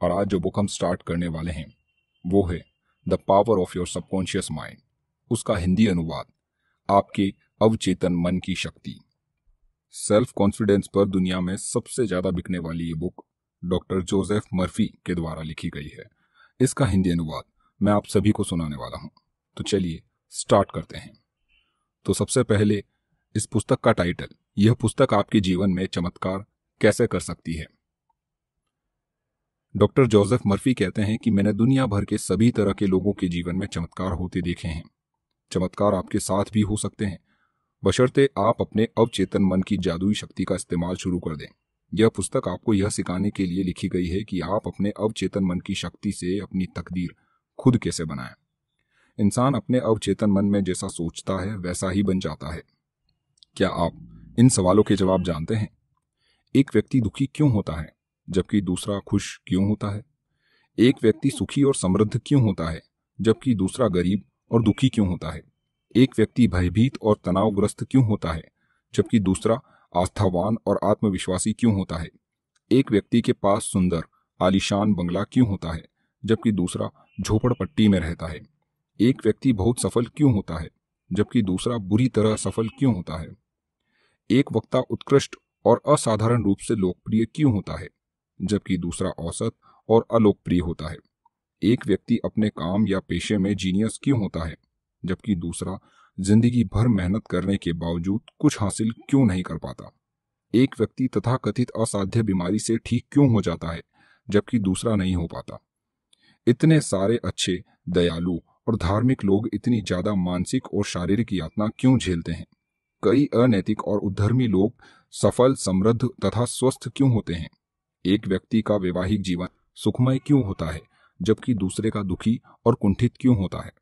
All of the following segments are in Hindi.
और आज जो बुक हम स्टार्ट करने वाले हैं, वो है the power of your subconscious mind उसका हिंदी अनुवाद, आपके अवचेतन मन की शक्ति। सेल्फ कॉन्फिडेंस पर दुनिया में सबसे ज़्यादा बिकने वाली ये बुक डॉक्टर जोसेफ मर्फी के द्वारा लिखी गई है। इसका हिंदी अनुवाद मैं आप सभी को सुनाने वाला हूँ। तो चलिए स्टार्ट करते हैं। तो सबसे पहले इस पुस्तक का टाइटल यह पुस्तक आपके जीवन में चमत्कार कैसे कर सकती है? डॉक्टर जोसेफ मर्फी कहते हैं कि मैंने दुनिया भर के सभी तरह के लोगों के जीवन में चमत्कार होते देखे हैं। चमत्कार आपके साथ भी हो सकते हैं। बशर्ते आप अपने अवचेतन मन की जादुई शक्ति का इस्तेमाल शुरू कर दें। यह पुस्तक आपको यह सिखाने के लिए लिखी गई है कि आप अपने अवचेतन मन की शक्ति से अपनी तकदीर खुद कैसे बनाएँ। इंसान अपने अवचेतन मन में जैसा सोचता है, वैसा ही बन जाता है। क्या आप इन सवालों के जवाब जानते हैं? एक व्यक्ति दुखी क्यों होता है? जबकि दूसरा खुश क्यों होता है? एक व्यक्ति सुखी और समृद्ध क्यों होता है, जबकि दूसरा गरीब और दुखी क्यों होता है? एक व्यक्ति भयभीत और तनावग्रस्त क्यों होता है, जबकि दूसरा आस्थावान और आत्मविश्वासी क्यों होता है? एक व्यक्ति के पास सुंदर, आलिशान बंगला क्यों होता है, जबकि दूसरा झोपड़पट्टी में रहता है? एक व्यक्ति बहुत सफल क्यों होता है, जबकि दूसरा बुरी तरह सफल क्यों होता है? एक वक्ता उत्कृष्ट और असाधारण रूप से लोकप्रिय क्यों होता है? जबकि दूसरा औसत और अलोकप्रिय होता है। एक व्यक्ति अपने काम या पेशे में जीनियस क्यों होता है, जबकि दूसरा ज़िंदगी भर मेहनत करने के बावजूद कुछ हासिल क्यों नहीं कर पाता? एक व्यक्ति तथाकथित असाध्य बीमारी से ठीक क्यों हो जाता है, जबकि दूसरा नहीं हो पाता? इतने सारे अच्छे, दयालु और धार्मिक लोग इतनी ज़्यादा मानसिक और शारीरिक यातना क्यों झेलते हैं? कई अनैतिक और उद्धर्मी लोग सफल, समृद्ध तथा स्वस्थ क्यों होते हैं? एक व्यक्ति का वैवाहिक जीवन सुखमय क्यों होता है, जबकि दूसरे का दुखी और कुंठित क्यों होता है?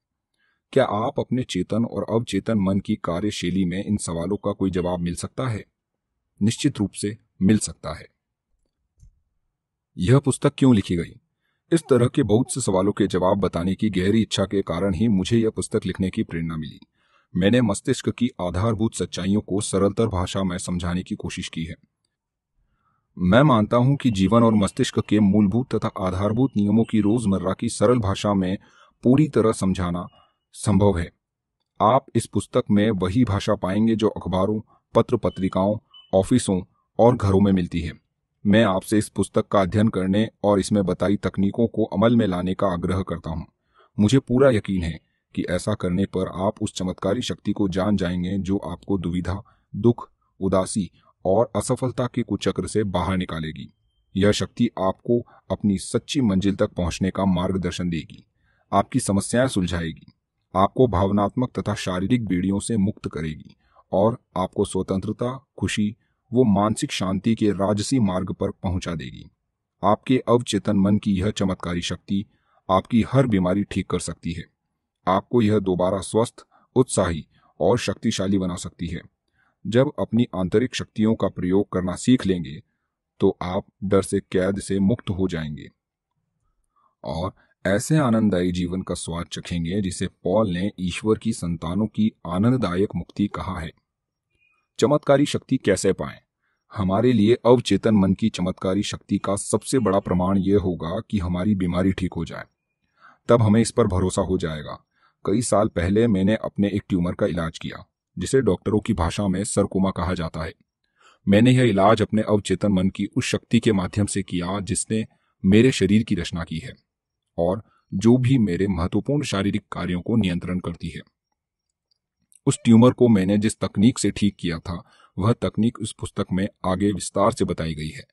क्या आप अपने चेतन और अवचेतन मन की कार्यशैली में इन सवालों का कोई जवाब मिल सकता है? निश्चित रूप से मिल सकता है। यह पुस्तक क्यों लिखी गई? इस तरह के बहुत से सवालों के जवाब बताने की गहरी इच्छा के कारण ही मुझे यह पुस्तक लिखने की प्रेरणा मिली। मैंने मस्तिष्क की आधारभूत सच्चाइयों को सरलतर भाषा में समझाने की कोशिश की है। मैं मानता हूँ कि जीवन और मस्तिष्क के मूलभूत तथा आधारभूत नियमों की रोज़मर्रा की सरल भाषा में पूरी तरह समझाना संभव है। आप इस पुस्तक में वही भाषा पाएँगे जो अखबारों पत्र पत्रिकाओं ऑफिसों और घरों में मिलती है। मैं आपसे इस पुस्तक का अध्ययन करने और इसमें बताई तकनीकों को अमल में लाने का आग्रह करता हूँ। मुझे पूरा यकीन है कि ऐसा करने पर आप उस चमत्कारी शक्ति को जान जाएँगे जो आपको दुविधा, दुख, उदासी और असफलता के कुचक्र से बाहर निकालेगी। यह शक्ति आपको अपनी सच्ची मंजिल तक पहुँचने का मार्गदर्शन देगी। आपकी समस्याएँ सुलझाएगी। आपको भावनात्मक तथा शारीरिक बीड़ियों से मुक्त करेगी और आपको स्वतंत्रता, खुशी, वो मानसिक शांति के राजसी मार्ग पर पहुँचा देगी। आपके अवचेतन मन की यह चमत्कारी शक्ति आपकी हर बीमारी ठीक कर सकती है। आपको यह दोबारा स्वस्थ, उत्साही और शक्तिशाली बना सकती है। जब अपनी आंतरिक शक्तियों का प्रयोग करना सीख लेंगे तो आप डर से कैद से मुक्त हो जाएँगे। और ऐसे आनंददायी जीवन का स्वाद चखेंगे जिसे पॉल ने ईश्वर की संतानों की आनंददायक मुक्ति कहा है। चमत्कारी शक्ति कैसे पाएँ? हमारे लिए अवचेतन मन की चमत्कारी शक्ति का सबसे बड़ा प्रमाण यह होगा कि हमारी बीमारी ठीक हो जाए। तब हमें इस पर भरोसा हो जाएगा। कई साल पहले मैंने अपने एक ट्यूमर का इलाज किया। जिसे डॉक्टरों की भाषा में सरकोमा कहा जाता है। मैंने यह इलाज अपने अवचेतन मन की उस शक्ति के माध्यम से किया जिसने मेरे शरीर की रचना की है और जो भी मेरे महत्वपूर्ण शारीरिक कार्यों को नियंत्रण करती है। उस ट्यूमर को मैंने जिस तकनीक से ठीक किया था, वह तकनीक उस पुस्तक में आगे विस्तार से बताई गई है।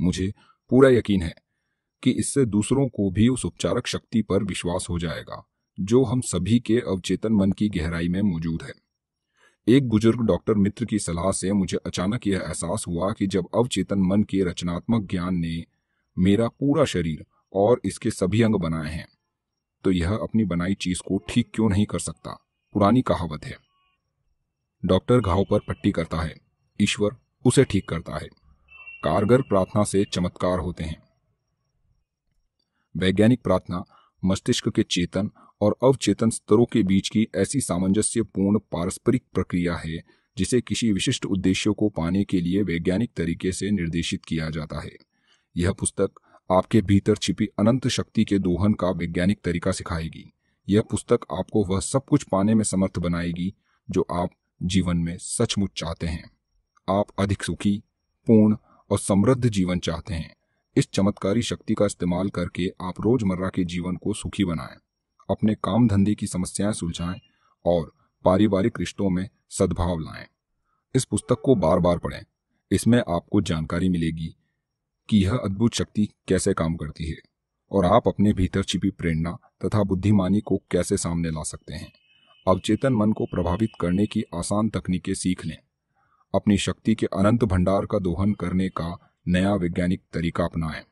मुझे पूरा यकीन है कि इससे दूसरों को भी उस उपचारक शक्ति पर विश्वास हो जाएगा। जो हम सभी के अवचेतन मन की गहराई में मौजूद है। एक बुज़ुर्ग डॉक्टर मित्र की सलाह से मुझे अचानक यह एहसास हुआ कि जब अवचेतन मन के रचनात्मक ज्ञान ने मेरा पूरा शरीर और इसके सभी अंग बनाए हैं तो यह अपनी बनाई चीज़ को ठीक क्यों नहीं कर सकता? पुरानी कहावत है। डॉक्टर घाव पर पट्टी करता है। ईश्वर उसे ठीक करता है। कारगर प्रार्थना से चमत्कार होते हैं। वैज्ञानिक प्रार्थना मस्तिष्क के चेतन और अवचेतन स्तरों के बीच की ऐसी सामंजस्यपूर्ण पारस्परिक प्रक्रिया है, जिसे किसी विशिष्ट उद्देश्य को पाने के लिए वैज्ञानिक तरीके से निर्देशित किया जाता है। यह पुस्तक आपके भीतर छिपी अनंत शक्ति के दोहन का वैज्ञानिक तरीका सिखाएगी। यह पुस्तक आपको वह सब कुछ पाने में समर्थ बनाएगी, जो आप जीवन में सचमुच चाहते हैं। आप अधिक सुखी, पूर्ण और समृद्ध जीवन चाहते हैं। इस चमत्कारी शक्ति का इस्तेमाल करके आप रोज़मर्रा के जीवन को सुखी बनाएँ। अपने काम धंधे की समस्याएँ सुलझाएँ और पारिवारिक रिश्तों में सद्भाव लाएँ। इस पुस्तक को बार बार पढ़ें। इसमें आपको जानकारी मिलेगी कि यह अद्भुत शक्ति कैसे काम करती है और आप अपने भीतर छिपी प्रेरणा तथा बुद्धिमानी को कैसे सामने ला सकते हैं। अवचेतन मन को प्रभावित करने की आसान तकनीकें सीख लें। अपनी शक्ति के अनंत भंडार का दोहन करने का नया वैज्ञानिक तरीका अपनाएँ।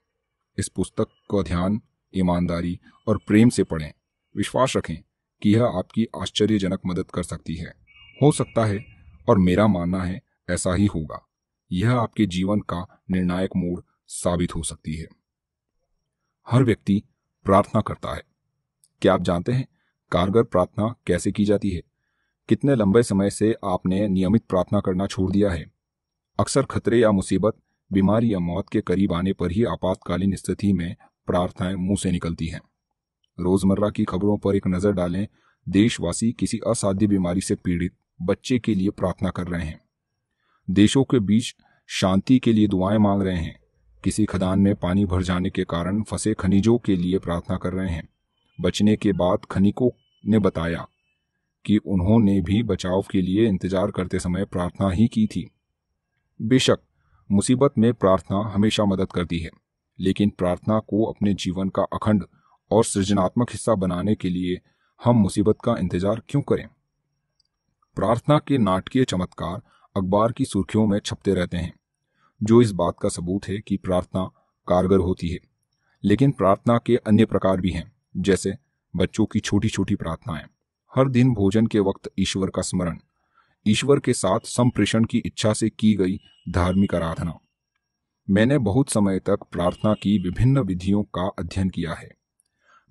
इस पुस्तक को ध्यान ईमानदारी और प्रेम से पढ़ें। विश्वास रखें कि यह आपकी आश्चर्यजनक मदद कर सकती है। हो सकता है और मेरा मानना है, ऐसा ही होगा। यह आपके जीवन का निर्णायक मोड़ साबित हो सकती है। हर व्यक्ति प्रार्थना करता है। क्या आप जानते हैं कारगर प्रार्थना कैसे की जाती है? कितने लंबे समय से आपने नियमित प्रार्थना करना छोड़ दिया है? अक्सर खतरे या मुसीबत, बीमारी या मौत के करीब आने पर ही आपातकालीन स्थिति में प्रार्थनाएँ मुँह से निकलती हैं। रोज़मर्रा की खबरों पर एक नज़र डालें, देशवासी किसी असाध्य बीमारी से पीड़ित, बच्चे के लिए प्रार्थना कर रहे हैं। देशों के बीच शांति के लिए दुआएँ मांग रहे हैं। किसी खदान में पानी भर जाने के कारण फंसे खनिजों के लिए प्रार्थना कर रहे हैं। बचने के बाद खनिकों ने बताया कि उन्होंने भी बचाव के लिए इंतज़ार करते समय प्रार्थना ही की थी। बेशक, मुसीबत में प्रार्थना हमेशा मदद करती है, लेकिन प्रार्थना को अपने जीवन का अखंड और सृजनात्मक हिस्सा बनाने के लिए हम मुसीबत का इंतज़ार क्यों करें? प्रार्थना के नाटकीय चमत्कार अखबार की सुर्खियों में छपते रहते हैं, जो इस बात का सबूत है कि प्रार्थना कारगर होती है। लेकिन प्रार्थना के अन्य प्रकार भी हैं, जैसे बच्चों की छोटी छोटी प्रार्थनाएँ। हर दिन भोजन के वक्त ईश्वर का स्मरण, ईश्वर के साथ संप्रेषण की इच्छा से की गई धार्मिक आराधना। मैंने बहुत समय तक प्रार्थना की विभिन्न विधियों का अध्ययन किया है।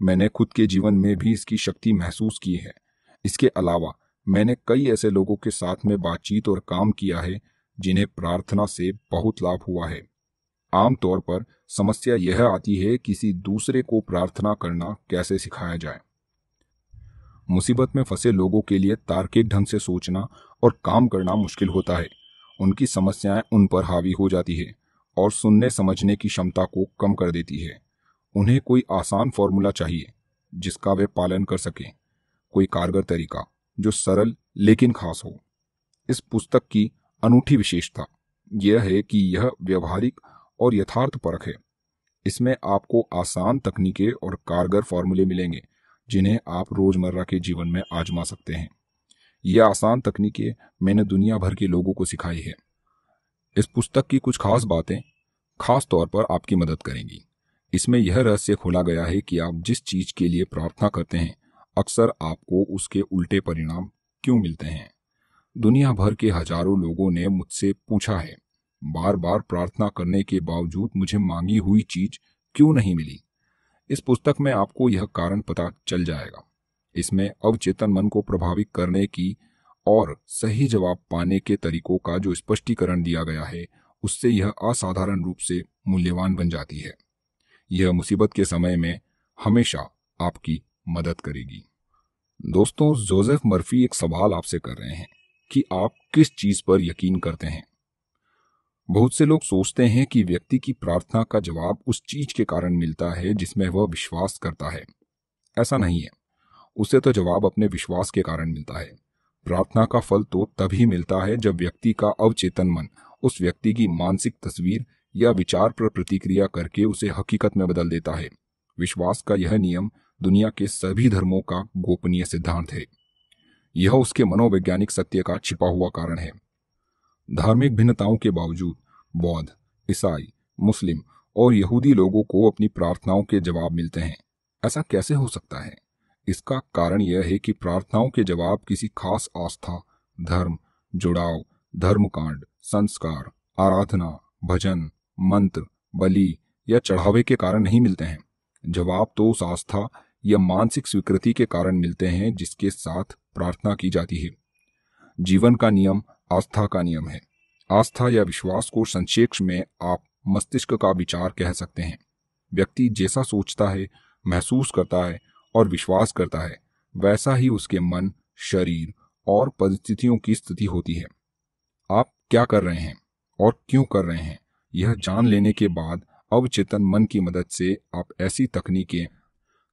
मैंने खुद के जीवन में भी इसकी शक्ति महसूस की है। इसके अलावा, मैंने कई ऐसे लोगों के साथ में बातचीत और काम किया है, जिन्हें प्रार्थना से बहुत लाभ हुआ है। आमतौर पर समस्या यह आती है, किसी दूसरे को प्रार्थना करना कैसे सिखाया जाए। मुसीबत में फंसे लोगों के लिए तार्किक ढंग से सोचना और काम करना मुश्किल होता है। उनकी समस्याएँ उन पर हावी हो जाती है और सुनने समझने की क्षमता को कम कर देती है। उन्हें कोई आसान फॉर्मूला चाहिए, जिसका वे पालन कर सकें। कोई कारगर तरीका, जो सरल लेकिन खास हो। इस पुस्तक की अनूठी विशेषता यह है कि यह व्यवहारिक और यथार्थ परख है। इसमें आपको आसान तकनीकें और कारगर फॉर्मूले मिलेंगे, जिन्हें आप रोज़मर्रा के जीवन में आजमा सकते हैं। ये आसान तकनीकें मैंने दुनिया भर के लोगों को सिखाई है। इस पुस्तक की कुछ खास बातें खास तौर पर आपकी मदद करेंगी। इसमें यह रहस्य खोला गया है कि आप जिस चीज़ के लिए प्रार्थना करते हैं, अक्सर आपको उसके उल्टे परिणाम क्यों मिलते हैं? दुनिया भर के हज़ारों लोगों ने मुझसे पूछा है बार बार प्रार्थना करने के बावजूद मुझे मांगी हुई चीज़ क्यों नहीं मिली? इस पुस्तक में आपको यह कारण पता चल जाएगा। इसमें अवचेतन मन को प्रभावित करने की और सही जवाब पाने के तरीकों का जो स्पष्टीकरण दिया गया है, उससे यह असाधारण रूप से मूल्यवान बन जाती है। यह मुसीबत के समय में हमेशा आपकी मदद करेगी। दोस्तों, जोसेफ मर्फी एक सवाल आपसे कर रहे हैं कि आप किस चीज़ पर यकीन करते हैं? बहुत से लोग सोचते हैं कि व्यक्ति की प्रार्थना का जवाब उस चीज़ के कारण मिलता है जिसमें वह विश्वास करता है। ऐसा नहीं है। उसे तो जवाब अपने विश्वास के कारण मिलता है। प्रार्थना का फल तो तभी मिलता है जब व्यक्ति का अवचेतन मन, उस व्यक्ति की मानसिक तस्वीर या विचार पर प्रतिक्रिया करके उसे हकीकत में बदल देता है। विश्वास का यह नियम दुनिया के सभी धर्मों का गोपनीय सिद्धांत है। यह उसके मनोवैज्ञानिक सत्य का छिपा हुआ कारण है। धार्मिक भिन्नताओं के बावजूद बौद्ध, ईसाई, मुस्लिम और यहूदी लोगों को अपनी प्रार्थनाओं के जवाब मिलते हैं। ऐसा कैसे हो सकता है? इसका कारण यह है कि प्रार्थनाओं के जवाब किसी खास आस्था, धर्म, जुड़ाव, धर्मकांड, संस्कार, आराधना, भजन मंत्र, बलि या चढ़ावे के कारण नहीं मिलते हैं। जवाब तो उस आस्था या मानसिक स्वीकृति के कारण मिलते हैं जिसके साथ प्रार्थना की जाती है। जीवन का नियम, आस्था का नियम है। आस्था या विश्वास को संक्षेप में आप मस्तिष्क का विचार कह सकते हैं। व्यक्ति जैसा सोचता है, महसूस करता है और विश्वास करता है, वैसा ही उसके मन, शरीर और परिस्थितियों की स्थिति होती है। आप क्या कर रहे हैं और क्यों कर रहे हैं? यह जान लेने के बाद अवचेतन मन की मदद से आप ऐसी तकनीकें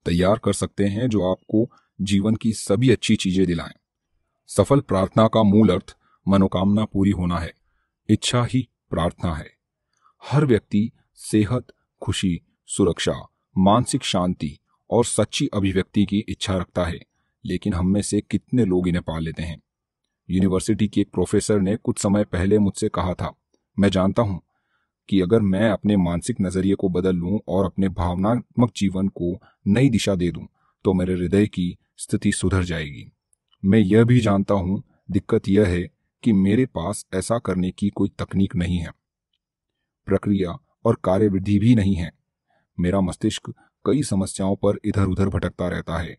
तैयार कर सकते हैं जो आपको जीवन की सभी अच्छी चीज़ें दिलाएँ। सफल प्रार्थना का मूल अर्थ मनोकामना पूरी होना है। इच्छा ही प्रार्थना है। हर व्यक्ति सेहत, खुशी, सुरक्षा, मानसिक शांति और सच्ची अभिव्यक्ति की इच्छा रखता है, लेकिन हम में से कितने लोग इन्हें पा लेते हैं? यूनिवर्सिटी के एक प्रोफेसर ने कुछ समय पहले मुझसे कहा था, मैं जानता हूँ कि अगर मैं अपने मानसिक नज़रिए को बदल लूँ और अपने भावनात्मक जीवन को नई दिशा दे दूँ तो मेरे हृदय की स्थिति सुधर जाएगी। मैं यह भी जानता हूँ, दिक्कत यह है कि मेरे पास ऐसा करने की कोई तकनीक नहीं है। प्रक्रिया और कार्यविधि भी नहीं है। मेरा मस्तिष्क कई समस्याओं पर इधर उधर भटकता रहता है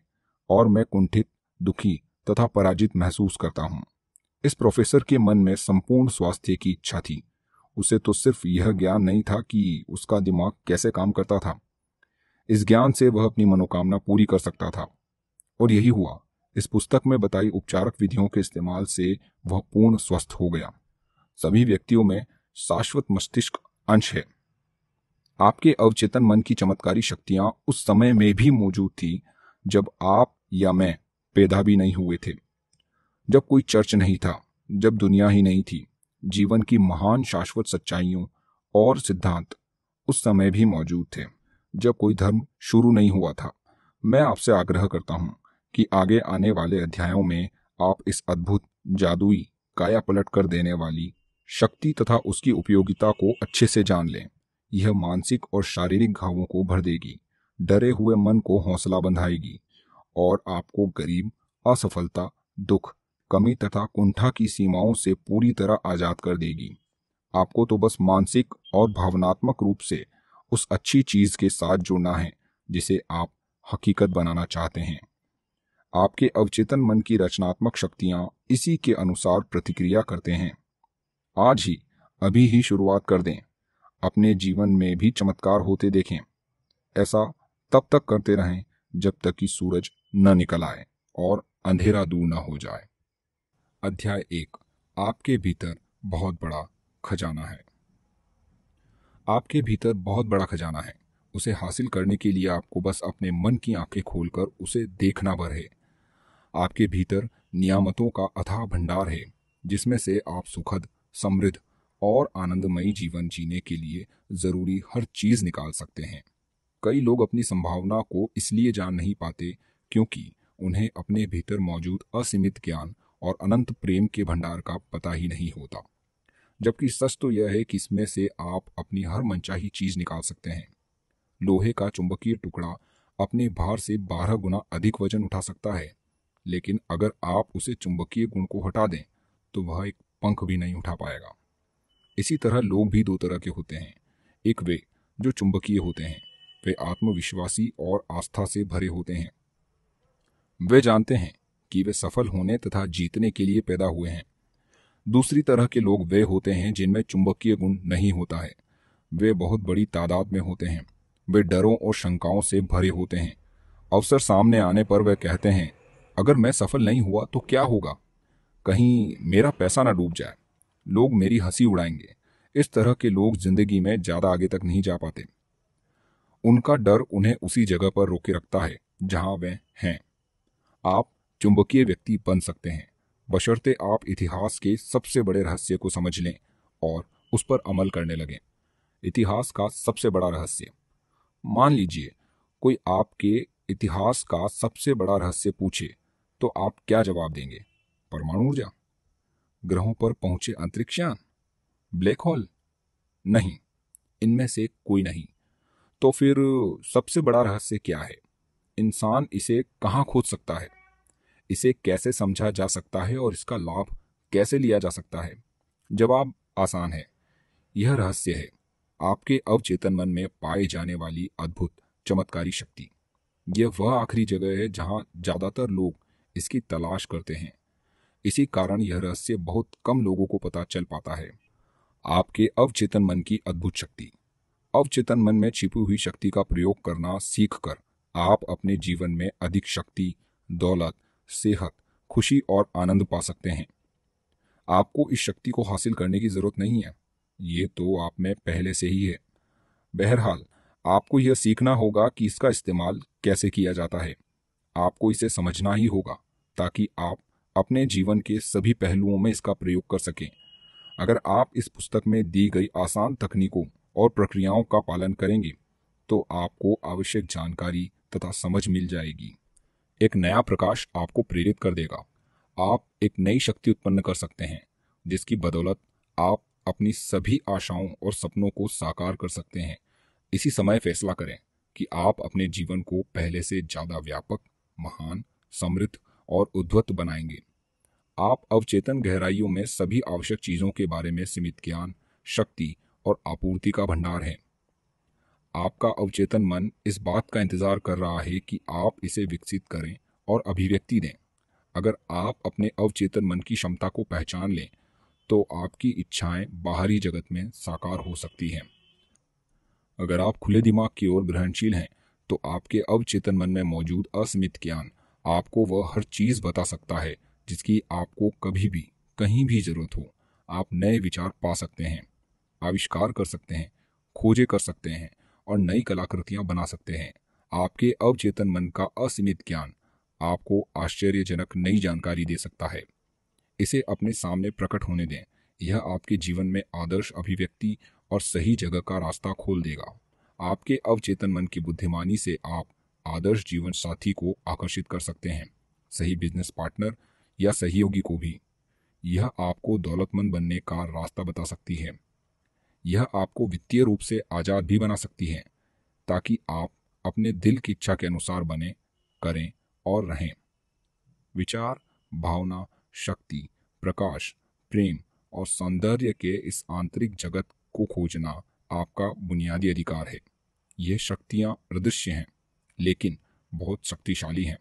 और मैं कुंठित, दुखी तथा पराजित महसूस करता हूँ। इस प्रोफेसर के मन में संपूर्ण स्वास्थ्य की इच्छा थी। उसे तो सिर्फ़ यह ज्ञान नहीं था कि उसका दिमाग कैसे काम करता था। इस ज्ञान से वह अपनी मनोकामना पूरी कर सकता था। और यही हुआ। इस पुस्तक में बताई उपचारक विधियों के इस्तेमाल से वह पूर्ण स्वस्थ हो गया। सभी व्यक्तियों में शाश्वत मस्तिष्क अंश है। आपके अवचेतन मन की चमत्कारी शक्तियाँ उस समय में भी मौजूद थी जब आप या मैं पैदा भी नहीं हुए थे। जब कोई चर्च नहीं था, जब दुनिया ही नहीं थी। जीवन की महान शाश्वत सच्चाइयों और सिद्धांत उस समय भी मौजूद थे, जब कोई धर्म शुरू नहीं हुआ था। मैं आपसे आग्रह करता हूँ कि आगे आने वाले अध्यायों में आप इस अद्भुत जादुई काया पलट कर देने वाली शक्ति तथा उसकी उपयोगिता को अच्छे से जान लें। यह मानसिक और शारीरिक घावों को भर देगी, डरे हुए मन को हौसला बंधाएगी और आपको गरीब, असफलता, दुख कमी तथा कुंठा की सीमाओं से पूरी तरह आज़ाद कर देगी। आपको तो बस मानसिक और भावनात्मक रूप से उस अच्छी चीज़ के साथ जुड़ना है, जिसे आप हकीकत बनाना चाहते हैं। आपके अवचेतन मन की रचनात्मक शक्तियाँ इसी के अनुसार प्रतिक्रिया करते हैं। आज ही, अभी ही शुरुआत कर दें। अपने जीवन में भी चमत्कार होते देखें। ऐसा तब तक करते रहें जब तक कि सूरज न निकल आए और अंधेरा दूर न हो जाए। अध्याय एक, आपके भीतर बहुत बड़ा खजाना है। आपके भीतर बहुत बड़ा खजाना है। उसे हासिल करने के लिए आपको बस अपने मन की आँखें खोलकर उसे देखना भर है आपके भीतर नियामतों का अथाह भंडार है, जिसमें से आप सुखद, समृद्ध और आनंदमयी जीवन जीने के लिए ज़रूरी हर चीज़ निकाल सकते हैं। कई लोग अपनी संभावना को इसलिए जान नहीं पाते क्योंकि उन्हें अपने भीतर मौजूद असीमित ज्ञान और अनंत प्रेम के भंडार का पता ही नहीं होता। जबकि सच तो यह है कि इसमें से आप अपनी हर मनचाही चीज़ निकाल सकते हैं। लोहे का चुंबकीय टुकड़ा अपने भार से बारह गुना अधिक वज़न उठा सकता है, लेकिन अगर आप उसे चुंबकीय गुण को हटा दें तो वह एक पंख भी नहीं उठा पाएगा। इसी तरह लोग भी दो तरह के होते हैं। एक वे, जो चुंबकीय होते हैं, वे आत्मविश्वासी और आस्था से भरे होते हैं। वे जानते हैं कि वे सफल होने तथा जीतने के लिए पैदा हुए हैं। दूसरी तरह के लोग वे होते हैं जिनमें चुंबकीय गुण नहीं होता है। वे बहुत बड़ी तादाद में होते हैं। वे डरों और शंकाओं से भरे होते हैं। अवसर सामने आने पर वे कहते हैं, अगर मैं सफल नहीं हुआ तो क्या होगा? कहीं मेरा पैसा ना डूब जाए। लोग मेरी हँसी उड़ाएँगे। इस तरह के लोग ज़िंदगी में ज़्यादा आगे तक नहीं जा पाते। उनका डर उन्हें उसी जगह पर रोके रखता है जहाँ वे हैं। आप चुंबकीय व्यक्ति बन सकते हैं। बशर्ते आप इतिहास के सबसे बड़े रहस्य को समझ लें और उस पर अमल करने लगें। इतिहास का सबसे बड़ा रहस्य। मान लीजिए, कोई आपके इतिहास का सबसे बड़ा रहस्य पूछे तो आप क्या जवाब देंगे? परमाणु ऊर्जा? ग्रहों पर पहुँचे अंतरिक्षयान ब्लैक होल? नहीं, इनमें से कोई नहीं। तो फिर सबसे बड़ा रहस्य क्या है? इंसान इसे कहाँ खोज सकता है? इसे कैसे समझा जा सकता है और इसका लाभ कैसे लिया जा सकता है? जवाब आसान है। यह रहस्य है। आपके अवचेतन मन में पाए जाने वाली अद्भुत, चमत्कारी शक्ति। यह वह आखिरी जगह है जहाँ ज़्यादातर लोग इसकी तलाश करते हैं। इसी कारण यह रहस्य बहुत कम लोगों को पता चल पाता है। आपके अवचेतन मन की अद्भुत शक्ति। अवचेतन मन में छिपी हुई शक्ति का प्रयोग करना सीखकर आप अपने जीवन में अधिक शक्ति, दौलत सेहत, खुशी और आनंद पा सकते हैं। आपको इस शक्ति को हासिल करने की ज़रूरत नहीं है। ये तो आप में पहले से ही है। बहरहाल, आपको यह सीखना होगा कि इसका इस्तेमाल कैसे किया जाता है। आपको इसे समझना ही होगा, ताकि आप अपने जीवन के सभी पहलुओं में इसका प्रयोग कर सकें। अगर आप इस पुस्तक में दी गई आसान तकनीकों और प्रक्रियाओं का पालन करेंगे तो आपको आवश्यक जानकारी तथा समझ मिल जाएगी। एक नया प्रकाश आपको प्रेरित कर देगा। आप एक नई शक्ति उत्पन्न कर सकते हैं, जिसकी बदौलत आप अपनी सभी आशाओं और सपनों को साकार कर सकते हैं। इसी समय फैसला करें कि आप अपने जीवन को पहले से ज़्यादा व्यापक, महान, समृद्ध और उद्वत बनाएँगे। आप अवचेतन गहराइयों में सभी आवश्यक चीज़ों के बारे में सीमित ज्ञान, शक्ति और आपूर्ति का भंडार है। आपका अवचेतन मन इस बात का इंतज़ार कर रहा है कि आप इसे विकसित करें और अभिव्यक्ति दें। अगर आप अपने अवचेतन मन की क्षमता को पहचान लें तो आपकी इच्छाएँ बाहरी जगत में साकार हो सकती हैं। अगर आप खुले दिमाग की ओर ग्रहणशील हैं तो आपके अवचेतन मन में मौजूद असीमित ज्ञान आपको वह हर चीज़ बता सकता है, जिसकी आपको कभी भी, कहीं भी ज़रूरत हो। आप नए विचार पा सकते हैं, आविष्कार कर सकते हैं, खोजे कर सकते हैं और नई कलाकृतियाँ बना सकते हैं। आपके अवचेतन मन का असीमित ज्ञान आपको आश्चर्यजनक नई जानकारी दे सकता है। इसे अपने सामने प्रकट होने दें। यह आपके जीवन में आदर्श अभिव्यक्ति और सही जगह का रास्ता खोल देगा। आपके अवचेतन मन की बुद्धिमानी से आप आदर्श जीवन साथी को आकर्षित कर सकते हैं। सही बिज़नेस पार्टनर या सहयोगी को भी। यह आपको दौलतमंद बनने का रास्ता बता सकती है। यह आपको वित्तीय रूप से आज़ाद भी बना सकती है, ताकि आप अपने दिल की इच्छा के अनुसार बने, करें और रहें। विचार, भावना, शक्ति, प्रकाश, प्रेम और सौंदर्य के इस आंतरिक जगत को खोजना आपका बुनियादी अधिकार है। ये शक्तियाँ अदृश्य हैं, लेकिन बहुत शक्तिशाली हैं।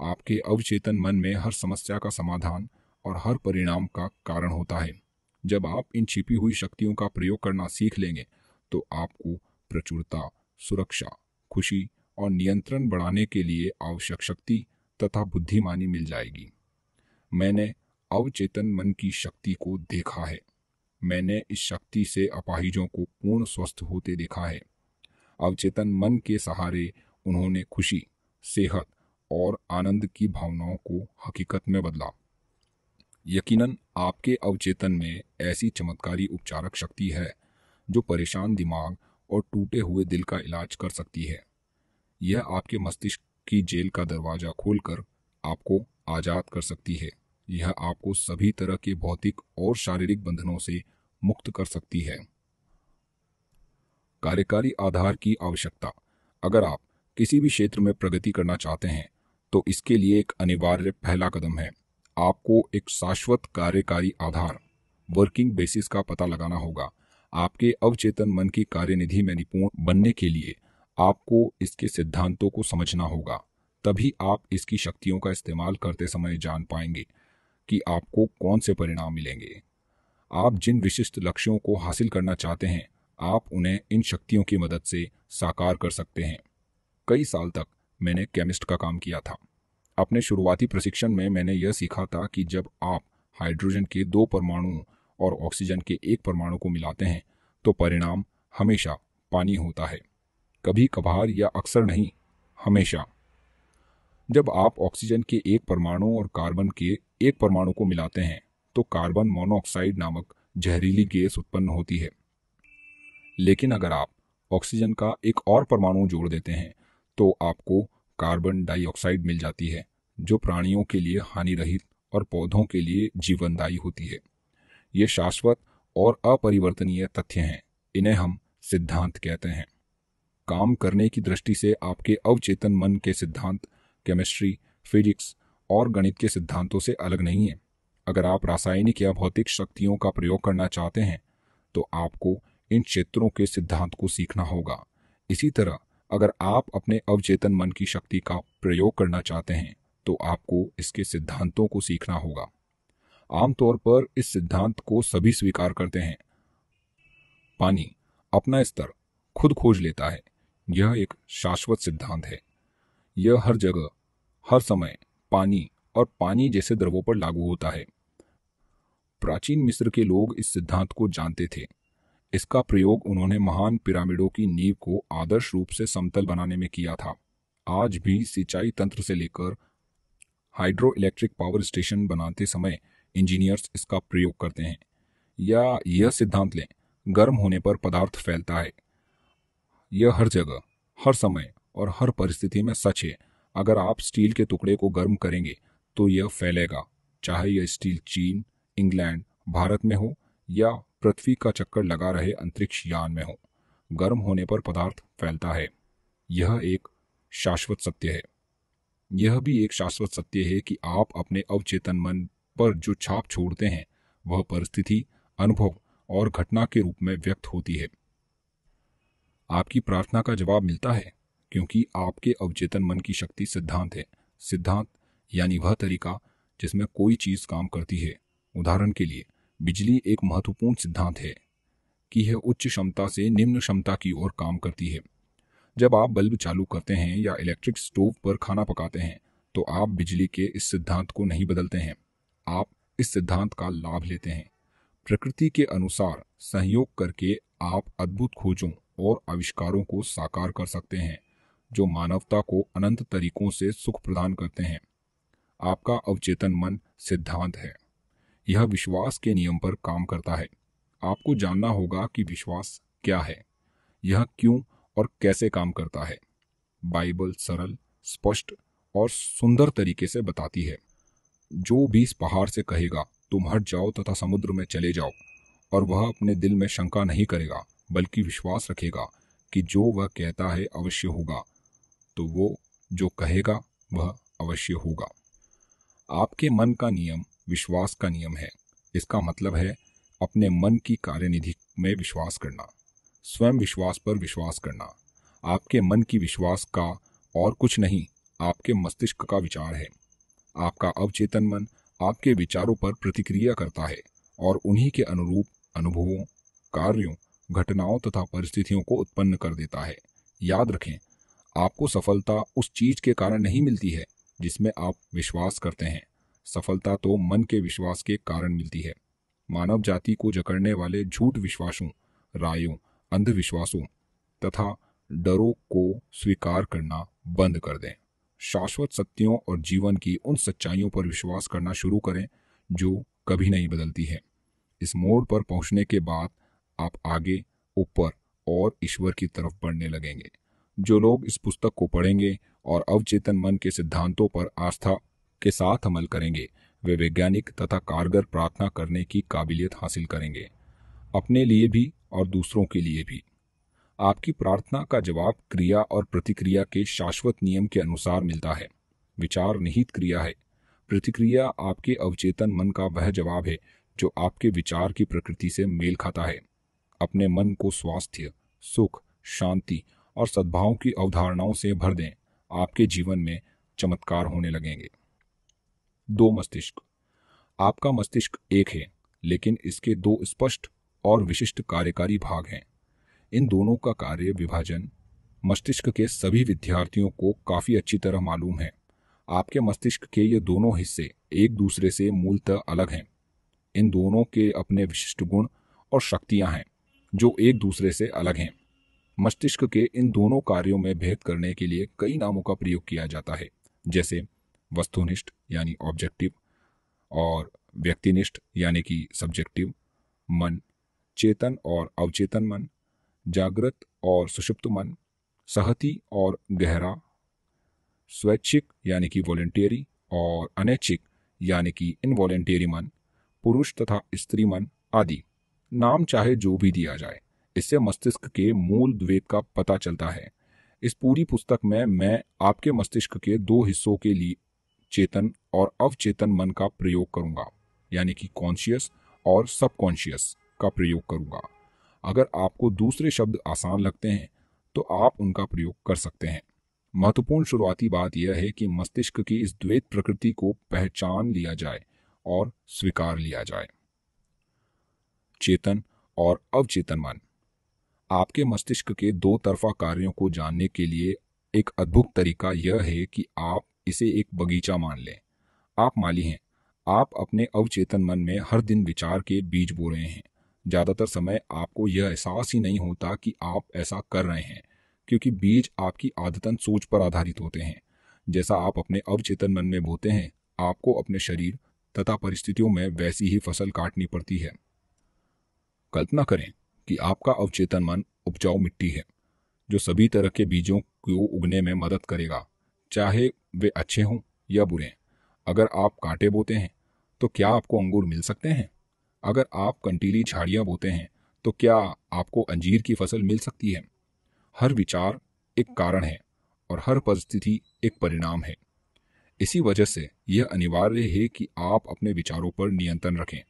आपके अवचेतन मन में हर समस्या का समाधान और हर परिणाम का कारण होता है। जब आप इन छिपी हुई शक्तियों का प्रयोग करना सीख लेंगे तो आपको प्रचुरता, सुरक्षा, खुशी और नियंत्रण बढ़ाने के लिए आवश्यक शक्ति तथा बुद्धिमानी मिल जाएगी। मैंने अवचेतन मन की शक्ति को देखा है। मैंने इस शक्ति से अपाहिजों को पूर्ण स्वस्थ होते देखा है। अवचेतन मन के सहारे उन्होंने खुशी, सेहत और आनंद की भावनाओं को हकीकत में बदला। यकीनन आपके अवचेतन में ऐसी चमत्कारी उपचारक शक्ति है, जो परेशान दिमाग और टूटे हुए दिल का इलाज कर सकती है। यह आपके मस्तिष्क की जेल का दरवाज़ा खोलकर आपको आज़ाद कर सकती है। यह आपको सभी तरह के भौतिक और शारीरिक बंधनों से मुक्त कर सकती है। कार्यकारी आधार की आवश्यकता। अगर आप किसी भी क्षेत्र में प्रगति करना चाहते हैं तो इसके लिए एक अनिवार्य पहला कदम है। आपको एक शाश्वत कार्यकारी आधार वर्किंग बेसिस का पता लगाना होगा। आपके अवचेतन मन की कार्यनिधि में निपुण बनने के लिए आपको इसके सिद्धांतों को समझना होगा। तभी आप इसकी शक्तियों का इस्तेमाल करते समय जान पाएँगे कि आपको कौन से परिणाम मिलेंगे। आप जिन विशिष्ट लक्ष्यों को हासिल करना चाहते हैं, आप उन्हें इन शक्तियों की मदद से साकार कर सकते हैं। कई साल तक मैंने केमिस्ट का काम किया था। अपने शुरुआती प्रशिक्षण में मैंने यह सीखा था कि जब आप हाइड्रोजन के दो परमाणुओं और ऑक्सीजन के एक परमाणु को मिलाते हैं तो परिणाम हमेशा पानी होता है। कभी कभार या अक्सर नहीं, हमेशा। जब आप ऑक्सीजन के एक परमाणु और कार्बन के एक परमाणु को मिलाते हैं तो कार्बन मोनोऑक्साइड नामक जहरीली गैस उत्पन्न होती है। लेकिन अगर आप ऑक्सीजन का एक और परमाणु जोड़ देते हैं तो आपको कार्बन डाइऑक्साइड मिल जाती है, जो प्राणियों के लिए हानि रहित और पौधों के लिए जीवनदायी होती है। ये शाश्वत और अपरिवर्तनीय तथ्य हैं, इन्हें हम सिद्धांत कहते हैं। काम करने की दृष्टि से आपके अवचेतन मन के सिद्धांत केमिस्ट्री फिजिक्स और गणित के सिद्धांतों से अलग नहीं है। अगर आप रासायनिक या भौतिक शक्तियों का प्रयोग करना चाहते हैं तो आपको इन क्षेत्रों के सिद्धांत को सीखना होगा। इसी तरह अगर आप अपने अवचेतन मन की शक्ति का प्रयोग करना चाहते हैं तो आपको इसके सिद्धांतों को सीखना होगा। आमतौर पर इस सिद्धांत को सभी स्वीकार करते हैं। पानी, अपना स्तर, खुद खोज लेता है। यह एक शाश्वत सिद्धांत है। यह हर जगह, हर समय पानी और पानी जैसे द्रवों पर लागू होता है। प्राचीन मिस्र के लोग इस सिद्धांत को जानते थे। इसका प्रयोग उन्होंने महान पिरामिडों की नींव को आदर्श रूप से समतल बनाने में किया था। आज भी सिंचाई तंत्र से लेकर हाइड्रो इलेक्ट्रिक पावर स्टेशन बनाते समय इंजीनियर्स इसका प्रयोग करते हैं। या यह सिद्धांत लें, गर्म होने पर पदार्थ फैलता है। यह हर जगह, हर समय और हर परिस्थिति में सच है। अगर आप स्टील के टुकड़े को गर्म करेंगे तो यह फैलेगा, चाहे यह स्टील चीन, इंग्लैंड, भारत में हो या पृथ्वी का चक्कर लगा रहे अंतरिक्ष यान में हो। गर्म होने पर पदार्थ फैलता है। यह एक शाश्वत सत्य है। यह भी एक शाश्वत सत्य है कि आप अपने अवचेतन मन पर जो छाप छोड़ते हैं, वह परिस्थिति, अनुभव और घटना के रूप में व्यक्त होती है। आपकी प्रार्थना का जवाब मिलता है, क्योंकि आपके अवचेतन मन की शक्ति सिद्धांत है। सिद्धांत, यानी वह तरीका जिसमें कोई चीज़ काम करती है, उदाहरण के लिए बिजली एक महत्वपूर्ण सिद्धांत है कि यह उच्च क्षमता से निम्न क्षमता की ओर काम करती है। जब आप बल्ब चालू करते हैं या इलेक्ट्रिक स्टोव पर खाना पकाते हैं तो आप बिजली के इस सिद्धांत को नहीं बदलते हैं। आप इस सिद्धांत का लाभ लेते हैं। प्रकृति के अनुसार सहयोग करके आप अद्भुत खोजों और आविष्कारों को साकार कर सकते हैं, जो मानवता को अनंत तरीकों से सुख प्रदान करते हैं। आपका अवचेतन मन सिद्धांत है। यह विश्वास के नियम पर काम करता है। आपको जानना होगा कि विश्वास क्या है। यह क्यों और कैसे काम करता है। बाइबल सरल, स्पष्ट और सुंदर तरीके से बताती है। जो भी इस पहाड़ से कहेगा, तुम हट जाओ तथा समुद्र में चले जाओ, और वह अपने दिल में शंका नहीं करेगा, बल्कि विश्वास रखेगा कि जो वह कहता है अवश्य होगा तो वो जो कहेगा, वह अवश्य होगा। आपके मन का नियम विश्वास का नियम है। इसका मतलब है अपने मन की कार्यनिधि में विश्वास करना, स्वयं विश्वास पर विश्वास करना। आपके मन की विश्वास का और कुछ नहीं, आपके मस्तिष्क का विचार है। आपका अवचेतन मन आपके विचारों पर प्रतिक्रिया करता है और उन्हीं के अनुरूप अनुभवों, कार्यों, घटनाओं तथा परिस्थितियों को उत्पन्न कर देता है। याद रखें, आपको सफलता उस चीज़ के कारण नहीं मिलती है जिसमें आप विश्वास करते हैं। सफलता तो मन के विश्वास के कारण मिलती है। मानव जाति को जकड़ने वाले झूठ विश्वासों, रायों, अंधविश्वासों तथा डरों को स्वीकार करना बंद कर दें। शाश्वत सत्यों और जीवन की उन सच्चाइयों पर विश्वास करना शुरू करें जो कभी नहीं बदलती है। इस मोड़ पर पहुँचने के बाद आप आगे, ऊपर और ईश्वर की तरफ़ बढ़ने लगेंगे। जो लोग इस पुस्तक को पढ़ेंगे और अवचेतन मन के सिद्धांतों पर आस्था के साथ अमल करेंगे। वे वैज्ञानिक तथा कारगर प्रार्थना करने की काबिलियत हासिल करेंगे। अपने लिए भी और दूसरों के लिए भी। आपकी प्रार्थना का जवाब क्रिया और प्रतिक्रिया के शाश्वत नियम के अनुसार मिलता है। विचार निहित क्रिया है। प्रतिक्रिया आपके अवचेतन मन का वह जवाब है, जो आपके विचार की प्रकृति से मेल खाता है। अपने मन को स्वास्थ्य, सुख, शांति और सद्भाव की अवधारणाओं से भर दें। आपके जीवन में चमत्कार होने लगेंगे। दो मस्तिष्क। आपका मस्तिष्क एक है, लेकिन इसके दो स्पष्ट और विशिष्ट कार्यकारी भाग हैं। इन दोनों का कार्य विभाजन मस्तिष्क के सभी विद्यार्थियों को काफ़ी अच्छी तरह मालूम है। आपके मस्तिष्क के ये दोनों हिस्से एक दूसरे से मूलतः अलग हैं। इन दोनों के अपने विशिष्ट गुण और शक्तियाँ हैं, जो एक दूसरे से अलग हैं। मस्तिष्क के इन दोनों कार्यों में भेद करने के लिए कई नामों का प्रयोग किया जाता है, जैसे वस्तुनिष्ठ, यानी ऑब्जेक्टिव और व्यक्तिनिष्ठ, यानी कि सब्जेक्टिव मन, चेतन और अवचेतन मन, जागृत और सुषुप्त मन, सहती और गहरा, स्वैच्छिक, यानी कि वॉलेंटियरी और अनैच्छिक, यानी कि इनवॉलेंटियरी मन, पुरुष तथा स्त्री मन आदि। नाम चाहे जो भी दिया जाए, इससे मस्तिष्क के मूल द्वैत का पता चलता है। इस पूरी पुस्तक में मैं आपके मस्तिष्क के दो हिस्सों के लिए चेतन और अवचेतन मन का प्रयोग करूँगा, यानी कि कॉन्शियस और सबकॉन्शियस का प्रयोग करूँगा। अगर आपको दूसरे शब्द आसान लगते हैं तो आप उनका प्रयोग कर सकते हैं। महत्वपूर्ण शुरुआती बात यह है कि मस्तिष्क की इस द्वैत प्रकृति को पहचान लिया जाए और स्वीकार लिया जाए। चेतन और अवचेतन मन। आपके मस्तिष्क के दो तरफा कार्यों को जानने के लिए एक अद्भुत तरीका यह है कि आप इसे एक बगीचा मान लें। आप माली हैं। आप अपने अवचेतन मन में हर दिन विचार के बीज बो रहे हैं। ज़्यादातर समय आपको यह एहसास ही नहीं होता कि आप ऐसा कर रहे हैं, क्योंकि बीज आपकी आदतन सोच पर आधारित होते हैं। जैसा आप अपने अवचेतन मन में बोते हैं, आपको अपने शरीर तथा परिस्थितियों में वैसी ही फ़सल काटनी पड़ती है। कल्पना करें कि आपका अवचेतन मन उपजाऊ मिट्टी है, जो सभी तरह के बीजों को उगने में मदद करेगा। चाहे वे अच्छे हों या बुरे अगर आप कांटे बोते हैं तो क्या आपको अंगूर मिल सकते हैं? अगर आप कंटीली झाड़ियाँ बोते हैं तो क्या आपको अंजीर की फ़सल मिल सकती है? हर विचार एक कारण है और हर परिस्थिति एक परिणाम है। इसी वजह से यह अनिवार्य है कि आप अपने विचारों पर नियंत्रण रखें।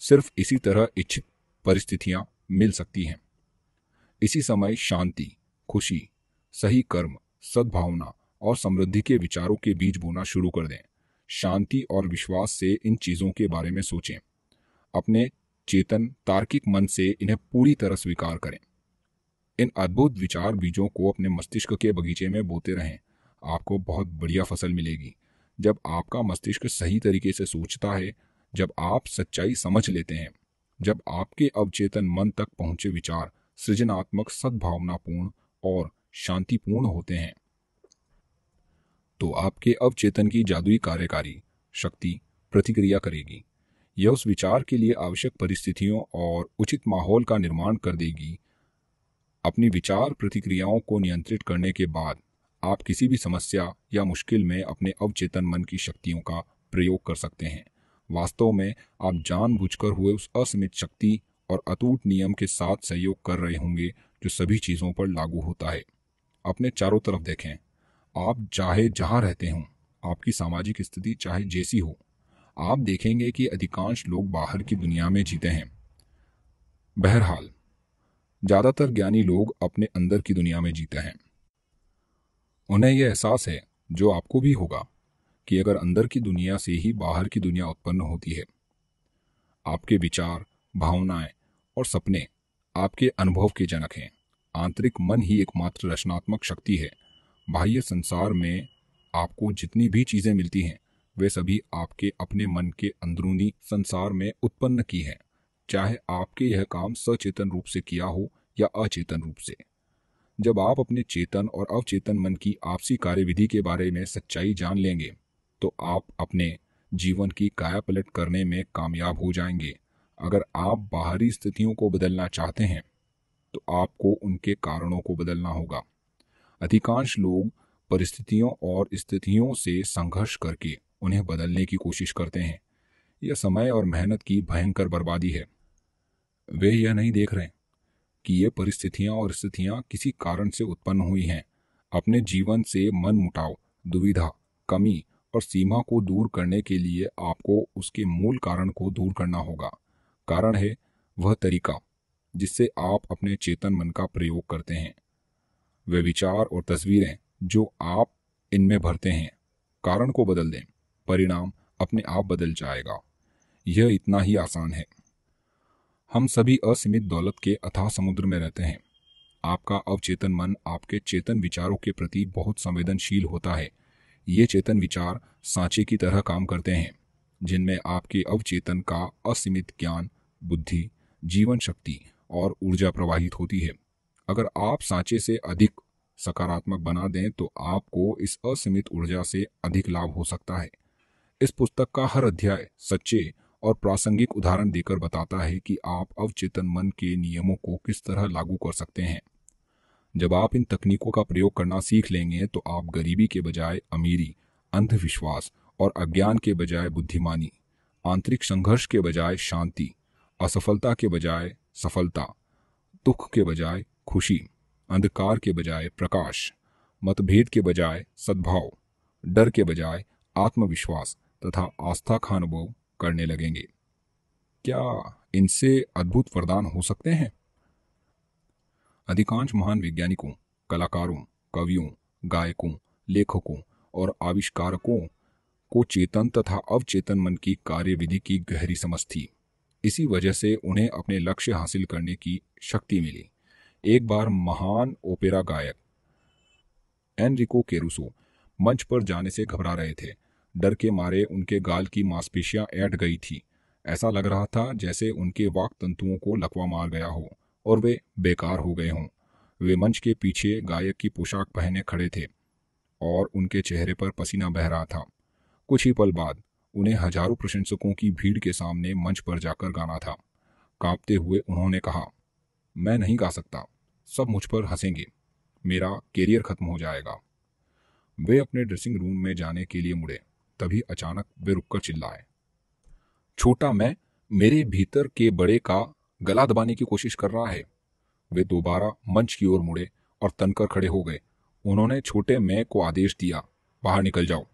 सिर्फ़ इसी तरह इच्छित परिस्थितियाँ मिल सकती हैं। इसी समय शांति, खुशी, सही कर्म, सद्भावना और समृद्धि के विचारों के बीज बोना शुरू कर दें। शांति और विश्वास से इन चीज़ों के बारे में सोचें। अपने चेतन, तार्किक मन से इन्हें पूरी तरह स्वीकार करें। इन अद्भुत विचार बीजों को अपने मस्तिष्क के बगीचे में बोते रहें। आपको बहुत बढ़िया फ़सल मिलेगी। जब आपका मस्तिष्क सही तरीके से सोचता है, जब आप सच्चाई समझ लेते हैं, जब आपके अवचेतन मन तक पहुँचे विचार सृजनात्मक सद्भावनापूर्ण और शांतिपूर्ण होते हैं। तो आपके अवचेतन की जादुई कार्यकारी शक्ति प्रतिक्रिया करेगी। यह उस विचार के लिए आवश्यक परिस्थितियों और उचित माहौल का निर्माण कर देगी। अपनी विचार प्रतिक्रियाओं को नियंत्रित करने के बाद आप किसी भी समस्या या मुश्किल में अपने अवचेतन मन की शक्तियों का प्रयोग कर सकते हैं। वास्तव में आप जानबूझकर हुए उस असीमित शक्ति और अटूट नियम के साथ सहयोग कर रहे होंगे जो सभी चीज़ों पर लागू होता है। अपने चारों तरफ़ देखें। आप चाहे जहाँ रहते हों, आपकी सामाजिक स्थिति चाहे जैसी हो, आप देखेंगे कि अधिकांश लोग बाहर की दुनिया में जीते हैं। बहरहाल, ज़्यादातर ज्ञानी लोग अपने अंदर की दुनिया में जीते हैं। उन्हें यह एहसास है, जो आपको भी होगा, कि अगर अंदर की दुनिया से ही बाहर की दुनिया उत्पन्न होती है, आपके विचार, भावनाएँ और सपने आपके अनुभव के जनक हैं। आंतरिक मन ही एकमात्र रचनात्मक शक्ति है बाह्य संसार में आपको जितनी भी चीज़ें मिलती हैं, वे सभी आपके अपने मन के अंदरूनी संसार में उत्पन्न की है, चाहे आपके यह काम सचेतन रूप से किया हो या अचेतन रूप से। जब आप अपने चेतन और अवचेतन मन की आपसी कार्यविधि के बारे में सच्चाई जान लेंगे तो आप अपने जीवन की काया पलट करने में कामयाब हो जाएँगे। अगर आप बाहरी स्थितियों को बदलना चाहते हैं तो आपको उनके कारणों को बदलना होगा। अधिकांश लोग परिस्थितियों और स्थितियों से संघर्ष करके उन्हें बदलने की कोशिश करते हैं। यह समय और मेहनत की भयंकर बर्बादी है। वे यह नहीं देख रहे कि ये परिस्थितियाँ और स्थितियाँ किसी कारण से उत्पन्न हुई हैं। अपने जीवन से मन मुटाव दुविधा, कमी और सीमा को दूर करने के लिए आपको उसके मूल कारण को दूर करना होगा। कारण है वह तरीका, जिससे आप अपने चेतन मन का प्रयोग करते हैं। वे विचार और तस्वीरें जो आप इनमें भरते हैं, कारण को बदल दें, परिणाम अपने आप बदल जाएगा। यह इतना ही आसान है। हम सभी असीमित दौलत के अथाह समुद्र में रहते हैं। आपका अवचेतन मन आपके चेतन विचारों के प्रति बहुत संवेदनशील होता है। ये चेतन विचार सांचे की तरह काम करते हैं, जिनमें आपके अवचेतन का असीमित ज्ञान, बुद्धि, जीवन शक्ति और ऊर्जा प्रवाहित होती है। अगर आप सांचे से अधिक सकारात्मक बना दें तो आपको इस असीमित ऊर्जा से अधिक लाभ हो सकता है। इस पुस्तक का हर अध्याय सच्चे और प्रासंगिक उदाहरण देकर बताता है कि आप अवचेतन मन के नियमों को किस तरह लागू कर सकते हैं। जब आप इन तकनीकों का प्रयोग करना सीख लेंगे तो आप गरीबी के बजाय अमीरी, अंधविश्वास और अज्ञान के बजाय बुद्धिमानी, आंतरिक संघर्ष के बजाय शांति, असफलता के बजाय सफलता, दुख के बजाय खुशी, अंधकार के बजाय प्रकाश, मतभेद के बजाय सद्भाव, डर के बजाय आत्मविश्वास तथा आस्था का अनुभव करने लगेंगे। क्या इनसे अद्भुत वरदान हो सकते हैं? अधिकांश महान वैज्ञानिकों, कलाकारों, कवियों, गायकों, लेखकों और आविष्कारकों को चेतन तथा अवचेतन मन की कार्यविधि की गहरी समझ थी। इसी वजह से उन्हें अपने लक्ष्य हासिल करने की शक्ति मिली। एक बार महान ओपेरा गायक एनरिको केरूसो मंच पर जाने से घबरा रहे थे। डर के मारे उनके गाल की मांसपेशियाँ ऐट गई थी। ऐसा लग रहा था जैसे उनके वाक तंतुओं को लकवा मार गया हो और वे बेकार हो गए हों। वे मंच के पीछे गायक की पोशाक पहने खड़े थे और उनके चेहरे पर पसीना बह रहा था। कुछ ही पल बाद उन्हें हज़ारों प्रशंसकों की भीड़ के सामने मंच पर जाकर गाना था। कांपते हुए उन्होंने कहा, मैं नहीं गा सकता। सब मुझ पर हंसेंगे। मेरा कैरियर खत्म हो जाएगा। वे अपने ड्रेसिंग रूम में जाने के लिए मुड़े। तभी अचानक वे रुककर चिल्लाए। छोटा मैं, मेरे भीतर के बड़े का गला दबाने की कोशिश कर रहा है। वे दोबारा मंच की ओर मुड़े और तनकर खड़े हो गए। उन्होंने छोटे मैं को आदेश दिया, बाहर निकल जाओ।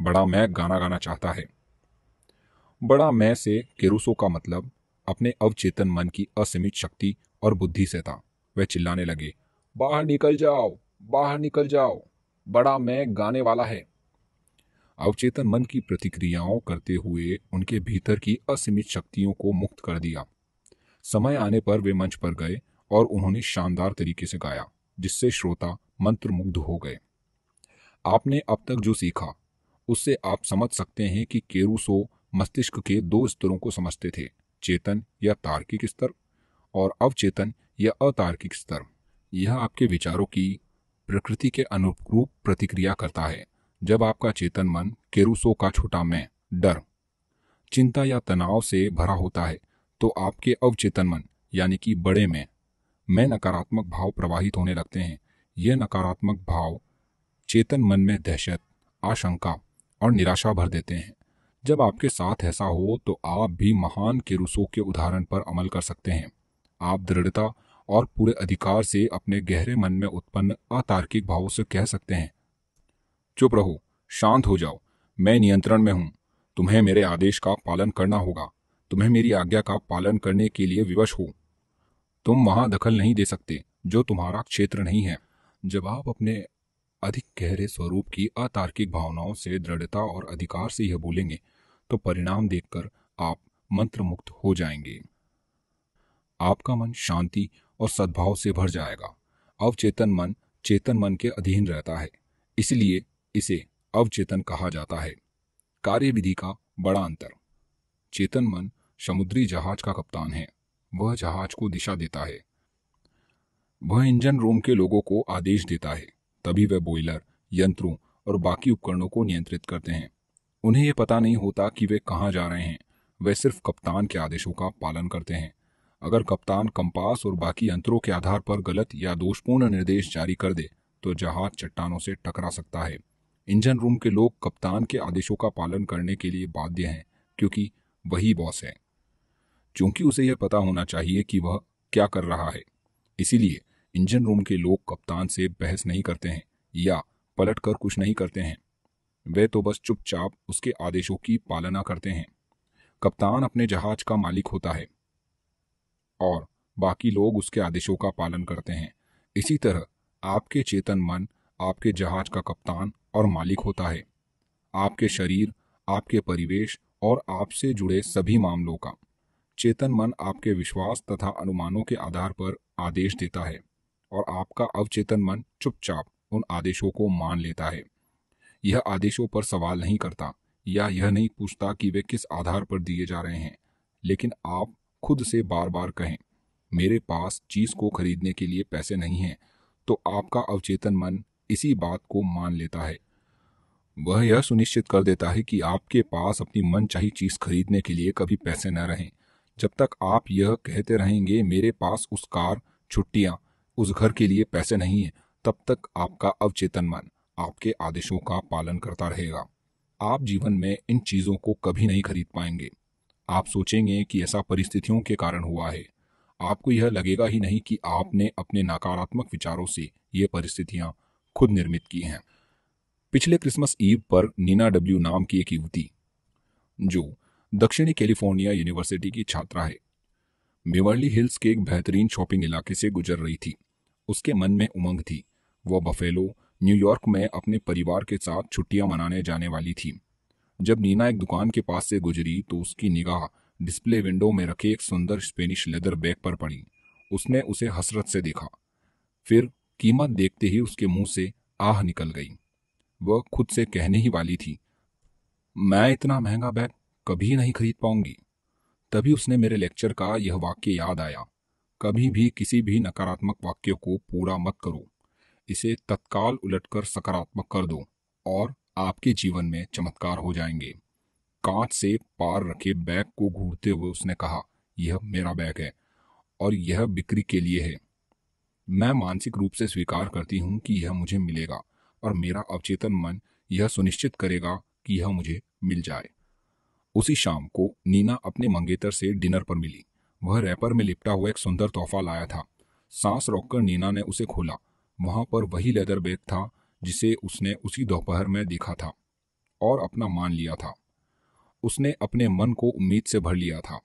बड़ा मैं गाना गाना चाहता है। बड़ा मैं से केरूसो का मतलब अपने अवचेतन मन की असीमित शक्ति और बुद्धि से था। वे चिल्लाने लगे, बाहर निकल जाओ, बाहर निकल जाओ, बड़ा मैं गाने वाला है। अवचेतन मन की प्रतिक्रियाओं करते हुए उनके भीतर की असीमित शक्तियों को मुक्त कर दिया। समय आने पर वे मंच पर गए और उन्होंने शानदार तरीके से गाया, जिससे श्रोता मंत्रमुग्ध हो गए। आपने अब तक जो सीखा, उससे आप समझ सकते हैं कि केरूसो मस्तिष्क के दो स्तरों को समझते थे, चेतन या तार्किक स्तर, और अवचेतन या अतार्किक स्तर। यह आपके विचारों की प्रकृति के अनुरूप प्रतिक्रिया करता है। जब आपका चेतन मन केरूसो का छोटा मैं, डर, चिंता या तनाव से भरा होता है तो आपके अवचेतन मन, यानी कि बड़े में, मैं नकारात्मक भाव प्रवाहित होने लगते हैं। यह नकारात्मक भाव चेतन मन में दहशत, आशंका और निराशा भर देते हैं। जब आपके साथ ऐसा हो तो आप भी महान केरूसो के उदाहरण पर अमल कर सकते हैं। आप दृढ़ता और पूरे अधिकार से अपने गहरे मन में उत्पन्न अतार्किक भावों से कह सकते हैं। चुप रहो, शांत हो जाओ। मैं नियंत्रण में हूँ। तुम्हें मेरे आदेश का पालन करना होगा। तुम्हें मेरी आज्ञा का पालन करने के लिए विवश हो। तुम वहाँ दखल नहीं दे सकते, जो तुम्हारा क्षेत्र नहीं है। जब आप अपने अधिक गहरे स्वरूप की अतार्किक भावनाओं से दृढ़ता और अधिकार से यह बोलेंगे तो परिणाम देखकर आप मंत्र मुक्त हो जाएँगे। आपका मन शांति और सद्भाव से भर जाएगा। अवचेतन मन, चेतन मन के अधीन रहता है। इसलिए इसे अवचेतन कहा जाता है। कार्य विधि का बड़ा अंतर। चेतन मन समुद्री जहाज़ का कप्तान है। वह जहाज़ को दिशा देता है। वह इंजन रूम के लोगों को आदेश देता है। तभी वह बॉयलर, यंत्रों और बाकी उपकरणों को नियंत्रित करते हैं। उन्हें यह पता नहीं होता कि वे कहाँ जा रहे हैं। वे सिर्फ़ कप्तान के आदेशों का पालन करते हैं। अगर कप्तान कंपास और बाकी यंत्रों के आधार पर गलत या दोषपूर्ण निर्देश जारी कर दे तो जहाज़ चट्टानों से टकरा सकता है। इंजन रूम के लोग कप्तान के आदेशों का पालन करने के लिए बाध्य हैं, क्योंकि वही बॉस है। चूँकि उसे यह पता होना चाहिए कि वह क्या कर रहा है, इसीलिए इंजन रूम के लोग कप्तान से बहस नहीं करते हैं या पलट कर कुछ नहीं करते हैं। वे तो बस चुपचाप उसके आदेशों की पालना करते हैं। कप्तान अपने जहाज़ का मालिक होता है। और बाकी लोग उसके आदेशों का पालन करते हैं। इसी तरह आपके चेतन मन, आपके जहाज़ का कप्तान और मालिक होता है। आपके शरीर, आपके परिवेश और आपसे जुड़े सभी मामलों का। चेतन मन आपके विश्वास तथा अनुमानों के आधार पर आदेश देता है और आपका अवचेतन मन चुपचाप उन आदेशों को मान लेता है। यह आदेशों पर सवाल नहीं करता या यह नहीं पूछता कि वे किस आधार पर दिए जा रहे हैं, लेकिन आप खुद से बार बार कहें, मेरे पास चीज़ को खरीदने के लिए पैसे नहीं हैं तो आपका अवचेतन मन इसी बात को मान लेता है। वह यह सुनिश्चित कर देता है कि आपके पास अपनी मन चाही चीज़ खरीदने के लिए कभी पैसे न रहें। जब तक आप यह कहते रहेंगे, मेरे पास उस कार, छुट्टियाँ, उस घर के लिए पैसे नहीं है, तब तक आपका अवचेतन मन आपके आदेशों का पालन करता रहेगा। आप जीवन में इन चीज़ों को कभी नहीं खरीद पाएँगे। आप सोचेंगे कि ऐसा परिस्थितियों के कारण हुआ है। आपको यह लगेगा ही नहीं कि आपने अपने नकारात्मक विचारों से ये परिस्थितियाँ खुद निर्मित की हैं। पिछले क्रिसमस ईव पर नीना डब्ल्यू नाम की एक युवती, जो दक्षिणी कैलिफ़ोर्निया यूनिवर्सिटी की छात्रा है, बेवर्ली हिल्स के एक बेहतरीन शॉपिंग इलाके से गुजर रही थी। उसके मन में उमंग थी। वह बफेलो, न्यूयॉर्क में अपने परिवार के साथ छुट्टियाँ मनाने जाने वाली थी। जब नीना एक दुकान के पास से गुजरी तो उसकी निगाह डिस्प्ले विंडो में रखे एक सुंदर स्पेनिश लेदर बैग पर पड़ी। उसने उसे हसरत से देखा। फिर कीमत देखते ही उसके मुँह से आह निकल गई। वह खुद से कहने ही वाली थी, मैं इतना महँगा बैग कभी नहीं खरीद पाऊँगी। तभी उसने मेरे लेक्चर का यह वाक्य याद आया। कभी भी किसी भी नकारात्मक वाक्य को पूरा मत करो। इसे तत्काल उलटकर सकारात्मक कर दो और आपके जीवन में चमत्कार हो जाएँगे। कांच से पार रखे बैग को घूरते हुए उसने कहा, यह मेरा बैग है और यह बिक्री के लिए है। मैं मानसिक रूप से स्वीकार करती हूँ कि यह मुझे मिलेगा और मेरा अवचेतन मन यह सुनिश्चित करेगा कि यह मुझे मिल जाए। उसी शाम को नीना अपने मंगेतर से डिनर पर मिली। वह रैपर में लिपटा हुआ एक सुंदर तोहफा लाया था। सांस रोककर नीना ने उसे खोला। वहाँ पर वही लेदर बैग था जिसे उसने उसी दोपहर में देखा था और अपना मान लिया था। उसने अपने मन को उम्मीद से भर लिया था।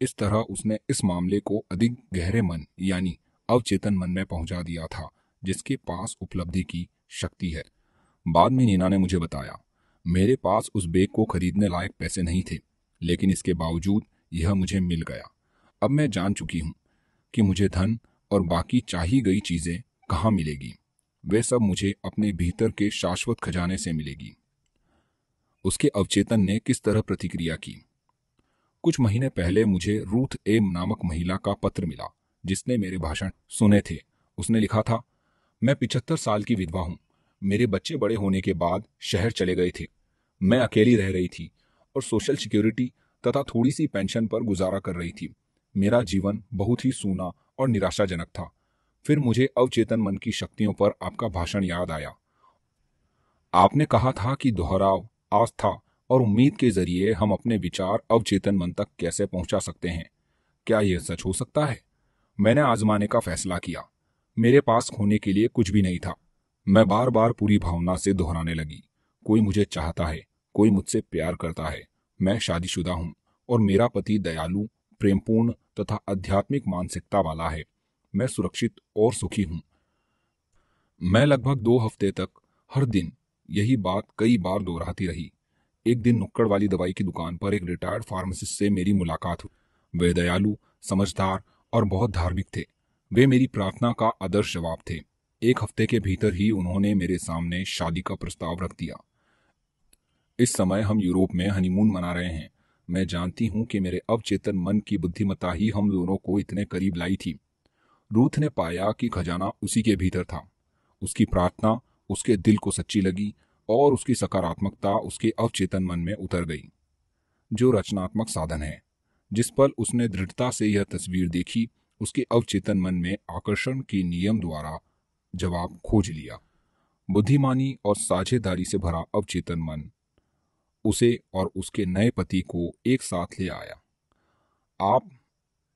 इस तरह उसने इस मामले को अधिक गहरे मन, यानी अवचेतन मन में पहुँचा दिया था, जिसके पास उपलब्धि की शक्ति है। बाद में नीना ने मुझे बताया, मेरे पास उस बेग को खरीदने लायक पैसे नहीं थे, लेकिन इसके बावजूद यह मुझे मिल गया। अब मैं जान चुकी हूँ कि मुझे धन और बाकी चाही गई चीज़ें कहाँ मिलेगी। वे सब मुझे अपने भीतर के शाश्वत खजाने से मिलेगी। उसके अवचेतन ने किस तरह प्रतिक्रिया की? कुछ महीने पहले मुझे रूथ एम नामक महिला का पत्र मिला, जिसने मेरे भाषण सुने थे। उसने लिखा था, मैं पिछहत्तर साल की विधवा हूँ। मेरे बच्चे बड़े होने के बाद शहर चले गए थे। मैं अकेली रह रही थी और सोशल सिक्योरिटी तथा थोड़ी सी पेंशन पर गुजारा कर रही थी। मेरा जीवन बहुत ही सूना और निराशाजनक था। फिर मुझे अवचेतन मन की शक्तियों पर आपका भाषण याद आया। आपने कहा था कि दोहराव, आस्था और उम्मीद के ज़रिए हम अपने विचार अवचेतन मन तक कैसे पहुँचा सकते हैं? क्या यह सच हो सकता है? मैंने आजमाने का फैसला किया। मेरे पास खोने के लिए कुछ भी नहीं था। मैं बार बार पूरी भावना से दोहराने लगी। कोई मुझे चाहता है, कोई मुझसे प्यार करता है। मैं शादीशुदा हूँ और मेरा पति दयालु, प्रेमपूर्ण तथा आध्यात्मिक मानसिकता वाला है। मैं सुरक्षित और सुखी हूँ। मैं लगभग दो हफ़्ते तक, हर दिन, यही बात कई बार दोहराती रही। एक दिन नुक्कड़ वाली दवाई की दुकान पर एक रिटायर्ड फार्मासिस्ट से मेरी मुलाकात हुई। वे दयालु, समझदार और बहुत धार्मिक थे। वे मेरी प्रार्थना का आदर्श जवाब थे। एक हफ़्ते के भीतर ही उन्होंने मेरे सामने शादी का प्रस्ताव रख दिया। इस समय हम यूरोप में हनीमून मना रहे हैं। मैं जानती हूँ कि मेरे अवचेतन मन की बुद्धिमत्ता ही हम दोनों को इतने करीब लाई थी। रूथ ने पाया कि खजाना उसी के भीतर था। उसकी प्रार्थना, उसके दिल को सच्ची लगी और उसकी सकारात्मकता उसके अवचेतन मन में उतर गई। जो रचनात्मक साधन है, जिस पल उसने दृढ़ता से यह तस्वीर देखी, उसके अवचेतन मन में आकर्षण के नियम द्वारा जवाब खोज लिया। बुद्धिमानी और साझेदारी से भरा अवचेतन मन उसे और उसके नए पति को एक साथ ले आया। आप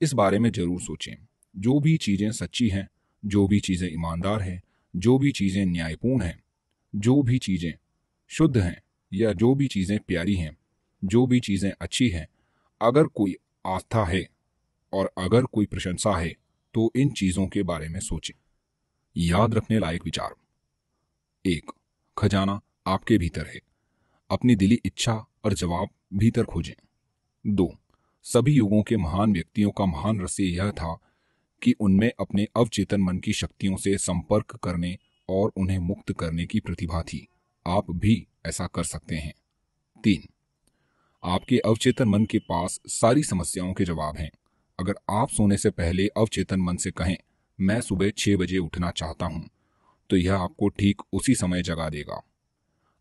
इस बारे में ज़रूर सोचें। जो भी चीज़ें सच्ची हैं, जो भी चीज़ें ईमानदार हैं, जो भी चीज़ें न्यायपूर्ण हैं, जो भी चीज़ें शुद्ध हैं या जो भी चीज़ें प्यारी हैं, जो भी चीज़ें अच्छी हैं, अगर कोई आस्था है और अगर कोई प्रशंसा है तो इन चीज़ों के बारे में सोचें। याद रखने लायक विचार। एक, खजाना आपके भीतर है। अपनी दिली इच्छा और जवाब भीतर खोजें। दो, सभी युगों के महान व्यक्तियों का महान रहस्य यह था कि उनमें अपने अवचेतन मन की शक्तियों से संपर्क करने और उन्हें मुक्त करने की प्रतिभा थी। आप भी ऐसा कर सकते हैं। तीन, आपके अवचेतन मन के पास सारी समस्याओं के जवाब हैं। अगर आप सोने से पहले अवचेतन मन से कहें, मैं सुबह छह बजे उठना चाहता हूँ तो यह आपको ठीक उसी समय जगा देगा।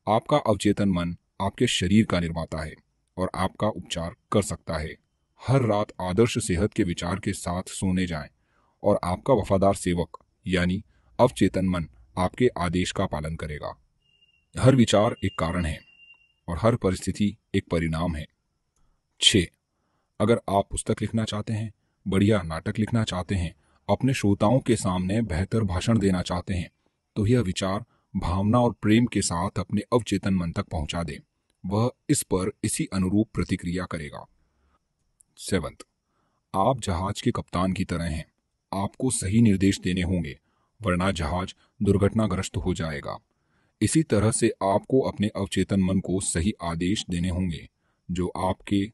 आपका अवचेतन मन आपके शरीर का निर्माता है और आपका उपचार कर सकता है। हर रात आदर्श सेहत के विचार के साथ सोने जाएँ। और आपका वफादार सेवक, यानी अवचेतन मन, आपके आदेश का पालन करेगा। हर विचार एक कारण है, और हर परिस्थिति एक परिणाम है। छ, अगर आप पुस्तक लिखना चाहते हैं, बढ़िया नाटक लिखना चाहते हैं, अपने श्रोताओं के सामने बेहतर भाषण देना चाहते हैं तो यह विचार भावना और प्रेम के साथ अपने अवचेतन मन तक पहुँचा दें। वह इस पर इसी अनुरूप प्रतिक्रिया करेगा। सेवंथ, आप जहाज़ के कप्तान की तरह हैं। आपको सही निर्देश देने होंगे, वरना जहाज़ दुर्घटनाग्रस्त हो जाएगा। इसी तरह से आपको अपने अवचेतन मन को सही आदेश देने होंगे, जो आपके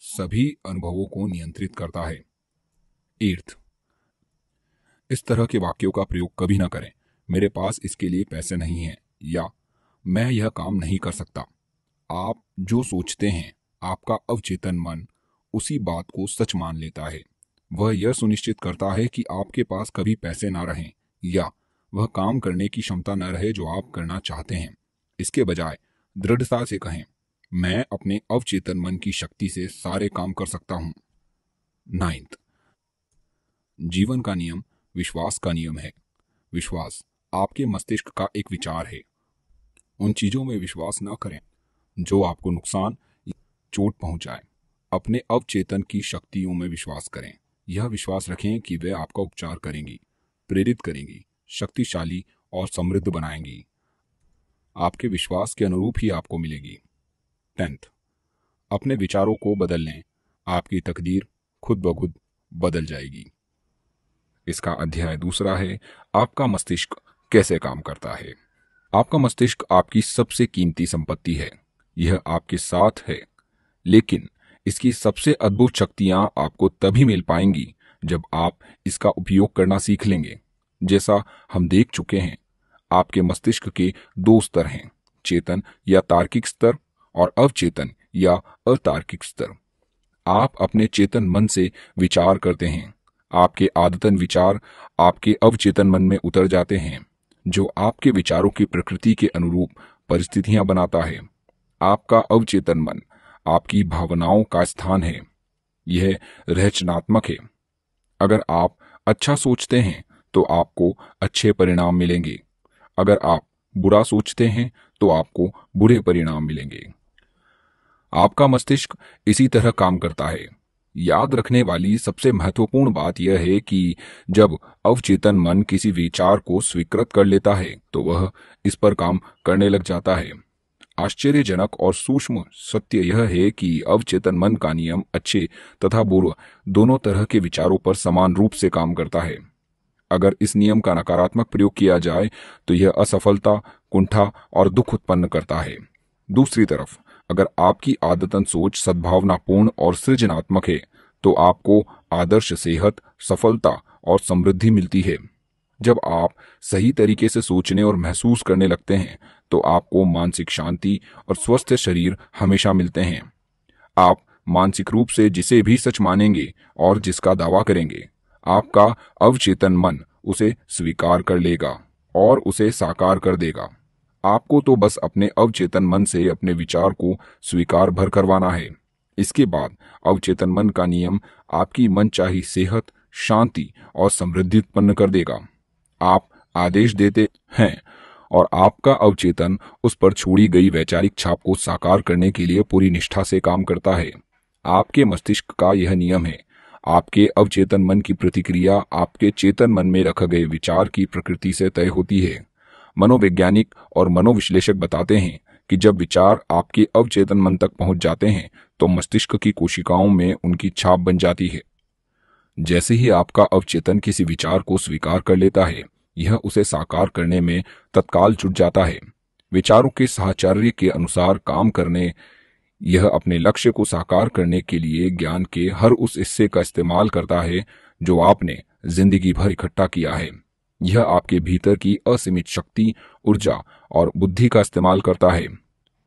सभी अनुभवों को नियंत्रित करता है। एर्थ इस तरह के वाक्यों का प्रयोग कभी ना करें। मेरे पास इसके लिए पैसे नहीं हैं, या मैं यह काम नहीं कर सकता। आप जो सोचते हैं, आपका अवचेतन मन उसी बात को सच मान लेता है। वह यह सुनिश्चित करता है कि आपके पास कभी पैसे ना रहें, या वह काम करने की क्षमता न रहे जो आप करना चाहते हैं। इसके बजाय, दृढ़ता से कहें, मैं अपने अवचेतन मन की शक्ति से सारे काम कर सकता हूँ। नाइन्थ, जीवन का नियम, विश्वास का नियम है। विश्वास आपके मस्तिष्क का एक विचार है। उन चीज़ों में विश्वास न करें, जो आपको नुकसान चोट पहुँचाए। अपने अवचेतन की शक्तियों में विश्वास करें। यह विश्वास रखें कि वे आपका उपचार करेंगी, प्रेरित करेंगी, शक्तिशाली और समृद्ध बनाएँगी। आपके विश्वास के अनुरूप ही आपको मिलेगी। टेंथ, अपने विचारों को बदल लें। आपकी तकदीर खुद ब खुद बदल जाएगी। इसका अध्याय दूसरा है, आपका मस्तिष्क कैसे काम करता है? आपका मस्तिष्क आपकी सबसे कीमती संपत्ति है। यह आपके साथ है, लेकिन इसकी सबसे अद्भुत शक्तियाँ आपको तभी मिल पाएँगी जब आप इसका उपयोग करना सीख लेंगे। जैसा हम देख चुके हैं, आपके मस्तिष्क के दो स्तर हैं, चेतन या तार्किक स्तर और अवचेतन या अतार्किक स्तर। आप अपने चेतन मन से विचार करते हैं। आपके आदतन विचार आपके अवचेतन मन में उतर जाते हैं, जो आपके विचारों की प्रकृति के अनुरूप परिस्थितियाँ बनाता है। आपका अवचेतन मन आपकी भावनाओं का स्थान है। यह रचनात्मक है। अगर आप अच्छा सोचते हैं तो आपको अच्छे परिणाम मिलेंगे। अगर आप बुरा सोचते हैं तो आपको बुरे परिणाम मिलेंगे। आपका मस्तिष्क इसी तरह काम करता है। याद रखने वाली सबसे महत्वपूर्ण बात यह है कि जब अवचेतन मन किसी विचार को स्वीकृत कर लेता है तो वह इस पर काम करने लग जाता है। आश्चर्यजनक और सूक्ष्म सत्य यह है कि अवचेतन मन का नियम अच्छे तथा बुरे दोनों तरह के विचारों पर समान रूप से काम करता है। अगर इस नियम का नकारात्मक प्रयोग किया जाए तो यह असफलता, कुंठा और दुख उत्पन्न करता है। दूसरी तरफ़, अगर आपकी आदतन सोच सद्भावनापूर्ण और सृजनात्मक है तो आपको आदर्श सेहत, सफलता और समृद्धि मिलती है। जब आप सही तरीके से सोचने और महसूस करने लगते हैं तो आपको मानसिक शांति और स्वस्थ शरीर हमेशा मिलते हैं। आप मानसिक रूप से जिसे भी सच मानेंगे और जिसका दावा करेंगे, आपका अवचेतन मन उसे स्वीकार कर लेगा और उसे साकार कर देगा। आपको तो बस अपने अवचेतन मन से अपने विचार को स्वीकार भर करवाना है। इसके बाद अवचेतन मन का नियम आपकी मन चाही सेहत, शांति और समृद्धि उत्पन्न कर देगा। आप आदेश देते हैं और आपका अवचेतन उस पर छोड़ी गई वैचारिक छाप को साकार करने के लिए पूरी निष्ठा से काम करता है। आपके मस्तिष्क का यह नियम है। आपके अवचेतन मन की प्रतिक्रिया आपके चेतन मन में रखे गए विचार की प्रकृति से तय होती है। मनोवैज्ञानिक और मनोविश्लेषक बताते हैं कि जब विचार आपके अवचेतन मन तक पहुँच जाते हैं तो मस्तिष्क की कोशिकाओं में उनकी छाप बन जाती है। जैसे ही आपका अवचेतन किसी विचार को स्वीकार कर लेता है यह उसे साकार करने में तत्काल जुट जाता है। विचारों के साहचर्य के अनुसार काम करने, यह अपने लक्ष्य को साकार करने के लिए ज्ञान के हर उस हिस्से का इस्तेमाल करता है, जो आपने ज़िंदगी भर इकट्ठा किया है। यह आपके भीतर की असीमित शक्ति, ऊर्जा और बुद्धि का इस्तेमाल करता है।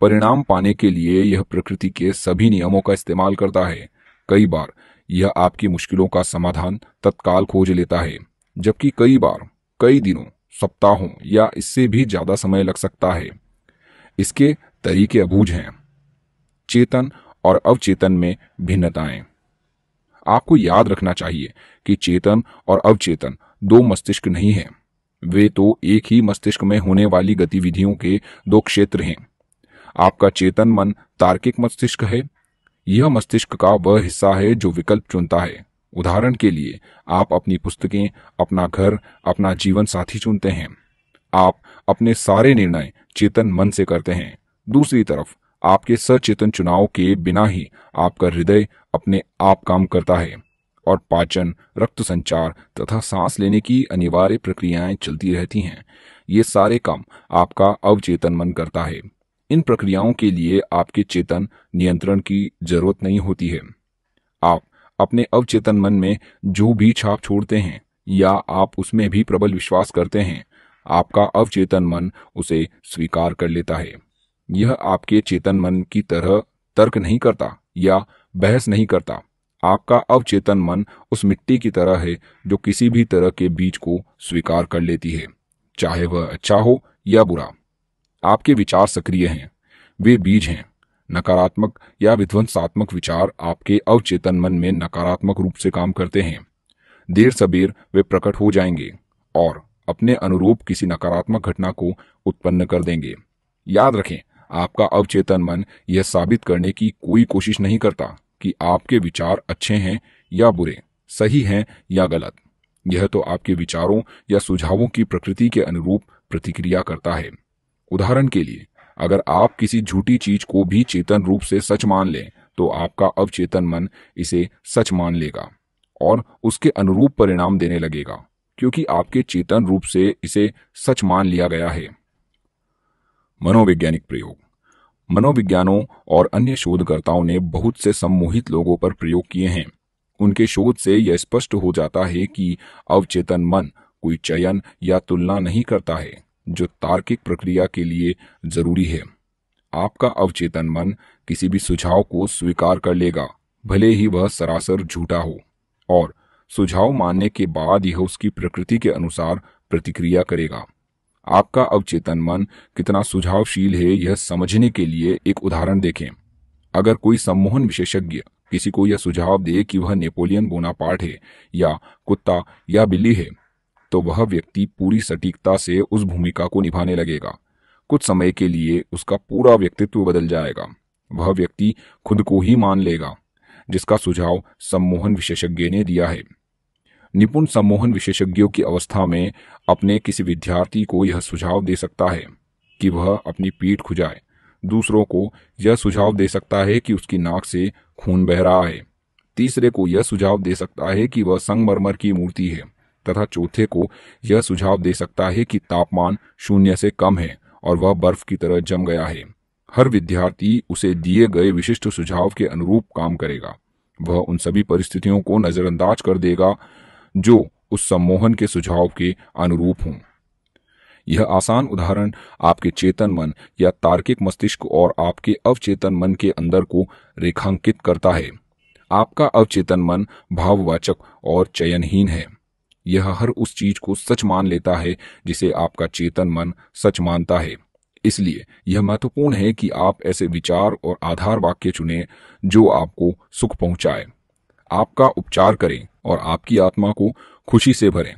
परिणाम पाने के लिए यह प्रकृति के सभी नियमों का इस्तेमाल करता है। कई बार यह आपकी मुश्किलों का समाधान तत्काल खोज लेता है, जबकि कई बार कई दिनों, सप्ताहों या इससे भी ज़्यादा समय लग सकता है। इसके तरीके अबूझ हैं। चेतन और अवचेतन में भिन्नताएँ। आपको याद रखना चाहिए कि चेतन और अवचेतन दो मस्तिष्क नहीं हैं। वे तो एक ही मस्तिष्क में होने वाली गतिविधियों के दो क्षेत्र हैं। आपका चेतन मन तार्किक मस्तिष्क है। यह मस्तिष्क का वह हिस्सा है जो विकल्प चुनता है। उदाहरण के लिए, आप अपनी पुस्तकें, अपना घर, अपना जीवन साथी चुनते हैं। आप अपने सारे निर्णय चेतन मन से करते हैं। दूसरी तरफ़, आपके सचेतन चुनाव के बिना ही आपका हृदय अपने आप काम करता है और पाचन, रक्त संचार तथा सांस लेने की अनिवार्य प्रक्रियाएँ चलती रहती हैं। ये सारे काम आपका अवचेतन मन करता है। इन प्रक्रियाओं के लिए आपके चेतन नियंत्रण की ज़रूरत नहीं होती है। आप अपने अवचेतन मन में जो भी छाप छोड़ते हैं या आप उसमें भी प्रबल विश्वास करते हैं, आपका अवचेतन मन उसे स्वीकार कर लेता है। यह आपके चेतन मन की तरह तर्क नहीं करता या बहस नहीं करता। आपका अवचेतन मन उस मिट्टी की तरह है जो किसी भी तरह के बीज को स्वीकार कर लेती है, चाहे वह अच्छा हो या बुरा। आपके विचार सक्रिय हैं, वे बीज हैं। नकारात्मक या विध्वंसात्मक विचार आपके अवचेतन मन में नकारात्मक रूप से काम करते हैं। देर सबेर वे प्रकट हो जाएँगे और अपने अनुरूप किसी नकारात्मक घटना को उत्पन्न कर देंगे। याद रखें, आपका अवचेतन मन यह साबित करने की कोई कोशिश नहीं करता कि आपके विचार अच्छे हैं या बुरे, सही हैं या गलत। यह तो आपके विचारों या सुझावों की प्रकृति के अनुरूप प्रतिक्रिया करता है। उदाहरण के लिए अगर आप किसी झूठी चीज़ को भी चेतन रूप से सच मान लें तो आपका अवचेतन मन इसे सच मान लेगा और उसके अनुरूप परिणाम देने लगेगा, क्योंकि आपके चेतन रूप से इसे सच मान लिया गया है। मनोवैज्ञानिक प्रयोग। मनोविज्ञानों और अन्य शोधकर्ताओं ने बहुत से सम्मोहित लोगों पर प्रयोग किए हैं। उनके शोध से यह स्पष्ट हो जाता है कि अवचेतन मन कोई चयन या तुलना नहीं करता है। जो तार्किक प्रक्रिया के लिए ज़रूरी है। आपका अवचेतन मन किसी भी सुझाव को स्वीकार कर लेगा, भले ही वह सरासर झूठा हो, और सुझाव मानने के बाद यह उसकी प्रकृति के अनुसार प्रतिक्रिया करेगा। आपका अवचेतन मन कितना सुझावशील है यह समझने के लिए एक उदाहरण देखें। अगर कोई सम्मोहन विशेषज्ञ किसी को यह सुझाव दे कि वह नेपोलियन बोनापार्ट है, या कुत्ता, या बिल्ली है तो वह व्यक्ति पूरी सटीकता से उस भूमिका को निभाने लगेगा। कुछ समय के लिए उसका पूरा व्यक्तित्व बदल जाएगा। वह व्यक्ति खुद को ही मान लेगा, जिसका सुझाव सम्मोहन विशेषज्ञ ने दिया है। निपुण सम्मोहन विशेषज्ञों की अवस्था में अपने किसी विद्यार्थी को यह सुझाव दे सकता है कि वह अपनी पीठ खुजाए। दूसरों को यह सुझाव दे सकता है कि उसकी नाक से खून बह रहा है। तीसरे को यह सुझाव दे सकता है कि वह संगमरमर की मूर्ति है। तथा चौथे को यह सुझाव दे सकता है कि तापमान शून्य से कम है और वह बर्फ़ की तरह जम गया है। हर विद्यार्थी उसे दिए गए विशिष्ट सुझाव के अनुरूप काम करेगा। वह उन सभी परिस्थितियों को नजरअंदाज कर देगा जो उस सम्मोहन के सुझाव के अनुरूप हों। यह आसान उदाहरण आपके चेतन मन या तार्किक मस्तिष्क और आपके अवचेतन मन के अंदर को रेखांकित करता है। आपका अवचेतन मन भाववाचक और चयनहीन है। यह हर उस चीज़ को सच मान लेता है, जिसे आपका चेतन मन सच मानता है। इसलिए यह महत्वपूर्ण है कि आप ऐसे विचार और आधार वाक्य चुनें, जो आपको सुख पहुँचाए। आपका उपचार करें और आपकी आत्मा को खुशी से भरें।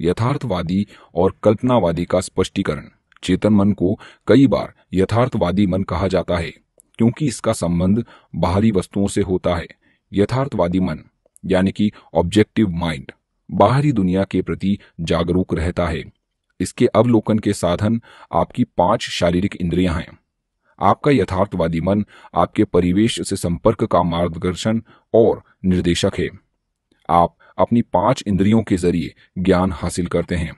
यथार्थवादी और कल्पनावादी का स्पष्टीकरण। चेतन मन को कई बार यथार्थवादी मन कहा जाता है, क्योंकि इसका संबंध बाहरी वस्तुओं से होता है। यथार्थवादी मन, यानी कि ऑब्जेक्टिव माइंड बाहरी दुनिया के प्रति जागरूक रहता है। इसके अवलोकन के साधन आपकी पाँच शारीरिक इंद्रियाँ हैं। आपका यथार्थवादी मन आपके परिवेश से संपर्क का मार्गदर्शन और निर्देशक है। आप अपनी पाँच इंद्रियों के ज़रिए ज्ञान हासिल करते हैं।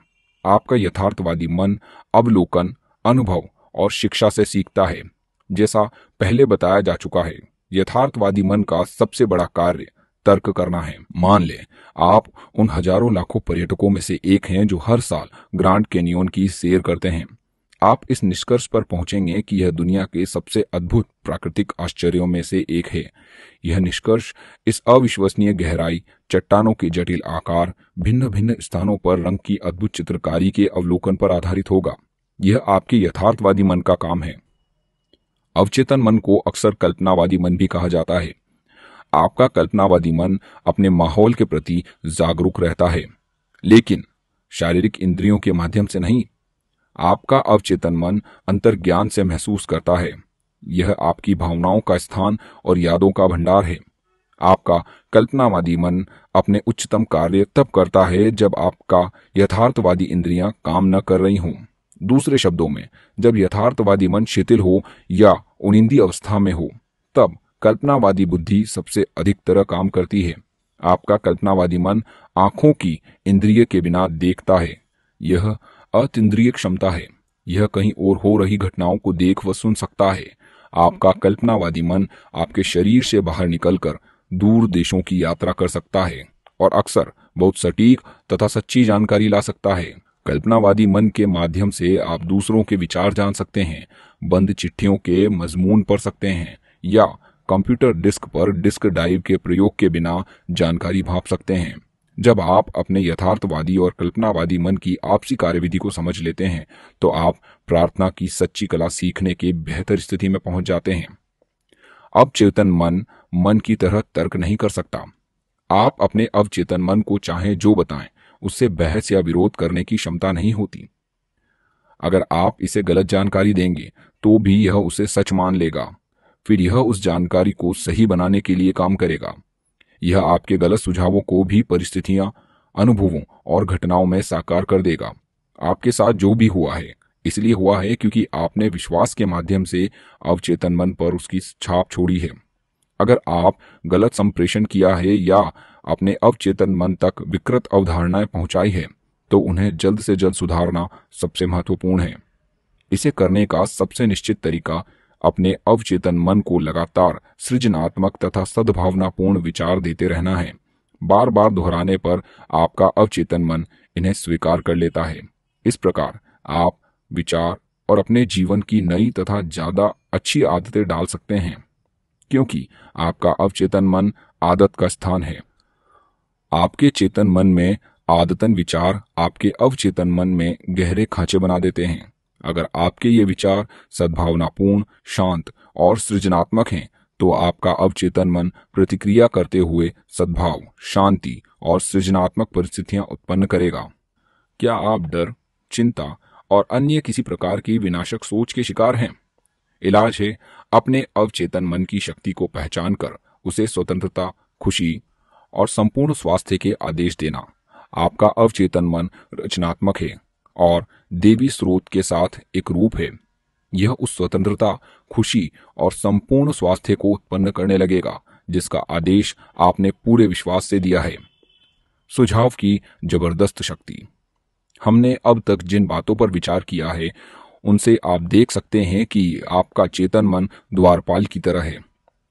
आपका यथार्थवादी मन अवलोकन, अनुभव और शिक्षा से सीखता है, जैसा पहले बताया जा चुका है। यथार्थवादी मन का सबसे बड़ा कार्य तर्क करना है। मान लें, आप उन हज़ारों लाखों पर्यटकों में से एक हैं जो हर साल ग्रांड कैनियोन की सैर करते हैं। आप इस निष्कर्ष पर पहुँचेंगे कि यह दुनिया के सबसे अद्भुत प्राकृतिक आश्चर्यों में से एक है। यह निष्कर्ष इस अविश्वसनीय गहराई, चट्टानों के जटिल आकार भिन्न भिन्न स्थानों पर रंग की अद्भुत चित्रकारी के अवलोकन पर आधारित होगा। यह आपके यथार्थवादी मन का काम है। अवचेतन मन को अक्सर कल्पनावादी मन भी कहा जाता है। आपका कल्पनावादी मन अपने माहौल के प्रति जागरूक रहता है। लेकिन शारीरिक इंद्रियों के माध्यम से नहीं, आपका अवचेतन मन अंतर्ज्ञान से महसूस करता है। यह आपकी भावनाओं का स्थान और यादों का भंडार है। आपका कल्पनावादी मन अपने उच्चतम कार्य तब करता है जब आपका यथार्थवादी इंद्रियाँ काम न कर रही हों। दूसरे शब्दों में, जब यथार्थवादी मन शिथिल हो या उनिंदी अवस्था में हो, तब कल्पनावादी बुद्धि सबसे अधिक तरह काम करती है। आपका कल्पनावादी मन आँखों की इंद्रिय के बिना देखता है। यह अतिद्रिय क्षमता है। यह कहीं और हो रही घटनाओं को देख व सुन सकता है। आपका कल्पनावादी मन आपके शरीर से बाहर निकलकर दूर देशों की यात्रा कर सकता है और अक्सर बहुत सटीक तथा सच्ची जानकारी ला सकता है। कल्पनावादी मन के माध्यम से आप दूसरों के विचार जान सकते हैं, बंद चिट्ठियों के मजमून पढ़ सकते हैं या कंप्यूटर डिस्क पर डिस्क ड्राइव के प्रयोग के बिना जानकारी भाप सकते हैं। जब आप अपने यथार्थवादी और कल्पनावादी मन की आपसी कार्यविधि को समझ लेते हैं तो आप प्रार्थना की सच्ची कला सीखने की बेहतर स्थिति में पहुँच जाते हैं। अब चेतन मन मन की तरह तर्क नहीं कर सकता। आप अपने अवचेतन मन को चाहे जो बताएँ, उससे बहस या विरोध करने की क्षमता नहीं होती। अगर आप इसे गलत जानकारी देंगे तो भी यह उसे सच मान लेगा। फिर यह उस जानकारी को सही बनाने के लिए काम करेगा। यह आपके गलत सुझावों को भी परिस्थितियाँ, अनुभवों और घटनाओं में साकार कर देगा। आपके साथ जो भी हुआ है, इसलिए हुआ है क्योंकि आपने विश्वास के माध्यम से अवचेतन मन पर उसकी छाप छोड़ी है। अगर आप गलत संप्रेषण किया है या अपने अवचेतन मन तक विकृत अवधारणाएँ पहुंचाई है तो उन्हें जल्द से जल्द सुधारना सबसे महत्वपूर्ण है। इसे करने का सबसे निश्चित तरीका अपने अवचेतन मन को लगातार सृजनात्मक तथा सद्भावनापूर्ण विचार देते रहना है। बार बार दोहराने पर आपका अवचेतन मन इन्हें स्वीकार कर लेता है। इस प्रकार आप विचार और अपने जीवन की नई तथा ज़्यादा अच्छी आदतें डाल सकते हैं, क्योंकि आपका अवचेतन मन आदत का स्थान है। आपके चेतन मन में आदतन विचार आपके अवचेतन मन में गहरे खांचे बना देते हैं। अगर आपके ये विचार सद्भावनापूर्ण, शांत और सृजनात्मक हैं तो आपका अवचेतन मन प्रतिक्रिया करते हुए सद्भाव, शांति और सृजनात्मक परिस्थितियाँ उत्पन्न करेगा। क्या आप डर, चिंता और अन्य किसी प्रकार की विनाशक सोच के शिकार हैं? इलाज है अपने अवचेतन मन की शक्ति को पहचान कर उसे स्वतंत्रता, खुशी और संपूर्ण स्वास्थ्य के आदेश देना। आपका अवचेतन मन रचनात्मक है। और देवी स्रोत के साथ एक रूप है। यह उस स्वतंत्रता, खुशी और संपूर्ण स्वास्थ्य को उत्पन्न करने लगेगा, जिसका आदेश आपने पूरे विश्वास से दिया है। सुझाव की ज़बरदस्त शक्ति। हमने अब तक जिन बातों पर विचार किया है, उनसे आप देख सकते हैं कि आपका चेतन मन द्वारपाल की तरह है।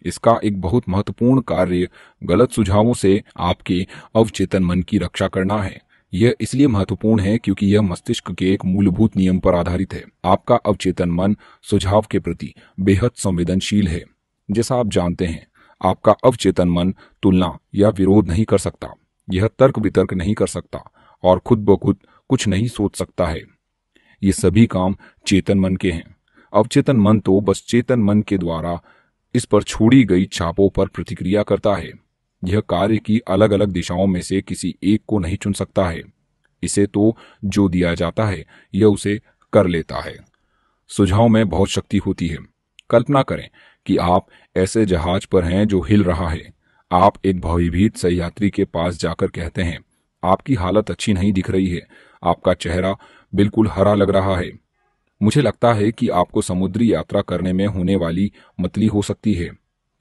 इसका एक बहुत महत्वपूर्ण कार्य गलत सुझावों से आपके अवचेतन मन की रक्षा करना है। यह इसलिए महत्वपूर्ण है क्योंकि यह मस्तिष्क के एक मूलभूत नियम पर आधारित है। आपका अवचेतन मन सुझाव के प्रति बेहद संवेदनशील है। जैसा आप जानते हैं, आपका अवचेतन मन तुलना या विरोध नहीं कर सकता। यह तर्क वितर्क नहीं कर सकता और खुद ब खुद कुछ नहीं सोच सकता है। ये सभी काम चेतन मन के हैं। अवचेतन मन तो बस चेतन मन के द्वारा इस पर छोड़ी गई छापों पर प्रतिक्रिया करता है। यह कार्य की अलग अलग दिशाओं में से किसी एक को नहीं चुन सकता है। इसे तो जो दिया जाता है, यह उसे कर लेता है। सुझाव में बहुत शक्ति होती है। कल्पना करें कि आप ऐसे जहाज़ पर हैं जो हिल रहा है। आप एक भयभीत सहयात्री के पास जाकर कहते हैं, आपकी हालत अच्छी नहीं दिख रही है। आपका चेहरा बिल्कुल हरा लग रहा है। मुझे लगता है कि आपको समुद्री यात्रा करने में होने वाली मतली हो सकती है।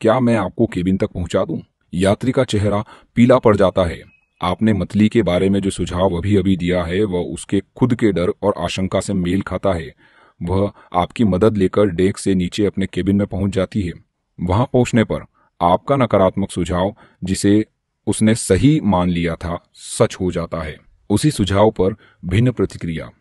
क्या मैं आपको केबिन तक पहुँचा दूँ? यात्री का चेहरा पीला पड़ जाता है। आपने मतली के बारे में जो सुझाव अभी अभी दिया है, वह उसके खुद के डर और आशंका से मेल खाता है। वह आपकी मदद लेकर डेक से नीचे अपने केबिन में पहुँच जाती है। वहाँ पहुँचने पर आपका नकारात्मक सुझाव, जिसे उसने सही मान लिया था, सच हो जाता है। उसी सुझाव पर भिन्न प्रतिक्रिया।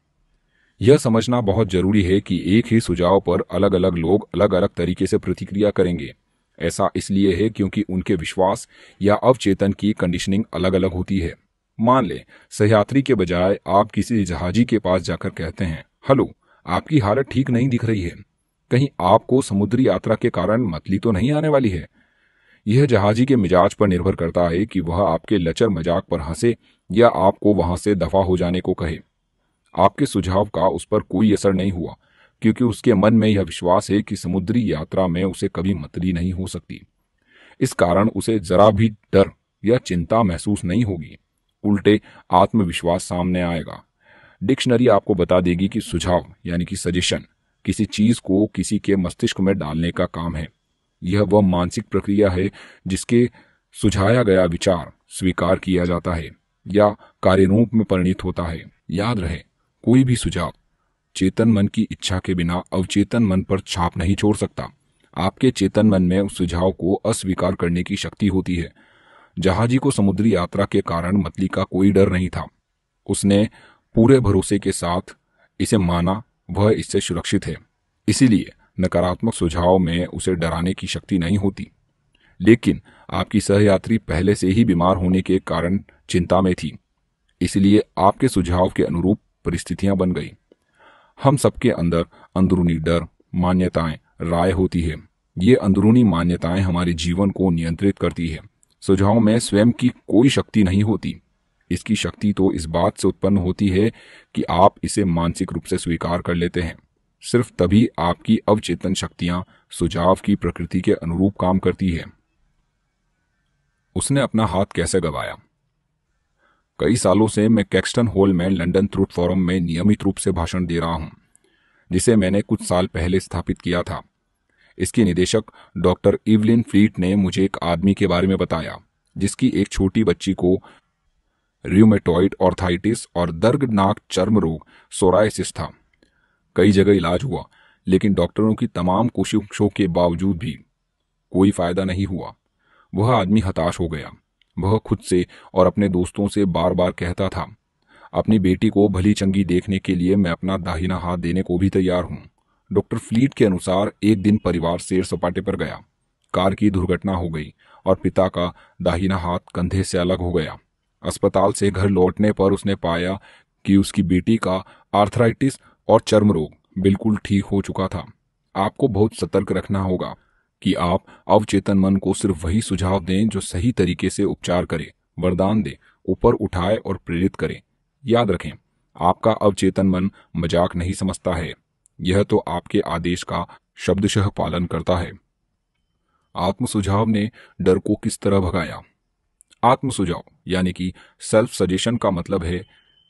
यह समझना बहुत ज़रूरी है कि एक ही सुझाव पर अलग अलग लोग अलग अलग तरीके से प्रतिक्रिया करेंगे। ऐसा इसलिए है क्योंकि उनके विश्वास या अवचेतन की कंडीशनिंग अलग अलग होती है। मान ले सहयात्री के बजाय आप किसी जहाजी के पास जाकर कहते हैं, हेलो, आपकी हालत ठीक नहीं दिख रही है। कहीं आपको समुद्री यात्रा के कारण मतली तो नहीं आने वाली है? यह जहाजी के मिजाज पर निर्भर करता है कि वह आपके लचर मज़ाक पर हंसे या आपको वहाँ से दफ़ा हो जाने को कहे। आपके सुझाव का उस पर कोई असर नहीं हुआ। क्योंकि उसके मन में यह विश्वास है कि समुद्री यात्रा में उसे कभी मतली नहीं हो सकती। इस कारण उसे जरा भी डर या चिंता महसूस नहीं होगी। उल्टे आत्मविश्वास सामने आएगा। डिक्शनरी आपको बता देगी कि सुझाव, यानी कि सजेशन किसी चीज़ को किसी के मस्तिष्क में डालने का काम है। यह वह मानसिक प्रक्रिया है जिसके सुझाया गया विचार स्वीकार किया जाता है या कार्यरूप में परिणित होता है। याद रहे, कोई भी सुझाव चेतन मन की इच्छा के बिना अवचेतन मन पर छाप नहीं छोड़ सकता। आपके चेतन मन में उस सुझाव को अस्वीकार करने की शक्ति होती है। जहाजी को समुद्री यात्रा के कारण मतली का कोई डर नहीं था। उसने पूरे भरोसे के साथ इसे माना, वह इससे सुरक्षित है। इसीलिए नकारात्मक सुझाव में उसे डराने की शक्ति नहीं होती। लेकिन आपकी सहयात्री पहले से ही बीमार होने के कारण चिंता में थी। इसलिए आपके सुझाव के अनुरूप परिस्थितियाँ बन गई। हम सबके अंदर अंदरूनी डर, मान्यताएँ, राय होती है। ये अंदरूनी मान्यताएँ हमारे जीवन को नियंत्रित करती है। सुझाव में स्वयं की कोई शक्ति नहीं होती। इसकी शक्ति तो इस बात से उत्पन्न होती है कि आप इसे मानसिक रूप से स्वीकार कर लेते हैं। सिर्फ़ तभी आपकी अवचेतन शक्तियाँ सुझाव की प्रकृति के अनुरूप काम करती है। उसने अपना हाथ कैसे गवाया? कई सालों से मैं कैक्सटन हॉल में लंदन ट्रूथ फोरम में नियमित रूप से भाषण दे रहा हूँ, जिसे मैंने कुछ साल पहले स्थापित किया था। इसके निदेशक डॉक्टर इवलिन फ्लीट ने मुझे एक आदमी के बारे में बताया, जिसकी एक छोटी बच्ची को रियोमेटॉइड ऑर्थाइटिस और दर्दनाक चर्म रोग सोराइसिस था। कई जगह इलाज हुआ, लेकिन डॉक्टरों की तमाम कोशिशों के बावजूद भी कोई फ़ायदा नहीं हुआ। वह आदमी हताश हो गया। वह खुद से और अपने दोस्तों से बार बार कहता था, अपनी बेटी को भली चंगी देखने के लिए मैं अपना दाहिना हाथ देने को भी तैयार हूँ। डॉक्टर फ्लीट के अनुसार एक दिन परिवार शेर सपाटे पर गया। कार की दुर्घटना हो गई और पिता का दाहिना हाथ कंधे से अलग हो गया। अस्पताल से घर लौटने पर उसने पाया कि उसकी बेटी का आर्थराइटिस और चर्म रोग बिल्कुल ठीक हो चुका था। आपको बहुत सतर्क रखना होगा। कि आप अवचेतन मन को सिर्फ़ वही सुझाव दें जो सही तरीके से उपचार करे, वरदान दे, ऊपर उठाए और प्रेरित करे। याद रखें, आपका अवचेतन मन मज़ाक नहीं समझता है। यह तो आपके आदेश का शब्दशः पालन करता है। आत्म सुझाव ने डर को किस तरह भगाया? आत्म सुझाव यानी कि सेल्फ सजेशन का मतलब है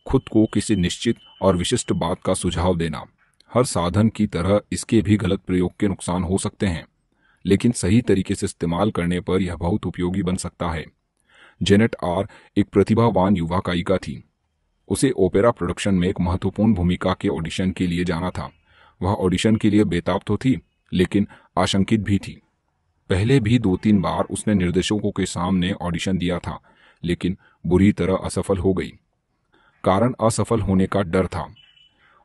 खुद को किसी निश्चित और विशिष्ट बात का सुझाव देना। हर साधन की तरह इसके भी गलत प्रयोग के नुकसान हो सकते हैं। लेकिन सही तरीके से इस्तेमाल करने पर यह बहुत उपयोगी बन सकता है। जेनेट आर एक प्रतिभावान युवा गायिका थी। उसे ओपेरा प्रोडक्शन में एक महत्वपूर्ण भूमिका के ऑडिशन के लिए जाना था। वह ऑडिशन के लिए बेताब तो थी, लेकिन आशंकित भी थी। पहले भी दो तीन बार उसने निर्देशकों के सामने ऑडिशन दिया था, लेकिन बुरी तरह असफल हो गई। कारण असफल होने का डर था।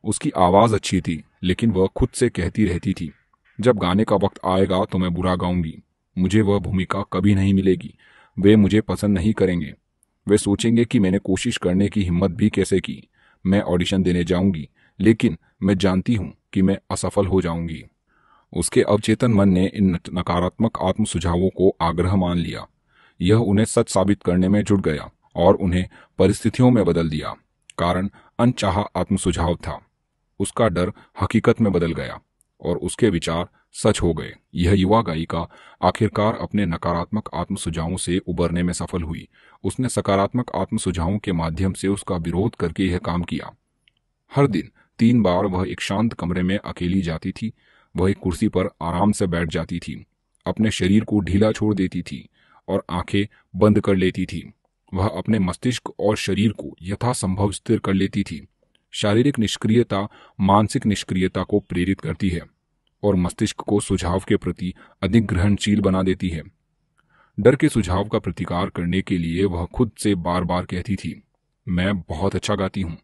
उसकी आवाज़ अच्छी थी, लेकिन वह खुद से कहती रहती थी। जब गाने का वक्त आएगा तो मैं बुरा गाऊँगी। मुझे वह भूमिका कभी नहीं मिलेगी। वे मुझे पसंद नहीं करेंगे। वे सोचेंगे कि मैंने कोशिश करने की हिम्मत भी कैसे की। मैं ऑडिशन देने जाऊँगी, लेकिन मैं जानती हूँ कि मैं असफल हो जाऊँगी। उसके अवचेतन मन ने इन नकारात्मक आत्म सुझावों को आग्रह मान लिया। यह उन्हें सच साबित करने में जुट गया और उन्हें परिस्थितियों में बदल दिया, कारण अनचाह आत्म सुझाव था। उसका डर हकीकत में बदल गया। और उसके विचार सच हो गए। यह युवा गायिका आखिरकार अपने नकारात्मक आत्म सुझावों से उबरने में सफल हुई। उसने सकारात्मक आत्म सुझावों के माध्यम से उसका विरोध करके यह काम किया। हर दिन तीन बार वह एक शांत कमरे में अकेली जाती थी। वह एक कुर्सी पर आराम से बैठ जाती थी। अपने शरीर को ढीला छोड़ देती थी और आँखें बंद कर लेती थी। वह अपने मस्तिष्क और शरीर को यथासंभव स्थिर कर लेती थी। शारीरिक निष्क्रियता मानसिक निष्क्रियता को प्रेरित करती है। और मस्तिष्क को सुझाव के प्रति अधिक ग्रहणशील बना देती है। डर के सुझाव का प्रतिकार करने के लिए वह खुद से बार बार कहती थी, मैं बहुत अच्छा गाती हूँ।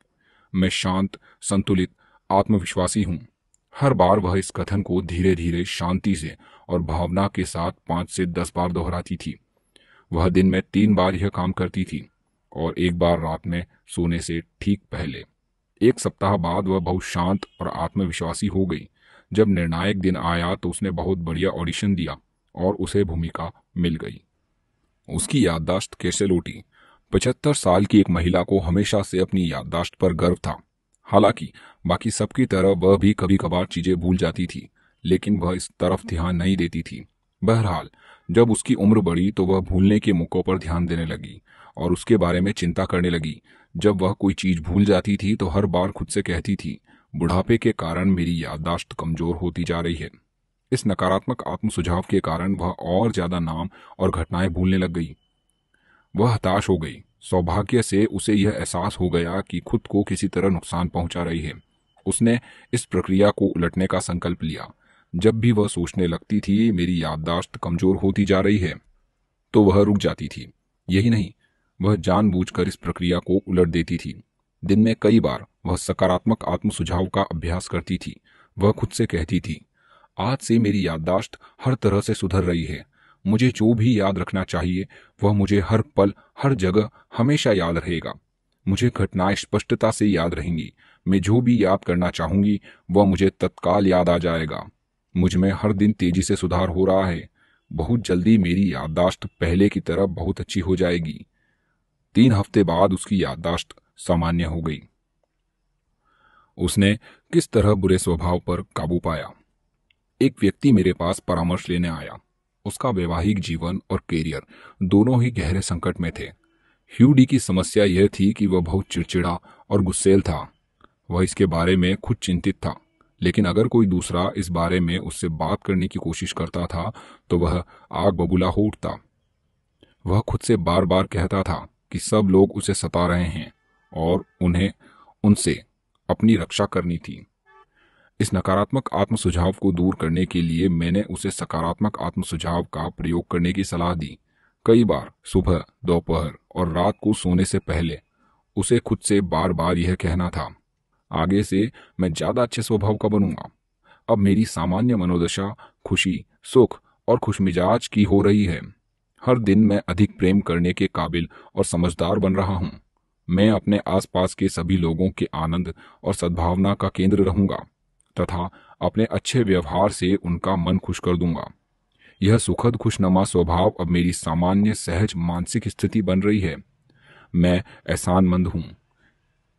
मैं शांत, संतुलित, आत्मविश्वासी हूँ। हर बार वह इस कथन को धीरे धीरे शांति से और भावना के साथ पाँच से दस बार दोहराती थी। वह दिन में तीन बार यह काम करती थी और एक बार रात में सोने से ठीक पहले। एक सप्ताह बाद वह बहुत शांत और आत्मविश्वासी हो गई। जब निर्णायक दिन आया तो उसने बहुत बढ़िया ऑडिशन दिया और उसे भूमिका मिल गई। उसकी याददाश्त कैसे लौटी? पचहत्तर साल की एक महिला को हमेशा से अपनी याददाश्त पर गर्व था। हालाँकि, बाकी सबकी तरह वह भी कभी कभार चीज़ें भूल जाती थी, लेकिन वह इस तरफ़ ध्यान नहीं देती थी। बहरहाल, जब उसकी उम्र बढ़ी तो वह भूलने के मौकों पर ध्यान देने लगी और उसके बारे में चिंता करने लगी। जब वह कोई चीज़ भूल जाती थी तो हर बार खुद से कहती थी बुढ़ापे के कारण मेरी याददाश्त कमज़ोर होती जा रही है। इस नकारात्मक आत्म सुझाव के कारण वह और ज़्यादा नाम और घटनाएँ भूलने लग गई। वह हताश हो गई। सौभाग्य से उसे यह एहसास हो गया कि खुद को किसी तरह नुकसान पहुँचा रही है। उसने इस प्रक्रिया को उलटने का संकल्प लिया। जब भी वह सोचने लगती थी, मेरी याददाश्त कमज़ोर होती जा रही है तो वह रुक जाती थी। यही नहीं, वह जानबूझकर इस प्रक्रिया को उलट देती थी। दिन में कई बार वह सकारात्मक आत्म सुझाव का अभ्यास करती थी। वह खुद से कहती थी, आज से मेरी याददाश्त हर तरह से सुधर रही है। मुझे जो भी याद रखना चाहिए, वह मुझे हर पल, हर जगह हमेशा याद रहेगा। मुझे घटनाएँ स्पष्टता से याद रहेंगी। मैं जो भी याद करना चाहूँगी, वह मुझे तत्काल याद आ जाएगा। मुझमें हर दिन तेज़ी से सुधार हो रहा है। बहुत जल्दी मेरी याददाश्त पहले की तरह बहुत अच्छी हो जाएगी। तीन हफ़्ते बाद उसकी याददाश्त सामान्य हो गई। उसने किस तरह बुरे स्वभाव पर काबू पाया? एक व्यक्ति मेरे पास परामर्श लेने आया। उसका वैवाहिक जीवन और कैरियर दोनों ही गहरे संकट में थे। ह्यूडी की समस्या यह थी कि वह बहुत चिड़चिड़ा और गुस्सेल था। वह इसके बारे में खुद चिंतित था, लेकिन अगर कोई दूसरा इस बारे में उससे बात करने की कोशिश करता था तो वह आग बबूला हो उठता। वह खुद से बार बार कहता था कि सब लोग उसे सता रहे हैं और उन्हें, उनसे अपनी रक्षा करनी थी। इस नकारात्मक आत्म सुझाव को दूर करने के लिए मैंने उसे सकारात्मक आत्म सुझाव का प्रयोग करने की सलाह दी। कई बार, सुबह, दोपहर और रात को सोने से पहले, उसे खुद से बार बार यह कहना था, आगे से मैं ज़्यादा अच्छे स्वभाव का बनूँगा। अब मेरी सामान्य मनोदशा, खुशी, सुख और खुशमिजाज की हो रही है। हर दिन मैं अधिक प्रेम करने के काबिल और समझदार बन रहा हूँ। मैं अपने आसपास के सभी लोगों के आनंद और सद्भावना का केंद्र रहूँगा, तथा अपने अच्छे व्यवहार से उनका मन खुश कर दूँगा। यह सुखद खुशनमा स्वभाव अब मेरी सामान्य, सहज, मानसिक स्थिति बन रही है। मैं एहसानमंद हूँ।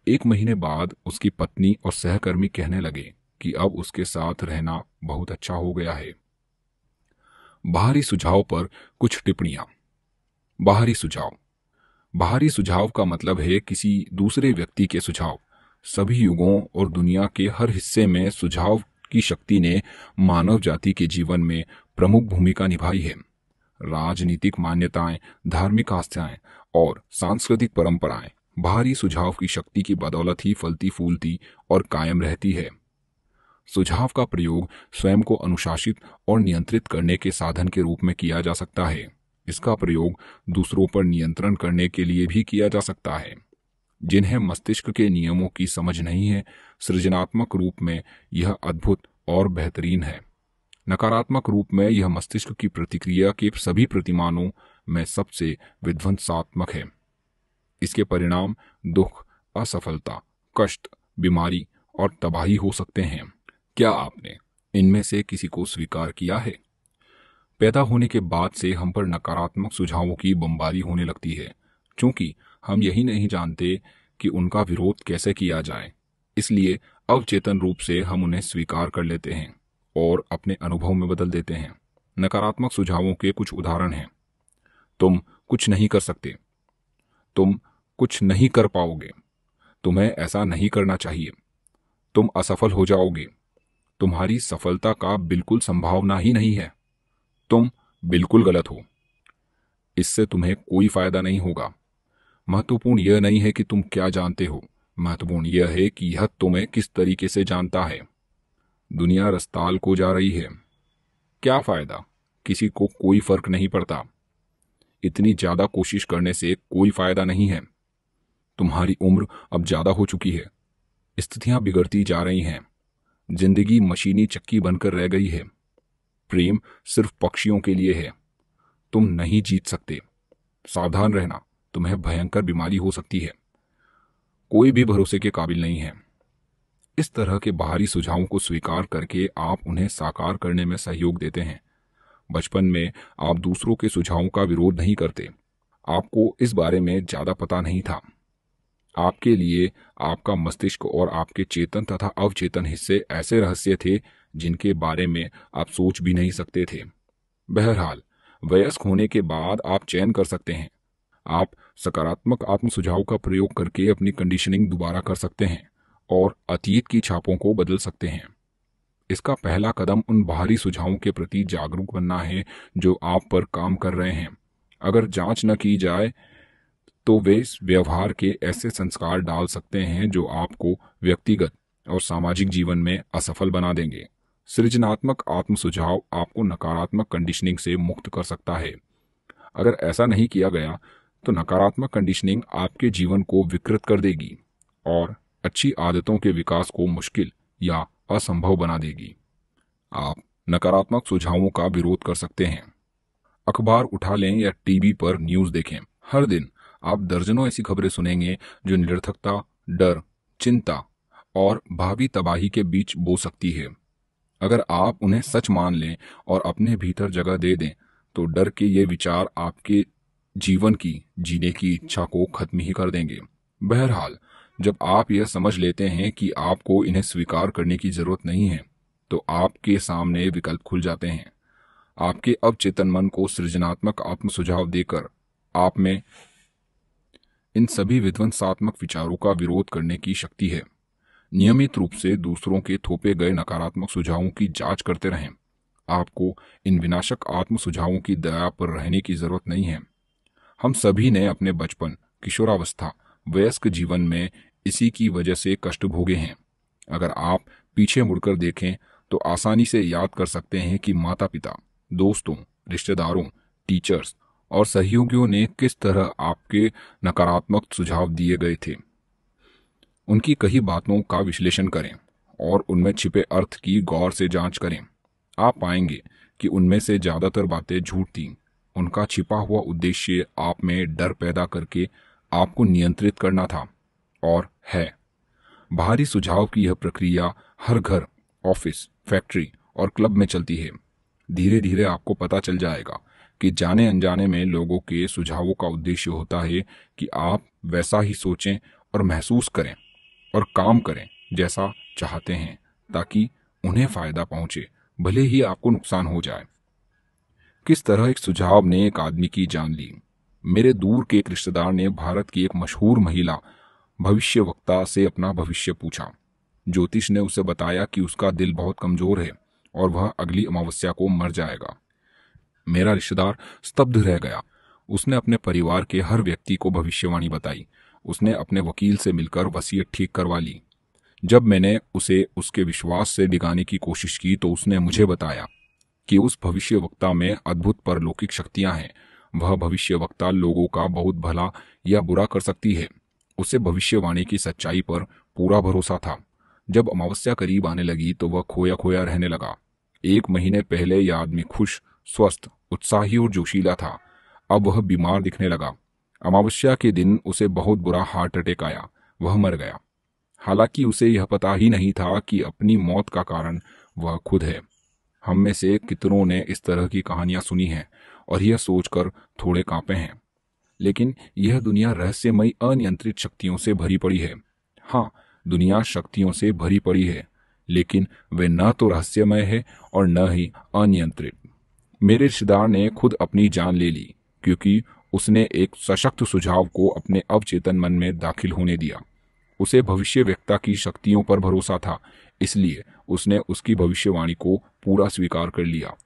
एक महीने बाद उसकी पत्नी और सहकर्मी कहने लगे कि अब उसके साथ रहना बहुत अच्छा हो गया है। बाहरी सुझाव पर कुछ टिप्पणियाँ। बाहरी सुझाव। बाहरी सुझाव का मतलब है किसी दूसरे व्यक्ति के सुझाव। सभी युगों और दुनिया के हर हिस्से में सुझाव की शक्ति ने मानव जाति के जीवन में प्रमुख भूमिका निभाई है। राजनीतिक मान्यताएँ, धार्मिक आस्थाएँ और सांस्कृतिक परंपराएँ बाहरी सुझाव की शक्ति की बदौलत ही फलती फूलती और कायम रहती है। सुझाव का प्रयोग स्वयं को अनुशासित और नियंत्रित करने के साधन के रूप में किया जा सकता है। इसका प्रयोग दूसरों पर नियंत्रण करने के लिए भी किया जा सकता है। जिन्हें मस्तिष्क के नियमों की समझ नहीं है, सृजनात्मक रूप में यह अद्भुत और बेहतरीन है। नकारात्मक रूप में यह मस्तिष्क की प्रतिक्रिया के सभी प्रतिमानों में सबसे विध्वंसात्मक है। इसके परिणाम दुख, असफलता, कष्ट, बीमारी और तबाही हो सकते हैं। क्या आपने इनमें से किसी को स्वीकार किया है? पैदा होने के बाद से हम पर नकारात्मक सुझावों की बमबारी होने लगती है, क्योंकि हम यही नहीं जानते कि उनका विरोध कैसे किया जाए। इसलिए अवचेतन रूप से हम उन्हें स्वीकार कर लेते हैं और अपने अनुभव में बदल देते हैं। नकारात्मक सुझावों के कुछ उदाहरण हैं। तुम कुछ नहीं कर सकते। तुम कुछ नहीं कर पाओगे। तुम्हें ऐसा नहीं करना चाहिए। तुम असफल हो जाओगे। तुम्हारी सफलता का बिल्कुल संभावना ही नहीं है। तुम बिल्कुल गलत हो। इससे तुम्हें कोई फ़ायदा नहीं होगा। महत्वपूर्ण यह नहीं है कि तुम क्या जानते हो। महत्वपूर्ण यह है कि यह तुम्हें किस तरीके से जानता है। दुनिया रस्ताल को जा रही है। क्या फ़ायदा? किसी को कोई फ़र्क नहीं पड़ता। इतनी ज़्यादा कोशिश करने से कोई फ़ायदा नहीं है। तुम्हारी उम्र अब ज़्यादा हो चुकी है। स्थितियाँ बिगड़ती जा रही हैं। ज़िंदगी मशीनी चक्की बनकर रह गई है। प्रेम सिर्फ़ पक्षियों के लिए है। तुम नहीं जीत सकते। सावधान रहना, तुम्हें भयंकर बीमारी हो सकती है। कोई भी भरोसे के काबिल नहीं है। इस तरह के बाहरी सुझावों को स्वीकार करके आप उन्हें साकार करने में सहयोग देते हैं। बचपन में आप दूसरों के सुझावों का विरोध नहीं करते। आपको इस बारे में ज़्यादा पता नहीं था। आपके लिए आपका मस्तिष्क और आपके चेतन तथा अवचेतन हिस्से ऐसे रहस्य थे जिनके बारे में आप सोच भी नहीं सकते थे। बहरहाल, वयस्क होने के बाद आप चयन कर सकते हैं। आप सकारात्मक आत्म सुझाव का प्रयोग करके अपनी कंडीशनिंग दोबारा कर सकते हैं और अतीत की छापों को बदल सकते हैं। इसका पहला कदम उन बाहरी सुझावों के प्रति जागरूक बनना है जो आप पर काम कर रहे हैं। अगर जाँच न की जाए तो वे व्यवहार के ऐसे संस्कार डाल सकते हैं जो आपको व्यक्तिगत और सामाजिक जीवन में असफल बना देंगे। सृजनात्मक आत्म सुझाव आपको नकारात्मक कंडीशनिंग से मुक्त कर सकता है। अगर ऐसा नहीं किया गया तो नकारात्मक कंडीशनिंग आपके जीवन को विकृत कर देगी और अच्छी आदतों के विकास को मुश्किल या असंभव बना देगी। आप नकारात्मक सुझावों का विरोध कर सकते हैं। अखबार उठा लें या टीवी पर न्यूज़ देखें। हर दिन आप दर्जनों ऐसी खबरें सुनेंगे जो निरर्थकता, डर, चिंता और भावी तबाही के बीच बो सकती है। अगर आप उन्हें सच मान लें और अपने भीतर जगह दे दें तो डर के ये विचार आपके जीवन की, जीने की इच्छा को खत्म ही कर देंगे। बहरहाल, जब आप यह समझ लेते हैं कि आपको इन्हें स्वीकार करने की ज़रूरत नहीं है तो आपके सामने विकल्प खुल जाते हैं। आपके अवचेतन मन को सृजनात्मक आत्म सुझाव देकर आप में इन सभी विध्वंसात्मक विचारों का विरोध करने की शक्ति है। नियमित रूप से दूसरों के थोपे गए नकारात्मक सुझावों की जाँच करते रहें। आपको इन विनाशक आत्म सुझावों की दया पर रहने की ज़रूरत नहीं है। हम सभी ने अपने बचपन, किशोरावस्था, वयस्क जीवन में इसी की वजह से कष्ट भोगे हैं। अगर आप पीछे मुड़कर देखें तो आसानी से याद कर सकते हैं कि माता पिता दोस्तों, रिश्तेदारों टीचर्स और सहयोगियों ने किस तरह आपके नकारात्मक सुझाव दिए गए थे। उनकी कई बातों का विश्लेषण करें और उनमें छिपे अर्थ की गौर से जाँच करें। आप पाएँगे कि उनमें से ज़्यादातर बातें झूठ थी। उनका छिपा हुआ उद्देश्य आप में डर पैदा करके आपको नियंत्रित करना था और है। बाहरी सुझाव की यह प्रक्रिया हर घर, ऑफ़िस, फैक्ट्री और क्लब में चलती है। धीरे धीरे आपको पता चल जाएगा कि जाने अनजाने में लोगों के सुझावों का उद्देश्य होता है कि आप वैसा ही सोचें और महसूस करें। और काम करें जैसा चाहते हैं, ताकि उन्हें फ़ायदा पहुँचे, भले ही आपको नुकसान हो जाए। किस तरह एक सुझाव ने एक आदमी की जान ली? मेरे दूर के एक रिश्तेदार ने भारत की एक मशहूर महिला भविष्य वक्ता से अपना भविष्य पूछा। ज्योतिष ने उसे बताया कि उसका दिल बहुत कमज़ोर है और वह अगली अमावस्या को मर जाएगा। मेरा रिश्तेदार स्तब्ध रह गया। उसने अपने परिवार के हर व्यक्ति को भविष्यवाणी बताई। उसने अपने वकील से मिलकर वसीयत ठीक करवा ली। जब मैंने उसे उसके विश्वास से डिगाने की कोशिश की तो उसने मुझे बताया कि उस भविष्य वक्ता में अद्भुत परलौकिक शक्तियाँ हैं। वह भविष्य वक्ता लोगों का बहुत भला या बुरा कर सकती है। उसे भविष्यवाणी की सच्चाई पर पूरा भरोसा था। जब अमावस्या करीब आने लगी तो वह खोया खोया रहने लगा। एक महीने पहले यह आदमी खुश, स्वस्थ, उत्साही और जोशीला था। अब वह बीमार दिखने लगा। अमावस्या के दिन उसे बहुत बुरा हार्ट अटैक आया, वह मर गया। हालाँकि उसे यह पता ही नहीं था कि अपनी मौत का कारण वह खुद है। हम में से कितनों ने इस तरह की कहानियाँ सुनी हैं और यह सोचकर थोड़े कांपे हैं। लेकिन यह दुनिया रहस्यमयी अनियंत्रित शक्तियों से भरी पड़ी है। हाँ दुनिया शक्तियों से भरी पड़ी है, लेकिन वे न तो रहस्यमय है और न ही अनियंत्रित। मेरे रिश्तेदार ने खुद अपनी जान ले ली, क्योंकि उसने एक सशक्त सुझाव को अपने अवचेतन मन में दाखिल होने दिया। उसे भविष्य व्यक्ता की शक्तियों पर भरोसा था, इसलिए उसने उसकी भविष्यवाणी को पूरा स्वीकार कर लिया।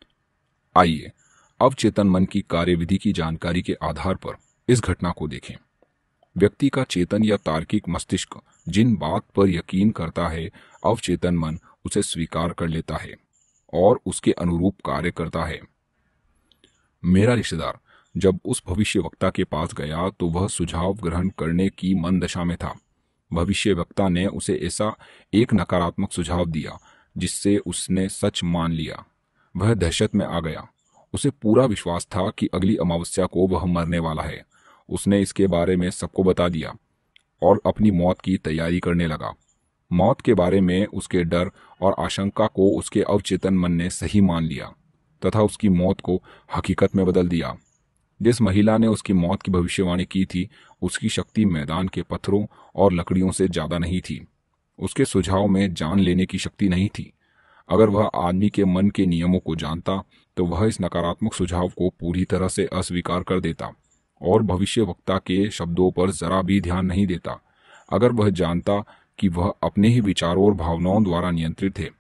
आइए, अवचेतन मन की कार्यविधि की जानकारी के आधार पर इस घटना को देखें। व्यक्ति का चेतन या तार्किक मस्तिष्क जिन बात पर यकीन करता है, अवचेतन मन उसे स्वीकार कर लेता है और उसके अनुरूप कार्य करता है। मेरा रिश्तेदार जब उस भविष्य वक्ता के पास गया तो वह सुझाव ग्रहण करने की मन दशा में था। भविष्य वक्ता ने उसे ऐसा एक नकारात्मक सुझाव दिया, जिससे उसने सच मान लिया। वह दहशत में आ गया। उसे पूरा विश्वास था कि अगली अमावस्या को वह मरने वाला है। उसने इसके बारे में सबको बता दिया और अपनी मौत की तैयारी करने लगा। मौत के बारे में उसके डर और आशंका को उसके अवचेतन मन ने सही मान लिया तथा उसकी मौत को हकीकत में बदल दिया। जिस महिला ने उसकी मौत की भविष्यवाणी की थी, उसकी शक्ति मैदान के पत्थरों और लकड़ियों से ज़्यादा नहीं थी। उसके सुझाव में जान लेने की शक्ति नहीं थी। अगर वह आदमी के मन के नियमों को जानता तो वह इस नकारात्मक सुझाव को पूरी तरह से अस्वीकार कर देता और भविष्य वक्ता के शब्दों पर जरा भी ध्यान नहीं देता। अगर वह जानता कि वह अपने ही विचारों और भावनाओं द्वारा नियंत्रित है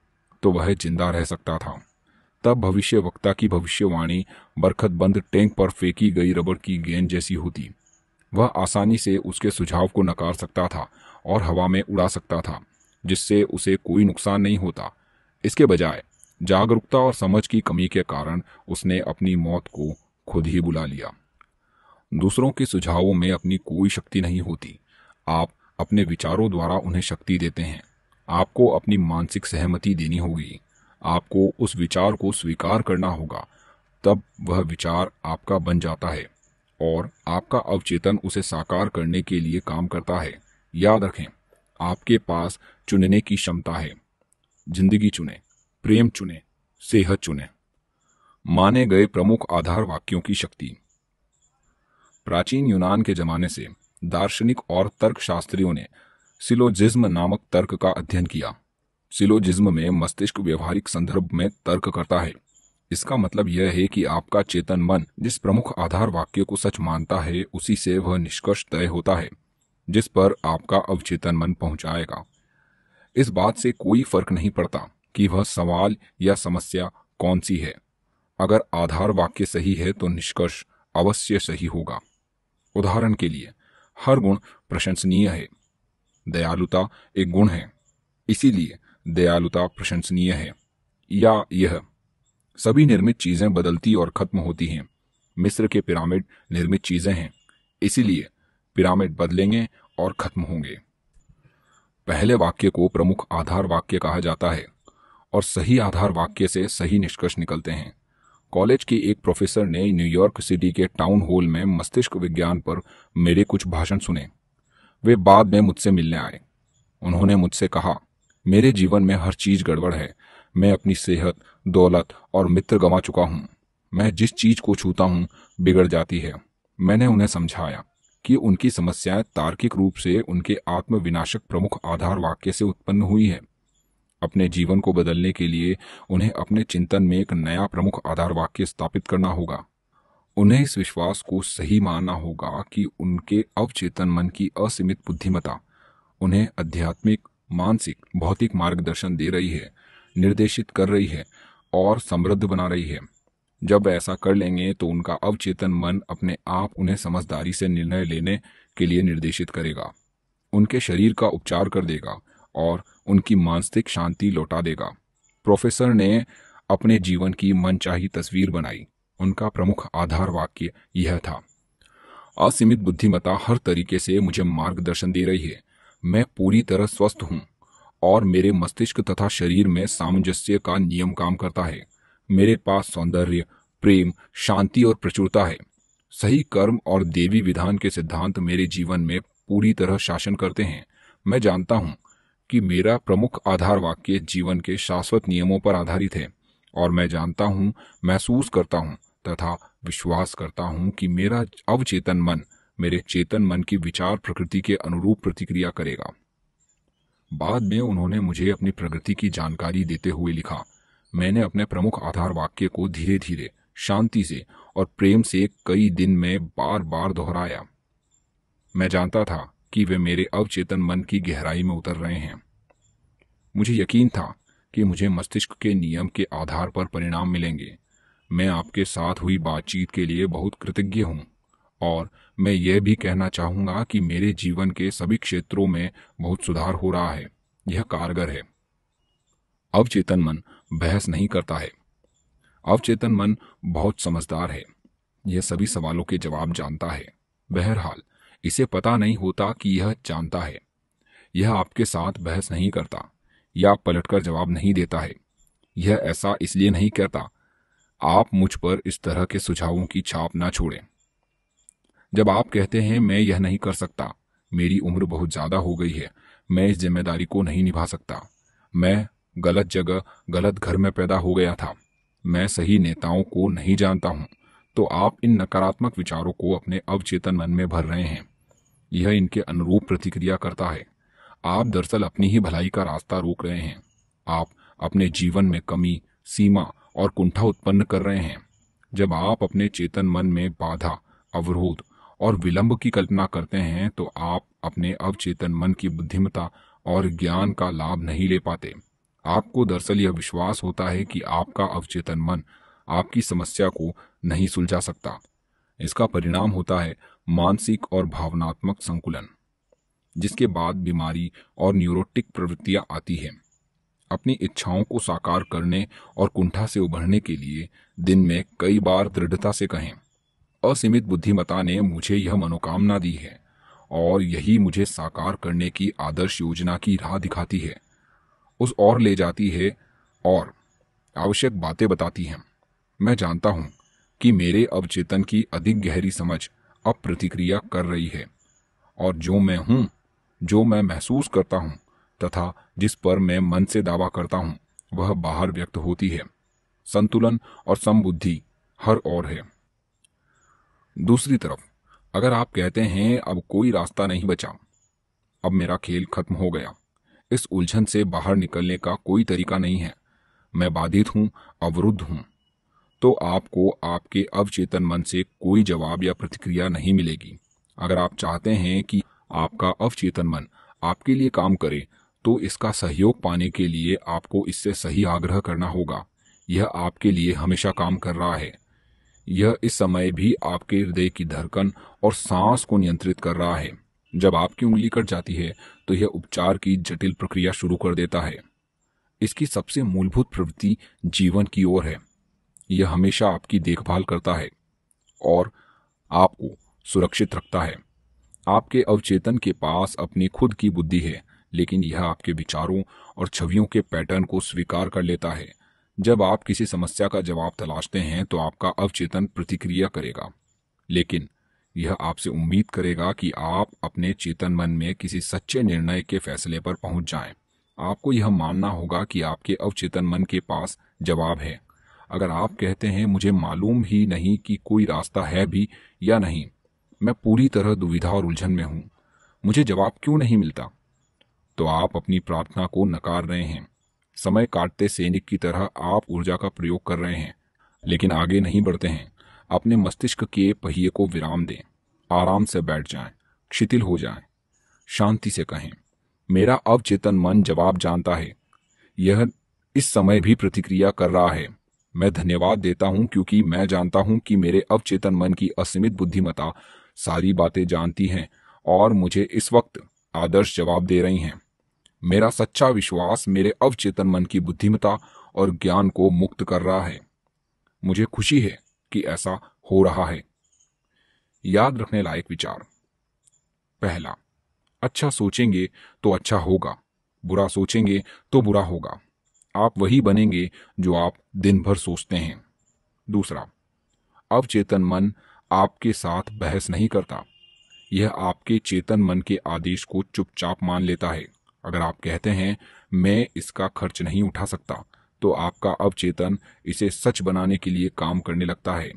तो वह ज़िंदा रह सकता था। तब भविष्य वक्ता की भविष्यवाणी बरखत बंद टैंक पर फेंकी गई रबड़ की गेंद जैसी होती। वह आसानी से उसके सुझाव को नकार सकता था और हवा में उड़ा सकता था, जिससे उसे कोई नुकसान नहीं होता। इसके बजाय, जागरूकता और समझ की कमी के कारण उसने अपनी मौत को खुद ही बुला लिया। दूसरों के सुझावों में अपनी कोई शक्ति नहीं होती। आप अपने विचारों द्वारा उन्हें शक्ति देते हैं। आपको अपनी मानसिक सहमति देनी होगी। आपको उस विचार को स्वीकार करना होगा, तब वह विचार आपका बन जाता है और आपका अवचेतन उसे साकार करने के लिए काम करता है। याद रखें, आपके पास चुनने की क्षमता है। ज़िंदगी चुने, प्रेम चुने, सेहत चुने। माने गए प्रमुख आधार वाक्यों की शक्ति। प्राचीन यूनान के जमाने से दार्शनिक और तर्कशास्त्रियों ने सिलोजिज्म नामक तर्क का अध्ययन किया। सिलोजिज्म में मस्तिष्क व्यवहारिक संदर्भ में तर्क करता है। इसका मतलब यह है कि आपका चेतन मन जिस प्रमुख आधार वाक्य को सच मानता है, उसी से वह निष्कर्ष तय होता है, जिस पर आपका अवचेतन मन पहुंचाएगा। इस बात से कोई फ़र्क नहीं पड़ता कि वह सवाल या समस्या कौन सी है। अगर आधार वाक्य सही है तो निष्कर्ष अवश्य सही होगा। उदाहरण के लिए, हर गुण प्रशंसनीय है। दयालुता एक गुण है। इसीलिए दयालुता प्रशंसनीय है। या यह, सभी निर्मित चीज़ें बदलती और खत्म होती हैं। मिस्र के पिरामिड निर्मित चीज़ें हैं, इसीलिए पिरामिड बदलेंगे और खत्म होंगे। पहले वाक्य को प्रमुख आधार वाक्य कहा जाता है, और सही आधार वाक्य से सही निष्कर्ष निकलते हैं। कॉलेज के एक प्रोफेसर ने न्यूयॉर्क सिटी के टाउन हॉल में मस्तिष्क विज्ञान पर मेरे कुछ भाषण सुने। वे बाद में मुझसे मिलने आए। उन्होंने मुझसे कहा मेरे जीवन में हर चीज़ गड़बड़ है। मैं अपनी सेहत, दौलत और मित्र गंवा चुका हूँ। मैं जिस चीज़ को छूता हूँ, बिगड़ जाती है। मैंने उन्हें समझाया कि उनकी समस्याएँ तार्किक रूप से उनके आत्मविनाशक प्रमुख आधार वाक्य से उत्पन्न हुई है। अपने जीवन को बदलने के लिए उन्हें अपने चिंतन में एक नया प्रमुख आधार वाक्य स्थापित करना होगा। उन्हें इस विश्वास को सही मानना होगा कि उनके अवचेतन मन की असीमित बुद्धिमता उन्हें आध्यात्मिक मानसिक, भौतिक मार्गदर्शन दे रही है, निर्देशित कर रही है और समृद्ध बना रही है। जब ऐसा कर लेंगे तो उनका अवचेतन मन अपने आप उन्हें समझदारी से निर्णय लेने के लिए निर्देशित करेगा। उनके शरीर का उपचार कर देगा और उनकी मानसिक शांति लौटा देगा। प्रोफेसर ने अपने जीवन की मनचाही तस्वीर बनाई। उनका प्रमुख आधार वाक्य यह था। असीमित बुद्धिमता हर तरीके से मुझे मार्गदर्शन दे रही है। मैं पूरी तरह स्वस्थ हूँ और मेरे मस्तिष्क तथा शरीर में सामंजस्य का नियम काम करता है। मेरे पास सौंदर्य, प्रेम, शांति और प्रचुरता है। सही कर्म और देवी विधान के सिद्धांत मेरे जीवन में पूरी तरह शासन करते हैं। मैं जानता हूँ कि मेरा प्रमुख आधार वाक्य जीवन के शाश्वत नियमों पर आधारित है और मैं जानता हूँ, महसूस करता हूँ तथा विश्वास करता हूँ कि मेरा अवचेतन मन मेरे चेतन मन की विचार प्रकृति के अनुरूप प्रतिक्रिया करेगा। बाद में उन्होंने मुझे अपनी प्रगति की जानकारी देते हुए लिखा। मैंने अपने प्रमुख आधार वाक्य को धीरे धीरे शांति से और प्रेम से कई दिन में बार बार दोहराया। मैं जानता था कि वे मेरे अवचेतन मन की गहराई में उतर रहे हैं। मुझे यकीन था कि मुझे मस्तिष्क के नियम के आधार पर परिणाम मिलेंगे। मैं आपके साथ हुई बातचीत के लिए बहुत कृतज्ञ हूँ और मैं यह भी कहना चाहूँगा कि मेरे जीवन के सभी क्षेत्रों में बहुत सुधार हो रहा है। यह कारगर है। अवचेतन मन बहस नहीं करता है। अवचेतन मन बहुत समझदार है। यह सभी सवालों के जवाब जानता है। बहरहाल, इसे पता नहीं होता कि यह जानता है। यह आपके साथ बहस नहीं करता, या पलटकर जवाब नहीं देता है। यह ऐसा इसलिए नहीं कहता आप मुझ पर इस तरह के सुझावों की छाप ना छोड़ें। जब आप कहते हैं, मैं यह नहीं कर सकता। मेरी उम्र बहुत ज़्यादा हो गई है। मैं इस ज़िम्मेदारी को नहीं निभा सकता। मैं गलत जगह, गलत घर में पैदा हो गया था। मैं सही नेताओं को नहीं जानता हूँ। तो आप इन नकारात्मक विचारों को अपने अवचेतन मन में भर रहे हैं। यह इनके अनुरूप प्रतिक्रिया करता है। आप दरअसल अपनी ही भलाई का रास्ता रोक रहे हैं। आप अपने जीवन में कमी, सीमा और कुंठा उत्पन्न कर रहे हैं। जब आप अपने चेतन मन में बाधा, अवरोध और विलंब की कल्पना करते हैं तो आप अपने अवचेतन मन की बुद्धिमता और ज्ञान का लाभ नहीं ले पाते। आपको दरअसल यह विश्वास होता है कि आपका अवचेतन मन आपकी समस्या को नहीं सुलझा सकता। इसका परिणाम होता है मानसिक और भावनात्मक संकुलन, जिसके बाद बीमारी और न्यूरोटिक प्रवृत्तियाँ आती हैं। अपनी इच्छाओं को साकार करने और कुंठा से उभरने के लिए दिन में कई बार दृढ़ता से कहें। असीमित बुद्धिमता ने मुझे यह मनोकामना दी है और यही मुझे साकार करने की आदर्श योजना की राह दिखाती है। उस और ले जाती है और आवश्यक बातें बताती हैं। मैं जानता हूँ कि मेरे अवचेतन की अधिक गहरी समझ अब प्रतिक्रिया कर रही है और जो मैं हूँ, जो मैं महसूस करता हूँ तथा जिस पर मैं मन से दावा करता हूँ, वह बाहर व्यक्त होती है। संतुलन और समबुद्धि हर और है। दूसरी तरफ़, अगर आप कहते हैं, अब कोई रास्ता नहीं बचा, अब मेरा खेल खत्म हो गया, इस उलझन से बाहर निकलने का कोई तरीका नहीं है, मैं बाधित हूँ, अवरुद्ध हूँ तो आपको आपके अवचेतन मन से कोई जवाब या प्रतिक्रिया नहीं मिलेगी। अगर आप चाहते हैं कि आपका अवचेतन मन आपके लिए काम करे तो इसका सहयोग पाने के लिए आपको इससे सही आग्रह करना होगा। यह आपके लिए हमेशा काम कर रहा है। यह इस समय भी आपके हृदय की धड़कन और सांस को नियंत्रित कर रहा है। जब आपकी उंगली कट जाती है तो यह उपचार की जटिल प्रक्रिया शुरू कर देता है। इसकी सबसे मूलभूत प्रवृत्ति जीवन की ओर है। यह हमेशा आपकी देखभाल करता है और आपको सुरक्षित रखता है। आपके अवचेतन के पास अपनी खुद की बुद्धि है, लेकिन यह आपके विचारों और छवियों के पैटर्न को स्वीकार कर लेता है। जब आप किसी समस्या का जवाब तलाशते हैं तो आपका अवचेतन प्रतिक्रिया करेगा। लेकिन यह आपसे उम्मीद करेगा कि आप अपने चेतन मन में किसी सच्चे निर्णय के फैसले पर पहुँच जाएँ। आपको यह मानना होगा कि आपके अवचेतन मन के पास जवाब है। अगर आप कहते हैं, मुझे मालूम ही नहीं कि कोई रास्ता है भी या नहीं। मैं पूरी तरह दुविधा और उलझन में हूँ। मुझे जवाब क्यों नहीं मिलता? तो आप अपनी प्रार्थना को नकार रहे हैं। समय काटते सैनिक की तरह आप ऊर्जा का प्रयोग कर रहे हैं लेकिन आगे नहीं बढ़ते हैं। अपने मस्तिष्क के पहिए को विराम दें। आराम से बैठ जाएँ, शिथिल हो जाएँ, शांति से कहें मेरा अवचेतन मन जवाब जानता है। यह इस समय भी प्रतिक्रिया कर रहा है। मैं धन्यवाद देता हूँ क्योंकि मैं जानता हूँ कि मेरे अवचेतन मन की असीमित बुद्धिमता सारी बातें जानती हैं और मुझे इस वक्त आदर्श जवाब दे रही हैं। मेरा सच्चा विश्वास मेरे अवचेतन मन की बुद्धिमता और ज्ञान को मुक्त कर रहा है। मुझे खुशी है कि ऐसा हो रहा है। याद रखने लायक विचार। पहला अच्छा सोचेंगे तो अच्छा होगा, बुरा सोचेंगे तो बुरा होगा। आप वही बनेंगे जो आप दिन भर सोचते हैं। दूसरा, अवचेतन मन आपके साथ बहस नहीं करता। यह आपके चेतन मन के आदेश को चुपचाप मान लेता है। अगर आप कहते हैं, मैं इसका खर्च नहीं उठा सकता तो आपका अवचेतन इसे सच बनाने के लिए काम करने लगता है।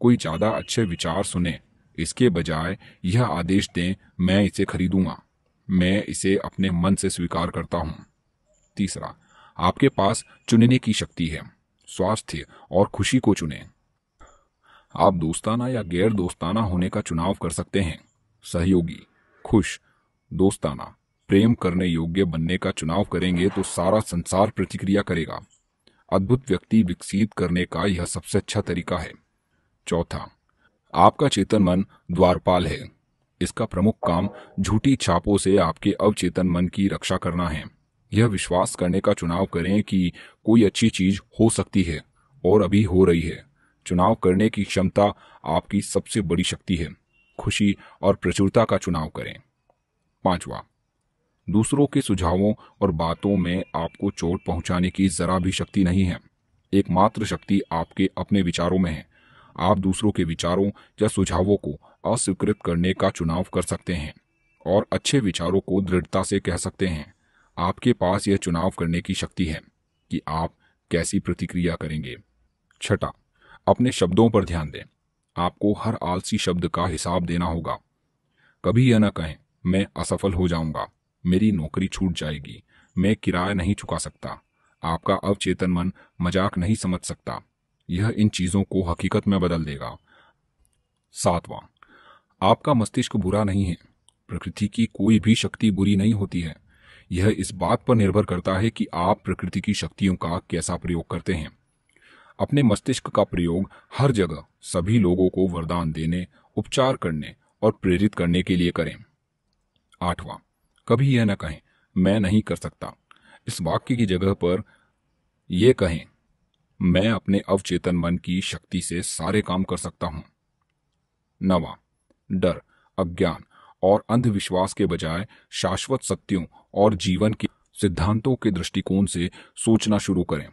कोई ज़्यादा अच्छे विचार सुने, इसके बजाय यह आदेश दें, मैं इसे खरीदूँगा। मैं इसे अपने मन से स्वीकार करता हूँ। तीसरा, आपके पास चुनने की शक्ति है, स्वास्थ्य और खुशी को चुने। आप दोस्ताना या गैर दोस्ताना होने का चुनाव कर सकते हैं। सहयोगी, खुश, दोस्ताना। प्रेम करने योग्य बनने का चुनाव करेंगे तो सारा संसार प्रतिक्रिया करेगा। अद्भुत व्यक्ति विकसित करने का यह सबसे अच्छा तरीका है। चौथा, आपका चेतन मन द्वारपाल है। इसका प्रमुख काम झूठी छापों से आपके अवचेतन मन की रक्षा करना है। यह विश्वास करने का चुनाव करें कि कोई अच्छी चीज़ हो सकती है और अभी हो रही है। चुनाव करने की क्षमता आपकी सबसे बड़ी शक्ति है। खुशी और प्रचुरता का चुनाव करें। पांचवा दूसरों के सुझावों और बातों में आपको चोट पहुँचाने की जरा भी शक्ति नहीं है। एकमात्र शक्ति आपके अपने विचारों में है। आप दूसरों के विचारों या सुझावों को अस्वीकृत करने का चुनाव कर सकते हैं और अच्छे विचारों को दृढ़ता से कह सकते हैं। आपके पास यह चुनाव करने की शक्ति है कि आप कैसी प्रतिक्रिया करेंगे। छठा, अपने शब्दों पर ध्यान दें। आपको हर आलसी शब्द का हिसाब देना होगा। कभी यह न कहें, मैं असफल हो जाऊँगा। मेरी नौकरी छूट जाएगी। मैं किराया नहीं चुका सकता। आपका अवचेतन मन मज़ाक नहीं समझ सकता। यह इन चीज़ों को हकीकत में बदल देगा। सातवां, आपका मस्तिष्क बुरा नहीं है। प्रकृति की कोई भी शक्ति बुरी नहीं होती है। यह इस बात पर निर्भर करता है कि आप प्रकृति की शक्तियों का कैसा प्रयोग करते हैं। अपने मस्तिष्क का प्रयोग हर जगह सभी लोगों को वरदान देने, उपचार करने और प्रेरित करने के लिए करें। आठवां कभी यह न कहें, मैं नहीं कर सकता। इस वाक्य की जगह पर यह कहें, मैं अपने अवचेतन मन की शक्ति से सारे काम कर सकता हूँ। नवा, डर, अज्ञान और अंधविश्वास के बजाय शाश्वत सत्यों और जीवन के सिद्धांतों के दृष्टिकोण से सोचना शुरू करें।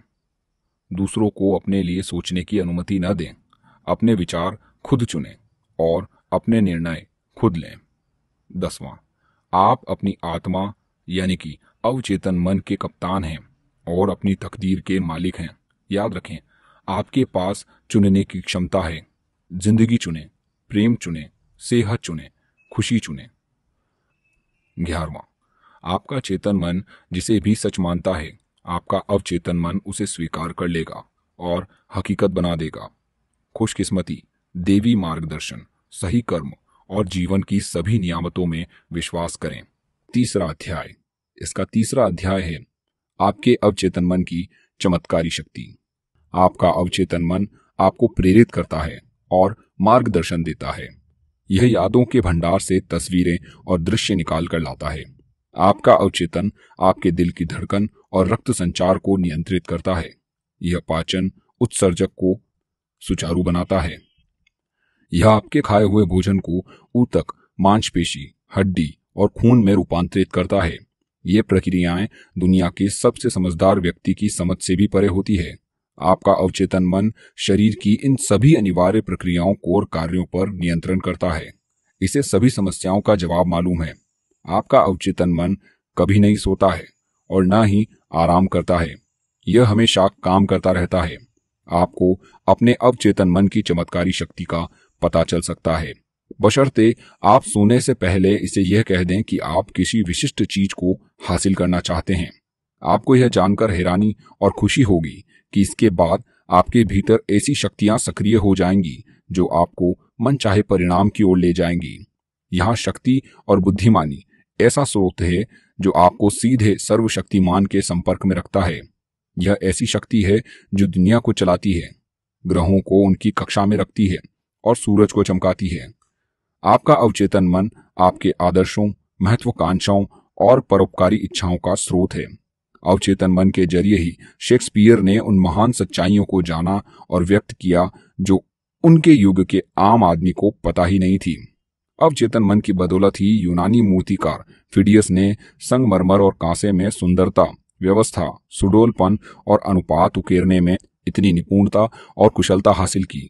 दूसरों को अपने लिए सोचने की अनुमति न दें, अपने विचार खुद चुनें और अपने निर्णय खुद लें। दसवां आप अपनी आत्मा, यानी कि अवचेतन मन के कप्तान हैं और अपनी तकदीर के मालिक हैं। याद रखें, आपके पास चुनने की क्षमता है। ज़िंदगी चुने, प्रेम चुने, सेहत चुने, खुशी चुने। ग्यारहवा, आपका चेतन मन जिसे भी सच मानता है, आपका अवचेतन मन उसे स्वीकार कर लेगा और हकीकत बना देगा। खुशकिस्मती, देवी मार्गदर्शन, सही कर्म और जीवन की सभी नियामतों में विश्वास करें। तीसरा अध्याय। इसका तीसरा अध्याय है, आपके अवचेतन मन की चमत्कारी शक्ति। आपका अवचेतन मन आपको प्रेरित करता है और मार्गदर्शन देता है। यह यादों के भंडार से तस्वीरें और दृश्य निकाल कर लाता है। आपका अवचेतन आपके दिल की धड़कन और रक्त संचार को नियंत्रित करता है। यह पाचन उत्सर्जक को सुचारू बनाता है। यह आपके खाए हुए भोजन को ऊतक, मांसपेशी, हड्डी और खून में रूपांतरित करता है। ये प्रक्रियाएँ दुनिया के सबसे समझदार व्यक्ति की समझ से भी परे होती है। आपका अवचेतन मन शरीर की इन सभी अनिवार्य प्रक्रियाओं को और कार्यों पर नियंत्रण करता है। इसे सभी समस्याओं का जवाब मालूम है। आपका अवचेतन मन कभी नहीं सोता है और न ही आराम करता है। यह हमेशा काम करता रहता है। आपको अपने अवचेतन मन की चमत्कारी शक्ति का पता चल सकता है। बशर्ते आप सोने से पहले इसे यह कह दें कि आप किसी विशिष्ट चीज़ को हासिल करना चाहते हैं। आपको यह जानकर हैरानी और खुशी होगी कि इसके बाद आपके भीतर ऐसी शक्तियाँ सक्रिय हो जाएँगी जो आपको मन चाहे परिणाम की ओर ले जाएँगी। यहाँ शक्ति और बुद्धिमानी ऐसा स्रोत है जो आपको सीधे सर्वशक्तिमान के संपर्क में रखता है। यह ऐसी शक्ति है जो दुनिया को चलाती है, ग्रहों को उनकी कक्षा में रखती है। और सूरज को चमकाती है। आपका अवचेतन मन आपके आदर्शों, महत्वाकांक्षाओं और परोपकारी इच्छाओं का स्रोत है। अवचेतन मन के ज़रिए ही शेक्सपियर ने उन महान सच्चाइयों को जाना और व्यक्त किया जो उनके युग के आम आदमी को पता ही नहीं थी। अवचेतन मन की बदौलत ही यूनानी मूर्तिकार फिडियस ने संगमरमर और कांसे में सुंदरता, व्यवस्था, सुडोलपन और अनुपात उकेरने में इतनी निपुणता और कुशलता हासिल की।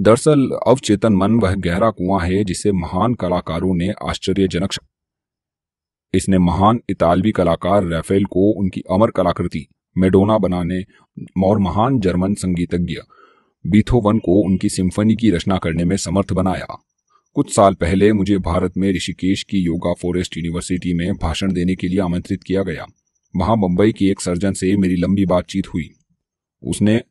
दरअसल, अवचेतन मन वह गहरा कुआँ है जिसे महान कलाकारों ने आश्चर्यजनक इसने महान इतालवी कलाकार रैफेल को उनकी अमर कलाकृति, मेडोना बनाने और महान जर्मन संगीतज्ञ बीथोवन को उनकी सिम्फनी की रचना करने में समर्थ बनाया। कुछ साल पहले मुझे भारत में ऋषिकेश की योगा फॉरेस्ट यूनिवर्सिटी में भाषण देने के लिए आमंत्रित किया गया। वहाँ मुंबई की एक सर्जन से मेरी लंबी बातचीत हुई। उसने,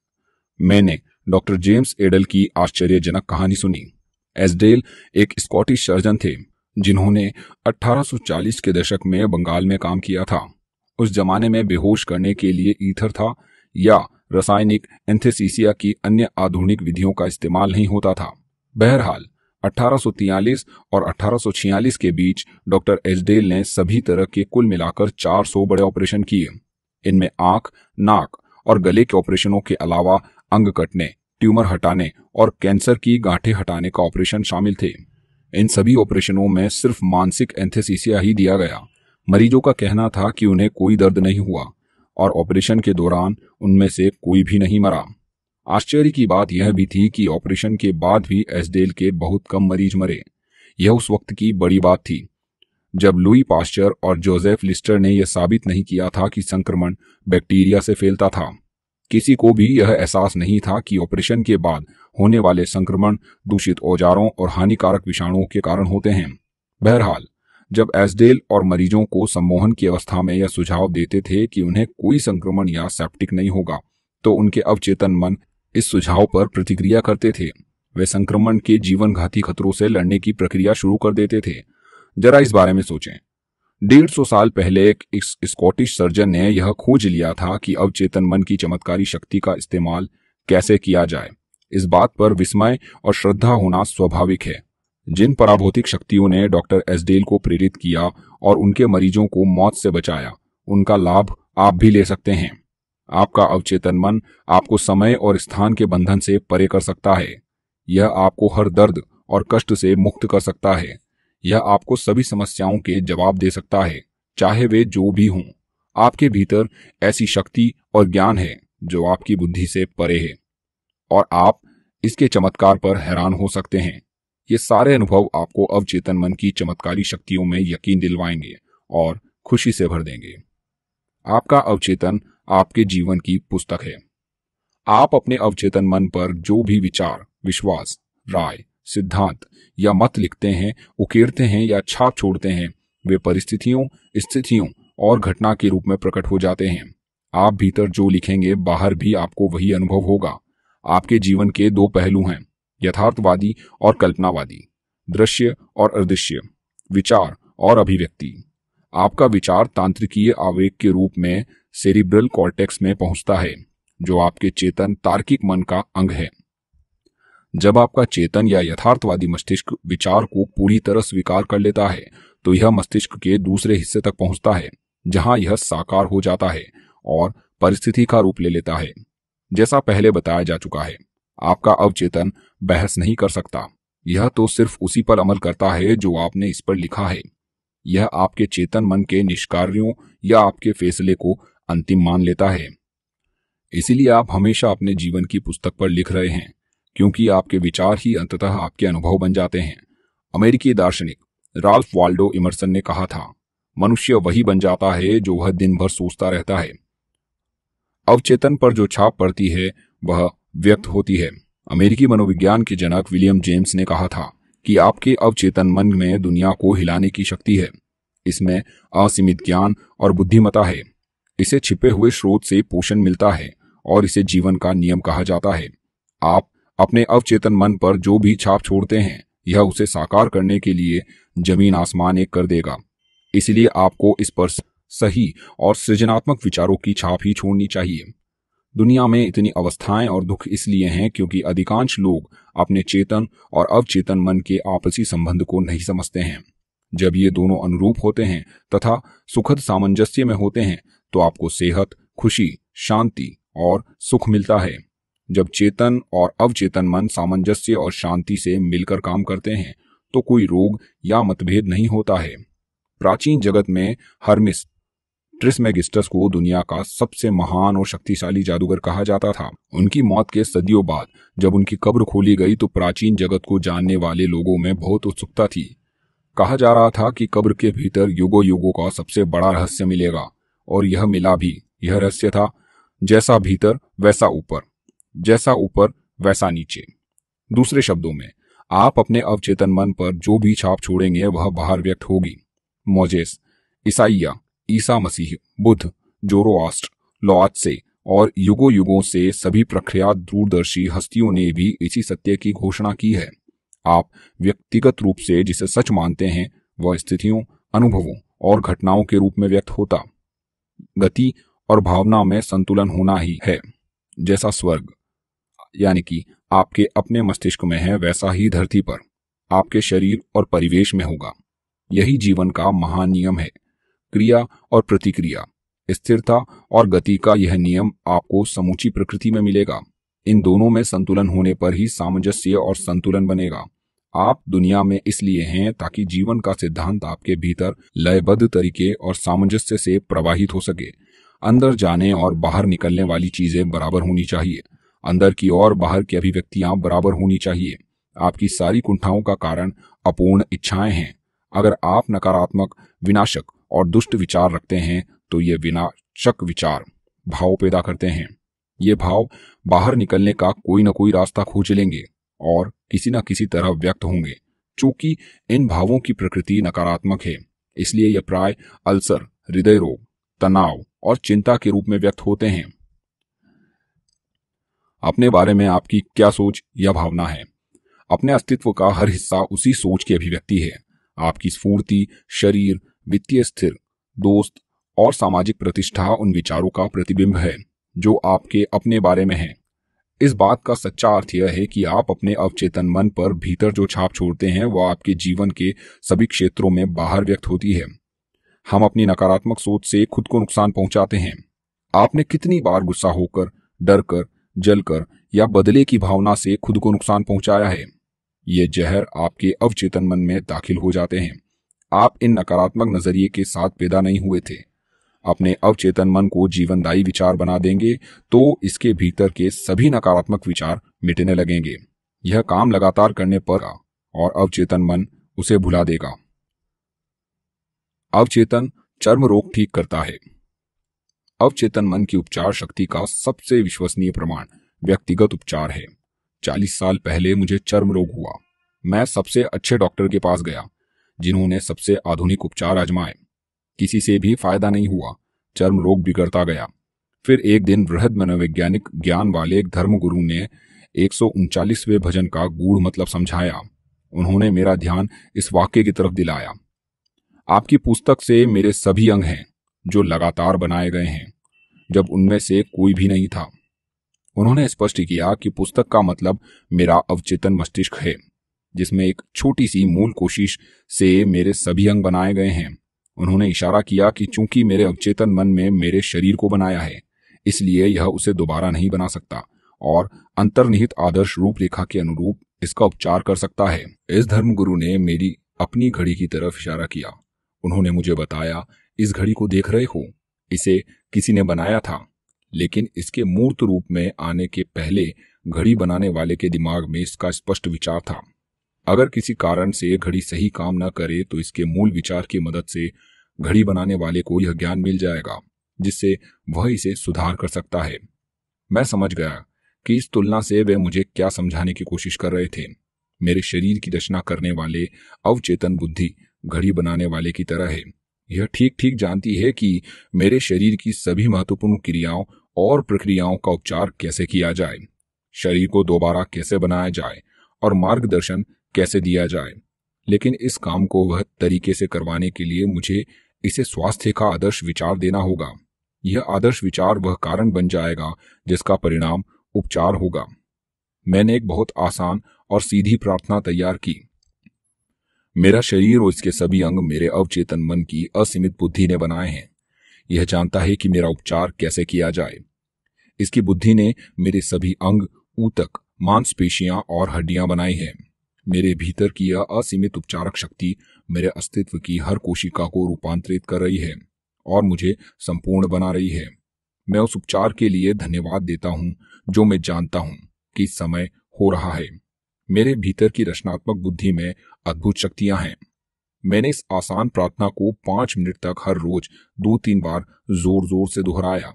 मैंने डॉक्टर जेम्स एडल की आश्चर्यजनक कहानी सुनी। एसडेल एक स्कॉटिश सर्जन थे, जिन्होंने 1840 के दशक में बंगाल में काम किया था। उस जमाने में बेहोश करने के लिए ईथर था या रासायनिक एंथेसीसिया की अन्य आधुनिक विधियों का इस्तेमाल नहीं होता था। बहरहाल 1843 और 1846 के बीच डॉक्टर एजडेल ने सभी तरह के कुल मिलाकर 400 बड़े ऑपरेशन किए। इनमें आँख, नाक और गले के ऑपरेशनों के अलावा अंग कटने, ट्यूमर हटाने और कैंसर की गांठें हटाने का ऑपरेशन शामिल थे। इन सभी ऑपरेशनों में सिर्फ़ मानसिक एंथेसिसिया ही दिया गया। मरीजों का कहना था कि उन्हें कोई दर्द नहीं हुआ और ऑपरेशन के दौरान उनमें से कोई भी नहीं मरा। आश्चर्य की बात यह भी थी कि ऑपरेशन के बाद भी एसडेल के बहुत कम मरीज़ मरे। यह उस वक्त की बड़ी बात थी। जब लुई पास्चर और जोसेफ लिस्टर ने यह साबित नहीं किया था कि संक्रमण बैक्टीरिया से फैलता था। किसी को भी यह एहसास नहीं था कि ऑपरेशन के बाद होने वाले संक्रमण दूषित औजारों और हानिकारक विषाणुओं के कारण होते हैं। बहरहाल, जब एसडेल और मरीजों को सम्मोहन की अवस्था में यह सुझाव देते थे कि उन्हें कोई संक्रमण या सेप्टिक नहीं होगा तो उनके अवचेतन मन इस सुझाव पर प्रतिक्रिया करते थे। वे संक्रमण के जीवन घाती खतरों से लड़ने की प्रक्रिया शुरू कर देते थे। जरा इस बारे में सोचें। डेढ़ सौ साल पहले एक स्कॉटिश सर्जन ने यह खोज लिया था कि अवचेतन मन की चमत्कारी शक्ति का इस्तेमाल कैसे किया जाए। इस बात पर विस्मय और श्रद्धा होना स्वाभाविक है। जिन पराभौतिक शक्तियों ने डॉक्टर एसडेल को प्रेरित किया और उनके मरीजों को मौत से बचाया, उनका लाभ आप भी ले सकते हैं। आपका अवचेतन मन आपको समय और स्थान के बंधन से परे कर सकता है। यह आपको हर दर्द और कष्ट से मुक्त कर सकता है। यह आपको सभी समस्याओं के जवाब दे सकता है, चाहे वे जो भी हों। आपके भीतर ऐसी शक्ति और ज्ञान है, जो आपकी बुद्धि से परे है। और आप इसके चमत्कार पर हैरान हो सकते हैं। ये सारे अनुभव आपको अवचेतन मन की चमत्कारी शक्तियों में यकीन दिलवाएँगे और खुशी से भर देंगे। आपका अवचेतन आपके जीवन की पुस्तक है। आप अपने अवचेतन मन पर जो भी विचार, विश्वास, राय सिद्धांत, या मत लिखते हैं, उकेरते हैं, या छाप छोड़ते हैं, वे परिस्थितियों, स्थितियों और घटना के रूप में प्रकट हो जाते हैं। आप भीतर जो लिखेंगे, बाहर भी आपको वही अनुभव होगा। आपके जीवन के दो पहलू हैं, यथार्थवादी और कल्पनावादी, दृश्य और अदृश्य, विचार और अभिव्यक्ति। आपका विचार तांत्रिकीय आवेग के रूप में, सेरिब्रल कॉर्टेक्स में पहुँचता है, जो आपके चेतन तार्किक मन का अंग है। जब आपका चेतन या यथार्थवादी मस्तिष्क विचार को पूरी तरह स्वीकार कर लेता है तो यह मस्तिष्क के दूसरे हिस्से तक पहुँचता है, जहाँ यह साकार हो जाता है और परिस्थिति का रूप ले लेता है। जैसा पहले बताया जा चुका है, आपका अवचेतन बहस नहीं कर सकता। यह तो सिर्फ़ उसी पर अमल करता है जो आपने इस पर लिखा है। यह आपके चेतन मन के निष्कार्यों या आपके फैसले को अंतिम मान लेता है। इसीलिए आप हमेशा अपने जीवन की पुस्तक पर लिख रहे हैं। क्योंकि आपके विचार ही अंततः आपके अनुभव बन जाते हैं। अमेरिकी दार्शनिक राल्फ वाल्डो इमरसन ने कहा था, मनुष्य वही बन जाता है जो वह दिन भर सोचता रहता है। अवचेतन पर जो छाप पड़ती है, वह व्यक्त होती है। अमेरिकी मनोविज्ञान के जनक विलियम जेम्स ने कहा था कि आपके अवचेतन मन में दुनिया को हिलाने की शक्ति है। इसमें असीमित ज्ञान और बुद्धिमता है। इसे छिपे हुए स्रोत से पोषण मिलता है और इसे जीवन का नियम कहा जाता है। आप अपने अवचेतन मन पर जो भी छाप छोड़ते हैं, यह उसे साकार करने के लिए ज़मीन आसमान एक कर देगा। इसलिए आपको इस पर सही और सृजनात्मक विचारों की छाप ही छोड़नी चाहिए। दुनिया में इतनी अवस्थाएँ और दुख इसलिए हैं क्योंकि अधिकांश लोग अपने चेतन और अवचेतन मन के आपसी संबंध को नहीं समझते हैं। जब ये दोनों अनुरूप होते हैं तथा सुखद सामंजस्य में होते हैं तो आपको सेहत, खुशी, शांति और सुख मिलता है। जब चेतन और अवचेतन मन सामंजस्य और शांति से मिलकर काम करते हैं तो कोई रोग या मतभेद नहीं होता है। प्राचीन जगत में हर्मिस ट्रिसमेगिस्टस को दुनिया का सबसे महान और शक्तिशाली जादूगर कहा जाता था। उनकी मौत के सदियों बाद, जब उनकी कब्र खोली गई तो प्राचीन जगत को जानने वाले लोगों में बहुत उत्सुकता थी। कहा जा रहा था कि कब्र के भीतर युगो युगों का सबसे बड़ा रहस्य मिलेगा, और यह मिला भी, यह रहस्य था, जैसा भीतर, वैसा ऊपर। जैसा ऊपर, वैसा नीचे। दूसरे शब्दों में, आप अपने अवचेतन मन पर जो भी छाप छोड़ेंगे, वह बाहर व्यक्त होगी। मोजेस, ईसाइया, ईसा मसीह, बुद्ध, जोरोआस्ट्र लॉत्से और युगो युगों से सभी प्रख्यात दूरदर्शी हस्तियों ने भी इसी सत्य की घोषणा की है। आप व्यक्तिगत रूप से जिसे सच मानते हैं, वह स्थितियों, अनुभवों और घटनाओं के रूप में व्यक्त होता। गति और भावना में संतुलन होना ही है। जैसा स्वर्ग यानी कि आपके अपने मस्तिष्क में है वैसा ही धरती पर, आपके शरीर और परिवेश में होगा। यही जीवन का महान नियम है। क्रिया और प्रतिक्रिया, स्थिरता और गति का यह नियम आपको समूची प्रकृति में मिलेगा। इन दोनों में संतुलन होने पर ही सामंजस्य और संतुलन बनेगा। आप दुनिया में इसलिए हैं ताकि जीवन का सिद्धांत आपके भीतर लयबद्ध तरीके और सामंजस्य से प्रवाहित हो सके। अंदर जाने और बाहर निकलने वाली चीज़ें बराबर होनी चाहिए। अंदर की और बाहर की अभिव्यक्तियाँ बराबर होनी चाहिए। आपकी सारी कुंठाओं का कारण अपूर्ण इच्छाएँ हैं। अगर आप नकारात्मक, विनाशक और दुष्ट विचार रखते हैं तो ये विनाशक विचार भाव पैदा करते हैं। ये भाव बाहर निकलने का कोई ना कोई रास्ता खोज लेंगे और किसी न किसी तरह व्यक्त होंगे। चूँकि इन भावों की प्रकृति नकारात्मक है, इसलिए यह प्राय अल्सर, हृदय रोग, तनाव और चिंता के रूप में व्यक्त होते हैं। अपने बारे में आपकी क्या सोच या भावना है? अपने अस्तित्व का हर हिस्सा उसी सोच की अभिव्यक्ति है। आपकी स्फूर्ति, शरीर, वित्तीय स्थिर, दोस्त और सामाजिक प्रतिष्ठा उन विचारों का प्रतिबिंब है, जो आपके अपने बारे में है। इस बात का सच्चा अर्थ यह है कि आप अपने अवचेतन मन पर भीतर जो छाप छोड़ते हैं, वह आपके जीवन के सभी क्षेत्रों में बाहर व्यक्त होती है। हम अपनी नकारात्मक सोच से खुद को नुकसान पहुंचाते हैं। आपने कितनी बार गुस्सा होकर डर कर जलकर या बदले की भावना से खुद को नुकसान पहुँचाया है। ये जहर आपके अवचेतन मन में दाखिल हो जाते हैं। आप इन नकारात्मक नज़रिए के साथ पैदा नहीं हुए थे। अपने अवचेतन मन को जीवनदायी विचार बना देंगे तो इसके भीतर के सभी नकारात्मक विचार मिटने लगेंगे। यह काम लगातार करने पर और अवचेतन मन उसे भुला देगा। अवचेतन चर्म रोग ठीक करता है। अवचेतन मन की उपचार शक्ति का सबसे विश्वसनीय प्रमाण व्यक्तिगत उपचार है। चालीस साल पहले मुझे चर्म रोग हुआ। मैं सबसे अच्छे डॉक्टर के पास गया, जिन्होंने सबसे आधुनिक उपचार आजमाए। किसी से भी फ़ायदा नहीं हुआ। चर्म रोग बिगड़ता गया। फिर एक दिन वृहद मनोवैज्ञानिक ज्ञान वाले एक धर्मगुरु ने एक भजन का गूढ़ मतलब समझाया। उन्होंने मेरा ध्यान इस वाक्य की तरफ़ दिलाया। आपकी पुस्तक से मेरे सभी अंग हैं। जो लगातार बनाए गए हैं, जब उनमें से कोई भी नहीं था। उन्होंने स्पष्ट किया कि पुस्तक का मतलब मेरा अवचेतन मस्तिष्क है, जिसमें एक छोटी सी मूल कोशिश से मेरे सभी अंग बनाए गए हैं। उन्होंने इशारा किया कि चूँकि मेरे अवचेतन मन में मेरे शरीर को बनाया है, इसलिए यह उसे दोबारा नहीं बना सकता और अंतर्निहित आदर्श रूपरेखा के अनुरूप इसका उपचार कर सकता है। इस धर्मगुरु ने मेरी अपनी घड़ी की तरफ़ इशारा किया। उन्होंने मुझे बताया इस घड़ी को देख रहे हो। इसे किसी ने बनाया था, लेकिन इसके मूर्त रूप में आने के पहले घड़ी बनाने वाले के दिमाग में इसका स्पष्ट विचार था। अगर किसी कारण से घड़ी सही काम न करे तो इसके मूल विचार की मदद से घड़ी बनाने वाले को यह ज्ञान मिल जाएगा, जिससे वह इसे सुधार कर सकता है। मैं समझ गया कि इस तुलना से वे मुझे क्या समझाने की कोशिश कर रहे थे। मेरे शरीर की रचना करने वाले अवचेतन बुद्धि घड़ी बनाने वाले की तरह है। यह ठीक ठीक जानती है कि मेरे शरीर की सभी महत्वपूर्ण क्रियाओं और प्रक्रियाओं का उपचार कैसे किया जाए, शरीर को दोबारा कैसे बनाया जाए और मार्गदर्शन कैसे दिया जाए। लेकिन इस काम को वह तरीके से करवाने के लिए मुझे इसे स्वास्थ्य का आदर्श विचार देना होगा। यह आदर्श विचार वह कारण बन जाएगा जिसका परिणाम उपचार होगा। मैंने एक बहुत आसान और सीधी प्रार्थना तैयार की। मेरा शरीर और इसके सभी अंग मेरे अवचेतन मन की असीमित बुद्धि ने बनाए हैं। यह जानता है कि मेरा उपचार कैसे किया जाए। इसकी बुद्धि ने मेरे सभी अंग, ऊतक, मांसपेशियाँ और हड्डियाँ बनाई हैं। मेरे भीतर की यह असीमित उपचारक शक्ति मेरे अस्तित्व की हर कोशिका को रूपांतरित कर रही है और मुझे संपूर्ण बना रही है। मैं उस उपचार के लिए धन्यवाद देता हूँ, जो मैं जानता हूँ कि समय हो रहा है। मेरे भीतर की रचनात्मक बुद्धि में अद्भुत शक्तियाँ हैं। मैंने इस आसान प्रार्थना को पाँच मिनट तक हर रोज दो तीन बार ज़ोर ज़ोर से दोहराया।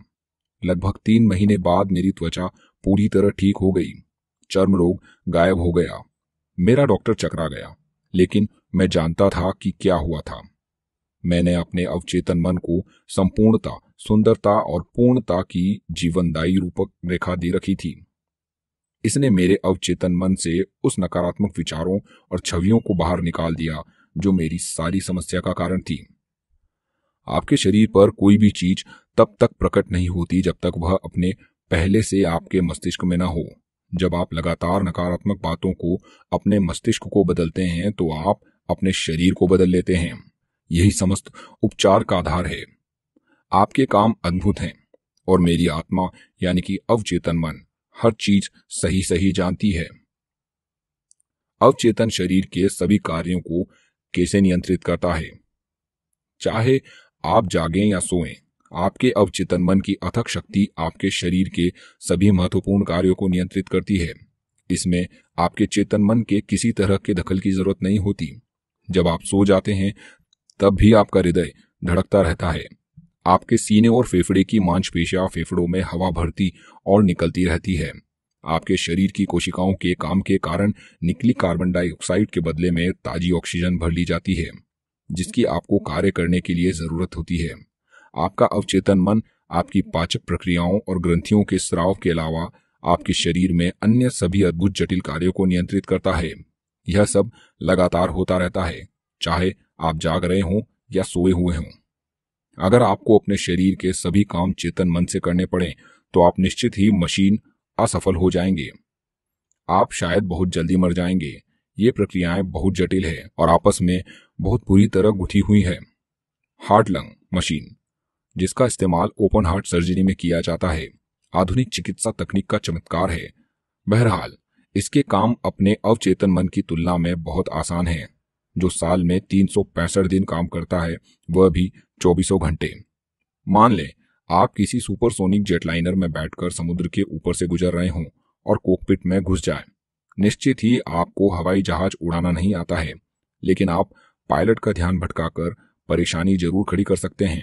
लगभग तीन महीने बाद मेरी त्वचा पूरी तरह ठीक हो गई। चर्म रोग गायब हो गया। मेरा डॉक्टर चकरा गया, लेकिन मैं जानता था कि क्या हुआ था। मैंने अपने अवचेतन मन को संपूर्णता, सुंदरता और पूर्णता की जीवनदायी रूपक रेखा दे रखी थी। इसने मेरे अवचेतन मन से उस नकारात्मक विचारों और छवियों को बाहर निकाल दिया, जो मेरी सारी समस्या का कारण थी। आपके शरीर पर कोई भी चीज़ तब तक प्रकट नहीं होती जब तक वह अपने पहले से आपके मस्तिष्क में न हो। जब आप लगातार नकारात्मक बातों को अपने मस्तिष्क को बदलते हैं तो आप अपने शरीर को बदल लेते हैं। यही समस्त उपचार का आधार है। आपके काम अद्भुत हैं, और मेरी आत्मा, यानी कि अवचेतन मन हर चीज़ सही सही जानती है। अवचेतन शरीर के सभी कार्यों को कैसे नियंत्रित करता है? चाहे आप जागें या सोएँ, आपके अवचेतन मन की अथक शक्ति आपके शरीर के सभी महत्वपूर्ण कार्यों को नियंत्रित करती है। इसमें आपके चेतन मन के किसी तरह के दखल की ज़रूरत नहीं होती। जब आप सो जाते हैं, तब भी आपका हृदय धड़कता रहता है। आपके सीने और फेफड़े की मांसपेशियाँ फेफड़ों में हवा भरती और निकलती रहती है। आपके शरीर की कोशिकाओं के काम के कारण निकली कार्बन डाइऑक्साइड के बदले में ताजी ऑक्सीजन भर ली जाती है, जिसकी आपको कार्य करने के लिए ज़रूरत होती है। आपका अवचेतन मन आपकी पाचक प्रक्रियाओं और ग्रंथियों के स्राव के अलावा आपके शरीर में अन्य सभी अद्भुत जटिल कार्यों को नियंत्रित करता है। यह सब लगातार होता रहता है, चाहे आप जाग रहे हों या सोए हुए हों। अगर आपको अपने शरीर के सभी काम चेतन मन से करने पड़े तो आप निश्चित ही मशीन असफल हो जाएँगे। आप शायद बहुत जल्दी मर जाएँगे। ये प्रक्रियाएँ बहुत जटिल है और आपस में बहुत बुरी तरह गुथी हुई है। हार्ट लंग मशीन, जिसका इस्तेमाल ओपन हार्ट सर्जरी में किया जाता है, आधुनिक चिकित्सा तकनीक का चमत्कार है। बहरहाल, इसके काम अपने अवचेतन मन की तुलना में बहुत आसान है। जो साल में तीन सौ पैंसठ दिन काम करता है, वह भी चौबीसों घंटे। मान लें, आप किसी सुपरसोनिक जेटलाइनर में बैठकर समुद्र के ऊपर से गुजर रहे हों और कोकपिट में घुस जाए। निश्चित ही आपको हवाई जहाज़ उड़ाना नहीं आता है, लेकिन आप पायलट का ध्यान भटकाकर परेशानी ज़रूर खड़ी कर सकते हैं।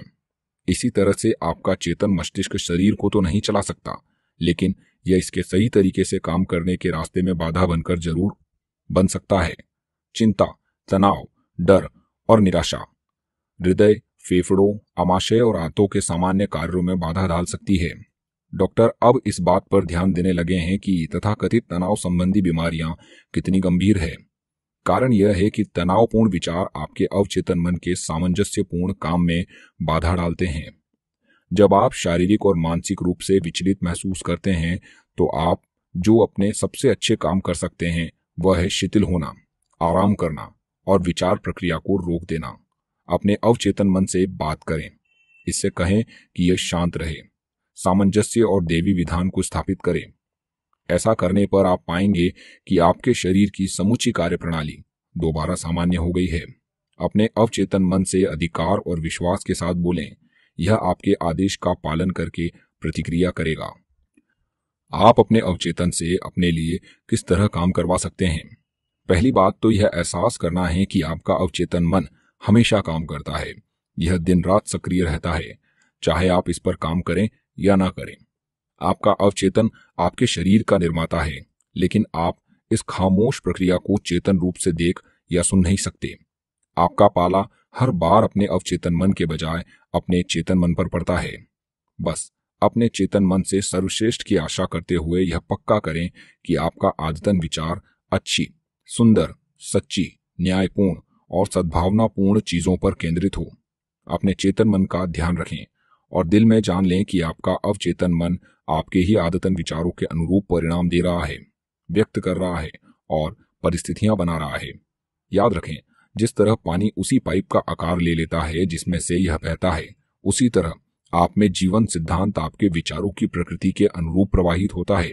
इसी तरह से आपका चेतन मस्तिष्क शरीर को तो नहीं चला सकता, लेकिन यह इसके सही तरीके से काम करने के रास्ते में बाधा बनकर ज़रूर बन सकता है। चिंता, तनाव, डर और निराशा। हृदय फेफड़ों, अमाशय और आंतों के सामान्य कार्यों में बाधा डाल सकती है। डॉक्टर अब इस बात पर ध्यान देने लगे हैं कि तथाकथित तनाव संबंधी बीमारियाँ कितनी गंभीर है। कारण यह है कि तनावपूर्ण विचार आपके अवचेतन मन के सामंजस्यपूर्ण काम में बाधा डालते हैं। जब आप शारीरिक और मानसिक रूप से विचलित महसूस करते हैं तो आप जो अपने सबसे अच्छे काम कर सकते हैं, वह है शिथिल होना, आराम करना और विचार प्रक्रिया को रोक देना। अपने अवचेतन मन से बात करें। इससे कहें कि यह शांत रहे, सामंजस्य और देवी विधान को स्थापित करें। ऐसा करने पर आप पाएँगे कि आपके शरीर की समूची कार्यप्रणाली दोबारा सामान्य हो गई है। अपने अवचेतन मन से अधिकार और विश्वास के साथ बोलें, यह आपके आदेश का पालन करके प्रतिक्रिया करेगा। आप अपने अवचेतन से अपने लिए किस तरह काम करवा सकते हैं? पहली बात तो यह एहसास करना है कि आपका अवचेतन मन हमेशा काम करता है। यह दिन रात सक्रिय रहता है। चाहे आप इस पर काम करें या ना करें। आपका अवचेतन आपके शरीर का निर्माता है, लेकिन आप इस खामोश प्रक्रिया को चेतन रूप से देख या सुन नहीं सकते। आपका पाला हर बार अपने अवचेतन मन के बजाय अपने चेतन मन पर पड़ता है। बस, अपने चेतन मन से सर्वश्रेष्ठ की आशा करते हुए यह पक्का करें कि आपका आदतन विचार अच्छी, सुंदर, सच्ची, न्यायपूर्ण और सद्भावनापूर्ण चीज़ों पर केंद्रित हो। अपने चेतन मन का ध्यान रखें और दिल में जान लें कि आपका अवचेतन मन आपके ही आदतन विचारों के अनुरूप परिणाम दे रहा है, व्यक्त कर रहा है और परिस्थितियाँ बना रहा है। याद रखें, जिस तरह पानी उसी पाइप का आकार ले लेता है जिसमें से यह बहता है, उसी तरह आप में जीवन सिद्धांत आपके विचारों की प्रकृति के अनुरूप प्रवाहित होता है।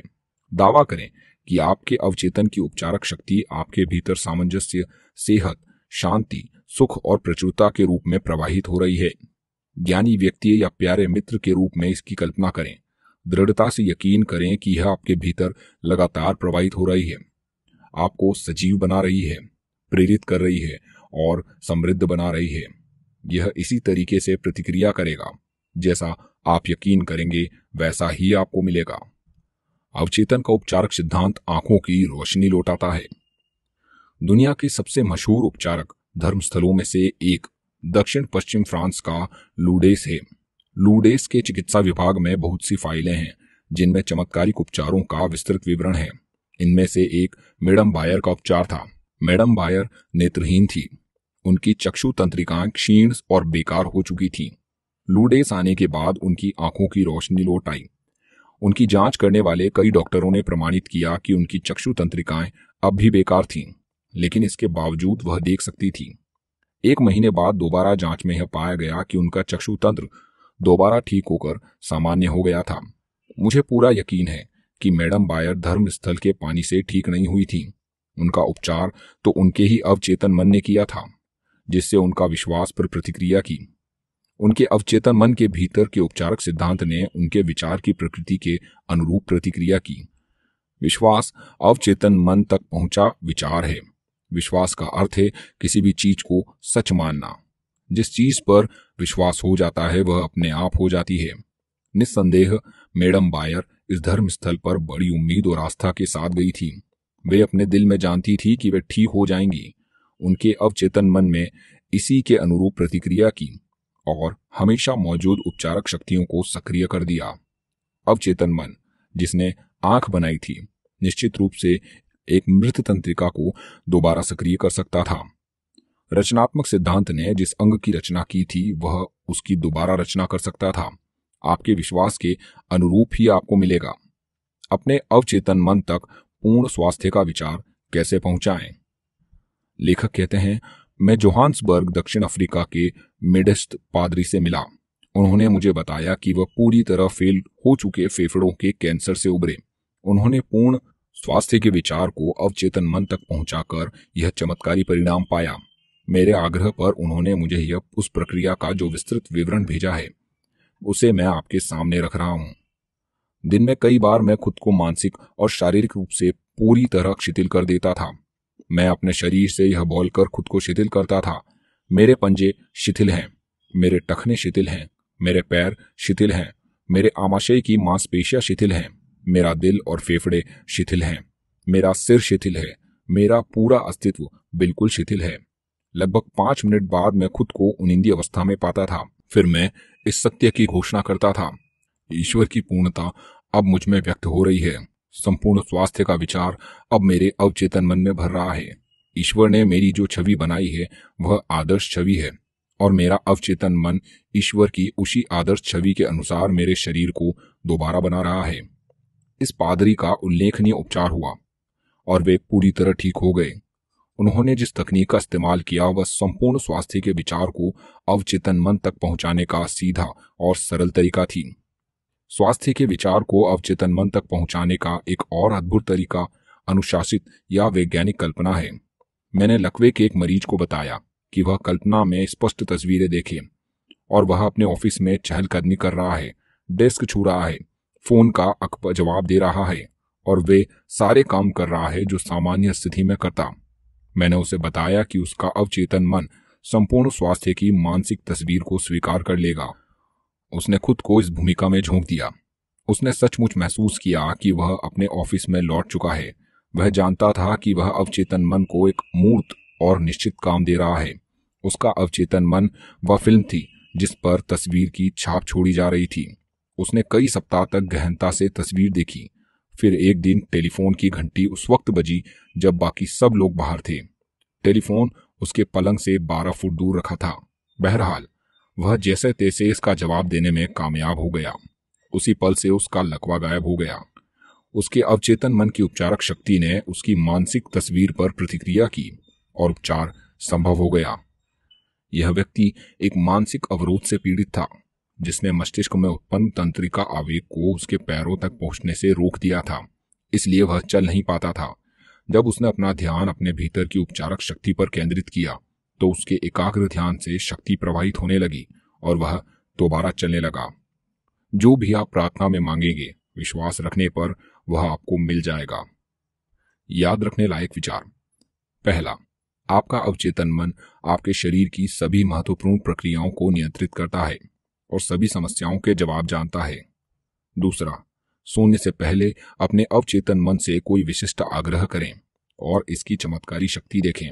दावा करें कि आपके अवचेतन की उपचारक शक्ति आपके भीतर सामंजस्य, सेहत शांति, सुख और प्रचुरता के रूप में प्रवाहित हो रही है। ज्ञानी व्यक्ति या प्यारे मित्र के रूप में इसकी कल्पना करें। दृढ़ता से यकीन करें कि यह आपके भीतर लगातार प्रवाहित हो रही है। आपको सजीव बना रही है, प्रेरित कर रही है और समृद्ध बना रही है। यह इसी तरीके से प्रतिक्रिया करेगा। जैसा आप यकीन करेंगे, वैसा ही आपको मिलेगा। अवचेतन का उपचारक सिद्धांत आँखों की रोशनी लौटाता है। दुनिया के सबसे मशहूर उपचारक धर्मस्थलों में से एक, दक्षिण पश्चिम फ्रांस का लूडेस है। लूडेस के चिकित्सा विभाग में बहुत सी फाइलें हैं, जिनमें चमत्कारिक उपचारों का विस्तृत विवरण है। इनमें से एक मैडम बायर का उपचार था। मैडम बायर नेत्रहीन थी। उनकी चक्षु तंत्रिकाएँ क्षीण और बेकार हो चुकी थी। लूडेस आने के बाद उनकी आँखों की रोशनी लौट आई। उनकी जाँच करने वाले कई डॉक्टरों ने प्रमाणित किया कि उनकी चक्षु तंत्रिकाएँ अब भी बेकार थीं। लेकिन इसके बावजूद वह देख सकती थी। एक महीने बाद दोबारा जाँच में यह पाया गया कि उनका चक्षु तंत्र दोबारा ठीक होकर सामान्य हो गया था। मुझे पूरा यकीन है कि मैडम बायर धर्म स्थल के पानी से ठीक नहीं हुई थी। उनका उपचार तो उनके ही अवचेतन मन ने किया था, जिससे उनका विश्वास पर प्रतिक्रिया की। उनके अवचेतन मन के भीतर के उपचारक सिद्धांत ने उनके विचार की प्रकृति के अनुरूप प्रतिक्रिया की। विश्वास, अवचेतन मन तक पहुँचा विचार है। विश्वास का अर्थ है किसी भी चीज़ को सच मानना। जिस चीज़ पर विश्वास हो जाता है, वह अपने आप हो जाती है। निस्संदेह मैडम बायर इस धर्म स्थल पर बड़ी उम्मीद और आस्था के साथ गई थी। वे अपने दिल में जानती थी कि वे ठीक हो जाएँगी। उनके अवचेतन मन में इसी के अनुरूप प्रतिक्रिया की और हमेशा मौजूद उपचारक शक्तियों को सक्रिय कर दिया। अवचेतन मन, जिसने आँख बनाई थी, निश्चित रूप से एक मृत तंत्रिका को दोबारा सक्रिय कर सकता था। रचनात्मक सिद्धांत ने जिस अंग की रचना की थी, वह उसकी दोबारा रचना कर सकता था। आपके विश्वास के अनुरूप ही आपको मिलेगा। अपने अवचेतन मन तक पूर्ण स्वास्थ्य का विचार कैसे पहुंचाएँ? लेखक कहते हैं, मैं जोहान्सबर्ग, दक्षिण अफ्रीका के मिडेस्ट पादरी से मिला। उन्होंने मुझे बताया कि वह पूरी तरह फेल हो चुके फेफड़ों के कैंसर से उभरे। उन्होंने पूर्ण स्वास्थ्य के विचार को अवचेतन मन तक पहुंचाकर यह चमत्कारी परिणाम पाया। मेरे आग्रह पर उन्होंने मुझे यह उस प्रक्रिया का जो विस्तृत विवरण भेजा है, उसे मैं आपके सामने रख रहा हूँ। दिन में कई बार मैं खुद को मानसिक और शारीरिक रूप से पूरी तरह शिथिल कर देता था। मैं अपने शरीर से यह बोलकर खुद को शिथिल करता था, मेरे पंजे शिथिल हैं, मेरे टखने शिथिल हैं, मेरे पैर शिथिल हैं, मेरे आमाशय की मांसपेशियाँ शिथिल हैं। मेरा दिल और फेफड़े शिथिल हैं। मेरा सिर शिथिल है। मेरा पूरा अस्तित्व बिल्कुल शिथिल है। लगभग पाँच मिनट बाद मैं खुद को उनिंदी अवस्था में पाता था। फिर मैं इस सत्य की घोषणा करता था। ईश्वर की पूर्णता अब मुझमें व्यक्त हो रही है। संपूर्ण स्वास्थ्य का विचार अब मेरे अवचेतन मन में भर रहा है। ईश्वर ने मेरी जो छवि बनाई है, वह आदर्श छवि है। और मेरा अवचेतन मन ईश्वर की उसी आदर्श छवि के अनुसार मेरे शरीर को दोबारा बना रहा है। इस पादरी का उल्लेखनीय उपचार हुआ, और वे पूरी तरह ठीक हो गए। उन्होंने जिस तकनीक का इस्तेमाल किया, वह संपूर्ण स्वास्थ्य के विचार को अवचेतन मन तक पहुँचाने का सीधा और सरल तरीका थी। स्वास्थ्य के विचार को अवचेतन मन तक पहुँचाने का एक और अद्भुत तरीका अनुशासित या वैज्ञानिक कल्पना है। मैंने लकवे के एक मरीज़ को बताया कि वह कल्पना में स्पष्ट तस्वीरें देखे, और वह अपने ऑफ़िस में चहलकदमी कर रहा है, डेस्क छू रहा है। फ़ोन का अक जवाब दे रहा है और वे सारे काम कर रहा है जो सामान्य स्थिति में करता। मैंने उसे बताया कि उसका अवचेतन मन संपूर्ण स्वास्थ्य की मानसिक तस्वीर को स्वीकार कर लेगा। उसने खुद को इस भूमिका में झोंक दिया। उसने सचमुच महसूस किया कि वह अपने ऑफ़िस में लौट चुका है। वह जानता था कि वह अवचेतन मन को एक मूर्त और निश्चित काम दे रहा है। उसका अवचेतन मन वह फ़िल्म थी जिस पर तस्वीर की छाप छोड़ी जा रही थी। उसने कई सप्ताह तक गहनता से तस्वीर देखी। फिर एक दिन टेलीफोन की घंटी उस वक्त बजी जब बाकी सब लोग बाहर थे। टेलीफोन उसके पलंग से बारह फुट दूर रखा था। बहरहाल, वह जैसे तैसे इसका जवाब देने में कामयाब हो गया। उसी पल से उसका लकवा गायब हो गया। उसके अवचेतन मन की उपचारक शक्ति ने उसकी मानसिक तस्वीर पर प्रतिक्रिया की और उपचार संभव हो गया। यह व्यक्ति एक मानसिक अवरोध से पीड़ित था। जिसने मस्तिष्क में उत्पन्न तंत्रिका आवेग को उसके पैरों तक पहुँचने से रोक दिया था। इसलिए वह चल नहीं पाता था। जब उसने अपना ध्यान अपने भीतर की उपचारक शक्ति पर केंद्रित किया तो उसके एकाग्र ध्यान से शक्ति प्रवाहित होने लगी और वह दोबारा चलने लगा। जो भी आप प्रार्थना में मांगेंगे, विश्वास रखने पर वह आपको मिल जाएगा। याद रखने लायक विचार। पहला, आपका अवचेतन मन आपके शरीर की सभी महत्वपूर्ण प्रक्रियाओं को नियंत्रित करता है। और सभी समस्याओं के जवाब जानता है। दूसरा सोने से पहले अपने अवचेतन मन से कोई विशिष्ट आग्रह करें और इसकी चमत्कारी शक्ति देखें।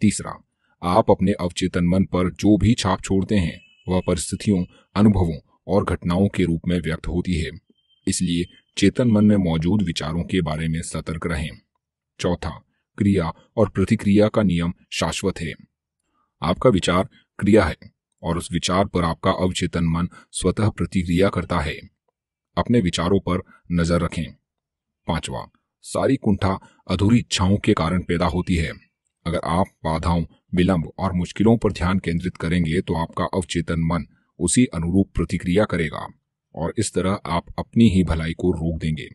तीसरा, आप अपने अवचेतन मन पर जो भी छाप छोड़ते हैं, वह परिस्थितियों, अनुभवों और घटनाओं के रूप में व्यक्त होती है। इसलिए चेतन मन में मौजूद विचारों के बारे में सतर्क रहें। चौथा, क्रिया और प्रतिक्रिया का नियम शाश्वत है। आपका विचार क्रिया है। और उस विचार पर आपका अवचेतन मन स्वतः प्रतिक्रिया करता है। अपने विचारों पर नज़र रखें। पांचवा, सारी कुंठा अधूरी इच्छाओं के कारण पैदा होती है। अगर आप बाधाओं, विलंब और मुश्किलों पर ध्यान केंद्रित करेंगे तो आपका अवचेतन मन उसी अनुरूप प्रतिक्रिया करेगा और इस तरह आप अपनी ही भलाई को रोक देंगे।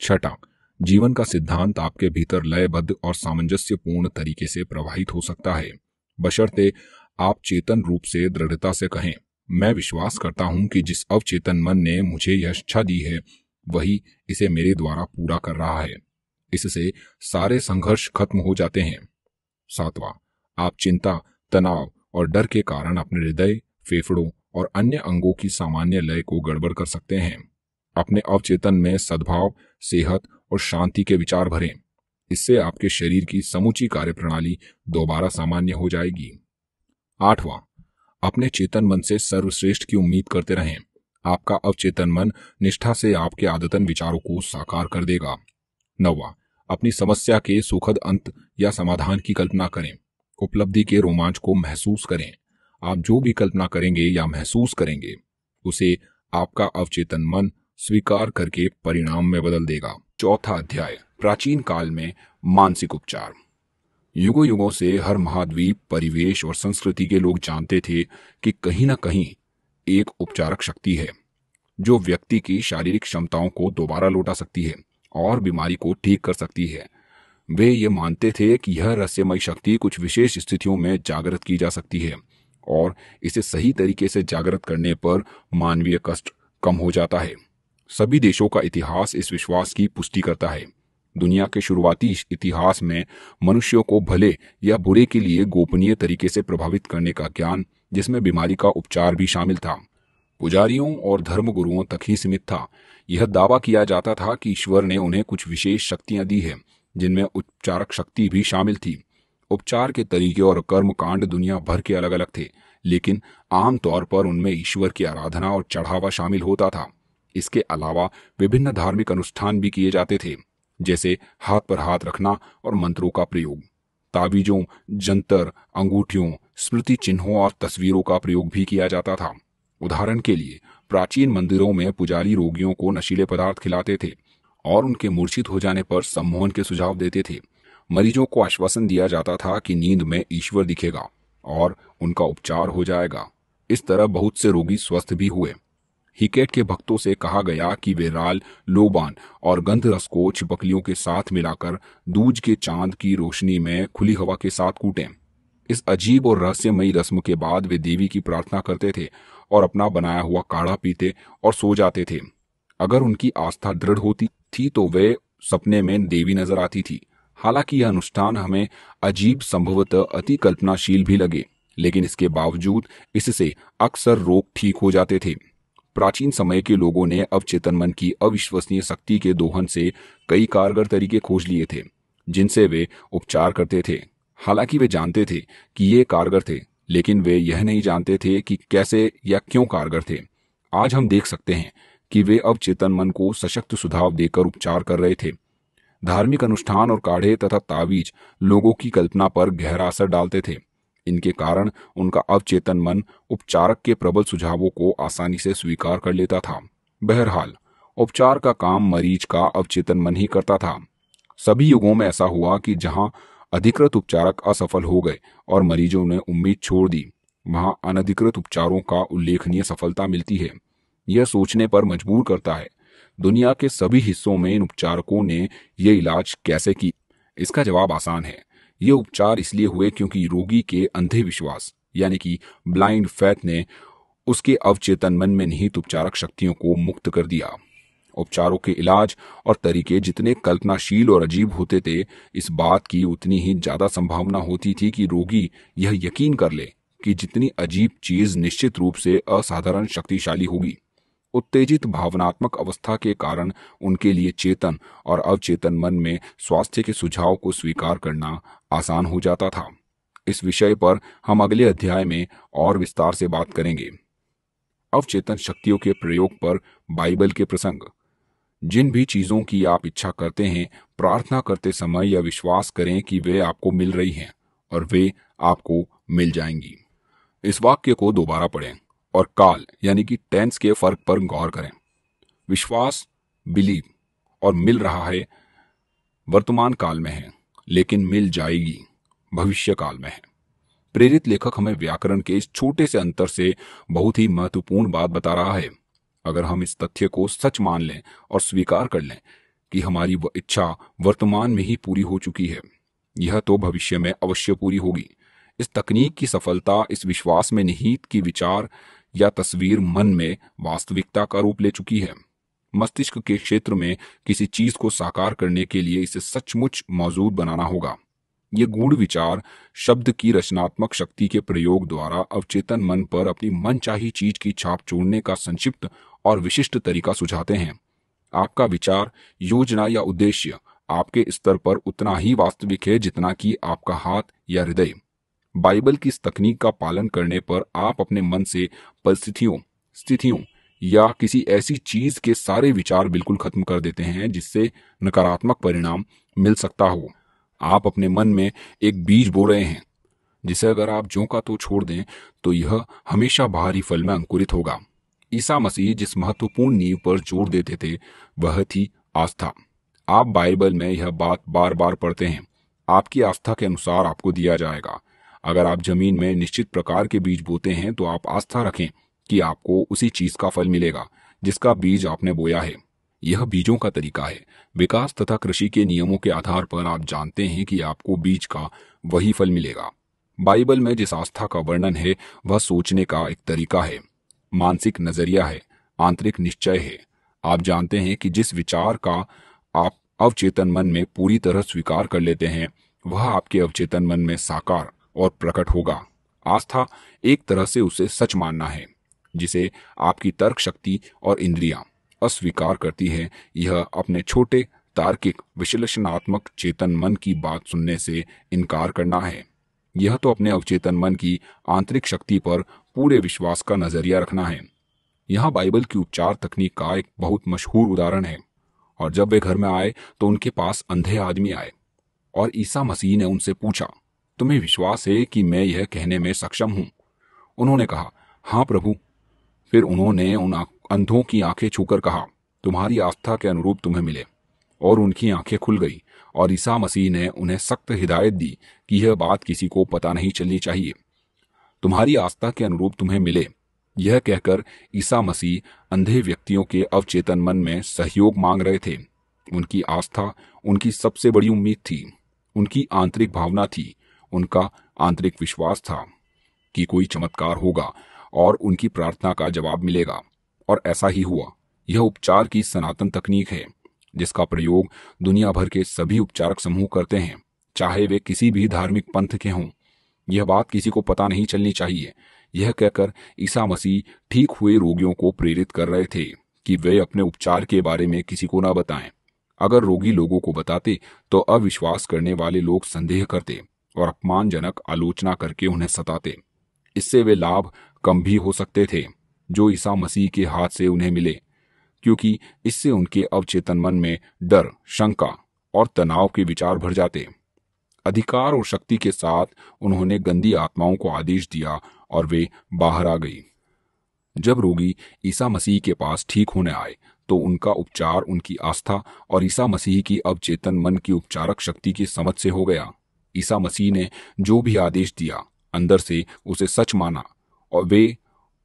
छठा, जीवन का सिद्धांत आपके भीतर लयबद्ध और सामंजस्यपूर्ण तरीके से प्रवाहित हो सकता है। बशर्ते आप चेतन रूप से दृढ़ता से कहें। मैं विश्वास करता हूँ कि जिस अवचेतन मन ने मुझे यह इच्छा दी है, वही इसे मेरे द्वारा पूरा कर रहा है। इससे सारे संघर्ष खत्म हो जाते हैं। सातवां, आप चिंता, तनाव और डर के कारण अपने हृदय, फेफड़ों और अन्य अंगों की सामान्य लय को गड़बड़ कर सकते हैं। अपने अवचेतन में सद्भाव, सेहत और शांति के विचार भरें। इससे आपके शरीर की समूची कार्यप्रणाली दोबारा सामान्य हो जाएगी। आठवां, अपने चेतन मन से सर्वश्रेष्ठ की उम्मीद करते रहें। आपका अवचेतन मन निष्ठा से आपके आदतन विचारों को साकार कर देगा। नौवा, अपनी समस्या के सुखद अंत या समाधान की कल्पना करें। उपलब्धि के रोमांच को महसूस करें। आप जो भी कल्पना करेंगे या महसूस करेंगे, उसे आपका अवचेतन मन स्वीकार करके परिणाम में बदल देगा। चौथा अध्याय, प्राचीन काल में मानसिक उपचार। युगों युगों से हर महाद्वीप, परिवेश और संस्कृति के लोग जानते थे कि कहीं ना कहीं एक उपचारक शक्ति है, जो व्यक्ति की शारीरिक क्षमताओं को दोबारा लौटा सकती है और बीमारी को ठीक कर सकती है। वे ये मानते थे कि यह रहस्यमय शक्ति कुछ विशेष स्थितियों में जागृत की जा सकती है और इसे सही तरीके से जागृत करने पर मानवीय कष्ट कम हो जाता है। सभी देशों का इतिहास इस विश्वास की पुष्टि करता है। दुनिया के शुरुआती इतिहास में मनुष्यों को भले या बुरे के लिए गोपनीय तरीके से प्रभावित करने का ज्ञान, जिसमें बीमारी का उपचार भी शामिल था। पुजारियों और धर्मगुरुओं तक ही सीमित था। यह दावा किया जाता था कि ईश्वर ने उन्हें कुछ विशेष शक्तियाँ दी है, जिनमें उपचारक शक्ति भी शामिल थी। उपचार के तरीके और कर्म कांड दुनिया भर के अलग अलग थे, लेकिन आमतौर पर उनमें ईश्वर की आराधना और चढ़ावा शामिल होता था। इसके अलावा विभिन्न धार्मिक अनुष्ठान भी किए जाते थे। जैसे हाथ पर हाथ रखना और मंत्रों का प्रयोग। ताबीजों, जंतर, अंगूठियों, स्मृति चिन्हों और तस्वीरों का प्रयोग भी किया जाता था। उदाहरण के लिए, प्राचीन मंदिरों में पुजारी रोगियों को नशीले पदार्थ खिलाते थे और उनके मूर्छित हो जाने पर सम्मोहन के सुझाव देते थे। मरीजों को आश्वासन दिया जाता था कि नींद में ईश्वर दिखेगा और उनका उपचार हो जाएगा। इस तरह बहुत से रोगी स्वस्थ भी हुए। हिकेट के भक्तों से कहा गया कि वे राल, लोबान और गंध रस को छिपकलियों के साथ मिलाकर दूज के चाँद की रोशनी में खुली हवा के साथ कूटें। इस अजीब और रहस्यमयी रस्म के बाद वे देवी की प्रार्थना करते थे और अपना बनाया हुआ काढ़ा पीते और सो जाते थे। अगर उनकी आस्था दृढ़ होती थी तो वे सपने में देवी नज़र आती थी। हालाँकि यह अनुष्ठान हमें अजीब संभवतः अति कल्पनाशील भी लगे, लेकिन इसके बावजूद इससे अक्सर रोग ठीक हो जाते थे। प्राचीन समय के लोगों ने अवचेतन मन की अविश्वसनीय शक्ति के दोहन से कई कारगर तरीके खोज लिए थे, जिनसे वे उपचार करते थे। हालाँकि वे जानते थे कि ये कारगर थे, लेकिन वे यह नहीं जानते थे कि कैसे या क्यों कारगर थे। आज हम देख सकते हैं कि वे अवचेतन मन को सशक्त सुधाव देकर उपचार कर रहे थे। धार्मिक अनुष्ठान और काढ़े तथा तावीज लोगों की कल्पना पर गहरा असर डालते थे। इनके कारण उनका अवचेतन मन उपचारक के प्रबल सुझावों को आसानी से स्वीकार कर लेता था। बहरहाल, उपचार का काम मरीज़ का अवचेतन मन ही करता था। सभी युगों में ऐसा हुआ कि जहाँ अधिकृत उपचारक असफल हो गए और मरीजों ने उम्मीद छोड़ दी, वहाँ अनधिकृत उपचारों का उल्लेखनीय सफलता मिलती है। यह सोचने पर मजबूर करता है, दुनिया के सभी हिस्सों में इन उपचारकों ने ये इलाज कैसे की इसका जवाब आसान है। ये उपचार इसलिए हुए क्योंकि रोगी के अंधे विश्वास, यानी कि ब्लाइंड फैथ ने उसके अवचेतन मन में निहित उपचारक शक्तियों को मुक्त कर दिया। उपचारों के इलाज और तरीके जितने कल्पनाशील और अजीब होते थे, इस बात की उतनी ही ज़्यादा संभावना होती थी कि रोगी यह यकीन कर ले कि जितनी अजीब चीज़ निश्चित रूप से असाधारण शक्तिशाली होगी। उत्तेजित भावनात्मक अवस्था के कारण उनके लिए चेतन और अवचेतन मन में स्वास्थ्य के सुझाव को स्वीकार करना आसान हो जाता था। इस विषय पर हम अगले अध्याय में और विस्तार से बात करेंगे। अवचेतन शक्तियों के प्रयोग पर बाइबल के प्रसंग। जिन भी चीज़ों की आप इच्छा करते हैं, प्रार्थना करते समय यह विश्वास करें कि वे आपको मिल रही हैं और वे आपको मिल जाएँगी। इस वाक्य को दोबारा पढ़ें और काल, यानी कि टेंस के फ़र्क पर गौर करें। विश्वास, बिलीव और मिल रहा है, वर्तमान काल में है। लेकिन मिल जाएगी। भविष्य काल में है। प्रेरित लेखक हमें व्याकरण के इस छोटे से अंतर से बहुत ही महत्वपूर्ण बात बता रहा है। अगर हम इस तथ्य को सच मान लें और स्वीकार कर लें कि हमारी वह इच्छा वर्तमान में ही पूरी हो चुकी है, यह तो भविष्य में अवश्य पूरी होगी। इस तकनीक की सफलता इस विश्वास में निहित की विचार या तस्वीर मन में वास्तविकता का रूप ले चुकी है। मस्तिष्क के क्षेत्र में किसी चीज़ को साकार करने के लिए इसे सचमुच मौजूद बनाना होगा। ये गूढ़ विचार शब्द की रचनात्मक शक्ति के प्रयोग द्वारा अवचेतन मन पर अपनी मन चाही चीज़ की छाप छोड़ने का संक्षिप्त और विशिष्ट तरीका सुझाते हैं। आपका विचार, योजना या उद्देश्य आपके स्तर पर उतना ही वास्तविक है जितना कि आपका हाथ या हृदय। बाइबल की इस तकनीक का पालन करने पर आप अपने मन से परिस्थितियों, स्थितियों या किसी ऐसी चीज़ के सारे विचार बिल्कुल खत्म कर देते हैं जिससे नकारात्मक परिणाम मिल सकता हो। आप अपने मन में एक बीज बो रहे हैं, जिसे अगर आप जो का तो छोड़ दें तो यह हमेशा बाहरी फल में अंकुरित होगा। ईसा मसीह जिस महत्वपूर्ण नींव पर ज़ोर देते थे, वह थी आस्था। आप बाइबल में यह बात बार बार पढ़ते हैं। आपकी आस्था के अनुसार आपको दिया जाएगा। अगर आप ज़मीन में निश्चित प्रकार के बीज बोते हैं तो आप आस्था रखें। कि आपको उसी चीज़ का फल मिलेगा, जिसका बीज आपने बोया है। यह बीजों का तरीका है। विकास तथा कृषि के नियमों के आधार पर आप जानते हैं कि आपको बीज का वही फल मिलेगा। बाइबल में जिस आस्था का वर्णन है, वह सोचने का एक तरीका है। मानसिक नज़रिया है, आंतरिक निश्चय है। आप जानते हैं कि जिस विचार का आप अवचेतन मन में पूरी तरह स्वीकार कर लेते हैं, वह आपके अवचेतन मन में साकार और प्रकट होगा। आस्था एक तरह से उसे सच मानना है। जिसे आपकी तर्क शक्ति और इंद्रियाँ अस्वीकार करती है। यह अपने छोटे तार्किक विश्लेषणात्मक चेतन मन की बात सुनने से इनकार करना है। यह तो अपने अवचेतन मन की आंतरिक शक्ति पर पूरे विश्वास का नज़रिया रखना है। यहाँ बाइबल की उपचार तकनीक का एक बहुत मशहूर उदाहरण है, और जब वे घर में आए तो उनके पास अंधे आदमी आए, और ईसा मसीह ने उनसे पूछा, तुम्हें विश्वास है कि मैं यह कहने में सक्षम हूँ? उन्होंने कहा हाँ प्रभु फिर उन्होंने उन अंधों की आँखें छूकर कहा, तुम्हारी आस्था के अनुरूप तुम्हें मिले। और उनकी आँखें खुल गई, और ईसा मसीह ने उन्हें सख्त हिदायत दी कि यह बात किसी को पता नहीं चलनी चाहिए। तुम्हारी आस्था के अनुरूप तुम्हें मिले, यह कहकर ईसा मसीह अंधे व्यक्तियों के अवचेतन मन में सहयोग मांग रहे थे। उनकी आस्था उनकी सबसे बड़ी उम्मीद थी, उनकी आंतरिक भावना थी, उनका आंतरिक विश्वास था कि कोई चमत्कार होगा। और उनकी प्रार्थना का जवाब मिलेगा। और ऐसा ही हुआ। यह उपचार की सनातन तकनीक है, जिसका प्रयोग दुनिया भर के सभी उपचारक समूह करते हैं, चाहे वे किसी भी धार्मिक पंथ के हों। यह बात किसी को पता नहीं चलनी चाहिए। यह कहकर ईसा मसीह ठीक हुए रोगियों को प्रेरित कर रहे थे कि वे अपने उपचार के बारे में किसी को न बताएँ। अगर रोगी लोगों को बताते तो अविश्वास करने वाले लोग संदेह करते और अपमानजनक आलोचना करके उन्हें सताते। इससे वे लाभ कम भी हो सकते थे, जो ईसा मसीह के हाथ से उन्हें मिले, क्योंकि इससे उनके अवचेतन मन में डर, शंका और तनाव के विचार भर जाते। अधिकार और शक्ति के साथ उन्होंने गंदी आत्माओं को आदेश दिया और वे बाहर आ गई। जब रोगी ईसा मसीह के पास ठीक होने आए तो उनका उपचार, उनकी आस्था और ईसा मसीह की अवचेतन मन की उपचारक शक्ति की समझ से हो गया। ईसा मसीह ने जो भी आदेश दिया, अंदर से उसे सच माना और वे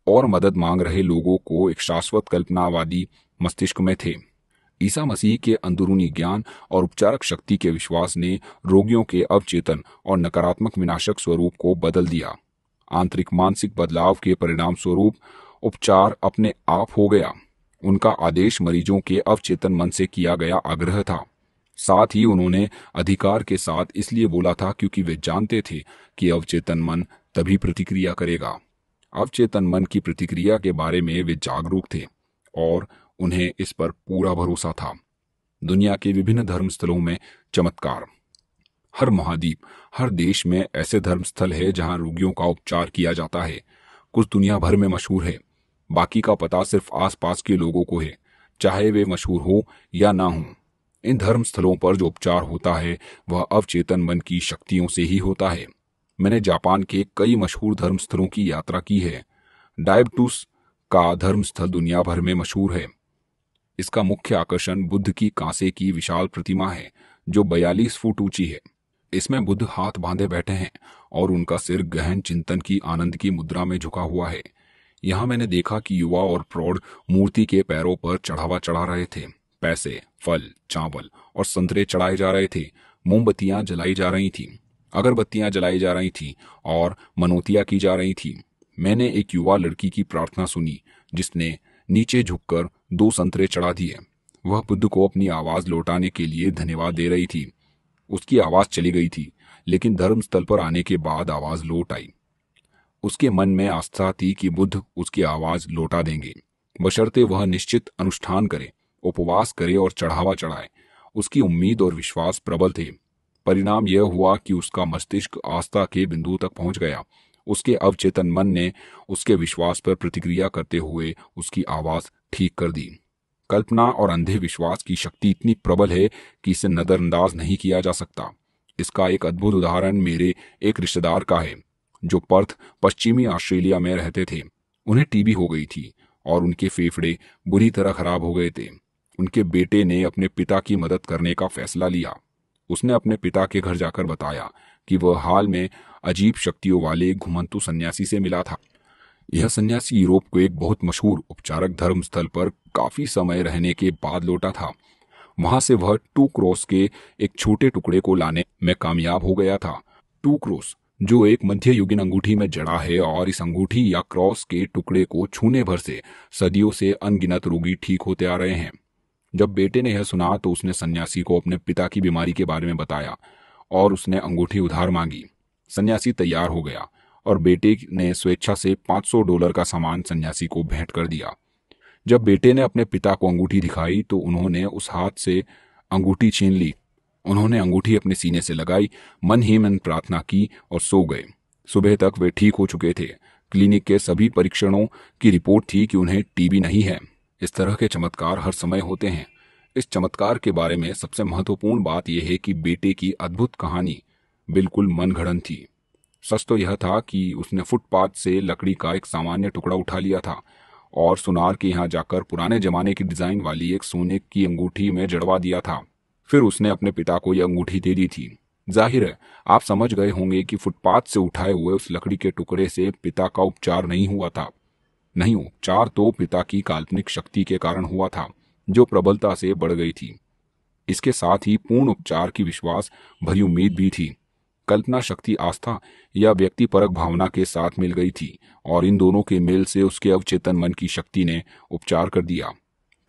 और मदद मांग रहे लोगों को एक शाश्वत कल्पनावादी मस्तिष्क में थे। ईसा मसीह के अंदरूनी ज्ञान और उपचारक शक्ति के विश्वास ने रोगियों के अवचेतन और नकारात्मक विनाशक स्वरूप को बदल दिया। आंतरिक मानसिक बदलाव के परिणाम स्वरूप उपचार अपने आप हो गया। उनका आदेश मरीजों के अवचेतन मन से किया गया आग्रह था। साथ ही उन्होंने अधिकार के साथ इसलिए बोला था क्योंकि वे जानते थे कि अवचेतन मन तभी प्रतिक्रिया करेगा। अवचेतन मन की प्रतिक्रिया के बारे में वे जागरूक थे और उन्हें इस पर पूरा भरोसा था। दुनिया के विभिन्न धर्मस्थलों में चमत्कार। हर महाद्वीप, हर देश में ऐसे धर्मस्थल है जहाँ रोगियों का उपचार किया जाता है। कुछ दुनिया भर में मशहूर है, बाकी का पता सिर्फ़ आसपास के लोगों को है, चाहे वे मशहूर हो या ना हो। इन धर्म स्थलों पर जो उपचार होता है, वह अवचेतन मन की शक्तियों से ही होता है। मैंने जापान के कई मशहूर धर्म स्थलों की यात्रा की है। डायबटूस का धर्म स्थल दुनिया भर में मशहूर है। इसका मुख्य आकर्षण बुद्ध की कांसे की विशाल प्रतिमा है, जो बयालीस फुट ऊँची है। इसमें बुद्ध हाथ बांधे बैठे हैं और उनका सिर गहन चिंतन की आनंद की मुद्रा में झुका हुआ है। यहाँ मैंने देखा कि युवा और प्रौढ़ मूर्ति के पैरों पर चढ़ावा चढ़ा रहे थे। पैसे, फल, चावल और संतरे चढ़ाए जा रहे थे। मोमबत्तियाँ जलाई जा रही थी। अगरबत्तियाँ जलाई जा रही थी और मनोतियाँ की जा रही थी। मैंने एक युवा लड़की की प्रार्थना सुनी, जिसने नीचे झुककर दो संतरे चढ़ा दिए। वह बुद्ध को अपनी आवाज़ लौटाने के लिए धन्यवाद दे रही थी। उसकी आवाज़ चली गई थी, लेकिन धर्मस्थल पर आने के बाद आवाज़ लौट आई। उसके मन में आस्था थी कि बुद्ध उसकी आवाज़ लौटा देंगे। बशर्ते वह निश्चित अनुष्ठान करे, उपवास करे और चढ़ावा चढ़ाए। उसकी उम्मीद और विश्वास प्रबल थे। परिणाम यह हुआ कि उसका मस्तिष्क आस्था के बिंदु तक पहुँच गया। उसके अवचेतन मन ने उसके विश्वास पर प्रतिक्रिया करते हुए उसकी आवाज़ ठीक कर दी। कल्पना और अंधे विश्वास की शक्ति इतनी प्रबल है कि इसे नजरअंदाज नहीं किया जा सकता। इसका एक अद्भुत उदाहरण मेरे एक रिश्तेदार का है, जो पर्थ, पश्चिमी ऑस्ट्रेलिया में रहते थे। उन्हें टीबी हो गई थी और उनके फेफड़े बुरी तरह खराब हो गए थे। उनके बेटे ने अपने पिता की मदद करने का फैसला लिया। उसने अपने पिता के घर जाकर बताया कि वह हाल में अजीब शक्तियों वाले घुमंतु सन्यासी से मिला था। यह सन्यासी यूरोप को एक बहुत मशहूर उपचारक धर्म स्थल पर काफ़ी समय रहने के बाद लौटा था। वहाँ से वह टू क्रॉस के एक छोटे टुकड़े को लाने में कामयाब हो गया था। टू क्रॉस, जो एक मध्य युगीन अंगूठी में जड़ा है और इस अंगूठी या क्रॉस के टुकड़े को छूने भर से सदियों से अनगिनत रोगी ठीक होते आ रहे हैं। जब बेटे ने यह सुना तो उसने सन्यासी को अपने पिता की बीमारी के बारे में बताया और उसने अंगूठी उधार मांगी। सन्यासी तैयार हो गया और बेटे ने स्वेच्छा से 500 डॉलर का सामान सन्यासी को भेंट कर दिया। जब बेटे ने अपने पिता को अंगूठी दिखाई तो उन्होंने उस हाथ से अंगूठी छीन ली। उन्होंने अंगूठी अपने सीने से लगाई, मन ही मन प्रार्थना की और सो गए। सुबह तक वे ठीक हो चुके थे। क्लिनिक के सभी परीक्षणों की रिपोर्ट थी कि उन्हें टीबी नहीं है। इस तरह के चमत्कार हर समय होते हैं। इस चमत्कार के बारे में सबसे महत्वपूर्ण बात यह है कि बेटे की अद्भुत कहानी बिल्कुल मन घड़न थी। सच तो यह था कि उसने फुटपाथ से लकड़ी का एक सामान्य टुकड़ा उठा लिया था और सुनार के यहाँ जाकर पुराने जमाने की डिज़ाइन वाली एक सोने की अंगूठी में जड़वा दिया था। फिर उसने अपने पिता को यह अंगूठी दे दी थी। ज़ाहिर है, आप समझ गए होंगे कि फुटपाथ से उठाए हुए उस लकड़ी के टुकड़े से पिता का उपचार नहीं हुआ था। नहीं उपचार तो पिता की काल्पनिक शक्ति के कारण हुआ था, जो प्रबलता से बढ़ गई थी। इसके साथ ही पूर्ण उपचार की विश्वास भरी उम्मीद भी थी। कल्पना शक्ति आस्था या व्यक्ति व्यक्तिपरक भावना के साथ मिल गई थी, और इन दोनों के मेल से उसके अवचेतन मन की शक्ति ने उपचार कर दिया।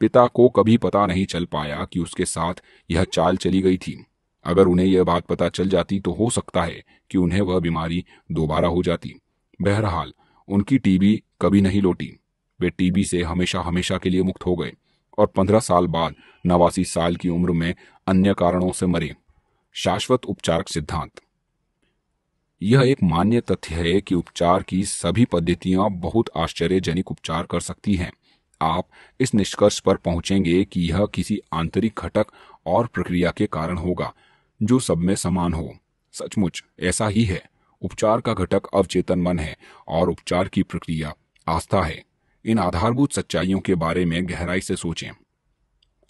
पिता को कभी पता नहीं चल पाया कि उसके साथ यह चाल चली गई थी। अगर उन्हें यह बात पता चल जाती तो हो सकता है कि उन्हें वह बीमारी दोबारा हो जाती। बहरहाल, उनकी टीबी कभी नहीं लौटी। वे टीबी से हमेशा हमेशा के लिए मुक्त हो गए और पंद्रह साल बाद नवासी साल की उम्र में अन्य कारणों से मरे। शाश्वत उपचारक सिद्धांत। यह एक मान्य तथ्य है कि उपचार की सभी पद्धतियाँ बहुत आश्चर्यजनक उपचार कर सकती हैं। आप इस निष्कर्ष पर पहुँचेंगे कि यह किसी आंतरिक घटक और प्रक्रिया के कारण होगा, जो सब में समान हो। सचमुच ऐसा ही है। उपचार का घटक अवचेतन मन है और उपचार की प्रक्रिया आस्था है। इन आधारभूत सच्चाइयों के बारे में गहराई से सोचें।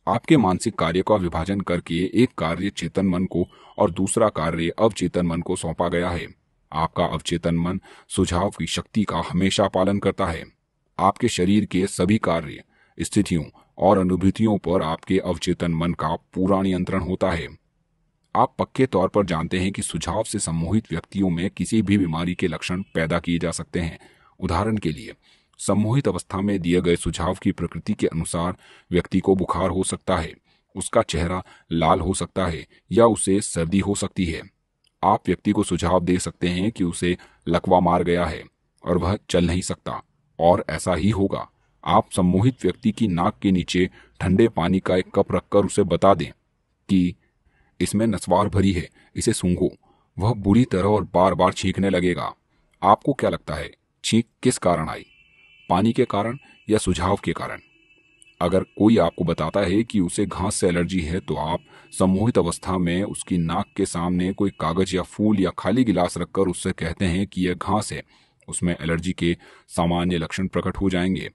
आपके मानसिक कार्य का विभाजन करके एक कार्य चेतन मन को और दूसरा कार्य अवचेतन मन को सौंपा गया है। आपका अवचेतन मन सुझाव की शक्ति का हमेशा पालन करता है। आपके शरीर के सभी कार्य, स्थितियों और अनुभूतियों पर आपके अवचेतन मन का पूरा नियंत्रण होता है। आप पक्के तौर पर जानते हैं कि सुझाव से सम्मोहित व्यक्तियों में किसी भी बीमारी के लक्षण पैदा किए जा सकते हैं। उदाहरण के लिए, सम्मोहित अवस्था में दिए गए सुझाव की प्रकृति के अनुसार व्यक्ति को बुखार हो सकता है, उसका चेहरा लाल हो सकता है या उसे सर्दी हो सकती है। आप व्यक्ति को सुझाव दे सकते हैं कि उसे लकवा मार गया है और वह चल नहीं सकता, और ऐसा ही होगा। आप सम्मोहित व्यक्ति की नाक के नीचे ठंडे पानी का एक कप रखकर उसे बता दें कि इसमें नसवार भरी है, इसे सूंघो, वह बुरी तरह और बार बार छींकने लगेगा। आपको क्या लगता है छींक किस कारण आई? पानी के कारण या सुझाव के कारण? अगर कोई आपको बताता है कि उसे घास से एलर्जी है तो आप सम्मोहित अवस्था में उसकी नाक के सामने कोई कागज़ या फूल या खाली गिलास रखकर उससे कहते हैं कि यह घास है। उसमें एलर्जी के सामान्य लक्षण प्रकट हो जाएँगे।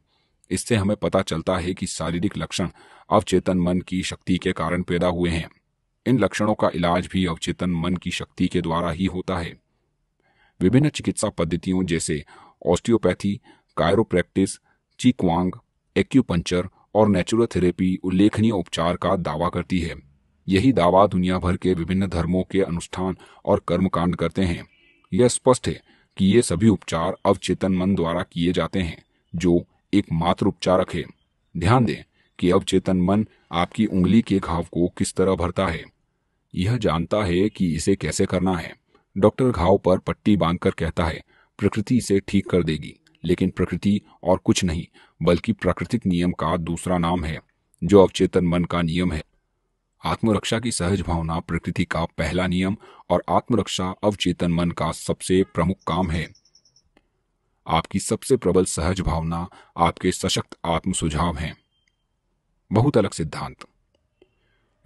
इससे हमें पता चलता है कि शारीरिक लक्षण अवचेतन मन की शक्ति के कारण पैदा हुए हैं। इन लक्षणों का इलाज भी अवचेतन मन की शक्ति के द्वारा ही होता है। विभिन्न चिकित्सा पद्धतियों जैसे ऑस्टियोपैथी कायरोप्रैक्टिस चीकवांग एक्यूपंचर और नेचुरोथेरेपी उल्लेखनीय उपचार का दावा करती है। यही दावा दुनिया भर के विभिन्न धर्मों के अनुष्ठान और कर्मकांड करते हैं। यह स्पष्ट है कि ये सभी उपचार अवचेतन मन द्वारा किए जाते हैं, जो एक मात्र उपचारक है। ध्यान दें कि अवचेतन मन आपकी उंगली के घाव को किस तरह भरता है। यह जानता है कि इसे कैसे करना है। डॉक्टर घाव पर पट्टी बांधकर कहता है प्रकृति इसे ठीक कर देगी, लेकिन प्रकृति और कुछ नहीं, बल्कि प्राकृतिक नियम का दूसरा नाम है, जो अवचेतन मन का नियम है। आत्मरक्षा की सहज भावना प्रकृति का पहला नियम और आत्मरक्षा अवचेतन मन का सबसे प्रमुख काम है। आपकी सबसे प्रबल सहज भावना आपके सशक्त आत्म सुझाव हैं। बहुत अलग सिद्धांत।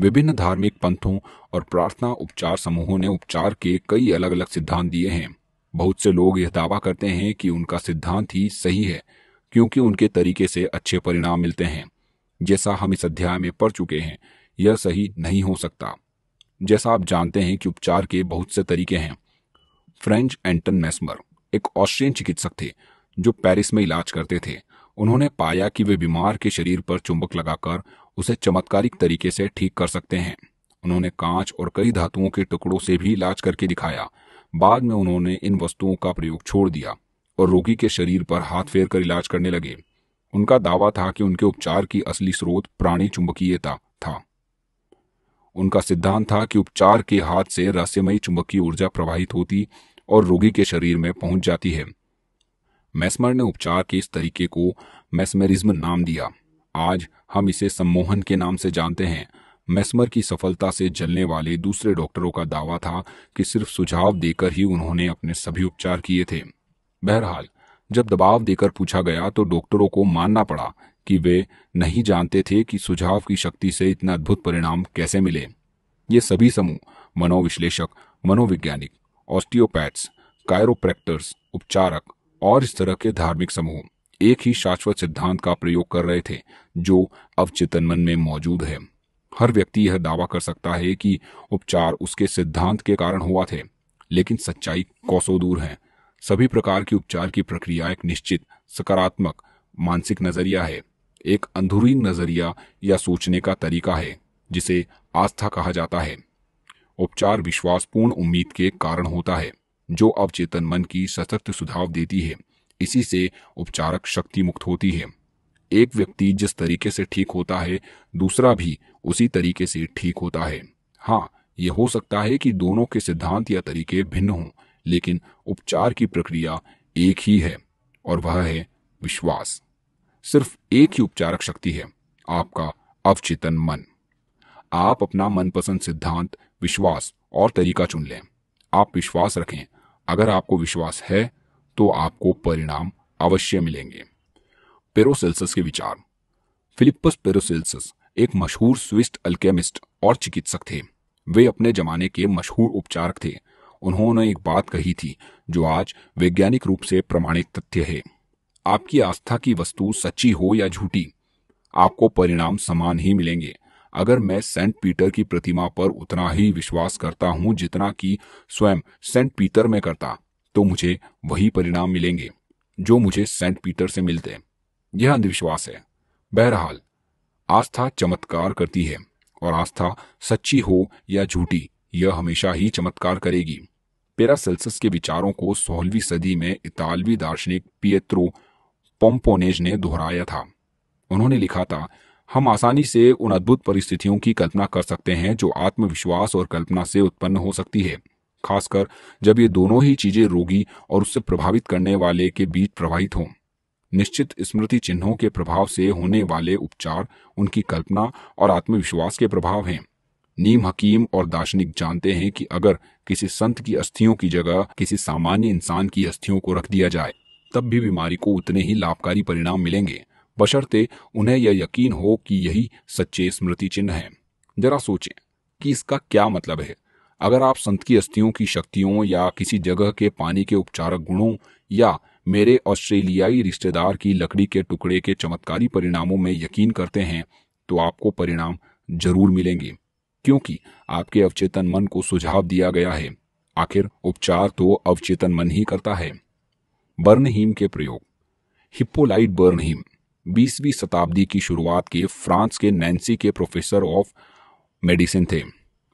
विभिन्न धार्मिक पंथों और प्रार्थना उपचार समूहों ने उपचार के कई अलग अलग सिद्धांत दिए हैं। बहुत से लोग यह दावा करते हैं कि उनका सिद्धांत ही सही है, क्योंकि उनके तरीके से अच्छे परिणाम मिलते हैं। जैसा हम इस अध्याय में पढ़ चुके हैं, यह सही नहीं हो सकता। जैसा आप जानते हैं कि उपचार के बहुत से तरीके हैं। फ्रेंच एंटन मैस्मर, एक ऑस्ट्रियन चिकित्सक थे, जो पेरिस में इलाज करते थे। उन्होंने पाया कि वे बीमार के शरीर पर चुंबक लगाकर उसे चमत्कारिक तरीके से ठीक कर सकते हैं। उन्होंने कांच और कई धातुओं के टुकड़ों से भी इलाज करके दिखाया। बाद में उन्होंने इन वस्तुओं का प्रयोग छोड़ दिया और रोगी के शरीर पर हाथ फेर कर इलाज करने लगे। उनका दावा था कि उनके उपचार की असली स्रोत प्राणी चुंबकीयता था। उनका सिद्धांत था कि उपचार के हाथ से रहस्यमयी चुंबकीय ऊर्जा प्रवाहित होती और रोगी के शरीर में पहुँच जाती है। मैस्मर ने उपचार के इस तरीके को मैस्मेरिज्म नाम दिया। आज हम इसे सम्मोहन के नाम से जानते हैं। मैस्मर की सफलता से जलने वाले दूसरे डॉक्टरों का दावा था कि सिर्फ़ सुझाव देकर ही उन्होंने अपने सभी उपचार किए थे। बहरहाल, जब दबाव देकर पूछा गया तो डॉक्टरों को मानना पड़ा कि वे नहीं जानते थे कि सुझाव की शक्ति से इतना अद्भुत परिणाम कैसे मिले। ये सभी समूह, मनोविश्लेषक, मनोवैज्ञानिक, ऑस्टियोपैथ्स, कायरोप्रैक्टर्स, उपचारक और इस तरह के धार्मिक समूह एक ही शाश्वत सिद्धांत का प्रयोग कर रहे थे जो अवचेतन मन में मौजूद है। हर व्यक्ति यह दावा कर सकता है कि उपचार उसके सिद्धांत के कारण हुआ थे, लेकिन सच्चाई कौसों दूर है। सभी प्रकार की उपचार की प्रक्रिया एक निश्चित, सकारात्मक, मानसिक नज़रिया है। एक अंधुरीन नज़रिया या सोचने का तरीका है, जिसे आस्था कहा जाता है। उपचार विश्वासपूर्ण उम्मीद के कारण होता है, जो अवचेतन मन की सशक्त सुझाव देती है। इसी से उपचारक शक्ति मुक्त होती है। एक व्यक्ति जिस तरीके से ठीक होता है, दूसरा भी उसी तरीके से ठीक होता है। हाँ ये हो सकता है कि दोनों के सिद्धांत या तरीके भिन्न हों, लेकिन उपचार की प्रक्रिया एक ही है, और वह है विश्वास। सिर्फ़ एक ही उपचारक शक्ति है, आपका अवचेतन मन। आप अपना मनपसंद सिद्धांत, विश्वास और तरीका चुन लें। आप विश्वास रखें। अगर आपको विश्वास है तो आपको परिणाम अवश्य मिलेंगे। पेरोसेल्सस के विचार। फिलिपस पेरोसेल्सस एक मशहूर स्विस्ट अल्केमिस्ट और चिकित्सक थे। वे अपने जमाने के मशहूर उपचारक थे। उन्होंने एक बात कही थी, जो आज वैज्ञानिक रूप से प्रमाणित तथ्य है। आपकी आस्था की वस्तु सच्ची हो या झूठी, आपको परिणाम समान ही मिलेंगे। अगर मैं सेंट पीटर की प्रतिमा पर उतना ही विश्वास करता हूँ जितना कि स्वयं सेंट पीटर में करता तो मुझे वही परिणाम मिलेंगे, जो मुझे सेंट पीटर से मिलते। यह अंधविश्वास है। बहरहाल आस्था चमत्कार करती है, और आस्था सच्ची हो या झूठी, यह हमेशा ही चमत्कार करेगी। पेरासेल्सस के विचारों को सोलहवीं सदी में इतालवी दार्शनिक पियत्रो पोम्पोनेज ने दोहराया था। उन्होंने लिखा था, हम आसानी से उन अद्भुत परिस्थितियों की कल्पना कर सकते हैं जो आत्मविश्वास और कल्पना से उत्पन्न हो सकती है, खासकर जब ये दोनों ही चीज़ें रोगी और उससे प्रभावित करने वाले के बीच प्रवाहित हों। निश्चित स्मृति चिन्हों के प्रभाव से होने वाले उपचार, उनकी कल्पना और आत्मविश्वास के प्रभाव हैं। नीम हकीम और दार्शनिक जानते हैं कि अगर किसी संत की अस्थियों की जगह किसी सामान्य इंसान की अस्थियों को रख दिया जाए, तब भी बीमारी को उतने ही लाभकारी परिणाम मिलेंगे। बशर्ते उन्हें यह यकीन हो कि यही सच्चे स्मृति चिन्ह है। जरा सोचें कि इसका क्या मतलब है। अगर आप संत की अस्थियों की शक्तियों या किसी जगह के पानी के उपचारक गुणों या मेरे ऑस्ट्रेलियाई रिश्तेदार की लकड़ी के टुकड़े के चमत्कारी परिणामों में यकीन करते हैं तो आपको परिणाम ज़रूर मिलेंगे, क्योंकि आपके अवचेतन मन को सुझाव दिया गया है। आखिर उपचार तो अवचेतन मन ही करता है। बर्नहीम के प्रयोग। हिप्पोलाइट बर्नहीम 20वीं शताब्दी की शुरुआत के फ्रांस के नैन्सी के प्रोफेसर ऑफ़ मेडिसिन थे।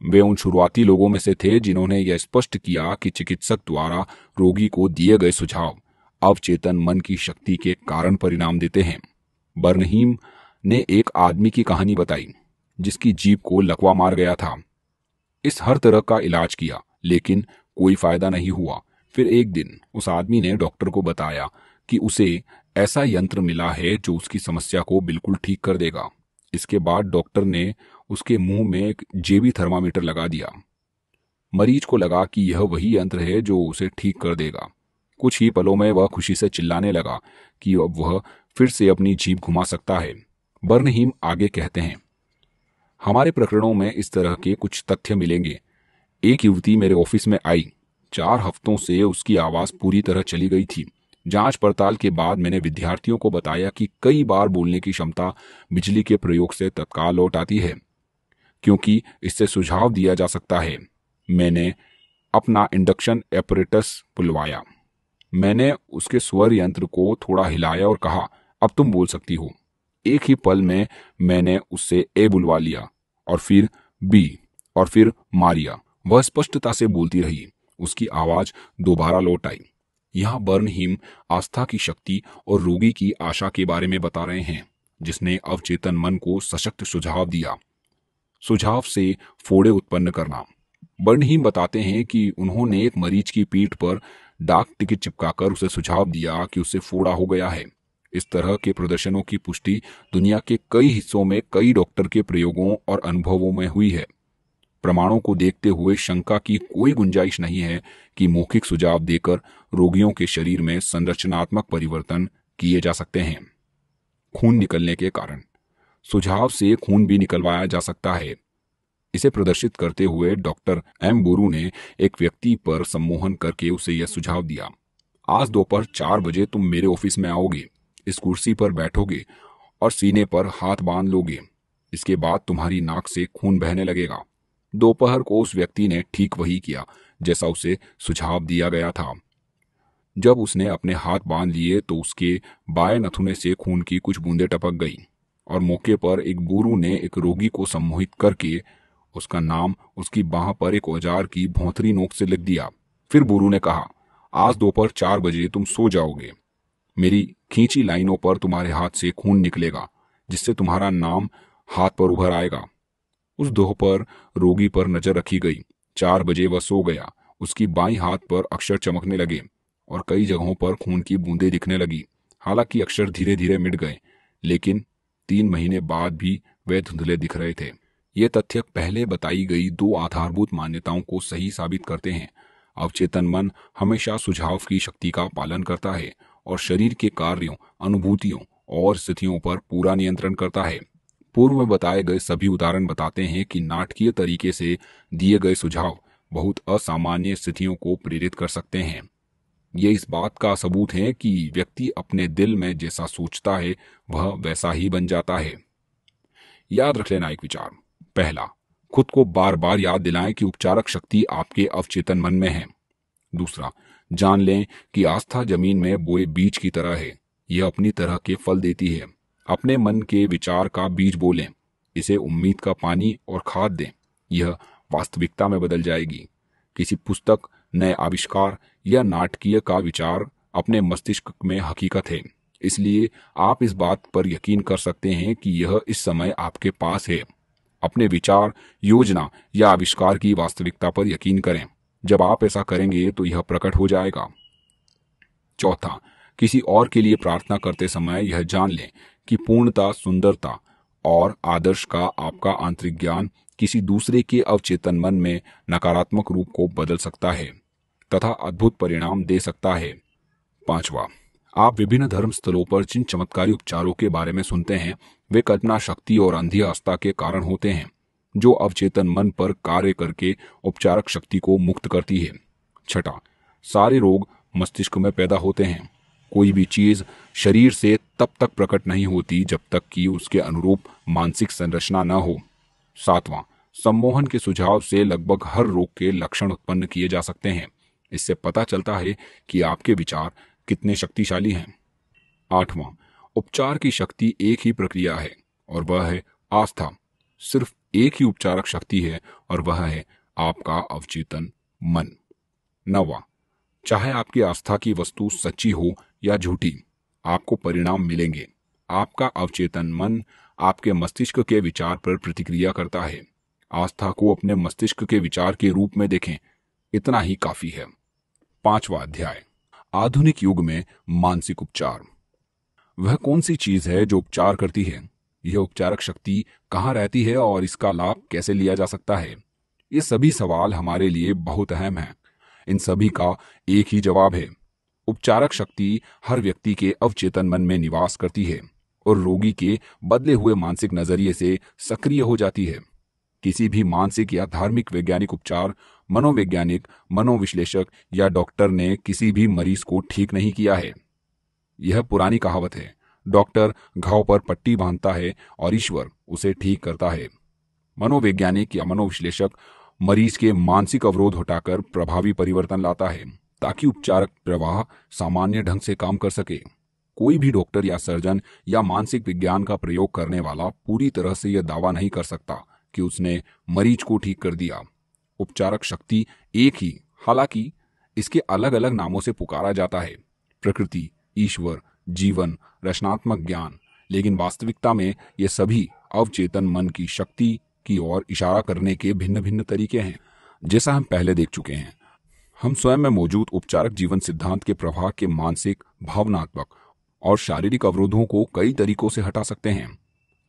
वे उन शुरुआती लोगों में से थे जिन्होंने यह स्पष्ट किया कि चिकित्सक द्वारा रोगी को दिए गए सुझाव अवचेतन मन की शक्ति के कारण परिणाम देते हैं। बर्नहीम ने एक आदमी की कहानी बताई, जिसकी जीप को लकवा मार गया था। इस हर तरह का इलाज किया, लेकिन कोई फ़ायदा नहीं हुआ। फिर एक दिन उस आदमी ने डॉक्टर को बताया कि उसे ऐसा यंत्र मिला है जो उसकी समस्या को बिल्कुल ठीक कर देगा। इसके बाद डॉक्टर ने उसके मुँह में एक जेबी थर्मामीटर लगा दिया। मरीज़ को लगा कि यह वही यंत्र है जो उसे ठीक कर देगा। कुछ ही पलों में वह खुशी से चिल्लाने लगा कि अब वह फिर से अपनी जीप घुमा सकता है। बर्नहीम आगे कहते हैं, हमारे प्रकरणों में इस तरह के कुछ तथ्य मिलेंगे। एक युवती मेरे ऑफ़िस में आई। चार हफ्तों से उसकी आवाज़ पूरी तरह चली गई थी। जाँच पड़ताल के बाद मैंने विद्यार्थियों को बताया कि कई बार बोलने की क्षमता बिजली के प्रयोग से तत्काल लौट आती है, क्योंकि इससे सुझाव दिया जा सकता है। मैंने अपना इंडक्शन एपरेटस बुलवाया। मैंने उसके स्वर यंत्र को थोड़ा हिलाया और कहा, अब तुम बोल सकती हो। एक ही पल में मैंने उससे ए बुलवा लिया, और फिर बी, और फिर मारिया। वह स्पष्टता से बोलती रही। उसकी आवाज़ दोबारा लौट आई। यहाँ बर्नहीम आस्था की शक्ति और रोगी की आशा के बारे में बता रहे हैं, जिसने अवचेतन मन को सशक्त सुझाव दिया। सुझाव से फोड़े उत्पन्न करना। बर्नहीम बताते हैं कि उन्होंने एक मरीज़ की पीठ पर डाक टिकट चिपकाकर उसे सुझाव दिया कि उसे फोड़ा हो गया है। इस तरह के प्रदर्शनों की पुष्टि दुनिया के कई हिस्सों में कई डॉक्टर के प्रयोगों और अनुभवों में हुई है। प्रमाणों को देखते हुए शंका की कोई गुंजाइश नहीं है कि मौखिक सुझाव देकर रोगियों के शरीर में संरचनात्मक परिवर्तन किए जा सकते हैं। खून निकलने के कारण। सुझाव से खून भी निकलवाया जा सकता है। इसे प्रदर्शित करते हुए डॉक्टर एम बोरू ने एक व्यक्ति पर सम्मोहन करके उसे यह सुझाव दिया, आज दोपहर चार बजे तुम मेरे ऑफ़िस में आओगे, इस कुर्सी पर बैठोगे और सीने पर हाथ बाँध लोगे। इसके बाद तुम्हारी नाक से खून बहने लगेगा। दोपहर को उस व्यक्ति ने ठीक वही किया, जैसा उसे सुझाव दिया गया था। जब उसने अपने हाथ बाँध लिए तो उसके बाएँ नथुने से खून की कुछ बूंदें टपक गई और मौके पर एक बुरू ने एक रोगी को सम्मोहित करके उसका नाम उसकी बाह पर एक औज़ार की भौंतरी नोक से लिख दिया। फिर बुरू ने कहा, आज दोपहर चार बजे तुम सो जाओगे। मेरी खींची लाइनों पर तुम्हारे हाथ से खून निकलेगा, जिससे तुम्हारा नाम हाथ पर उभर आएगा उस दोह पर रोगी पर नज़र रखी गई। चार बजे वह सो गया। उसकी बाई हाथ पर अक्षर चमकने लगे और कई जगहों पर खून की बूंदें दिखने लगी। हालाँकि अक्षर धीरे धीरे मिट गए, लेकिन तीन महीने बाद भी वे धुंधले दिख रहे थे। ये तथ्य पहले बताई गई दो आधारभूत मान्यताओं को सही साबित करते हैं। अवचेतन मन हमेशा सुझाव की शक्ति का पालन करता है और शरीर के कार्यों, अनुभूतियों और स्थितियों पर पूरा नियंत्रण करता है। पूर्व बताए गए सभी उदाहरण बताते हैं कि नाटकीय तरीके से दिए गए सुझाव बहुत असामान्य स्थितियों को प्रेरित कर सकते हैं। ये इस बात का सबूत है कि व्यक्ति अपने दिल में जैसा सोचता है, वह वैसा ही बन जाता है। याद रख लेना एक विचार। पहला, खुद को बार बार याद दिलाएँ कि उपचारक शक्ति आपके अवचेतन मन में है। दूसरा, जान लें कि आस्था ज़मीन में बोए बीज की तरह है। यह अपनी तरह के फल देती है। अपने मन के विचार का बीज बोलें। इसे उम्मीद का पानी और खाद दें। यह वास्तविकता में बदल जाएगी। किसी पुस्तक, नए आविष्कार या नाटकीय का विचार अपने मस्तिष्क में हकीकत है। इसलिए आप इस बात पर यकीन कर सकते हैं कि यह इस समय आपके पास है। अपने विचार, योजना या आविष्कार की वास्तविकता पर यकीन करें। जब आप ऐसा करेंगे तो यह प्रकट हो जाएगा। चौथा, किसी और के लिए प्रार्थना करते समय यह जान लें कि पूर्णता, सुंदरता और आदर्श का आपका आंतरिक ज्ञान किसी दूसरे के अवचेतन मन में नकारात्मक रूप को बदल सकता है तथा अद्भुत परिणाम दे सकता है। पांचवा आप विभिन्न धर्म स्थलों पर जिन चमत्कारी उपचारों के बारे में सुनते हैं, वे कल्पना शक्ति और अंधी आस्था के कारण होते हैं, जो अवचेतन मन पर कार्य करके उपचारक शक्ति को मुक्त करती है। छठा, सारे रोग मस्तिष्क में पैदा होते हैं। कोई भी चीज़ शरीर से तब तक प्रकट नहीं होती जब तक कि उसके अनुरूप मानसिक संरचना न हो। सातवां, सम्मोहन के सुझाव से लगभग हर रोग के लक्षण उत्पन्न किए जा सकते हैं। इससे पता चलता है कि आपके विचार कितने शक्तिशाली हैं। आठवां, उपचार की शक्ति एक ही प्रक्रिया है, और वह है आस्था। सिर्फ़ एक ही उपचारक शक्ति है, और वह है आपका अवचेतन मन। नवा, चाहे आपकी आस्था की वस्तु सच्ची हो या झूठी, आपको परिणाम मिलेंगे। आपका अवचेतन मन आपके मस्तिष्क के विचार पर प्रतिक्रिया करता है। आस्था को अपने मस्तिष्क के विचार के रूप में देखें, इतना ही काफ़ी है। पांचवा अध्याय आधुनिक युग में मानसिक उपचार। वह कौन सी चीज़ है जो उपचार करती है? यह उपचारक शक्ति कहाँ रहती है और इसका लाभ कैसे लिया जा सकता है? ये सभी सवाल हमारे लिए बहुत अहम हैं। इन सभी का एक ही जवाब है। उपचारक शक्ति हर व्यक्ति के अवचेतन मन में निवास करती है और रोगी के बदले हुए मानसिक नज़रिए से सक्रिय हो जाती है। किसी भी मानसिक या धार्मिक वैज्ञानिक उपचार मनोवैज्ञानिक, मनोविश्लेषक या डॉक्टर ने किसी भी मरीज़ को ठीक नहीं किया है। यह पुरानी कहावत है। डॉक्टर घाव पर पट्टी बांधता है और ईश्वर उसे ठीक करता है। मनोवैज्ञानिक या मनोविश्लेषक मरीज़ के मानसिक अवरोध हटाकर प्रभावी परिवर्तन लाता है, ताकि उपचारक प्रवाह सामान्य ढंग से काम कर सके। कोई भी डॉक्टर या सर्जन या मानसिक विज्ञान का प्रयोग करने वाला पूरी तरह से यह दावा नहीं कर सकता कि उसने मरीज़ को ठीक कर दिया। उपचारक शक्ति एक ही, हालाँकि इसके अलग अलग नामों से पुकारा जाता है। प्रकृति, ईश्वर, जीवन, रचनात्मक ज्ञान, लेकिन वास्तविकता में ये सभी अवचेतन मन की शक्ति की ओर इशारा करने के भिन्न भिन्न तरीके हैं। जैसा हम पहले देख चुके हैं, हम स्वयं में मौजूद उपचारक जीवन सिद्धांत के प्रभाव के मानसिक, भावनात्मक और शारीरिक अवरोधों को कई तरीकों से हटा सकते हैं।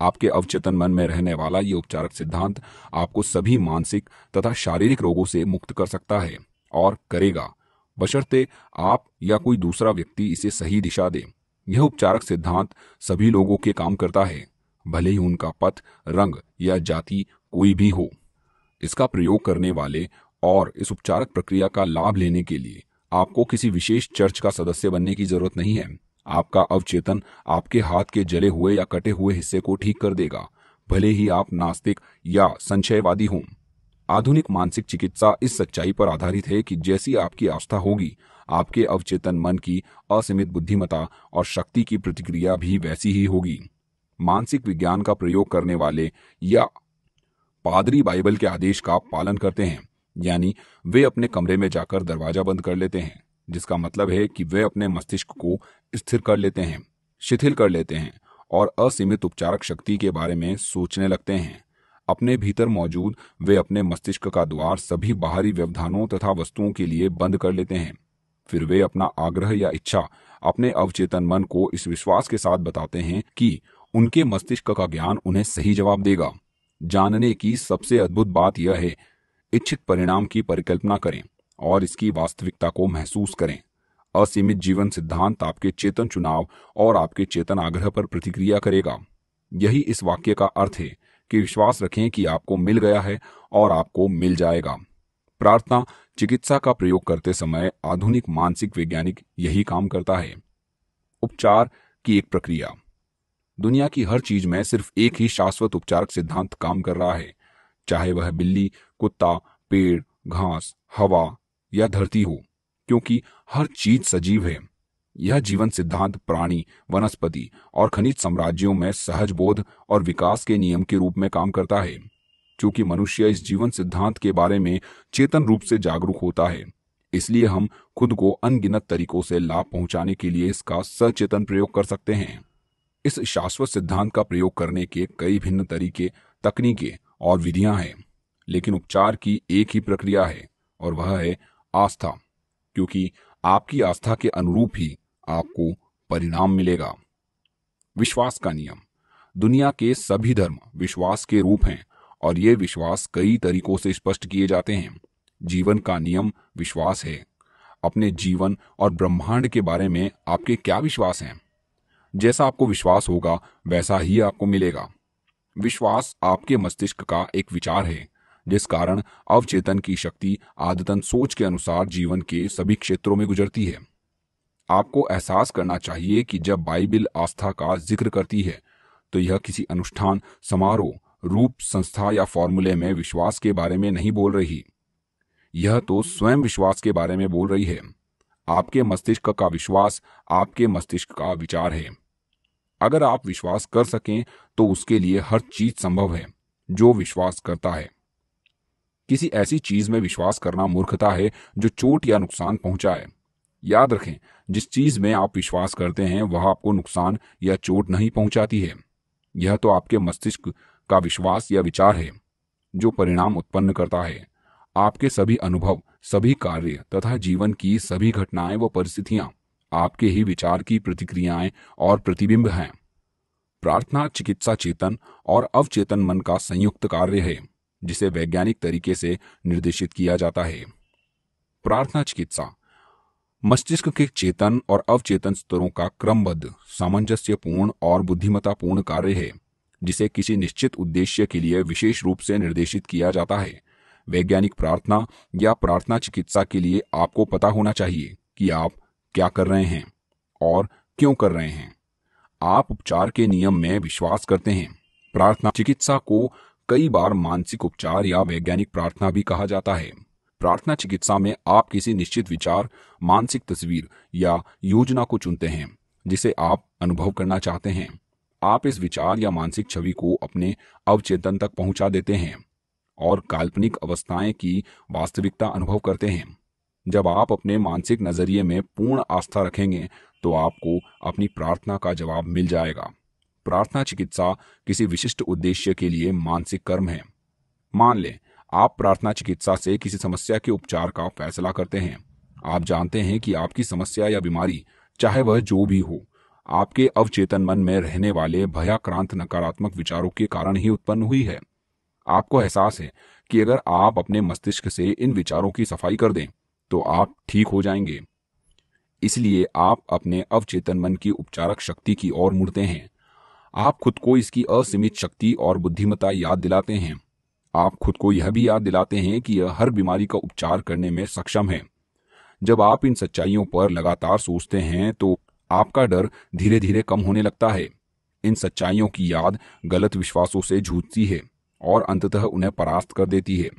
आपके अवचेतन मन में रहने वाला ये उपचारक सिद्धांत आपको सभी मानसिक तथा शारीरिक रोगों से मुक्त कर सकता है और करेगा। बशर्ते आप या कोई दूसरा व्यक्ति इसे सही दिशा दे। यह उपचारक सिद्धांत सभी लोगों के काम करता है, भले ही उनका पथ, रंग या जाति कोई भी हो। इसका प्रयोग करने वाले और इस उपचारक प्रक्रिया का लाभ लेने के लिए आपको किसी विशेष चर्च का सदस्य बनने की ज़रूरत नहीं है। आपका अवचेतन आपके हाथ के जले हुए या कटे हुए हिस्से को ठीक कर देगा। भले ही आप नास्तिक या संशयवादी हों। आधुनिक मानसिक चिकित्सा इस सच्चाई पर आधारित है कि जैसी आपकी आस्था होगी, आपके अवचेतन मन की असीमित बुद्धिमता और शक्ति की प्रतिक्रिया भी वैसी ही होगी। मानसिक विज्ञान का प्रयोग करने वाले या पादरी बाइबल के आदेश का पालन करते हैं, यानी वे अपने कमरे में जाकर दरवाज़ा बंद कर लेते हैं। जिसका मतलब है कि वे अपने मस्तिष्क को स्थिर कर लेते हैं, शिथिल कर लेते हैं और असीमित उपचारक शक्ति के बारे में सोचने लगते हैं। अपने भीतर मौजूद वे अपने मस्तिष्क का द्वार सभी बाहरी व्यवधानों तथा वस्तुओं के लिए बंद कर लेते हैं। फिर वे अपना आग्रह या इच्छा अपने अवचेतन मन को इस विश्वास के साथ बताते हैं कि उनके मस्तिष्क का ज्ञान उन्हें सही जवाब देगा। जानने की सबसे अद्भुत बात यह है, इच्छित परिणाम की परिकल्पना करें। और इसकी वास्तविकता को महसूस करें। असीमित जीवन सिद्धांत आपके चेतन चुनाव और आपके चेतन आग्रह पर प्रतिक्रिया करेगा। यही इस वाक्य का अर्थ है कि विश्वास रखें कि आपको मिल गया है और आपको मिल जाएगा। प्रार्थना, चिकित्सा का प्रयोग करते समय आधुनिक मानसिक वैज्ञानिक यही काम करता है। उपचार की एक प्रक्रिया। दुनिया की हर चीज़ में सिर्फ़ एक ही शाश्वत उपचारक सिद्धांत काम कर रहा है। चाहे वह बिल्ली, कुत्ता, पेड़, घास, हवा या धरती हो, क्योंकि हर चीज़ सजीव है। यह जीवन सिद्धांत, प्राणी, वनस्पति और खनिज साम्राज्यों में सहज बोध और विकास के नियम के रूप में काम करता है चूँकि मनुष्य इस जीवन सिद्धांत के बारे में चेतन रूप से जागरूक होता है। इसलिए हम खुद को अनगिनत तरीकों से लाभ पहुँचाने के लिए इसका सचेतन प्रयोग कर सकते हैं। इस शाश्वत सिद्धांत का प्रयोग करने के कई भिन्न तरीके, तकनीकें और विधियाँ हैं, लेकिन उपचार की एक ही प्रक्रिया है, और वह है आस्था, क्योंकि आपकी आस्था के अनुरूप ही आपको परिणाम मिलेगा। विश्वास का नियम। दुनिया के सभी धर्म विश्वास के रूप हैं, और ये विश्वास कई तरीकों से स्पष्ट किए जाते हैं। जीवन का नियम विश्वास है। अपने जीवन और ब्रह्मांड के बारे में आपके क्या विश्वास हैं? जैसा आपको विश्वास होगा, वैसा ही आपको मिलेगा। विश्वास आपके मस्तिष्क का एक विचार है। जिस कारण अवचेतन की शक्ति आदतन सोच के अनुसार जीवन के सभी क्षेत्रों में गुजरती है। आपको एहसास करना चाहिए कि जब बाइबिल आस्था का ज़िक्र करती है तो यह किसी अनुष्ठान, समारोह, रूप, संस्था या फॉर्मूले में विश्वास के बारे में नहीं बोल रही। यह तो स्वयं विश्वास के बारे में बोल रही है। आपके मस्तिष्क का विश्वास आपके मस्तिष्क का विचार है। अगर आप विश्वास कर सकें तो उसके लिए हर चीज़ संभव है, जो विश्वास करता है। किसी ऐसी चीज़ में विश्वास करना मूर्खता है जो चोट या नुकसान पहुँचाए। याद रखें, जिस चीज़ में आप विश्वास करते हैं, वह आपको नुकसान या चोट नहीं पहुंचाती है। यह तो आपके मस्तिष्क का विश्वास या विचार है, जो परिणाम उत्पन्न करता है। आपके सभी अनुभव, सभी कार्य तथा जीवन की सभी घटनाएँ व परिस्थितियाँ, आपके ही विचार की प्रतिक्रियाएँ और प्रतिबिंब हैं। प्रार्थना, चिकित्सा चेतन और अवचेतन मन का संयुक्त कार्य है। जिसे वैज्ञानिक तरीके से निर्देशित किया जाता है। प्रार्थना चिकित्सा। मस्तिष्क के चेतन और अवचेतन स्तरों का क्रमबद्ध, सामंजस्यपूर्ण और बुद्धिमतापूर्ण कार्य है, जिसे किसी निश्चित उद्देश्य के लिए विशेष रूप से निर्देशित किया जाता है। वैज्ञानिक प्रार्थना या प्रार्थना चिकित्सा के लिए आपको पता होना चाहिए कि आप क्या कर रहे हैं और क्यों कर रहे हैं। आप उपचार के नियम में विश्वास करते हैं। प्रार्थना चिकित्सा को कई बार मानसिक उपचार या वैज्ञानिक प्रार्थना भी कहा जाता है। प्रार्थना चिकित्सा में आप किसी निश्चित विचार, मानसिक तस्वीर या योजना को चुनते हैं, जिसे आप अनुभव करना चाहते हैं। आप इस विचार या मानसिक छवि को अपने अवचेतन तक पहुँचा देते हैं और काल्पनिक अवस्थाएँ की वास्तविकता अनुभव करते हैं। जब आप अपने मानसिक नज़रिए में पूर्ण आस्था रखेंगे तो आपको अपनी प्रार्थना का जवाब मिल जाएगा। प्रार्थना चिकित्सा किसी विशिष्ट उद्देश्य के लिए मानसिक कर्म है। मान लें, आप प्रार्थना चिकित्सा से किसी समस्या के उपचार का फैसला करते हैं। आप जानते हैं कि आपकी समस्या या बीमारी, चाहे वह जो भी हो, आपके अवचेतन मन में रहने वाले भयाक्रांत नकारात्मक विचारों के कारण ही उत्पन्न हुई है। आपको एहसास है कि अगर आप अपने मस्तिष्क से इन विचारों की सफ़ाई कर दें तो आप ठीक हो जाएँगे। इसलिए आप अपने अवचेतन मन की उपचारक शक्ति की ओर मुड़ते हैं। आप खुद को इसकी असीमित शक्ति और बुद्धिमता याद दिलाते हैं। आप खुद को यह भी याद दिलाते हैं कि यह हर बीमारी का उपचार करने में सक्षम है। जब आप इन सच्चाइयों पर लगातार सोचते हैं तो आपका डर धीरे धीरे कम होने लगता है। इन सच्चाइयों की याद गलत विश्वासों से झूठती है और अंततः उन्हें परास्त कर देती है।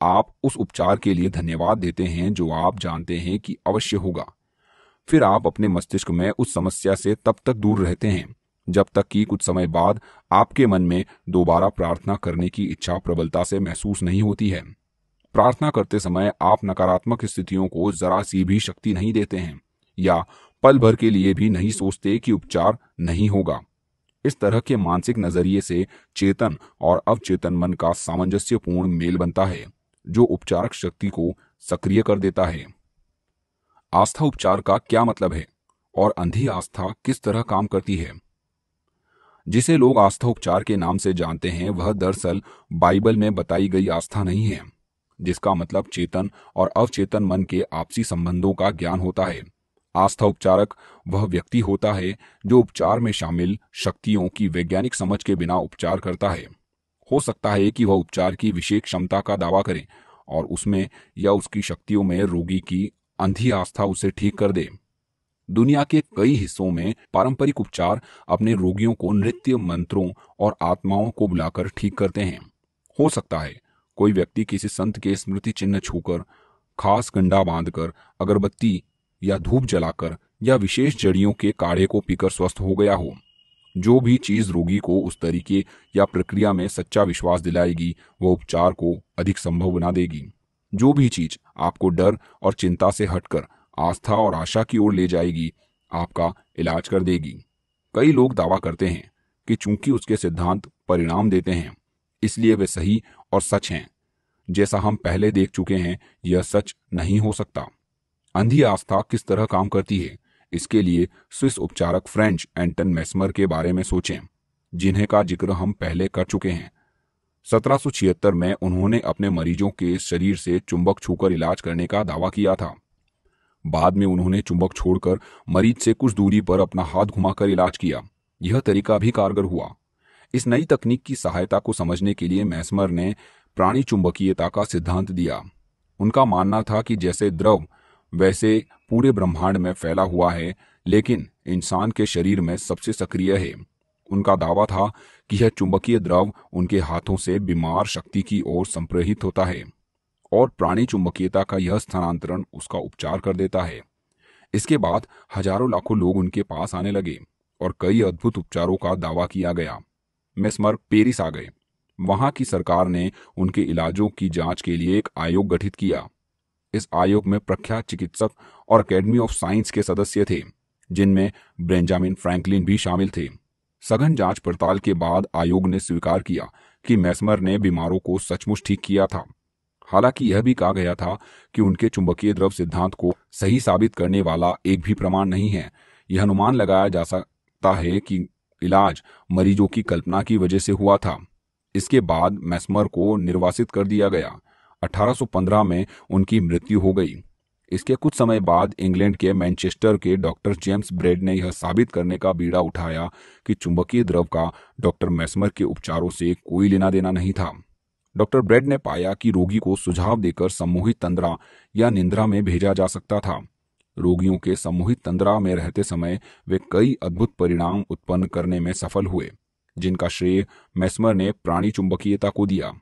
आप उस उपचार के लिए धन्यवाद देते हैं जो आप जानते हैं कि अवश्य होगा। फिर आप अपने मस्तिष्क में उस समस्या से तब तक दूर रहते हैं। जब तक कि कुछ समय बाद आपके मन में दोबारा प्रार्थना करने की इच्छा प्रबलता से महसूस नहीं होती है। प्रार्थना करते समय आप नकारात्मक स्थितियों को जरा सी भी शक्ति नहीं देते हैं, या पल भर के लिए भी नहीं सोचते कि उपचार नहीं होगा। इस तरह के मानसिक नज़रिए से चेतन और अवचेतन मन का सामंजस्यपूर्ण मेल बनता है, जो उपचारक शक्ति को सक्रिय कर देता है। आस्था उपचार का क्या मतलब है? और अंधी आस्था किस तरह काम करती है? जिसे लोग आस्था उपचार के नाम से जानते हैं, वह दरअसल बाइबल में बताई गई आस्था नहीं है, जिसका मतलब चेतन और अवचेतन मन के आपसी संबंधों का ज्ञान होता है। आस्था उपचारक वह व्यक्ति होता है जो उपचार में शामिल शक्तियों की वैज्ञानिक समझ के बिना उपचार करता है। हो सकता है कि वह उपचार की विशेष क्षमता का दावा करे और उसमें या उसकी शक्तियों में रोगी की अंधी आस्था उसे ठीक कर दे। दुनिया के कई हिस्सों में पारंपरिक उपचार अपने रोगियों को नृत्य मंत्रों और आत्माओं को बुलाकर ठीक करते हैं। हो सकता है कोई व्यक्ति किसी संत के स्मृति चिन्ह छूकर खास गंडा बांधकर अगरबत्ती या धूप जलाकर या विशेष जड़ियों के काढ़े को पीकर स्वस्थ हो गया हो। जो भी चीज़ रोगी को उस तरीके या प्रक्रिया में सच्चा विश्वास दिलाएगी, वह उपचार को अधिक संभव बना देगी। जो भी चीज़ आपको डर और चिंता से हटकर आस्था और आशा की ओर ले जाएगी, आपका इलाज कर देगी। कई लोग दावा करते हैं कि चूँकि उसके सिद्धांत परिणाम देते हैं, इसलिए वे सही और सच हैं। जैसा हम पहले देख चुके हैं, यह सच नहीं हो सकता। अंधी आस्था किस तरह काम करती है? इसके लिए स्विस उपचारक फ्रेंच एंटन मेस्मर के बारे में सोचें, जिन्हें का ज़िक्र हम पहले कर चुके हैं। सत्रह सौ छिहत्तर में उन्होंने अपने मरीजों के शरीर से चुंबक छूकर इलाज करने का दावा किया था। बाद में उन्होंने चुंबक छोड़कर मरीज़ से कुछ दूरी पर अपना हाथ घुमाकर इलाज किया। यह तरीका भी कारगर हुआ। इस नई तकनीक की सहायता को समझने के लिए मैस्मर ने प्राणी चुंबकीयता का सिद्धांत दिया। उनका मानना था कि जैसे द्रव, वैसे पूरे ब्रह्मांड में फैला हुआ है, लेकिन इंसान के शरीर में सबसे सक्रिय है। उनका दावा था कि यह चुंबकीय द्रव उनके हाथों से बीमार शक्ति की ओर संप्रहित होता है। और प्राणी चुंबकीयता का यह स्थानांतरण उसका उपचार कर देता है। इसके बाद हज़ारों लाखों लोग उनके पास आने लगे और कई अद्भुत उपचारों का दावा किया गया। मेस्मर पेरिस आ गए। वहाँ की सरकार ने उनके इलाजों की जाँच के लिए एक आयोग गठित किया। इस आयोग में प्रख्यात चिकित्सक और अकेडमी ऑफ़ साइंस के सदस्य थे, जिनमें ब्रेंजामिन फ्रैंकलिन भी शामिल थे। सघन जाँच पड़ताल के बाद आयोग ने स्वीकार किया कि मैस्मर ने बीमारों को सचमुच ठीक किया था। हालाँकि यह भी कहा गया था कि उनके चुंबकीय द्रव सिद्धांत को सही साबित करने वाला एक भी प्रमाण नहीं है। यह अनुमान लगाया जा सकता है कि इलाज मरीजों की कल्पना की वजह से हुआ था। इसके बाद मैस्मर को निर्वासित कर दिया गया। 1815 में उनकी मृत्यु हो गई। इसके कुछ समय बाद इंग्लैंड के मैनचेस्टर के डॉक्टर जेम्स ब्रेड ने यह साबित करने का बीड़ा उठाया कि चुंबकीय द्रव का डॉक्टर मैस्मर के उपचारों से कोई लेना देना नहीं था। डॉक्टर ब्रेड ने पाया कि रोगी को सुझाव देकर सम्मोहित तंद्रा या निंद्रा में भेजा जा सकता था। रोगियों के सम्मोहित तंद्रा में रहते समय वे कई अद्भुत परिणाम उत्पन्न करने में सफल हुए, जिनका श्रेय मैस्मर ने प्राणी चुंबकीयता को दिया।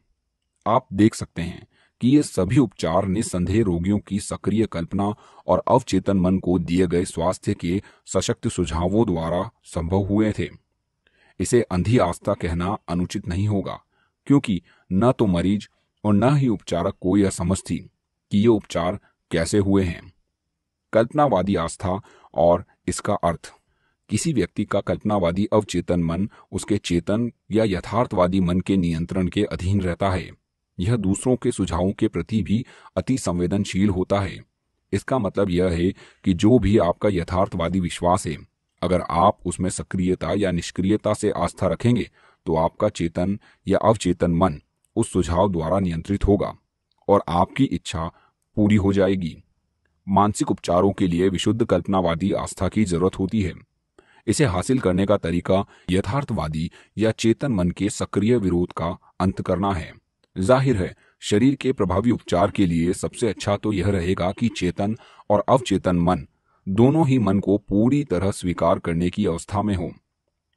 आप देख सकते हैं कि ये सभी उपचार निस्संदेह रोगियों की सक्रिय कल्पना और अवचेतन मन को दिए गए स्वास्थ्य के सशक्त सुझावों द्वारा संभव हुए थे। इसे अंधी आस्था कहना अनुचित नहीं होगा, क्योंकि न तो मरीज़ और न ही उपचारक को यह समझ थी कि ये उपचार कैसे हुए हैं। कल्पनावादी आस्था और इसका अर्थ, किसी व्यक्ति का कल्पनावादी अवचेतन मन उसके चेतन या यथार्थवादी मन के नियंत्रण के अधीन रहता है। यह दूसरों के सुझावों के प्रति भी अति संवेदनशील होता है। इसका मतलब यह है कि जो भी आपका यथार्थवादी विश्वास है, अगर आप उसमें सक्रियता या निष्क्रियता से आस्था रखेंगे तो आपका चेतन या अवचेतन मन उस सुझाव द्वारा नियंत्रित होगा और आपकी इच्छा पूरी हो जाएगी। मानसिक उपचारों के लिए विशुद्ध कल्पनावादी आस्था की ज़रूरत होती है। इसे हासिल करने का तरीका यथार्थवादी या चेतन मन के सक्रिय विरोध का अंत करना है। ज़ाहिर है, शरीर के प्रभावी उपचार के लिए सबसे अच्छा तो यह रहेगा कि चेतन और अवचेतन मन दोनों ही मन को पूरी तरह स्वीकार करने की अवस्था में हो।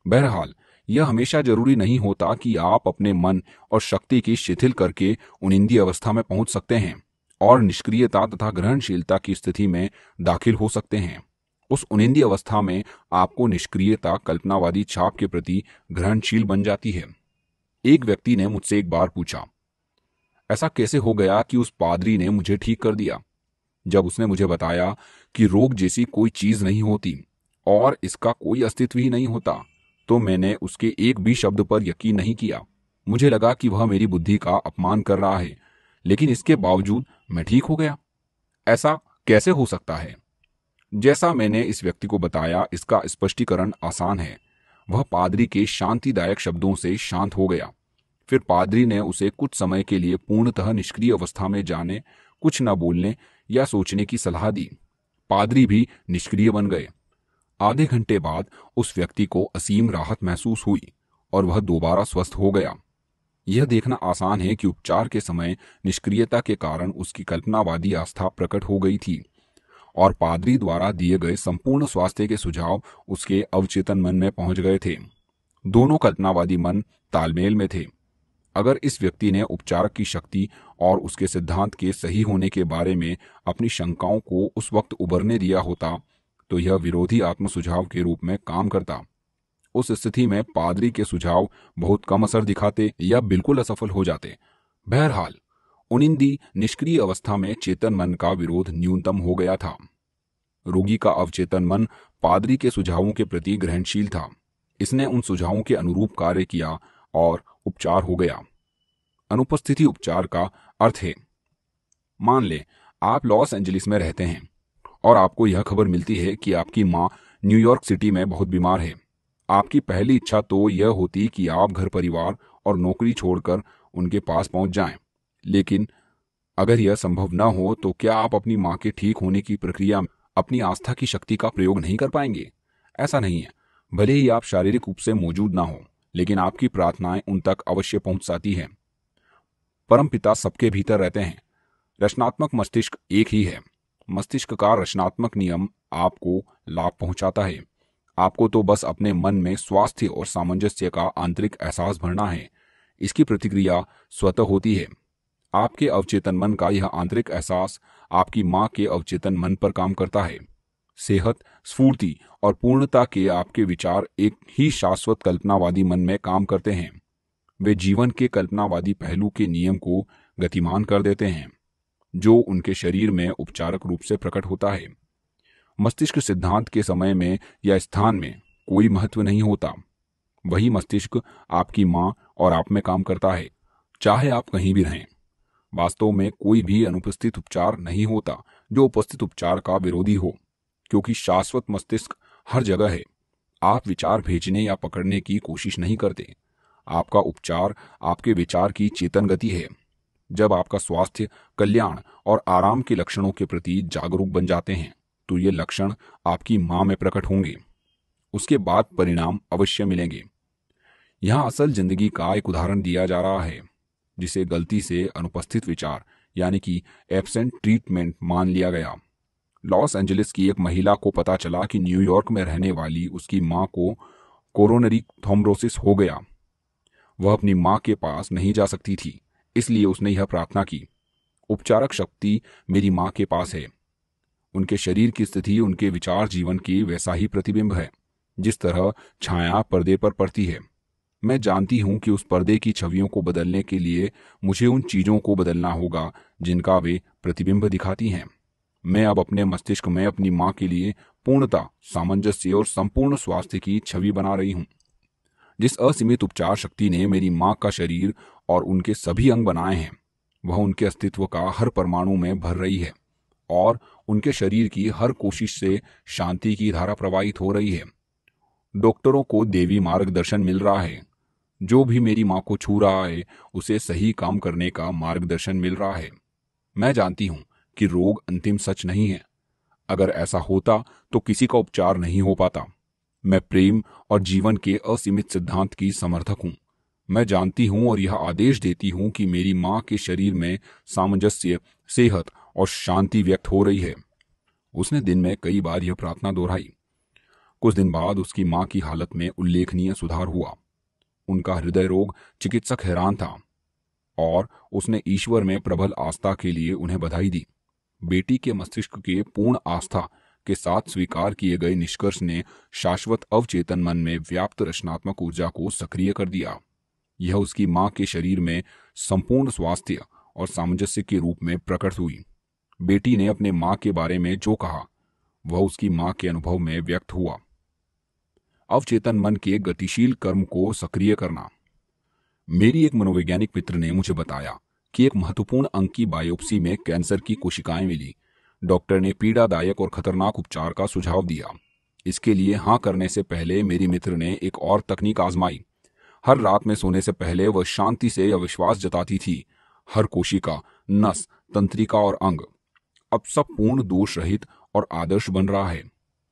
बहरहाल यह हमेशा ज़रूरी नहीं होता कि आप अपने मन और शक्ति की शिथिल करके उनिंदी अवस्था में पहुँच सकते हैं और निष्क्रियता तथा ग्रहणशीलता की स्थिति में दाखिल हो सकते हैं। उस उनिंदी अवस्था में आपको निष्क्रियता, कल्पनावादी छाप के प्रति ग्रहणशील बन जाती है। एक व्यक्ति ने मुझसे एक बार पूछा, ऐसा कैसे हो गया कि उस पादरी ने मुझे ठीक कर दिया? जब उसने मुझे बताया कि रोग जैसी कोई चीज़ नहीं होती और इसका कोई अस्तित्व ही नहीं होता। तो मैंने उसके एक भी शब्द पर यकीन नहीं किया। मुझे लगा कि वह मेरी बुद्धि का अपमान कर रहा है, लेकिन इसके बावजूद मैं ठीक हो गया। ऐसा कैसे हो सकता है? जैसा मैंने इस व्यक्ति को बताया, इसका स्पष्टीकरण आसान है। वह पादरी के शांतिदायक शब्दों से शांत हो गया। फिर पादरी ने उसे कुछ समय के लिए पूर्णतः निष्क्रिय अवस्था में जाने, कुछ न बोलने या सोचने की सलाह दी। पादरी भी निष्क्रिय बन गए। आधे घंटे बाद उस व्यक्ति को असीम राहत महसूस हुई और वह दोबारा स्वस्थ हो गया। यह देखना आसान है कि उपचार के समय निष्क्रियता के कारण उसकी कल्पनावादी आस्था प्रकट हो गई थी और पादरी द्वारा दिए गए संपूर्ण स्वास्थ्य के सुझाव उसके अवचेतन मन में पहुँच गए थे। दोनों कल्पनावादी मन तालमेल में थे। अगर इस व्यक्ति ने उपचारक की शक्ति और उसके सिद्धांत के सही होने के बारे में अपनी शंकाओं को उस वक्त उबरने दिया होता तो यह विरोधी आत्म सुझाव के रूप में काम करता। उस स्थिति में पादरी के सुझाव बहुत कम असर दिखाते या बिल्कुल असफल हो जाते। बहरहाल, उनिंदी निष्क्रिय अवस्था में चेतन मन का विरोध न्यूनतम हो गया था। रोगी का अवचेतन मन पादरी के सुझावों के प्रति ग्रहणशील था। इसने उन सुझावों के अनुरूप कार्य किया और उपचार हो गया। अनुपस्थिति उपचार का अर्थ है, मान ले, आप लॉस एंजलिस में रहते हैं। और आपको यह खबर मिलती है कि आपकी माँ न्यूयॉर्क सिटी में बहुत बीमार है। आपकी पहली इच्छा तो यह होती कि आप घर परिवार और नौकरी छोड़कर उनके पास पहुँच जाएँ। लेकिन अगर यह संभव न हो तो क्या आप अपनी माँ के ठीक होने की प्रक्रिया में अपनी आस्था की शक्ति का प्रयोग नहीं कर पाएँगे? ऐसा नहीं है। भले ही आप शारीरिक रूप से मौजूद ना हो, लेकिन आपकी प्रार्थनाएँ उन तक अवश्य पहुँच जाती हैं। परम पिता सबके भीतर रहते हैं। रचनात्मक मस्तिष्क एक ही है। मस्तिष्क का रचनात्मक नियम आपको लाभ पहुंचाता है। आपको तो बस अपने मन में स्वास्थ्य और सामंजस्य का आंतरिक एहसास भरना है। इसकी प्रतिक्रिया स्वतः होती है। आपके अवचेतन मन का यह आंतरिक एहसास आपकी माँ के अवचेतन मन पर काम करता है। सेहत, स्फूर्ति और पूर्णता के आपके विचार एक ही शाश्वत कल्पनावादी मन में काम करते हैं। वे जीवन के कल्पनावादी पहलू के नियम को गतिमान कर देते हैं। जो उनके शरीर में उपचारक रूप से प्रकट होता है। मस्तिष्क सिद्धांत के समय में या स्थान में कोई महत्व नहीं होता। वही मस्तिष्क आपकी माँ और आप में काम करता है, चाहे आप कहीं भी रहें। वास्तव में कोई भी अनुपस्थित उपचार नहीं होता जो उपस्थित उपचार का विरोधी हो, क्योंकि शाश्वत मस्तिष्क हर जगह है। आप विचार भेजने या पकड़ने की कोशिश नहीं करते। आपका उपचार आपके विचार की चेतन गति है। जब आपका स्वास्थ्य, कल्याण और आराम के लक्षणों के प्रति जागरूक बन जाते हैं तो ये लक्षण आपकी माँ में प्रकट होंगे। उसके बाद परिणाम अवश्य मिलेंगे। यहाँ असल ज़िंदगी का एक उदाहरण दिया जा रहा है, जिसे गलती से अनुपस्थित विचार, यानी कि एबसेंट ट्रीटमेंट मान लिया गया। लॉस एंजलिस की एक महिला को पता चला कि न्यूयॉर्क में रहने वाली उसकी माँ को कोरोनरी थोम्ब्रोसिस हो गया। वह अपनी माँ के पास नहीं जा सकती थी। इसलिए उसने यह प्रार्थना की, उपचारक शक्ति मेरी माँ के पास है। उनके शरीर की स्थिति, उनके विचार जीवन की वैसा ही प्रतिबिंब है, जिस तरह छाया पर्दे पर पड़ती है। मैं जानती हूँ कि उस पर्दे की छवियों को बदलने के लिए मुझे उन चीज़ों को बदलना होगा, जिनका वे प्रतिबिंब दिखाती हैं। मैं अब अपने मस्तिष्क में अपनी माँ के लिए पूर्णता, सामंजस्य और संपूर्ण स्वास्थ्य की छवि बना रही हूँ। जिस असीमित उपचार शक्ति ने मेरी माँ का शरीर और उनके सभी अंग बनाए हैं। वह उनके अस्तित्व का हर परमाणु में भर रही है और उनके शरीर की हर कोशिश से शांति की धारा प्रवाहित हो रही है। डॉक्टरों को देवी मार्गदर्शन मिल रहा है। जो भी मेरी माँ को छू रहा है, उसे सही काम करने का मार्गदर्शन मिल रहा है। मैं जानती हूँ कि रोग अंतिम सच नहीं है। अगर ऐसा होता तो किसी का उपचार नहीं हो पाता। मैं प्रेम और जीवन के असीमित सिद्धांत की समर्थक हूँ। मैं जानती हूँ और यह आदेश देती हूँ कि मेरी माँ के शरीर में सामंजस्य, सेहत और शांति व्यक्त हो रही है। उसने दिन में कई बार यह प्रार्थना दोहराई। कुछ दिन बाद उसकी माँ की हालत में उल्लेखनीय सुधार हुआ। उनका हृदय रोग चिकित्सक हैरान था और उसने ईश्वर में प्रबल आस्था के लिए उन्हें बधाई दी। बेटी के मस्तिष्क के पूर्ण आस्था के साथ स्वीकार किए गए निष्कर्ष ने शाश्वत अवचेतन मन में व्याप्त रचनात्मक ऊर्जा को सक्रिय कर दिया। यह उसकी माँ के शरीर में संपूर्ण स्वास्थ्य और सामंजस्य के रूप में प्रकट हुई। बेटी ने अपने माँ के बारे में जो कहा, वह उसकी माँ के अनुभव में व्यक्त हुआ। अवचेतन मन के गतिशील कर्म को सक्रिय करना। मेरी एक मनोवैज्ञानिक मित्र ने मुझे बताया कि एक महत्वपूर्ण अंक की बायोप्सी में कैंसर की कोशिकाएँ मिली। डॉक्टर ने पीड़ादायक और खतरनाक उपचार का सुझाव दिया। इसके लिए हाँ करने से पहले मेरी मित्र ने एक और तकनीक आजमाई। हर रात में सोने से पहले वह शांति से अविश्वास जताती थी, हर कोशिका, नस, तंत्रिका और अंग, अब सब पूर्ण दोष रहित और आदर्श बन रहा है।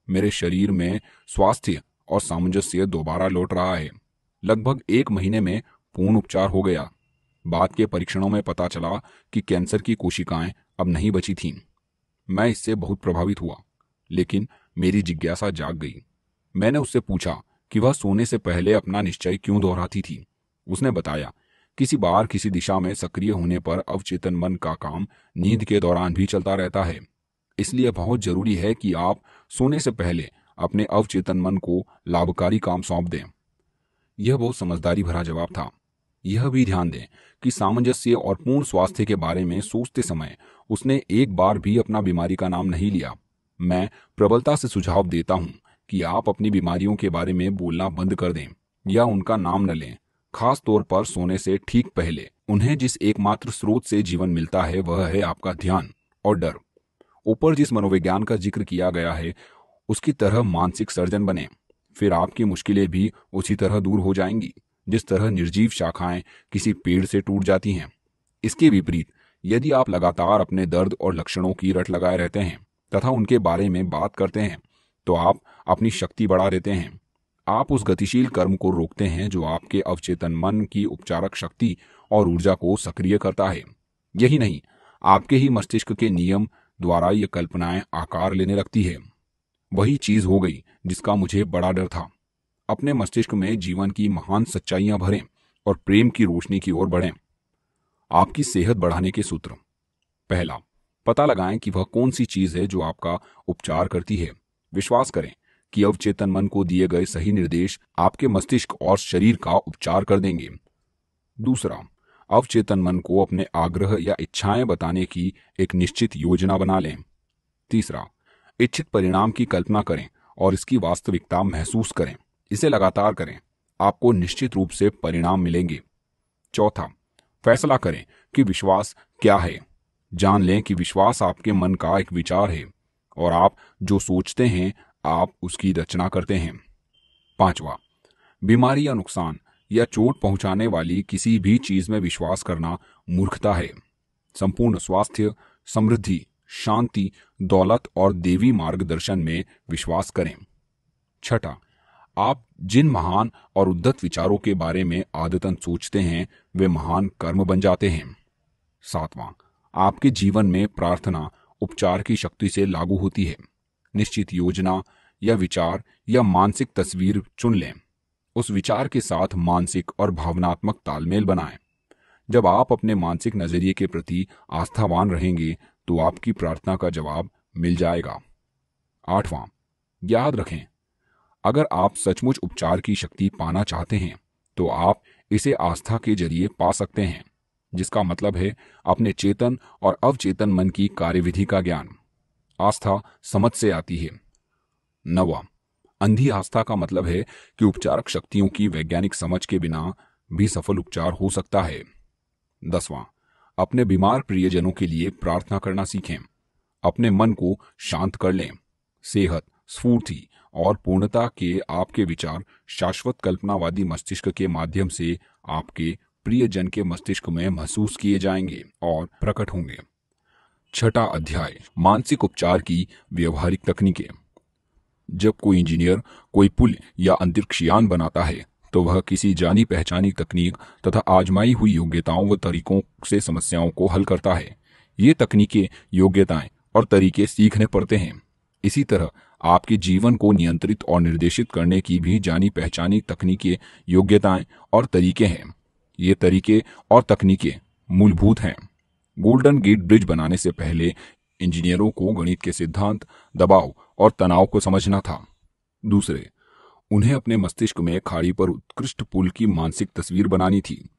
मेरे शरीर में स्वास्थ्य और सामंजस्य दोबारा लौट रहा है। लगभग एक महीने में पूर्ण उपचार हो गया। बाद के परीक्षणों में पता चला कि कैंसर की कोशिकाएँ अब नहीं बची थीं। मैं इससे बहुत प्रभावित हुआ, लेकिन मेरी जिज्ञासा जाग गई। मैंने उससे पूछा कि वह सोने से पहले अपना निश्चय क्यों दोहराती थी। उसने बताया, किसी बार किसी दिशा में सक्रिय होने पर अवचेतन मन का काम नींद के दौरान भी चलता रहता है। इसलिए बहुत ज़रूरी है कि आप सोने से पहले अपने अवचेतन मन को लाभकारी काम सौंप दें। यह बहुत समझदारी भरा जवाब था। यह भी ध्यान दें कि सामंजस्य और पूर्ण स्वास्थ्य के बारे में सोचते समय उसने एक बार भी अपना बीमारी का नाम नहीं लिया। मैं प्रबलता से सुझाव देता हूँ। कि आप अपनी बीमारियों के बारे में बोलना बंद कर दें, या उनका नाम न लें। खास तौर पर सोने से ठीक पहले। उन्हें जिस एकमात्र स्रोत से जीवन मिलता है, वह है आपका ध्यान और डर। ऊपर जिस मनोविज्ञान का ज़िक्र किया गया है, उसकी तरह मानसिक सर्जन बने। फिर आपकी मुश्किलें भी उसी तरह दूर हो जाएँगी, जिस तरह निर्जीव शाखाएँ किसी पेड़ से टूट जाती हैं। इसके विपरीत, यदि आप लगातार अपने दर्द और लक्षणों की रट लगाए रहते हैं, तथा उनके बारे में बात करते हैं तो आप अपनी शक्ति बढ़ा देते हैं। आप उस गतिशील कर्म को रोकते हैं जो आपके अवचेतन मन की उपचारक शक्ति और ऊर्जा को सक्रिय करता है। यही नहीं, आपके ही मस्तिष्क के नियम द्वारा ये कल्पनाएँ आकार लेने लगती है। वही चीज़ हो गई जिसका मुझे बड़ा डर था। अपने मस्तिष्क में जीवन की महान सच्चाइयाँ भरें और प्रेम की रोशनी की ओर बढ़ें। आपकी सेहत बढ़ाने के सूत्र। पहला, पता लगाएँ कि वह कौन सी चीज़ है जो आपका उपचार करती है। विश्वास करें कि अवचेतन मन को दिए गए सही निर्देश आपके मस्तिष्क और शरीर का उपचार कर देंगे। दूसरा, अवचेतन मन को अपने आग्रह या इच्छाएँ बताने की एक निश्चित योजना बना लें। तीसरा, इच्छित परिणाम की कल्पना करें और इसकी वास्तविकता महसूस करें। इसे लगातार करें। आपको निश्चित रूप से परिणाम मिलेंगे। चौथा, फैसला करें कि विश्वास क्या है। जान लें कि विश्वास आपके मन का एक विचार है और आप जो सोचते हैं आप उसकी रचना करते हैं। पांचवा, बीमारी या नुकसान या चोट पहुँचाने वाली किसी भी चीज़ में विश्वास करना मूर्खता है। संपूर्ण स्वास्थ्य, समृद्धि, शांति, दौलत और देवी मार्गदर्शन में विश्वास करें। छठा, आप जिन महान और उद्धत विचारों के बारे में आदतन सोचते हैं, वे महान कर्म बन जाते हैं। सातवां, आपके जीवन में प्रार्थना, उपचार की शक्ति से लागू होती है। निश्चित योजना या विचार या मानसिक तस्वीर चुन लें। उस विचार के साथ मानसिक और भावनात्मक तालमेल बनाएँ। जब आप अपने मानसिक नज़रिए के प्रति आस्थावान रहेंगे तो आपकी प्रार्थना का जवाब मिल जाएगा। आठवां, याद रखें, अगर आप सचमुच उपचार की शक्ति पाना चाहते हैं तो आप इसे आस्था के ज़रिए पा सकते हैं, जिसका मतलब है अपने चेतन और अवचेतन मन की कार्यविधि का ज्ञान। आस्था समझ से आती है। नवा। अंधी आस्था का मतलब है कि उपचारक शक्तियों की वैज्ञानिक समझ के बिना भी सफल उपचार हो सकता है। दसवां, अपने बीमार प्रियजनों के लिए प्रार्थना करना सीखें। अपने मन को शांत कर लें। सेहत, स्फूर्ति और पूर्णता के आपके विचार शाश्वत कल्पनावादी मस्तिष्क के माध्यम से आपके प्रियजन के मस्तिष्क में महसूस किए जाएँगे और प्रकट होंगे। छठा अध्याय, मानसिक उपचार की व्यवहारिक तकनीकें। जब कोई इंजीनियर कोई पुल या अंतरिक्ष यान बनाता है तो वह किसी जानी पहचानी तकनीक तथा आजमाई हुई योग्यताओं व तरीकों से समस्याओं को हल करता है। ये तकनीकें योग्यताएँ और तरीके सीखने पड़ते हैं। इसी तरह, आपके जीवन को नियंत्रित और निर्देशित करने की भी जानी पहचानी तकनीकें योग्यताएँ और तरीके हैं। ये तरीके और तकनीकें मूलभूत हैं। गोल्डन गेट ब्रिज बनाने से पहले इंजीनियरों को गणित के सिद्धांत, दबाव और तनाव को समझना था। दूसरे, उन्हें अपने मस्तिष्क में खाड़ी पर उत्कृष्ट पुल की मानसिक तस्वीर बनानी थी।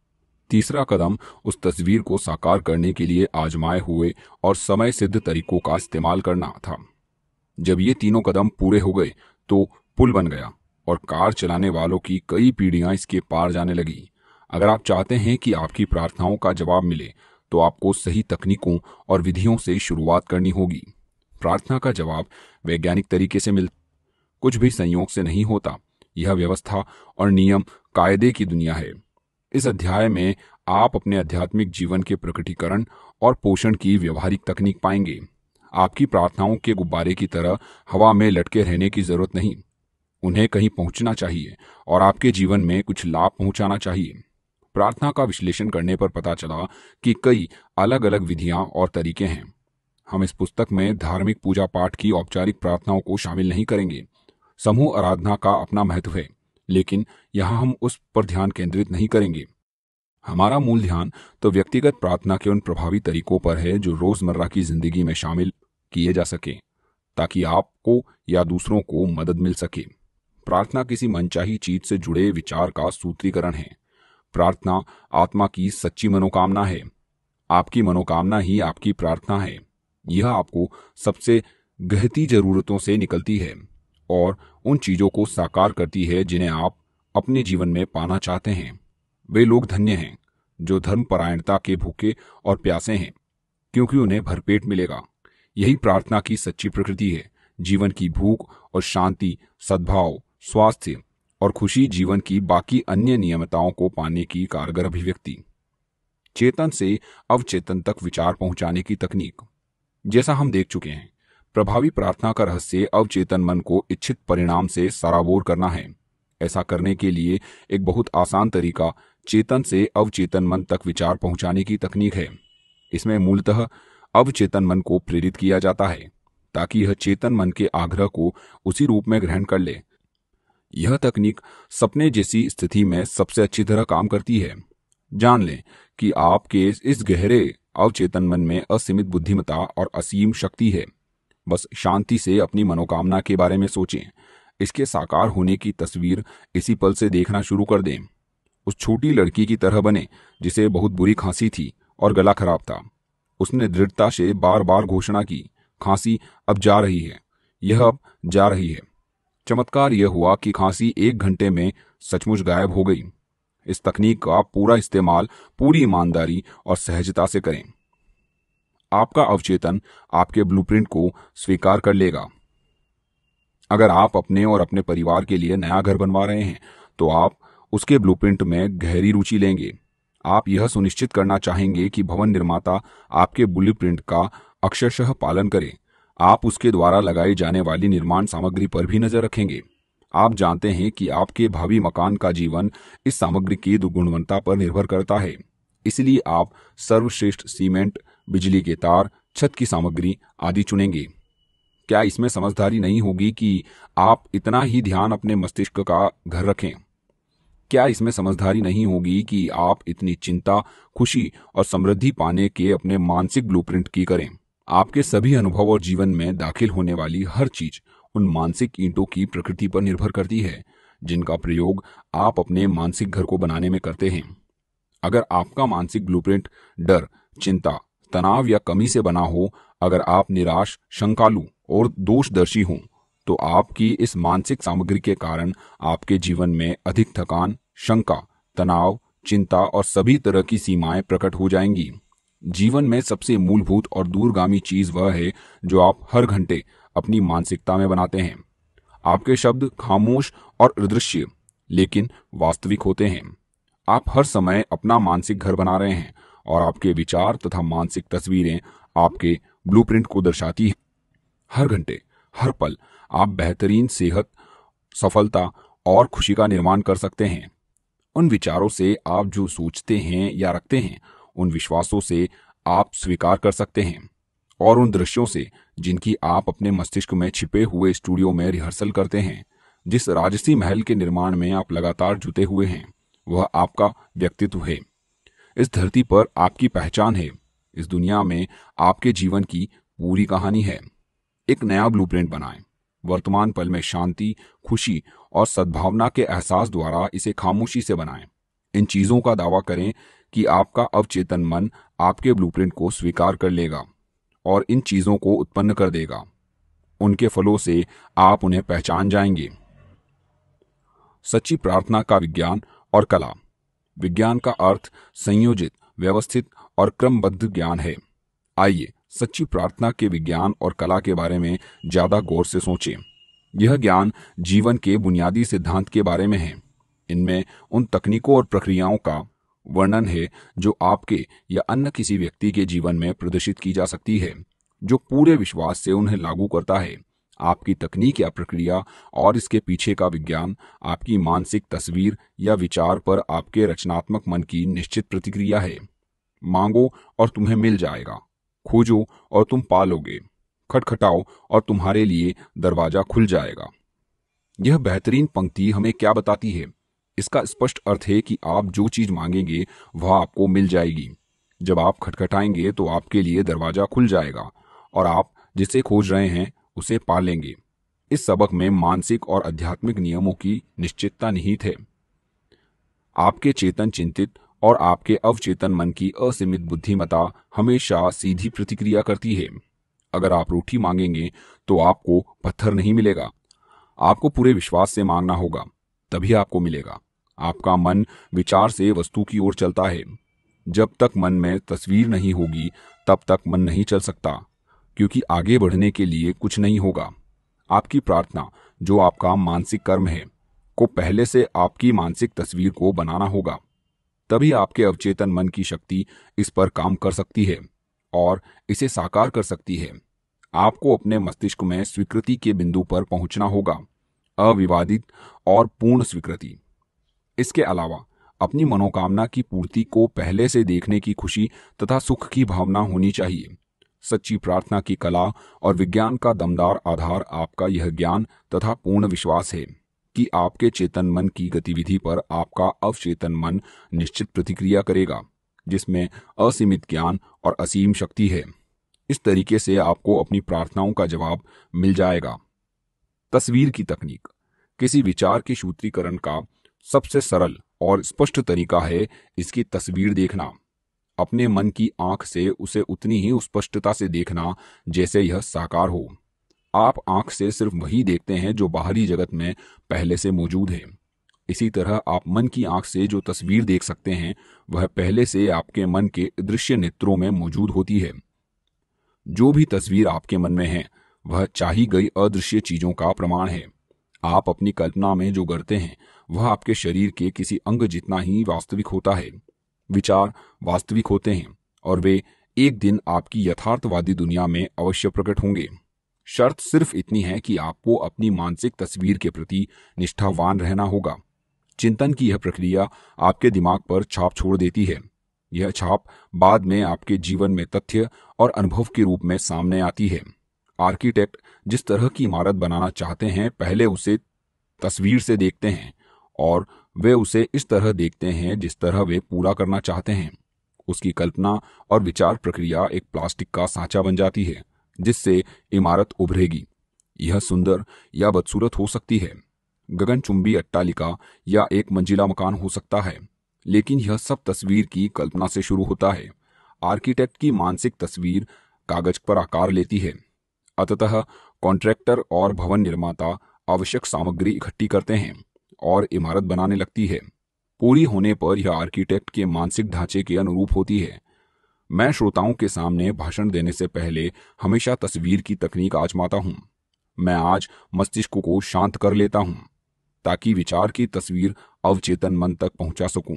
तीसरा कदम, उस तस्वीर को साकार करने के लिए आजमाए हुए और समय सिद्ध तरीकों का इस्तेमाल करना था। जब ये तीनों कदम पूरे हो गए तो पुल बन गया और कार चलाने वालों की कई पीढ़ियाँ इसके पार जाने लगी। अगर आप चाहते हैं कि आपकी प्रार्थनाओं का जवाब मिले तो आपको सही तकनीकों और विधियों से शुरुआत करनी होगी। प्रार्थना का जवाब वैज्ञानिक तरीके से मिल कुछ भी संयोग से नहीं होता। यह व्यवस्था और नियम कायदे की दुनिया है। इस अध्याय में आप अपने आध्यात्मिक जीवन के प्रकटीकरण और पोषण की व्यवहारिक तकनीक पाएँगे। आपकी प्रार्थनाओं के गुब्बारे की तरह हवा में लटके रहने की ज़रूरत नहीं। उन्हें कहीं पहुँचना चाहिए और आपके जीवन में कुछ लाभ पहुंचाना चाहिए। प्रार्थना का विश्लेषण करने पर पता चला कि कई अलग अलग विधियाँ और तरीके हैं। हम इस पुस्तक में धार्मिक पूजा पाठ की औपचारिक प्रार्थनाओं को शामिल नहीं करेंगे। समूह आराधना का अपना महत्व है, लेकिन यहाँ हम उस पर ध्यान केंद्रित नहीं करेंगे। हमारा मूल ध्यान तो व्यक्तिगत प्रार्थना के उन प्रभावी तरीकों पर है जो रोज़मर्रा की ज़िंदगी में शामिल किए जा सके, ताकि आपको या दूसरों को मदद मिल सके। प्रार्थना किसी मनचाही चीज़ से जुड़े विचार का सूत्रीकरण है। प्रार्थना आत्मा की सच्ची मनोकामना है। आपकी मनोकामना ही आपकी प्रार्थना है। यह आपको सबसे गहती जरूरतों से निकलती है और उन चीज़ों को साकार करती है जिन्हें आप अपने जीवन में पाना चाहते हैं। वे लोग धन्य हैं, जो धर्मपरायणता के भूखे और प्यासे हैं, क्योंकि उन्हें भरपेट मिलेगा। यही प्रार्थना की सच्ची प्रकृति है। जीवन की भूख और शांति, सद्भाव, स्वास्थ्य और खुशी जीवन की बाकी अन्य नियमताओं को पाने की कारगर अभिव्यक्ति। चेतन से अवचेतन तक विचार पहुँचाने की तकनीक। जैसा हम देख चुके हैं, प्रभावी प्रार्थना का रहस्य अवचेतन मन को इच्छित परिणाम से सराबोर करना है। ऐसा करने के लिए एक बहुत आसान तरीका चेतन से अवचेतन मन तक विचार पहुँचाने की तकनीक है। इसमें मूलतः अवचेतन मन को प्रेरित किया जाता है, ताकि यह चेतन मन के आग्रह को उसी रूप में ग्रहण कर ले। यह तकनीक सपने जैसी स्थिति में सबसे अच्छी तरह काम करती है। जान लें कि आपके इस गहरे अवचेतन मन में असीमित बुद्धिमता और असीम शक्ति है। बस शांति से अपनी मनोकामना के बारे में सोचें। इसके साकार होने की तस्वीर इसी पल से देखना शुरू कर दें। उस छोटी लड़की की तरह बने, जिसे बहुत बुरी खांसी थी और गला खराब था। उसने दृढ़ता से बार बार घोषणा की, खांसी अब जा रही है। यह अब जा रही है। चमत्कार यह हुआ कि खांसी एक घंटे में सचमुच गायब हो गई। इस तकनीक का पूरा इस्तेमाल पूरी ईमानदारी और सहजता से करें। आपका अवचेतन आपके ब्लूप्रिंट को स्वीकार कर लेगा। अगर आप अपने और अपने परिवार के लिए नया घर बनवा रहे हैं तो आप उसके ब्लूप्रिंट में गहरी रुचि लेंगे। आप यह सुनिश्चित करना चाहेंगे कि भवन निर्माता आपके ब्लूप्रिंट का अक्षरशः पालन करे। आप उसके द्वारा लगाई जाने वाली निर्माण सामग्री पर भी नज़र रखेंगे। आप जानते हैं कि आपके भावी मकान का जीवन इस सामग्री की गुणवत्ता पर निर्भर करता है। इसलिए आप सर्वश्रेष्ठ सीमेंट, बिजली के तार, छत की सामग्री आदि चुनेंगे। क्या इसमें समझदारी नहीं होगी कि आप इतना ही ध्यान अपने मस्तिष्क का घर रखें? क्या इसमें समझदारी नहीं होगी कि आप इतनी चिंता, खुशी और समृद्धि पाने के अपने मानसिक ब्लूप्रिंट की करें? आपके सभी अनुभव और जीवन में दाखिल होने वाली हर चीज़ उन मानसिक ईंटों की प्रकृति पर निर्भर करती है, जिनका प्रयोग आप अपने मानसिक घर को बनाने में करते हैं। अगर आपका मानसिक ब्लूप्रिंट डर, चिंता, तनाव या कमी से बना हो, अगर आप निराश, शंकालु और दोषदर्शी हों तो आपकी इस मानसिक सामग्री के कारण आपके जीवन में अधिक थकान, शंका, तनाव, चिंता और सभी तरह की सीमाएँ प्रकट हो जाएँगी। जीवन में सबसे मूलभूत और दूरगामी चीज़ वह है जो आप हर घंटे अपनी मानसिकता में बनाते हैं। आपके शब्द खामोश और अदृश्य, लेकिन वास्तविक होते हैं। आप हर समय अपना मानसिक घर बना रहे हैं और आपके विचार तथा मानसिक तस्वीरें आपके ब्लूप्रिंट को दर्शाती हैं। हर घंटे, हर पल आप बेहतरीन सेहत, सफलता और खुशी का निर्माण कर सकते हैं। उन विचारों से आप जो सोचते हैं या रखते हैं उन विश्वासों से आप स्वीकार कर सकते हैं और उन दृश्यों से जिनकी आप अपने मस्तिष्क में छिपे हुए स्टूडियो में रिहर्सल करते हैं। जिस राजसी महल के निर्माण में आप लगातार जुटे हुए हैं, वह आपका व्यक्तित्व है। इस धरती पर आपकी पहचान है। इस दुनिया में आपके जीवन की पूरी कहानी है। एक नया ब्लूप्रिंट बनाएँ। वर्तमान पल में शांति, खुशी और सद्भावना के एहसास द्वारा इसे खामोशी से बनाएँ। इन चीज़ों का दावा करें कि आपका अवचेतन मन आपके ब्लूप्रिंट को स्वीकार कर लेगा और इन चीज़ों को उत्पन्न कर देगा। उनके फलों से आप उन्हें पहचान जाएँगे। सच्ची प्रार्थना का विज्ञान और कला। विज्ञान का अर्थ संयोजित, व्यवस्थित और क्रमबद्ध ज्ञान है। आइए सच्ची प्रार्थना के विज्ञान और कला के बारे में ज़्यादा गौर से सोचें। यह ज्ञान जीवन के बुनियादी सिद्धांत के बारे में है। इनमें उन तकनीकों और प्रक्रियाओं का वर्णन है, जो आपके या अन्य किसी व्यक्ति के जीवन में प्रदर्शित की जा सकती है, जो पूरे विश्वास से उन्हें लागू करता है। आपकी तकनीक या प्रक्रिया और इसके पीछे का विज्ञान, आपकी मानसिक तस्वीर या विचार पर आपके रचनात्मक मन की निश्चित प्रतिक्रिया है। मांगो और तुम्हें मिल जाएगा। खोजो और तुम पालोगे। खटखटाओ और तुम्हारे लिए दरवाज़ा खुल जाएगा। यह बेहतरीन पंक्ति हमें क्या बताती है? इसका स्पष्ट अर्थ है कि आप जो चीज़ मांगेंगे, वह आपको मिल जाएगी। जब आप खटखटाएँगे तो आपके लिए दरवाज़ा खुल जाएगा और आप जिसे खोज रहे हैं, उसे पा लेंगे। इस सबक में मानसिक और आध्यात्मिक नियमों की निश्चितता निहित है आपके चेतन चिंतित और आपके अवचेतन मन की असीमित बुद्धिमता हमेशा सीधी प्रतिक्रिया करती है। अगर आप रोटी मांगेंगे तो आपको पत्थर नहीं मिलेगा। आपको पूरे विश्वास से मांगना होगा, तभी आपको मिलेगा। आपका मन विचार से वस्तु की ओर चलता है। जब तक मन में तस्वीर नहीं होगी, तब तक मन नहीं चल सकता, क्योंकि आगे बढ़ने के लिए कुछ नहीं होगा। आपकी प्रार्थना, जो आपका मानसिक कर्म है, को पहले से आपकी मानसिक तस्वीर को बनाना होगा। तभी आपके अवचेतन मन की शक्ति इस पर काम कर सकती है, और इसे साकार कर सकती है। आपको अपने मस्तिष्क में स्वीकृति के बिंदु पर पहुँचना होगा, अविवादित और पूर्ण स्वीकृति। इसके अलावा, अपनी मनोकामना की पूर्ति को पहले से देखने की खुशी तथा सुख की भावना होनी चाहिए। सच्ची प्रार्थना की कला और विज्ञान का दमदार आधार आपका यह ज्ञान तथा पूर्ण विश्वास है कि आपके चेतन मन की गतिविधि पर आपका अवचेतन मन निश्चित प्रतिक्रिया करेगा, जिसमें असीमित ज्ञान और असीम शक्ति है। इस तरीके से आपको अपनी प्रार्थनाओं का जवाब मिल जाएगा। तस्वीर की तकनीक। किसी विचार के सूत्रीकरण का सबसे सरल और स्पष्ट तरीका है इसकी तस्वीर देखना। अपने मन की आँख से उसे उतनी ही स्पष्टता से देखना जैसे यह साकार हो। आप आँख से सिर्फ़ वही देखते हैं जो बाहरी जगत में पहले से मौजूद है। इसी तरह आप मन की आँख से जो तस्वीर देख सकते हैं, वह पहले से आपके मन के दृश्य नेत्रों में मौजूद होती है। जो भी तस्वीर आपके मन में है, वह चाही गई अदृश्य चीज़ों का प्रमाण है। आप अपनी कल्पना में जो करते हैं वह आपके शरीर के किसी अंग जितना ही वास्तविक होता है। विचार वास्तविक होते हैं और वे एक दिन आपकी यथार्थवादी दुनिया में अवश्य प्रकट होंगे। शर्त सिर्फ़ इतनी है कि आपको अपनी मानसिक तस्वीर के प्रति निष्ठावान रहना होगा। चिंतन की यह प्रक्रिया आपके दिमाग पर छाप छोड़ देती है। यह छाप बाद में आपके जीवन में तथ्य और अनुभव के रूप में सामने आती है। आर्किटेक्ट जिस तरह की इमारत बनाना चाहते हैं, पहले उसे तस्वीर से देखते हैं। और वे उसे इस तरह देखते हैं जिस तरह वे पूरा करना चाहते हैं। उसकी कल्पना और विचार प्रक्रिया एक प्लास्टिक का सांचा बन जाती है, जिससे इमारत उभरेगी। यह सुंदर या बदसूरत हो सकती है। गगनचुंबी अट्टालिका या एक मंजिला मकान हो सकता है, लेकिन यह सब तस्वीर की कल्पना से शुरू होता है। आर्किटेक्ट की मानसिक तस्वीर कागज़ पर आकार लेती है। अततः कॉन्ट्रैक्टर और भवन निर्माता आवश्यक सामग्री इकट्ठी करते हैं। और इमारत बनाने लगती है। पूरी होने पर यह आर्किटेक्ट के मानसिक ढांचे के अनुरूप होती है। मैं श्रोताओं के सामने भाषण देने से पहले हमेशा तस्वीर की तकनीक आजमाता हूँ। मैं आज मस्तिष्क को शांत कर लेता हूँ, ताकि विचार की तस्वीर अवचेतन मन तक पहुँचा सकूँ।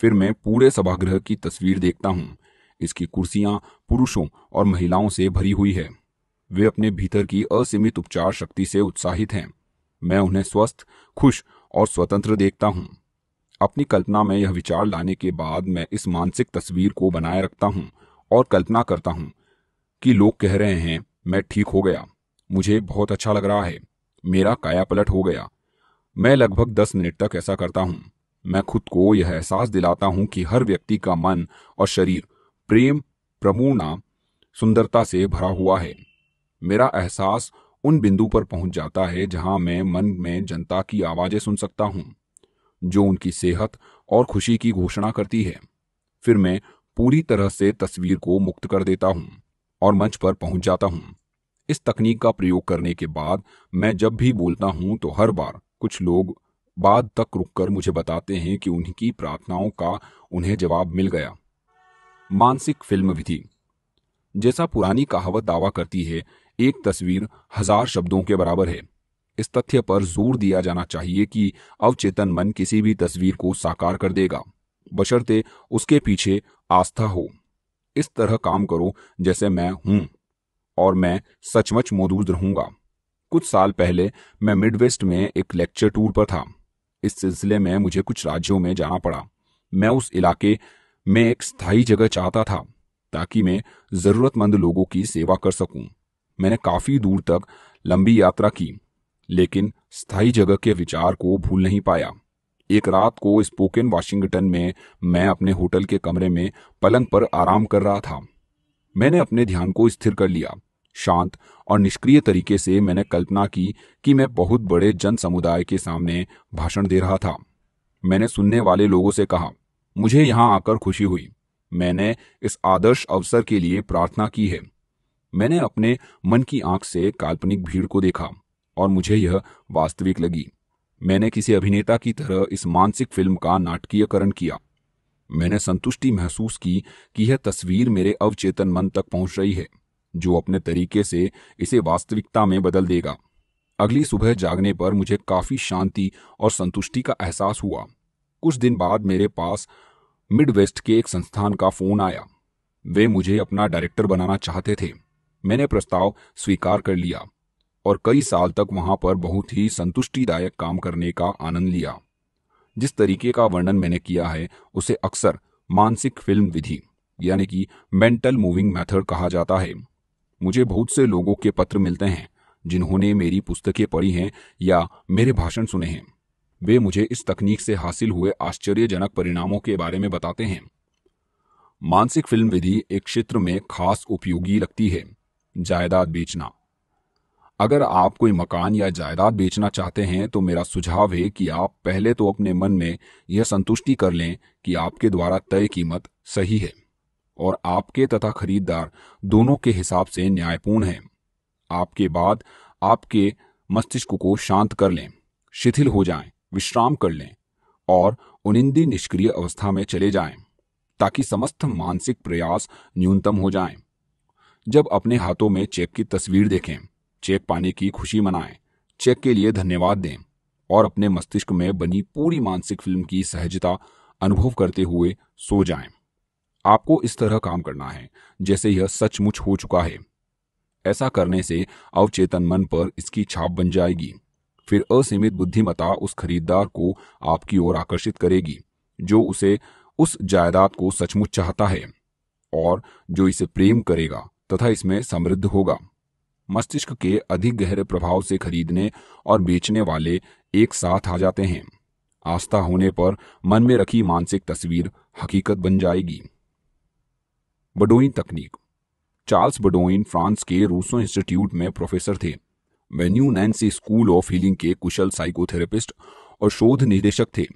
फिर मैं पूरे सभागृह की तस्वीर देखता हूँ। इसकी कुर्सियाँ पुरुषों और महिलाओं से भरी हुई है। वे अपने भीतर की असीमित उपचार शक्ति से उत्साहित हैं। मैं उन्हें स्वस्थ, खुश और स्वतंत्र देखता हूँ। अपनी कल्पना में यह विचार लाने के बाद मैं इस मानसिक तस्वीर को बनाए रखता हूँ और कल्पना करता हूँ कि लोग कह रहे हैं, मैं ठीक हो गया। मुझे बहुत अच्छा लग रहा है। मेरा काया पलट हो गया। मैं लगभग दस मिनट तक ऐसा करता हूँ। मैं खुद को यह एहसास दिलाता हूँ कि हर व्यक्ति का मन और शरीर प्रेम प्रमूणा सुंदरता से भरा हुआ है। मेरा एहसास उन बिंदु पर पहुँच जाता है जहाँ मैं मन में जनता की आवाज़ें सुन सकता हूँ, जो उनकी सेहत और खुशी की घोषणा करती है। फिर मैं पूरी तरह से तस्वीर को मुक्त कर देता हूँ और मंच पर पहुँच जाता हूँ। इस तकनीक का प्रयोग करने के बाद मैं जब भी बोलता हूँ तो हर बार कुछ लोग बाद तक रुककर मुझे बताते हैं कि उनकी प्रार्थनाओं का उन्हें जवाब मिल गया। मानसिक फ़िल्म विधि जैसा पुरानी कहावत दावा करती है एक तस्वीर हज़ार शब्दों के बराबर है। इस तथ्य पर ज़ोर दिया जाना चाहिए कि अवचेतन मन किसी भी तस्वीर को साकार कर देगा। बशर्ते उसके पीछे आस्था हो। इस तरह काम करो जैसे मैं हूँ और मैं सचमुच मौजूद रहूँगा। कुछ साल पहले मैं मिडवेस्ट में एक लेक्चर टूर पर था। इस सिलसिले में मुझे कुछ राज्यों में जाना पड़ा। मैं उस इलाके में एक स्थायी जगह चाहता था ताकि मैं जरूरतमंद लोगों की सेवा कर सकूँ। मैंने काफ़ी दूर तक लंबी यात्रा की, लेकिन स्थायी जगह के विचार को भूल नहीं पाया। एक रात को स्पोकन वाशिंगटन में मैं अपने होटल के कमरे में पलंग पर आराम कर रहा था। मैंने अपने ध्यान को स्थिर कर लिया। शांत और निष्क्रिय तरीके से मैंने कल्पना की कि मैं बहुत बड़े जन समुदाय के सामने भाषण दे रहा था। मैंने सुनने वाले लोगों से कहा, मुझे यहाँ आकर खुशी हुई। मैंने इस आदर्श अवसर के लिए प्रार्थना की है। मैंने अपने मन की आँख से काल्पनिक भीड़ को देखा, और मुझे यह वास्तविक लगी। मैंने किसी अभिनेता की तरह इस मानसिक फ़िल्म का नाटकीयकरण किया। मैंने संतुष्टि महसूस की कि यह तस्वीर मेरे अवचेतन मन तक पहुँच रही है, जो अपने तरीके से इसे वास्तविकता में बदल देगा। अगली सुबह जागने पर मुझे काफ़ी शांति और संतुष्टि का एहसास हुआ। कुछ दिन बाद मेरे पास मिडवेस्ट के एक संस्थान का फ़ोन आया। वे मुझे अपना डायरेक्टर बनाना चाहते थे। मैंने प्रस्ताव स्वीकार कर लिया और कई साल तक वहाँ पर बहुत ही संतुष्टिदायक काम करने का आनंद लिया। जिस तरीके का वर्णन मैंने किया है, उसे अक्सर मानसिक फ़िल्म विधि, यानी कि मेंटल मूविंग मेथड कहा जाता है। मुझे बहुत से लोगों के पत्र मिलते हैं, जिन्होंने मेरी पुस्तकें पढ़ी हैं या मेरे भाषण सुने हैं। वे मुझे इस तकनीक से हासिल हुए आश्चर्यजनक परिणामों के बारे में बताते हैं। मानसिक फ़िल्म विधि एक क्षेत्र में खास उपयोगी लगती है। जायदाद बेचना अगर आप कोई मकान या जायदाद बेचना चाहते हैं तो मेरा सुझाव है कि आप पहले तो अपने मन में यह संतुष्टि कर लें कि आपके द्वारा तय कीमत सही है और आपके तथा खरीददार दोनों के हिसाब से न्यायपूर्ण है आपके बाद आपके मस्तिष्क को शांत कर लें शिथिल हो जाएँ, विश्राम कर लें और उनिंदी निष्क्रिय अवस्था में चले जाएँ, ताकि समस्त मानसिक प्रयास न्यूनतम हो जाएँ। जब अपने हाथों में चेक की तस्वीर देखें, चेक पाने की खुशी मनाएँ, चेक के लिए धन्यवाद दें और अपने मस्तिष्क में बनी पूरी मानसिक फ़िल्म की सहजता अनुभव करते हुए सो जाएँ। आपको इस तरह काम करना है, जैसे यह सचमुच हो चुका है। ऐसा करने से अवचेतन मन पर इसकी छाप बन जाएगी। फिर असीमित बुद्धिमता उस खरीदार को आपकी ओर आकर्षित करेगी, जो उसे उस जायदाद को सचमुच चाहता है और जो इसे प्रेम करेगा। तथा इसमें समृद्ध होगा। मस्तिष्क के अधिक गहरे प्रभाव से खरीदने और बेचने वाले एक साथ आ जाते हैं। आस्था होने पर मन में रखी मानसिक तस्वीर हकीकत बन जाएगी। बडोइन तकनीक। चार्ल्स बडोइन फ्रांस के रूसो इंस्टीट्यूट में प्रोफेसर थे। वे New Nancy School of Healing के कुशल साइकोथेरेपिस्ट और शोध निदेशक थे।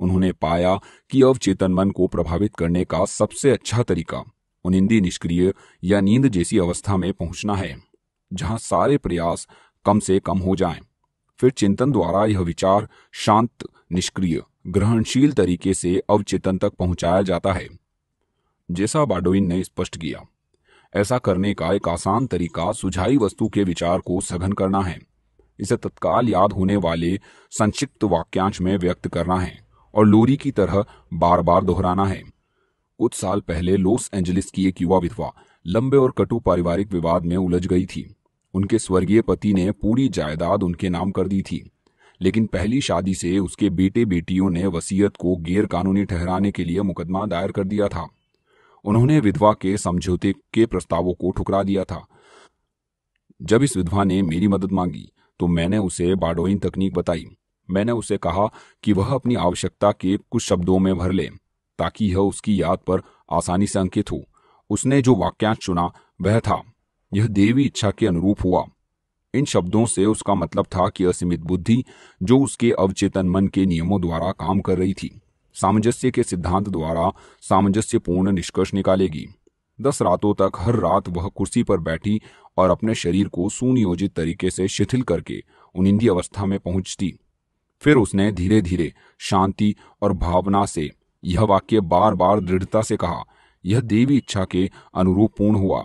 उन्होंने पाया कि अवचेतन मन को प्रभावित करने का सबसे अच्छा तरीका उनिंदी निष्क्रिय या नींद जैसी अवस्था में पहुँचना है, जहाँ सारे प्रयास कम से कम हो जाएँ। फिर चिंतन द्वारा यह विचार शांत, निष्क्रिय, ग्रहणशील तरीके से अवचेतन तक पहुँचाया जाता है। जैसा बाडोइन ने स्पष्ट किया, ऐसा करने का एक आसान तरीका सुझाई वस्तु के विचार को सघन करना है। इसे तत्काल याद होने वाले संक्षिप्त वाक्यांश में व्यक्त करना है और लोरी की तरह बार बार दोहराना है। कुछ साल पहले लॉस एंजलिस की एक युवा विधवा लंबे और कटु पारिवारिक विवाद में उलझ गई थी। उनके स्वर्गीय पति ने पूरी जायदाद उनके नाम कर दी थी। लेकिन पहली शादी से उसके बेटे बेटियों ने वसीयत को गैर कानूनी ठहराने के लिए मुकदमा दायर कर दिया था। उन्होंने विधवा के समझौते के प्रस्तावों को ठुकरा दिया था। जब इस विधवा ने मेरी मदद मांगी तो मैंने उसे बाडोइन तकनीक बताई। मैंने उसे कहा कि वह अपनी आवश्यकता के कुछ शब्दों में भर ले। ताकि यह उसकी याद पर आसानी से अंकित हो। उसने जो वाक्यांश चुना, वह था, यह देवी इच्छा के अनुरूप हुआ। इन शब्दों से उसका मतलब था कि असीमित बुद्धि, जो उसके अवचेतन मन के नियमों द्वारा काम कर रही थी, सामंजस्य के सिद्धांत द्वारा सामंजस्यपूर्ण निष्कर्ष निकालेगी। दस रातों तक हर रात वह कुर्सी पर बैठी और अपने शरीर को सुनियोजित तरीके से शिथिल करके उनिंदी अवस्था में पहुँचती। फिर उसने धीरे धीरे शांति और भावना से यह वाक्य बार बार दृढ़ता से कहा। यह देवी इच्छा के अनुरूप पूर्ण हुआ।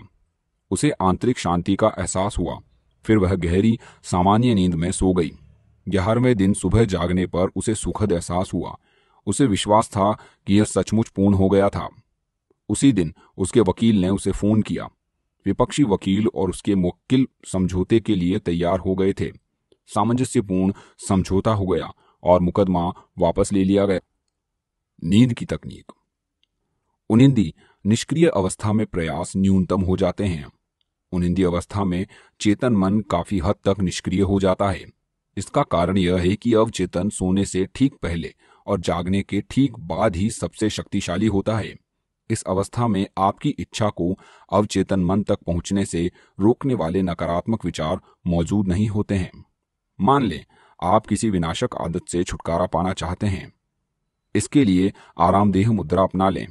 उसे आंतरिक शांति का एहसास हुआ। फिर वह गहरी, सामान्य नींद में सो गई। ग्यारहवें दिन सुबह जागने पर उसे सुखद एहसास हुआ। उसे विश्वास था कि यह सचमुच पूर्ण हो गया था। उसी दिन उसके वकील ने उसे फ़ोन किया। विपक्षी वकील और उसके मुक्किल समझौते के लिए तैयार हो गए थे। सामंजस्यपूर्ण समझौता हो गया और मुकदमा वापस ले लिया गया। नींद की तकनीक। उनिंदी निष्क्रिय अवस्था में प्रयास न्यूनतम हो जाते हैं। उनिंदी अवस्था में चेतन मन काफ़ी हद तक निष्क्रिय हो जाता है। इसका कारण यह है कि अवचेतन सोने से ठीक पहले और जागने के ठीक बाद ही सबसे शक्तिशाली होता है। इस अवस्था में आपकी इच्छा को अवचेतन मन तक पहुँचने से रोकने वाले नकारात्मक विचार मौजूद नहीं होते हैं। मान लें, आप किसी विनाशक आदत से छुटकारा पाना चाहते हैं। इसके लिए आरामदेह मुद्रा अपना लें।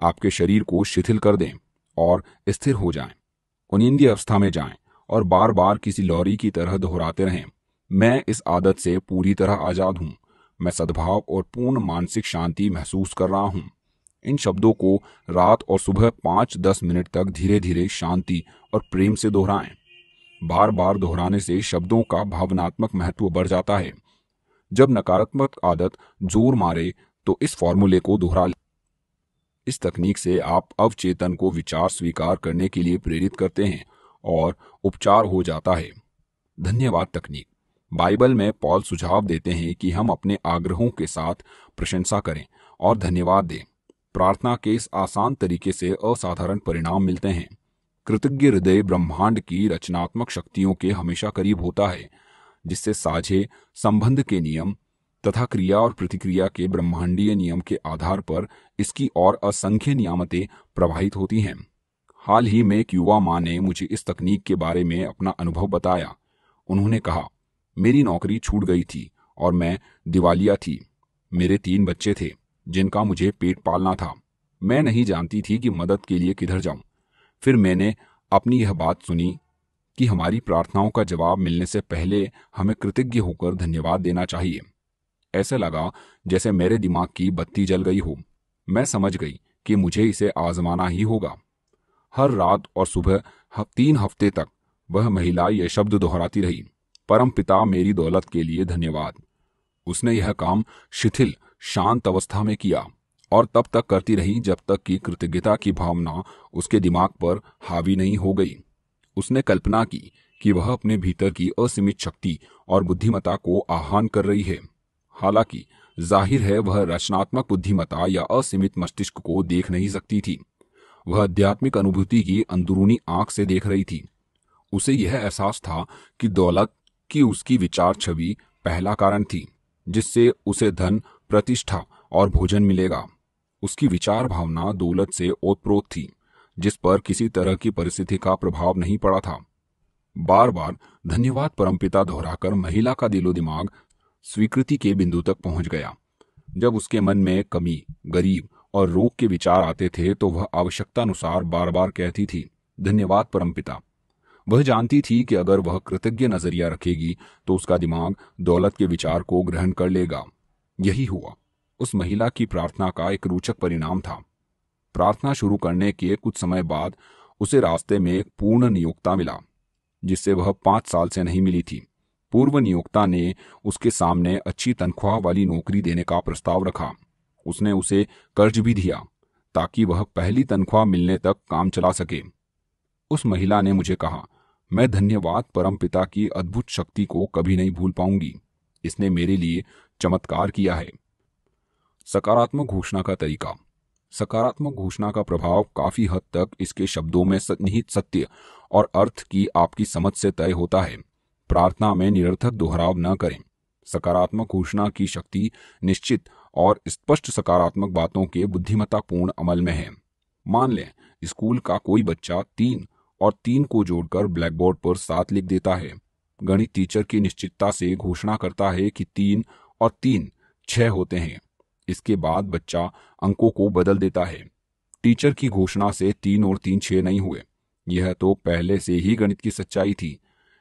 आपके शरीर को शिथिल कर दें और स्थिर हो जाएँ। उनिंदी अवस्था में जाएँ और बार बार किसी लॉरी की तरह दोहराते रहें। मैं इस आदत से पूरी तरह आज़ाद हूँ। मैं सद्भाव और पूर्ण मानसिक शांति महसूस कर रहा हूँ। इन शब्दों को रात और सुबह पाँच दस मिनट तक धीरे धीरे शांति और प्रेम से दोहराएँ। बार बार दोहराने से शब्दों का भावनात्मक महत्व बढ़ जाता है। जब नकारात्मक आदत ज़ोर मारे तो इस फॉर्मूले को दोहरा ले। इस तकनीक से आप अवचेतन को विचार स्वीकार करने के लिए प्रेरित करते हैं और उपचार हो जाता है। धन्यवाद तकनीक। बाइबल में पॉल सुझाव देते हैं कि हम अपने आग्रहों के साथ प्रशंसा करें और धन्यवाद दें। प्रार्थना के इस आसान तरीके से असाधारण परिणाम मिलते हैं। कृतज्ञ हृदय ब्रह्मांड की रचनात्मक शक्तियों के हमेशा करीब होता है। जिससे साझे संबंध के नियम तथा क्रिया और प्रतिक्रिया के ब्रह्मांडीय नियम के आधार पर इसकी और असंख्य नियामतें प्रवाहित होती हैं। हाल ही में एक युवा माँ ने मुझे इस तकनीक के बारे में अपना अनुभव बताया। उन्होंने कहा, मेरी नौकरी छूट गई थी और मैं दिवालिया थी। मेरे तीन बच्चे थे, जिनका मुझे पेट पालना था। मैं नहीं जानती थी कि मदद के लिए किधर जाऊँ। फिर मैंने अपनी यह बात सुनी कि हमारी प्रार्थनाओं का जवाब मिलने से पहले हमें कृतज्ञ होकर धन्यवाद देना चाहिए। ऐसे लगा जैसे मेरे दिमाग की बत्ती जल गई हो। मैं समझ गई कि मुझे इसे आजमाना ही होगा। हर रात और सुबह तीन हफ़्ते तक वह महिला यह शब्द दोहराती रही, परम पिता मेरी दौलत के लिए धन्यवाद। उसने यह काम शिथिल, शांत अवस्था में किया और तब तक करती रही जब तक कि कृतज्ञता की भावना उसके दिमाग पर हावी नहीं हो गई। उसने कल्पना की कि वह अपने भीतर की असीमित शक्ति और बुद्धिमता को आह्वान कर रही है। हालाँकि, ज़ाहिर है वह रचनात्मक बुद्धिमता या असीमित मस्तिष्क को देख नहीं सकती थी। वह आध्यात्मिक अनुभूति की अंदरूनी आँख से देख रही थी। उसे यह एहसास था कि दौलत की उसकी विचार छवि पहला कारण थी, जिससे उसे धन, प्रतिष्ठा और भोजन मिलेगा। उसकी विचार भावना दौलत से ओतप्रोत थी। जिस पर किसी तरह की परिस्थिति का प्रभाव नहीं पड़ा था। बार बार धन्यवाद परमपिता दोहराकर महिला का दिलो दिमाग स्वीकृति के बिंदु तक पहुँच गया। जब उसके मन में कमी, गरीब और रोग के विचार आते थे तो वह आवश्यकता अनुसार बार बार कहती थी, धन्यवाद परमपिता। वह जानती थी कि अगर वह कृतज्ञ नज़रिया रखेगी तो उसका दिमाग दौलत के विचार को ग्रहण कर लेगा। यही हुआ। उस महिला की प्रार्थना का एक रोचक परिणाम था। प्रार्थना शुरू करने के कुछ समय बाद उसे रास्ते में एक पूर्ण नियोक्ता मिला, जिससे वह पाँच साल से नहीं मिली थी। पूर्व नियोक्ता ने उसके सामने अच्छी तनख्वाह वाली नौकरी देने का प्रस्ताव रखा। उसने उसे कर्ज भी दिया, ताकि वह पहली तनख्वाह मिलने तक काम चला सके। उस महिला ने मुझे कहा, मैं धन्यवाद परमपिता की अद्भुत शक्ति को कभी नहीं भूल पाऊँगी। इसने मेरे लिए चमत्कार किया है। सकारात्मक घोषणा का तरीका। सकारात्मक घोषणा का प्रभाव काफ़ी हद तक इसके शब्दों में निहित सत्य और अर्थ की आपकी समझ से तय होता है। प्रार्थना में निरर्थक दोहराव न करें। सकारात्मक घोषणा की शक्ति निश्चित और स्पष्ट सकारात्मक बातों के बुद्धिमत्तापूर्ण अमल में है। मान लें, स्कूल का कोई बच्चा तीन और तीन को जोड़कर ब्लैकबोर्ड पर सात लिख देता है। गणित टीचर की निश्चितता से घोषणा करता है कि तीन और तीन छह होते हैं। इसके बाद बच्चा अंकों को बदल देता है। टीचर की घोषणा से तीन और तीन छह नहीं हुए। यह तो पहले से ही गणित की सच्चाई थी।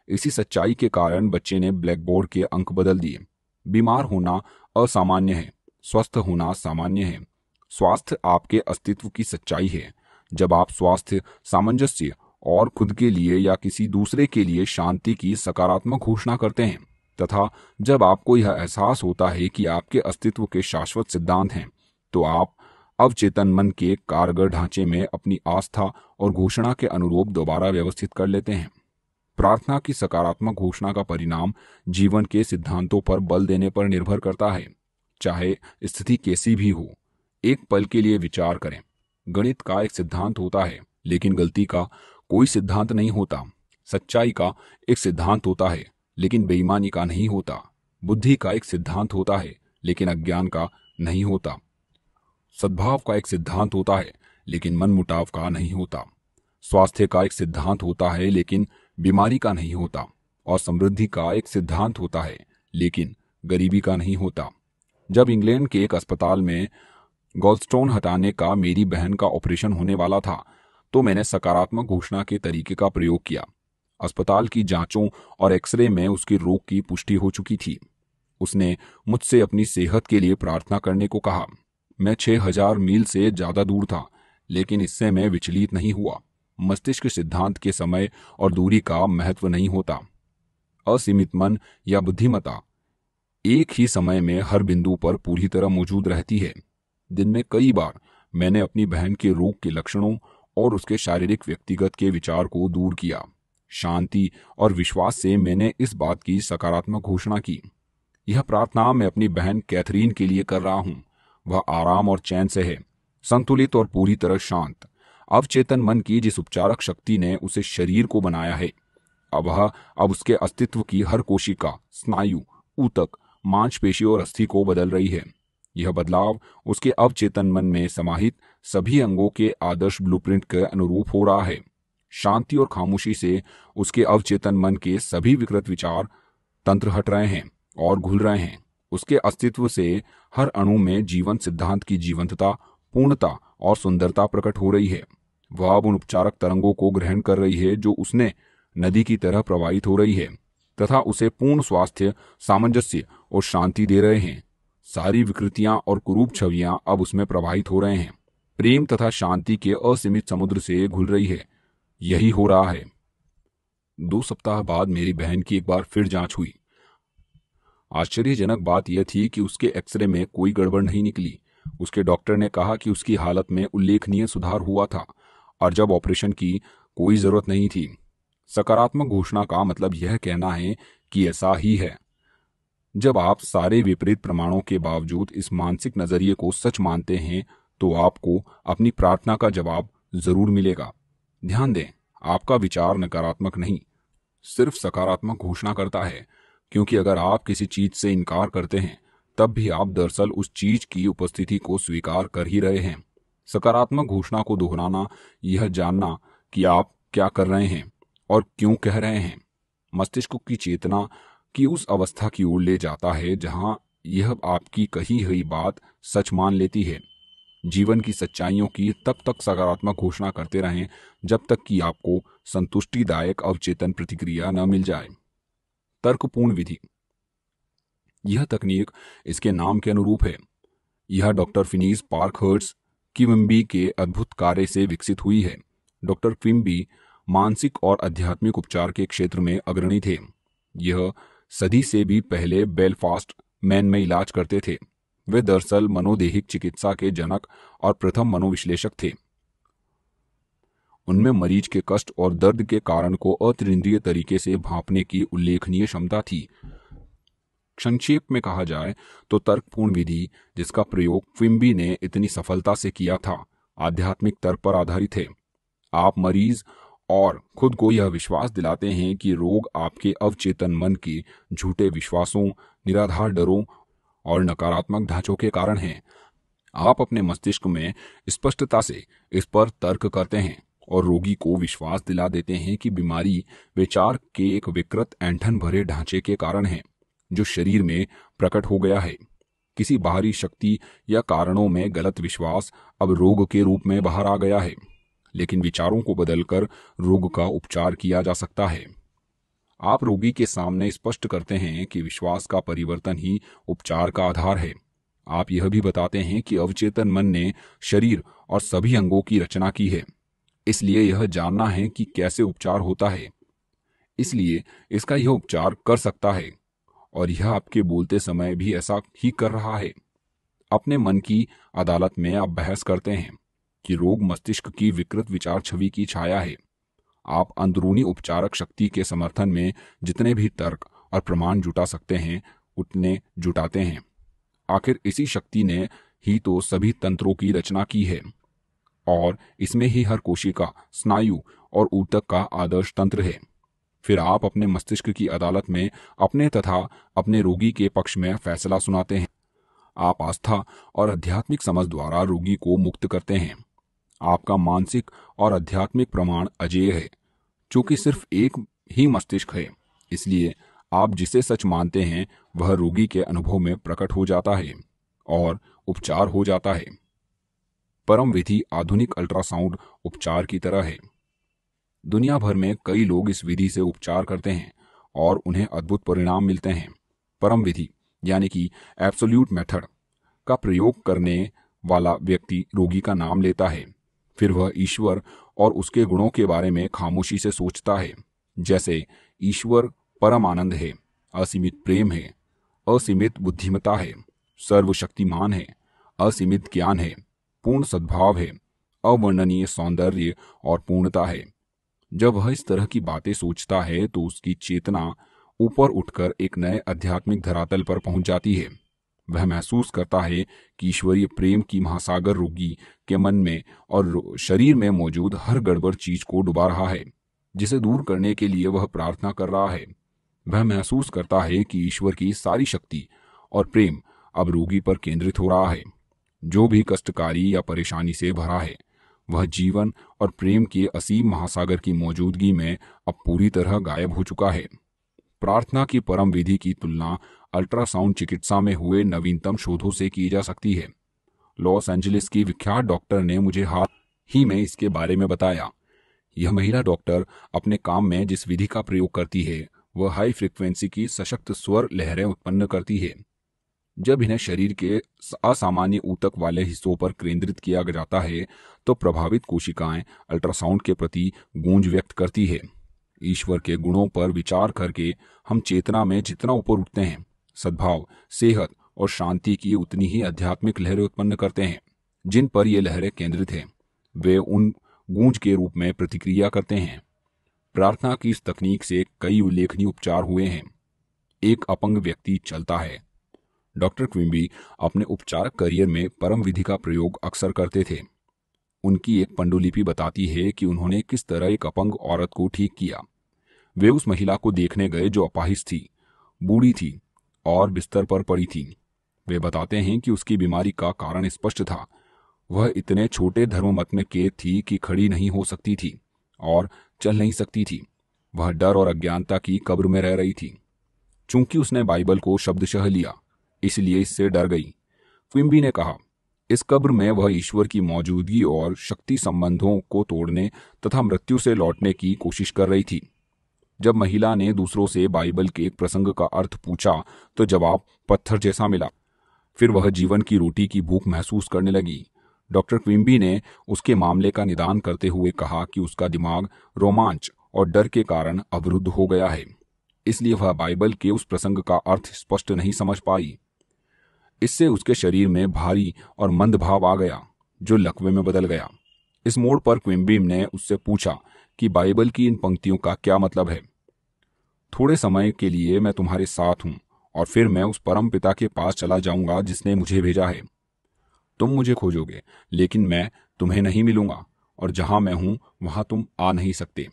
इसी सच्चाई के कारण बच्चे ने ब्लैक बोर्ड के अंक बदल दिए। बीमार होना असामान्य है, स्वस्थ होना सामान्य है। स्वास्थ्य आपके अस्तित्व की सच्चाई है। जब आप स्वास्थ्य, सामंजस्य और खुद के लिए या किसी दूसरे के लिए शांति की सकारात्मक घोषणा करते हैं तथा जब आपको यह एहसास होता है कि आपके अस्तित्व के शाश्वत सिद्धांत हैं तो आप अवचेतन मन के कारगर ढांचे में अपनी आस्था और घोषणा के अनुरूप दोबारा व्यवस्थित कर लेते हैं। प्रार्थना की सकारात्मक घोषणा का परिणाम जीवन के सिद्धांतों पर बल देने पर निर्भर करता है, चाहे स्थिति कैसी भी हो। एक पल के लिए विचार करें। गणित का एक सिद्धांत होता है, लेकिन गलती का कोई सिद्धांत नहीं होता। सच्चाई का एक सिद्धांत होता है। लेकिन बेईमानी का नहीं होता। बुद्धि का एक सिद्धांत होता है, लेकिन अज्ञान का नहीं होता। सद्भाव का एक सिद्धांत होता है, लेकिन मन मुटाव का नहीं होता। स्वास्थ्य का एक सिद्धांत होता है, लेकिन बीमारी का नहीं होता। और समृद्धि का एक सिद्धांत होता है, लेकिन गरीबी का नहीं होता। जब इंग्लैंड के एक अस्पताल में गोल्डस्टोन हटाने का मेरी बहन का ऑपरेशन होने वाला था तो मैंने सकारात्मक घोषणा के तरीके का प्रयोग किया। अस्पताल की जांचों और एक्सरे में उसकी रोग की पुष्टि हो चुकी थी। उसने मुझसे अपनी सेहत के लिए प्रार्थना करने को कहा। मैं छह हज़ार मील से ज़्यादा दूर था, लेकिन इससे मैं विचलित नहीं हुआ। मस्तिष्क सिद्धांत के समय और दूरी का महत्व नहीं होता। असीमित मन या बुद्धिमता एक ही समय में हर बिंदु पर पूरी तरह मौजूद रहती है। दिन में कई बार मैंने अपनी बहन के रोग के लक्षणों और उसके शारीरिक व्यक्तिगत के विचार को दूर किया। शांति और विश्वास से मैंने इस बात की सकारात्मक घोषणा की। यह प्रार्थना मैं अपनी बहन कैथरीन के लिए कर रहा हूँ। वह आराम और चैन से है, संतुलित और पूरी तरह शांत। अवचेतन मन की जिस उपचारक शक्ति ने उसे शरीर को बनाया है, अब वह अब उसके अस्तित्व की हर कोशिका, स्नायु, ऊतक मांसपेशी और अस्थि को बदल रही है। यह बदलाव उसके अवचेतन मन में समाहित सभी अंगों के आदर्श ब्लूप्रिंट के अनुरूप हो रहा है। शांति और खामोशी से उसके अवचेतन मन के सभी विकृत विचार तंत्र हट रहे हैं और घुल रहे हैं। उसके अस्तित्व से हर अणु में जीवन सिद्धांत की जीवंतता, पूर्णता और सुंदरता प्रकट हो रही है। वह अब उन उपचारक तरंगों को ग्रहण कर रही है जो उसने नदी की तरह प्रवाहित हो रही है तथा उसे पूर्ण स्वास्थ्य, सामंजस्य और शांति दे रहे हैं। सारी विकृतियाँ और कुरूप छवियाँ अब उसमें प्रवाहित हो रहे हैं। प्रेम तथा शांति के असीमित समुद्र से घुल रही है। यही हो रहा है। दो सप्ताह बाद मेरी बहन की एक बार फिर जाँच हुई। आश्चर्यजनक बात यह थी कि उसके एक्सरे में कोई गड़बड़ नहीं निकली। उसके डॉक्टर ने कहा कि उसकी हालत में उल्लेखनीय सुधार हुआ था और जब ऑपरेशन की कोई ज़रूरत नहीं थी। सकारात्मक घोषणा का मतलब यह कहना है कि ऐसा ही है। जब आप सारे विपरीत प्रमाणों के बावजूद इस मानसिक नज़रिए को सच मानते हैं तो आपको अपनी प्रार्थना का जवाब ज़रूर मिलेगा। ध्यान दें, आपका विचार नकारात्मक नहीं, सिर्फ़ सकारात्मक घोषणा करता है, क्योंकि अगर आप किसी चीज़ से इनकार करते हैं, तब भी आप दरअसल उस चीज़ की उपस्थिति को स्वीकार कर ही रहे हैं। सकारात्मक घोषणा को दोहराना, यह जानना कि आप क्या कर रहे हैं और क्यों कह रहे हैं। मस्तिष्क की चेतना की उस अवस्था की ओर ले जाता है जहाँ यह आपकी कही हुई बात सच मान लेती है। जीवन की सच्चाइयों की तब तक सकारात्मक घोषणा करते रहें, जब तक कि आपको संतुष्टिदायक अवचेतन प्रतिक्रिया न मिल जाए। तर्कपूर्ण विधि। यह तकनीक इसके नाम के अनुरूप है। यह doctor Phineas Parkhurst Quimby के अद्भुत कार्य से विकसित हुई है। डॉक्टर क्विम्बी मानसिक और आध्यात्मिक उपचार के क्षेत्र में अग्रणी थे। यह सदी से भी पहले बेलफास्ट मैन में इलाज करते थे। वे दरअसल मनोदेहिक चिकित्सा के जनक और प्रथम मनोविश्लेषक थे। उनमें मरीज़ के कष्ट और दर्द के कारण को अतरिंद्रिय तरीके से भांपने की उल्लेखनीय क्षमता थी। संक्षेप में कहा जाए तो तर्कपूर्ण विधि, जिसका प्रयोग फिम्बी ने इतनी सफलता से किया था, आध्यात्मिक तर्क पर आधारित है। आप मरीज़ और खुद को यह विश्वास दिलाते हैं कि रोग आपके अवचेतन मन के झूठे विश्वासों, निराधार डरों और नकारात्मक ढांचों के कारण हैं। आप अपने मस्तिष्क में स्पष्टता से इस पर तर्क करते हैं और रोगी को विश्वास दिला देते हैं कि बीमारी विचार के एक विकृत ऐंठन भरे ढांचे के कारण है, जो शरीर में प्रकट हो गया है। किसी बाहरी शक्ति या कारणों में गलत विश्वास अब रोग के रूप में बाहर आ गया है, लेकिन विचारों को बदलकर रोग का उपचार किया जा सकता है। आप रोगी के सामने स्पष्ट करते हैं कि विश्वास का परिवर्तन ही उपचार का आधार है। आप यह भी बताते हैं कि अवचेतन मन ने शरीर और सभी अंगों की रचना की है। इसलिए यह जानना है कि कैसे उपचार होता है। इसलिए इसका यह उपचार कर सकता है और यह आपके बोलते समय भी ऐसा ही कर रहा है। अपने मन की अदालत में आप बहस करते हैं कि रोग मस्तिष्क की विकृत विचार छवि की छाया है। आप अंदरूनी उपचारक शक्ति के समर्थन में जितने भी तर्क और प्रमाण जुटा सकते हैं, उतने जुटाते हैं। आखिर इसी शक्ति ने ही तो सभी तंत्रों की रचना की है। और इसमें ही हर कोशिका, स्नायु और ऊतक का आदर्श तंत्र है। फिर आप अपने मस्तिष्क की अदालत में अपने तथा अपने रोगी के पक्ष में फैसला सुनाते हैं। आप आस्था और आध्यात्मिक समझ द्वारा रोगी को मुक्त करते हैं। आपका मानसिक और आध्यात्मिक प्रमाण अजेय है। चूँकि सिर्फ़ एक ही मस्तिष्क है, इसलिए आप जिसे सच मानते हैं, वह रोगी के अनुभव में प्रकट हो जाता है और उपचार हो जाता है। परम विधि आधुनिक अल्ट्रासाउंड उपचार की तरह है। दुनिया भर में कई लोग इस विधि से उपचार करते हैं और उन्हें अद्भुत परिणाम मिलते हैं। परम विधि, यानी कि एब्सोल्यूट मेथड का प्रयोग करने वाला व्यक्ति रोगी का नाम लेता है। फिर वह ईश्वर और उसके गुणों के बारे में खामोशी से सोचता है, जैसे, ईश्वर परम आनंद है, असीमित प्रेम है, असीमित बुद्धिमता है, सर्वशक्तिमान है, असीमित ज्ञान है, पूर्ण सद्भाव है, अवर्णनीय सौंदर्य और पूर्णता है। जब वह इस तरह की बातें सोचता है तो उसकी चेतना ऊपर उठकर एक नए आध्यात्मिक धरातल पर पहुँच जाती है। वह महसूस करता है कि ईश्वरीय प्रेम की महासागर रोगी के मन में और शरीर में मौजूद हर गड़बड़ चीज़ को डुबा रहा है, जिसे दूर करने के लिए वह प्रार्थना कर रहा है। वह महसूस करता है कि ईश्वर की सारी शक्ति और प्रेम अब रोगी पर केंद्रित हो रहा है। जो भी कष्टकारी या परेशानी से भरा है, वह जीवन और प्रेम के असीम महासागर की मौजूदगी में अब पूरी तरह गायब हो चुका है। प्रार्थना की परम विधि की तुलना अल्ट्रासाउंड चिकित्सा में हुए नवीनतम शोधों से की जा सकती है। लॉस एंजलिस की विख्यात डॉक्टर ने मुझे हाल ही में इसके बारे में बताया। यह महिला डॉक्टर अपने काम में जिस विधि का प्रयोग करती है, वह हाई फ्रिक्वेंसी की सशक्त स्वर लहरें उत्पन्न करती है। जब इन्हें शरीर के असामान्य ऊतक वाले हिस्सों पर केंद्रित किया जाता है तो प्रभावित कोशिकाएँ अल्ट्रासाउंड के प्रति गूंज व्यक्त करती है। ईश्वर के गुणों पर विचार करके हम चेतना में जितना ऊपर उठते हैं सद्भाव, सेहत और शांति की उतनी ही आध्यात्मिक लहरें उत्पन्न करते हैं, जिन पर ये लहरें केंद्रित हैं। वे उन गूंज के रूप में प्रतिक्रिया करते हैं। प्रार्थना की इस तकनीक से कई उल्लेखनीय उपचार हुए हैं। एक अपंग व्यक्ति चलता है। डॉक्टर क्विम्बी अपने उपचार करियर में परम विधि का प्रयोग अक्सर करते थे। उनकी एक पंडुलिपि बताती है कि उन्होंने किस तरह एक अपंग औरत को ठीक किया। वे उस महिला को देखने गए जो अपाहिज थी, बूढ़ी थी और बिस्तर पर पड़ी थी। वे बताते हैं कि उसकी बीमारी का कारण स्पष्ट था। वह इतने छोटे धर्म मत में कैद थी कि खड़ी नहीं हो सकती थी और चल नहीं सकती थी। वह डर और अज्ञानता की कब्र में रह रही थी। चूँकि उसने बाइबल को शब्दशह लिया, इसलिए इससे डर गई। क्विम्बी ने कहा, इस कब्र में वह ईश्वर की मौजूदगी और शक्ति संबंधों को तोड़ने तथा मृत्यु से लौटने की कोशिश कर रही थी। जब महिला ने दूसरों से बाइबल के एक प्रसंग का अर्थ पूछा तो जवाब पत्थर जैसा मिला। फिर वह जीवन की रोटी की भूख महसूस करने लगी। डॉक्टर क्विम्बी ने उसके मामले का निदान करते हुए कहा कि उसका दिमाग रोमांच और डर के कारण अवरुद्ध हो गया है। इसलिए वह बाइबल के उस प्रसंग का अर्थ स्पष्ट नहीं समझ पाई। इससे उसके शरीर में भारी और मंद भाव आ गया, जो लकवे में बदल गया। इस मोड़ पर क्विम्बीम ने उससे पूछा कि बाइबल की इन पंक्तियों का क्या मतलब है? थोड़े समय के लिए मैं तुम्हारे साथ हूँ और फिर मैं उस परम पिता के पास चला जाऊँगा जिसने मुझे भेजा है। तुम मुझे खोजोगे, लेकिन मैं तुम्हें नहीं मिलूँगा, और जहाँ मैं हूँ, वहाँ तुम आ नहीं सकते।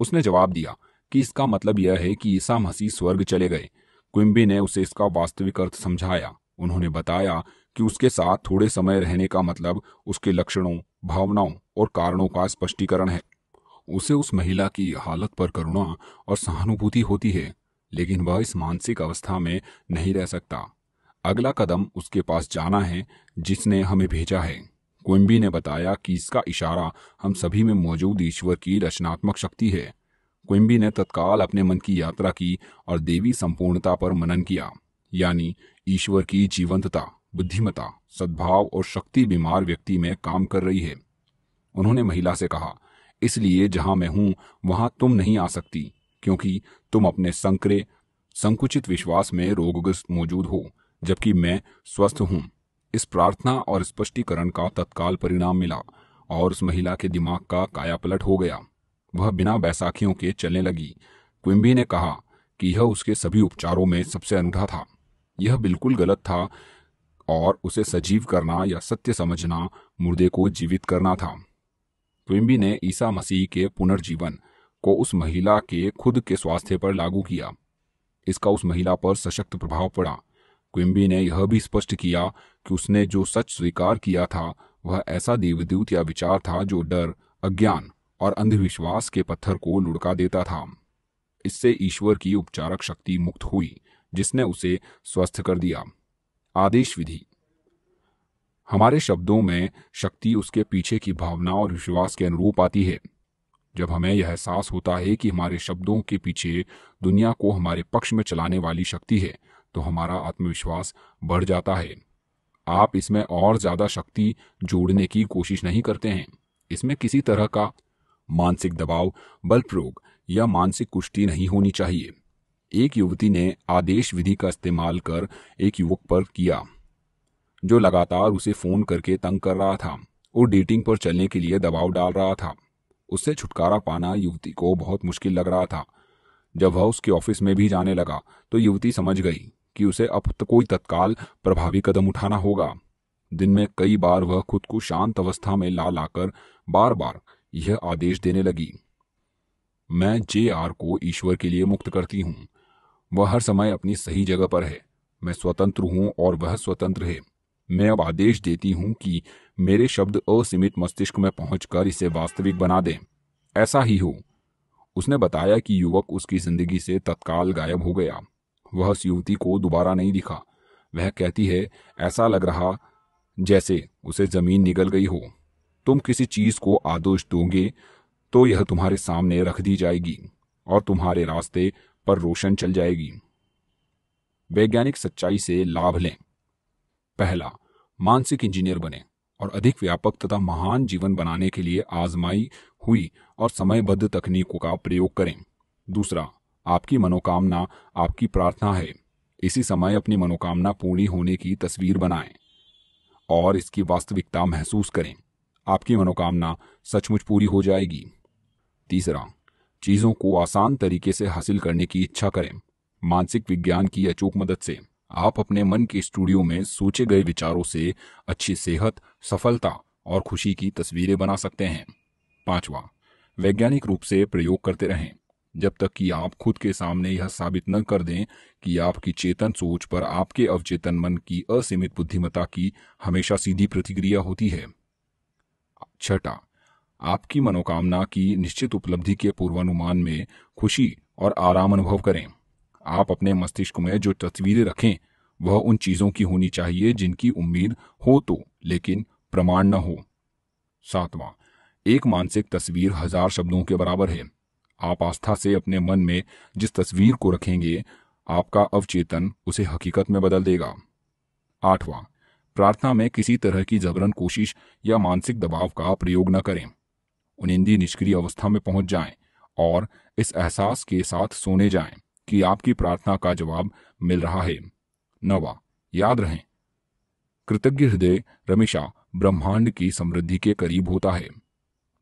उसने जवाब दिया कि इसका मतलब यह है कि ईसा मसीह स्वर्ग चले गए। क्विम्बी ने उसे इसका वास्तविक अर्थ समझाया। उन्होंने बताया कि उसके साथ थोड़े समय रहने का मतलब उसके लक्षणों, भावनाओं और कारणों का स्पष्टीकरण है। उसे उस महिला की हालत पर करुणा और सहानुभूति होती है, लेकिन वह इस मानसिक अवस्था में नहीं रह सकता। अगला कदम उसके पास जाना है, जिसने हमें भेजा है। क्विम्बी ने बताया कि इसका इशारा हम सभी में मौजूद ईश्वर की रचनात्मक शक्ति है। क्विम्बी ने तत्काल अपने मन की यात्रा की और देवी संपूर्णता पर मनन किया, यानी ईश्वर की जीवंतता बुद्धिमता सद्भाव और शक्ति बीमार व्यक्ति में काम कर रही है। उन्होंने महिला से कहा इसलिए जहाँ मैं हूँ, वहाँ तुम नहीं आ सकती, क्योंकि तुम अपने संकरे, संकुचित विश्वास में रोगग्रस्त मौजूद हो, जबकि मैं स्वस्थ हूँ। इस प्रार्थना और स्पष्टीकरण का तत्काल परिणाम मिला, और उस महिला के दिमाग का कायापलट हो गया। वह बिना बैसाखियों के चलने लगी। क्विम्बी ने कहा कि यह उसके सभी उपचारों में सबसे अनूठा था। यह बिल्कुल गलत था, और उसे सजीव करना या सत्य समझना मुर्दे को जीवित करना था। क्विम्बी ने ईसा मसीह के पुनर्जीवन को उस महिला के खुद के स्वास्थ्य पर लागू किया। इसका उस महिला पर सशक्त प्रभाव पड़ा। क्विम्बी ने यह भी स्पष्ट किया कि उसने जो सच स्वीकार किया था, वह ऐसा देवदूत या विचार था जो डर, अज्ञान और अंधविश्वास के पत्थर को लुढ़का देता था। इससे ईश्वर की उपचारक शक्ति मुक्त हुई, जिसने उसे स्वस्थ कर दिया। आदेश विधि। हमारे शब्दों में शक्ति उसके पीछे की भावना और विश्वास के अनुरूप आती है। जब हमें यह एहसास होता है कि हमारे शब्दों के पीछे दुनिया को हमारे पक्ष में चलाने वाली शक्ति है तो हमारा आत्मविश्वास बढ़ जाता है। आप इसमें और ज़्यादा शक्ति जोड़ने की कोशिश नहीं करते हैं। इसमें किसी तरह का मानसिक दबाव बल प्रयोग या मानसिक कुश्ती नहीं होनी चाहिए। एक युवती ने आदेश विधि का इस्तेमाल कर एक युवक पर किया। जो लगातार उसे फ़ोन करके तंग कर रहा था और डेटिंग पर चलने के लिए दबाव डाल रहा था। उससे छुटकारा पाना युवती को बहुत मुश्किल लग रहा था। जब वह उसके ऑफ़िस में भी जाने लगा तो युवती समझ गई कि उसे अब कोई तत्काल प्रभावी कदम उठाना होगा। दिन में कई बार वह खुद को शांत अवस्था में ला लाकर बार बार यह आदेश देने लगी। मैं जे आर को ईश्वर के लिए मुक्त करती हूँ। वह हर समय अपनी सही जगह पर है। मैं स्वतंत्र हूँ और वह स्वतंत्र है। मैं अब आदेश देती हूँ कि मेरे शब्द असीमित मस्तिष्क में पहुंचकर इसे वास्तविक बना दें। ऐसा ही हो। उसने बताया कि युवक उसकी ज़िंदगी से तत्काल गायब हो गया। वह उस युवती को दोबारा नहीं दिखा। वह कहती है, ऐसा लग रहा जैसे उसे ज़मीन निगल गई हो। तुम किसी चीज़ को आदोश दोगे तो यह तुम्हारे सामने रख दी जाएगी और तुम्हारे रास्ते पर रोशन चल जाएगी। वैज्ञानिक सच्चाई से लाभ लें। पहला, मानसिक इंजीनियर बने और अधिक व्यापक तथा महान जीवन बनाने के लिए आजमाई हुई और समयबद्ध तकनीकों का प्रयोग करें। दूसरा, आपकी मनोकामना आपकी प्रार्थना है। इसी समय अपनी मनोकामना पूरी होने की तस्वीर बनाएँ और इसकी वास्तविकता महसूस करें। आपकी मनोकामना सचमुच पूरी हो जाएगी। तीसरा, चीज़ों को आसान तरीके से हासिल करने की इच्छा करें। मानसिक विज्ञान की अचूक मदद से। आप अपने मन के स्टूडियो में सोचे गए विचारों से अच्छी सेहत, सफलता और खुशी की तस्वीरें बना सकते हैं। पांचवा, वैज्ञानिक रूप से प्रयोग करते रहें। जब तक कि आप खुद के सामने यह साबित न कर दें कि आपकी चेतन सोच पर आपके अवचेतन मन की असीमित बुद्धिमत्ता की हमेशा सीधी प्रतिक्रिया होती है। छठा, आपकी मनोकामना की निश्चित उपलब्धि के पूर्वानुमान में खुशी और आराम अनुभव करें। आप अपने मस्तिष्क में जो तस्वीरें रखें, वह उन चीज़ों की होनी चाहिए जिनकी उम्मीद हो तो लेकिन प्रमाण न हो। सातवां, एक मानसिक तस्वीर हज़ार शब्दों के बराबर है। आप आस्था से अपने मन में जिस तस्वीर को रखेंगे, आपका अवचेतन उसे हकीकत में बदल देगा। आठवां, प्रार्थना में किसी तरह की जबरन कोशिश या मानसिक दबाव का प्रयोग न करें। उनिंदी निष्क्रिय अवस्था में पहुँच जाएँ और इस एहसास के साथ सोने जाएँ। कि आपकी प्रार्थना का जवाब मिल रहा है। नवा, याद रहें। कृतज्ञ हृदय रमेशा ब्रह्मांड की समृद्धि के करीब होता है।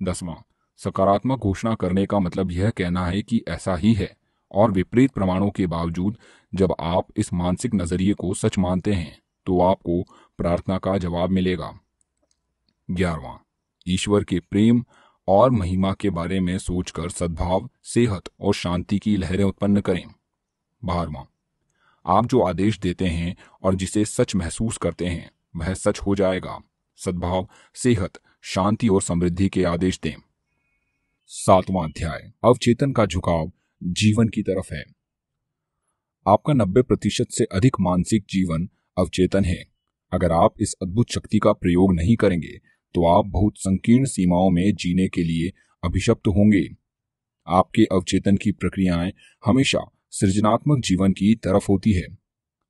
दसवां, सकारात्मक घोषणा करने का मतलब यह कहना है कि ऐसा ही है और विपरीत प्रमाणों के बावजूद जब आप इस मानसिक नज़रिए को सच मानते हैं तो आपको प्रार्थना का जवाब मिलेगा। ग्यारहवा, ईश्वर के प्रेम और महिमा के बारे में सोचकर सद्भाव, सेहत और शांति की लहरें उत्पन्न करें। बारवा आप जो आदेश देते हैं और जिसे सच महसूस करते हैं, वह सच हो जाएगा। सद्भाव, सेहत, शांति और समृद्धि के आदेश दें। सातवां अध्याय, अवचेतन का झुकाव जीवन की तरफ़ है। आपका नब्बे प्रतिशत से अधिक मानसिक जीवन अवचेतन है। अगर आप इस अद्भुत शक्ति का प्रयोग नहीं करेंगे तो आप बहुत संकीर्ण सीमाओं में जीने के लिए अभिशप्त होंगे। आपके अवचेतन की प्रक्रियाएँ हमेशा सृजनात्मक जीवन की तरफ़ होती है।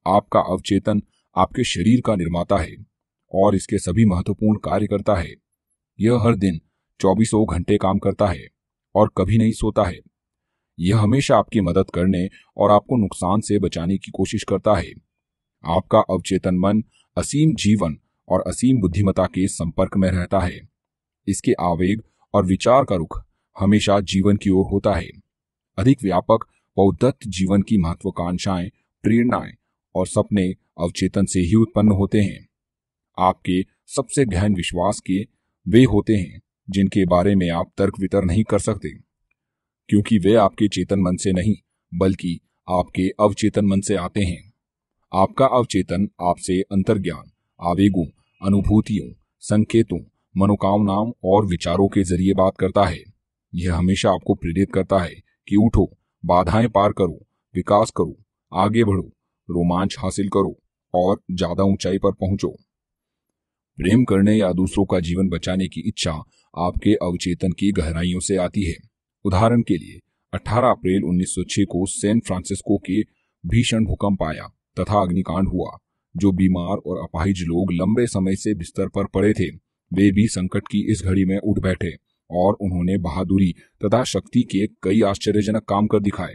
आपका अवचेतन आपके शरीर का निर्माता है और इसके सभी महत्वपूर्ण कार्य करता है। यह हर दिन चौबीसों घंटे काम करता है और कभी नहीं सोता है। यह हमेशा आपकी मदद करने और आपको नुकसान से बचाने की कोशिश करता है। आपका अवचेतन मन असीम जीवन और असीम बुद्धिमता के संपर्क में रहता है। इसके आवेग और विचार का रुख हमेशा जीवन की ओर होता है। अधिक व्यापक व जीवन की महत्वाकांक्षाएँ, प्रेरणाएँ और सपने अवचेतन से ही उत्पन्न होते हैं। आपके सबसे गहन विश्वास के वे होते हैं, जिनके बारे में आप तर्क वितर नहीं कर सकते। क्योंकि वे आपके चेतन मन से नहीं, बल्कि आपके अवचेतन मन से आते हैं। आपका अवचेतन आपसे अंतर्ज्ञान आवेगों, अनुभूतियों, संकेतों, मनोकामनाओं और विचारों के ज़रिए बात करता है। यह हमेशा आपको प्रेरित करता है कि उठो, बाधाएँ पार करो, विकास करो, आगे बढ़ो, रोमांच हासिल करो और ज़्यादा ऊंचाई पर पहुंचो। प्रेम करने या दूसरों का जीवन बचाने की इच्छा आपके अवचेतन की गहराइयों से आती है। उदाहरण के लिए 18 अप्रैल 1906 को सैन फ्रांसिस्को के भीषण भूकंप आया, तथा अग्निकांड हुआ। जो बीमार और अपाहिज लोग लंबे समय से बिस्तर पर पड़े थे, वे भी संकट की इस घड़ी में उठ बैठे और उन्होंने बहादुरी तथा शक्ति के कई आश्चर्यजनक काम कर दिखाए।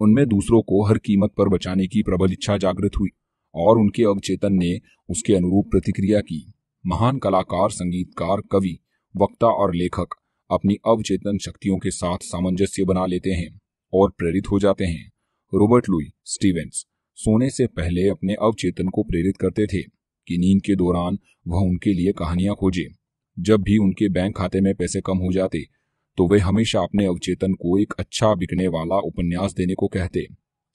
उनमें दूसरों को हर कीमत पर बचाने की प्रबल इच्छा जागृत हुई और उनके अवचेतन ने उसके अनुरूप प्रतिक्रिया की। महान कलाकार, संगीतकार, कवि, वक्ता और लेखक अपनी अवचेतन शक्तियों के साथ सामंजस्य बना लेते हैं और प्रेरित हो जाते हैं। रॉबर्ट लुई स्टीवेंस सोने से पहले अपने अवचेतन को प्रेरित करते थे कि नींद के दौरान वह उनके लिए कहानियाँ खोजे। जब भी उनके बैंक खाते में पैसे कम हो जाते तो वे हमेशा अपने अवचेतन को एक अच्छा बिकने वाला उपन्यास देने को कहते।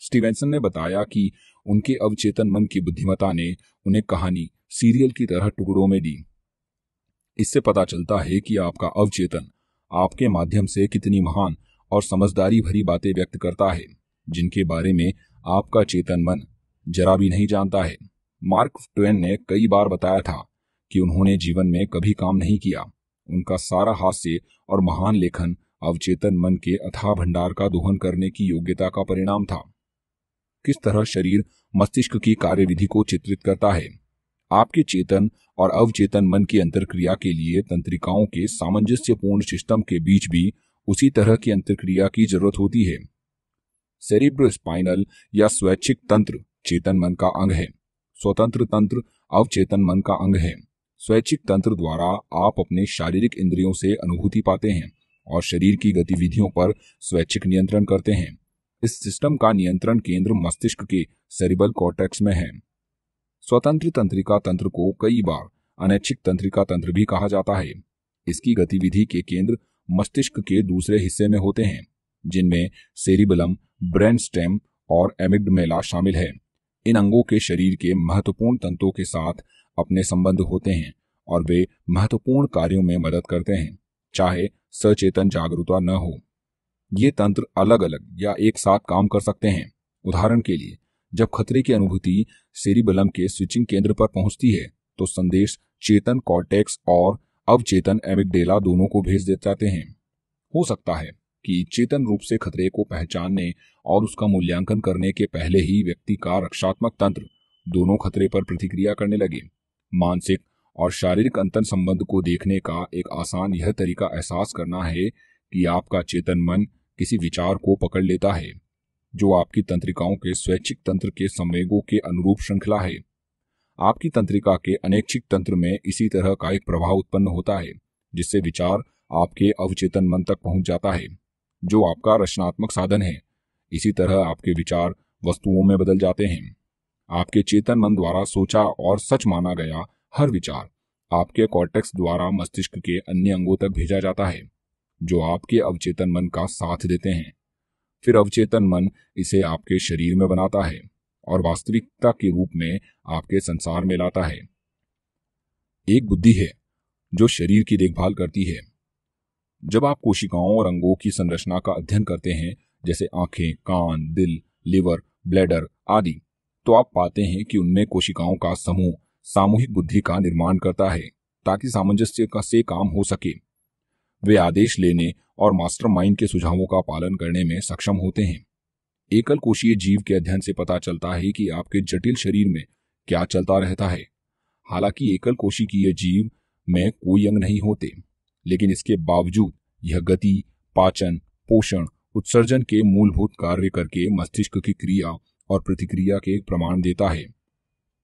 स्टीवेंसन ने बताया कि उनके अवचेतन मन की बुद्धिमता ने उन्हें कहानी सीरियल की तरह टुकड़ों में दी। इससे पता चलता है कि आपका अवचेतन आपके माध्यम से कितनी महान और समझदारी भरी बातें व्यक्त करता है, जिनके बारे में आपका चेतन मन जरा भी नहीं जानता है। मार्क ट्वेन ने कई बार बताया था कि उन्होंने जीवन में कभी काम नहीं किया। उनका सारा हास्य और महान लेखन अवचेतन मन के अथाह भंडार का दोहन करने की योग्यता का परिणाम था। किस तरह शरीर मस्तिष्क की कार्यविधि को चित्रित करता है? आपके चेतन और अवचेतन मन की अंतरक्रिया के लिए तंत्रिकाओं के सामंजस्यपूर्ण सिस्टम के बीच भी उसी तरह की अंतरक्रिया की ज़रूरत होती है। सेरिब्रोस्पाइनल या स्वैच्छिक तंत्र, चेतन मन का अंग है। स्वतंत्र तंत्र, अवचेतन मन का अंग है। स्वैच्छिक तंत्र द्वारा आप अपने शारीरिक इंद्रियों से अनुभूति पाते हैं और शरीर की गतिविधियों पर स्वैच्छिक नियंत्रण करते हैं। इस सिस्टम का नियंत्रण केंद्र मस्तिष्क के सेरिबल कॉर्टेक्स में है। स्वतंत्र तंत्रिका तंत्र को कई बार अनैच्छिक तंत्रिका तंत्र भी कहा जाता है। इसकी गतिविधि के केंद्र मस्तिष्क के दूसरे हिस्से में होते हैं, जिनमें सेरिबलम ब्रेन स्टेम और एमिगडमेला शामिल है। इन अंगों के शरीर के महत्वपूर्ण तंतुओं के साथ अपने संबंध होते हैं और वे महत्वपूर्ण कार्यों में मदद करते हैं, चाहे सचेतन जागरूकता न हो। ये तंत्र अलग अलग या एक साथ काम कर सकते हैं। उदाहरण के लिए, जब खतरे की अनुभूति सेरिबलम के स्विचिंग केंद्र पर पहुँचती है तो संदेश चेतन कॉर्टेक्स और अवचेतन एमिगडेला दोनों को भेज देते हैं। हो सकता है कि चेतन रूप से खतरे को पहचानने और उसका मूल्यांकन करने के पहले ही व्यक्ति का रक्षात्मक तंत्र दोनों खतरे पर प्रतिक्रिया करने लगे। मानसिक और शारीरिक अंतर संबंध को देखने का एक आसान यह तरीका एहसास करना है कि आपका चेतन मन किसी विचार को पकड़ लेता है, जो आपकी तंत्रिकाओं के स्वैच्छिक तंत्र के संवेगों के अनुरूप श्रृंखला है। आपकी तंत्रिका के अनैच्छिक तंत्र में इसी तरह का एक प्रभाव उत्पन्न होता है, जिससे विचार आपके अवचेतन मन तक पहुँच जाता है। जो आपका रचनात्मक साधन है। इसी तरह आपके विचार वस्तुओं में बदल जाते हैं। आपके चेतन मन द्वारा सोचा और सच माना गया हर विचार आपके कॉर्टेक्स द्वारा मस्तिष्क के अन्य अंगों तक भेजा जाता है, जो आपके अवचेतन मन का साथ देते हैं। फिर अवचेतन मन इसे आपके शरीर में बनाता है और वास्तविकता के रूप में आपके संसार में लाता है। एक बुद्धि है, जो शरीर की देखभाल करती है। जब आप कोशिकाओं और अंगों की संरचना का अध्ययन करते हैं, जैसे आँखें, कान, दिल, लिवर, ब्लैडर आदि तो आप पाते हैं कि उनमें कोशिकाओं का समूह सामूहिक बुद्धि का निर्माण करता है, ताकि सामंजस्य का से काम हो सके। वे आदेश लेने और मास्टरमाइंड के सुझावों का पालन करने में सक्षम होते हैं। एकल कोशीय जीव के अध्ययन से पता चलता है कि आपके जटिल शरीर में क्या चलता रहता है। हालाँकि एकल कोशिकीय जीव में कोई अंग नहीं होते। लेकिन इसके बावजूद यह गति, पाचन, पोषण, उत्सर्जन के मूलभूत कार्य करके मस्तिष्क की क्रिया और प्रतिक्रिया के प्रमाण देता है।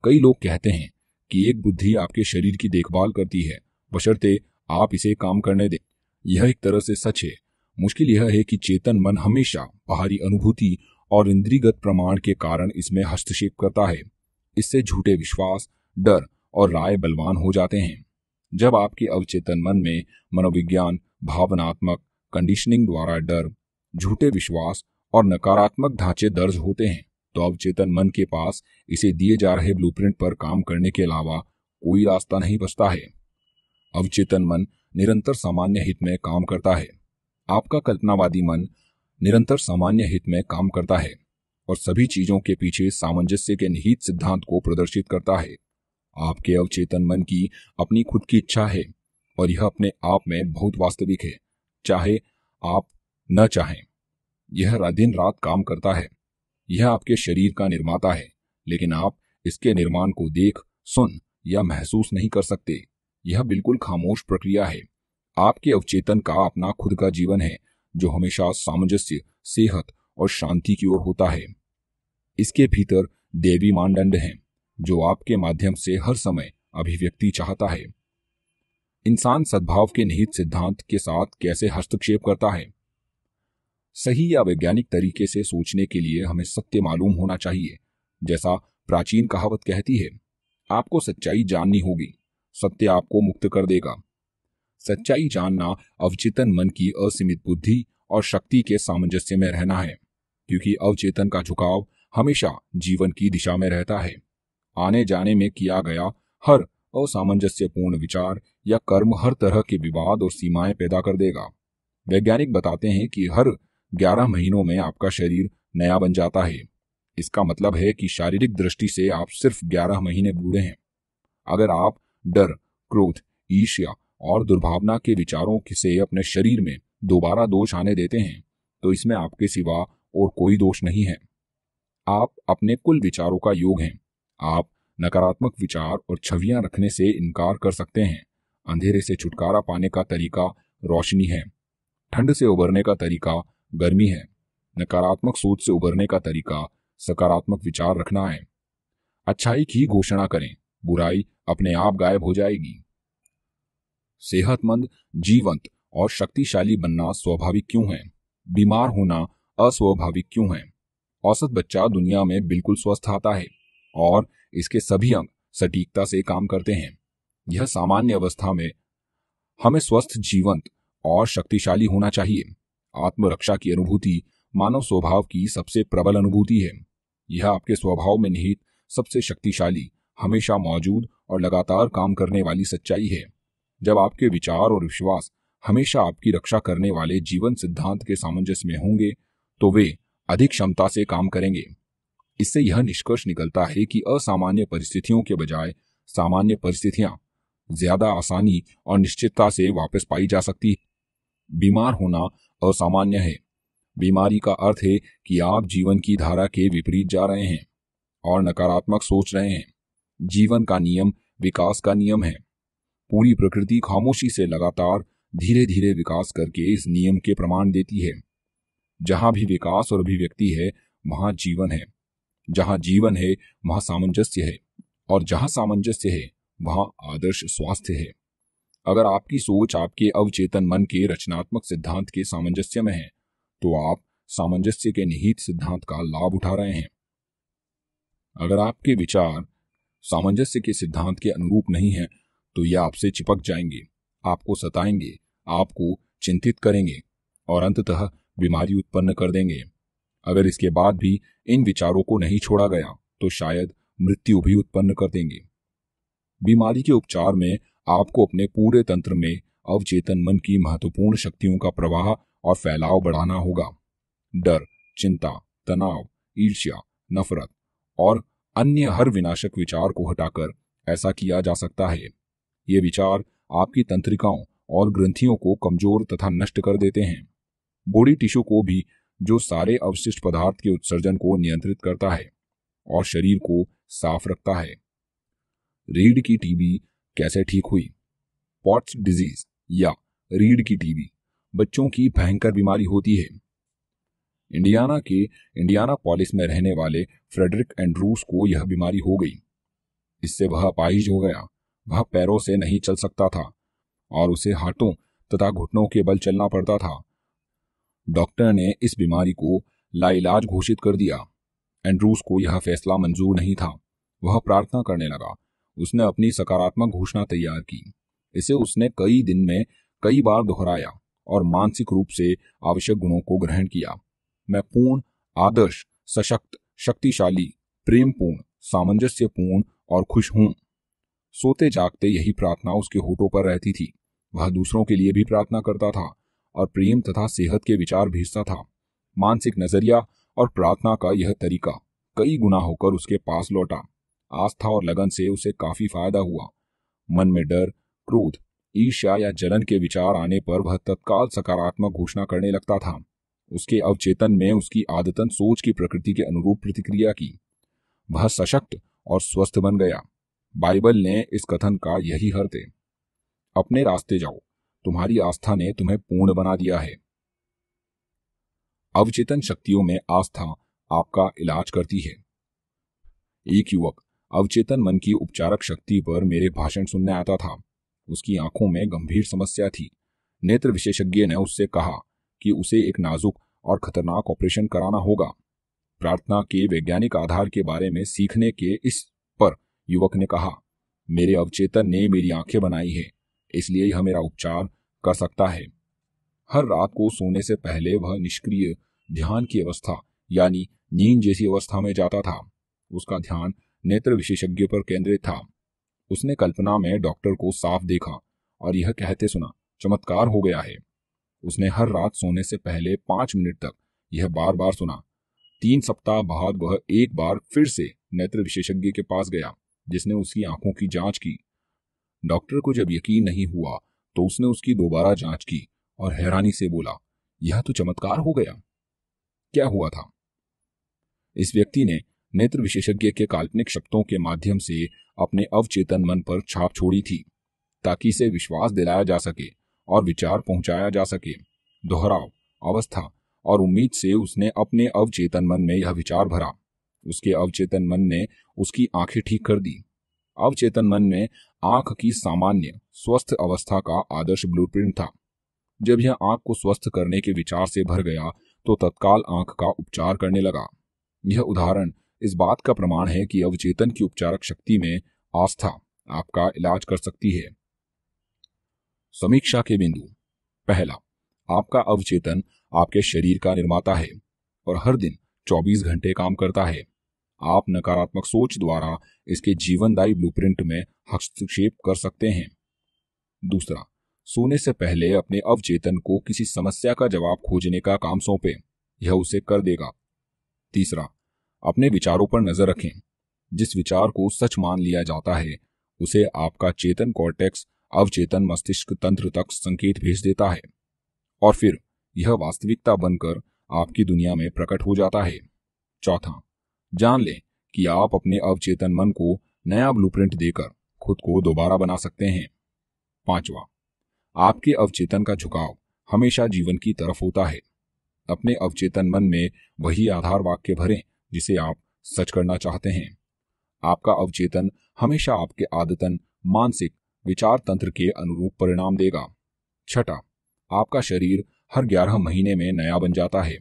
कई लोग कहते हैं कि एक बुद्धि आपके शरीर की देखभाल करती है, बशर्ते आप इसे काम करने दें। यह एक तरह से सच है। मुश्किल यह है कि चेतन मन हमेशा बाहरी अनुभूति और इंद्रीगत प्रमाण के कारण इसमें हस्तक्षेप करता है। इससे झूठे विश्वास, डर और राय बलवान हो जाते हैं। जब आपके अवचेतन मन में मनोविज्ञान, भावनात्मक कंडीशनिंग द्वारा डर, झूठे विश्वास और नकारात्मक ढांचे दर्ज होते हैं तो अवचेतन मन के पास इसे दिए जा रहे ब्लूप्रिंट पर काम करने के अलावा कोई रास्ता नहीं बचता है। अवचेतन मन निरंतर सामान्य हित में काम करता है। आपका कल्पनावादी मन निरंतर सामान्य हित में काम करता है और सभी चीज़ों के पीछे सामंजस्य के निहित सिद्धांत को प्रदर्शित करता है। आपके अवचेतन मन की अपनी खुद की इच्छा है और यह अपने आप में बहुत वास्तविक है, चाहे आप न चाहें। यह दिन रात काम करता है। यह आपके शरीर का निर्माता है, लेकिन आप इसके निर्माण को देख, सुन या महसूस नहीं कर सकते। यह बिल्कुल खामोश प्रक्रिया है। आपके अवचेतन का अपना खुद का जीवन है, जो हमेशा सामंजस्य, सेहत और शांति की ओर होता है। इसके भीतर देवी मानदंड हैं। जो आपके माध्यम से हर समय अभिव्यक्ति चाहता है। इंसान सद्भाव के निहित सिद्धांत के साथ कैसे हस्तक्षेप करता है? सही या वैज्ञानिक तरीके से सोचने के लिए हमें सत्य मालूम होना चाहिए, जैसा प्राचीन कहावत कहती है। आपको सच्चाई जाननी होगी, सत्य आपको मुक्त कर देगा। सच्चाई जानना अवचेतन मन की असीमित बुद्धि और शक्ति के सामंजस्य में रहना है, क्योंकि अवचेतन का झुकाव हमेशा जीवन की दिशा में रहता है। आने जाने में किया गया हर असामंजस्यपूर्ण विचार या कर्म हर तरह के विवाद और सीमाएँ पैदा कर देगा। वैज्ञानिक बताते हैं कि हर 11 महीनों में आपका शरीर नया बन जाता है। इसका मतलब है कि शारीरिक दृष्टि से आप सिर्फ़ 11 महीने बूढ़े हैं। अगर आप डर, क्रोध, ईर्ष्या और दुर्भावना के विचारों से अपने शरीर में दोबारा दोष आने देते हैं तो इसमें आपके सिवा और कोई दोष नहीं है। आप अपने कुल विचारों का योग हैं। आप नकारात्मक विचार और छवियाँ रखने से इनकार कर सकते हैं। अंधेरे से छुटकारा पाने का तरीका रोशनी है। ठंड से उबरने का तरीका गर्मी है। नकारात्मक सोच से उबरने का तरीका सकारात्मक विचार रखना है। अच्छाई की घोषणा करें। बुराई अपने आप गायब हो जाएगी। सेहतमंद, जीवंत और शक्तिशाली बनना स्वाभाविक क्यों है? बीमार होना अस्वाभाविक क्यों है? औसत बच्चा दुनिया में बिल्कुल स्वस्थ आता है। और इसके सभी अंग सटीकता से काम करते हैं। यह सामान्य अवस्था में हमें स्वस्थ, जीवंत और शक्तिशाली होना चाहिए। आत्मरक्षा की अनुभूति मानव स्वभाव की सबसे प्रबल अनुभूति है। यह आपके स्वभाव में निहित, सबसे शक्तिशाली, हमेशा मौजूद और लगातार काम करने वाली सच्चाई है। जब आपके विचार और विश्वास हमेशा आपकी रक्षा करने वाले जीवन सिद्धांत के सामंजस्य में होंगे तो वे अधिक क्षमता से काम करेंगे। इससे यह निष्कर्ष निकलता है कि असामान्य परिस्थितियों के बजाय सामान्य परिस्थितियाँ ज़्यादा आसानी और निश्चितता से वापस पाई जा सकती है। बीमार होना असामान्य है। बीमारी का अर्थ है कि आप जीवन की धारा के विपरीत जा रहे हैं और नकारात्मक सोच रहे हैं। जीवन का नियम, विकास का नियम है। पूरी प्रकृति खामोशी से लगातार धीरे धीरे विकास करके इस नियम के प्रमाण देती है। जहाँ भी विकास और अभिव्यक्ति है, वहाँ जीवन है। जहाँ जीवन है, वहाँ सामंजस्य है और जहाँ सामंजस्य है, वहाँ आदर्श स्वास्थ्य है। अगर आपकी सोच आपके अवचेतन मन के रचनात्मक सिद्धांत के सामंजस्य में है तो आप सामंजस्य के निहित सिद्धांत का लाभ उठा रहे हैं। अगर आपके विचार सामंजस्य के सिद्धांत के अनुरूप नहीं है तो यह आपसे चिपक जाएँगे, आपको सताएँगे, आपको चिंतित करेंगे और अंततः बीमारी उत्पन्न कर देंगे। अगर इसके बाद भी इन विचारों को नहीं छोड़ा गया तो शायद मृत्यु भी उत्पन्न कर देंगे। बीमारी के उपचार में आपको अपने पूरे तंत्र में अवचेतन मन की महत्वपूर्ण शक्तियों का प्रवाह और फैलाव बढ़ाना होगा। डर, चिंता, तनाव, ईर्ष्या, नफरत और अन्य हर विनाशक विचार को हटाकर ऐसा किया जा सकता है। ये विचार आपकी तंत्रिकाओं और ग्रंथियों को कमज़ोर तथा नष्ट कर देते हैं। बॉडी टिश्यू को भी जो सारे अवशिष्ट पदार्थ के उत्सर्जन को नियंत्रित करता है और शरीर को साफ़ रखता है। रीढ़ की टीबी कैसे ठीक हुई? पॉट्स डिज़ीज़ या रीढ़ की टीबी बच्चों की भयंकर बीमारी होती है। इंडियाना के इंडियाना पॉलिस में रहने वाले फ्रेडरिक एंड्रूस को यह बीमारी हो गई। इससे वह अपाहिज हो गया। वह पैरों से नहीं चल सकता था और उसे हाथों तथा घुटनों के बल चलना पड़ता था। डॉक्टर ने इस बीमारी को लाइलाज घोषित कर दिया। एंड्रूस को यह फैसला मंजूर नहीं था। वह प्रार्थना करने लगा। उसने अपनी सकारात्मक घोषणा तैयार की। इसे उसने कई दिन में कई बार दोहराया और मानसिक रूप से आवश्यक गुणों को ग्रहण किया। मैं पूर्ण, आदर्श, सशक्त, शक्तिशाली, प्रेमपूर्ण, सामंजस्यपूर्ण और खुश हूँ। सोते जागते यही प्रार्थना उसके होठों पर रहती थी। वह दूसरों के लिए भी प्रार्थना करता था। और प्रेम तथा सेहत के विचार भेजता था। मानसिक नज़रिया और प्रार्थना का यह तरीका कई गुना होकर उसके पास लौटा। आस्था और लगन से उसे काफ़ी फ़ायदा हुआ। मन में डर, क्रोध, ईर्ष्या या जलन के विचार आने पर वह तत्काल सकारात्मक घोषणा करने लगता था। उसके अवचेतन में उसकी आदतन सोच की प्रकृति के अनुरूप प्रतिक्रिया की। वह सशक्त और स्वस्थ बन गया। बाइबल ने इस कथन का यही अर्थ है अपने रास्ते जाओ। तुम्हारी आस्था ने तुम्हें पूर्ण बना दिया है। अवचेतन शक्तियों में आस्था आपका इलाज करती है। एक युवक, अवचेतन मन की उपचारक शक्ति पर मेरे भाषण सुनने आता था। उसकी आँखों में गंभीर समस्या थी। नेत्र विशेषज्ञ ने उससे कहा कि उसे एक नाजुक और खतरनाक ऑपरेशन कराना होगा। प्रार्थना के वैज्ञानिक आधार के बारे में सीखने के इस पर युवक ने कहा, मेरे अवचेतन ने मेरी आँखें बनाई है। इसलिए यह मेरा उपचार कर सकता है। हर रात को सोने से पहले वह निष्क्रिय ध्यान की अवस्था, यानी नींद जैसी अवस्था में जाता था। उसका ध्यान नेत्र विशेषज्ञ पर केंद्रित था। उसने कल्पना में डॉक्टर को साफ़ देखा और यह कहते सुना, चमत्कार हो गया है। उसने हर रात सोने से पहले पाँच मिनट तक यह बार बार सुना। तीन सप्ताह बाद वह एक बार फिर से नेत्र विशेषज्ञ के पास गया, जिसने उसकी आँखों की जाँच की। डॉक्टर को जब यकीन नहीं हुआ तो उसने उसकी दोबारा जाँच की और हैरानी से बोला, यह तो चमत्कार हो गया। क्या हुआ था? इस व्यक्ति ने नेत्र विशेषज्ञ के काल्पनिक शब्दों के माध्यम से अपने अवचेतन मन पर छाप छोड़ी थी, ताकि इसे विश्वास दिलाया जा सके और विचार पहुँचाया जा सके। दोहराव अवस्था और उम्मीद से उसने अपने अवचेतन मन में यह विचार भरा। उसके अवचेतन मन ने उसकी आँखें ठीक कर दी। अवचेतन मन में आँख की सामान्य, स्वस्थ अवस्था का आदर्श ब्लूप्रिंट था। जब यह आँख को स्वस्थ करने के विचार से भर गया तो तत्काल आँख का उपचार करने लगा। यह उदाहरण इस बात का प्रमाण है कि अवचेतन की उपचारक शक्ति में आस्था आपका इलाज कर सकती है। समीक्षा के बिंदु। पहला, आपका अवचेतन आपके शरीर का निर्माता है और हर दिन 24 घंटे काम करता है। आप नकारात्मक सोच द्वारा इसके जीवनदायी ब्लूप्रिंट में हस्तक्षेप कर सकते हैं। दूसरा, सोने से पहले अपने अवचेतन को किसी समस्या का जवाब खोजने का काम सौंपे। यह उसे कर देगा। तीसरा, अपने विचारों पर नज़र रखें। जिस विचार को सच मान लिया जाता है, उसे आपका चेतन कॉर्टेक्स अवचेतन मस्तिष्क तंत्र तक संकेत भेज देता है। और फिर, यह वास्तविकता बनकर आपकी दुनिया में प्रकट हो जाता है। चौथा जान लें कि आप अपने अवचेतन मन को नया ब्लूप्रिंट देकर खुद को दोबारा बना सकते हैं। पांचवा, आपके अवचेतन का झुकाव हमेशा जीवन की तरफ़ होता है। अपने अवचेतन मन में वही आधार वाक्य भरें जिसे आप सच करना चाहते हैं। आपका अवचेतन हमेशा आपके आदतन, मानसिक, विचार तंत्र के अनुरूप परिणाम देगा। छठा, आपका शरीर हर ग्यारह महीने में नया बन जाता है।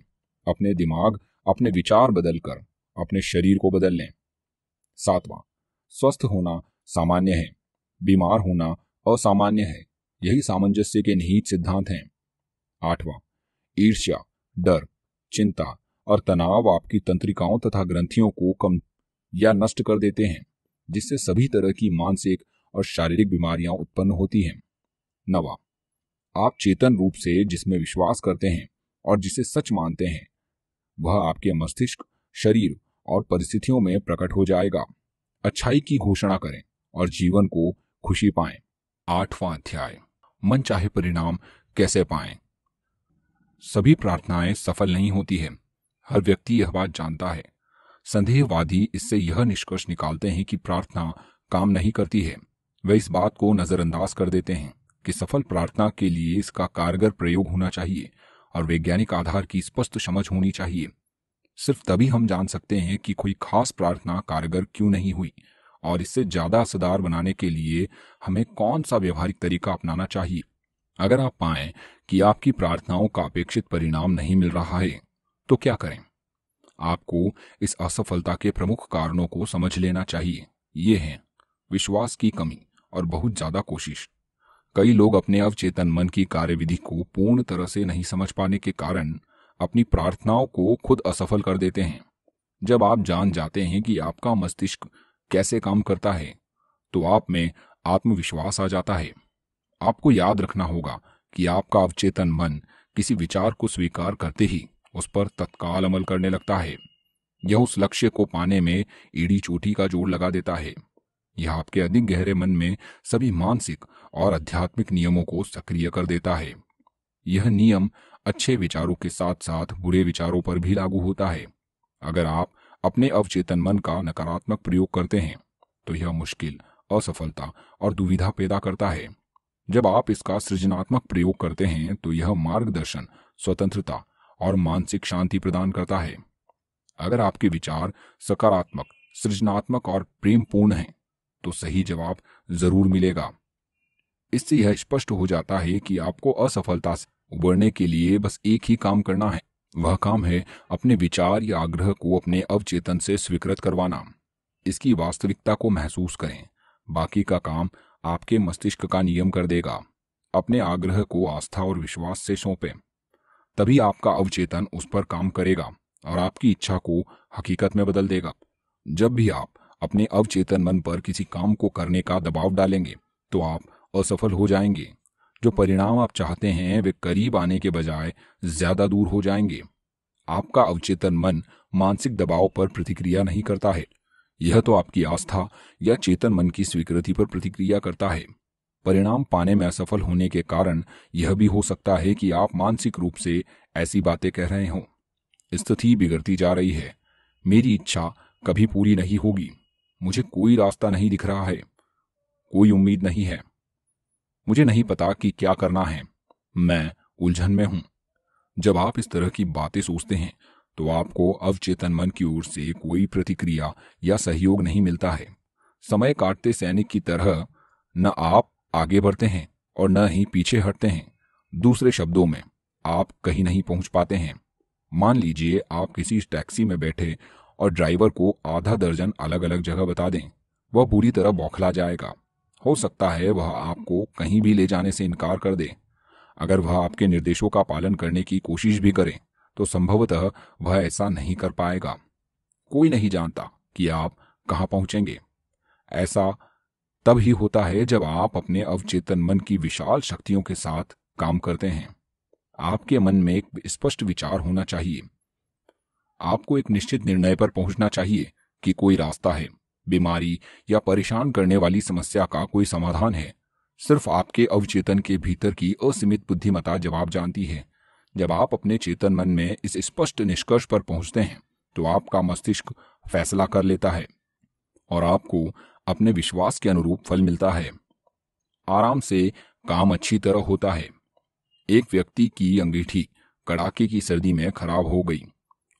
अपने दिमाग, अपने विचार बदलकर अपने शरीर को बदल लें। सातवां, स्वस्थ होना सामान्य है, बीमार होना असामान्य है, यही सामंजस्य के निहित सिद्धांत हैं। आठवां, ईर्ष्या, डर, चिंता और तनाव आपकी तंत्रिकाओं तथा ग्रंथियों को कम या नष्ट कर देते हैं, जिससे सभी तरह की मानसिक और शारीरिक बीमारियाँ उत्पन्न होती हैं। नवा, आप चेतन रूप से जिसमें विश्वास करते हैं और जिसे सच मानते हैं, वह आपके मस्तिष्क, शरीर और परिस्थितियों में प्रकट हो जाएगा। अच्छाई की घोषणा करें और जीवन को खुशी पाएँ। आठवां अध्याय। मन चाहे परिणाम कैसे पाएँ? सभी प्रार्थनाएँ सफल नहीं होती है। हर व्यक्ति यह बात जानता है। संदेहवादी इससे यह निष्कर्ष निकालते हैं कि प्रार्थना काम नहीं करती है। वे इस बात को नजरअंदाज कर देते हैं कि सफल प्रार्थना के लिए इसका कारगर प्रयोग होना चाहिए और वैज्ञानिक आधार की स्पष्ट समझ होनी चाहिए। सिर्फ़ तभी हम जान सकते हैं कि कोई खास प्रार्थना कारगर क्यों नहीं हुई और इससे ज़्यादा असरदार बनाने के लिए हमें कौन सा व्यवहारिक तरीका अपनाना चाहिए? अगर आप पाएँ कि आपकी प्रार्थनाओं का अपेक्षित परिणाम नहीं मिल रहा है तो क्या करें? आपको इस असफलता के प्रमुख कारणों को समझ लेना चाहिए। ये हैं विश्वास की कमी और बहुत ज़्यादा कोशिश। कई लोग अपने अवचेतन मन की कार्यविधि को पूर्ण तरह से नहीं समझ पाने के कारण अपनी प्रार्थनाओं को खुद असफल कर देते हैं। जब आप जान जाते हैं कि आपका मस्तिष्क कैसे काम करता है तो आप में आत्मविश्वास आ जाता है। आपको याद रखना होगा कि आपका अवचेतन मन किसी विचार को स्वीकार करते ही उस पर तत्काल अमल करने लगता है। यह उस लक्ष्य को पाने में ईड़ी चोटी का जोड़ लगा देता है। यह आपके अधिक गहरे मन में सभी मानसिक और आध्यात्मिक नियमों को सक्रिय कर देता है। यह नियम अच्छे विचारों के साथ साथ बुरे विचारों पर भी लागू होता है। अगर आप अपने अवचेतन मन का नकारात्मक प्रयोग करते हैं तो यह मुश्किल, असफलता और दुविधा पैदा करता है। जब आप इसका सृजनात्मक प्रयोग करते हैं तो यह मार्गदर्शन, स्वतंत्रता और मानसिक शांति प्रदान करता है। अगर आपके विचार सकारात्मक, सृजनात्मक और प्रेमपूर्ण हैं तो सही जवाब ज़रूर मिलेगा। इससे यह स्पष्ट हो जाता है कि आपको असफलता से उबरने के लिए बस एक ही काम करना है। वह काम है अपने विचार या आग्रह को अपने अवचेतन से स्वीकृत करवाना। इसकी वास्तविकता को महसूस करें। बाकी का काम आपके मस्तिष्क का नियम कर देगा। अपने आग्रह को आस्था और विश्वास से सौंपें। तभी आपका अवचेतन उस पर काम करेगा और आपकी इच्छा को हकीकत में बदल देगा। जब भी आप अपने अवचेतन मन पर किसी काम को करने का दबाव डालेंगे तो आप असफल हो जाएँगे। जो परिणाम आप चाहते हैं वे करीब आने के बजाय ज़्यादा दूर हो जाएँगे। आपका अवचेतन मन मानसिक दबाव पर प्रतिक्रिया नहीं करता है। यह तो आपकी आस्था या चेतन मन की स्वीकृति पर प्रतिक्रिया करता है। परिणाम पाने में असफल होने के कारण यह भी हो सकता है कि आप मानसिक रूप से ऐसी बातें कह रहे हों। स्थिति बिगड़ती जा रही है। मेरी इच्छा कभी पूरी नहीं होगी। मुझे कोई रास्ता नहीं दिख रहा है। कोई उम्मीद नहीं है। मुझे नहीं पता कि क्या करना है। मैं उलझन में हूँ। जब आप इस तरह की बातें सोचते हैं तो आपको अवचेतन मन की ओर से कोई प्रतिक्रिया या सहयोग नहीं मिलता है। समय काटते सैनिक की तरह न आप आगे बढ़ते हैं और न ही पीछे हटते हैं। दूसरे शब्दों में, आप कहीं नहीं पहुँच पाते हैं। मान लीजिए आप किसी टैक्सी में बैठे और ड्राइवर को आधा दर्जन अलग अलग जगह बता दें। वह पूरी तरह बौखला जाएगा। हो सकता है वह आपको कहीं भी ले जाने से इनकार कर दे। अगर वह आपके निर्देशों का पालन करने की कोशिश भी करे तो संभवतः वह ऐसा नहीं कर पाएगा। कोई नहीं जानता कि आप कहाँ पहुँचेंगे। ऐसा तब ही होता है जब आप अपने अवचेतन मन की विशाल शक्तियों के साथ काम करते हैं। आपके मन में एक स्पष्ट विचार होना चाहिए। आपको एक निश्चित निर्णय पर पहुँचना चाहिए कि कोई रास्ता है। बीमारी या परेशान करने वाली समस्या का कोई समाधान है। सिर्फ़ आपके अवचेतन के भीतर की असीमित बुद्धिमता जवाब जानती है। जब आप अपने चेतन मन में इस स्पष्ट निष्कर्ष पर पहुँचते हैं तो आपका मस्तिष्क फैसला कर लेता है और आपको अपने विश्वास के अनुरूप फल मिलता है। आराम से काम अच्छी तरह होता है। एक व्यक्ति की अंगीठी कड़ाके की सर्दी में खराब हो गई।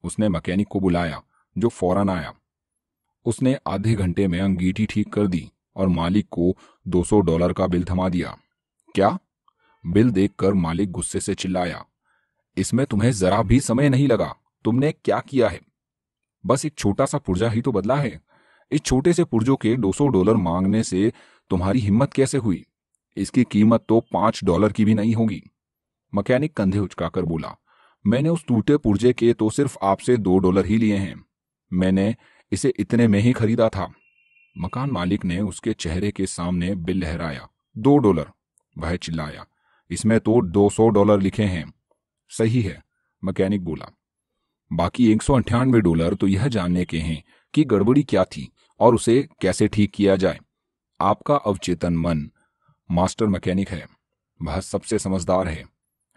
उसने मैकेनिक को बुलाया, जो फ़ौरन आया। उसने आधे घंटे में अंगीठी ठीक कर दी और मालिक को 200 डॉलर का बिल थमा दिया। क्या? बिल देखकर मालिक गुस्से से चिल्लाया। इसमें तुम्हें जरा भी समय नहीं लगा। तुमने क्या किया है? बस एक छोटा सा पुर्जा ही तो बदला है। इस छोटे से पुर्जों के 200 डॉलर मांगने से तुम्हारी हिम्मत कैसे हुई? इसकी कीमत तो पाँच डॉलर की भी नहीं होगी। मैकेनिक कंधे उचकाकर बोला, मैंने उस टूटे पुर्जे के तो सिर्फ़ आपसे दो डॉलर ही लिए हैं। मैंने इसे इतने में ही खरीदा था। मकान मालिक ने उसके चेहरे के सामने बिल लहराया। दो डॉलर। वह चिल्लाया। इसमें तो दो सौ डॉलर लिखे हैं। सही है, मैकेनिक बोला। बाकी एक सौ अंठानवे डॉलर तो यह जानने के हैं कि गड़बड़ी क्या थी और उसे कैसे ठीक किया जाए। आपका अवचेतन मन, मास्टर मैकेनिक है। वह सबसे समझदार है।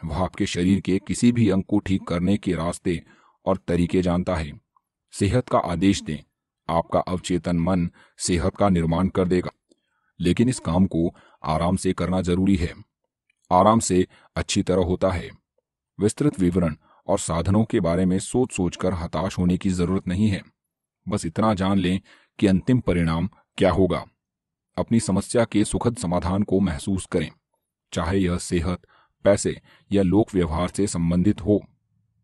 वह आपके शरीर के किसी भी अंग को ठीक करने के रास्ते और तरीके जानता है। सेहत का आदेश दें। आपका अवचेतन मन सेहत का निर्माण कर देगा। लेकिन इस काम को आराम से करना ज़रूरी है। आराम से अच्छी तरह होता है। विस्तृत विवरण और साधनों के बारे में सोच सोचकर हताश होने की ज़रूरत नहीं है। बस इतना जान लें कि अंतिम परिणाम क्या होगा। अपनी समस्या के सुखद समाधान को महसूस करें। चाहे यह सेहत, पैसे या लोक व्यवहार से संबंधित हो।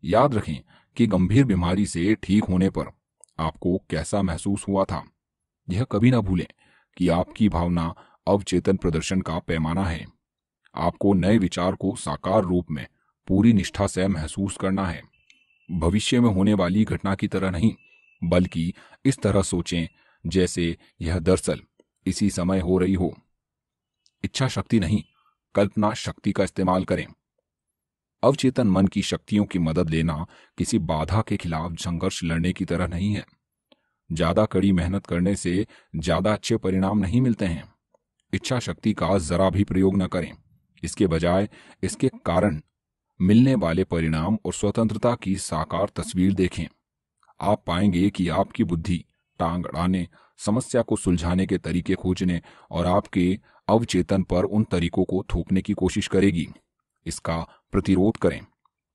याद रखें कि गंभीर बीमारी से ठीक होने पर आपको कैसा महसूस हुआ था। यह कभी ना भूलें कि आपकी भावना अवचेतन प्रदर्शन का पैमाना है। आपको नए विचार को साकार रूप में पूरी निष्ठा से महसूस करना है। भविष्य में होने वाली घटना की तरह नहीं, बल्कि इस तरह सोचें जैसे यह दरअसल इसी समय हो रही हो। इच्छा शक्ति नहीं, कल्पना शक्ति का इस्तेमाल करें। अवचेतन मन की शक्तियों की मदद लेना किसी बाधा के खिलाफ संघर्ष लड़ने की तरह नहीं है। ज़्यादा कड़ी मेहनत करने से ज़्यादा अच्छे परिणाम नहीं मिलते हैं। इच्छा शक्ति का जरा भी प्रयोग न करें। इसके बजाय इसके कारण मिलने वाले परिणाम और स्वतंत्रता की साकार तस्वीर देखें। आप पाएँगे कि आपकी बुद्धि टांग अड़ाने, समस्या को सुलझाने के तरीके खोजने और आपके अवचेतन पर उन तरीकों को थोपने की कोशिश करेगी। इसका प्रतिरोध करें।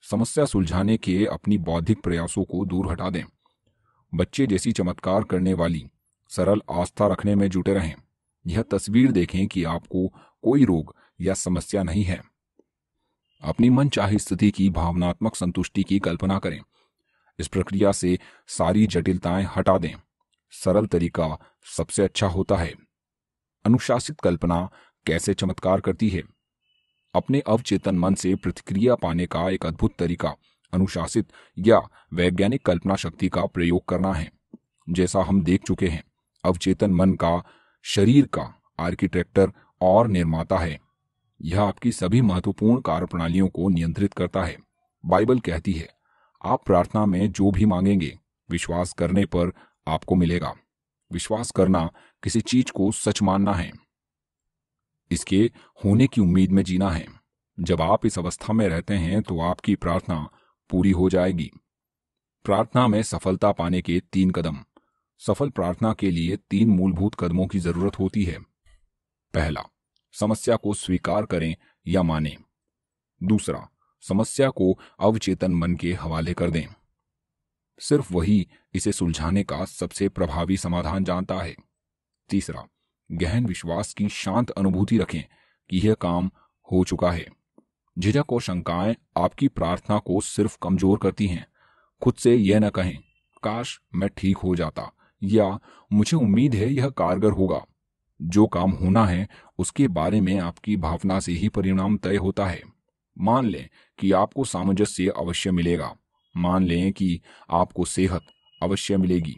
समस्या सुलझाने के अपनी बौद्धिक प्रयासों को दूर हटा दें। बच्चे जैसी चमत्कार करने वाली, सरल आस्था रखने में जुटे रहें। यह तस्वीर देखें कि आपको कोई रोग या समस्या नहीं है। अपनी मन चाही स्थिति की भावनात्मक संतुष्टि की कल्पना करें। इस प्रक्रिया से सारी जटिलताएँ हटा दें। सरल तरीका सबसे अच्छा होता है। अनुशासित कल्पना कैसे चमत्कार करती है? अपने अवचेतन मन से प्रतिक्रिया पाने का एक अद्भुत तरीका, अनुशासित या वैज्ञानिक कल्पना शक्ति का प्रयोग करना है। जैसा हम देख चुके हैं, अवचेतन मन का शरीर का आर्किटेक्टर और निर्माता है। यह आपकी सभी महत्वपूर्ण कार्यप्रणालियों को नियंत्रित करता है। बाइबल कहती है, आप प्रार्थना में जो भी मांगेंगे, विश्वास करने पर आपको मिलेगा। विश्वास करना किसी चीज़ को सच मानना है। इसके होने की उम्मीद में जीना है। जब आप इस अवस्था में रहते हैं तो आपकी प्रार्थना पूरी हो जाएगी। प्रार्थना में सफलता पाने के तीन कदम। सफल प्रार्थना के लिए तीन मूलभूत कदमों की ज़रूरत होती है। पहला, समस्या को स्वीकार करें या माने। दूसरा, समस्या को अवचेतन मन के हवाले कर दें। सिर्फ़ वही इसे सुलझाने का सबसे प्रभावी समाधान जानता है। तीसरा गहन विश्वास की शांत अनुभूति रखें कि यह काम हो चुका है। झिझक और शंकाएँ आपकी प्रार्थना को सिर्फ़ कमज़ोर करती हैं। खुद से यह न कहें, काश मैं ठीक हो जाता या मुझे उम्मीद है यह कारगर होगा। जो काम होना है, उसके बारे में आपकी भावना से ही परिणाम तय होता है। मान लें कि आपको सामंजस्य अवश्य मिलेगा। मान लें कि आपको सेहत अवश्य मिलेगी।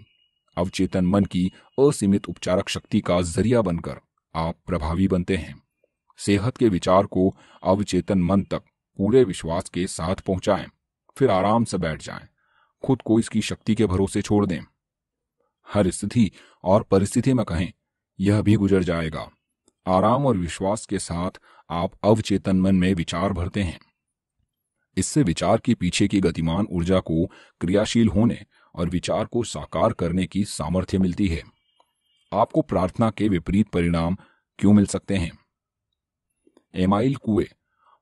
अवचेतन मन की असीमित उपचारक शक्ति का ज़रिया बनकर आप प्रभावी बनते हैं। सेहत के विचार को अवचेतन मन तक पूरे विश्वास के साथ पहुंचाएँ, फिर आराम से बैठ जाएँ। खुद को इसकी शक्ति के भरोसे छोड़ दें। हर स्थिति और परिस्थिति में कहें, यह भी गुजर जाएगा। आराम और विश्वास के साथ आप अवचेतन मन में विचार भरते हैं। इससे विचार के पीछे की गतिमान ऊर्जा को क्रियाशील होने और विचार को साकार करने की सामर्थ्य मिलती है। आपको प्रार्थना के विपरीत परिणाम क्यों मिल सकते हैं? एमाइल कुए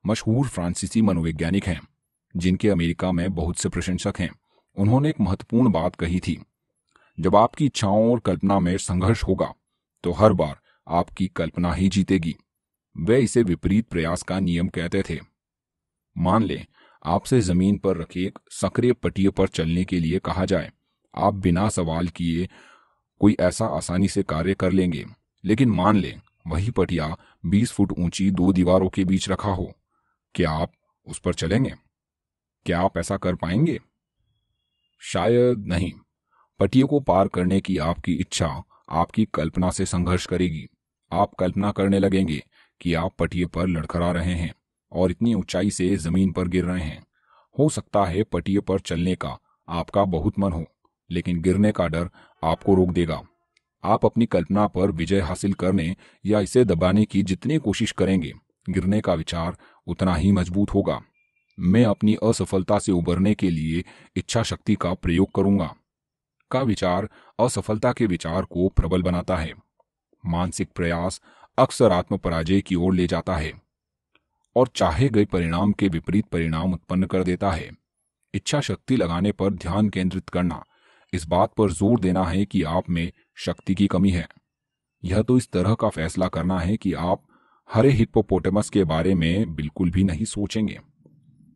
मशहूर फ्रांसीसी मनोवैज्ञानिक हैं, जिनके अमेरिका में बहुत से प्रशंसक हैं। उन्होंने एक महत्वपूर्ण बात कही थी, जब आपकी इच्छाओं और कल्पना में संघर्ष होगा तो हर बार आपकी कल्पना ही जीतेगी। वे इसे विपरीत प्रयास का नियम कहते थे। मान लें आपसे ज़मीन पर रखे एक सक्रिय पटिए पर चलने के लिए कहा जाए। आप बिना सवाल किए कोई ऐसा आसानी से कार्य कर लेंगे। लेकिन मान लें, वही पटिया 20 फुट ऊँची दो दीवारों के बीच रखा हो। क्या आप उस पर चलेंगे? क्या आप ऐसा कर पाएँगे? शायद नहीं। पटिए को पार करने की आपकी इच्छा आपकी कल्पना से संघर्ष करेगी। आप कल्पना करने लगेंगे कि आप पटिए पर लड़खड़ा रहे हैं। और इतनी ऊंचाई से ज़मीन पर गिर रहे हैं। हो सकता है पटिए पर चलने का आपका बहुत मन हो, लेकिन गिरने का डर आपको रोक देगा। आप अपनी कल्पना पर विजय हासिल करने या इसे दबाने की जितनी कोशिश करेंगे, गिरने का विचार उतना ही मज़बूत होगा। मैं अपनी असफलता से उबरने के लिए इच्छा शक्ति का प्रयोग करूँगा। का विचार असफलता के विचार को प्रबल बनाता है। मानसिक प्रयास अक्सर आत्म पराजय की ओर ले जाता है। और चाहे गए परिणाम के विपरीत परिणाम उत्पन्न कर देता है। इच्छा शक्ति लगाने पर ध्यान केंद्रित करना, इस बात पर ज़ोर देना है कि आप में शक्ति की कमी है। यह तो इस तरह का फैसला करना है कि आप हरे हिप्पोपोटेमस के बारे में बिल्कुल भी नहीं सोचेंगे।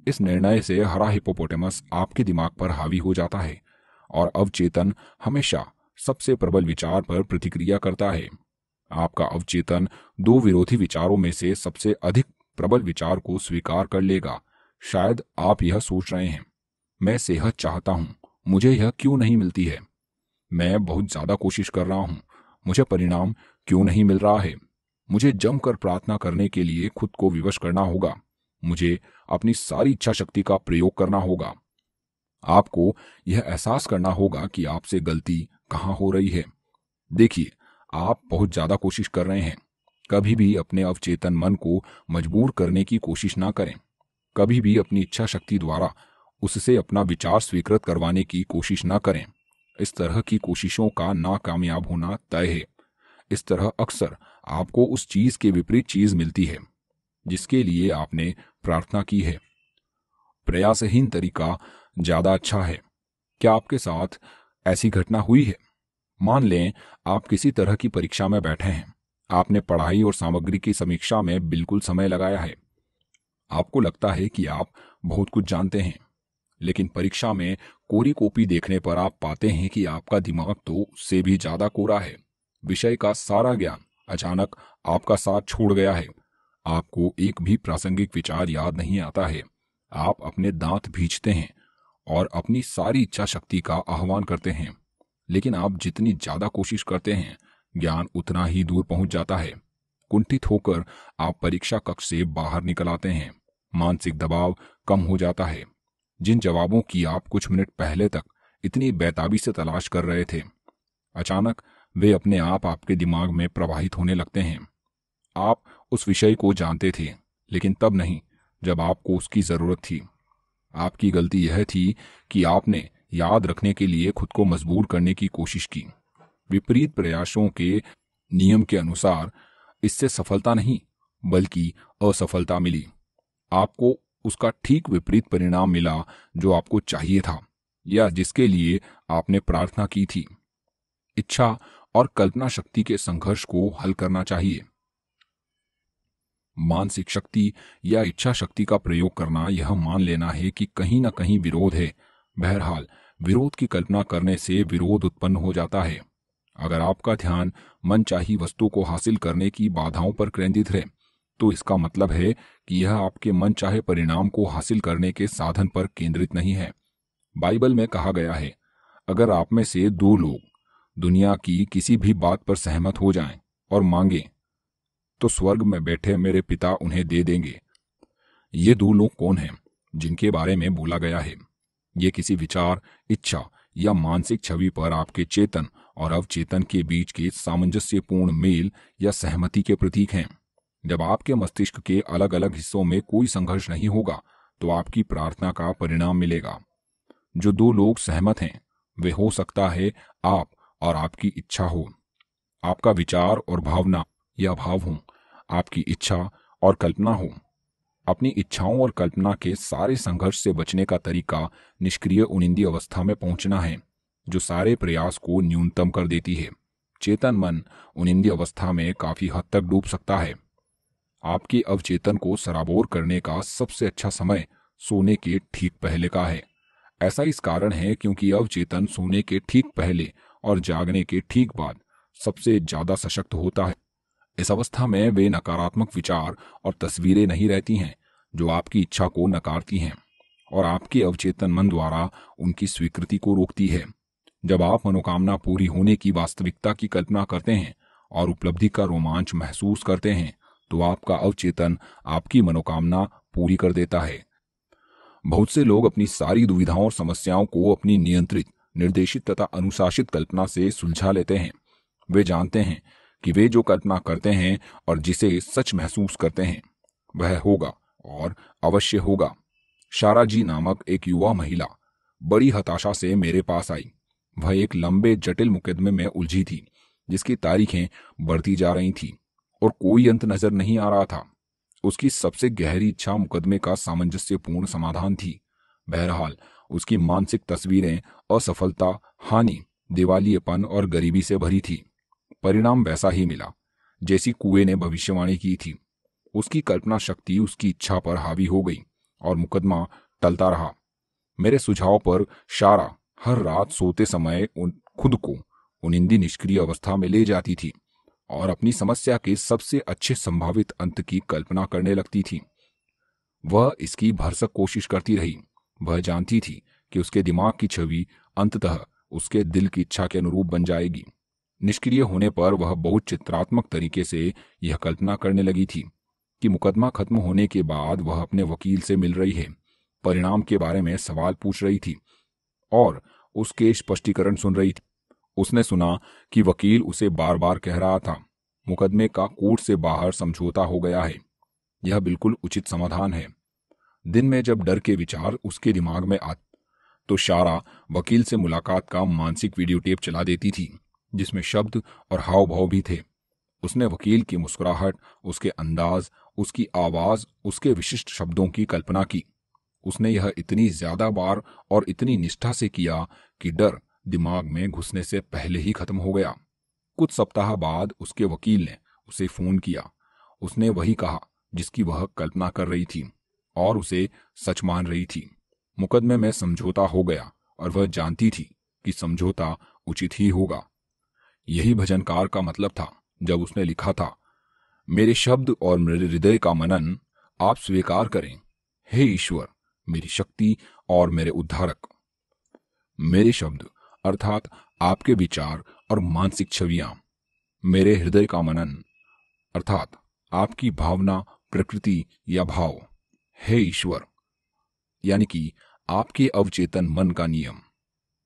इस निर्णय से हरा हिप्पोपोटेमस आपके दिमाग पर हावी हो जाता है और अवचेतन हमेशा सबसे प्रबल विचार पर प्रतिक्रिया करता है। आपका अवचेतन दो विरोधी विचारों में से सबसे अधिक प्रबल विचार को स्वीकार कर लेगा। शायद आप यह सोच रहे हैं। मैं सेहत चाहता हूँ। मुझे यह क्यों नहीं मिलती है? मैं बहुत ज़्यादा कोशिश कर रहा हूँ। मुझे परिणाम क्यों नहीं मिल रहा है? मुझे जमकर प्रार्थना करने के लिए खुद को विवश करना होगा। मुझे अपनी सारी इच्छा शक्ति का प्रयोग करना होगा। आपको यह एहसास करना होगा कि आपसे गलती कहाँ हो रही है। देखिए, आप बहुत ज़्यादा कोशिश कर रहे हैं। कभी भी अपने अवचेतन मन को मजबूर करने की कोशिश ना करें। कभी भी अपनी इच्छा शक्ति द्वारा उससे अपना विचार स्वीकृत करवाने की कोशिश ना करें। इस तरह की कोशिशों का नाकामयाब होना तय है। इस तरह अक्सर आपको उस चीज़ के विपरीत चीज़ मिलती है, जिसके लिए आपने प्रार्थना की है। प्रयासहीन तरीका ज़्यादा अच्छा है। क्या आपके साथ ऐसी घटना हुई है? मान लें आप किसी तरह की परीक्षा में बैठे हैं। आपने पढ़ाई और सामग्री की समीक्षा में बिल्कुल समय लगाया है। आपको लगता है कि आप बहुत कुछ जानते हैं, लेकिन परीक्षा में कोरी कॉपी देखने पर आप पाते हैं कि आपका दिमाग तो से भी ज़्यादा कोरा है। विषय का सारा ज्ञान अचानक आपका साथ छोड़ गया है। आपको एक भी प्रासंगिक विचार याद नहीं आता है। आप अपने दांत भीजते हैं और अपनी सारी इच्छा शक्ति का आह्वान करते हैं, लेकिन आप जितनी ज़्यादा कोशिश करते हैं ज्ञान उतना ही दूर पहुँच जाता है। कुंठित होकर आप परीक्षा कक्ष से बाहर निकल आते हैं। मानसिक दबाव कम हो जाता है। जिन जवाबों की आप कुछ मिनट पहले तक इतनी बेताबी से तलाश कर रहे थे, अचानक वे अपने आप आपके दिमाग में प्रवाहित होने लगते हैं। आप उस विषय को जानते थे, लेकिन तब नहीं, जब आपको उसकी ज़रूरत थी। आपकी गलती यह थी कि आपने याद रखने के लिए खुद को मजबूर करने की कोशिश की। विपरीत प्रयासों के नियम के अनुसार इससे सफलता नहीं, बल्कि असफलता मिली। आपको उसका ठीक विपरीत परिणाम मिला जो आपको चाहिए था, या जिसके लिए आपने प्रार्थना की थी। इच्छा और कल्पना शक्ति के संघर्ष को हल करना चाहिए। मानसिक शक्ति या इच्छा शक्ति का प्रयोग करना यह मान लेना है कि कहीं ना कहीं विरोध है। बहरहाल, विरोध की कल्पना करने से विरोध उत्पन्न हो जाता है। अगर आपका ध्यान मन चाही वस्तु को हासिल करने की बाधाओं पर केंद्रित है तो इसका मतलब है कि यह आपके मन चाहे परिणाम को हासिल करने के साधन पर केंद्रित नहीं है। बाइबल में कहा गया है, अगर आप में से दो लोग दुनिया की किसी भी बात पर सहमत हो जाएँ और मांगे तो स्वर्ग में बैठे मेरे पिता उन्हें दे देंगे। ये दो लोग कौन हैं, जिनके बारे में बोला गया है? ये किसी विचार, इच्छा या मानसिक छवि पर आपके चेतन और अवचेतन के बीच के सामंजस्यपूर्ण मेल या सहमति के प्रतीक हैं। जब आपके मस्तिष्क के अलग अलग हिस्सों में कोई संघर्ष नहीं होगा तो आपकी प्रार्थना का परिणाम मिलेगा। जो दो लोग सहमत हैं, वे हो सकता है आप और आपकी इच्छा हो। आपका विचार और भावना, या भाव हो, आपकी इच्छा और कल्पना हो। अपनी इच्छाओं और कल्पना के सारे संघर्ष से बचने का तरीका निष्क्रिय उनिंदी अवस्था में पहुँचना है। जो सारे प्रयास को न्यूनतम कर देती है। चेतन मन उनिंदी अवस्था में काफ़ी हद तक डूब सकता है। आपके अवचेतन को सराबोर करने का सबसे अच्छा समय सोने के ठीक पहले का है। ऐसा इस कारण है क्योंकि अवचेतन सोने के ठीक पहले और जागने के ठीक बाद सबसे ज़्यादा सशक्त होता है। इस अवस्था में वे नकारात्मक विचार और तस्वीरें नहीं रहती हैं, जो आपकी इच्छा को नकारती हैं और आपके अवचेतन मन द्वारा उनकी स्वीकृति को रोकती है। जब आप मनोकामना पूरी होने की वास्तविकता की कल्पना करते हैं और उपलब्धि का रोमांच महसूस करते हैं तो आपका अवचेतन आपकी मनोकामना पूरी कर देता है। बहुत से लोग अपनी सारी दुविधाओं और समस्याओं को अपनी नियंत्रित, निर्देशित तथा अनुशासित कल्पना से सुलझा लेते हैं। वे जानते हैं कि वे जो कल्पना करते हैं और जिसे सच महसूस करते हैं, वह होगा और अवश्य होगा। शारा जी नामक एक युवा महिला बड़ी हताशा से मेरे पास आई। वह एक लंबे, जटिल मुकदमे में उलझी थी, जिसकी तारीखें बढ़ती जा रही थी, और कोई अंत नज़र नहीं आ रहा था। उसकी सबसे गहरी इच्छा मुकदमे का सामंजस्यपूर्ण समाधान थी। बहरहाल, उसकी मानसिक तस्वीरें असफलता, हानि, दिवालियेपन और गरीबी से भरी थी। परिणाम वैसा ही मिला, जैसी कुएँ ने भविष्यवाणी की थी। उसकी कल्पना शक्ति उसकी इच्छा पर हावी हो गई, और मुकदमा टलता रहा। मेरे सुझाव पर शारा हर रात सोते समय उन, खुद को उनिंदी निष्क्रिय अवस्था में ले जाती थी और अपनी समस्या के सबसे अच्छे संभावित अंत की कल्पना करने लगती थी। वह इसकी भरसक कोशिश करती रही। वह जानती थी कि उसके दिमाग की छवि अंततः उसके दिल की इच्छा के अनुरूप बन जाएगी। निष्क्रिय होने पर वह बहुत चित्रात्मक तरीके से यह कल्पना करने लगी थी कि मुकदमा खत्म होने के बाद वह अपने वकील से मिल रही है। परिणाम के बारे में सवाल पूछ रही थी। और उसके स्पष्टीकरण सुन रही थी। उसने सुना कि वकील उसे बार बार कह रहा था, मुकदमे का कोर्ट से बाहर समझौता हो गया है। यह बिल्कुल उचित समाधान है। दिन में जब डर के विचार उसके दिमाग में आते तो शारा वकील से मुलाकात का मानसिक वीडियो टेप चला देती थी, जिसमें शब्द और हाव भाव भी थे। उसने वकील की मुस्कुराहट, उसके अंदाज, उसकी आवाज़, उसके विशिष्ट शब्दों की कल्पना की। उसने यह इतनी ज़्यादा बार और इतनी निष्ठा से किया कि डर दिमाग में घुसने से पहले ही खत्म हो गया। कुछ सप्ताह बाद उसके वकील ने उसे फ़ोन किया। उसने वही कहा जिसकी वह कल्पना कर रही थी और उसे सच मान रही थी। मुकदमे में समझौता हो गया और वह जानती थी कि समझौता उचित ही होगा। यही भजनकार का मतलब था जब उसने लिखा था, मेरे शब्द और मेरे हृदय का मनन आप स्वीकार करें। हे ईश्वर मेरी शक्ति और मेरे उद्धारक। मेरे शब्द, अर्थात आपके विचार और मानसिक छवियाँ, मेरे हृदय का मनन, अर्थात आपकी भावना, प्रकृति या भाव। हे ईश्वर, यानी कि आपके अवचेतन मन का नियम,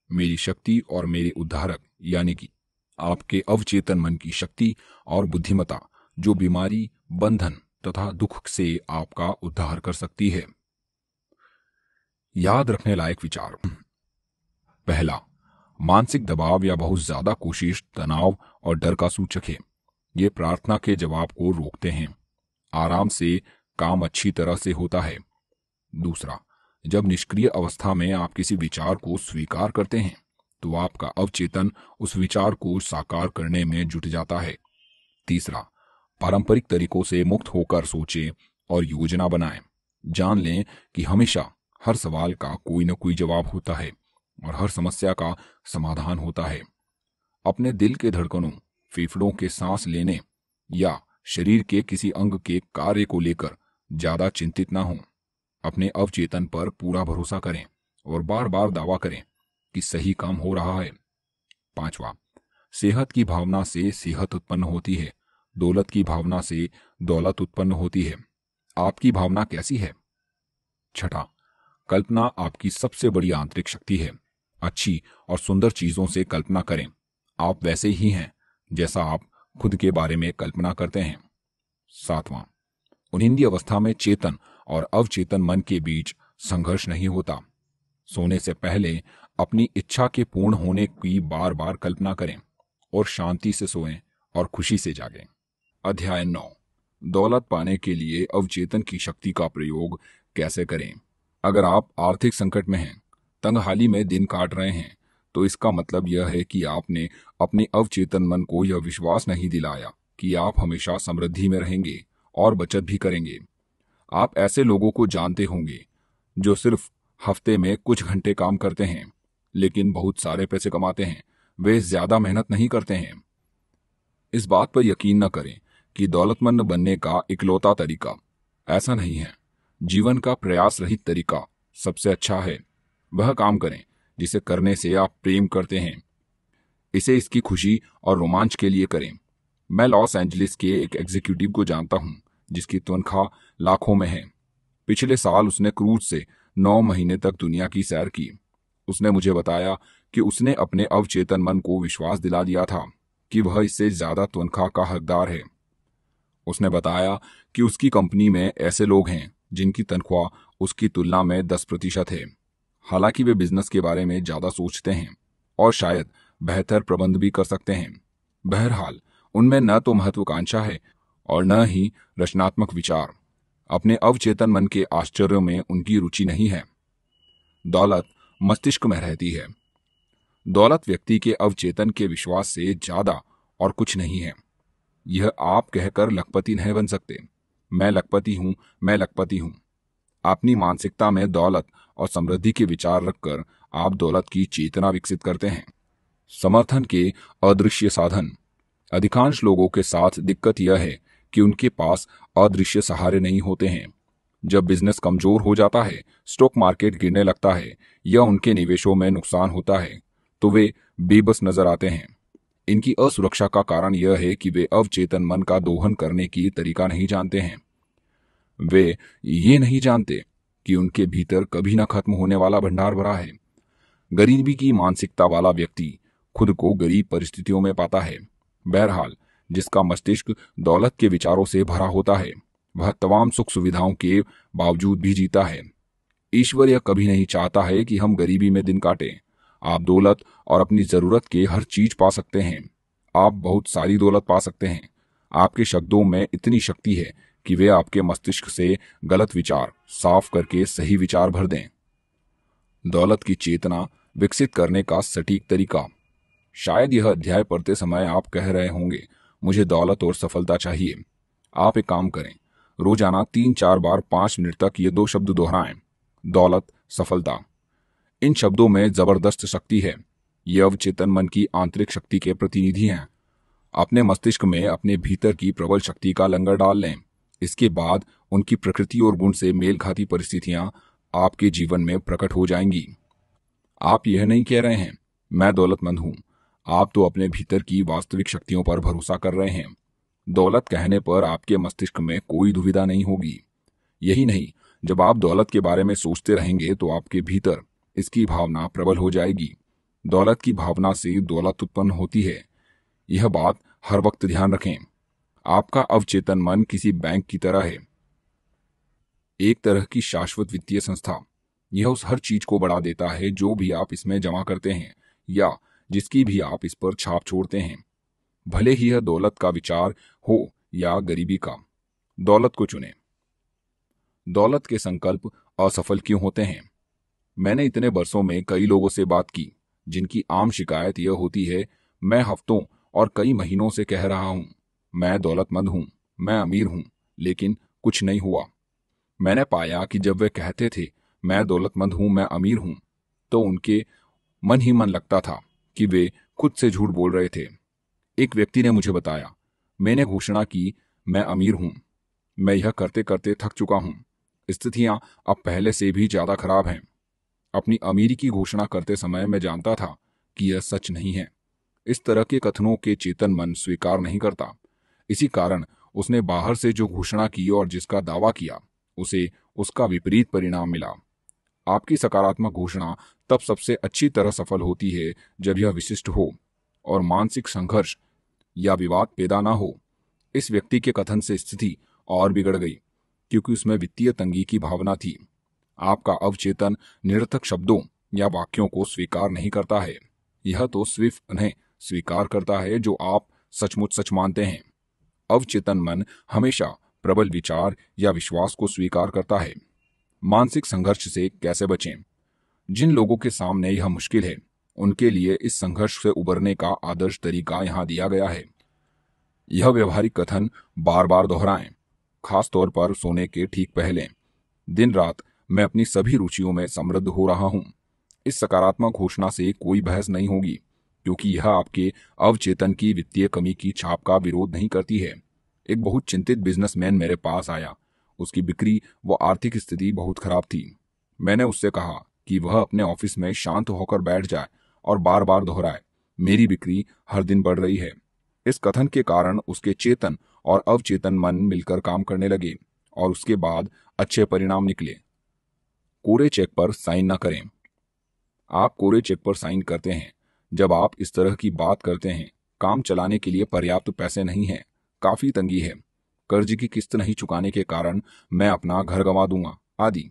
मेरी शक्ति और मेरे उद्धारक, यानी कि आपके अवचेतन मन की शक्ति और बुद्धिमता जो बीमारी, बंधन तथा दुख से आपका उद्धार कर सकती है। याद रखने लायक विचार। पहला, मानसिक दबाव या बहुत ज़्यादा कोशिश, तनाव और डर का सूचक है। ये प्रार्थना के जवाब को रोकते हैं। आराम से काम अच्छी तरह से होता है। दूसरा, जब निष्क्रिय अवस्था में आप किसी विचार को स्वीकार करते हैं तो आपका अवचेतन उस विचार को साकार करने में जुट जाता है। तीसरा, पारंपरिक तरीकों से मुक्त होकर सोचें और योजना बनाएँ। जान लें कि हमेशा हर सवाल का कोई न कोई जवाब होता है और हर समस्या का समाधान होता है। अपने दिल के धड़कनों, फेफड़ों के सांस लेने या शरीर के किसी अंग के कार्य को लेकर ज़्यादा चिंतित ना हों। अपने अवचेतन पर पूरा भरोसा करें और बार बार दावा करें कि सही काम हो रहा है। पांचवा, सेहत की भावना से सेहत उत्पन्न होती है। दौलत की भावना से दौलत उत्पन्न होती है। आपकी भावना कैसी है? छठा कल्पना आपकी सबसे बड़ी आंतरिक शक्ति है। अच्छी और सुंदर चीज़ों से कल्पना करें। आप वैसे ही हैं, जैसा आप खुद के बारे में कल्पना करते हैं। सातवां। उनिंदी अवस्था में चेतन और अवचेतन मन के बीच संघर्ष नहीं होता। सोने से पहले अपनी इच्छा के पूर्ण होने की बार बार कल्पना करें और शांति से सोएँ और खुशी से जागें। अध्याय नौ। दौलत पाने के लिए अवचेतन की शक्ति का प्रयोग कैसे करें? अगर आप आर्थिक संकट में हैं तंगहाली में दिन काट रहे हैं तो इसका मतलब यह है कि आपने अपने अवचेतन मन को यह विश्वास नहीं दिलाया कि आप हमेशा समृद्धि में रहेंगे और बचत भी करेंगे। आप ऐसे लोगों को जानते होंगे, जो सिर्फ़ हफ़्ते में कुछ घंटे काम करते हैं, लेकिन बहुत सारे पैसे कमाते हैं। वे ज़्यादा मेहनत नहीं करते हैं। इस बात पर यकीन न करें कि दौलतमंद बनने का इकलौता तरीका ऐसा नहीं है। जीवन का प्रयास रहित तरीका सबसे अच्छा है। वह काम करें, जिसे करने से आप प्रेम करते हैं। इसे इसकी खुशी और रोमांच के लिए करें। मैं लॉस एंजलिस के एक एग्जीक्यूटिव को जानता हूँ, जिसकी तनख्वाह लाखों में है। पिछले साल उसने क्रूज से नौ महीने तक दुनिया की सैर की। उसने मुझे बताया कि उसने अपने अवचेतन मन को विश्वास दिला दिया था कि वह इससे ज़्यादा तनख्वाह का हकदार है। उसने बताया कि उसकी कंपनी में ऐसे लोग हैं जिनकी तनख्वाह उसकी तुलना में दस प्रतिशत है। हालाँकि वे बिज़नेस के बारे में ज़्यादा सोचते हैं और शायद बेहतर प्रबंध भी कर सकते हैं। बहरहाल, उनमें न तो महत्वाकांक्षा है और न ही रचनात्मक विचार। अपने अवचेतन मन के आश्चर्यों में उनकी रुचि नहीं है। दौलत मस्तिष्क में रहती है। दौलत व्यक्ति के अवचेतन के विश्वास से ज़्यादा और कुछ नहीं है। यह आप कहकर लखपति नहीं बन सकते। मैं लखपति हूँ, मैं लखपति हूँ। अपनी मानसिकता में दौलत और समृद्धि के विचार रखकर आप दौलत की चेतना विकसित करते हैं। समर्थन के अदृश्य साधन। अधिकांश लोगों के साथ दिक्कत यह है कि उनके पास अदृश्य सहारे नहीं होते हैं। जब बिज़नेस कमज़ोर हो जाता है, स्टॉक मार्केट गिरने लगता है या उनके निवेशों में नुकसान होता है तो वे बेबस नज़र आते हैं। इनकी असुरक्षा का कारण यह है कि वे अवचेतन मन का दोहन करने की तरीका नहीं जानते हैं। वे ये नहीं जानते कि उनके भीतर कभी न खत्म होने वाला भंडार भरा है। गरीबी की मानसिकता वाला व्यक्ति खुद को गरीब परिस्थितियों में पाता है। बहरहाल, जिसका मस्तिष्क दौलत के विचारों से भरा होता है, वह तमाम सुख सुविधाओं के बावजूद भी जीता है। ईश्वर यह कभी नहीं चाहता है कि हम गरीबी में दिन काटें। आप दौलत और अपनी ज़रूरत के हर चीज़ पा सकते हैं। आप बहुत सारी दौलत पा सकते हैं। आपके शब्दों में इतनी शक्ति है कि वे आपके मस्तिष्क से गलत विचार, साफ़ करके सही विचार भर दें। दौलत की चेतना विकसित करने का सटीक तरीका। शायद यह अध्याय पढ़ते समय आप कह रहे होंगे, मुझे दौलत और सफलता चाहिए। आप एक काम करें, रोज़ाना तीन चार बार पाँच मिनट तक ये दो शब्द दोहराएँ। दौलत, सफलता। इन शब्दों में ज़बरदस्त शक्ति है। ये अवचेतन मन की आंतरिक शक्ति के प्रतिनिधि हैं। अपने मस्तिष्क में अपने भीतर की प्रबल शक्ति का लंगर डाल लें। इसके बाद उनकी प्रकृति और गुण से मेल खाती परिस्थितियाँ आपके जीवन में प्रकट हो जाएँगी। आप यह नहीं कह रहे हैं, मैं दौलतमंद हूँ। आप तो अपने भीतर की वास्तविक शक्तियों पर भरोसा कर रहे हैं। दौलत कहने पर आपके मस्तिष्क में कोई दुविधा नहीं होगी। यही नहीं, जब आप दौलत के बारे में सोचते रहेंगे तो आपके भीतर इसकी भावना प्रबल हो जाएगी। दौलत की भावना से दौलत उत्पन्न होती है। यह बात हर वक्त ध्यान रखें। आपका अवचेतन मन किसी बैंक की तरह है। एक तरह की शाश्वत वित्तीय संस्था। यह उस हर चीज़ को बढ़ा देता है जो भी आप इसमें जमा करते हैं या जिसकी भी आप इस पर छाप छोड़ते हैं। भले ही यह दौलत का विचार हो या गरीबी का। दौलत को चुने। दौलत के संकल्प असफल क्यों होते हैं? मैंने इतने बरसों में कई लोगों से बात की, जिनकी आम शिकायत यह होती है, मैं हफ्तों और कई महीनों से कह रहा हूँ, मैं दौलतमंद हूँ, मैं अमीर हूँ, लेकिन कुछ नहीं हुआ। मैंने पाया कि जब वे कहते थे, मैं दौलतमंद हूँ, मैं अमीर हूँ तो उनके मन ही मन लगता था कि वे खुद से झूठ बोल रहे थे। एक व्यक्ति ने मुझे बताया, मैंने घोषणा की, मैं अमीर हूँ, मैं यह करते करते थक चुका हूँ, स्थितियाँ अब पहले से भी ज़्यादा खराब हैं। अपनी अमीरी की घोषणा करते समय मैं जानता था कि यह सच नहीं है। इस तरह के कथनों के चेतन मन स्वीकार नहीं करता। इसी कारण उसने बाहर से जो घोषणा की और जिसका दावा किया, उसे उसका विपरीत परिणाम मिला। आपकी सकारात्मक घोषणा तब सबसे अच्छी तरह सफल होती है जब यह विशिष्ट हो और मानसिक संघर्ष या विवाद पैदा ना हो। इस व्यक्ति के कथन से स्थिति और बिगड़ गई, क्योंकि उसमें वित्तीय तंगी की भावना थी। आपका अवचेतन निरर्थक शब्दों या वाक्यों को स्वीकार नहीं करता है। यह तो सिर्फ़ उन्हें स्वीकार करता है जो आप सचमुच सच मानते हैं। अवचेतन मन हमेशा प्रबल विचार या विश्वास को स्वीकार करता है। मानसिक संघर्ष से कैसे बचें? जिन लोगों के सामने यह मुश्किल है, उनके लिए इस संघर्ष से उबरने का आदर्श तरीका यहाँ दिया गया है। यह व्यवहारिक कथन बार बार दोहराएँ खास तौर पर सोने के ठीक पहले। दिन रात मैं अपनी सभी रुचियों में समृद्ध हो रहा हूँ। इस सकारात्मक घोषणा से कोई बहस नहीं होगी, क्योंकि यह आपके अवचेतन की वित्तीय कमी की छाप का विरोध नहीं करती है। एक बहुत चिंतित बिजनेसमैन मेरे पास आया। उसकी बिक्री व आर्थिक स्थिति बहुत खराब थी। मैंने उससे कहा कि वह अपने ऑफ़िस में शांत होकर बैठ जाए और बार बार दोहराए, मेरी बिक्री हर दिन बढ़ रही है। इस कथन के कारण उसके चेतन और अवचेतन मन मिलकर काम करने लगे और उसके बाद अच्छे परिणाम निकले। कोरे चेक पर साइन न करें। आप कोरे चेक पर साइन करते हैं। जब आप इस तरह की बात करते हैं, काम चलाने के लिए पर्याप्त पैसे नहीं है, काफ़ी तंगी है। कर्ज की किस्त नहीं चुकाने के कारण मैं अपना घर गंवा दूँगा, आदि।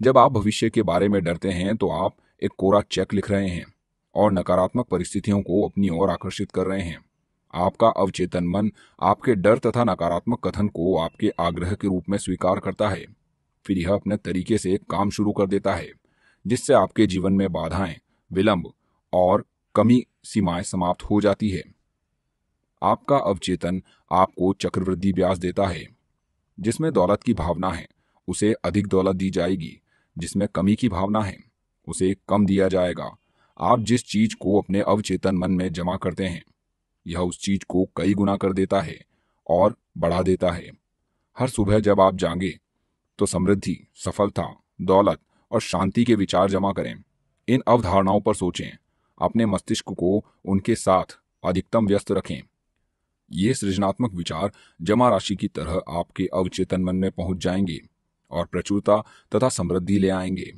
जब आप भविष्य के बारे में डरते हैं तो आप एक कोरा चेक लिख रहे हैं और नकारात्मक परिस्थितियों को अपनी ओर आकर्षित कर रहे हैं। आपका अवचेतन मन आपके डर तथा नकारात्मक कथन को आपके आग्रह के रूप में स्वीकार करता है। फिर यह अपने तरीके से काम शुरू कर देता है, जिससे आपके जीवन में बाधाएँ, विलंब और कमी सीमाएँ समाप्त हो जाती है। आपका अवचेतन आपको चक्रवृद्धि ब्याज देता है, जिसमें दौलत की भावना है, उसे अधिक दौलत दी जाएगी, जिसमें कमी की भावना है, उसे कम दिया जाएगा। आप जिस चीज़ को अपने अवचेतन मन में जमा करते हैं, यह उस चीज़ को कई गुना कर देता है और बढ़ा देता है। हर सुबह जब आप जागे तो समृद्धि, सफलता, दौलत और शांति के विचार जमा करें। इन अवधारणाओं पर सोचें। अपने मस्तिष्क को उनके साथ अधिकतम व्यस्त रखें। ये सृजनात्मक विचार जमा राशि की तरह आपके अवचेतन मन में पहुँच जाएँगे और प्रचुरता तथा समृद्धि ले आएँगे।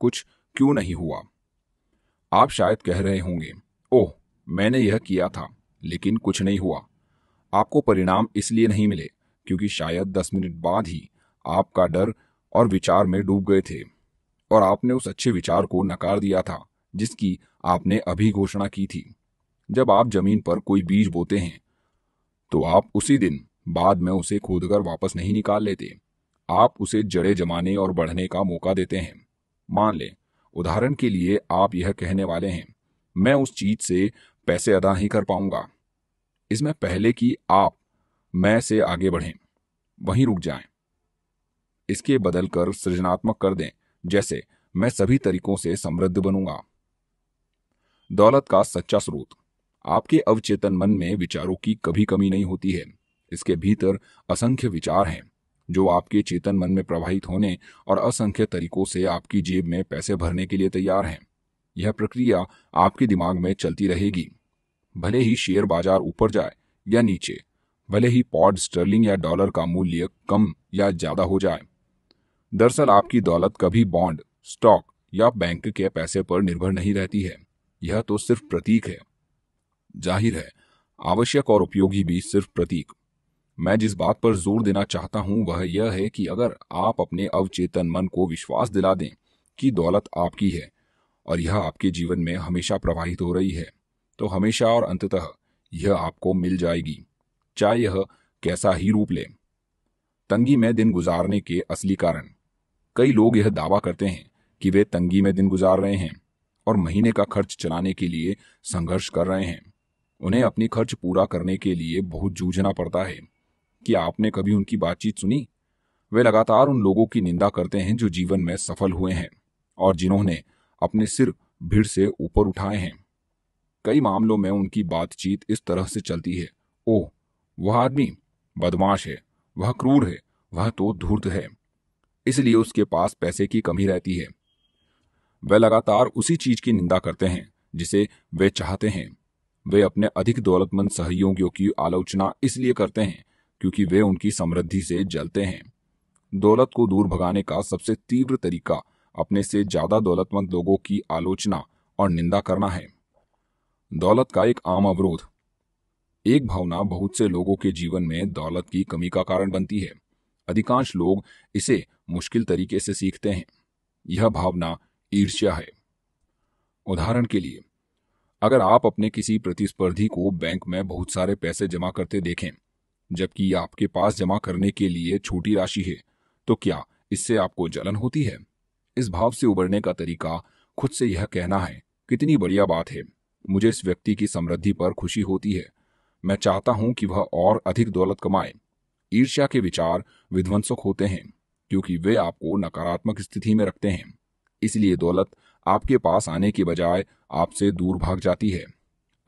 कुछ क्यों नहीं हुआ? आप शायद कह रहे होंगे, ओह, मैंने यह किया था, लेकिन कुछ नहीं हुआ। आपको परिणाम इसलिए नहीं मिले क्योंकि शायद दस मिनट बाद ही आपका डर और विचार में डूब गए थे, और आपने उस अच्छे विचार को नकार दिया था, जिसकी आपने अभी घोषणा की थी। जब आप ज़मीन पर कोई बीज बोते हैं तो आप उसी दिन बाद में उसे खोदकर वापस नहीं निकाल लेते। आप उसे जड़े जमाने और बढ़ने का मौका देते हैं। मान लें, उदाहरण के लिए आप यह कहने वाले हैं, मैं उस चीज़ से पैसे अदा नहीं कर पाऊँगा। इसमें पहले कि आप मैं से आगे बढ़ें। वहीं रुक जाएँ। इसके बदलकर सृजनात्मक कर दें, जैसे मैं सभी तरीकों से समृद्ध बनूँगा। दौलत का सच्चा स्रोत। आपके अवचेतन मन में विचारों की कभी कमी नहीं होती है। इसके भीतर असंख्य विचार हैं, जो आपके चेतन मन में प्रवाहित होने और असंख्य तरीकों से आपकी जेब में पैसे भरने के लिए तैयार हैं। यह प्रक्रिया आपके दिमाग में चलती रहेगी। भले ही शेयर बाज़ार ऊपर जाए या नीचे, भले ही पॉड स्टर्लिंग या डॉलर का मूल्य कम या ज़्यादा हो जाए दरअसल आपकी दौलत कभी बॉन्ड, स्टॉक या बैंक के पैसे पर निर्भर नहीं रहती है। यह तो सिर्फ़ प्रतीक है। ज़ाहिर है, आवश्यक और उपयोगी भी सिर्फ़ प्रतीक। मैं जिस बात पर ज़ोर देना चाहता हूँ, वह यह है कि अगर आप अपने अवचेतन मन को विश्वास दिला दें कि दौलत आपकी है और यह आपके जीवन में हमेशा प्रवाहित हो रही है तो हमेशा और अंततः यह आपको मिल जाएगी। चाहे यह कैसा ही रूप ले। तंगी में दिन गुजारने के असली कारण। कई लोग यह दावा करते हैं कि वे तंगी में दिन गुजार रहे हैं और महीने का खर्च चलाने के लिए संघर्ष कर रहे हैं। उन्हें अपनी खर्च पूरा करने के लिए बहुत जूझना पड़ता है। कि आपने कभी उनकी बातचीत सुनी? वे लगातार उन लोगों की निंदा करते हैं जो जीवन में सफल हुए हैं और जिन्होंने अपने सिर भीड़ से ऊपर उठाए हैं। कई मामलों में उनकी बातचीत इस तरह से चलती है, ओह, वह आदमी बदमाश है, वह क्रूर है, वह तो धूर्त है। इसलिए उसके पास पैसे की कमी रहती है। वे लगातार उसी चीज़ की निंदा करते हैं, जिसे वे चाहते हैं। वे अपने अधिक दौलतमंद सहयोगियों की आलोचना इसलिए करते हैं, क्योंकि वे उनकी समृद्धि से जलते हैं। दौलत को दूर भगाने का सबसे तीव्र तरीका अपने से ज़्यादा दौलतमंद लोगों की आलोचना और निंदा करना है। दौलत का एक आम अवरोध। एक भावना बहुत से लोगों के जीवन में दौलत की कमी का कारण बनती है। अधिकांश लोग इसे मुश्किल तरीके से सीखते हैं। यह भावना ईर्ष्या है। उदाहरण के लिए, अगर आप अपने किसी प्रतिस्पर्धी को बैंक में बहुत सारे पैसे जमा करते देखें, जबकि आपके पास जमा करने के लिए छोटी राशि है तो क्या इससे आपको जलन होती है? इस भाव से उबरने का तरीका खुद से यह कहना है, कितनी बढ़िया बात है। मुझे इस व्यक्ति की समृद्धि पर खुशी होती है। मैं चाहता हूँ कि वह और अधिक दौलत कमाए। ईर्ष्या के विचार विध्वंसक होते हैं, क्योंकि वे आपको नकारात्मक स्थिति में रखते हैं। इसलिए दौलत आपके पास आने के बजाय आपसे दूर भाग जाती है।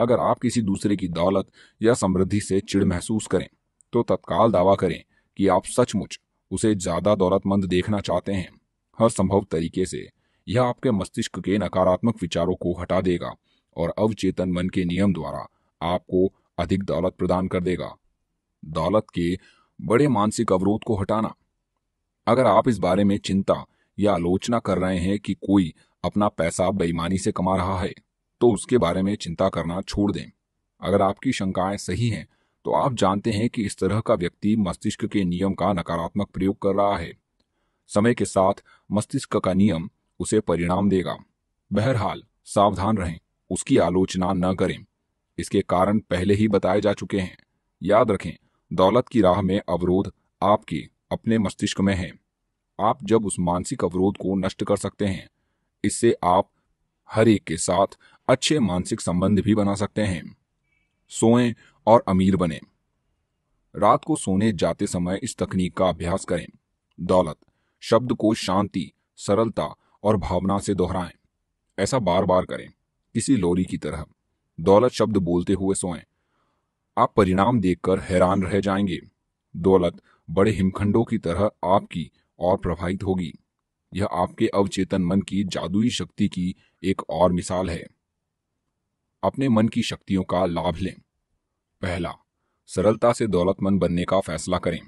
अगर आप किसी दूसरे की दौलत या समृद्धि से चिड़ महसूस करें तो तत्काल दावा करें कि आप सचमुच उसे ज़्यादा दौलतमंद देखना चाहते हैं। हर संभव तरीके से यह आपके मस्तिष्क के नकारात्मक विचारों को हटा देगा और अवचेतन मन के नियम द्वारा आपको अधिक दौलत प्रदान कर देगा। दौलत के बड़े मानसिक अवरोध को हटाना। अगर आप इस बारे में चिंता या आलोचना कर रहे हैं कि कोई अपना पैसा बेईमानी से कमा रहा है तो उसके बारे में चिंता करना छोड़ दें। अगर आपकी शंकाएँ सही हैं तो आप जानते हैं कि इस तरह का व्यक्ति मस्तिष्क के नियम का नकारात्मक प्रयोग कर रहा है। समय के साथ मस्तिष्क का नियम उसे परिणाम देगा। बहरहाल, सावधान रहें, उसकी आलोचना न करें। इसके कारण पहले ही बताए जा चुके हैं। याद रखें दौलत की राह में अवरोध आपके अपने मस्तिष्क में है। आप जब उस मानसिक अवरोध को नष्ट कर सकते हैं, इससे आप हर एक के साथ अच्छे मानसिक संबंध भी बना सकते हैं। सोएँ और अमीर बने। रात को सोने जाते समय इस तकनीक का अभ्यास करें। दौलत, शब्द को शांति, सरलता और भावना से दोहराएँ। ऐसा बार बार करें, किसी लोरी की तरह। दौलत शब्द बोलते हुए सोएँ। आप परिणाम देखकर हैरान रह जाएँगे। दौलत बड़े हिमखंडों की तरह आपकी और प्रभावित होगी। यह आपके अवचेतन मन की जादुई शक्ति की एक और मिसाल है। अपने मन की शक्तियों का लाभ लें। पहला, सरलता से दौलतमंद बनने का फैसला करें।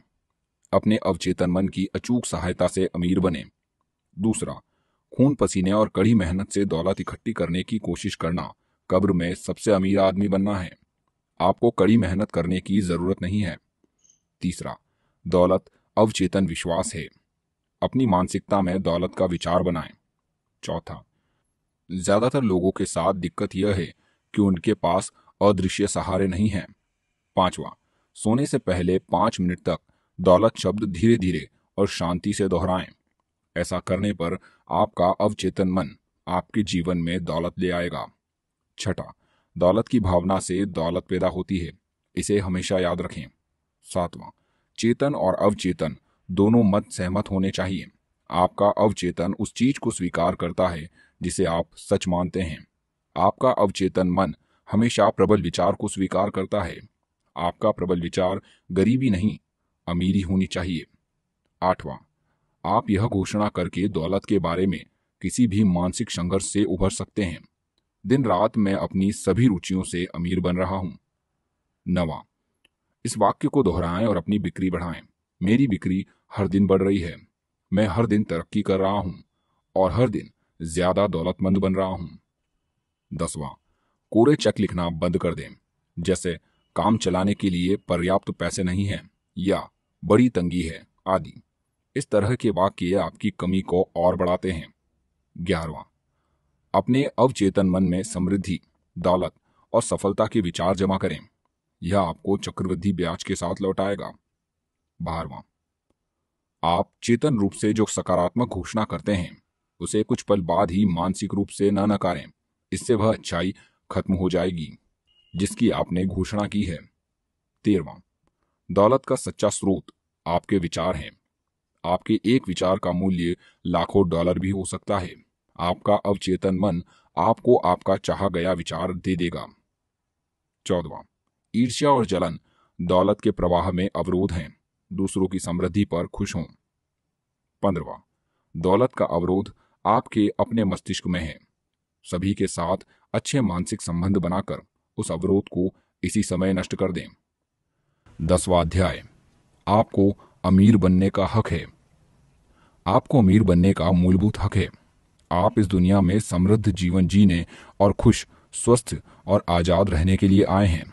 अपने अवचेतन मन की अचूक सहायता से अमीर बने। दूसरा, खून पसीने और कड़ी मेहनत से दौलत इकट्ठी करने की कोशिश करना। कब्र में सबसे अमीर आदमी बनना है। आपको कड़ी मेहनत करने की ज़रूरत नहीं है। तीसरा, दौलत अवचेतन विश्वास है। अपनी मानसिकता में दौलत का विचार बनाएँ। चौथा, ज़्यादातर लोगों के साथ दिक्कत यह है कि उनके पास अदृश्य सहारे नहीं हैं। पांचवा, सोने से पहले पाँच मिनट तक दौलत शब्द धीरे धीरे और शांति से दोहराएँ। ऐसा करने पर आपका अवचेतन मन आपके जीवन में दौलत ले आएगा। छठा दौलत की भावना से दौलत पैदा होती है। इसे हमेशा याद रखें। सातवां, चेतन और अवचेतन दोनों मत सहमत होने चाहिए। आपका अवचेतन उस चीज़ को स्वीकार करता है जिसे आप सच मानते हैं। आपका अवचेतन मन हमेशा प्रबल विचार को स्वीकार करता है। आपका प्रबल विचार गरीबी नहीं, अमीरी होनी चाहिए। आठवां, आप यह घोषणा करके दौलत के बारे में किसी भी मानसिक संघर्ष से उभर सकते हैं। दिन रात मैं अपनी सभी रुचियों से अमीर बन रहा हूँ। नवा, इस वाक्य को दोहराएँ और अपनी बिक्री बढ़ाएँ। मेरी बिक्री हर दिन बढ़ रही है। मैं हर दिन तरक्की कर रहा हूँ और हर दिन ज़्यादा दौलतमंद बन रहा हूँ। दसवां कोरे चेक लिखना बंद कर दें। जैसे, काम चलाने के लिए पर्याप्त पैसे नहीं है या बड़ी तंगी है, आदि। इस तरह के वाक्य आपकी कमी को और बढ़ाते हैं। ग्यारहवा अपने अवचेतन मन में समृद्धि, दौलत और सफलता के विचार जमा करें। यह आपको चक्रवृद्धि ब्याज के साथ लौटाएगा। बारवा आप चेतन रूप से जो सकारात्मक घोषणा करते हैं, उसे कुछ पल बाद ही मानसिक रूप से न नकारें। इससे वह अच्छाई खत्म हो जाएगी, जिसकी आपने घोषणा की है। तेरवा, दौलत का सच्चा स्रोत आपके विचार हैं। आपके एक विचार का मूल्य लाखों डॉलर भी हो सकता है। आपका अवचेतन मन आपको आपका चाहा गया विचार दे देगा। चौदवा, ईर्ष्या और जलन दौलत के प्रवाह में अवरोध हैं, दूसरों की समृद्धि पर खुश हों। पंद्रवा, दौलत का अवरोध आपके अपने मस्तिष्क में है। सभी के साथ अच्छे मानसिक संबंध बनाकर उस अवरोध को इसी समय नष्ट कर दें। दसवा अध्याय, आपको अमीर बनने का हक है। आपको अमीर बनने का मूलभूत हक है। आप इस दुनिया में समृद्ध जीवन जीने और खुश, स्वस्थ और आज़ाद रहने के लिए आए हैं।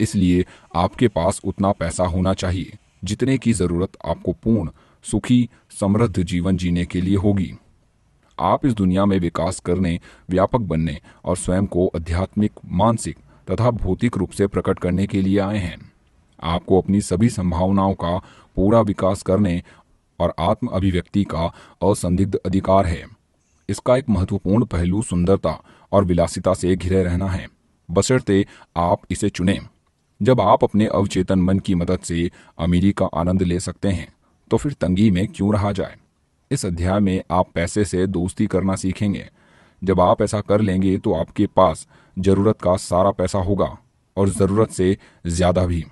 इसलिए आपके पास उतना पैसा होना चाहिए, जितने की ज़रूरत आपको पूर्ण, सुखी, समृद्ध जीवन जीने के लिए होगी। आप इस दुनिया में विकास करने, व्यापक बनने और स्वयं को आध्यात्मिक, मानसिक तथा भौतिक रूप से प्रकट करने के लिए आए हैं। आपको अपनी सभी संभावनाओं का पूरा विकास करने और आत्म अभिव्यक्ति का असंदिग्ध अधिकार है। इसका एक महत्वपूर्ण पहलू सुंदरता और विलासिता से घिरे रहना है। बशर्ते आप इसे चुने। जब आप अपने अवचेतन मन की मदद से अमीरी का आनंद ले सकते हैं तो फिर तंगी में क्यों रहा जाए? इस अध्याय में आप पैसे से दोस्ती करना सीखेंगे। जब आप ऐसा कर लेंगे तो आपके पास ज़रूरत का सारा पैसा होगा और ज़रूरत से ज़्यादा भी।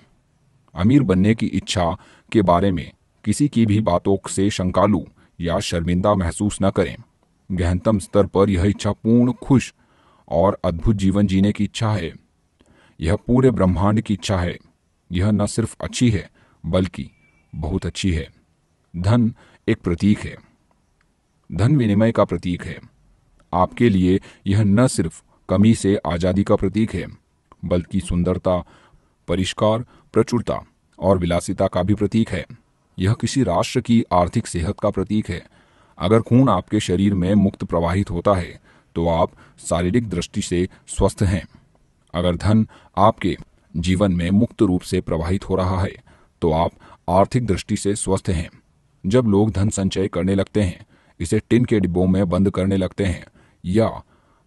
अमीर बनने की इच्छा के बारे में किसी की भी बातों से शंकालु या शर्मिंदा महसूस न करें। गहनतम स्तर पर यह इच्छा पूर्ण, खुश और अद्भुत जीवन जीने की इच्छा है। यह पूरे ब्रह्मांड की इच्छा है। यह न सिर्फ़ अच्छी है, बल्कि बहुत अच्छी है। धन एक प्रतीक है। धन विनिमय का प्रतीक है। आपके लिए यह न सिर्फ़ कमी से आज़ादी का प्रतीक है, बल्कि सुंदरता, परिष्कार, प्रचुरता और विलासिता का भी प्रतीक है। यह किसी राष्ट्र की आर्थिक सेहत का प्रतीक है। अगर खून आपके शरीर में मुक्त प्रवाहित होता है तो आप शारीरिक दृष्टि से स्वस्थ हैं। अगर धन आपके जीवन में मुक्त रूप से प्रवाहित हो रहा है तो आप आर्थिक दृष्टि से स्वस्थ हैं। जब लोग धन संचय करने लगते हैं, इसे टिन के डिब्बों में बंद करने लगते हैं, या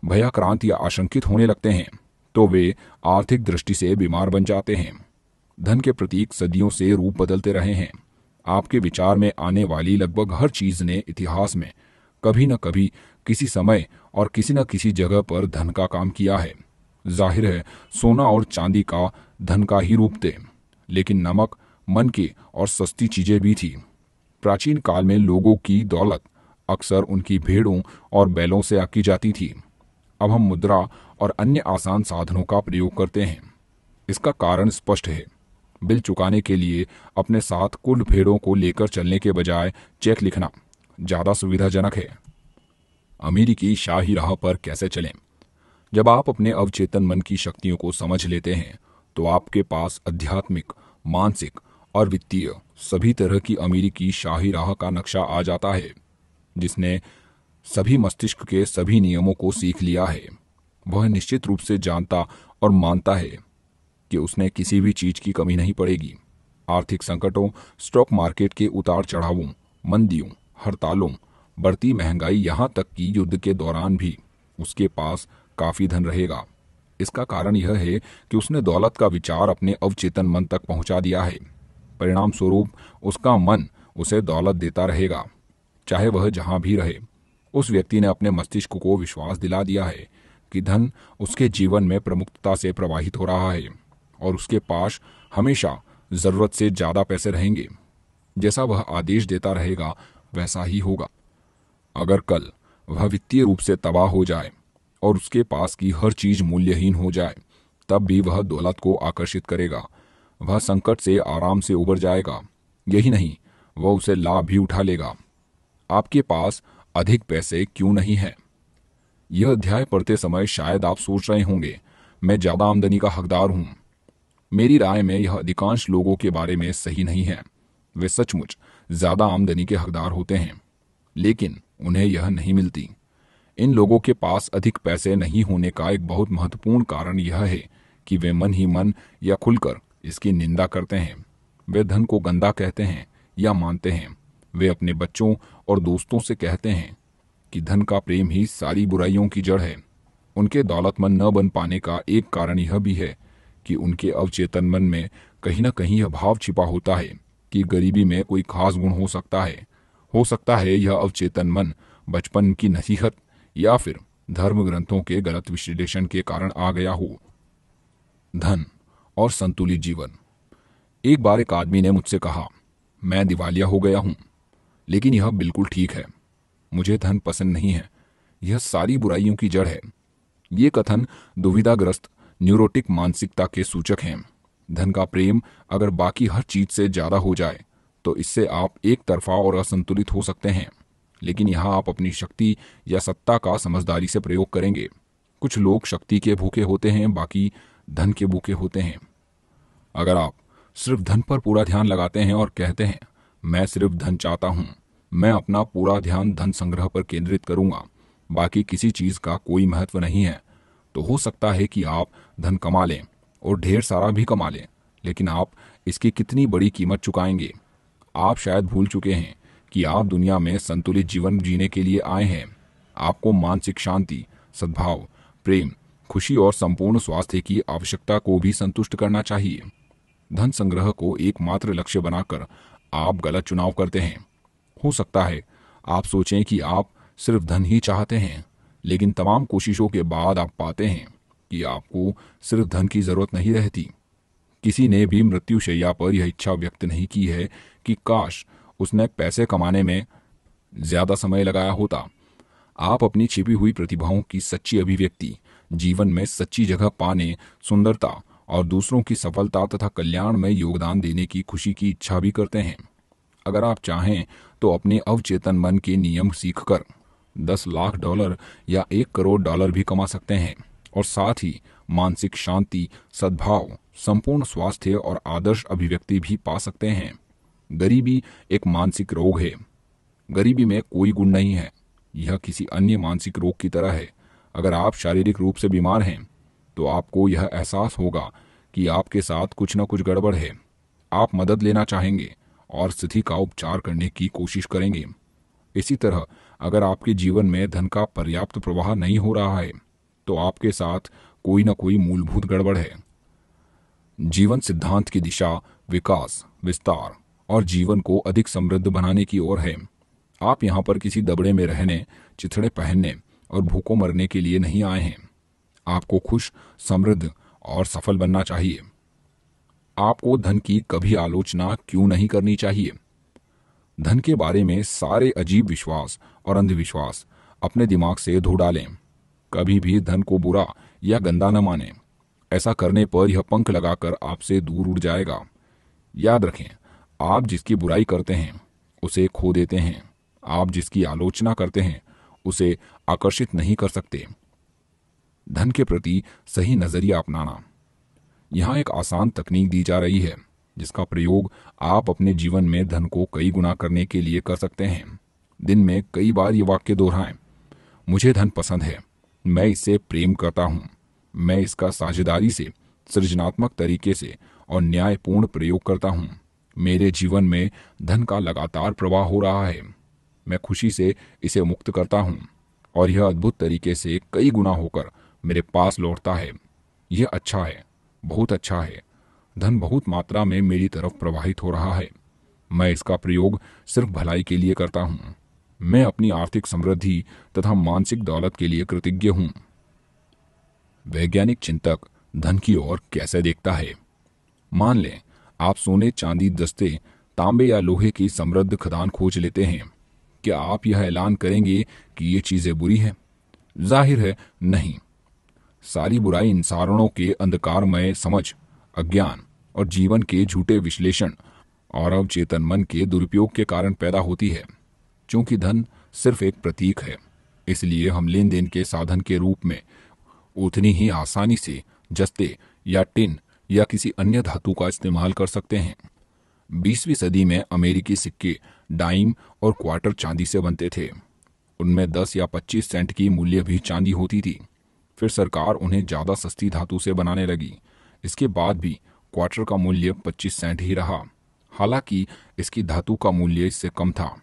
भयाक्रांत या आशंकित होने लगते हैं तो वे आर्थिक दृष्टि से बीमार बन जाते हैं। धन के प्रतीक सदियों से रूप बदलते रहे हैं। आपके विचार में आने वाली लगभग हर चीज़ ने इतिहास में कभी न कभी किसी समय और किसी न किसी जगह पर धन का काम किया है। ज़ाहिर है, सोना और चांदी का धन का ही रूप थे, लेकिन नमक, मन की और सस्ती चीज़ें भी थी। प्राचीन काल में लोगों की दौलत अक्सर उनकी भेड़ों और बैलों से आकी जाती थी। अब हम मुद्रा और अन्य आसान साधनों का प्रयोग करते हैं। इसका कारण स्पष्ट है। बिल चुकाने के लिए अपने साथ कुल भेड़ों को लेकर चलने के बजाय चेक लिखना ज़्यादा सुविधाजनक है। अमेरिकी शाही राह पर कैसे चलें? जब आप अपने अवचेतन मन की शक्तियों को समझ लेते हैं तो आपके पास आध्यात्मिक, मानसिक और वित्तीय सभी तरह की अमीरी की शाही राह का नक्शा आ जाता है, जिसने सभी मस्तिष्क के सभी नियमों को सीख लिया है। वह निश्चित रूप से जानता और मानता है कि उसने किसी भी चीज़ की कमी नहीं पड़ेगी। आर्थिक संकटों, स्टॉक मार्केट के उतार चढ़ावों, मंदियों, हड़तालों, बढ़ती महँगाई यहाँ तक कि युद्ध के दौरान भी उसके पास काफ़ी धन रहेगा। इसका कारण यह है कि उसने दौलत का विचार अपने अवचेतन मन तक पहुँचा दिया है। परिणाम स्वरूप उसका मन उसे दौलत देता रहेगा, चाहे वह जहाँ भी रहे। उस व्यक्ति ने अपने मस्तिष्क को विश्वास दिला दिया है कि धन उसके जीवन में प्रमुखता से प्रवाहित हो रहा है। और उसके पास हमेशा ज़रूरत से ज़्यादा पैसे रहेंगे। जैसा वह आदेश देता रहेगा, वैसा ही होगा। अगर कल वह वित्तीय रूप से तबाह हो जाए और उसके पास की हर चीज़ मूल्यहीन हो जाए, तब भी वह दौलत को आकर्षित करेगा। वह संकट से आराम से उबर जाएगा। यही नहीं, वह उसे लाभ भी उठा लेगा। आपके पास अधिक पैसे क्यों नहीं है? यह अध्याय पढ़ते समय शायद आप सोच रहे होंगे, मैं ज़्यादा आमदनी का हकदार हूँ। मेरी राय में यह अधिकांश लोगों के बारे में सही नहीं है। वे सचमुच ज़्यादा आमदनी के हकदार होते हैं, लेकिन उन्हें यह नहीं मिलती। इन लोगों के पास अधिक पैसे नहीं होने का एक बहुत महत्वपूर्ण कारण यह है कि वे मन ही मन या खुलकर इसकी निंदा करते हैं। वे धन को गंदा कहते हैं या मानते हैं। वे अपने बच्चों और दोस्तों से कहते हैं कि धन का प्रेम ही सारी बुराइयों की जड़ है। उनके दौलतमंद न बन पाने का एक कारण यह भी है कि उनके अवचेतन मन में कहीं ना कहीं यह भाव छिपा होता है कि गरीबी में कोई खास गुण हो सकता है। हो सकता है यह अवचेतन मन बचपन की नसीहत या फिर धर्म ग्रंथों के गलत विश्लेषण के कारण आ गया हो। धन और संतुलित जीवन। एक बार एक आदमी ने मुझसे कहा, मैं दिवालिया हो गया हूँ, लेकिन यह बिल्कुल ठीक है। मुझे धन पसंद नहीं है। यह सारी बुराइयों की जड़ है। ये कथन दुविधाग्रस्त न्यूरोटिक मानसिकता के सूचक हैं। धन का प्रेम अगर बाकी हर चीज़ से ज़्यादा हो जाए तो इससे आप एक तरफा और असंतुलित हो सकते हैं। लेकिन यहाँ आप अपनी शक्ति या सत्ता का समझदारी से प्रयोग करेंगे। कुछ लोग शक्ति के भूखे होते हैं, बाकी धन के भूखे होते हैं। अगर आप सिर्फ़ धन पर पूरा ध्यान लगाते हैं और कहते हैं, मैं सिर्फ़ धन चाहता हूँ, मैं अपना पूरा ध्यान धन संग्रह पर केंद्रित करूँगा, बाकी किसी चीज़ का कोई महत्व नहीं है तो हो सकता है कि आप धन कमा लें और ढेर सारा भी कमा लें, लेकिन आप इसकी कितनी बड़ी कीमत चुकाएँगे? आप शायद भूल चुके हैं कि आप दुनिया में संतुलित जीवन जीने के लिए आए हैं। आपको मानसिक शांति, सद्भाव, प्रेम, खुशी और संपूर्ण स्वास्थ्य की आवश्यकता को भी संतुष्ट करना चाहिए। धन संग्रह को एकमात्र लक्ष्य बनाकर आप गलत चुनाव करते हैं। हो सकता है आप सोचें कि आप सिर्फ़ धन ही चाहते हैं, लेकिन तमाम कोशिशों के बाद आप पाते हैं। कि आपको सिर्फ़ धन की ज़रूरत नहीं रहती। किसी ने भी मृत्युशैया पर यह इच्छा व्यक्त नहीं की है कि काश उसने पैसे कमाने में ज़्यादा समय लगाया होता। आप अपनी छिपी हुई प्रतिभाओं की सच्ची अभिव्यक्ति, जीवन में सच्ची जगह पाने, सुंदरता और दूसरों की सफलता तथा कल्याण में योगदान देने की खुशी की इच्छा भी करते हैं। अगर आप चाहें तो अपने अवचेतन मन के नियम सीखकर दस लाख डॉलर या एक करोड़ डॉलर भी कमा सकते हैं। और साथ ही मानसिक शांति, सद्भाव, संपूर्ण स्वास्थ्य और आदर्श अभिव्यक्ति भी पा सकते हैं। गरीबी एक मानसिक रोग है। गरीबी में कोई गुण नहीं है। यह किसी अन्य मानसिक रोग की तरह है। अगर आप शारीरिक रूप से बीमार हैं तो आपको यह एहसास होगा कि आपके साथ कुछ न कुछ गड़बड़ है। आप मदद लेना चाहेंगे और स्थिति का उपचार करने की कोशिश करेंगे। इसी तरह, अगर आपके जीवन में धन का पर्याप्त प्रवाह नहीं हो रहा है तो आपके साथ कोई ना कोई मूलभूत गड़बड़ है। जीवन सिद्धांत की दिशा, विकास, विस्तार और जीवन को अधिक समृद्ध बनाने की ओर है। आप यहाँ पर किसी दबड़े में रहने, चिथड़े पहनने और भूखों मरने के लिए नहीं आए हैं। आपको खुश, समृद्ध और सफल बनना चाहिए। आपको धन की कभी आलोचना क्यों नहीं करनी चाहिए? धन के बारे में सारे अजीब विश्वास और अंधविश्वास अपने दिमाग से धो डालें। कभी भी धन को बुरा या गंदा न माने। ऐसा करने पर यह पंख लगाकर आपसे दूर उड़ जाएगा। याद रखें, आप जिसकी बुराई करते हैं, उसे खो देते हैं। आप जिसकी आलोचना करते हैं, उसे आकर्षित नहीं कर सकते। धन के प्रति सही नज़रिया अपनाना। यहाँ एक आसान तकनीक दी जा रही है, जिसका प्रयोग आप अपने जीवन में धन को कई गुना करने के लिए कर सकते हैं। दिन में कई बार ये वाक्य दोहराएँ, मुझे धन पसंद है मैं इससे प्रेम करता हूँ। मैं इसका साझेदारी से, सृजनात्मक तरीके से और न्यायपूर्ण प्रयोग करता हूँ। मेरे जीवन में धन का लगातार प्रवाह हो रहा है। मैं खुशी से इसे मुक्त करता हूँ और यह अद्भुत तरीके से कई गुना होकर मेरे पास लौटता है। यह अच्छा है, बहुत अच्छा है। धन बहुत मात्रा में मेरी तरफ़ प्रवाहित हो रहा है। मैं इसका प्रयोग सिर्फ़ भलाई के लिए करता हूँ। मैं अपनी आर्थिक समृद्धि तथा मानसिक दौलत के लिए कृतज्ञ हूँ। वैज्ञानिक चिंतक धन की ओर कैसे देखता है? मान लें, आप सोने, चांदी, दस्ते, तांबे या लोहे की समृद्ध खदान खोज लेते हैं। क्या आप यह ऐलान करेंगे कि ये चीज़ें बुरी हैं? ज़ाहिर है, नहीं। सारी बुराई इंसानों के अंधकारमय समझ, अज्ञान और जीवन के झूठे विश्लेषण और अवचेतन मन के दुरुपयोग के कारण पैदा होती है। क्योंकि धन सिर्फ़ एक प्रतीक है। इसलिए हम लेन देन के साधन के रूप में उतनी ही आसानी से जस्ते या टिन या किसी अन्य धातु का इस्तेमाल कर सकते हैं। बीसवीं सदी में अमेरिकी सिक्के, डाइम और क्वार्टर चांदी से बनते थे। उनमें 10 या 25 सेंट की मूल्य भी चांदी होती थी। फिर सरकार उन्हें ज़्यादा सस्ती धातु से बनाने लगी। इसके बाद भी क्वार्टर का मूल्य 25 सेंट ही रहा। हालाँकि इसकी धातु का मूल्य इससे कम था।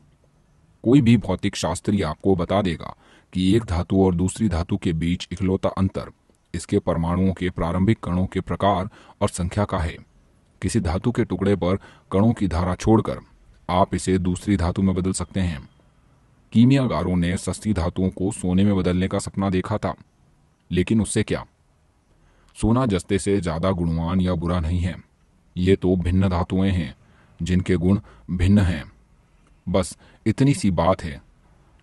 कोई भी भौतिक शास्त्री आपको बता देगा कि एक धातु और दूसरी धातु के बीच इकलौता अंतर, इसके परमाणुओं के प्रारंभिक कणों के प्रकार और संख्या का है। किसी धातु के टुकड़े पर कणों की धारा छोड़कर आप इसे दूसरी धातु में बदल सकते हैं। कीमियागारों ने सस्ती धातुओं को सोने में बदलने का सपना देखा था। लेकिन उससे क्या? सोना जस्ते से ज़्यादा गुणवान या बुरा नहीं है। ये तो भिन्न धातुएँ हैं, जिनके गुण भिन्न हैं। बस इतनी सी बात है।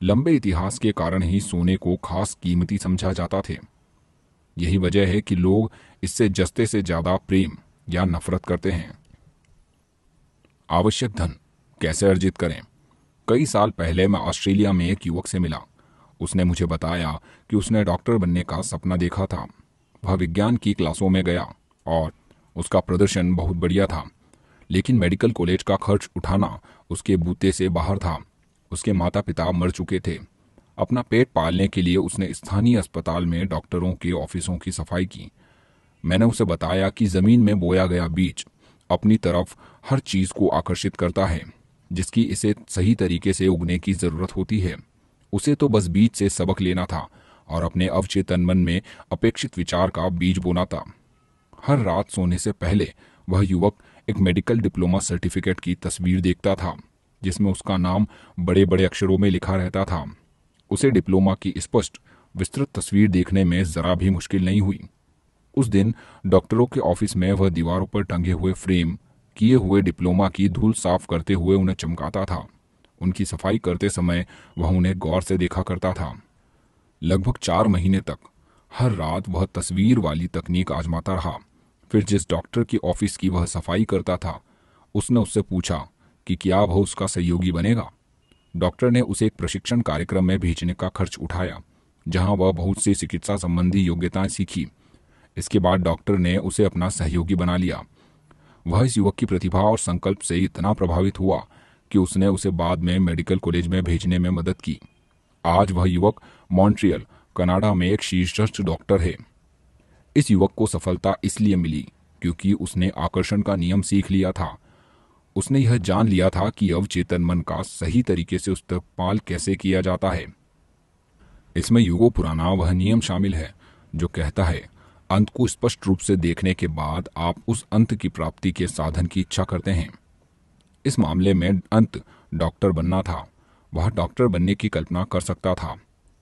लंबे इतिहास के कारण ही सोने को खास कीमती समझा जाता थे। यही वजह है कि लोग इससे जस्ते से ज़्यादा प्रेम या नफरत करते हैं। आवश्यक धन कैसे अर्जित करें? कई साल पहले मैं ऑस्ट्रेलिया में एक युवक से मिला। उसने मुझे बताया कि उसने डॉक्टर बनने का सपना देखा था। वह विज्ञान की क्लासों में गया और उसका प्रदर्शन बहुत बढ़िया था। लेकिन मेडिकल कॉलेज का खर्च उठाना उसके बूते से बाहर था। उसके माता पिता मर चुके थे। अपना पेट पालने के लिए उसने स्थानीय अस्पताल में डॉक्टरों के ऑफिसों की सफ़ाई की। मैंने उसे बताया कि ज़मीन में बोया गया बीज अपनी तरफ़ हर चीज़ को आकर्षित करता है, जिसकी इसे सही तरीके से उगने की ज़रूरत होती है। उसे तो बस बीज से सबक लेना था और अपने अवचेतन मन में अपेक्षित विचार का बीज बोना था। हर रात सोने से पहले वह युवक एक मेडिकल डिप्लोमा सर्टिफिकेट की तस्वीर देखता था, जिसमें उसका नाम बड़े बड़े अक्षरों में लिखा रहता था। उसे डिप्लोमा की स्पष्ट, विस्तृत तस्वीर देखने में जरा भी मुश्किल नहीं हुई। उस दिन डॉक्टरों के ऑफ़िस में वह दीवारों पर टंगे हुए फ्रेम, किए हुए डिप्लोमा की धूल साफ़ करते हुए उन्हें चमकाता था। उनकी सफ़ाई करते समय वह उन्हें गौर से देखा करता था। लगभग चार महीने तक, हर रात वह तस्वीर वाली तकनीक आजमाता रहा। फिर जिस डॉक्टर की ऑफ़िस की वह सफ़ाई करता था, उसने उससे पूछा कि क्या वह उसका सहयोगी बनेगा। डॉक्टर ने उसे एक प्रशिक्षण कार्यक्रम में भेजने का खर्च उठाया, जहाँ वह बहुत सी चिकित्सा संबंधी योग्यताएँ सीखी। इसके बाद डॉक्टर ने उसे अपना सहयोगी बना लिया। वह इस युवक की प्रतिभा और संकल्प से इतना प्रभावित हुआ कि उसने उसे बाद में मेडिकल कॉलेज में भेजने में मदद की। आज वह युवक मॉन्ट्रियल, कनाडा में एक शीर्षस्थ डॉक्टर है। इस युवक को सफलता इसलिए मिली क्योंकि उसने आकर्षण का नियम सीख लिया था। उसने यह जान लिया था कि अवचेतन मन का सही तरीके से उस तक पाल कैसे किया जाता है। इसमें युगो पुराना वह नियम शामिल है, जो कहता है, अंत को स्पष्ट रूप से देखने के बाद आप उस अंत की प्राप्ति के साधन की इच्छा करते हैं। इस मामले में अंत डॉक्टर बनना था। वह डॉक्टर बनने की कल्पना कर सकता था।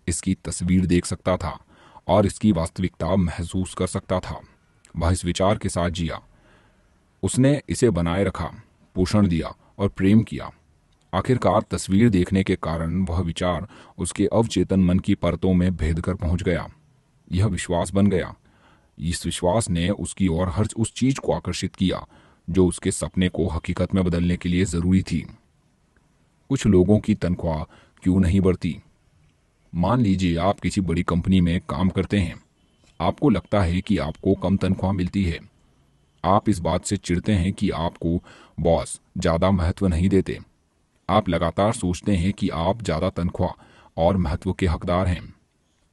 इसकी तस्वीर देख सकता था। और इसकी वास्तविकता महसूस कर सकता था। वह इस विचार के साथ जिया। उसने इसे बनाए रखा, पोषण दिया और प्रेम किया। आखिरकार तस्वीर देखने के कारण वह विचार उसके अवचेतन मन की परतों में भेद कर पहुँच गया। यह विश्वास बन गया। इस विश्वास ने उसकी ओर हर उस चीज़ को आकर्षित किया, जो उसके सपने को हकीकत में बदलने के लिए ज़रूरी थी। कुछ लोगों की तनख्वाह क्यों नहीं बढ़ती? मान लीजिए आप किसी बड़ी कंपनी में काम करते हैं। आपको लगता है कि आपको कम तनख्वाह मिलती है। आप इस बात से चिढ़ते हैं कि आपको बॉस ज़्यादा महत्व नहीं देते। आप लगातार सोचते हैं कि आप ज़्यादा तनख्वाह और महत्व के हकदार हैं।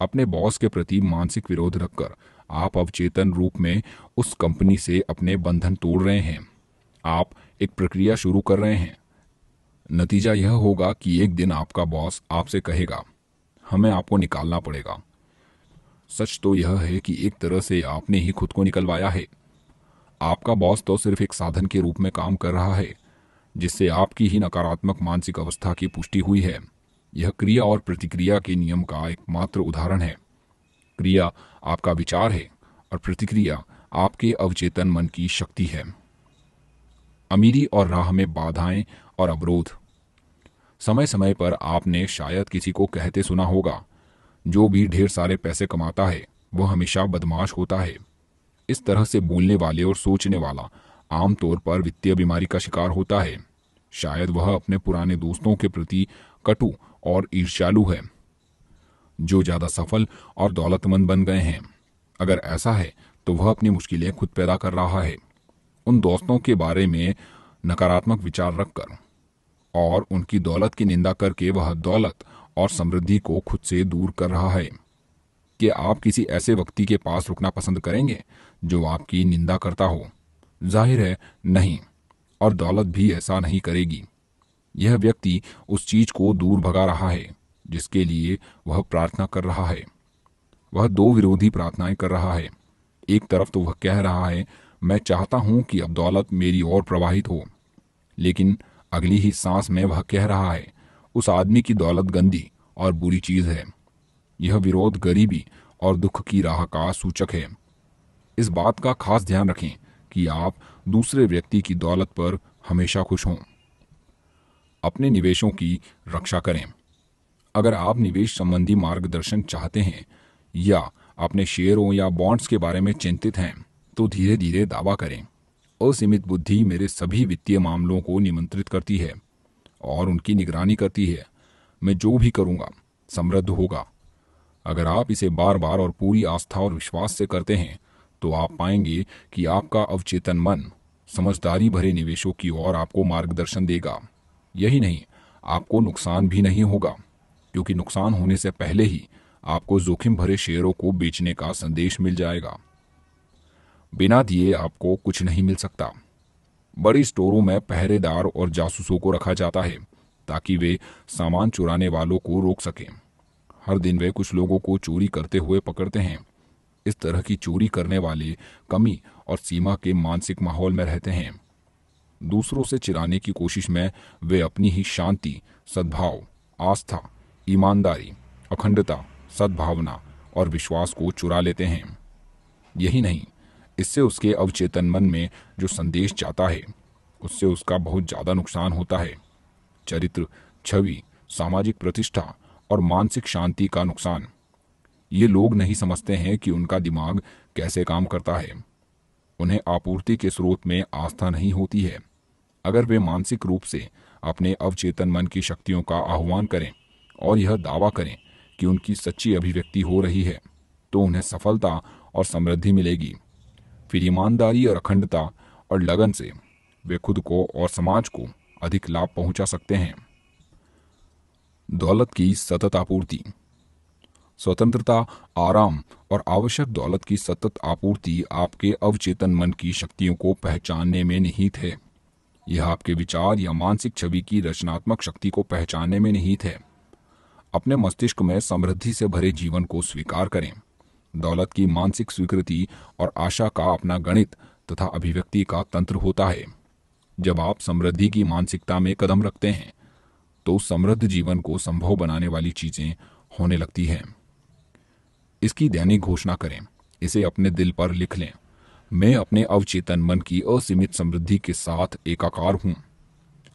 अपने बॉस के प्रति मानसिक विरोध रखकर आप अवचेतन रूप में उस कंपनी से अपने बंधन तोड़ रहे हैं। आप एक प्रक्रिया शुरू कर रहे हैं। नतीजा यह होगा कि एक दिन आपका बॉस आपसे कहेगा हमें आपको निकालना पड़ेगा। सच तो यह है कि एक तरह से आपने ही खुद को निकलवाया है। आपका बॉस तो सिर्फ़ एक साधन के रूप में काम कर रहा है, जिससे आपकी ही नकारात्मक मानसिक अवस्था की पुष्टि हुई है। यह क्रिया और प्रतिक्रिया के नियम का एकमात्र उदाहरण है। क्रिया आपका विचार है और प्रतिक्रिया आपके अवचेतन मन की शक्ति है। अमीरी और राह में बाधाएँ और अवरोध समय समय पर आपने शायद किसी को कहते सुना होगा, जो भी ढेर सारे पैसे कमाता है, वह हमेशा बदमाश होता है। इस तरह से बोलने वाले और सोचने वाला आमतौर पर वित्तीय बीमारी का शिकार होता है। शायद वह अपने पुराने दोस्तों के प्रति कटु और ईर्ष्यालु है, जो ज़्यादा सफल और दौलतमंद बन गए हैं। अगर ऐसा है तो वह अपनी मुश्किलें खुद पैदा कर रहा है। उन दोस्तों के बारे में नकारात्मक विचार रखकर। और उनकी दौलत की निंदा करके वह दौलत और समृद्धि को खुद से दूर कर रहा है। कि आप किसी ऐसे व्यक्ति के पास रुकना पसंद करेंगे जो आपकी निंदा करता हो? ज़ाहिर है, नहीं, और दौलत भी ऐसा नहीं करेगी। यह व्यक्ति उस चीज़ को दूर भगा रहा है, जिसके लिए वह प्रार्थना कर रहा है। वह दो विरोधी प्रार्थनाएँ कर रहा है। एक तरफ़ तो वह कह रहा है, मैं चाहता हूँ कि अब दौलत मेरी ओर प्रवाहित हो, लेकिन अगली ही सांस में वह कह रहा है, उस आदमी की दौलत गंदी और बुरी चीज़ है। यह विरोध गरीबी और दुख की राह का सूचक है। इस बात का खास ध्यान रखें कि आप दूसरे व्यक्ति की दौलत पर हमेशा खुश हों। अपने निवेशों की रक्षा करें। अगर आप निवेश संबंधी मार्गदर्शन चाहते हैं या अपने शेयरों या बॉन्ड्स के बारे में चिंतित हैं तो धीरे धीरे दावा करें। असीमित बुद्धि मेरे सभी वित्तीय मामलों को निमंत्रित करती है और उनकी निगरानी करती है। मैं जो भी करूँगा, समृद्ध होगा। अगर आप इसे बार बार और पूरी आस्था और विश्वास से करते हैं तो आप पाएँगे कि आपका अवचेतन मन समझदारी भरे निवेशों की ओर आपको मार्गदर्शन देगा। यही नहीं, आपको नुकसान भी नहीं होगा, क्योंकि नुकसान होने से पहले ही आपको जोखिम भरे शेयरों को बेचने का संदेश मिल जाएगा। बिना दिए आपको कुछ नहीं मिल सकता। बड़ी स्टोरों में पहरेदार और जासूसों को रखा जाता है, ताकि वे सामान चुराने वालों को रोक सकें। हर दिन वे कुछ लोगों को चोरी करते हुए पकड़ते हैं। इस तरह की चोरी करने वाले कमी और सीमा के मानसिक माहौल में रहते हैं। दूसरों से चिराने की कोशिश में वे अपनी ही शांति, सद्भाव, आस्था, ईमानदारी, अखंडता, सद्भावना और विश्वास को चुरा लेते हैं। यही नहीं इससे उसके अवचेतन मन में जो संदेश जाता है, उससे उसका बहुत ज़्यादा नुकसान होता है। चरित्र, छवि, सामाजिक प्रतिष्ठा और मानसिक शांति का नुकसान। ये लोग नहीं समझते हैं कि उनका दिमाग कैसे काम करता है। उन्हें आपूर्ति के स्रोत में आस्था नहीं होती है। अगर वे मानसिक रूप से अपने अवचेतन मन की शक्तियों का आह्वान करें और यह दावा करें कि उनकी सच्ची अभिव्यक्ति हो रही है तो उन्हें सफलता और समृद्धि मिलेगी। फिर ईमानदारी और अखंडता और लगन से वे खुद को और समाज को अधिक लाभ पहुँचा सकते हैं। दौलत की सतत आपूर्ति। स्वतंत्रता, आराम और आवश्यक दौलत की सतत आपूर्ति आपके अवचेतन मन की शक्तियों को पहचानने में निहित है। यह आपके विचार या मानसिक छवि की रचनात्मक शक्ति को पहचानने में निहित है। अपने मस्तिष्क में समृद्धि से भरे जीवन को स्वीकार करें। दौलत की मानसिक स्वीकृति और आशा का अपना गणित तथा अभिव्यक्ति का तंत्र होता है। जब आप समृद्धि की मानसिकता में कदम रखते हैं तो समृद्ध जीवन को संभव बनाने वाली चीज़ें होने लगती हैं। इसकी दैनिक घोषणा करें, इसे अपने दिल पर लिख लें। मैं अपने अवचेतन मन की असीमित समृद्धि के साथ एकाकार हूँ।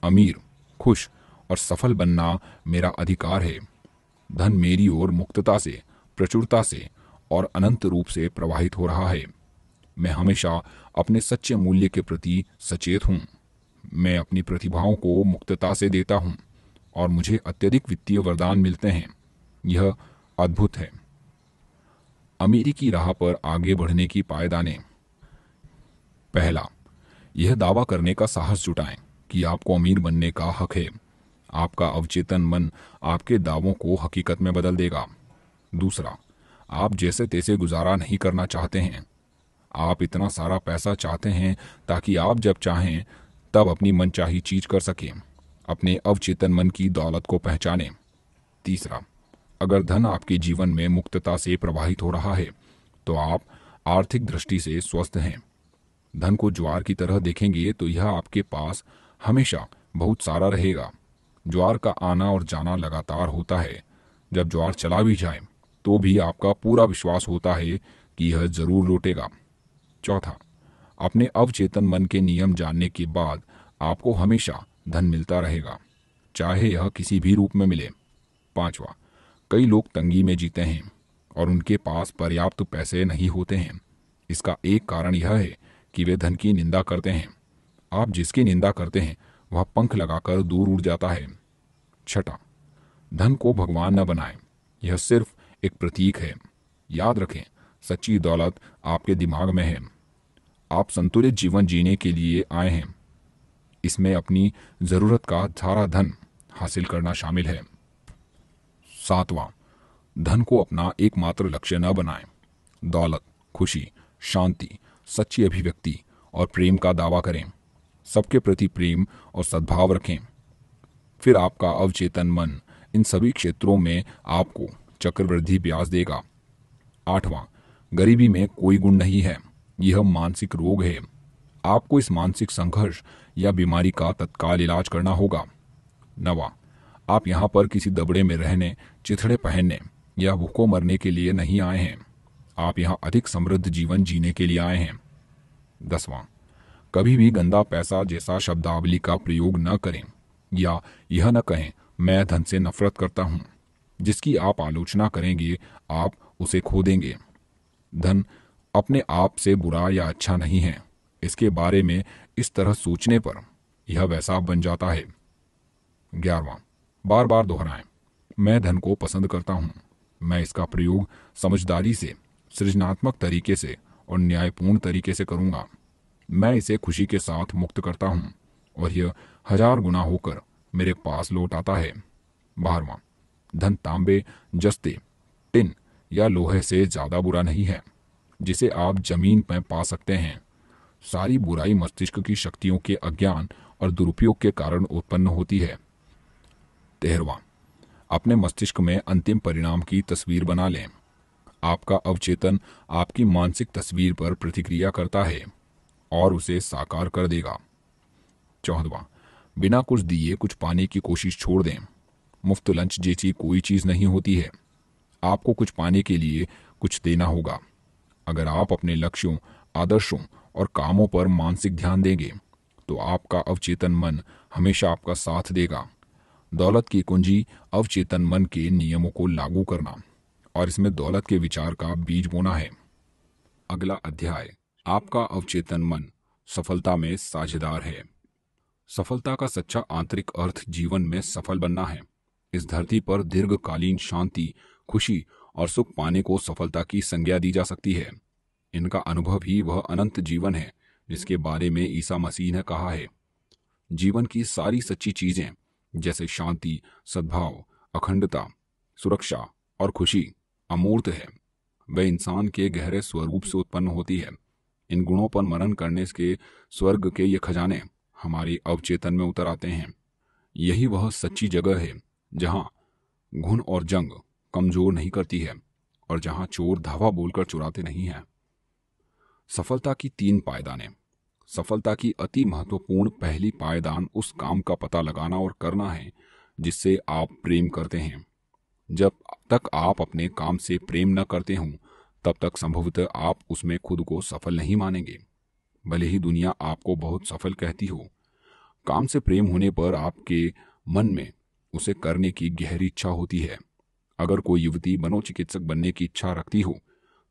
अमीर, खुश और सफल बनना मेरा अधिकार है। धन मेरी ओर मुक्तता से, प्रचुरता से और अनंत रूप से प्रवाहित हो रहा है। मैं हमेशा अपने सच्चे मूल्य के प्रति सचेत हूँ। मैं अपनी प्रतिभाओं को मुक्तता से देता हूँ और मुझे अत्यधिक वित्तीय वरदान मिलते हैं। यह अद्भुत है। अमीरी की राह पर आगे बढ़ने की पायदाने। पहला, यह दावा करने का साहस जुटाएँ कि आपको अमीर बनने का हक है। आपका अवचेतन मन आपके दावों को हकीकत में बदल देगा। दूसरा आप जैसे तैसे गुजारा नहीं करना चाहते हैं। आप इतना सारा पैसा चाहते हैं ताकि आप जब चाहें, तब अपनी मनचाही चीज़ कर सकें, अपने अवचेतन मन की दौलत को पहचानें। तीसरा, अगर धन आपके जीवन में मुक्तता से प्रवाहित हो रहा है तो आप आर्थिक दृष्टि से स्वस्थ हैं। धन को ज्वार की तरह देखेंगे तो यह आपके पास हमेशा बहुत सारा रहेगा। ज्वार का आना और जाना लगातार होता है। जब ज्वार चला भी जाए तो भी आपका पूरा विश्वास होता है कि यह ज़रूर लौटेगा। चौथा, अपने अवचेतन मन के नियम जानने के बाद आपको हमेशा धन मिलता रहेगा, चाहे यह किसी भी रूप में मिले। पांचवा, कई लोग तंगी में जीते हैं और उनके पास पर्याप्त पैसे नहीं होते हैं। इसका एक कारण यह है कि वे धन की निंदा करते हैं। आप जिसकी निंदा करते हैं, वह पंख लगाकर दूर उड़ जाता है। छठा, धन को भगवान न बनाएँ। यह सिर्फ़ एक प्रतीक है। याद रखें, सच्ची दौलत आपके दिमाग में है। आप संतुलित जीवन जीने के लिए आए हैं। इसमें अपनी ज़रूरत का सारा धन हासिल करना शामिल है। सातवां, धन को अपना एकमात्र लक्ष्य न बनाएँ। दौलत, खुशी, शांति, सच्ची अभिव्यक्ति और प्रेम का दावा करें। सबके प्रति प्रेम और सद्भाव रखें। फिर आपका अवचेतन मन इन सभी क्षेत्रों में आपको चक्रवृद्धि ब्याज देगा। आठवां, गरीबी में कोई गुण नहीं है। यह मानसिक रोग है। आपको इस मानसिक संघर्ष या बीमारी का तत्काल इलाज करना होगा। नवा, आप यहाँ पर किसी दबड़े में रहने, चिथड़े पहनने या भूखों मरने के लिए नहीं आए हैं। आप यहाँ अधिक समृद्ध जीवन जीने के लिए आए हैं। दसवां, कभी भी गंदा पैसा जैसा शब्दावली का प्रयोग न करें या यह न कहें, मैं धन से नफरत करता हूँ। जिसकी आप आलोचना करेंगे, आप उसे खो देंगे। धन अपने आप से बुरा या अच्छा नहीं है। इसके बारे में इस तरह सोचने पर यह वैसा बन जाता है। ग्यारहवा बार बार दोहराएँ। मैं धन को पसंद करता हूँ। मैं इसका प्रयोग समझदारी से, सृजनात्मक तरीके से और न्यायपूर्ण तरीके से करूँगा। मैं इसे खुशी के साथ मुक्त करता हूँ और यह हज़ार गुना होकर मेरे पास लौट आता है। बारहवा धन तांबे, जस्ते, टिन या लोहे से ज़्यादा बुरा नहीं है, जिसे आप ज़मीन में पा सकते हैं। सारी बुराई मस्तिष्क की शक्तियों के अज्ञान और दुरुपयोग के कारण उत्पन्न होती है। तेरहवा अपने मस्तिष्क में अंतिम परिणाम की तस्वीर बना लें। आपका अवचेतन आपकी मानसिक तस्वीर पर प्रतिक्रिया करता है और उसे साकार कर देगा। चौदवा बिना कुछ दिए कुछ पाने की कोशिश छोड़ दें। मुफ़्त लंच जैसी कोई चीज़ नहीं होती है। आपको कुछ पाने के लिए कुछ देना होगा। अगर आप अपने लक्ष्यों, आदर्शों और कामों पर मानसिक ध्यान देंगे तो आपका अवचेतन मन हमेशा आपका साथ देगा। दौलत की कुंजी अवचेतन मन के नियमों को लागू करना और इसमें दौलत के विचार का बीज बोना है। अगला अध्याय। आपका अवचेतन मन सफलता में साझेदार है। सफलता का सच्चा आंतरिक अर्थ जीवन में सफल बनना है। इस धरती पर दीर्घकालीन शांति, खुशी और सुख पाने को सफलता की संज्ञा दी जा सकती है। इनका अनुभव ही वह अनंत जीवन है, जिसके बारे में ईसा मसीह ने कहा है। जीवन की सारी सच्ची चीज़ें, जैसे शांति, सद्भाव, अखंडता, सुरक्षा और खुशी, अमूर्त है। वह इंसान के गहरे स्वरूप से उत्पन्न होती है। इन गुणों पर मनन करने के स्वर्ग के ये खजाने हमारे अवचेतन में उतर आते हैं। यही वह सच्ची जगह है जहाँ घुन और जंग कमज़ोर नहीं करती है और जहाँ चोर धावा बोलकर चुराते नहीं हैं। सफलता की तीन पायदानें। सफलता की अति महत्वपूर्ण पहली पायदान उस काम का पता लगाना और करना है, जिससे आप प्रेम करते हैं। जब तक आप अपने काम से प्रेम न करते हों, तब तक संभवतः आप उसमें खुद को सफल नहीं मानेंगे। भले ही दुनिया आपको बहुत सफल कहती हो। काम से प्रेम होने पर आपके मन में उसे करने की गहरी इच्छा होती है। अगर कोई युवती मनोचिकित्सक बनने की इच्छा रखती हो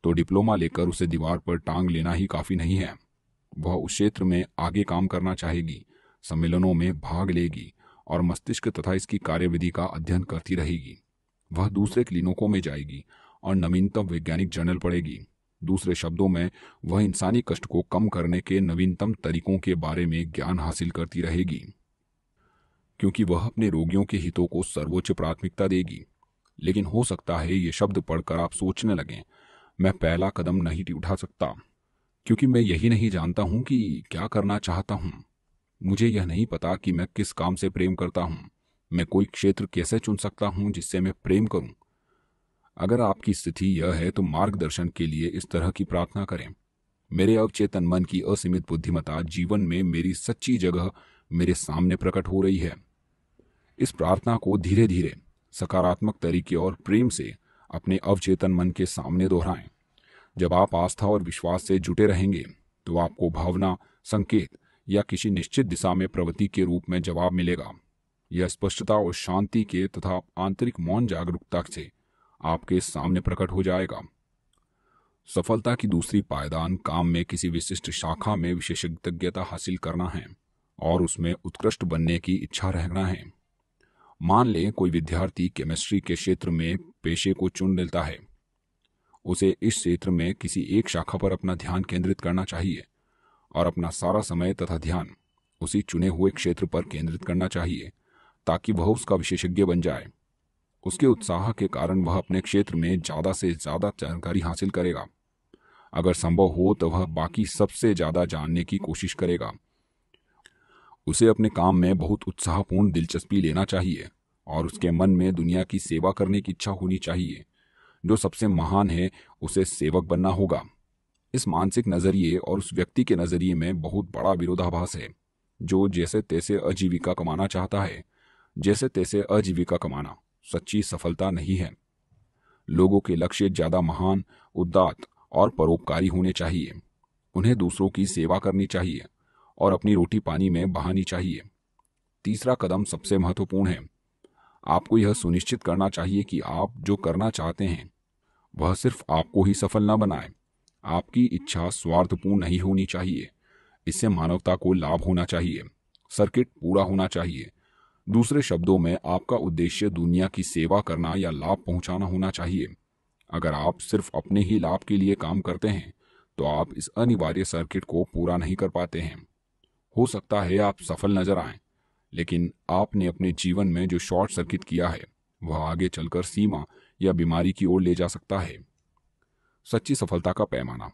तो डिप्लोमा लेकर उसे दीवार पर टांग लेना ही काफ़ी नहीं है। वह उस क्षेत्र में आगे काम करना चाहेगी, सम्मेलनों में भाग लेगी और मस्तिष्क तथा इसकी कार्यविधि का अध्ययन करती रहेगी। वह दूसरे क्लिनिकों में जाएगी और नवीनतम वैज्ञानिक जर्नल पढ़ेगी। दूसरे शब्दों में, वह इंसानी कष्ट को कम करने के नवीनतम तरीकों के बारे में ज्ञान हासिल करती रहेगी। क्योंकि वह अपने रोगियों के हितों को सर्वोच्च प्राथमिकता देगी। लेकिन हो सकता है ये शब्द पढ़कर आप सोचने लगें, मैं पहला कदम नहीं उठा सकता, क्योंकि मैं यही नहीं जानता हूँ कि क्या करना चाहता हूँ। मुझे यह नहीं पता कि मैं किस काम से प्रेम करता हूँ, मैं कोई क्षेत्र कैसे चुन सकता हूँ जिससे मैं प्रेम करूँ। अगर आपकी स्थिति यह है तो मार्गदर्शन के लिए इस तरह की प्रार्थना करें। मेरे अवचेतन मन की असीमित बुद्धिमता जीवन में मेरी सच्ची जगह मेरे सामने प्रकट हो रही है। इस प्रार्थना को धीरे धीरे सकारात्मक तरीके और प्रेम से अपने अवचेतन मन के सामने दोहराएँ। जब आप आस्था और विश्वास से जुटे रहेंगे तो आपको भावना, संकेत या किसी निश्चित दिशा में प्रवृत्ति के रूप में जवाब मिलेगा। यह स्पष्टता और शांति के तथा आंतरिक मौन जागरूकता से आपके सामने प्रकट हो जाएगा। सफलता की दूसरी पायदान काम में किसी विशिष्ट शाखा में विशेषज्ञता हासिल करना है और उसमें उत्कृष्ट बनने की इच्छा रहना है। मान लें कोई विद्यार्थी केमिस्ट्री के क्षेत्र में पेशे को चुन लेता है। उसे इस क्षेत्र में किसी एक शाखा पर अपना ध्यान केंद्रित करना चाहिए और अपना सारा समय तथा ध्यान उसी चुने हुए क्षेत्र पर केंद्रित करना चाहिए ताकि वह उसका विशेषज्ञ बन जाए। उसके उत्साह के कारण वह अपने क्षेत्र में ज़्यादा से ज़्यादा जानकारी हासिल करेगा। अगर संभव हो तो वह बाकी सबसे ज़्यादा जानने की कोशिश करेगा। उसे अपने काम में बहुत उत्साहपूर्ण दिलचस्पी लेना चाहिए और उसके मन में दुनिया की सेवा करने की इच्छा होनी चाहिए। जो सबसे महान है, उसे सेवक बनना होगा। इस मानसिक नज़रिए और उस व्यक्ति के नज़रिए में बहुत बड़ा विरोधाभास है, जो जैसे तैसे आजीविका कमाना चाहता है, जैसे तैसे आजीविका कमाना सच्ची सफलता नहीं है। लोगों के लक्ष्य ज़्यादा महान उदात और परोपकारी होने चाहिए। उन्हें दूसरों की सेवा करनी चाहिए। और अपनी रोटी पानी में बहानी चाहिए। तीसरा कदम सबसे महत्वपूर्ण है। आपको यह सुनिश्चित करना चाहिए कि आप जो करना चाहते हैं, वह सिर्फ़ आपको ही सफल न बनाए। आपकी इच्छा स्वार्थपूर्ण नहीं होनी चाहिए। इससे मानवता को लाभ होना चाहिए। सर्किट पूरा होना चाहिए। दूसरे शब्दों में, आपका उद्देश्य दुनिया की सेवा करना या लाभ पहुंचाना होना चाहिए। अगर आप सिर्फ़ अपने ही लाभ के लिए काम करते हैं तो आप इस अनिवार्य सर्किट को पूरा नहीं कर पाते हैं। हो सकता है आप सफल नज़र आए, लेकिन आपने अपने जीवन में जो शॉर्ट सर्किट किया है, वह आगे चलकर सीमा या बीमारी की ओर ले जा सकता है। सच्ची सफलता का पैमाना।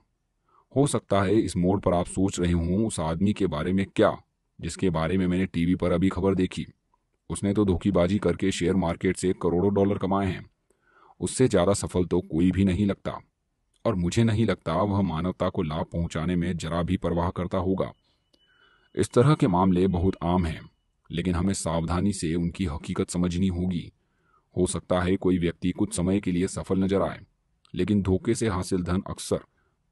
हो सकता है इस मोड पर आप सोच रहे हों, उस आदमी के बारे में क्या, जिसके बारे में मैंने टीवी पर अभी खबर देखी। उसने तो धोखेबाजी करके शेयर मार्केट से करोड़ों डॉलर कमाए हैं। उससे ज़्यादा सफल तो कोई भी नहीं लगता, और मुझे नहीं लगता वह मानवता को लाभ पहुँचाने में जरा भी परवाह करता होगा। इस तरह के मामले बहुत आम हैं, लेकिन हमें सावधानी से उनकी हकीकत समझनी होगी। हो सकता है कोई व्यक्ति कुछ समय के लिए सफल नज़र आए, लेकिन धोखे से हासिल धन अक्सर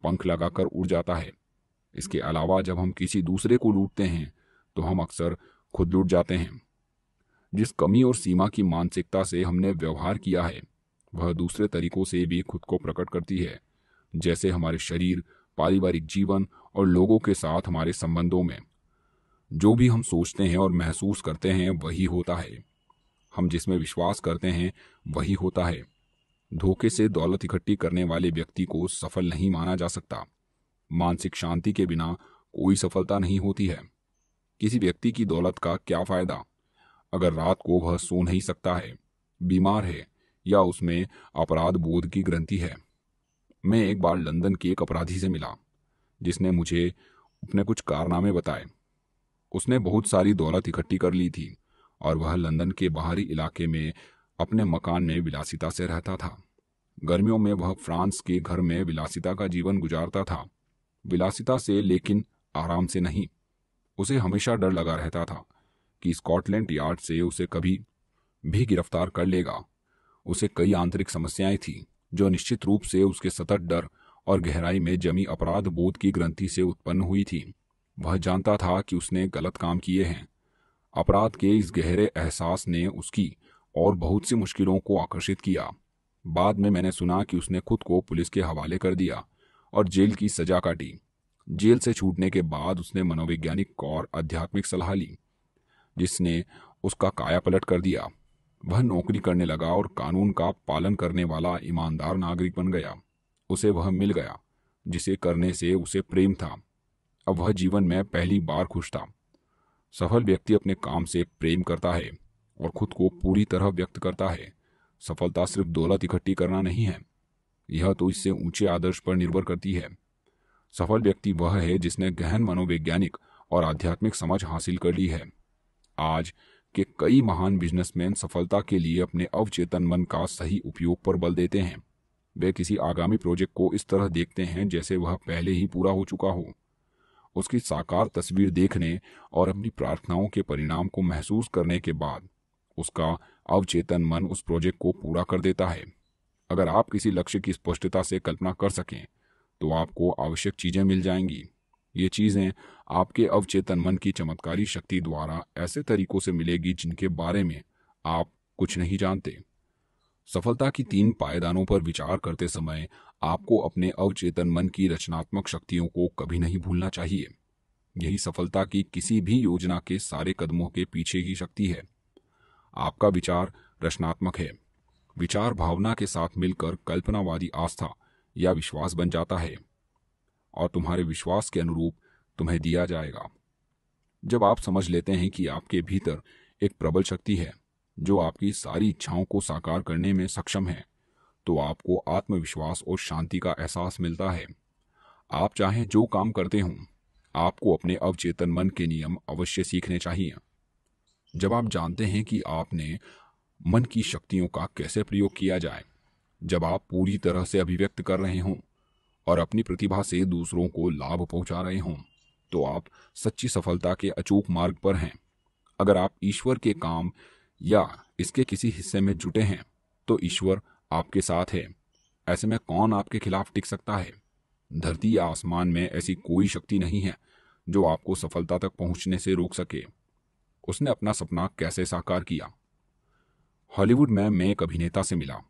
पंख लगाकर उड़ जाता है। इसके अलावा जब हम किसी दूसरे को लूटते हैं तो हम अक्सर खुद लूट जाते हैं। जिस कमी और सीमा की मानसिकता से हमने व्यवहार किया है, वह दूसरे तरीकों से भी खुद को प्रकट करती है, जैसे हमारे शरीर, पारिवारिक जीवन और लोगों के साथ हमारे संबंधों में। जो भी हम सोचते हैं और महसूस करते हैं, वही होता है। हम जिसमें विश्वास करते हैं, वही होता है। धोखे से दौलत इकट्ठी करने वाले व्यक्ति को सफल नहीं माना जा सकता। मानसिक शांति के बिना कोई सफलता नहीं होती है। किसी व्यक्ति की दौलत का क्या फ़ायदा? अगर रात को वह सो नहीं सकता है, बीमार है, या उसमें अपराध बोध की ग्रंथि है। मैं एक बार लंदन के एक अपराधी से मिला, जिसने मुझे अपने कुछ कारनामे बताए। उसने बहुत सारी दौलत इकट्ठी कर ली थी और वह लंदन के बाहरी इलाके में अपने मकान में विलासिता से रहता था। गर्मियों में वह फ्रांस के घर में विलासिता का जीवन गुजारता था। विलासिता से लेकिन आराम से नहीं। उसे हमेशा डर लगा रहता था कि स्कॉटलैंड यार्ड से उसे कभी भी गिरफ़्तार कर लेगा। उसे कई आंतरिक समस्याएँ थी, जो निश्चित रूप से उसके सतत डर और गहराई में जमी अपराध बोध की ग्रंथि से उत्पन्न हुई थी। वह जानता था कि उसने गलत काम किए हैं। अपराध के इस गहरे एहसास ने उसकी और बहुत सी मुश्किलों को आकर्षित किया। बाद में मैंने सुना कि उसने खुद को पुलिस के हवाले कर दिया और जेल की सजा काटी। जेल से छूटने के बाद उसने मनोवैज्ञानिक और आध्यात्मिक सलाह ली, जिसने उसका काया पलट कर दिया। वह नौकरी करने लगा और कानून का पालन करने वाला ईमानदार नागरिक बन गया। उसे वह मिल गया, जिसे करने से उसे प्रेम था। अब वह जीवन में पहली बार खुश था। सफल व्यक्ति अपने काम से प्रेम करता है और खुद को पूरी तरह व्यक्त करता है। सफलता सिर्फ़ दौलत इकट्ठी करना नहीं है। यह तो इससे ऊँचे आदर्श पर निर्भर करती है। सफल व्यक्ति वह है जिसने गहन मनोवैज्ञानिक और आध्यात्मिक समझ हासिल कर ली है। आज के कई महान बिजनेसमैन सफलता के लिए अपने अवचेतन मन का सही उपयोग पर बल देते हैं। वे किसी आगामी प्रोजेक्ट को इस तरह देखते हैं जैसे वह पहले ही पूरा हो चुका हो। उसकी साकार तस्वीर देखने और अपनी प्रार्थनाओं के परिणाम को महसूस करने के बाद, उसका अवचेतन मन उस प्रोजेक्ट को पूरा कर देता है। अगर आप किसी लक्ष्य की स्पष्टता से कल्पना कर सकें तो आपको आवश्यक चीज़ें मिल जाएँगी। ये चीज़ें आपके अवचेतन मन की चमत्कारी शक्ति द्वारा ऐसे तरीकों से मिलेगी जिनके बारे में आप कुछ नहीं जानते। सफलता की तीन पायदानों पर विचार करते समय आपको अपने अवचेतन मन की रचनात्मक शक्तियों को कभी नहीं भूलना चाहिए। यही सफलता की किसी भी योजना के सारे कदमों के पीछे की शक्ति है। आपका विचार रचनात्मक है। विचार भावना के साथ मिलकर कल्पनावादी आस्था या विश्वास बन जाता है। और तुम्हारे विश्वास के अनुरूप तुम्हें दिया जाएगा। जब आप समझ लेते हैं कि आपके भीतर एक प्रबल शक्ति है, जो आपकी सारी इच्छाओं को साकार करने में सक्षम है तो आपको आत्मविश्वास और शांति का एहसास मिलता है। आप चाहे जो काम करते हों, आपको अपने अवचेतन मन के नियम अवश्य सीखने चाहिए। जब आप जानते हैं कि आपने मन की शक्तियों का कैसे प्रयोग किया जाए, जब आप पूरी तरह से अभिव्यक्त कर रहे हों और अपनी प्रतिभा से दूसरों को लाभ पहुँचा रहे हों तो आप सच्ची सफलता के अचूक मार्ग पर हैं। अगर आप ईश्वर के काम या इसके किसी हिस्से में जुटे हैं तो ईश्वर आपके साथ है। ऐसे में कौन आपके खिलाफ टिक सकता है? धरती या आसमान में ऐसी कोई शक्ति नहीं है, जो आपको सफलता तक पहुँचने से रोक सके। उसने अपना सपना कैसे साकार किया? हॉलीवुड में मैं एक अभिनेता से मिला,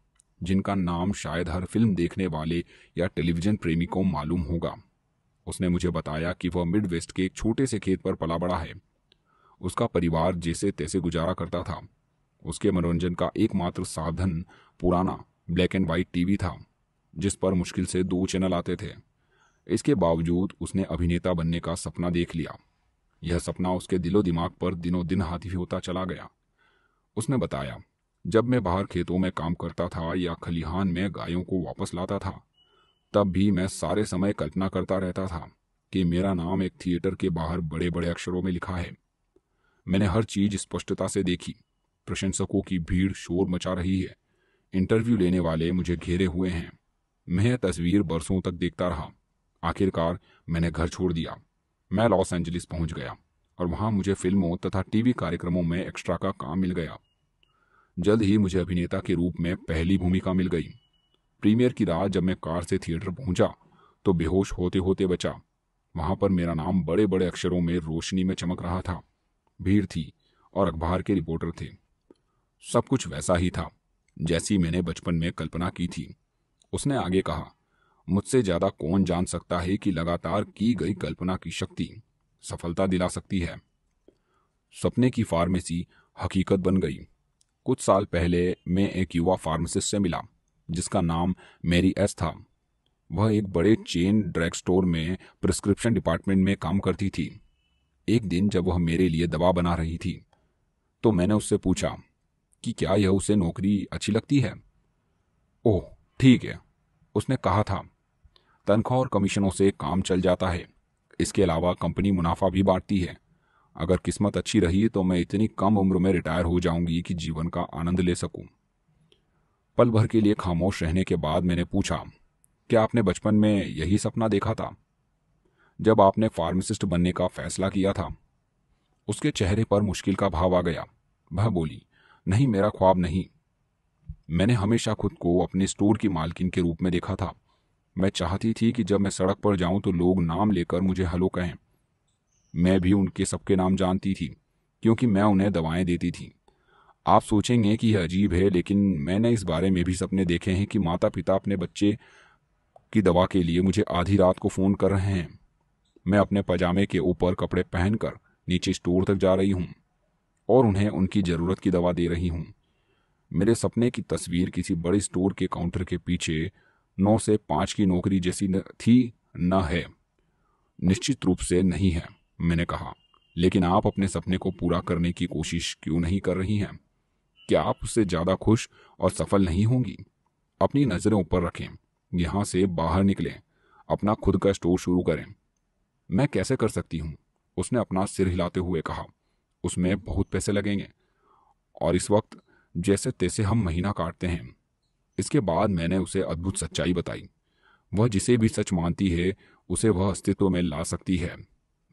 जिनका नाम शायद हर फ़िल्म देखने वाले या टेलीविज़न प्रेमी को मालूम होगा। उसने मुझे बताया कि वह मिड वेस्ट के एक छोटे से खेत पर पला बड़ा है। उसका परिवार जैसे तैसे गुजारा करता था। उसके मनोरंजन का एकमात्र साधन पुराना ब्लैक एंड व्हाइट टीवी था, जिस पर मुश्किल से दो चैनल आते थे। इसके बावजूद उसने अभिनेता बनने का सपना देख लिया। यह सपना उसके दिलो दिमाग पर दिनों दिन हाथी होता चला गया। उसने बताया, जब मैं बाहर खेतों में काम करता था या खलिहान में गायों को वापस लाता था, तब भी मैं सारे समय कल्पना करता रहता था कि मेरा नाम एक थिएटर के बाहर बड़े बड़े अक्षरों में लिखा है। मैंने हर चीज़ स्पष्टता से देखी। प्रशंसकों की भीड़ शोर मचा रही है। इंटरव्यू लेने वाले मुझे घेरे हुए हैं। मैं तस्वीर बरसों तक देखता रहा। आखिरकार मैंने घर छोड़ दिया। मैं लॉस एंजलिस पहुँच गया और वहाँ मुझे फ़िल्मों तथा टीवी कार्यक्रमों में एक्स्ट्रा का काम मिल गया। जल्द ही मुझे अभिनेता के रूप में पहली भूमिका मिल गई। प्रीमियर की रात जब मैं कार से थिएटर पहुँचा तो बेहोश होते होते बचा। वहाँ पर मेरा नाम बड़े बड़े अक्षरों में रोशनी में चमक रहा था। भीड़ थी और अखबार के रिपोर्टर थे। सब कुछ वैसा ही था। जैसी मैंने बचपन में कल्पना की थी। उसने आगे कहा, मुझसे ज़्यादा कौन जान सकता है कि लगातार की गई कल्पना की शक्ति सफलता दिला सकती है? सपने की फार्मेसी हकीकत बन गई। कुछ साल पहले मैं एक युवा फार्मासिस्ट से मिला, जिसका नाम मेरी एस था। वह एक बड़े चेन ड्रग स्टोर में प्रिस्क्रिप्शन डिपार्टमेंट में काम करती थी। एक दिन जब वह मेरे लिए दवा बना रही थी तो मैंने उससे पूछा कि क्या यह उसे नौकरी अच्छी लगती है? ओह, ठीक है। उसने कहा था, तनख्वाह और कमीशनों से काम चल जाता है। इसके अलावा कंपनी मुनाफा भी बांटती है। अगर किस्मत अच्छी रही तो मैं इतनी कम उम्र में रिटायर हो जाऊँगी कि जीवन का आनंद ले सकूँ। पल भर के लिए खामोश रहने के बाद मैंने पूछा, क्या आपने बचपन में यही सपना देखा था? जब आपने फार्मासिस्ट बनने का फैसला किया था, उसके चेहरे पर मुश्किल का भाव आ गया। वह बोली नहीं, मेरा ख्वाब नहीं। मैंने हमेशा खुद को अपने स्टोर की मालकिन के रूप में देखा था। मैं चाहती थी कि जब मैं सड़क पर जाऊँ तो लोग नाम लेकर मुझे हलो कहें। मैं भी उनके सबके नाम जानती थी, क्योंकि मैं उन्हें दवाएँ देती थी। आप सोचेंगे कि यह अजीब है, लेकिन मैंने इस बारे में भी सपने देखे हैं कि माता पिता अपने बच्चे की दवा के लिए मुझे आधी रात को फ़ोन कर रहे हैं। मैं अपने पजामे के ऊपर कपड़े पहनकर नीचे स्टोर तक जा रही हूँ। और उन्हें उनकी ज़रूरत की दवा दे रही हूँ। मेरे सपने की तस्वीर किसी बड़े स्टोर के काउंटर के पीछे नौ से पाँच की नौकरी जैसी न थी, न है। निश्चित रूप से नहीं है, मैंने कहा। लेकिन आप अपने सपने को पूरा करने की कोशिश क्यों नहीं कर रही हैं? क्या आप उससे ज़्यादा खुश और सफल नहीं होंगी? अपनी नज़रें ऊपर रखें, यहाँ से बाहर निकलें, अपना खुद का स्टोर शुरू करें। मैं कैसे कर सकती हूँ? उसने अपना सिर हिलाते हुए कहा। उसमें बहुत पैसे लगेंगे। और इस वक्त जैसे तैसे हम महीना काटते हैं। इसके बाद मैंने उसे अद्भुत सच्चाई बताई। वह जिसे भी सच मानती है, उसे वह अस्तित्व में ला सकती है।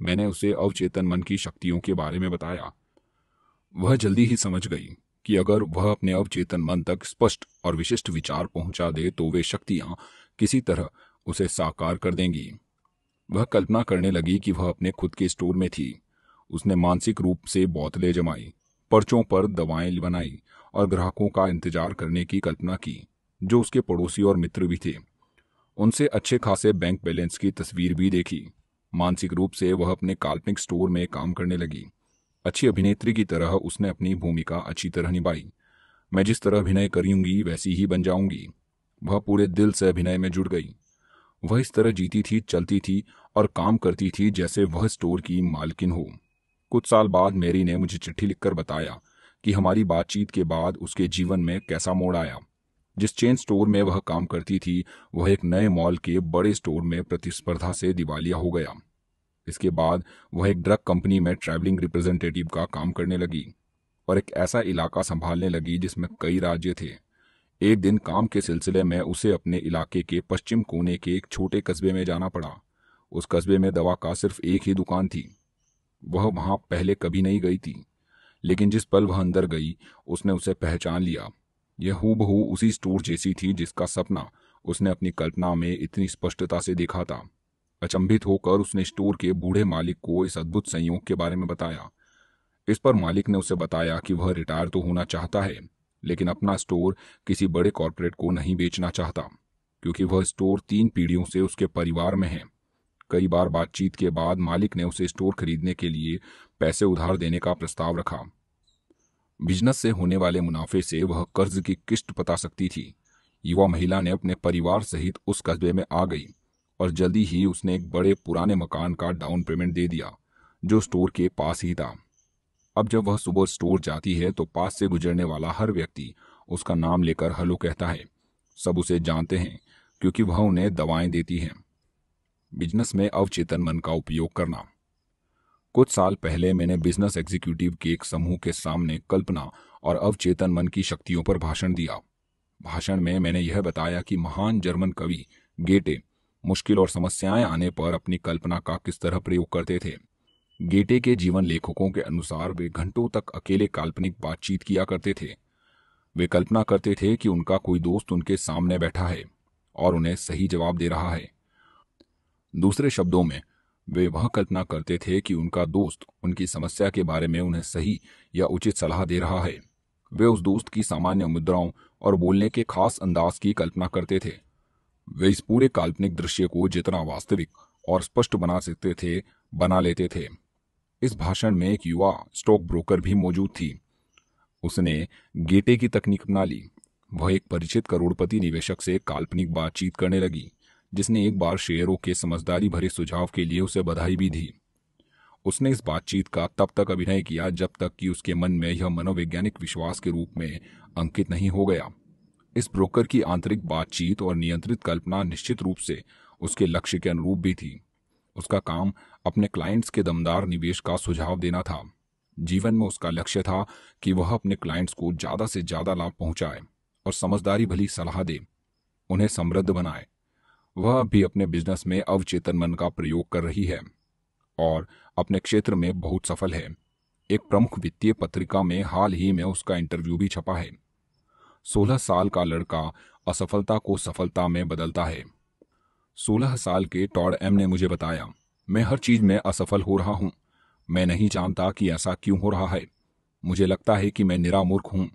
मैंने उसे अवचेतन मन की शक्तियों के बारे में बताया। वह जल्दी ही समझ गई कि अगर वह अपने अवचेतन मन तक स्पष्ट और विशिष्ट विचार पहुँचा दे तो वे शक्तियाँ किसी तरह उसे साकार कर देंगी। वह कल्पना करने लगी कि वह अपने खुद के स्टोर में थी। उसने मानसिक रूप से बोतलें जमाई, पर्चों पर दवाएँ बनाई और ग्राहकों का इंतज़ार करने की कल्पना की, जो उसके पड़ोसी और मित्र भी थे। उनसे अच्छे खासे बैंक बैलेंस की तस्वीर भी देखी। मानसिक रूप से वह अपने काल्पनिक स्टोर में काम करने लगी। अच्छी अभिनेत्री की तरह उसने अपनी भूमिका अच्छी तरह निभाई। मैं जिस तरह अभिनय करूँगी, वैसी ही बन जाऊँगी। वह पूरे दिल से अभिनय में जुड़ गई। वह इस तरह जीती थी, चलती थी और काम करती थी जैसे वह स्टोर की मालकिन हो। कुछ साल बाद मेरी ने मुझे चिट्ठी लिखकर बताया कि हमारी बातचीत के बाद उसके जीवन में कैसा मोड़ आया। जिस चेन स्टोर में वह काम करती थी, वह एक नए मॉल के बड़े स्टोर में प्रतिस्पर्धा से दिवालिया हो गया। इसके बाद वह एक ड्रग कंपनी में ट्रैवलिंग रिप्रेजेंटेटिव का काम करने लगी और एक ऐसा इलाका संभालने लगी जिसमें कई राज्य थे। एक दिन काम के सिलसिले में उसे अपने इलाके के पश्चिम कोने के एक छोटे कस्बे में जाना पड़ा। उस कस्बे में दवा का सिर्फ़ एक ही दुकान थी। वह वहाँ पहले कभी नहीं गई थी, लेकिन जिस पल वह अंदर गई, उसने उसे पहचान लिया। यह हूबहू उसी स्टोर जैसी थी जिसका सपना उसने अपनी कल्पना में इतनी स्पष्टता से देखा था। अचंभित होकर उसने स्टोर के बूढ़े मालिक को इस अद्भुत संयोग के बारे में बताया। इस पर मालिक ने उसे बताया कि वह रिटायर तो होना चाहता है, लेकिन अपना स्टोर किसी बड़े कॉरपोरेट को नहीं बेचना चाहता, क्योंकि वह स्टोर तीन पीढ़ियों से उसके परिवार में है। कई बार बातचीत के बाद मालिक ने उसे स्टोर खरीदने के लिए पैसे उधार देने का प्रस्ताव रखा। बिज़नेस से होने वाले मुनाफे से वह कर्ज की किस्त पता सकती थी। युवा महिला ने अपने परिवार सहित उस कस्बे में आ गई और जल्दी ही उसने एक बड़े पुराने मकान का डाउन पेमेंट दे दिया, जो स्टोर के पास ही था। अब जब वह सुबह स्टोर जाती है तो पास से गुजरने वाला हर व्यक्ति उसका नाम लेकर हलो कहता है। सब उसे जानते हैं, क्योंकि वह उन्हें दवाएँ देती हैं। बिज़नेस में अवचेतन मन का उपयोग करना। कुछ साल पहले मैंने बिज़नेस एग्जीक्यूटिव के एक समूह के सामने कल्पना और अवचेतन मन की शक्तियों पर भाषण दिया। भाषण में मैंने यह बताया कि महान जर्मन कवि गेटे मुश्किल और समस्याएँ आने पर अपनी कल्पना का किस तरह प्रयोग करते थे। गेटे के जीवन लेखकों के अनुसार वे घंटों तक अकेले काल्पनिक बातचीत किया करते थे। वे कल्पना करते थे कि उनका कोई दोस्त उनके सामने बैठा है और उन्हें सही जवाब दे रहा है। दूसरे शब्दों में, वे वह कल्पना करते थे कि उनका दोस्त उनकी समस्या के बारे में उन्हें सही या उचित सलाह दे रहा है। वे उस दोस्त की सामान्य मुद्राओं और बोलने के खास अंदाज की कल्पना करते थे। वे इस पूरे काल्पनिक दृश्य को जितना वास्तविक और स्पष्ट बना सकते थे, बना लेते थे। इस भाषण में एक युवा स्टॉक ब्रोकर भी मौजूद थी। उसने गेटे की तकनीक अपना ली। वह एक परिचित करोड़पति निवेशक से काल्पनिक बातचीत करने लगी। जिसने एक बार शेयरों के समझदारी भरे सुझाव के लिए उसे बधाई भी दी। उसने इस बातचीत का तब तक अभिनय किया जब तक कि उसके मन में यह मनोवैज्ञानिक विश्वास के रूप में अंकित नहीं हो गया। इस ब्रोकर की आंतरिक बातचीत और नियंत्रित कल्पना निश्चित रूप से उसके लक्ष्य के अनुरूप भी थी। उसका काम अपने क्लाइंट्स के दमदार निवेश का सुझाव देना था। जीवन में उसका लक्ष्य था कि वह अपने क्लाइंट्स को ज़्यादा से ज़्यादा लाभ पहुँचाए और समझदारी भली सलाह दे। उन्हें समृद्ध बनाए। वह भी अपने बिज़नेस में अवचेतन मन का प्रयोग कर रही है और अपने क्षेत्र में बहुत सफल है। एक प्रमुख वित्तीय पत्रिका में हाल ही में उसका इंटरव्यू भी छपा है। सोलह साल का लड़का असफलता को सफलता में बदलता है। सोलह साल के टॉड एम ने मुझे बताया, मैं हर चीज़ में असफल हो रहा हूँ। मैं नहीं जानता कि ऐसा क्यों हो रहा है। मुझे लगता है कि मैं निरामूर्ख हूँ।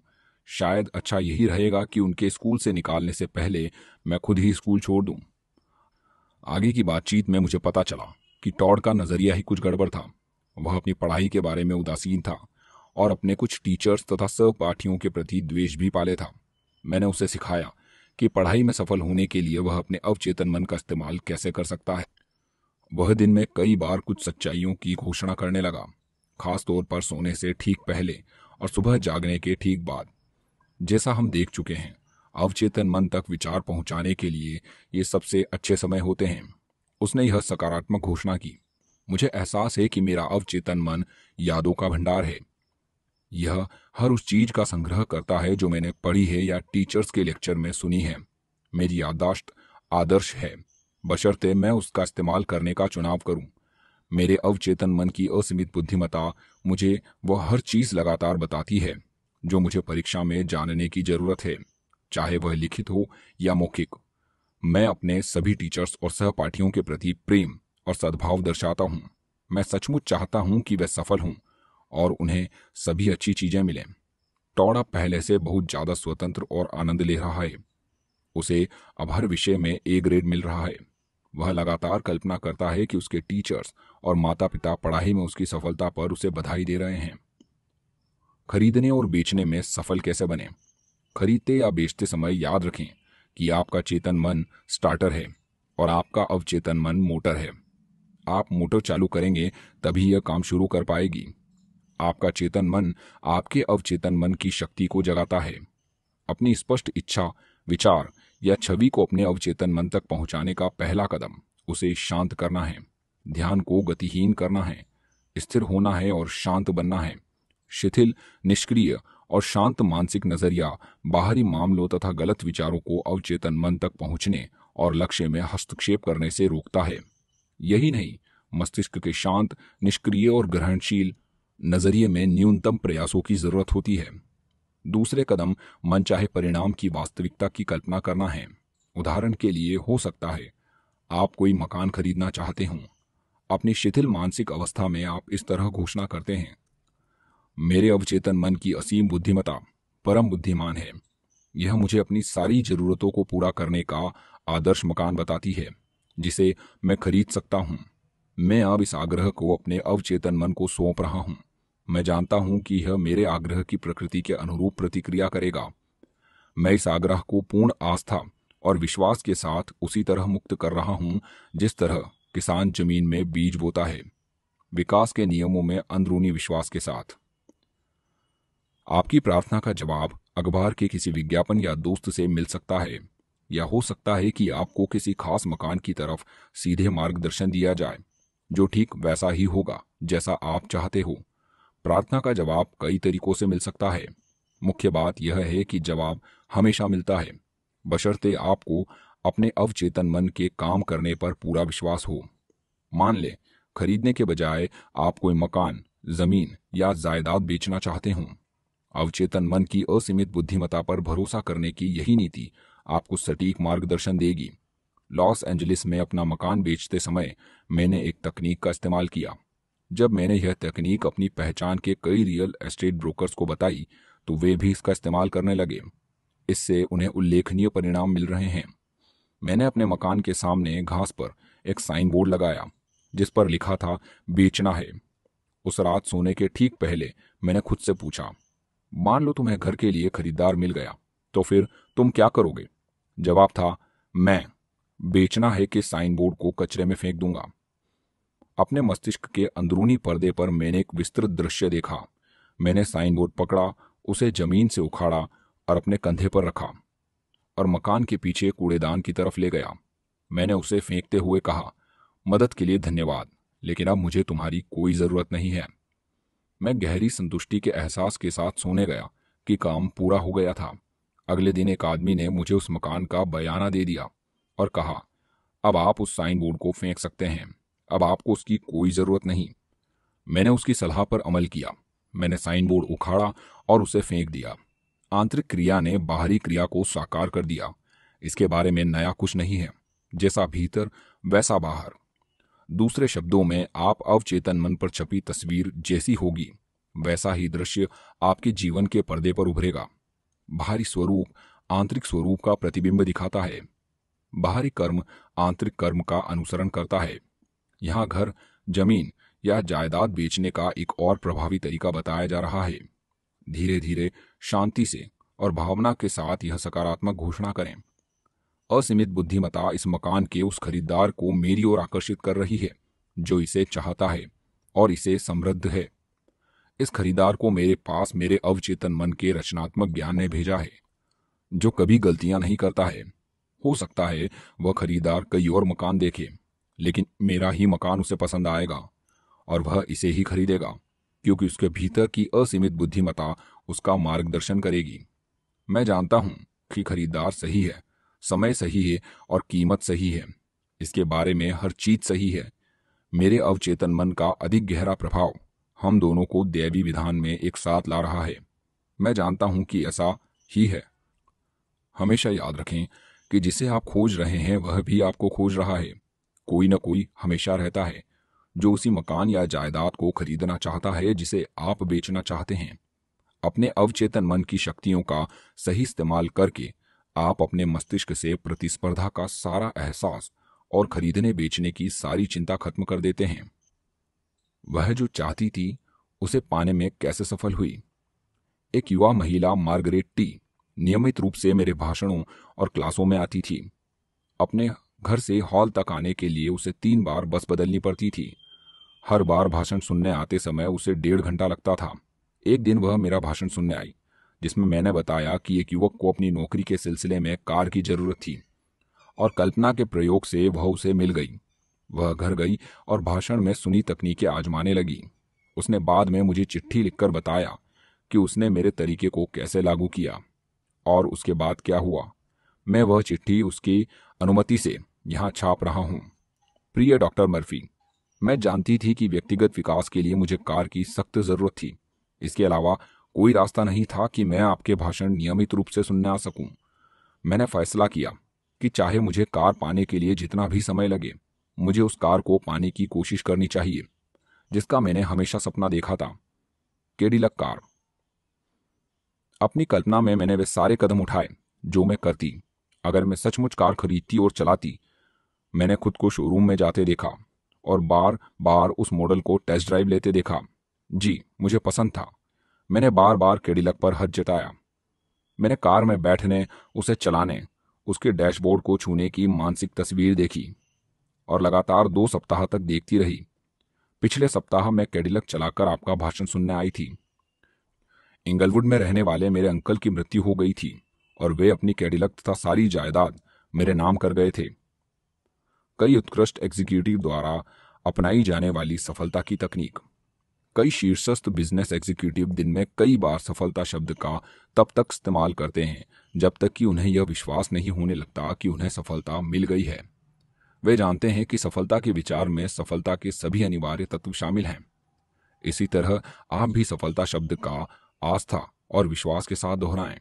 शायद अच्छा यही रहेगा कि उनके स्कूल से निकालने से पहले मैं खुद ही स्कूल छोड़ दूँ। आगे की बातचीत में मुझे पता चला कि टॉड का नज़रिया ही कुछ गड़बड़ था। वह अपनी पढ़ाई के बारे में उदासीन था और अपने कुछ टीचर्स तथा सहपाठियों के प्रति द्वेष भी पाले था। मैंने उसे सिखाया कि पढ़ाई में सफल होने के लिए वह अपने अवचेतन मन का इस्तेमाल कैसे कर सकता है। वह दिन में कई बार कुछ सच्चाइयों की घोषणा करने लगा खास तौर पर सोने से ठीक पहले और सुबह जागने के ठीक बाद। जैसा हम देख चुके हैं अवचेतन मन तक विचार पहुँचाने के लिए ये सबसे अच्छे समय होते हैं। उसने यह सकारात्मक घोषणा की, मुझे एहसास है कि मेरा अवचेतन मन यादों का भंडार है। यह हर उस चीज़ का संग्रह करता है जो मैंने पढ़ी है या टीचर्स के लेक्चर में सुनी है। मेरी याददाश्त आदर्श है। बशर्ते मैं उसका इस्तेमाल करने का चुनाव करूँ। मेरे अवचेतन मन की असीमित बुद्धिमता मुझे वह हर चीज़ लगातार बताती है, जो मुझे परीक्षा में जानने की ज़रूरत है। चाहे वह लिखित हो या मौखिक। मैं अपने सभी टीचर्स और सहपाठियों के प्रति प्रेम और सद्भाव दर्शाता हूँ। मैं सचमुच चाहता हूँ कि वे सफल हों और उन्हें सभी अच्छी चीज़ें मिलें। टॉडा पहले से बहुत ज़्यादा स्वतंत्र और आनंद ले रहा है। उसे अब हर विषय में ए ग्रेड मिल रहा है। वह लगातार कल्पना करता है कि उसके टीचर्स और माता पिता पढ़ाई में उसकी सफलता पर उसे बधाई दे रहे हैं। खरीदने और बेचने में सफल कैसे बने? खरीदते या बेचते समय याद रखें कि आपका चेतन मन स्टार्टर है और आपका अवचेतन मन मोटर है। आप मोटर चालू करेंगे, तभी यह काम शुरू कर पाएगी। आपका चेतन मन आपके अवचेतन मन की शक्ति को जगाता है। अपनी स्पष्ट इच्छा, विचार या छवि को अपने अवचेतन मन तक पहुँचाने का पहला कदम, उसे शांत करना है। ध्यान को गतिहीन करना है। स्थिर होना है और शांत बनना है। शिथिल, निष्क्रिय और शांत मानसिक नज़रिया, बाहरी मामलों तथा गलत विचारों को अवचेतन मन तक पहुँचने और लक्ष्य में हस्तक्षेप करने से रोकता है। यही नहीं, मस्तिष्क के शांत, निष्क्रिय और ग्रहणशील नज़रिए में न्यूनतम प्रयासों की ज़रूरत होती है। दूसरे कदम, मन चाहे परिणाम की वास्तविकता की कल्पना करना है। उदाहरण के लिए हो सकता है, आप कोई मकान खरीदना चाहते हों। अपनी शिथिल मानसिक अवस्था में आप इस तरह घोषणा करते हैं मेरे अवचेतन मन की असीम बुद्धिमता परम बुद्धिमान है। यह मुझे अपनी सारी जरूरतों को पूरा करने का आदर्श मकान बताती है, जिसे मैं खरीद सकता हूँ। मैं अब इस आग्रह को अपने अवचेतन मन को सौंप रहा हूँ। मैं जानता हूँ कि यह मेरे आग्रह की प्रकृति के अनुरूप प्रतिक्रिया करेगा। मैं इस आग्रह को पूर्ण आस्था और विश्वास के साथ उसी तरह मुक्त कर रहा हूँ, जिस तरह किसान ज़मीन में बीज बोता है। विकास के नियमों में अंदरूनी विश्वास के साथ। आपकी प्रार्थना का जवाब अखबार के किसी विज्ञापन या दोस्त से मिल सकता है, या हो सकता है कि आपको किसी खास मकान की तरफ़ सीधे मार्गदर्शन दिया जाए, जो ठीक वैसा ही होगा, जैसा आप चाहते हो। प्रार्थना का जवाब कई तरीकों से मिल सकता है। मुख्य बात यह है कि जवाब हमेशा मिलता है। बशर्ते आपको अपने अवचेतन मन के काम करने पर पूरा विश्वास हो। मान ले, खरीदने के बजाय आप कोई मकान, ज़मीन या जायदाद बेचना चाहते हों। अवचेतन मन की असीमित बुद्धिमता पर भरोसा करने की यही नीति आपको सटीक मार्गदर्शन देगी। लॉस एंजलिस में अपना मकान बेचते समय मैंने एक तकनीक का इस्तेमाल किया। जब मैंने यह तकनीक अपनी पहचान के कई रियल एस्टेट ब्रोकर्स को बताई तो वे भी इसका इस्तेमाल करने लगे। इससे उन्हें उल्लेखनीय परिणाम मिल रहे हैं। मैंने अपने मकान के सामने घास पर एक साइन बोर्ड लगाया, जिस पर लिखा था, बेचना है। उस रात सोने के ठीक पहले मैंने खुद से पूछा मान लो तुम्हें घर के लिए खरीदार मिल गया तो फिर तुम क्या करोगे? जवाब था, मैं बेचना है कि साइन बोर्ड को कचरे में फेंक दूँगा। अपने मस्तिष्क के अंदरूनी पर्दे पर मैंने एक विस्तृत दृश्य देखा। मैंने साइन बोर्ड पकड़ा, उसे ज़मीन से उखाड़ा और अपने कंधे पर रखा और मकान के पीछे कूड़ेदान की तरफ़ ले गया। मैंने उसे फेंकते हुए कहा, मदद के लिए धन्यवाद, लेकिन अब मुझे तुम्हारी कोई ज़रूरत नहीं है। मैं गहरी संतुष्टि के एहसास के साथ सोने गया कि काम पूरा हो गया था। अगले दिन एक आदमी ने मुझे उस मकान का बयाना दे दिया और कहा, अब आप उस साइन बोर्ड को फेंक सकते हैं। अब आपको उसकी कोई ज़रूरत नहीं। मैंने उसकी सलाह पर अमल किया। मैंने साइन बोर्ड उखाड़ा और उसे फेंक दिया। आंतरिक क्रिया ने बाहरी क्रिया को साकार कर दिया। इसके बारे में नया कुछ नहीं है। जैसा भीतर, वैसा बाहर। दूसरे शब्दों में, आप अवचेतन मन पर छपी तस्वीर जैसी होगी, वैसा ही दृश्य आपके जीवन के पर्दे पर उभरेगा। बाहरी स्वरूप, आंतरिक स्वरूप का प्रतिबिंब दिखाता है। बाहरी कर्म, आंतरिक कर्म का अनुसरण करता है। यहाँ घर, ज़मीन या जायदाद बेचने का एक और प्रभावी तरीका बताया जा रहा है। धीरे धीरे शांति से और भावना के साथ यह सकारात्मक घोषणा करें। असीमित बुद्धिमता इस मकान के उस खरीदार को मेरी ओर आकर्षित कर रही है, जो इसे चाहता है और इसे समृद्ध है। इस खरीदार को मेरे पास मेरे अवचेतन मन के रचनात्मक ज्ञान ने भेजा है, जो कभी गलतियाँ नहीं करता है। हो सकता है वह खरीदार कई और मकान देखे, लेकिन मेरा ही मकान उसे पसंद आएगा और वह इसे ही खरीदेगा, क्योंकि उसके भीतर की असीमित बुद्धिमता उसका मार्गदर्शन करेगी। मैं जानता हूँ कि खरीदार सही है समय सही है और कीमत सही है। इसके बारे में हर चीज़ सही है। मेरे अवचेतन मन का अधिक गहरा प्रभाव हम दोनों को दैवी विधान में एक साथ ला रहा है। मैं जानता हूँ कि ऐसा ही है। हमेशा याद रखें कि जिसे आप खोज रहे हैं, वह भी आपको खोज रहा है। कोई ना कोई हमेशा रहता है। जो उसी मकान या जायदाद को खरीदना चाहता है, जिसे आप बेचना चाहते हैं। अपने अवचेतन मन की शक्तियों का सही इस्तेमाल करके आप अपने मस्तिष्क से प्रतिस्पर्धा का सारा एहसास और खरीदने बेचने की सारी चिंता खत्म कर देते हैं। वह जो चाहती थी, उसे पाने में कैसे सफल हुई? एक युवा महिला मार्गरेट टी, नियमित रूप से मेरे भाषणों और क्लासों में आती थी। अपने घर से हॉल तक आने के लिए उसे तीन बार बस बदलनी पड़ती थी। हर बार भाषण सुनने आते समय उसे डेढ़ घंटा लगता था। एक दिन वह मेरा भाषण सुनने आई। जिसमें मैंने बताया कि एक युवक को अपनी नौकरी के सिलसिले में कार की ज़रूरत थी और कल्पना के प्रयोग से वह उसे मिल गई। वह घर गई और भाषण में सुनी तकनीकें आजमाने लगी। उसने बाद में मुझे चिट्ठी लिखकर बताया कि उसने मेरे तरीके को कैसे लागू किया और उसके बाद क्या हुआ। मैं वह चिट्ठी उसकी अनुमति से यहाँ छाप रहा हूँ। प्रिय डॉक्टर मर्फी, मैं जानती थी कि व्यक्तिगत विकास के लिए मुझे कार की सख्त ज़रूरत थी। इसके अलावा कोई रास्ता नहीं था कि मैं आपके भाषण नियमित रूप से सुनने आ सकूँ। मैंने फैसला किया कि चाहे मुझे कार पाने के लिए जितना भी समय लगे, मुझे उस कार को पाने की कोशिश करनी चाहिए, जिसका मैंने हमेशा सपना देखा था। Cadillac car. अपनी कल्पना में मैंने वे सारे कदम उठाए जो मैं करती। अगर मैं सचमुच कार खरीदती और चलाती, मैंने खुद को शोरूम में जाते देखा और बार बार उस मॉडल को टेस्ट ड्राइव लेते देखा। जी, मुझे पसंद था। मैंने बार बार केडिलक पर हज जताया। मैंने कार में बैठने, उसे चलाने, उसके डैशबोर्ड को छूने की मानसिक तस्वीर देखी और लगातार दो सप्ताह तक देखती रही। पिछले सप्ताह मैं कैडिलक चलाकर आपका भाषण सुनने आई थी। इंगलवुड में रहने वाले मेरे अंकल की मृत्यु हो गई थी और वे अपनी कैडिलक तथा सारी जायदाद मेरे नाम कर गए थे। कई उत्कृष्ट एग्जीक्यूटिव द्वारा अपनाई जाने वाली सफलता की तकनीक। कई शीर्षस्थ बिज़नेस एग्जीक्यूटिव दिन में कई बार सफलता शब्द का तब तक इस्तेमाल करते हैं, जब तक कि उन्हें यह विश्वास नहीं होने लगता कि उन्हें सफलता मिल गई है। वे जानते हैं कि सफलता के विचार में सफलता के सभी अनिवार्य तत्व शामिल हैं। इसी तरह आप भी सफलता शब्द का आस्था और विश्वास के साथ दोहराएँ।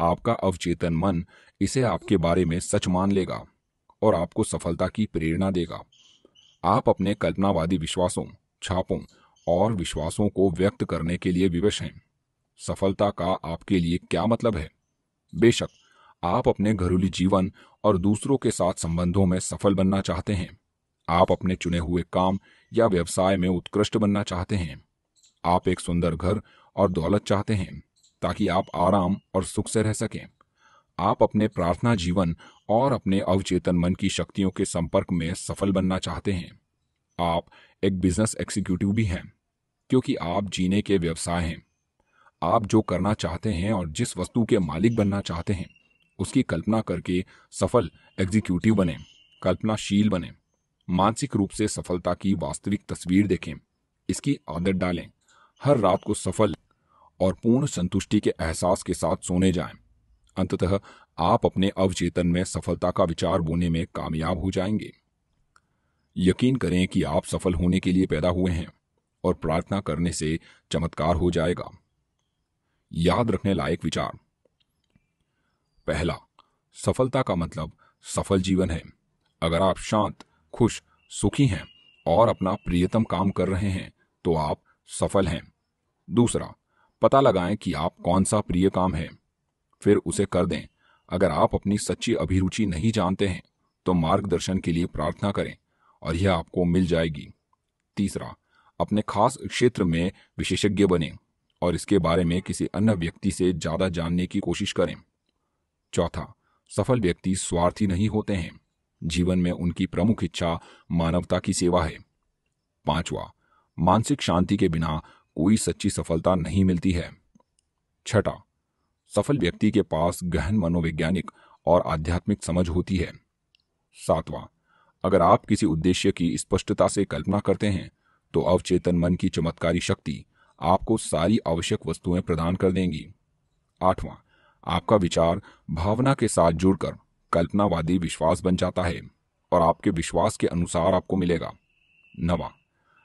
आपका अवचेतन मन इसे आपके बारे में सच मान लेगा और आपको सफलता की प्रेरणा देगा। आप अपने कल्पनावादी विश्वासों, छापों और विश्वासों को व्यक्त करने के लिए विवश हैं। सफलता का आपके लिए क्या मतलब है? बेशक, आप अपने घरेलू जीवन और दूसरों के साथ संबंधों में सफल बनना चाहते हैं। आप अपने चुने हुए काम या व्यवसाय में उत्कृष्ट बनना चाहते हैं। आप एक सुंदर घर और दौलत चाहते हैं, ताकि आप आराम और सुख से रह सकें। आप अपने प्रार्थना जीवन और अपने अवचेतन मन की शक्तियों के संपर्क में सफल बनना चाहते हैं। आप एक बिज़नेस एग्जीक्यूटिव भी हैं। क्योंकि आप जीने के व्यवसाय हैं। आप जो करना चाहते हैं और जिस वस्तु के मालिक बनना चाहते हैं, उसकी कल्पना करके सफल एग्जीक्यूटिव बने, कल्पनाशील बने। मानसिक रूप से सफलता की वास्तविक तस्वीर देखें। इसकी आदत डालें। हर रात को सफल और पूर्ण संतुष्टि के एहसास के साथ सोने जाएँ। अंततः आप अपने अवचेतन में सफलता का विचार बोने में कामयाब हो जाएँगे। यकीन करें कि आप सफल होने के लिए पैदा हुए हैं। और प्रार्थना करने से चमत्कार हो जाएगा। याद रखने लायक विचार। पहला, सफलता का मतलब सफल जीवन है। अगर आप शांत, खुश, सुखी हैं और अपना प्रियतम काम कर रहे हैं तो आप सफल हैं। दूसरा, पता लगाएँ कि आप कौन सा प्रिय काम है। फिर उसे कर दें। अगर आप अपनी सच्ची अभिरुचि नहीं जानते हैं तो मार्गदर्शन के लिए प्रार्थना करें और यह आपको मिल जाएगी। तीसरा अपने खास क्षेत्र में विशेषज्ञ बने और इसके बारे में किसी अन्य व्यक्ति से ज़्यादा जानने की कोशिश करें। चौथा, सफल व्यक्ति स्वार्थी नहीं होते हैं। जीवन में उनकी प्रमुख इच्छा मानवता की सेवा है। पांचवा, मानसिक शांति के बिना कोई सच्ची सफलता नहीं मिलती है। छठा, सफल व्यक्ति के पास गहन मनोवैज्ञानिक और आध्यात्मिक समझ होती है। सातवां, अगर आप किसी उद्देश्य की स्पष्टता से कल्पना करते हैं तो अवचेतन मन की चमत्कारी शक्ति आपको सारी आवश्यक वस्तुएँ प्रदान कर देंगी। आठवां, आपका विचार भावना के साथ जुड़कर कल्पनावादी विश्वास बन जाता है और आपके विश्वास के अनुसार आपको मिलेगा। नवा,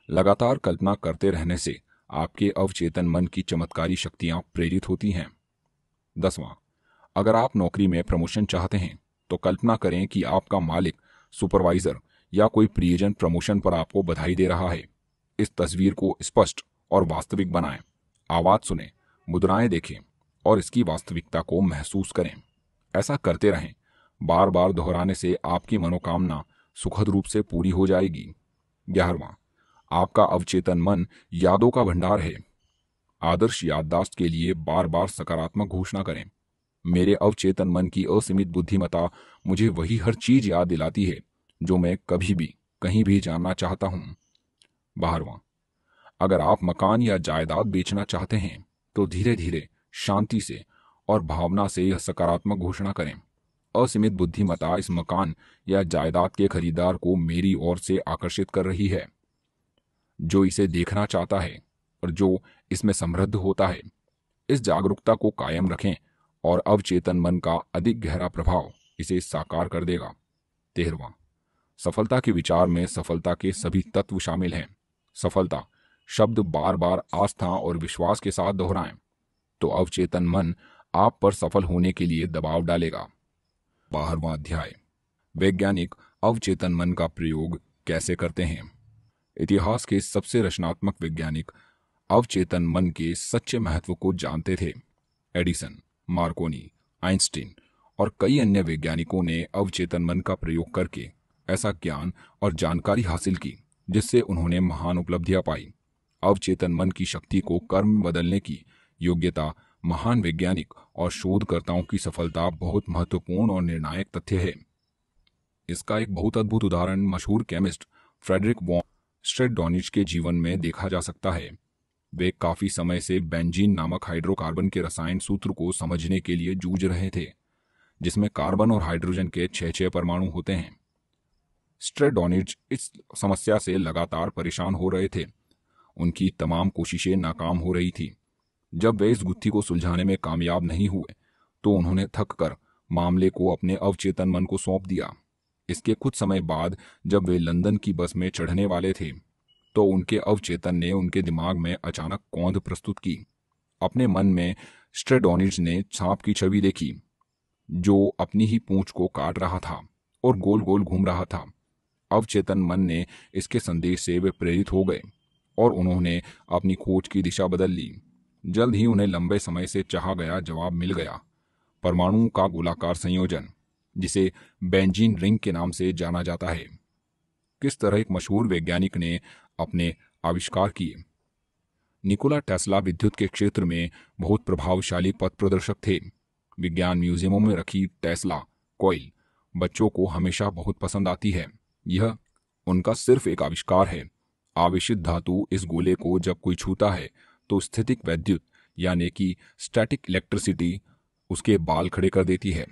लगातार कल्पना करते रहने से आपके अवचेतन मन की चमत्कारी शक्तियाँ प्रेरित होती हैं। दसवां, अगर आप नौकरी में प्रमोशन चाहते हैं तो कल्पना करें कि आपका मालिक सुपरवाइजर या कोई प्रियजन प्रमोशन पर आपको बधाई दे रहा है। इस तस्वीर को स्पष्ट और वास्तविक बनाएँ। आवाज़ सुने, मुद्राएँ देखें और इसकी वास्तविकता को महसूस करें। ऐसा करते रहें। बार बार दोहराने से आपकी मनोकामना सुखद रूप से पूरी हो जाएगी। ग्यारहवा, आपका अवचेतन मन यादों का भंडार है। आदर्श याददाश्त के लिए बार बार सकारात्मक घोषणा करें। मेरे अवचेतन मन की असीमित बुद्धिमता मुझे वही हर चीज़ याद दिलाती है, जो मैं कभी भी कहीं भी जानना चाहता हूँ। बारहवा अगर आप मकान या जायदाद बेचना चाहते हैं तो धीरे धीरे शांति से और भावना से यह सकारात्मक घोषणा करें। असीमित बुद्धिमता इस मकान या जायदाद के खरीदार को मेरी ओर से आकर्षित कर रही है। जो इसे देखना चाहता है और जो इसमें समृद्ध होता है, इस जागरूकता को कायम रखें और अवचेतन मन का अधिक गहरा प्रभाव इसे साकार कर देगा। तेरहवा, सफलता के विचार में सफलता के सभी तत्व शामिल हैं। सफलता, शब्द बार बार आस्था और विश्वास के साथ दोहराएँ तो अवचेतन मन आप पर सफल होने के लिए दबाव डालेगा। बारहवा अध्याय। वैज्ञानिक अवचेतन मन का प्रयोग कैसे करते हैं? इतिहास के सबसे रचनात्मक वैज्ञानिक अवचेतन मन के सच्चे महत्व को जानते थे। एडिसन, मार्कोनी, आइंस्टीन और कई अन्य वैज्ञानिकों ने अवचेतन मन का प्रयोग करके ऐसा ज्ञान और जानकारी हासिल की। जिससे उन्होंने महान उपलब्धियाँ पाई। अवचेतन मन की शक्ति को कर्म बदलने की योग्यता महान वैज्ञानिक और शोधकर्ताओं की सफलता बहुत महत्वपूर्ण और निर्णायक तथ्य है। इसका एक बहुत अद्भुत उदाहरण मशहूर केमिस्ट फ्रेडरिक वॉन स्ट्रेडोनिच के जीवन में देखा जा सकता है। वे काफ़ी समय से बेंजीन नामक हाइड्रोकार्बन के रसायन सूत्र को समझने के लिए जूझ रहे थे, जिसमें कार्बन और हाइड्रोजन के छह छह परमाणु होते हैं। स्ट्रेडोनिच इस समस्या से लगातार परेशान हो रहे थे। उनकी तमाम कोशिशें नाकाम हो रही थी। जब वे इस गुत्थी को सुलझाने में कामयाब नहीं हुए तो उन्होंने थक कर मामले को अपने अवचेतन मन को सौंप दिया। इसके कुछ समय बाद जब वे लंदन की बस में चढ़ने वाले थे तो उनके अवचेतन ने उनके दिमाग में अचानक कौंध प्रस्तुत की। अपने मन में स्ट्रेडोनिज ने सांप की छवि देखी, जो अपनी ही पूंछ को काट रहा था और गोल गोल घूम रहा था। अवचेतन मन ने इसके संदेश से वे प्रेरित हो गए और उन्होंने अपनी खोज की दिशा बदल ली। जल्द ही उन्हें लंबे समय से चाहा गया जवाब मिल गया। परमाणुओं का गोलाकार संयोजन, जिसे बेंजीन रिंग के नाम से जाना जाता है। किस तरह एक मशहूर वैज्ञानिक ने अपने आविष्कार किए? निकोला टेस्ला विद्युत के क्षेत्र में बहुत प्रभावशाली पथ प्रदर्शक थे। विज्ञान म्यूजियमों में रखी टेस्ला कॉइल बच्चों को हमेशा बहुत पसंद आती है। यह उनका सिर्फ़ एक आविष्कार है। आवेशित धातु इस गोले को जब कोई छूता है तो स्थितिक वैद्युत, यानी कि स्टैटिक इलेक्ट्रिसिटी उसके बाल खड़े कर देती है।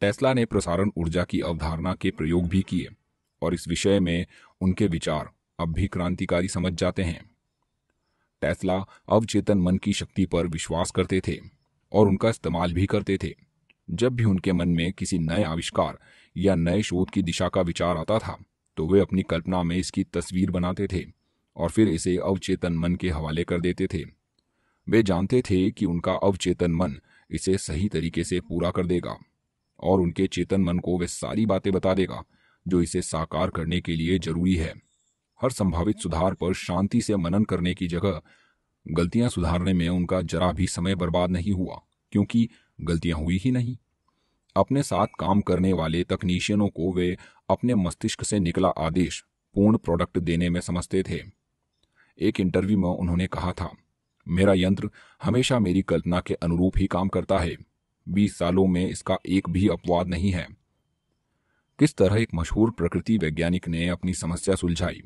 टेस्ला ने प्रसारण ऊर्जा की अवधारणा के प्रयोग भी किए, और इस विषय में उनके विचार अब भी क्रांतिकारी समझ जाते हैं। टेस्ला अवचेतन मन की शक्ति पर विश्वास करते थे, और उनका इस्तेमाल भी करते थे। जब भी उनके मन में किसी नए आविष्कार या नए शोध की दिशा का विचार आता था तो वे अपनी कल्पना में इसकी तस्वीर बनाते थे और फिर इसे अवचेतन मन के हवाले कर देते थे। वे जानते थे कि उनका अवचेतन मन इसे सही तरीके से पूरा कर देगा और उनके चेतन मन को वे सारी बातें बता देगा, जो इसे साकार करने के लिए ज़रूरी है। हर संभावित सुधार पर शांति से मनन करने की जगह गलतियाँ सुधारने में उनका जरा भी समय बर्बाद नहीं हुआ, क्योंकि गलतियाँ हुई ही नहीं। अपने साथ काम करने वाले तकनीशियनों को वे अपने मस्तिष्क से निकला आदेश, पूर्ण प्रोडक्ट देने में समझते थे। एक इंटरव्यू में उन्होंने कहा था, मेरा यंत्र हमेशा मेरी कल्पना के अनुरूप ही काम करता है। बीस सालों में इसका एक भी अपवाद नहीं है। किस तरह एक मशहूर प्रकृति वैज्ञानिक ने अपनी समस्या सुलझाई?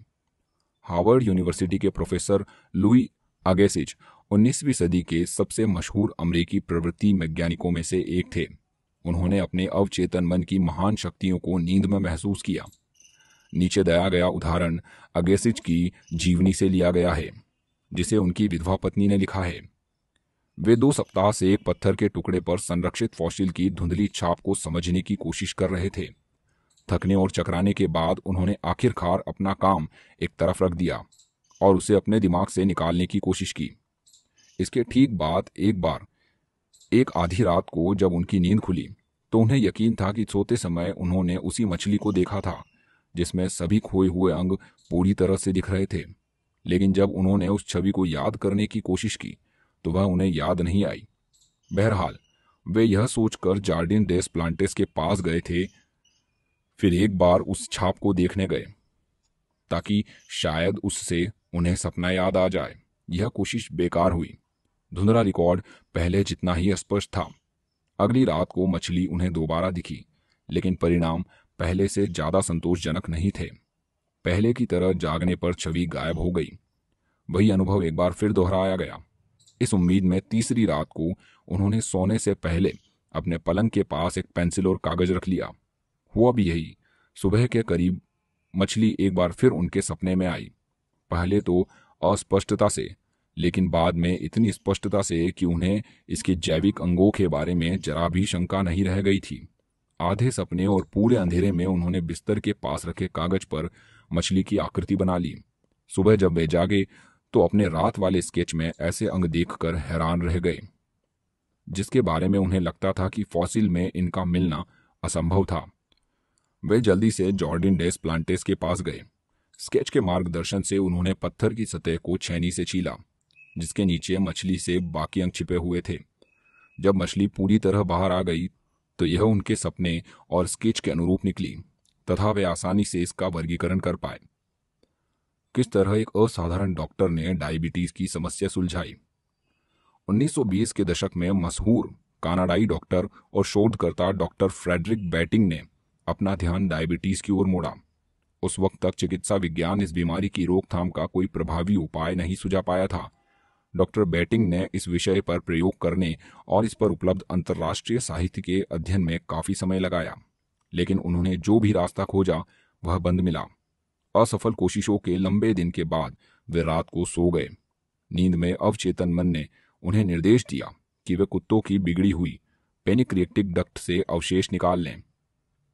हार्वर्ड यूनिवर्सिटी के प्रोफेसर लुई आगेसिज 19वीं सदी के सबसे मशहूर अमरीकी प्रवृत्ति वैज्ञानिकों में से एक थे। उन्होंने अपने अवचेतन मन की महान शक्तियों को नींद में महसूस किया। नीचे दया गया उदाहरण अगेसिज की जीवनी से लिया गया है, जिसे उनकी विधवा पत्नी ने लिखा है। वे दो सप्ताह से एक पत्थर के टुकड़े पर संरक्षित फॉसिल की धुंधली छाप को समझने की कोशिश कर रहे थे। थकने और चकराने के बाद उन्होंने आखिरकार अपना काम एक तरफ़ रख दिया और उसे अपने दिमाग से निकालने की कोशिश की। इसके ठीक बाद एक बार एक आधी रात को जब उनकी नींद खुली तो उन्हें यकीन था कि सोते समय उन्होंने उसी मछली को देखा था, जिसमें सभी खोए हुए अंग पूरी तरह से दिख रहे थे। लेकिन जब उन्होंने उस छवि को याद करने की कोशिश की तो वह उन्हें याद नहीं आई। बहरहाल, वे यह सोचकर जार्डिन डेस प्लांटेस के पास गए थे, फिर एक बार उस छाप को देखने गए, ताकि शायद उससे उन्हें सपना याद आ जाए। यह कोशिश बेकार हुई। धुंधला रिकॉर्ड पहले जितना ही स्पष्ट था। अगली रात को मछली उन्हें दोबारा दिखी, लेकिन परिणाम पहले से ज़्यादा संतोषजनक नहीं थे। पहले की तरह जागने पर छवि गायब हो गई। वही अनुभव एक बार फिर दोहराया गया। इस उम्मीद में तीसरी रात को उन्होंने सोने से पहले अपने पलंग के पास एक पेंसिल और कागज़ रख लिया। हुआ भी यही। सुबह के करीब मछली एक बार फिर उनके सपने में आई। पहले तो अस्पष्टता से लेकिन बाद में इतनी स्पष्टता से कि उन्हें इसके जैविक अंगों के बारे में जरा भी शंका नहीं रह गई थी। आधे सपने और पूरे अंधेरे में उन्होंने बिस्तर के पास रखे कागज़ पर मछली की आकृति बना ली। सुबह जब वे जागे तो अपने रात वाले स्केच में ऐसे अंग देखकर हैरान रह गए, जिसके बारे में उन्हें लगता था कि फॉसिल में इनका मिलना असंभव था। वे जल्दी से जॉर्डिन डेस प्लांटेस के पास गए। स्केच के मार्गदर्शन से उन्होंने पत्थर की सतह को छैनी से छीला। जिसके नीचे मछली से बाकी अंग छिपे हुए थे। जब मछली पूरी तरह बाहर आ गई तो यह उनके सपने और स्केच के अनुरूप निकली, तथा वे आसानी से इसका वर्गीकरण कर पाए। किस तरह एक असाधारण डॉक्टर ने डायबिटीज़ की समस्या सुलझाई। 1920 के दशक में मशहूर कानाडाई डॉक्टर और शोधकर्ता डॉक्टर फ्रेडरिक बैटिंग ने अपना ध्यान डायबिटीज़ की ओर मोड़ा। उस वक्त तक चिकित्सा विज्ञान इस बीमारी की रोकथाम का कोई प्रभावी उपाय नहीं सुझा पाया था। डॉक्टर बैटिंग ने इस विषय पर प्रयोग करने और इस पर उपलब्ध अंतर्राष्ट्रीय साहित्य के अध्ययन में काफ़ी समय लगाया, लेकिन उन्होंने जो भी रास्ता खोजा, वह बंद मिला। असफल कोशिशों के लंबे दिन के बाद वे रात को सो गए। नींद में अवचेतन मन ने उन्हें निर्देश दिया कि वे कुत्तों की बिगड़ी हुई पेनिक्रिएक्टिक डक्ट से अवशेष निकाल लें।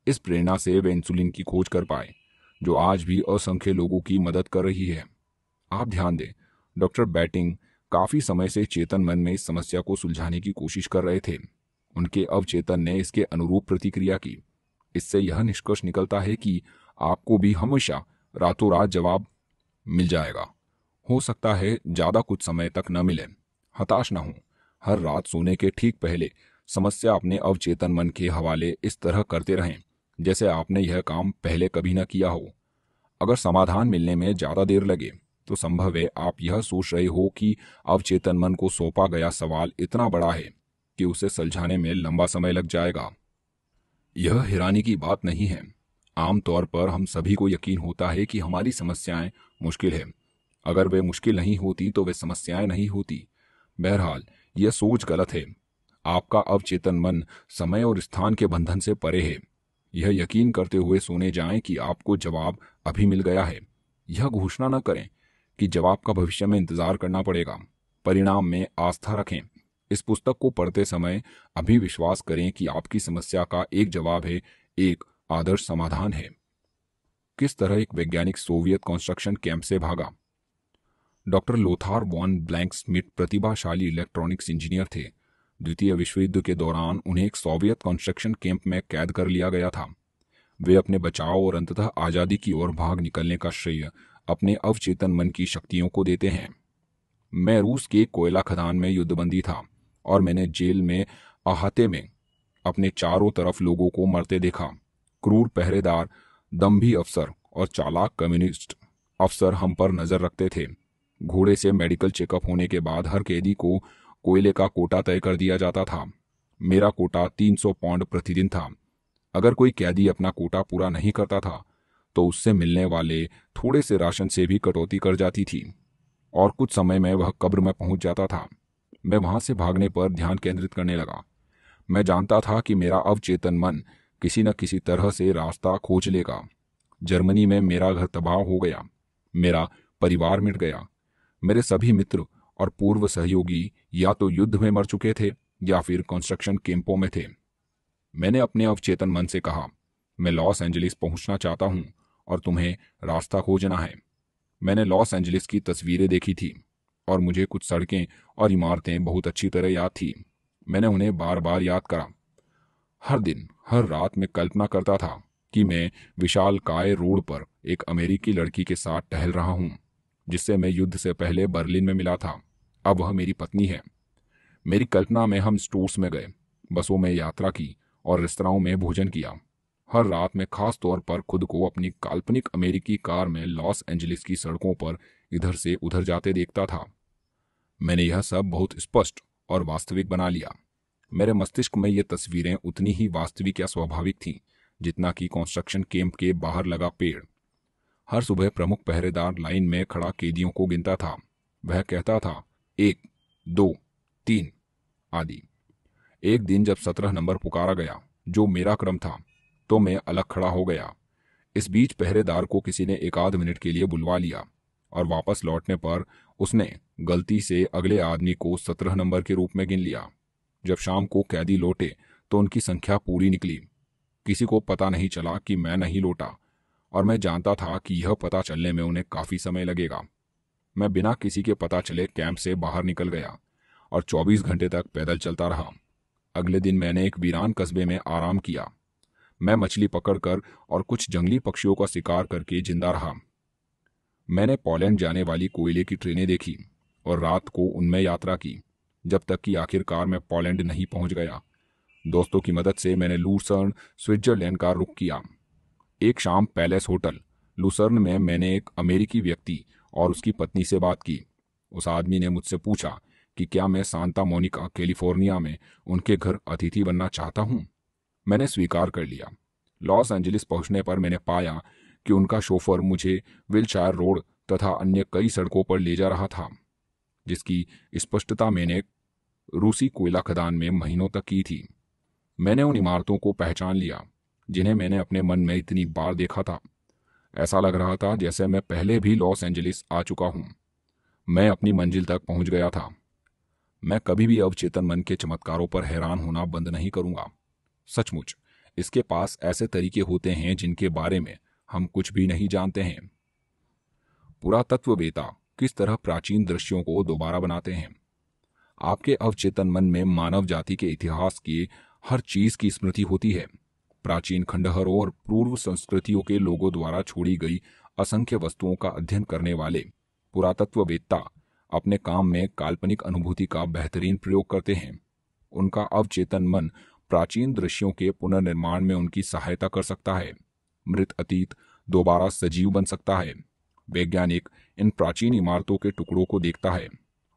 इस प्रेरणा से वे इंसुलिन की खोज कर पाए, जो आज भी असंख्य लोगों की मदद कर रही है। आप ध्यान दें, डॉक्टर बैटिंग काफ़ी समय से चेतन मन में इस समस्या को सुलझाने की कोशिश कर रहे थे। उनके अवचेतन ने इसके अनुरूप प्रतिक्रिया की। इससे यह निष्कर्ष निकलता है कि आपको भी हमेशा रातों रात जवाब मिल जाएगा। हो सकता है ज़्यादा कुछ समय तक न मिले। हताश न हो। हर रात सोने के ठीक पहले समस्या अपने अवचेतन मन के हवाले इस तरह करते रहें, जैसे आपने यह काम पहले कभी न किया हो। अगर समाधान मिलने में ज़्यादा देर लगे तो संभव है आप यह सोच रहे हो कि अवचेतन मन को सौंपा गया सवाल इतना बड़ा है कि उसे सुलझाने में लंबा समय लग जाएगा। यह हैरानी की बात नहीं है। आमतौर पर हम सभी को यकीन होता है कि हमारी समस्याएँ मुश्किल है। अगर वे मुश्किल नहीं होती तो वे समस्याएँ नहीं होती। बहरहाल, यह सोच गलत है। आपका अवचेतन मन समय और स्थान के बंधन से परे है। यह यकीन करते हुए सोने जाएँ कि आपको जवाब अभी मिल गया है। यह घोषणा न करें कि जवाब का भविष्य में इंतज़ार करना पड़ेगा। परिणाम में आस्था रखें। इस पुस्तक को पढ़ते समय अभी विश्वास करें कि आपकी समस्या का एक जवाब है, एक आदर्श समाधान है। किस तरह एक वैज्ञानिक सोवियत कंस्ट्रक्शन कैंप से भागा? Doctor Lothar von Blanck Smith प्रतिभाशाली इलेक्ट्रॉनिक्स इंजीनियर थे। द्वितीय विश्व युद्ध के दौरान उन्हें एक सोवियत कंस्ट्रक्शन कैंप में कैद कर लिया गया था। वे अपने बचाव और अंततः आज़ादी की ओर भाग निकलने का श्रेय अपने अवचेतन मन की शक्तियों को देते हैं। मैं रूस के कोयला खदान में युद्धबंदी था और मैंने जेल में, अहाते में अपने चारों तरफ़ लोगों को मरते देखा। क्रूर पहरेदार दम्भी अफसर और चालाक कम्युनिस्ट अफसर हम पर नज़र रखते थे। घोड़े से मेडिकल चेकअप होने के बाद हर कैदी को कोयले का कोटा तय कर दिया जाता था। मेरा कोटा 300 पाउंड प्रतिदिन था। अगर कोई कैदी अपना कोटा पूरा नहीं करता था तो उससे मिलने वाले थोड़े से राशन से भी कटौती कर जाती थी। और कुछ समय में वह कब्र में पहुँच जाता था। मैं वहाँ से भागने पर ध्यान केंद्रित करने लगा। मैं जानता था कि मेरा अवचेतन मन किसी न किसी तरह से रास्ता खोज लेगा। जर्मनी में मेरा घर तबाह हो गया। मेरा परिवार मिट गया। मेरे सभी मित्र और पूर्व सहयोगी या तो युद्ध में मर चुके थे या फिर कंस्ट्रक्शन कैंपों में थे। मैंने अपने अवचेतन मन से कहा, मैं लॉस एंजलिस पहुँचना चाहता हूँ। और तुम्हें रास्ता खोजना है। मैंने लॉस एंजलिस की तस्वीरें देखी थी और मुझे कुछ सड़कें और इमारतें बहुत अच्छी तरह याद थी। मैंने उन्हें बार बार याद करा। हर दिन, हर रात में कल्पना करता था कि मैं विशाल काय रोड पर एक अमेरिकी लड़की के साथ टहल रहा हूँ, जिससे मैं युद्ध से पहले बर्लिन में मिला था। अब वह मेरी पत्नी है। मेरी कल्पना में हम स्टोर्स में गए। बसों में यात्रा की और रेस्तराओं में भोजन किया। हर रात में खास तौर पर खुद को अपनी काल्पनिक अमेरिकी कार में लॉस एंजलिस की सड़कों पर इधर से उधर जाते देखता था। मैंने यह सब बहुत स्पष्ट और वास्तविक बना लिया। मेरे मस्तिष्क में ये तस्वीरें उतनी ही वास्तविक या स्वाभाविक थीं, जितना कि कंस्ट्रक्शन कैंप के बाहर लगा पेड़। हर सुबह प्रमुख पहरेदार लाइन में खड़ा कैदियों को गिनता था। वह कहता था, एक, दो, तीन, आदि। एक दिन जब सत्रह नंबर पुकारा गया, जो मेरा क्रम था तो मैं अलग खड़ा हो गया। इस बीच पहरेदार को किसी ने एक आध मिनट के लिए बुलवा लिया और वापस लौटने पर उसने गलती से अगले आदमी को सत्रह नंबर के रूप में गिन लिया। जब शाम को कैदी लौटे तो उनकी संख्या पूरी निकली। किसी को पता नहीं चला कि मैं नहीं लौटा और मैं जानता था कि यह पता चलने में उन्हें काफ़ी समय लगेगा। मैं बिना किसी के पता चले कैंप से बाहर निकल गया और 24 घंटे तक पैदल चलता रहा। अगले दिन मैंने एक वीरान कस्बे में आराम किया। मैं मछली पकड़कर और कुछ जंगली पक्षियों का शिकार करके ज़िंदा रहा। मैंने पोलैंड जाने वाली कोयले की ट्रेनें देखी और रात को उनमें यात्रा की, जब तक कि आखिरकार मैं पोलैंड नहीं पहुँच गया। दोस्तों की मदद से मैंने लूसर्न, स्विट्जरलैंड का रुख किया। एक शाम पैलेस होटल, लूसर्न में मैंने एक अमेरिकी व्यक्ति और उसकी पत्नी से बात की। उस आदमी ने मुझसे पूछा कि क्या मैं सांता मोनिका, कैलिफ़ोर्निया में उनके घर अतिथि बनना चाहता हूँ? मैंने स्वीकार कर लिया। लॉस एंजलिस पहुँचने पर मैंने पाया कि उनका शोफर मुझे विलचायर रोड तथा अन्य कई सड़कों पर ले जा रहा था, जिसकी स्पष्टता मैंने रूसी कोयला खदान में महीनों तक की थी। मैंने उन इमारतों को पहचान लिया, जिन्हें मैंने अपने मन में इतनी बार देखा था। ऐसा लग रहा था जैसे मैं पहले भी लॉस एंजलिस आ चुका हूँ। मैं अपनी मंजिल तक पहुँच गया था। मैं कभी भी अवचेतन मन के चमत्कारों पर हैरान होना बंद नहीं करूँगा। सचमुच, इसके पास ऐसे तरीके होते हैं जिनके बारे में हम कुछ भी नहीं जानते हैं। पुरातत्ववेता किस तरह प्राचीन दृश्यों को दोबारा बनाते हैं? आपके अवचेतन मन में मानव जाति के इतिहास की हर चीज़ की स्मृति होती है। प्राचीन खंडहरों और पूर्व संस्कृतियों के लोगों द्वारा छोड़ी गई असंख्य वस्तुओं का अध्ययन करने वाले पुरातत्ववेत्ता अपने काम में काल्पनिक अनुभूति का बेहतरीन प्रयोग करते हैं। उनका अवचेतन मन प्राचीन दृश्यों के पुनर्निर्माण में उनकी सहायता कर सकता है। मृत अतीत दोबारा सजीव बन सकता है। वैज्ञानिक इन प्राचीन इमारतों के टुकड़ों को देखता है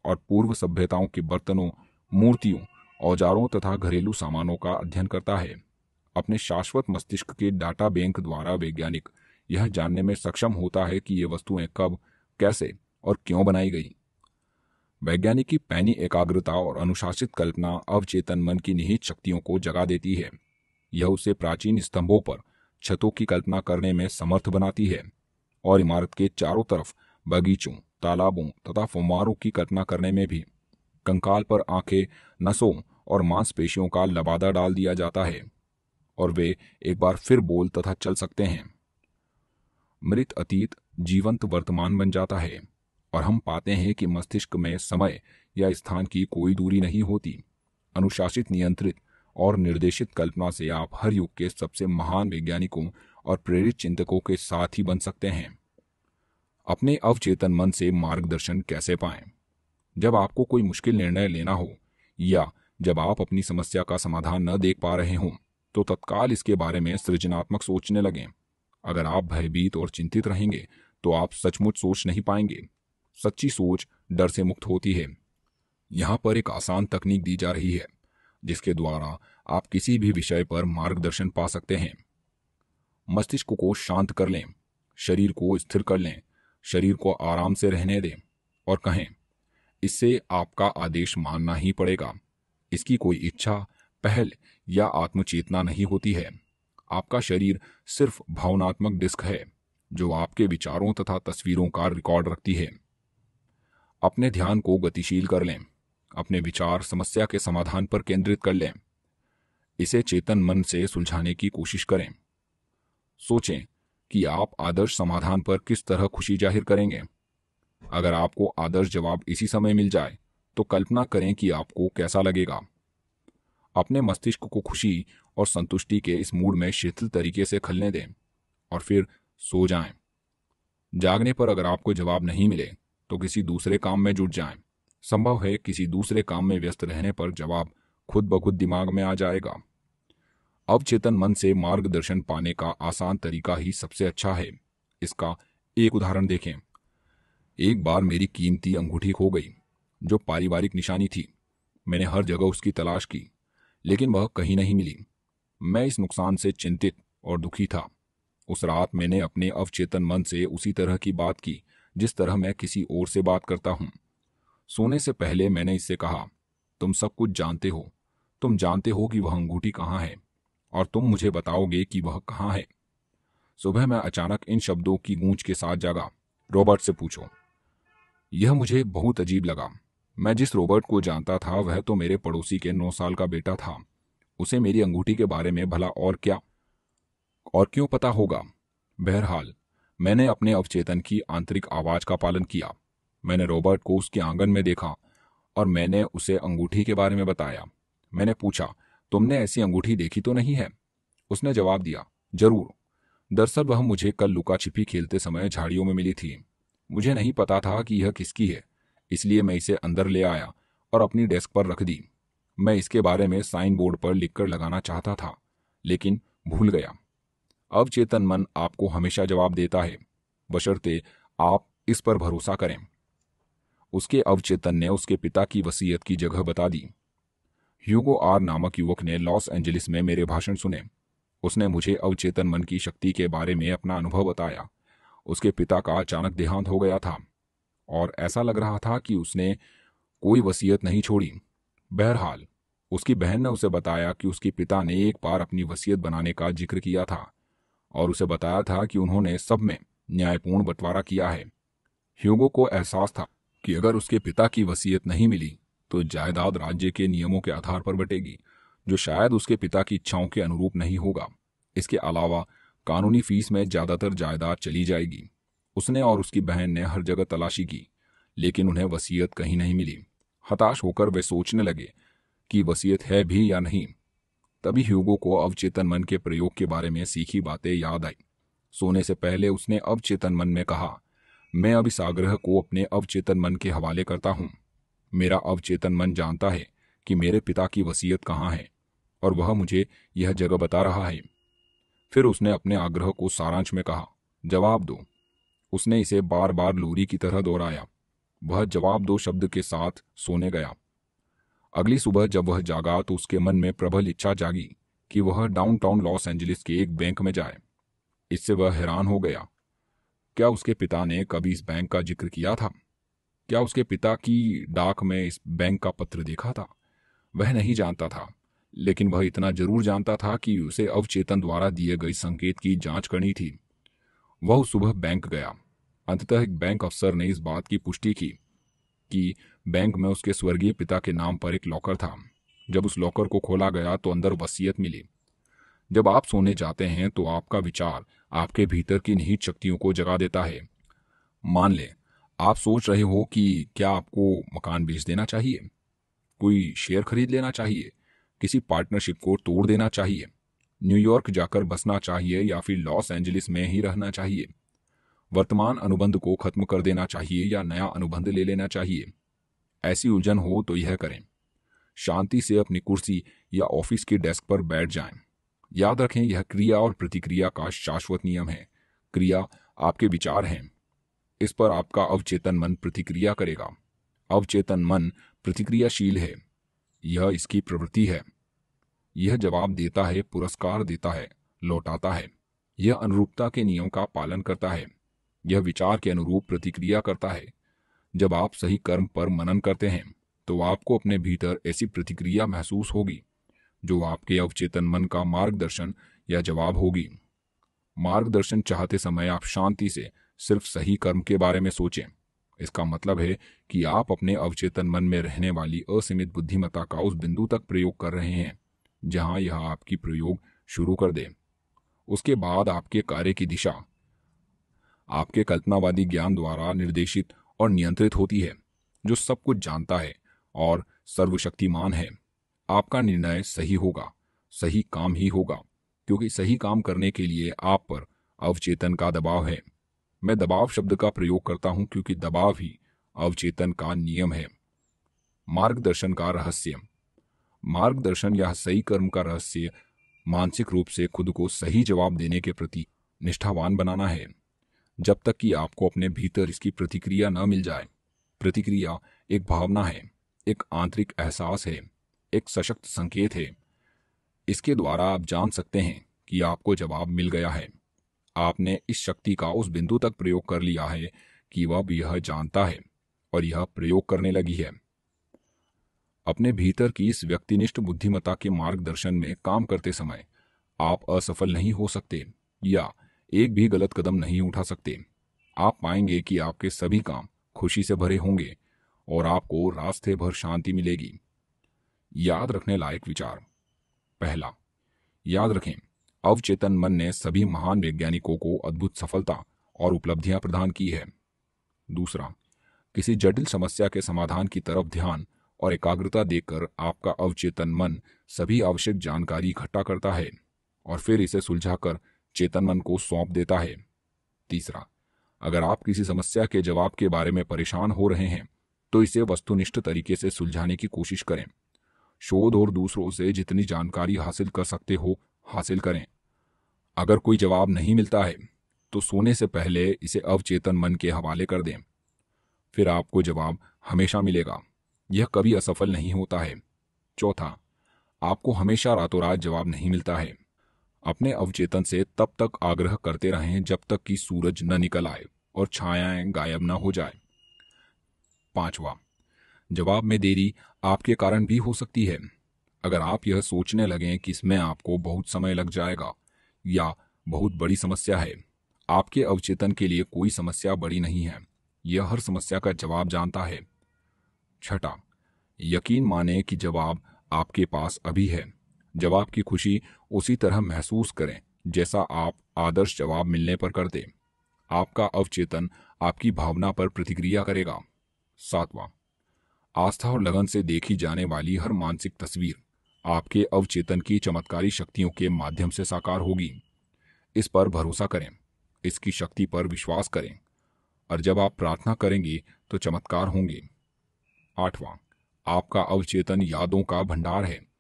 और पूर्व सभ्यताओं के बर्तनों, मूर्तियों, औजारों तथा घरेलू सामानों का अध्ययन करता है। अपने शाश्वत मस्तिष्क के डाटा बैंक द्वारा वैज्ञानिक यह जानने में सक्षम होता है कि ये वस्तुएँ कब, कैसे और क्यों बनाई गई। वैज्ञानिक की पैनी एकाग्रता और अनुशासित कल्पना अवचेतन मन की निहित शक्तियों को जगा देती है। यह उसे प्राचीन स्तंभों पर छतों की कल्पना करने में समर्थ बनाती है और इमारत के चारों तरफ़ बगीचों, तालाबों तथा फुम्वारों की कल्पना करने में भी। कंकाल पर आँखें, नसों और मांसपेशियों का लबादा डाल दिया जाता है और वे एक बार फिर बोल तथा चल सकते हैं। मृत अतीत जीवंत वर्तमान बन जाता है। और हम पाते हैं कि मस्तिष्क में समय या स्थान की कोई दूरी नहीं होती। अनुशासित, नियंत्रित और निर्देशित कल्पना से आप हर युग के सबसे महान वैज्ञानिकों और प्रेरित चिंतकों के साथ ही बन सकते हैं। अपने अवचेतन मन से मार्गदर्शन कैसे पाएँ? जब आपको कोई मुश्किल निर्णय लेना हो या जब आप अपनी समस्या का समाधान न देख पा रहे हों तो तत्काल इसके बारे में सृजनात्मक सोचने लगें। अगर आप भयभीत और चिंतित रहेंगे तो आप सचमुच सोच नहीं पाएँगे। सच्ची सोच डर से मुक्त होती है। यहाँ पर एक आसान तकनीक दी जा रही है, जिसके द्वारा आप किसी भी विषय पर मार्गदर्शन पा सकते हैं। मस्तिष्क को शांत कर लें, शरीर को स्थिर कर लें, शरीर को आराम से रहने दें और कहें, इससे आपका आदेश मानना ही पड़ेगा। इसकी कोई इच्छा, पहल या आत्मचेतना नहीं होती है। आपका शरीर सिर्फ़ भावनात्मक डिस्क है, जो आपके विचारों तथा तस्वीरों का रिकॉर्ड रखती है। अपने ध्यान को गतिशील कर लें, अपने विचार समस्या के समाधान पर केंद्रित कर लें। इसे चेतन मन से सुलझाने की कोशिश करें। सोचें कि आप आदर्श समाधान पर किस तरह खुशी ज़ाहिर करेंगे। अगर आपको आदर्श जवाब इसी समय मिल जाए तो कल्पना करें कि आपको कैसा लगेगा। अपने मस्तिष्क को खुशी और संतुष्टि के इस मूड में शिथिल तरीके से खलने दें और फिर सो जाएँ। जागने पर अगर आपको जवाब नहीं मिले तो किसी दूसरे काम में जुट जाएँ। संभव है किसी दूसरे काम में व्यस्त रहने पर जवाब खुद ब खुद दिमाग में आ जाएगा। अवचेतन मन से मार्गदर्शन पाने का आसान तरीका ही सबसे अच्छा है। इसका एक उदाहरण देखें। एक बार मेरी कीमती अंगूठी खो गई, जो पारिवारिक निशानी थी। मैंने हर जगह उसकी तलाश की, लेकिन वह कहीं नहीं मिली। मैं इस नुकसान से चिंतित और दुखी था। उस रात मैंने अपने अवचेतन मन से उसी तरह की बात की जिस तरह मैं किसी और से बात करता हूँ। सोने से पहले मैंने इससे कहा, तुम सब कुछ जानते हो। तुम जानते हो कि वह अंगूठी कहाँ है, और तुम मुझे बताओगे कि वह कहाँ है। सुबह मैं अचानक इन शब्दों की गूंज के साथ जागा। रॉबर्ट से पूछो, यह मुझे बहुत अजीब लगा। मैं जिस रॉबर्ट को जानता था, वह तो मेरे पड़ोसी के नौ साल का बेटा था। उसे मेरी अंगूठी के बारे में भला और क्या, और क्यों पता होगा? बहरहाल मैंने अपने अवचेतन की आंतरिक आवाज़ का पालन किया। मैंने रॉबर्ट को उसके आँगन में देखा और मैंने उसे अंगूठी के बारे में बताया। मैंने पूछा, तुमने ऐसी अंगूठी देखी तो नहीं है? उसने जवाब दिया, ज़रूर। दरअसल वह मुझे कल लुका छिपी खेलते समय झाड़ियों में मिली थी। मुझे नहीं पता था कि यह किसकी है, इसलिए मैं इसे अंदर ले आया और अपनी डेस्क पर रख दी। मैं इसके बारे में साइन बोर्ड पर लिखकर लगाना चाहता था, लेकिन भूल गया। अवचेतन मन आपको हमेशा जवाब देता है, बशर्ते आप इस पर भरोसा करें। उसके अवचेतन ने उसके पिता की वसीयत की जगह बता दी। ह्यूगो आर नामक युवक ने लॉस एंजलिस में मेरे भाषण सुने। उसने मुझे अवचेतन मन की शक्ति के बारे में अपना अनुभव बताया। उसके पिता का अचानक देहांत हो गया था और ऐसा लग रहा था कि उसने कोई वसीयत नहीं छोड़ी। बहरहाल, उसकी बहन ने उसे बताया कि उसके पिता ने एक बार अपनी वसीयत बनाने का ज़िक्र किया था। और उसे बताया था कि उन्होंने सब में न्यायपूर्ण बंटवारा किया है। ह्यूगो को एहसास था कि अगर उसके पिता की वसीयत नहीं मिली तो जायदाद राज्य के नियमों के आधार पर बटेगी, जो शायद उसके पिता की इच्छाओं के अनुरूप नहीं होगा। इसके अलावा कानूनी फ़ीस में ज़्यादातर जायदाद चली जाएगी। उसने और उसकी बहन ने हर जगह तलाशी की, लेकिन उन्हें वसीयत कहीं नहीं मिली। हताश होकर वे सोचने लगे कि वसीयत है भी या नहीं। तभी ह्यूगो को अवचेतन मन के प्रयोग के बारे में सीखी बातें याद आई। सोने से पहले उसने अवचेतन मन में कहा, मैं अब इस आग्रह को अपने अवचेतन मन के हवाले करता हूँ। मेरा अवचेतन मन जानता है कि मेरे पिता की वसीयत कहाँ है, और वह मुझे यह जगह बता रहा है। फिर उसने अपने आग्रह को सारांश में कहा, जवाब दो। उसने इसे बार बार लोरी की तरह दोहराया। वह जवाब दो शब्द के साथ सोने गया। अगली सुबह जब वह जागा तो उसके मन में प्रबल इच्छा जागी कि वह डाउनटाउन लॉस एंजलिस के एक बैंक में जाए। इससे वह हैरान हो गया। क्या उसके पिता ने कभी इस बैंक का ज़िक्र किया था? क्या उसके पिता की डाक में इस बैंक का पत्र देखा था? वह नहीं जानता था, लेकिन वह इतना ज़रूर जानता था कि उसे अवचेतन द्वारा दिए गए संकेत की जाँच करनी थी। वह सुबह बैंक गया। अंततः एक बैंक अफसर ने इस बात की पुष्टि की कि बैंक में उसके स्वर्गीय पिता के नाम पर एक लॉकर था। जब उस लॉकर को खोला गया तो अंदर वसीयत मिली। जब आप सोने जाते हैं तो आपका विचार आपके भीतर की निहित शक्तियों को जगा देता है। मान लें, आप सोच रहे हो कि क्या आपको मकान बेच देना चाहिए? कोई शेयर खरीद लेना चाहिए? किसी पार्टनरशिप को तोड़ देना चाहिए? न्यूयॉर्क जाकर बसना चाहिए या फिर लॉस एंजलिस में ही रहना चाहिए? वर्तमान अनुबंध को खत्म कर देना चाहिए या नया अनुबंध ले लेना चाहिए? ऐसी उलझन हो तो यह करें। शांति से अपनी कुर्सी या ऑफ़िस के डेस्क पर बैठ जाएँ। याद रखें, यह क्रिया और प्रतिक्रिया का शाश्वत नियम है। क्रिया आपके विचार हैं। इस पर आपका अवचेतन मन प्रतिक्रिया करेगा। अवचेतन मन प्रतिक्रियाशील है। यह इसकी प्रवृत्ति है। यह जवाब देता है, पुरस्कार देता है, लौटाता है। यह अनुरूपता के नियम का पालन करता है। यह विचार के अनुरूप प्रतिक्रिया करता है। जब आप सही कर्म पर मनन करते हैं तो आपको अपने भीतर ऐसी प्रतिक्रिया महसूस होगी, जो आपके अवचेतन मन का मार्गदर्शन या जवाब होगी। मार्गदर्शन चाहते समय आप शांति से सिर्फ़ सही कर्म के बारे में सोचें। इसका मतलब है कि आप अपने अवचेतन मन में रहने वाली असीमित बुद्धिमत्ता का उस बिंदु तक प्रयोग कर रहे हैं, जहाँ यह आपकी प्रयोग शुरू कर दे। उसके बाद आपके कार्य की दिशा। आपके कल्पनावादी ज्ञान द्वारा निर्देशित और नियंत्रित होती है, जो सब कुछ जानता है और सर्वशक्तिमान है। आपका निर्णय सही होगा, सही काम ही होगा, क्योंकि सही काम करने के लिए आप पर अवचेतन का दबाव है। मैं दबाव शब्द का प्रयोग करता हूँ क्योंकि दबाव ही अवचेतन का नियम है। मार्गदर्शन का रहस्य। मार्गदर्शन या सही कर्म का रहस्य मानसिक रूप से खुद को सही जवाब देने के प्रति निष्ठावान बनाना है। जब तक कि आपको अपने भीतर इसकी प्रतिक्रिया न मिल जाए। प्रतिक्रिया एक भावना है, एक आंतरिक एहसास है, एक सशक्त संकेत है। इसके द्वारा आप जान सकते हैं कि आपको जवाब मिल गया है। आपने इस शक्ति का उस बिंदु तक प्रयोग कर लिया है कि वह यह जानता है और यह प्रयोग करने लगी है। अपने भीतर की इस व्यक्तिनिष्ठ बुद्धिमत्ता के मार्गदर्शन में काम करते समय आप असफल नहीं हो सकते या एक भी गलत कदम नहीं उठा सकते। आप पाएँगे कि आपके सभी काम खुशी से भरे होंगे और आपको रास्ते भर शांति मिलेगी। याद रखने लायक विचार। पहला, याद रखें, अवचेतन मन ने सभी महान वैज्ञानिकों को अद्भुत सफलता और उपलब्धियाँ प्रदान की है। दूसरा, किसी जटिल समस्या के समाधान की तरफ़ ध्यान और एकाग्रता देकर आपका अवचेतन मन सभी आवश्यक जानकारी इकट्ठा करता है और फिर इसे सुलझाकर चेतन मन को सौंप देता है। तीसरा, अगर आप किसी समस्या के जवाब के बारे में परेशान हो रहे हैं तो इसे वस्तुनिष्ठ तरीके से सुलझाने की कोशिश करें। शोध और दूसरों से जितनी जानकारी हासिल कर सकते हो, हासिल करें। अगर कोई जवाब नहीं मिलता है तो सोने से पहले इसे अवचेतन मन के हवाले कर दें। फिर आपको जवाब हमेशा मिलेगा। यह कभी असफल नहीं होता है। चौथा, आपको हमेशा रातों रात जवाब नहीं मिलता है। अपने अवचेतन से तब तक आग्रह करते रहें जब तक कि सूरज न निकल आए और छायाएँ गायब न हो जाए। पांचवा, जवाब में देरी आपके कारण भी हो सकती है। अगर आप यह सोचने लगें कि इसमें आपको बहुत समय लग जाएगा या बहुत बड़ी समस्या है, आपके अवचेतन के लिए कोई समस्या बड़ी नहीं है। यह हर समस्या का जवाब जानता है। छठा, यकीन माने कि जवाब आपके पास अभी है। जवाब की खुशी उसी तरह महसूस करें, जैसा आप आदर्श जवाब मिलने पर करते। आपका अवचेतन आपकी भावना पर प्रतिक्रिया करेगा। सातवां, आस्था और लगन से देखी जाने वाली हर मानसिक तस्वीर आपके अवचेतन की चमत्कारी शक्तियों के माध्यम से साकार होगी। इस पर भरोसा करें, इसकी शक्ति पर विश्वास करें, और जब आप प्रार्थना करेंगे तो चमत्कार होंगे। आठवां, आपका अवचेतन यादों का भंडार है।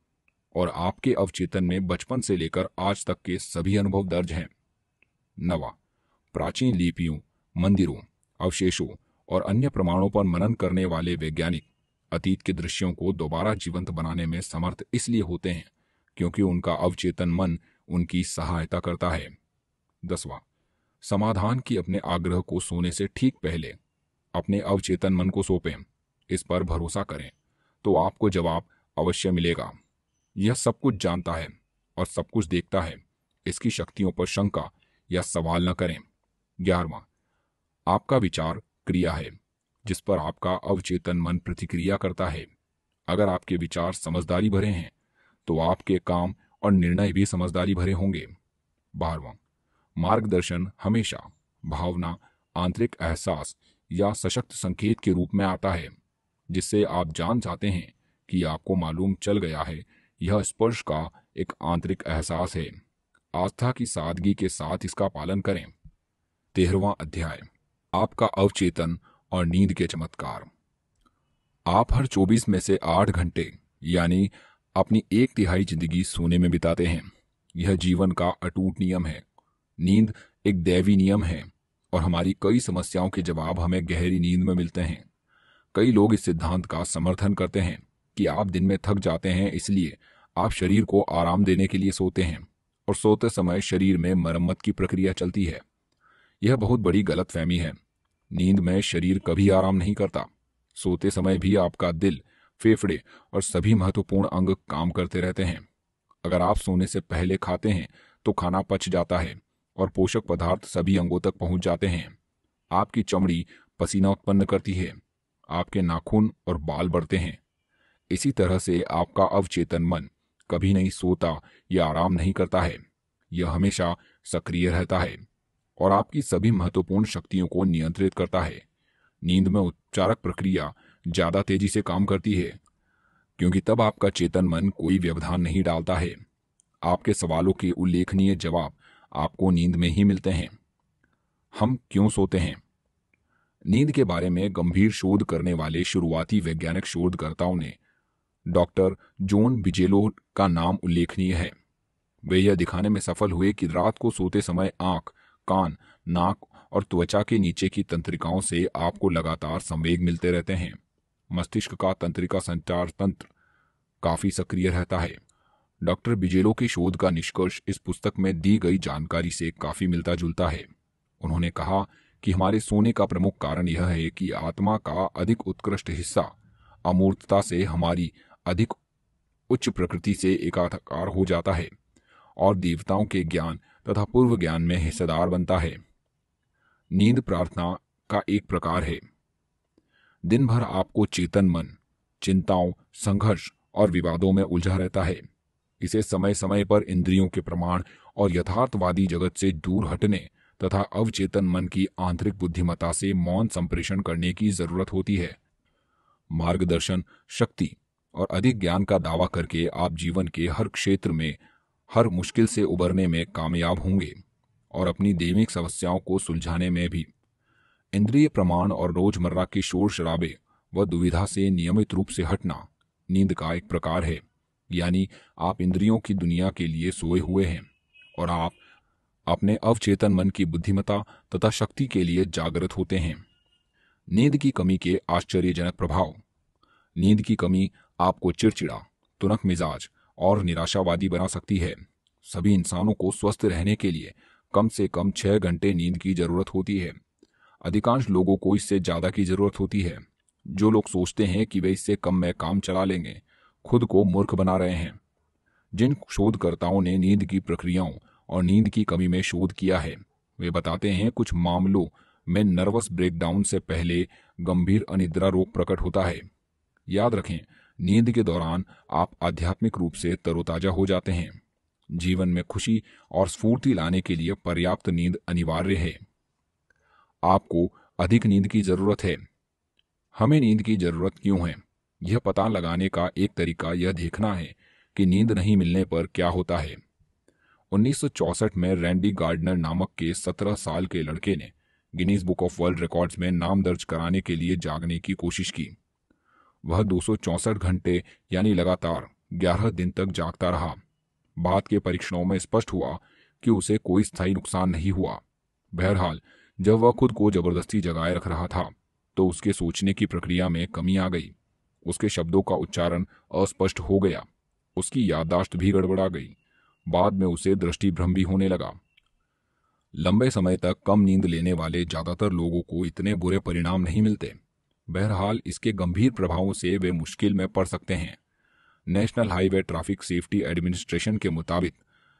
और आपके अवचेतन में बचपन से लेकर आज तक के सभी अनुभव दर्ज हैं। नवा, प्राचीन लिपियों, मंदिरों, अवशेषों और अन्य प्रमाणों पर मनन करने वाले वैज्ञानिक अतीत के दृश्यों को दोबारा जीवंत बनाने में समर्थ इसलिए होते हैं क्योंकि उनका अवचेतन मन उनकी सहायता करता है। दसवां, समाधान की अपने आग्रह को सोने से ठीक पहले अपने अवचेतन मन को सौंपें। इस पर भरोसा करें तो आपको जवाब अवश्य मिलेगा। यह सब कुछ जानता है और सब कुछ देखता है। इसकी शक्तियों पर शंका या सवाल न करें। ग्यारहवा, आपका विचार क्रिया है, जिस पर आपका अवचेतन मन प्रतिक्रिया करता है। अगर आपके विचार समझदारी भरे हैं तो आपके काम और निर्णय भी समझदारी भरे होंगे। बारवा मार्गदर्शन हमेशा, भावना, आंतरिक एहसास या सशक्त संकेत के रूप में आता है, जिससे आप जान जाते हैं कि आपको मालूम चल गया है यह स्पर्श का एक आंतरिक एहसास है। आस्था की सादगी के साथ इसका पालन करें। तेरहवा अध्याय। आपका अवचेतन और नींद के चमत्कार। आप हर 24 में से आठ घंटे, यानी अपनी एक तिहाई ज़िंदगी सोने में बिताते हैं। यह जीवन का अटूट नियम है। नींद एक दैवी नियम है और हमारी कई समस्याओं के जवाब हमें गहरी नींद में मिलते हैं। कई लोग इस सिद्धांत का समर्थन करते हैं कि आप दिन में थक जाते हैं इसलिए आप शरीर को आराम देने के लिए सोते हैं और सोते समय शरीर में मरम्मत की प्रक्रिया चलती है। यह बहुत बड़ी गलत फहमी है। नींद में शरीर कभी आराम नहीं करता। सोते समय भी आपका दिल, फेफड़े और सभी महत्वपूर्ण अंग काम करते रहते हैं। अगर आप सोने से पहले खाते हैं तो खाना पच जाता है और पोषक पदार्थ सभी अंगों तक पहुँच जाते हैं। आपकी चमड़ी पसीना उत्पन्न करती है। आपके नाखून और बाल बढ़ते हैं। इसी तरह से आपका अवचेतन मन कभी नहीं सोता या आराम नहीं करता है। यह हमेशा सक्रिय रहता है और आपकी सभी महत्वपूर्ण शक्तियों को नियंत्रित करता है। नींद में उपचारक प्रक्रिया ज़्यादा तेज़ी से काम करती है, क्योंकि तब आपका चेतन मन कोई व्यवधान नहीं डालता है। आपके सवालों के उल्लेखनीय जवाब आपको नींद में ही मिलते हैं। हम क्यों सोते हैं? नींद के बारे में गंभीर शोध करने वाले शुरुआती वैज्ञानिक शोधकर्ताओं ने डॉक्टर जोन बिजेलो का नाम उल्लेखनीय है। वे यह दिखाने में सफल हुए कि रात को सोते समय आँख, कान, नाक और त्वचा के नीचे की तंत्रिकाओं से आपको लगातार संवेग मिलते रहते हैं। मस्तिष्क का तंत्रिका संचार तंत्र काफ़ी सक्रिय रहता है। डॉक्टर बिजेलो के शोध का निष्कर्ष इस पुस्तक में दी गई जानकारी से काफ़ी मिलता जुलता है। उन्होंने कहा कि हमारे सोने का प्रमुख कारण यह है कि आत्मा का अधिक उत्कृष्ट हिस्सा अमूर्तता से हमारी अधिक उच्च प्रकृति से एकाकार हो जाता है और देवताओं के ज्ञान तथा पूर्व ज्ञान में हिस्सेदार बनता है। नींद प्रार्थना का एक प्रकार है। दिन भर आपको चेतन मन, चिंताओं, संघर्ष और विवादों में उलझा रहता है। इसे समय समय पर इंद्रियों के प्रमाण और यथार्थवादी जगत से दूर हटने तथा अवचेतन मन की आंतरिक बुद्धिमत्ता से मौन संप्रेषण करने की ज़रूरत होती है। मार्गदर्शन शक्ति और अधिक ज्ञान का दावा करके आप जीवन के हर क्षेत्र में, हर मुश्किल से उबरने में कामयाब होंगे और अपनी दैविक समस्याओं को सुलझाने में भी। इंद्रिय प्रमाण और रोज़मर्रा के शोर शराबे व दुविधा से नियमित रूप से हटना नींद का एक प्रकार है, यानी आप इंद्रियों की दुनिया के लिए सोए हुए हैं और आप अपने अवचेतन मन की बुद्धिमता तथा शक्ति के लिए जागृत होते हैं। नींद की कमी के आश्चर्यजनक प्रभाव। नींद की कमी आपको चिड़चिड़ा तुनक मिजाज और निराशावादी बना सकती है। सभी इंसानों को स्वस्थ रहने के लिए कम से कम छह घंटे नींद की ज़रूरत होती है। अधिकांश लोगों को इससे ज़्यादा की ज़रूरत होती है। जो लोग सोचते हैं कि वे इससे कम में काम चला लेंगे, खुद को मूर्ख बना रहे हैं। जिन शोधकर्ताओं ने नींद की प्रक्रियाओं और नींद की कमी में शोध किया है, वे बताते हैं कुछ मामलों में नर्वस ब्रेकडाउन से पहले गंभीर अनिद्रा रोग प्रकट होता है। याद रखें नींद के दौरान आप आध्यात्मिक रूप से तरोताजा हो जाते हैं। जीवन में खुशी और स्फूर्ति लाने के लिए पर्याप्त नींद अनिवार्य है। आपको अधिक नींद की ज़रूरत है। हमें नींद की ज़रूरत क्यों है? यह पता लगाने का एक तरीका यह देखना है कि नींद नहीं मिलने पर क्या होता है। 1964 में रैंडी गार्डनर नामक के 17 साल के लड़के ने Guinness Book of World Records में नाम दर्ज कराने के लिए जागने की कोशिश की। वह दो घंटे, यानी लगातार 11 दिन तक जागता रहा। बाद के परीक्षणों में स्पष्ट हुआ कि उसे कोई स्थायी नुकसान नहीं हुआ। बहरहाल, जब वह खुद को ज़बरदस्ती जगाए रख रहा था तो उसके सोचने की प्रक्रिया में कमी आ गई। उसके शब्दों का उच्चारण अस्पष्ट हो गया। उसकी याददाश्त भी गड़बड़ा गई। बाद में उसे दृष्टिभ्रम भी होने लगा। लंबे समय तक कम नींद लेने वाले ज़्यादातर लोगों को इतने बुरे परिणाम नहीं मिलते। बहरहाल इसके गंभीर प्रभावों से वे मुश्किल में पड़ सकते हैं। National Highway Traffic Safety Administration के मुताबिक,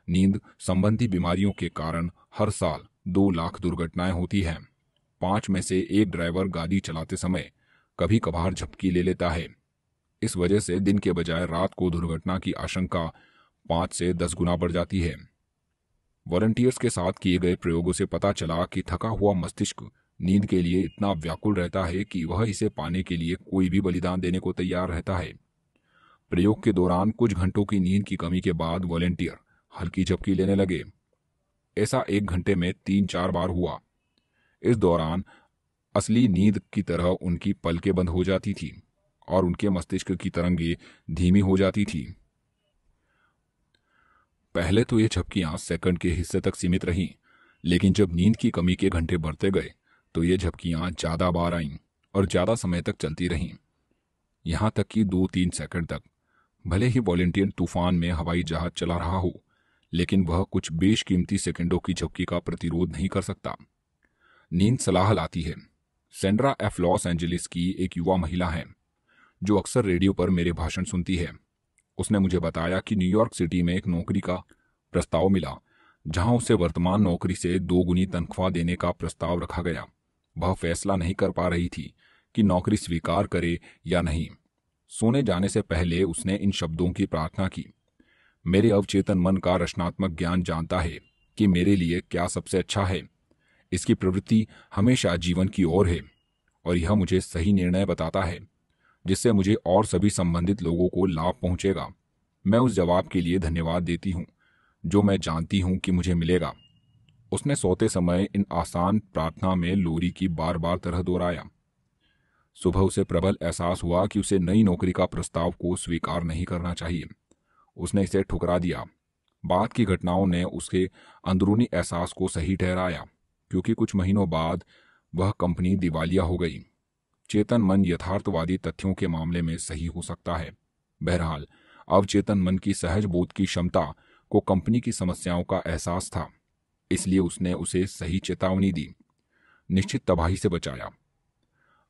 नींद संबंधी बीमारियों के कारण हर साल दो लाख दुर्घटनाएँ होती हैं। पाँच में से एक ड्राइवर गाड़ी चलाते समय कभी कभार झपकी ले लेता है। इस वजह से दिन के बजाय रात को दुर्घटना की आशंका पाँच से दस गुना बढ़ जाती है। वॉलंटियर्स के साथ किए गए प्रयोगों से पता चला कि थका हुआ मस्तिष्क नींद के लिए इतना व्याकुल रहता है कि वह इसे पाने के लिए कोई भी बलिदान देने को तैयार रहता है। प्रयोग के दौरान कुछ घंटों की नींद की कमी के बाद वॉलेंटियर हल्की झपकी लेने लगे। ऐसा एक घंटे में तीन चार बार हुआ। इस दौरान असली नींद की तरह उनकी पलकें बंद हो जाती थी और उनके मस्तिष्क की तरंगे धीमी हो जाती थी। पहले तो ये झपकियाँ सेकंड के हिस्से तक सीमित रहीं, लेकिन जब नींद की कमी के घंटे बढ़ते गए तो ये झपकियाँ ज़्यादा बार आईं और ज़्यादा समय तक चलती रहीं। यहाँ तक कि दो तीन सेकंड तक। भले ही वॉलेंटियर तूफ़ान में हवाई जहाज़ चला रहा हो, लेकिन वह कुछ बेशकीमती सेकंडों की झपकी का प्रतिरोध नहीं कर सकता। नींद सलाह लाती है। सेंड्रा एफ़ लॉस एंजलिस की एक युवा महिला है, जो अक्सर रेडियो पर मेरे भाषण सुनती है। उसने मुझे बताया कि न्यूयॉर्क सिटी में एक नौकरी का प्रस्ताव मिला, जहाँ उसे वर्तमान नौकरी से दो गुनी तनख्वाह देने का प्रस्ताव रखा गया। वह फैसला नहीं कर पा रही थी कि नौकरी स्वीकार करे या नहीं। सोने जाने से पहले उसने इन शब्दों की प्रार्थना की। मेरे अवचेतन मन का रचनात्मक ज्ञान जानता है कि मेरे लिए क्या सबसे अच्छा है। इसकी प्रवृत्ति हमेशा जीवन की ओर है और यह मुझे सही निर्णय बताता है, जिससे मुझे और सभी संबंधित लोगों को लाभ पहुंचेगा। मैं उस जवाब के लिए धन्यवाद देती हूँ, जो मैं जानती हूँ कि मुझे मिलेगा। उसने सोते समय इन आसान प्रार्थना में लोरी की बार बार तरह दोहराया। सुबह उसे प्रबल एहसास हुआ कि उसे नई नौकरी का प्रस्ताव को स्वीकार नहीं करना चाहिए। उसने इसे ठुकरा दिया। बाद की घटनाओं ने उसके अंदरूनी एहसास को सही ठहराया, क्योंकि कुछ महीनों बाद वह कंपनी दिवालिया हो गई। चेतन मन यथार्थवादी तथ्यों के मामले में सही हो सकता है। बहरहाल अवचेतन मन की सहज बोध की क्षमता को कंपनी की समस्याओं का एहसास था। इसलिए उसने उसे सही चेतावनी दी, निश्चित तबाही से बचाया।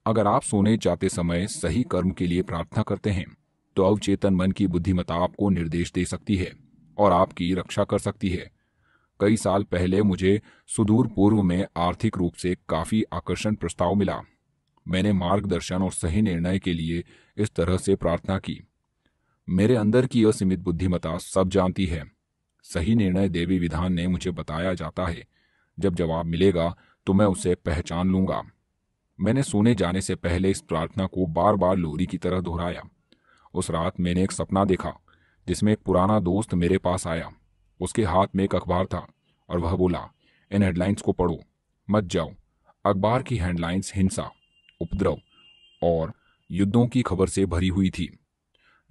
अगर आप सोने जाते समय सही कर्म के लिए प्रार्थना करते हैं तो अवचेतन मन की बुद्धिमता आपको निर्देश दे सकती है और आपकी रक्षा कर सकती है। कई साल पहले मुझे सुदूर पूर्व में आर्थिक रूप से काफ़ी आकर्षण प्रस्ताव मिला। मैंने मार्गदर्शन और सही निर्णय के लिए इस तरह से प्रार्थना की। मेरे अंदर की असीमित बुद्धिमता सब जानती है। सही निर्णय देवी विधान ने मुझे बताया जाता है। जब जवाब मिलेगा तो मैं उसे पहचान लूँगा। मैंने सोने जाने से पहले इस प्रार्थना को बार बार लोरी की तरह दोहराया। उस रात मैंने एक सपना देखा, जिसमें एक पुराना दोस्त मेरे पास आया। उसके हाथ में एक अखबार था, और वह बोला, इन हेडलाइंस को पढ़ो, मत जाओ। अखबार की हेडलाइंस हिंसा, उपद्रव और युद्धों की खबर से भरी हुई थी,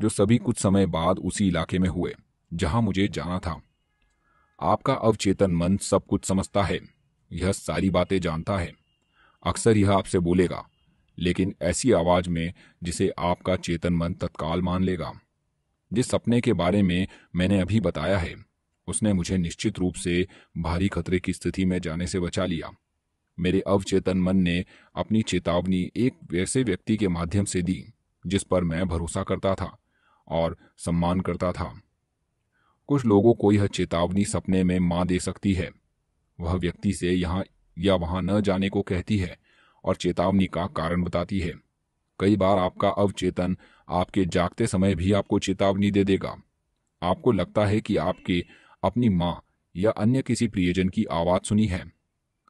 जो सभी कुछ समय बाद उसी इलाके में हुए। जहाँ मुझे जाना था। आपका अवचेतन मन सब कुछ समझता है, यह सारी बातें जानता है। अक्सर यह आपसे बोलेगा, लेकिन ऐसी आवाज़ में जिसे आपका चेतन मन तत्काल मान लेगा। जिस सपने के बारे में मैंने अभी बताया है, उसने मुझे निश्चित रूप से भारी खतरे की स्थिति में जाने से बचा लिया। मेरे अवचेतन मन ने अपनी चेतावनी एक वैसे व्यक्ति के माध्यम से दी, जिस पर मैं भरोसा करता था और सम्मान करता था। कुछ लोगों को यह चेतावनी सपने में माँ दे सकती है। वह व्यक्ति से यहाँ या वहाँ न जाने को कहती है और चेतावनी का कारण बताती है। कई बार आपका अवचेतन आपके जागते समय भी आपको चेतावनी दे देगा। आपको लगता है कि आपके अपनी माँ या अन्य किसी प्रियजन की आवाज़ सुनी है।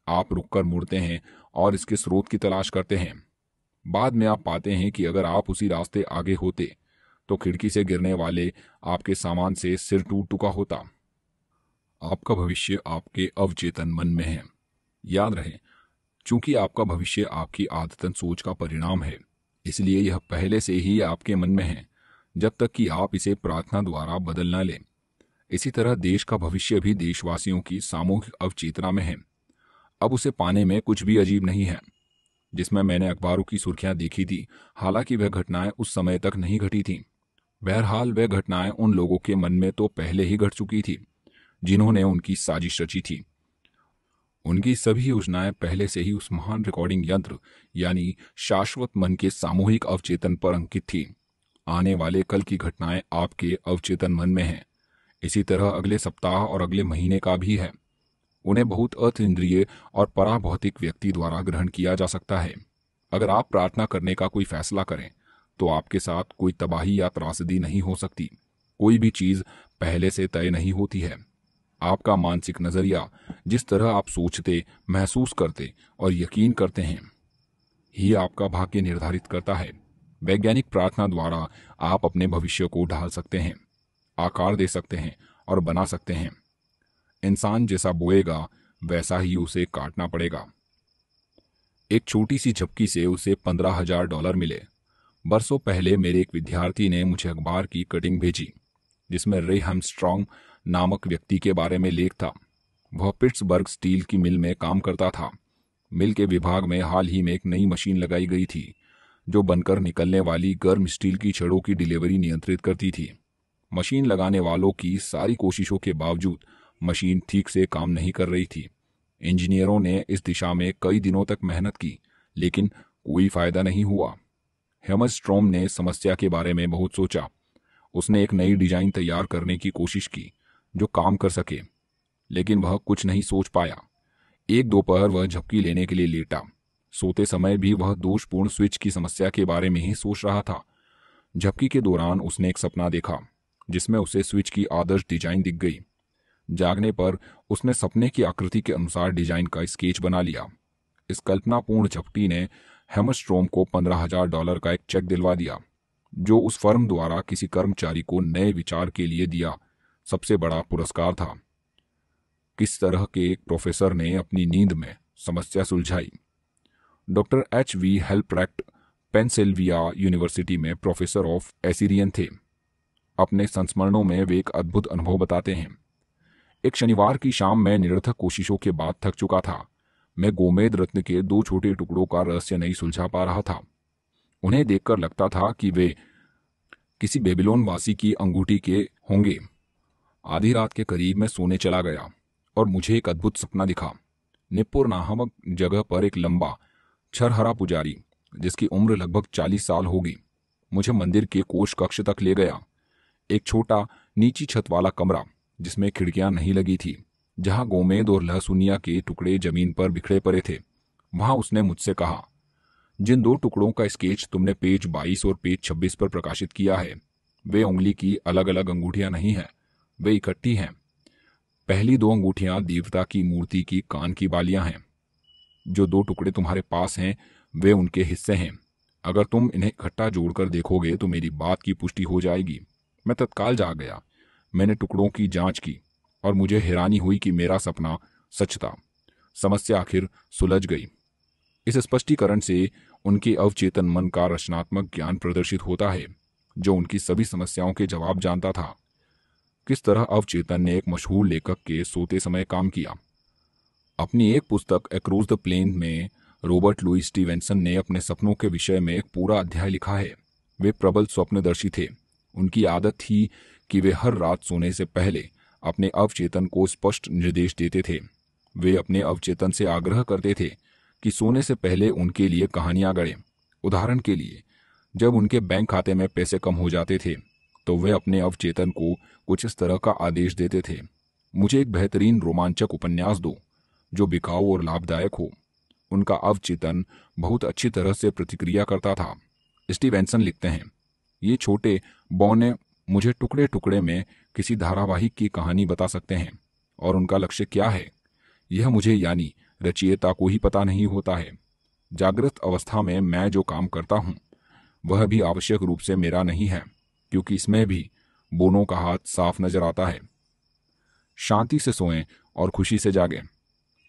आप रुककर मुड़ते हैं और इसके स्रोत की तलाश करते हैं। बाद में आप पाते हैं कि अगर आप उसी रास्ते आगे होते तो खिड़की से गिरने वाले आपके सामान से सिर टूट चुका होता। आपका भविष्य आपके अवचेतन मन में है। याद रहे, चूँकि आपका भविष्य आपकी आदतन सोच का परिणाम है, इसलिए यह पहले से ही आपके मन में है, जब तक कि आप इसे प्रार्थना द्वारा बदल न लें। इसी तरह देश का भविष्य भी देशवासियों की सामूहिक अवचेतना में है। अब उसे पाने में कुछ भी अजीब नहीं है। जिसमें मैंने अखबारों की सुर्खियाँ देखी थी, हालाँकि वह घटनाएँ उस समय तक नहीं घटी थीं। बहरहाल वह घटनाएँ उन लोगों के मन में तो पहले ही घट चुकी थी, जिन्होंने उनकी साजिश रची थी। उनकी सभी योजनाएँ पहले से ही उस महान रिकॉर्डिंग यंत्र, यानी शाश्वत मन के सामूहिक अवचेतन पर अंकित थी। आने वाले कल की घटनाएँ आपके अवचेतन मन में हैं। इसी तरह अगले सप्ताह और अगले महीने का भी है। उन्हें बहुत अर्थ इंद्रिय और पराभौतिक व्यक्ति द्वारा ग्रहण किया जा सकता है। अगर आप प्रार्थना करने का कोई फैसला करें तो आपके साथ कोई तबाही या त्रासदी नहीं हो सकती। कोई भी चीज़ पहले से तय नहीं होती है। आपका मानसिक नज़रिया जिस तरह आप सोचते, महसूस करते और यकीन करते हैं, ही आपका भाग्य निर्धारित करता है। वैज्ञानिक प्रार्थना द्वारा आप अपने भविष्य को ढाल सकते हैं, आकार दे सकते हैं और बना सकते हैं। इंसान जैसा बोएगा, वैसा ही उसे काटना पड़ेगा। एक छोटी सी झपकी से उसे पंद्रह हज़ार डॉलर मिले। बरसों पहले मेरे एक विद्यार्थी ने मुझे अखबार की कटिंग भेजी, जिसमें रे हेमस्ट्रॉन्ग नामक व्यक्ति के बारे में लेख था। वह पिट्सबर्ग स्टील की मिल में काम करता था। मिल के विभाग में हाल ही में एक नई मशीन लगाई गई थी, जो बनकर निकलने वाली गर्म स्टील की छड़ों की डिलीवरी नियंत्रित करती थी। मशीन लगाने वालों की सारी कोशिशों के बावजूद मशीन ठीक से काम नहीं कर रही थी। इंजीनियरों ने इस दिशा में कई दिनों तक मेहनत की, लेकिन कोई फ़ायदा नहीं हुआ। हेमस्ट्रोम ने समस्या के बारे में बहुत सोचा। उसने एक नई डिज़ाइन तैयार करने की कोशिश की, जो काम कर सके, लेकिन वह कुछ नहीं सोच पाया। एक दोपहर वह झपकी लेने के लिए लेटा। सोते समय भी वह दोषपूर्ण स्विच की समस्या के बारे में ही सोच रहा था। झपकी के दौरान उसने एक सपना देखा, जिसमें उसे स्विच की आदर्श डिज़ाइन दिख गई। जागने पर उसने सपने की आकृति के अनुसार डिज़ाइन का स्केच बना लिया। इस कल्पनापूर्ण झपटी ने हेमस्ट्रोम को पंद्रह हज़ार डॉलर का एक चेक दिलवा दिया, जो उस फर्म द्वारा किसी कर्मचारी को नए विचार के लिए दिया। सबसे बड़ा पुरस्कार था। किस तरह के एक प्रोफेसर ने अपनी नींद में समस्या सुलझाई? Doctor H V Hilprecht Pennsylvania University में प्रोफेसर ऑफ़ एसीरियन थे। अपने संस्मरणों में वे एक अद्भुत अनुभव बताते हैं। एक शनिवार की शाम में निरर्थक कोशिशों के बाद थक चुका था। मैं गोमेद रत्न के दो छोटे टुकड़ों का रहस्य नहीं सुलझा पा रहा था। उन्हें देखकर लगता था कि वे किसी बेबीलोन वासी की अंगूठी के होंगे। आधी रात के करीब मैं सोने चला गया और मुझे एक अद्भुत सपना दिखा। निपुर नामक जगह पर एक लंबा छरहरा पुजारी, जिसकी उम्र लगभग चालीस साल होगी, मुझे मंदिर के कोष कक्ष तक ले गया। एक छोटा नीची छत वाला कमरा, जिसमें खिड़कियाँ नहीं लगी थी। जहाँ गोमेद और लहसुनिया के टुकड़े ज़मीन पर बिखरे पड़े थे, वहाँ उसने मुझसे कहा, जिन दो टुकड़ों का स्केच तुमने पेज 22 और पेज 26 पर प्रकाशित किया है, वे उंगली की अलग अलग अंगूठियाँ नहीं हैं, वे इकट्ठी हैं। पहली दो अंगूठियाँ देवता की मूर्ति की कान की बालियाँ हैं। जो दो टुकड़े तुम्हारे पास हैं, वे उनके हिस्से हैं। अगर तुम इन्हें इकट्ठा जोड़कर देखोगे तो मेरी बात की पुष्टि हो जाएगी। मैं तत्काल जा गया। मैंने टुकड़ों की जाँच की। और मुझे हैरानी हुई कि मेरा सपना सच था। समस्या आखिर सुलझ गई। इस स्पष्टीकरण से उनके अवचेतन मन का रचनात्मक ज्ञान प्रदर्शित होता है, जो उनकी सभी समस्याओं के जवाब जानता था। किस तरह अवचेतन ने एक मशहूर लेखक के सोते समय काम किया? अपनी एक पुस्तक एक्रोज द प्लेन में रॉबर्ट लुई स्टीवेंसन ने अपने सपनों के विषय में एक पूरा अध्याय लिखा है। वे प्रबल स्वप्नदर्शी थे। उनकी आदत थी कि वे हर रात सोने से पहले अपने अवचेतन को स्पष्ट निर्देश देते थे। वे अपने अवचेतन से आग्रह करते थे कि सोने से पहले उनके लिए कहानियाँ गढ़ें। उदाहरण के लिए, जब उनके बैंक खाते में पैसे कम हो जाते थे तो वे अपने अवचेतन को कुछ इस तरह का आदेश देते थे, मुझे एक बेहतरीन रोमांचक उपन्यास दो, जो बिकाऊ और लाभदायक हो। उनका अवचेतन बहुत अच्छी तरह से प्रतिक्रिया करता था। स्टीवेंसन लिखते हैं, ये छोटे बौने मुझे टुकड़े टुकड़े में किसी धारावाहिक की कहानी बता सकते हैं, और उनका लक्ष्य क्या है? यह मुझे यानी रचयिता को ही पता नहीं होता है। जागृत अवस्था में मैं जो काम करता हूँ, वह भी आवश्यक रूप से मेरा नहीं है, क्योंकि इसमें भी बोनों का हाथ साफ़ नज़र आता है। शांति से सोएँ और खुशी से जागें।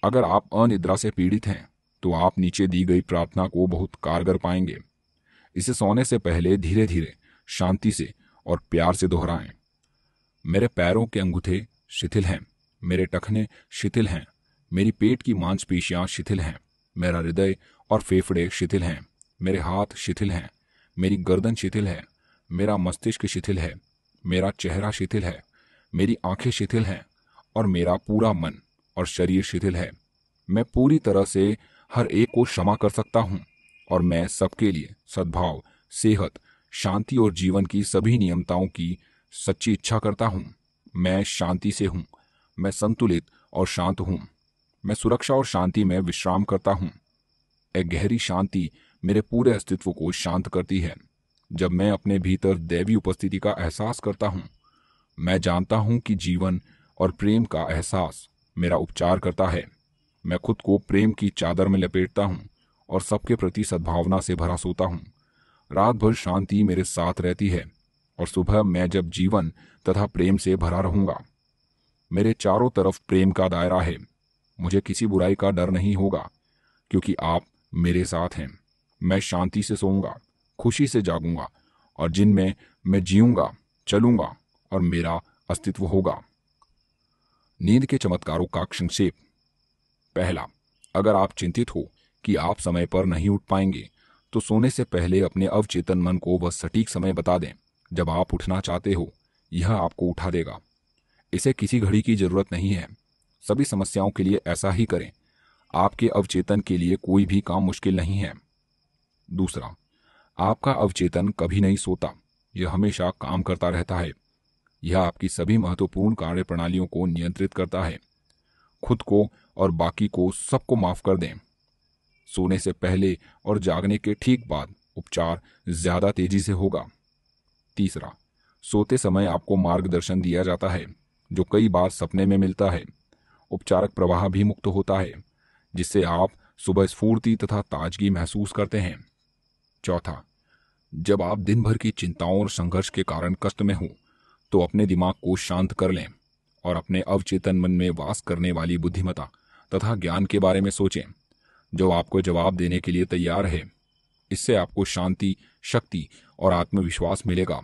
अगर आप अनिद्रा से पीड़ित हैं तो आप नीचे दी गई प्रार्थना को बहुत कारगर पाएँगे। इसे सोने से पहले धीरे धीरे शांति से और प्यार से दोहराएँ। मेरे पैरों के अंगूठे शिथिल हैं। मेरे टखने शिथिल हैं। मेरी पेट की मांसपेशियाँ शिथिल हैं। मेरा हृदय और फेफड़े शिथिल हैं। मेरे हाथ शिथिल हैं। मेरी गर्दन शिथिल है। मेरा मस्तिष्क शिथिल है। मेरा चेहरा शिथिल है। मेरी आँखें शिथिल हैं और मेरा पूरा मन और शरीर शिथिल है। मैं पूरी तरह से हर एक को क्षमा कर सकता हूँ और मैं सबके लिए सद्भाव, सेहत, शांति और जीवन की सभी नियमताओं की सच्ची इच्छा करता हूँ। मैं शांति से हूँ। मैं संतुलित और शांत हूँ। मैं सुरक्षा और शांति में विश्राम करता हूँ। एक गहरी शांति मेरे पूरे अस्तित्व को शांत करती है। जब मैं अपने भीतर दैवी उपस्थिति का एहसास करता हूँ, मैं जानता हूँ कि जीवन और प्रेम का एहसास मेरा उपचार करता है। मैं खुद को प्रेम की चादर में लपेटता हूँ और सबके प्रति सद्भावना से भरा सोता हूँ। रात भर शांति मेरे साथ रहती है। और सुबह मैं जब जीवन तथा प्रेम से भरा रहूँगा, मेरे चारों तरफ़ प्रेम का दायरा है, मुझे किसी बुराई का डर नहीं होगा, क्योंकि आप मेरे साथ हैं। मैं शांति से सोऊँगा, खुशी से जागूँगा, और जिनमें मैं जीऊँगा, चलूँगा, और मेरा अस्तित्व होगा। नींद के चमत्कारों का संक्षेप। पहला, अगर आप चिंतित हो कि आप समय पर नहीं उठ पाएँगे तो सोने से पहले अपने अवचेतन मन को वह सटीक समय बता दें। जब आप उठना चाहते हो, यह आपको उठा देगा। इसे किसी घड़ी की ज़रूरत नहीं है। सभी समस्याओं के लिए ऐसा ही करें। आपके अवचेतन के लिए कोई भी काम मुश्किल नहीं है। दूसरा, आपका अवचेतन कभी नहीं सोता। यह हमेशा काम करता रहता है। यह आपकी सभी महत्वपूर्ण कार्य प्रणालियों को नियंत्रित करता है। खुद को और बाकी को सबको माफ़ कर दें। सोने से पहले और जागने के ठीक बाद उपचार ज़्यादा तेज़ी से होगा। तीसरा, सोते समय आपको मार्गदर्शन दिया जाता है, जो कई बार सपने में मिलता है। उपचारक प्रवाह भी मुक्त होता है, जिससे आप सुबह स्फूर्ति तथा ताजगी महसूस करते हैं। चौथा, जब आप दिन भर की चिंताओं और संघर्ष के कारण कष्ट में हो तो अपने दिमाग को शांत कर लें और अपने अवचेतन मन में वास करने वाली बुद्धिमता तथा ज्ञान के बारे में सोचें, जो आपको जवाब देने के लिए तैयार है। इससे आपको शांति, शक्ति और आत्मविश्वास मिलेगा।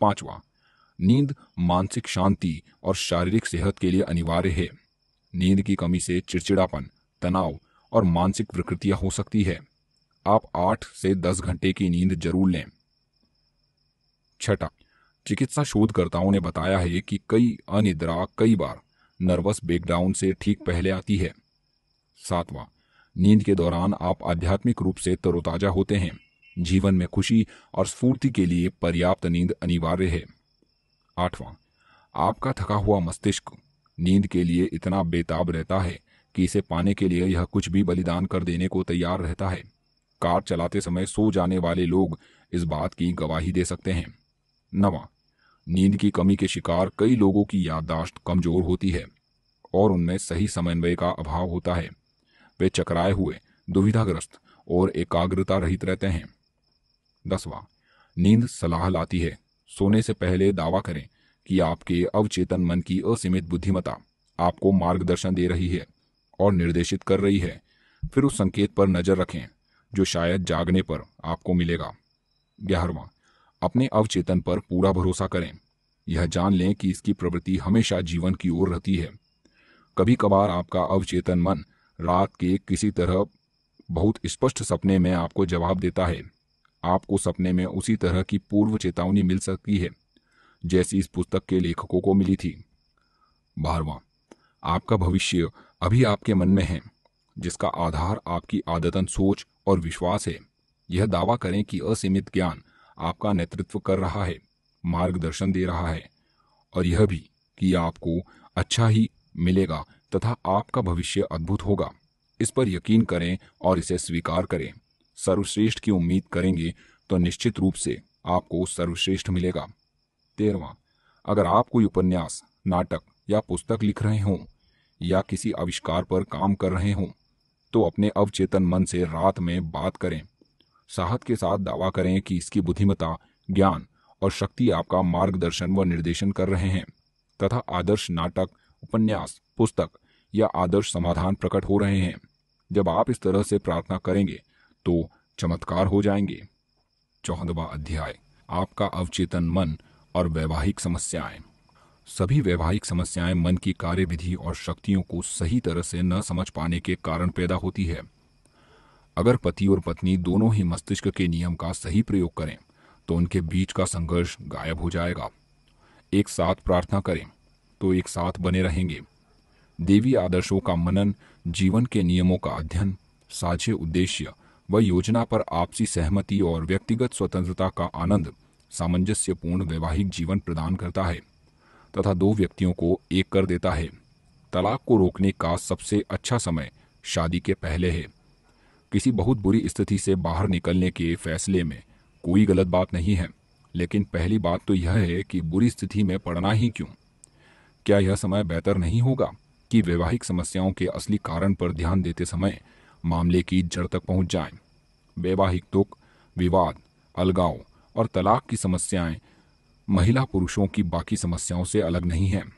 पांचवा, नींद मानसिक शांति और शारीरिक सेहत के लिए अनिवार्य है। नींद की कमी से चिड़चिड़ापन, तनाव और मानसिक विकृतियाँ हो सकती है। आप आठ से दस घंटे की नींद ज़रूर लें। छठा, चिकित्सा शोधकर्ताओं ने बताया है कि कई अनिद्रा कई बार नर्वस ब्रेकडाउन से ठीक पहले आती है। सातवां नींद के दौरान आप आध्यात्मिक रूप से तरोताजा होते हैं। जीवन में खुशी और स्फूर्ति के लिए पर्याप्त नींद अनिवार्य है। आठवां, आपका थका हुआ मस्तिष्क नींद के लिए इतना बेताब रहता है कि इसे पाने के लिए यह कुछ भी बलिदान कर देने को तैयार रहता है। कार चलाते समय सो जाने वाले लोग इस बात की गवाही दे सकते हैं। नवा, नींद की कमी के शिकार कई लोगों की याददाश्त कमज़ोर होती है और उनमें सही समन्वय का अभाव होता है। वे चकराए हुए, दुविधाग्रस्त और एकाग्रता रहित रहते हैं। दसवा, नींद सलाह लाती है। सोने से पहले दावा करें कि आपके अवचेतन मन की असीमित बुद्धिमता आपको मार्गदर्शन दे रही है और निर्देशित कर रही है। फिर उस संकेत पर नज़र रखें, जो शायद जागने पर आपको मिलेगा। ग्यारहवा, अपने अवचेतन पर पूरा भरोसा करें। यह जान लें कि इसकी प्रवृत्ति हमेशा जीवन की ओर रहती है। कभी कभार आपका अवचेतन मन रात के किसी तरह बहुत स्पष्ट सपने में आपको जवाब देता है। आपको सपने में उसी तरह की पूर्व चेतावनी मिल सकती है, जैसी इस पुस्तक के लेखकों को मिली थी। बारहवा आपका भविष्य अभी आपके मन में है, जिसका आधार आपकी आदतन सोच और विश्वास है। यह दावा करें कि असीमित ज्ञान आपका नेतृत्व कर रहा है, मार्गदर्शन दे रहा है, और यह भी कि आपको अच्छा ही मिलेगा तथा आपका भविष्य अद्भुत होगा। इस पर यकीन करें और इसे स्वीकार करें। सर्वश्रेष्ठ की उम्मीद करेंगे तो निश्चित रूप से आपको सर्वश्रेष्ठ मिलेगा। तेरवा अगर आप कोई उपन्यास, नाटक या पुस्तक लिख रहे हों या किसी आविष्कार पर काम कर रहे हों तो अपने अवचेतन मन से रात में बात करें। साहत के साथ दावा करें कि इसकी बुद्धिमता ज्ञान और शक्ति आपका मार्गदर्शन व निर्देशन कर रहे हैं। तथा आदर्श नाटक, उपन्यास, पुस्तक या आदर्श समाधान प्रकट हो रहे हैं। जब आप इस तरह से प्रार्थना करेंगे तो चमत्कार हो जाएँगे। चौदवा अध्याय। आपका अवचेतन मन और वैवाहिक समस्याएँ। सभी वैवाहिक समस्याएँ मन की कार्यविधि और शक्तियों को सही तरह से न समझ पाने के कारण पैदा होती है। अगर पति और पत्नी दोनों ही मस्तिष्क के नियम का सही प्रयोग करें तो उनके बीच का संघर्ष गायब हो जाएगा। एक साथ प्रार्थना करें तो एक साथ बने रहेंगे। देवी आदर्शों का मनन, जीवन के नियमों का अध्ययन, साझे उद्देश्य व योजना पर आपसी सहमति और व्यक्तिगत स्वतंत्रता का आनंद सामंजस्यपूर्ण वैवाहिक जीवन प्रदान करता है तथा दो व्यक्तियों को एक कर देता है। तलाक को रोकने का सबसे अच्छा समय शादी के पहले है। किसी बहुत बुरी स्थिति से बाहर निकलने के फैसले में कोई गलत बात नहीं है, लेकिन पहली बात तो यह है कि बुरी स्थिति में पड़ना ही क्यों? क्या यह समय बेहतर नहीं होगा? कि वैवाहिक समस्याओं के असली कारण पर ध्यान देते समय मामले की जड़ तक पहुँच जाएँ। वैवाहिक दुख, विवाद, अलगाव और तलाक की समस्याएँ महिला पुरुषों की बाकी समस्याओं से अलग नहीं हैं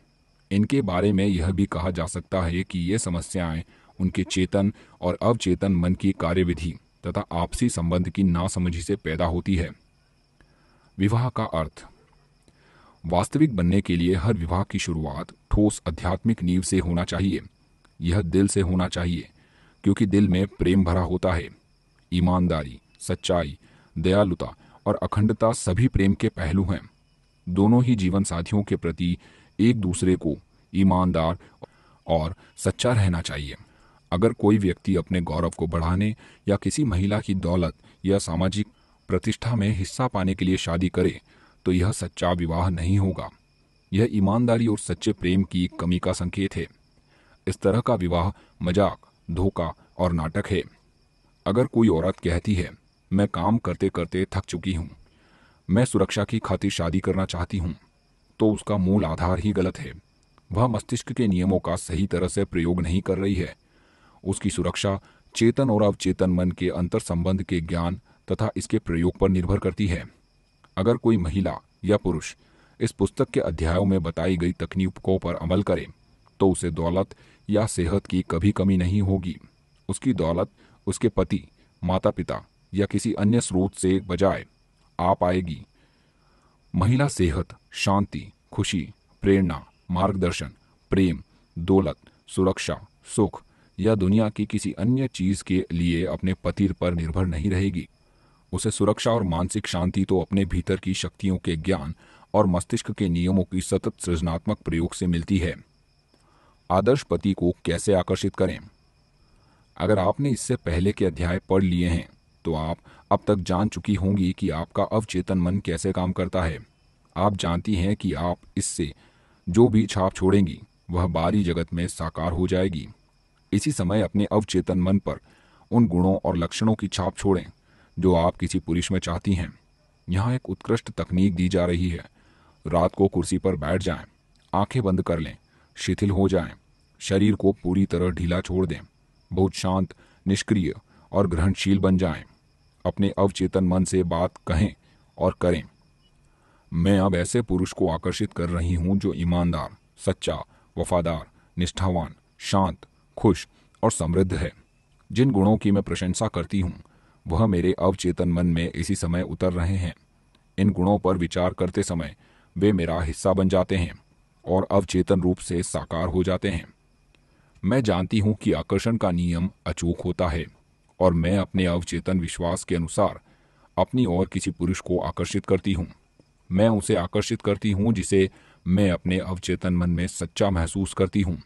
इनके बारे में यह भी कहा जा सकता है कि ये समस्याएँ उनके चेतन और अवचेतन मन की कार्यविधि तथा आपसी संबंध की नासमझी से पैदा होती है विवाह का अर्थ वास्तविक बनने के लिए हर विवाह की शुरुआत ठोस आध्यात्मिक नींव से होना चाहिए। यह दिल से होना चाहिए, क्योंकि दिल में प्रेम भरा होता है। ईमानदारी, सच्चाई, दयालुता और अखंडता सभी प्रेम के पहलू हैं। दोनों ही जीवन साथियों के प्रति एक दूसरे को ईमानदार और सच्चा रहना चाहिए। अगर कोई व्यक्ति अपने गौरव को बढ़ाने या किसी महिला की दौलत या सामाजिक प्रतिष्ठा में हिस्सा पाने के लिए शादी करे तो यह सच्चा विवाह नहीं होगा। यह ईमानदारी और सच्चे प्रेम की कमी का संकेत है। इस तरह का विवाह मज़ाक, धोखा और नाटक है। अगर कोई औरत कहती है, मैं काम करते करते थक चुकी हूँ, मैं सुरक्षा की खातिर शादी करना चाहती हूँ तो उसका मूल आधार ही गलत है। वह मस्तिष्क के नियमों का सही तरह से प्रयोग नहीं कर रही है। उसकी सुरक्षा चेतन और अवचेतन मन के अंतर संबंध के ज्ञान तथा इसके प्रयोग पर निर्भर करती है। अगर कोई महिला या पुरुष इस पुस्तक के अध्यायों में बताई गई तकनीकों पर अमल करे तो उसे दौलत या सेहत की कभी कमी नहीं होगी। उसकी दौलत उसके पति माता पिता या किसी अन्य स्रोत से बजाय आ पाएगी महिला सेहत, शांति, खुशी, प्रेरणा, मार्गदर्शन, प्रेम, दौलत, सुरक्षा, सुख या दुनिया की किसी अन्य चीज़ के लिए अपने पति पर निर्भर नहीं रहेगी। उसे सुरक्षा और मानसिक शांति तो अपने भीतर की शक्तियों के ज्ञान और मस्तिष्क के नियमों की सतत सृजनात्मक प्रयोग से मिलती है। आदर्श पति को कैसे आकर्षित करें? अगर आपने इससे पहले के अध्याय पढ़ लिए हैं तो आप अब तक जान चुकी होंगी कि आपका अवचेतन मन कैसे काम करता है। आप जानती हैं कि आप इससे जो भी छाप छोड़ेंगी, वह बारी जगत में साकार हो जाएगी। इसी समय अपने अवचेतन मन पर उन गुणों और लक्षणों की छाप छोड़ें। जो आप किसी पुरुष में चाहती हैं। यहाँ एक उत्कृष्ट तकनीक दी जा रही है। रात को कुर्सी पर बैठ जाएँ, आँखें बंद कर लें शिथिल हो जाएँ, शरीर को पूरी तरह ढीला छोड़ दें बहुत शांत निष्क्रिय और ग्रहणशील बन जाएँ, अपने अवचेतन मन से बात कहें और करें। मैं अब ऐसे पुरुष को आकर्षित कर रही हूँ जो ईमानदार सच्चा वफादार निष्ठावान शांत खुश और समृद्ध है जिन गुणों की मैं प्रशंसा करती हूँ। वह मेरे अवचेतन मन में इसी समय उतर रहे हैं। इन गुणों पर विचार करते समय वे मेरा हिस्सा बन जाते हैं और अवचेतन रूप से साकार हो जाते हैं। मैं जानती हूँ कि आकर्षण का नियम अचूक होता है और मैं अपने अवचेतन विश्वास के अनुसार अपनी और किसी पुरुष को आकर्षित करती हूँ। मैं उसे आकर्षित करती हूँ जिसे मैं अपने अवचेतन मन में सच्चा महसूस करती हूँ।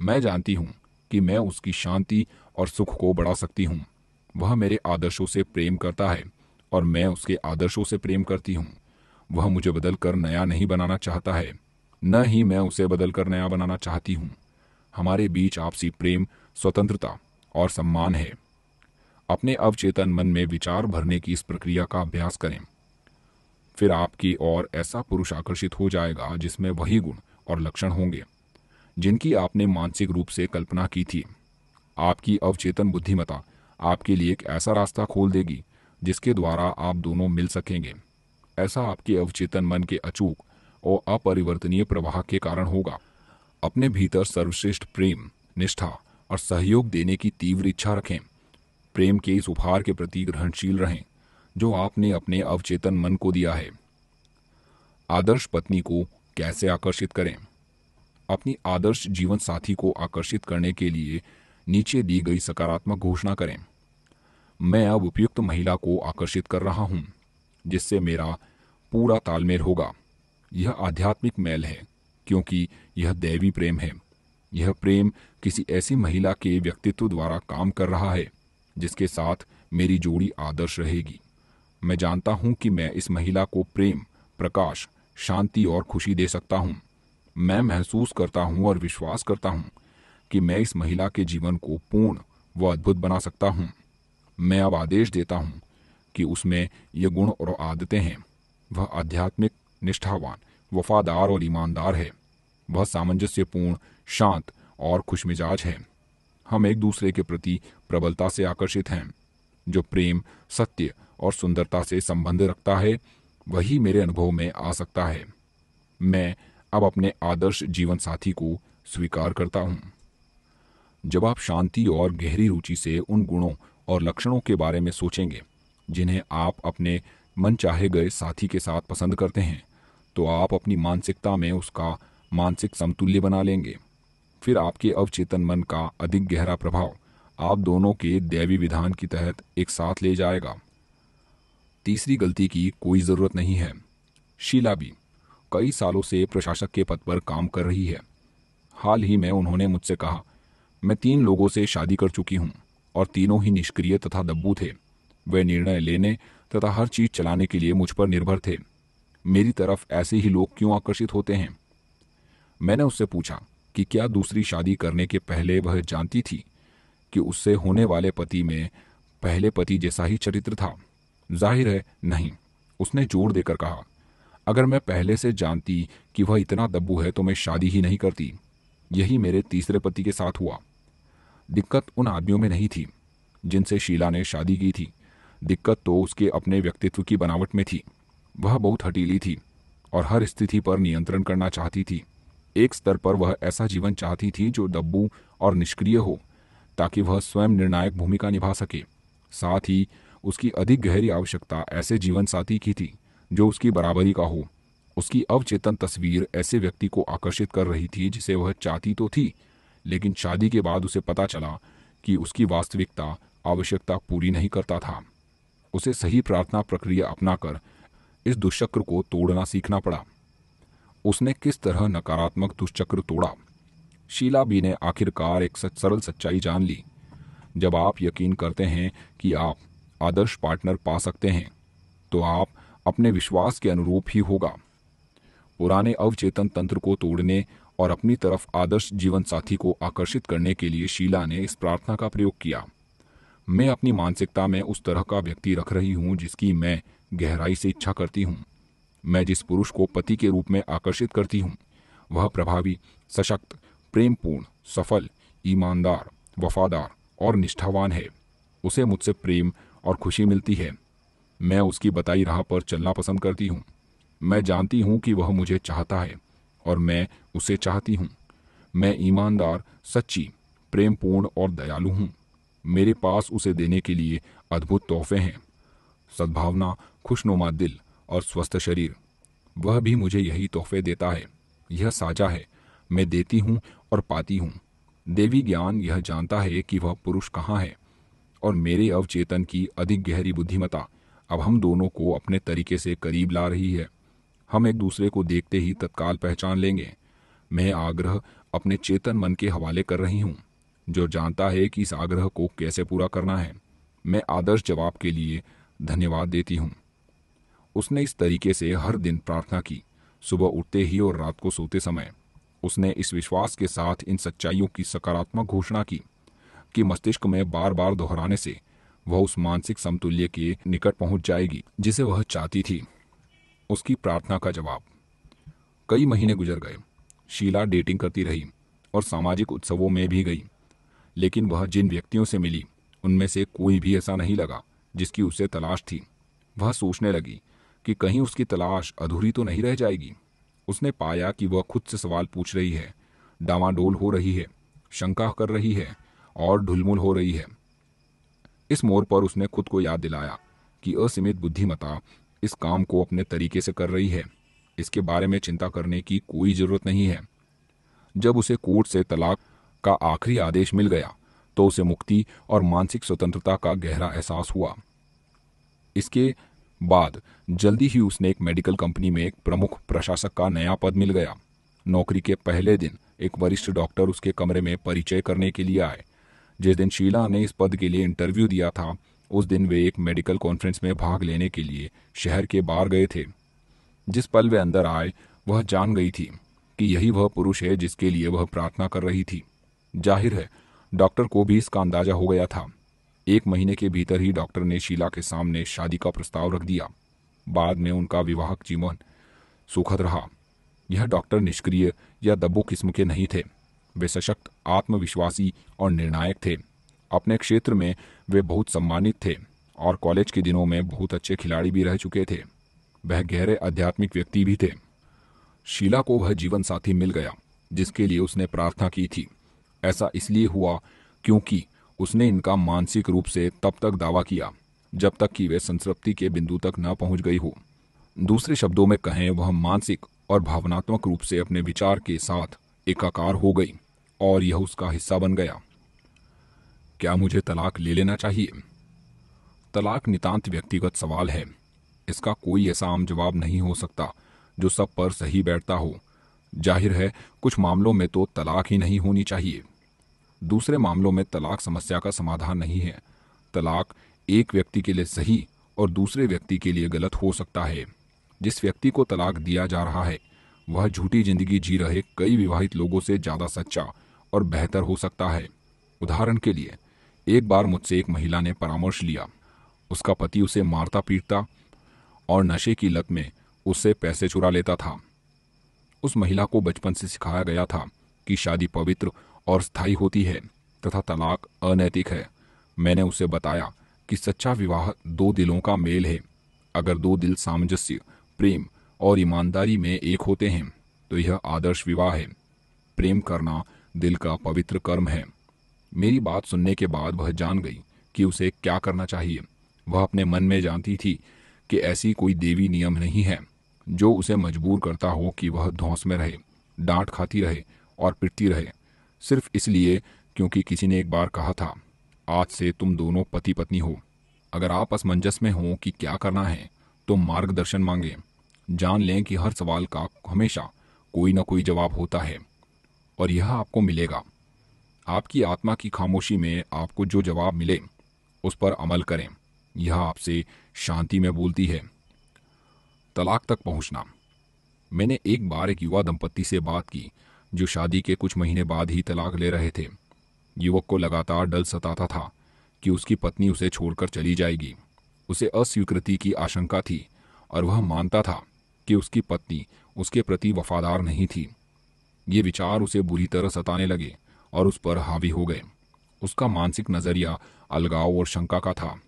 मैं जानती हूँ कि मैं उसकी शांति और सुख को बढ़ा सकती हूँ। वह मेरे आदर्शों से प्रेम करता है और मैं उसके आदर्शों से प्रेम करती हूँ। वह मुझे बदलकर नया नहीं बनाना चाहता है। न ही मैं उसे बदलकर नया बनाना चाहती हूँ। हमारे बीच आपसी प्रेम, स्वतंत्रता और सम्मान है। अपने अवचेतन मन में विचार भरने की इस प्रक्रिया का अभ्यास करें। फिर आपकी ओर ऐसा पुरुष आकर्षित हो जाएगा जिसमें वही गुण और लक्षण होंगे, जिनकी आपने मानसिक रूप से कल्पना की थी। आपकी अवचेतन बुद्धिमता आपके लिए एक ऐसा रास्ता खोल देगी, जिसके द्वारा आप दोनों मिल सकेंगे। ऐसा आपके अवचेतन मन के अचूक और अपरिवर्तनीय प्रवाह के कारण होगा। अपने भीतर सर्वश्रेष्ठ प्रेम, निष्ठा और सहयोग देने की तीव्र इच्छा रखें। प्रेम के इस उपहार के प्रति ग्रहणशील रहें, जो आपने अपने अवचेतन मन को दिया है। आदर्श पत्नी को कैसे आकर्षित करें? अपनी आदर्श जीवन साथी को आकर्षित करने के लिए नीचे दी गई सकारात्मक घोषणा करें। मैं अब उपयुक्त महिला को आकर्षित कर रहा हूँ, जिससे मेरा पूरा तालमेल होगा। यह आध्यात्मिक मैल है, क्योंकि यह दैवी प्रेम है। यह प्रेम किसी ऐसी महिला के व्यक्तित्व द्वारा काम कर रहा है, जिसके साथ मेरी जोड़ी आदर्श रहेगी। मैं जानता हूँ कि मैं इस महिला को प्रेम, प्रकाश, शांति और खुशी दे सकता हूँ। मैं महसूस करता हूँ और विश्वास करता हूँ कि मैं इस महिला के जीवन को पूर्ण व अद्भुत बना सकता हूँ। मैं अब आदेश देता हूँ कि उसमें ये गुण और आदतें हैं। वह आध्यात्मिक, निष्ठावान, वफादार और ईमानदार है। वह सामंजस्यपूर्ण, शांत और खुशमिजाज है। हम एक दूसरे के प्रति प्रबलता से आकर्षित हैं। जो प्रेम, सत्य और सुंदरता से संबंध रखता है, वही मेरे अनुभव में आ सकता है। मैं अब अपने आदर्श जीवन साथी को स्वीकार करता हूँ। जब आप शांति और गहरी रुचि से उन गुणों और लक्षणों के बारे में सोचेंगे, जिन्हें आप अपने मन चाहे गए साथी के साथ पसंद करते हैं तो आप अपनी मानसिकता में उसका मानसिक समतुल्य बना लेंगे। फिर आपके अवचेतन मन का अधिक गहरा प्रभाव आप दोनों के दैवी विधान के तहत एक साथ ले जाएगा। तीसरी गलती की कोई ज़रूरत नहीं है। शीला भी कई सालों से प्रशासक के पद पर काम कर रही है। हाल ही में उन्होंने मुझसे कहा, मैं तीन लोगों से शादी कर चुकी हूँ। और तीनों ही निष्क्रिय तथा दब्बू थे। वे निर्णय लेने तथा हर चीज़ चलाने के लिए मुझ पर निर्भर थे। मेरी तरफ़ ऐसे ही लोग क्यों आकर्षित होते हैं? मैंने उससे पूछा कि क्या दूसरी शादी करने के पहले वह जानती थी कि उससे होने वाले पति में पहले पति जैसा ही चरित्र था? ज़ाहिर है, नहीं। उसने ज़ोर देकर कहा, अगर मैं पहले से जानती कि वह इतना दब्बू है तो मैं शादी ही नहीं करती। यही मेरे तीसरे पति के साथ हुआ। दिक्कत उन आदमियों में नहीं थी, जिनसे शीला ने शादी की थी। दिक्कत तो उसके अपने व्यक्तित्व की बनावट में थी। वह बहुत हटीली थी और हर स्थिति पर नियंत्रण करना चाहती थी। एक स्तर पर वह ऐसा जीवन चाहती थी जो दब्बू और निष्क्रिय हो, ताकि वह स्वयं निर्णायक भूमिका निभा सके। साथ ही उसकी अधिक गहरी आवश्यकता ऐसे जीवन साथी की थी, जो उसकी बराबरी का हो। उसकी अवचेतन तस्वीर ऐसे व्यक्ति को आकर्षित कर रही थी जिसे वह चाहती तो थी लेकिन शादी के बाद उसे पता चला कि उसकी वास्तविकता, आवश्यकता पूरी नहीं करता था। उसे सही प्रार्थना प्रक्रिया अपनाकर इस दुष्चक्र को तोड़ना सीखना पड़ा। उसने किस तरह नकारात्मक दुष्चक्र तोड़ा? शीला बी ने आखिरकार एक सच, सरल सच्चाई जान ली। जब आप यकीन करते हैं कि आप आदर्श पार्टनर पा सकते हैं तो आप अपने विश्वास के अनुरूप ही होगा। पुराने अवचेतन तंत्र को तोड़ने और अपनी तरफ़ आदर्श जीवन साथी को आकर्षित करने के लिए शीला ने इस प्रार्थना का प्रयोग किया। मैं अपनी मानसिकता में उस तरह का व्यक्ति रख रही हूँ जिसकी मैं गहराई से इच्छा करती हूँ। मैं जिस पुरुष को पति के रूप में आकर्षित करती हूँ, वह प्रभावी, सशक्त, प्रेमपूर्ण, सफल, ईमानदार, वफादार और निष्ठावान है। उसे मुझसे प्रेम और खुशी मिलती है। मैं उसकी बताई राह पर चलना पसंद करती हूँ। मैं जानती हूँ कि वह मुझे चाहता है। और मैं उसे चाहती हूँ। मैं ईमानदार, सच्ची, प्रेमपूर्ण और दयालु हूँ। मेरे पास उसे देने के लिए अद्भुत तोहफे हैं। सद्भावना, खुशनुमा दिल और स्वस्थ शरीर, वह भी मुझे यही तोहफे देता है। यह साझा है। मैं देती हूँ और पाती हूँ। देवी ज्ञान यह जानता है कि वह पुरुष कहाँ है। और मेरे अवचेतन की अधिक गहरी बुद्धिमता अब हम दोनों को अपने तरीके से करीब ला रही है। हम एक दूसरे को देखते ही तत्काल पहचान लेंगे। मैं आग्रह अपने चेतन मन के हवाले कर रही हूँ, जो जानता है कि इस आग्रह को कैसे पूरा करना है। मैं आदर्श जवाब के लिए धन्यवाद देती हूँ। उसने इस तरीके से हर दिन प्रार्थना की, सुबह उठते ही और रात को सोते समय। उसने इस विश्वास के साथ इन सच्चाइयों की सकारात्मक घोषणा की, कि मस्तिष्क में बार बार दोहराने से वह उस मानसिक समतुल्य के निकट पहुँच जाएगी, जिसे वह चाहती थी। उसकी प्रार्थना का जवाब। कई महीने गुजर गए। शीला डेटिंग करती रही और सामाजिक उत्सवों में भी गई। लेकिन वह जिन व्यक्तियों से मिली, उनमें से कोई भी ऐसा नहीं लगा जिसकी उसे तलाश थी। वह सोचने लगी कि कहीं उसकी तलाश अधूरी तो नहीं रह जाएगी। उसने पाया कि वह खुद से सवाल पूछ रही है। डामाडोल हो रही है, शंका कर रही है और ढुलमुल हो रही है। इस मोड़ पर उसने खुद को याद दिलाया कि असीमित बुद्धिमता इस काम को अपने तरीके से कर रही है। इसके बारे में चिंता करने की कोई ज़रूरत नहीं है। जब उसे कोर्ट से तलाक का आखिरी आदेश मिल गया तो उसे मुक्ति और मानसिक स्वतंत्रता का गहरा एहसास हुआ। इसके बाद जल्दी ही उसने एक मेडिकल कंपनी में एक प्रमुख प्रशासक का नया पद मिल गया। नौकरी के पहले दिन एक वरिष्ठ डॉक्टर उसके कमरे में परिचय करने के लिए आए। जिस दिन शीला ने इस पद के लिए इंटरव्यू दिया था उस दिन वे एक मेडिकल कॉन्फ्रेंस में भाग लेने के लिए शहर के बाहर गए थे, जिस पल वे अंदर आए, वह जान गई थी कि यही वह पुरुष है जिसके लिए वह प्रार्थना कर रही थी। ज़ाहिर है, डॉक्टर को भी इसका अंदाज़ा हो गया था। एक महीने के भीतर ही डॉक्टर ने शीला के सामने शादी का प्रस्ताव रख दिया। बाद में उनका विवाहक जीवन सुखद रहा। यह डॉक्टर निष्क्रिय या दब्बू किस्म के नहीं थे। वे सशक्त, आत्मविश्वासी और निर्णायक थे। अपने क्षेत्र में वे बहुत सम्मानित थे और कॉलेज के दिनों में बहुत अच्छे खिलाड़ी भी रह चुके थे। वह गहरे आध्यात्मिक व्यक्ति भी थे। शीला को वह जीवन साथी मिल गया, जिसके लिए उसने प्रार्थना की थी। ऐसा इसलिए हुआ क्योंकि उसने इनका मानसिक रूप से तब तक दावा किया, जब तक कि वे संतृप्ति के बिंदु तक न पहुँच गई हो। दूसरे शब्दों में कहें, वह मानसिक और भावनात्मक रूप से अपने विचार के साथ एकाकार हो गई और यह उसका हिस्सा बन गया। क्या मुझे तलाक ले लेना चाहिए? तलाक नितांत व्यक्तिगत सवाल है। इसका कोई ऐसा आम जवाब नहीं हो सकता, जो सब पर सही बैठता हो। ज़ाहिर है, कुछ मामलों में तो तलाक ही नहीं होनी चाहिए। दूसरे मामलों में तलाक समस्या का समाधान नहीं है। तलाक एक व्यक्ति के लिए सही और दूसरे व्यक्ति के लिए गलत हो सकता है। जिस व्यक्ति को तलाक दिया जा रहा है, वह झूठी ज़िंदगी जी रहे कई विवाहित लोगों से ज़्यादा सच्चा और बेहतर हो सकता है। उदाहरण के लिए एक बार मुझसे एक महिला ने परामर्श लिया। उसका पति उसे मारता पीटता और नशे की लत में उससे पैसे चुरा लेता था। उस महिला को बचपन से सिखाया गया था कि शादी पवित्र और स्थायी होती है तथा तलाक अनैतिक है। मैंने उसे बताया कि सच्चा विवाह दो दिलों का मेल है। अगर दो दिल सामंजस्य, प्रेम और ईमानदारी में एक होते हैं तो यह आदर्श विवाह है। प्रेम करना दिल का पवित्र कर्म है। मेरी बात सुनने के बाद वह जान गई कि उसे क्या करना चाहिए। वह अपने मन में जानती थी कि ऐसी कोई देवी नियम नहीं है। जो उसे मजबूर करता हो कि वह धौस में रहे, डांट खाती रहे और पिटती रहे। सिर्फ़ इसलिए क्योंकि किसी ने एक बार कहा था, आज से तुम दोनों पति पत्नी हो। अगर आप असमंजस में हो कि क्या करना है तो मार्गदर्शन मांगे। जान लें कि हर सवाल का हमेशा कोई ना कोई जवाब होता है और यह आपको मिलेगा। आपकी आत्मा की खामोशी में आपको जो जवाब मिले, उस पर अमल करें। यह आपसे शांति में बोलती है। तलाक तक पहुँचना। मैंने एक बार एक युवा दंपत्ति से बात की, जो शादी के कुछ महीने बाद ही तलाक ले रहे थे। युवक को लगातार डल सताता था कि उसकी पत्नी उसे छोड़कर चली जाएगी। उसे अस्वीकृति की आशंका थी और वह मानता था कि उसकी पत्नी उसके प्रति वफादार नहीं थी। ये विचार उसे बुरी तरह सताने लगे। और उस पर हावी हो गए। उसका मानसिक नज़रिया अलगाव और शंका का था।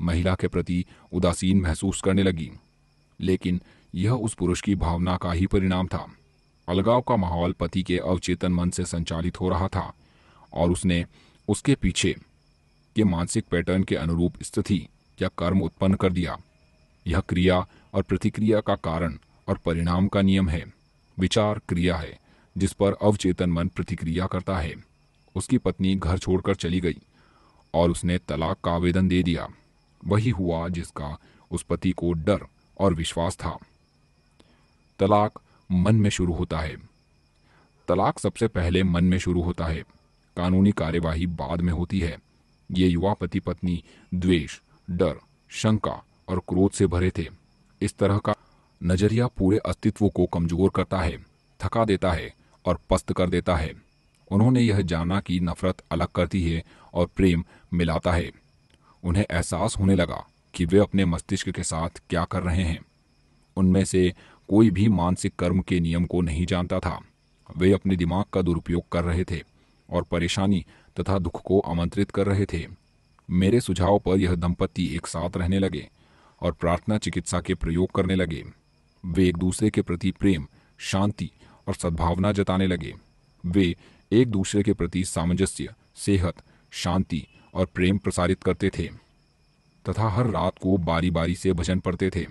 महिला के प्रति उदासीन महसूस करने लगी। लेकिन यह उस पुरुष की भावना का ही परिणाम था। अलगाव का माहौल पति के अवचेतन मन से संचालित हो रहा था और उसने उसके पीछे के मानसिक पैटर्न के अनुरूप स्थिति या कर्म उत्पन्न कर दिया। यह क्रिया और प्रतिक्रिया का कारण और परिणाम का नियम है। विचार क्रिया है। जिस पर अवचेतन मन प्रतिक्रिया करता है। उसकी पत्नी घर छोड़कर चली गई और उसने तलाक का आवेदन दे दिया। वही हुआ जिसका उस पति को डर और विश्वास था। तलाक मन में शुरू होता है। तलाक सबसे पहले मन में शुरू होता है। कानूनी कार्यवाही बाद में होती है। ये युवा पति पत्नी द्वेष, डर, शंका और क्रोध से भरे थे। इस तरह का नज़रिया पूरे अस्तित्व को कमज़ोर करता है, थका देता है और पस्त कर देता है। उन्होंने यह जाना कि नफरत अलग करती है और प्रेम मिलाता है। उन्हें एहसास होने लगा कि वे अपने मस्तिष्क के साथ क्या कर रहे हैं। उनमें से कोई भी मानसिक कर्म के नियम को नहीं जानता था। वे अपने दिमाग का दुरुपयोग कर रहे थे और परेशानी तथा दुख को आमंत्रित कर रहे थे। मेरे सुझाव पर यह दंपत्ति एक साथ रहने लगे और प्रार्थना चिकित्सा के प्रयोग करने लगे। वे एक दूसरे के प्रति प्रेम, शांति और सद्भावना जताने लगे। वे एक दूसरे के प्रति सामंजस्य, सेहत, शांति और प्रेम प्रसारित करते थे, तथा हर रात को बारी बारी से भजन पढ़ते थे।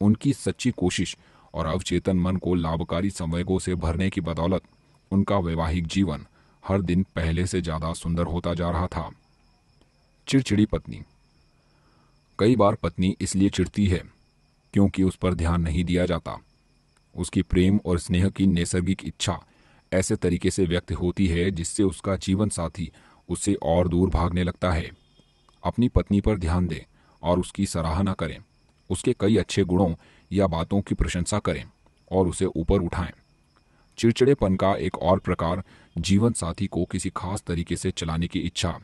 उनकी सच्ची कोशिश और अवचेतन मन को लाभकारी संवेगों से भरने की बदौलत उनका वैवाहिक जीवन हर दिन पहले से ज़्यादा सुंदर होता जा रहा था। चिड़चिड़ी पत्नी। कई बार पत्नी इसलिए चिढ़ती है, क्योंकि उस पर ध्यान नहीं दिया जाता। उसकी प्रेम और स्नेह की नैसर्गिक इच्छा ऐसे तरीके से व्यक्त होती है जिससे उसका जीवन साथी उससे और दूर भागने लगता है। अपनी पत्नी पर ध्यान दें और उसकी सराहना करें। उसके कई अच्छे गुणों या बातों की प्रशंसा करें और उसे ऊपर उठाएँ। चिड़चिड़ेपन का एक और प्रकार जीवन साथी को किसी खास तरीके से चलाने की इच्छा।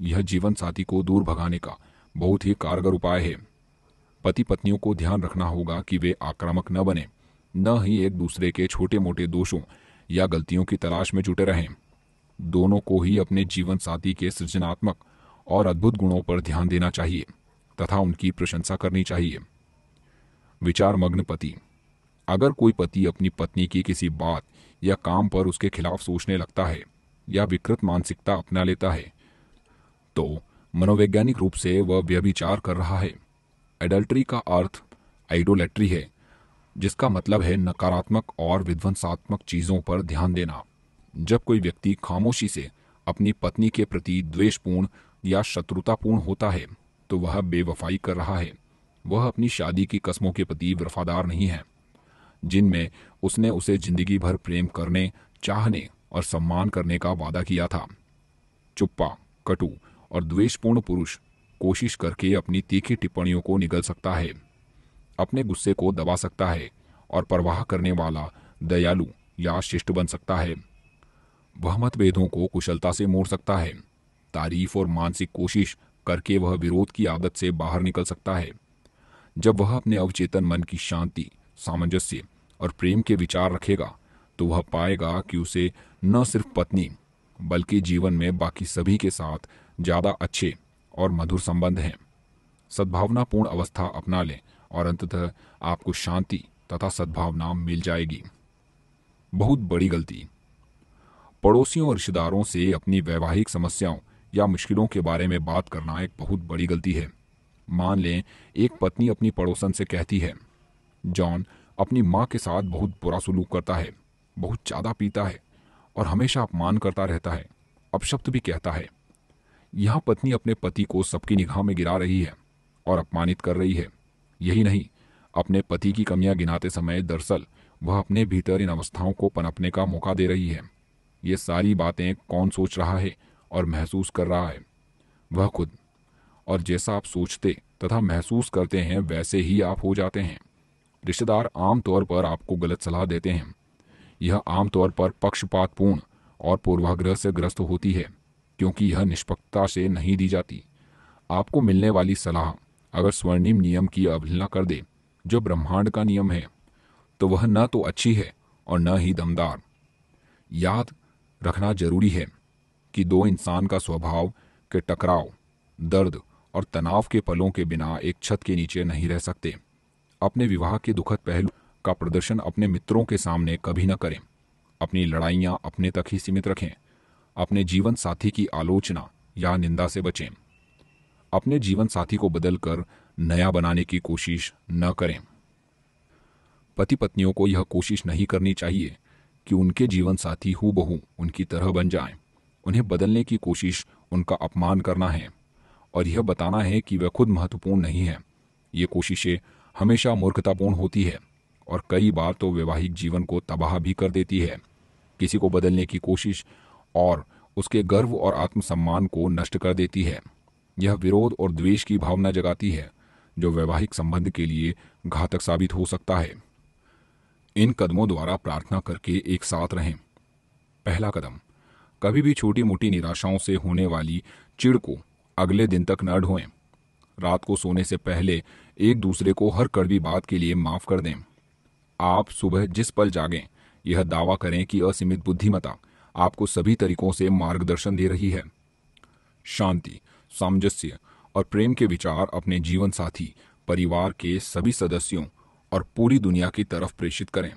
यह जीवन साथी को दूर भगाने का बहुत ही कारगर उपाय है। पति पत्नियों को ध्यान रखना होगा कि वे आक्रामक न बने। न ही एक दूसरे के छोटे मोटे दोषों या गलतियों की तलाश में जुटे रहें। दोनों को ही अपने जीवन साथी के सृजनात्मक और अद्भुत गुणों पर ध्यान देना चाहिए तथा उनकी प्रशंसा करनी चाहिए। विचार मग्न पति, अगर कोई पति अपनी पत्नी की किसी बात या काम पर उसके खिलाफ सोचने लगता है या विकृत मानसिकता अपना लेता है तो मनोवैज्ञानिक रूप से वह व्यभिचार कर रहा है। एडल्ट्री का अर्थ आइडोलेट्री है जिसका मतलब है नकारात्मक और विध्वंसात्मक चीज़ों पर ध्यान देना। जब कोई व्यक्ति खामोशी से अपनी पत्नी के प्रति द्वेषपूर्ण या शत्रुतापूर्ण होता है तो वह बेवफाई कर रहा है। वह अपनी शादी की कस्मों के प्रति वफादार नहीं है, जिनमें उसने उसे ज़िंदगी भर प्रेम करने, चाहने और सम्मान करने का वादा किया था। चुप्पा, कटु और द्वेषपूर्ण पुरुष कोशिश करके अपनी तीखी टिप्पणियों को निगल सकता है। अपने गुस्से को दबा सकता है और परवाह करने वाला दयालु या शिष्ट बन सकता है। वह मतभेदों को कुशलता से मोड़ सकता है। तारीफ़ और मानसिक कोशिश करके वह विरोध की आदत से बाहर निकल सकता है। जब वह अपने अवचेतन मन की शांति, सामंजस्य और प्रेम के विचार रखेगा तो वह पाएगा कि उसे न सिर्फ़ पत्नी, बल्कि जीवन में बाकी सभी के साथ ज़्यादा अच्छे और मधुर संबंध हैं। सद्भावनापूर्ण अवस्था अपना लें और अंततः आपको शांति तथा सद्भावना मिल जाएगी। बहुत बड़ी गलती। पड़ोसियों और रिश्तेदारों से अपनी वैवाहिक समस्याओं या मुश्किलों के बारे में बात करना एक बहुत बड़ी गलती है। मान लें, एक पत्नी अपनी पड़ोसन से कहती है, जॉन, अपनी माँ के साथ बहुत बुरा सलूक करता है, बहुत ज़्यादा पीता है और हमेशा अपमान करता रहता है, अपशब्द भी कहता है। यह पत्नी अपने पति को सबकी निगाह में गिरा रही है और अपमानित कर रही है। यही नहीं, अपने पति की कमियाँ गिनाते समय दरअसल वह अपने भीतर इन अवस्थाओं को पनपने का मौका दे रही है। ये सारी बातें कौन सोच रहा है और महसूस कर रहा है? वह खुद। और जैसा आप सोचते तथा महसूस करते हैं, वैसे ही आप हो जाते हैं। रिश्तेदार आमतौर पर आपको गलत सलाह देते हैं। यह आमतौर पर पक्षपातपूर्ण और पूर्वाग्रह से ग्रस्त होती है, क्योंकि यह निष्पक्षता से नहीं दी जाती। आपको मिलने वाली सलाह अगर स्वर्णिम नियम की अवहेलना कर दे, जो ब्रह्मांड का नियम है तो वह न तो अच्छी है और न ही दमदार। याद रखना ज़रूरी है कि दो इंसान का स्वभाव के टकराव, दर्द और तनाव के पलों के बिना एक छत के नीचे नहीं रह सकते। अपने विवाह के दुखद पहलू का प्रदर्शन अपने मित्रों के सामने कभी न करें। अपनी लड़ाइयाँ अपने तक ही सीमित रखें। अपने जीवन साथी की आलोचना या निंदा से बचें। अपने जीवन साथी को बदलकर नया बनाने की कोशिश न करें। पति पत्नियों को यह कोशिश नहीं करनी चाहिए कि उनके जीवन साथी हूबहू उनकी तरह बन जाएँ। उन्हें बदलने की कोशिश उनका अपमान करना है और यह बताना है कि वह खुद महत्वपूर्ण नहीं है। ये कोशिशें हमेशा मूर्खतापूर्ण होती है और कई बार तो वैवाहिक जीवन को तबाह भी कर देती है। किसी को बदलने की कोशिश और उसके गर्व और आत्मसम्मान को नष्ट कर देती है। यह विरोध और द्वेष की भावना जगाती है, जो वैवाहिक संबंध के लिए घातक साबित हो सकता है। इन कदमों द्वारा प्रार्थना करके एक साथ रहें। पहला कदम, कभी भी छोटी मोटी निराशाओं से होने वाली चिड़ को अगले दिन तक न ढोएँ। रात को सोने से पहले एक दूसरे को हर कड़वी बात के लिए माफ़ कर दें। आप सुबह जिस पल जागें, यह दावा करें कि असीमित बुद्धिमता आपको सभी तरीकों से मार्गदर्शन दे रही है। शांति सामंजस्य और प्रेम के विचार अपने जीवन साथी, परिवार के सभी सदस्यों और पूरी दुनिया की तरफ़ प्रेषित करें।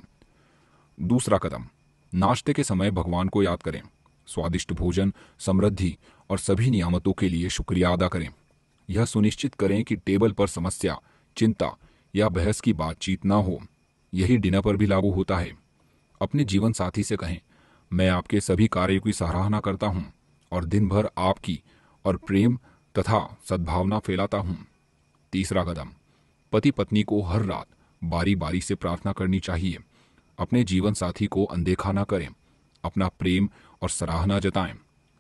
दूसरा कदम, नाश्ते के समय भगवान को याद करें। स्वादिष्ट भोजन, समृद्धि और सभी नियामतों के लिए शुक्रिया अदा करें। यह सुनिश्चित करें कि टेबल पर समस्या, चिंता या बहस की बातचीत न हो। यही डिनर पर भी लागू होता है। अपने जीवन साथी से कहें, मैं आपके सभी कार्यों की सराहना करता हूँ और दिन भर आपकी और प्रेम तथा सद्भावना फैलाता हूँ। तीसरा कदम पति पत्नी को हर रात बारी बारी से प्रार्थना करनी चाहिए। अपने जीवन साथी को अनदेखा न करें। अपना प्रेम और सराहना जताएँ।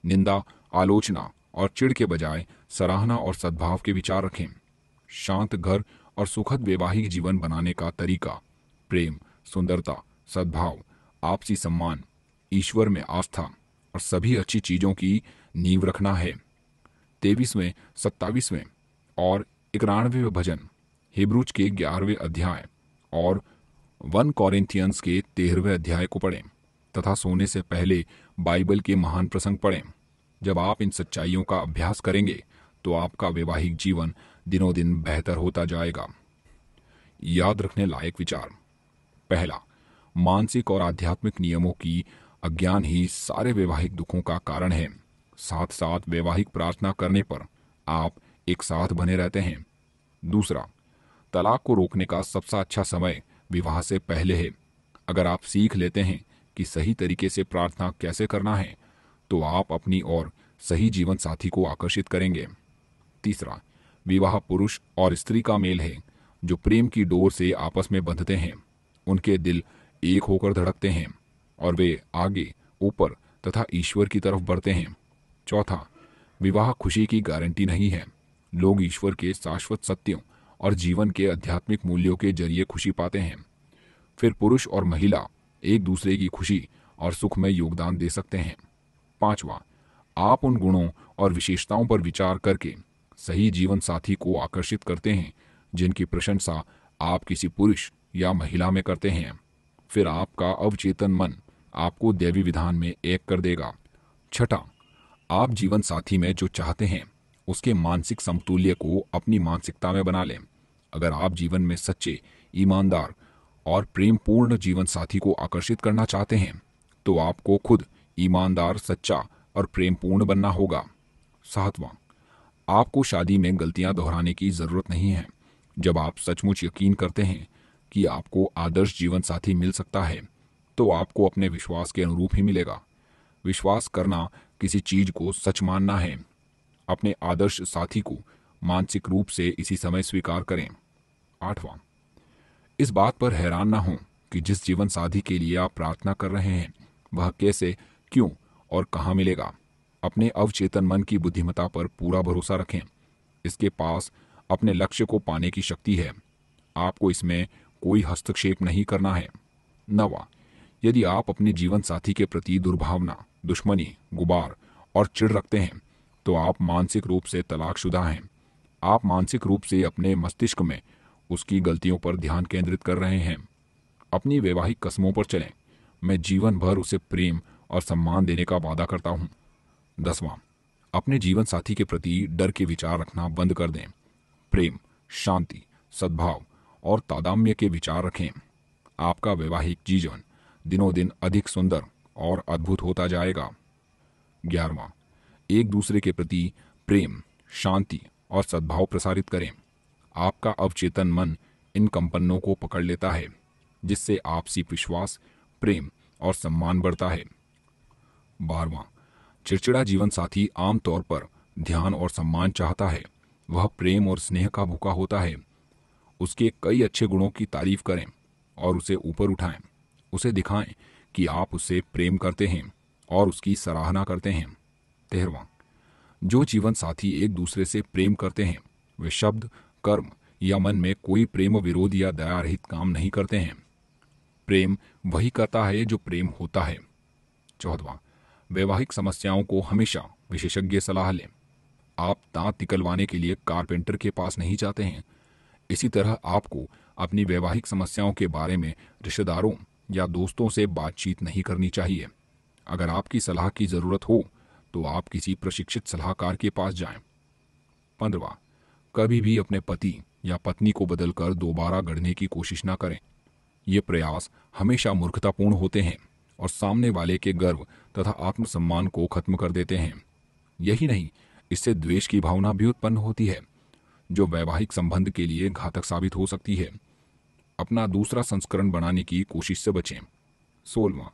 निंदा, आलोचना और चिड़ के बजाय सराहना और सद्भाव के विचार रखें। शांत घर और सुखद वैवाहिक जीवन बनाने का तरीका, प्रेम, सुंदरता, सद्भाव, आपसी सम्मान, ईश्वर में आस्था और सभी अच्छी चीज़ों की नींव रखना है। तेईसवें सत्तावीसवें और इक्यानवे भजन, हिब्रूज के ग्यारहवें अध्याय और वन कॉरिंथियंस के तेरहवें अध्याय को पढ़ें तथा सोने से पहले बाइबल के महान प्रसंग पढ़ें। जब आप इन सच्चाइयों का अभ्यास करेंगे तो आपका वैवाहिक जीवन दिनों दिन बेहतर होता जाएगा। याद रखने लायक विचार। पहला, मानसिक और आध्यात्मिक नियमों की अज्ञान ही सारे वैवाहिक दुखों का कारण है। साथ साथ वैवाहिक प्रार्थना करने पर आप एक साथ बने रहते हैं। दूसरा, तलाक को रोकने का सबसे अच्छा समय विवाह से पहले है। अगर आप सीख लेते हैं कि सही तरीके से प्रार्थना कैसे करना है तो आप अपनी और सही जीवन साथी को आकर्षित करेंगे। तीसरा, विवाह पुरुष और स्त्री का मेल है, जो प्रेम की डोर से आपस में बंधते हैं। उनके दिल एक होकर धड़कते हैं और वे आगे, ऊपर तथा ईश्वर की तरफ़ बढ़ते हैं। चौथा, विवाह खुशी की गारंटी नहीं है। लोग ईश्वर के शाश्वत सत्यों और जीवन के आध्यात्मिक मूल्यों के ज़रिए खुशी पाते हैं। फिर पुरुष और महिला एक दूसरे की खुशी और सुख में योगदान दे सकते हैं। पांचवा, आप उन गुणों और विशेषताओं पर विचार करके सही जीवन साथी को आकर्षित करते हैं, जिनकी प्रशंसा आप किसी पुरुष या महिला में करते हैं। फिर आपका अवचेतन मन आपको दैवी विधान में एक कर देगा। छठा आप जीवन साथी में जो चाहते हैं, उसके मानसिक समतुल्य को अपनी मानसिकता में बना लें। अगर आप जीवन में सच्चे, ईमानदार और प्रेमपूर्ण जीवन साथी को आकर्षित करना चाहते हैं तो आपको खुद ईमानदार, सच्चा और प्रेमपूर्ण बनना होगा। सातवां, आपको शादी में गलतियाँ दोहराने की ज़रूरत नहीं है। जब आप सचमुच यकीन करते हैं कि आपको आदर्श जीवन साथी मिल सकता है तो आपको अपने विश्वास के अनुरूप ही मिलेगा। विश्वास करना किसी चीज़ को सच मानना है। अपने आदर्श साथी को मानसिक रूप से इसी समय स्वीकार करें। आठवां, इस बात पर हैरान ना हो कि जिस जीवन साथी के लिए आप प्रार्थना कर रहे हैं, वह कैसे, क्यों और कहाँ मिलेगा? अपने अवचेतन मन की बुद्धिमता पर पूरा भरोसा रखें। इसके पास अपने लक्ष्य को पाने की शक्ति है। आपको इसमें कोई हस्तक्षेप नहीं करना है। नवा, यदि आप अपने जीवन साथी के प्रति दुर्भावना दुश्मनी, गुबार और चिड़ रखते हैं तो आप मानसिक रूप से तलाकशुदा हैं। आप मानसिक रूप से अपने मस्तिष्क में उसकी गलतियों पर ध्यान केंद्रित कर रहे हैं। अपनी वैवाहिक कस्मों पर चलें। मैं जीवन भर उसे प्रेम और सम्मान देने का वादा करता हूँ। दसवां, अपने जीवन साथी के प्रति डर के विचार रखना बंद कर दें। प्रेम, शांति, सद्भाव और तादाम्य के विचार रखें। आपका वैवाहिक जीवन दिनों दिन अधिक सुंदर और अद्भुत होता जाएगा। ग्यारहवा, एक दूसरे के प्रति प्रेम, शांति और सद्भाव प्रसारित करें। आपका अवचेतन मन इन कंपनों को पकड़ लेता है, जिससे आपसी विश्वास, प्रेम और सम्मान बढ़ता है। बारवा चिड़चिड़ा जीवन साथी आमतौर पर ध्यान और सम्मान चाहता है। वह प्रेम और स्नेह का भूखा होता है। उसके कई अच्छे गुणों की तारीफ़ करें और उसे ऊपर उठाएँ। उसे दिखाएँ कि आप उसे प्रेम करते हैं और उसकी सराहना करते हैं। तेरहवा जो जीवन साथी एक दूसरे से प्रेम करते हैं, वे शब्द, कर्म या मन में कोई प्रेम विरोध या दया रहित काम नहीं करते हैं। प्रेम वही करता है जो प्रेम होता है। चौदवा, वैवाहिक समस्याओं को हमेशा विशेषज्ञ सलाह लें। आप दांत निकलवाने के लिए कारपेंटर के पास नहीं जाते हैं। इसी तरह आपको अपनी वैवाहिक समस्याओं के बारे में रिश्तेदारों या दोस्तों से बातचीत नहीं करनी चाहिए। अगर आपकी सलाह की ज़रूरत हो तो आप किसी प्रशिक्षित सलाहकार के पास जाएँ। पंद्रवा, कभी भी अपने पति या पत्नी को बदलकर दोबारा गढ़ने की कोशिश ना करें। ये प्रयास हमेशा मूर्खतापूर्ण होते हैं और सामने वाले के गर्व तथा आत्मसम्मान को खत्म कर देते हैं। यही नहीं, इससे द्वेष की भावना भी उत्पन्न होती है, जो वैवाहिक संबंध के लिए घातक साबित हो सकती है। अपना दूसरा संस्करण बनाने की कोशिश से बचें। सोलवा,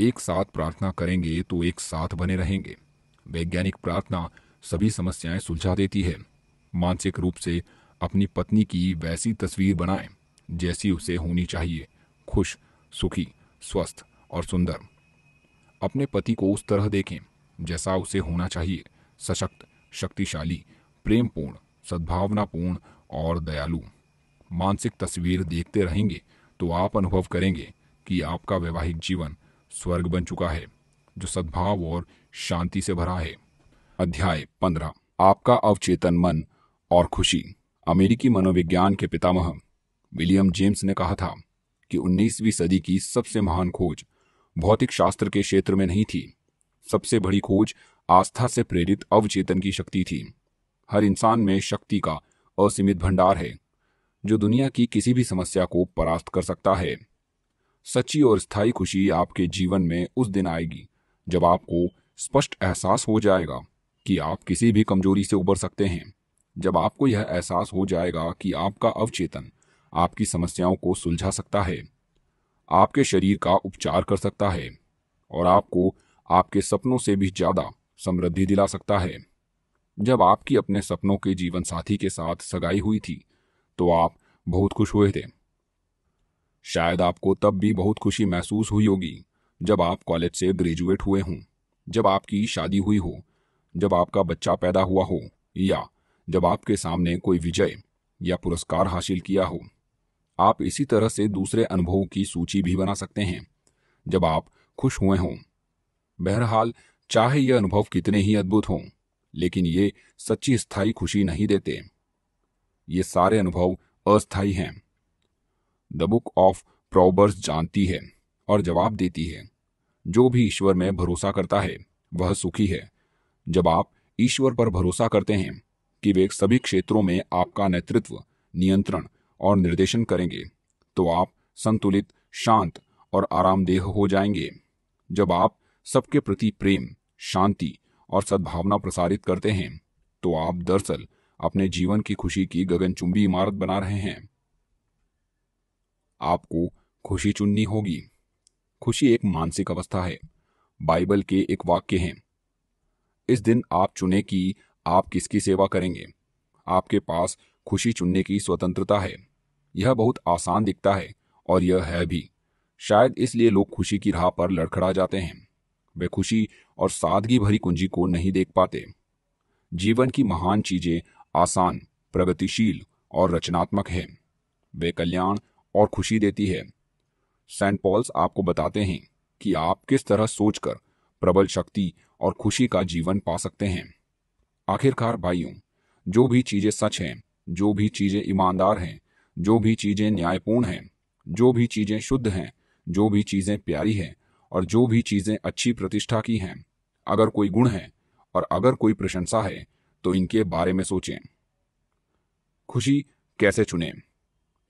एक साथ प्रार्थना करेंगे तो एक साथ बने रहेंगे। वैज्ञानिक प्रार्थना सभी समस्याएँ सुलझा देती है। मानसिक रूप से अपनी पत्नी की वैसी तस्वीर बनाएँ, जैसी उसे होनी चाहिए। खुश, सुखी, स्वस्थ और सुंदर। अपने पति को उस तरह देखें, जैसा उसे होना चाहिए। सशक्त, शक्तिशाली, प्रेमपूर्ण, सद्भावनापूर्ण और दयालु। मानसिक तस्वीर देखते रहेंगे तो आप अनुभव करेंगे कि आपका वैवाहिक जीवन स्वर्ग बन चुका है, जो सद्भाव और शांति से भरा है। अध्याय पंद्रह। आपका अवचेतन मन और खुशी। अमेरिकी मनोविज्ञान के पितामह विलियम जेम्स ने कहा था कि 19वीं सदी की सबसे महान खोज भौतिक शास्त्र के क्षेत्र में नहीं थी। सबसे बड़ी खोज आस्था से प्रेरित अवचेतन की शक्ति थी। हर इंसान में शक्ति का असीमित भंडार है। जो दुनिया की किसी भी समस्या को परास्त कर सकता है। सच्ची और स्थायी खुशी आपके जीवन में उस दिन आएगी, जब आपको स्पष्ट एहसास हो जाएगा कि आप किसी भी कमज़ोरी से उबर सकते हैं। जब आपको यह एहसास हो जाएगा कि आपका अवचेतन आपकी समस्याओं को सुलझा सकता है, आपके शरीर का उपचार कर सकता है और आपको आपके सपनों से भी ज़्यादा समृद्धि दिला सकता है। जब आपकी अपने सपनों के जीवन साथी के साथ सगाई हुई थी तो आप बहुत खुश हुए थे। शायद आपको तब भी बहुत खुशी महसूस हुई होगी, जब आप कॉलेज से ग्रेजुएट हुए हों, जब आपकी शादी हुई हो, जब आपका बच्चा पैदा हुआ हो, या जब आपके सामने कोई विजय या पुरस्कार हासिल किया हो। आप इसी तरह से दूसरे अनुभवों की सूची भी बना सकते हैं, जब आप खुश हुए हों। बहरहाल, चाहे ये अनुभव कितने ही अद्भुत हों, लेकिन ये सच्ची स्थायी खुशी नहीं देते। ये सारे अनुभव अस्थायी हैं। द बुक ऑफ़ प्रॉबर्स जानती है और जवाब देती है। जो भी ईश्वर में भरोसा करता है, वह सुखी है। जब आप ईश्वर पर भरोसा करते हैं कि वे सभी क्षेत्रों में आपका नेतृत्व, नियंत्रण और निर्देशन करेंगे तो आप संतुलित, शांत और आरामदेह हो जाएँगे। जब आप सबके प्रति प्रेम, शांति और सद्भावना प्रसारित करते हैं तो आप दरअसल अपने जीवन की खुशी की गगनचुंबी इमारत बना रहे हैं। आपको खुशी चुननी होगी। खुशी एक मानसिक अवस्था है। बाइबल के एक वाक्य हैं। इस दिन आप चुने कि आप किसकी सेवा करेंगे। आपके पास खुशी चुनने की स्वतंत्रता है। यह बहुत आसान दिखता है और यह है भी। शायद इसलिए लोग खुशी की राह पर लड़खड़ा जाते हैं। वे खुशी और सादगी भरी कुंजी को नहीं देख पाते। जीवन की महान चीज़ें आसान, प्रगतिशील और रचनात्मक है। वे कल्याण और खुशी देती है। सेंट पॉल्स आपको बताते हैं कि आप किस तरह सोचकर प्रबल शक्ति और खुशी का जीवन पा सकते हैं। आखिरकार भाइयों, जो भी चीज़ें सच हैं, जो भी चीज़ें ईमानदार हैं, जो भी चीज़ें न्यायपूर्ण हैं, जो भी चीज़ें शुद्ध हैं, जो भी चीज़ें प्यारी हैं और जो भी चीज़ें अच्छी प्रतिष्ठा की हैं, अगर कोई गुण है और अगर कोई प्रशंसा है तो इनके बारे में सोचें। खुशी कैसे चुनें?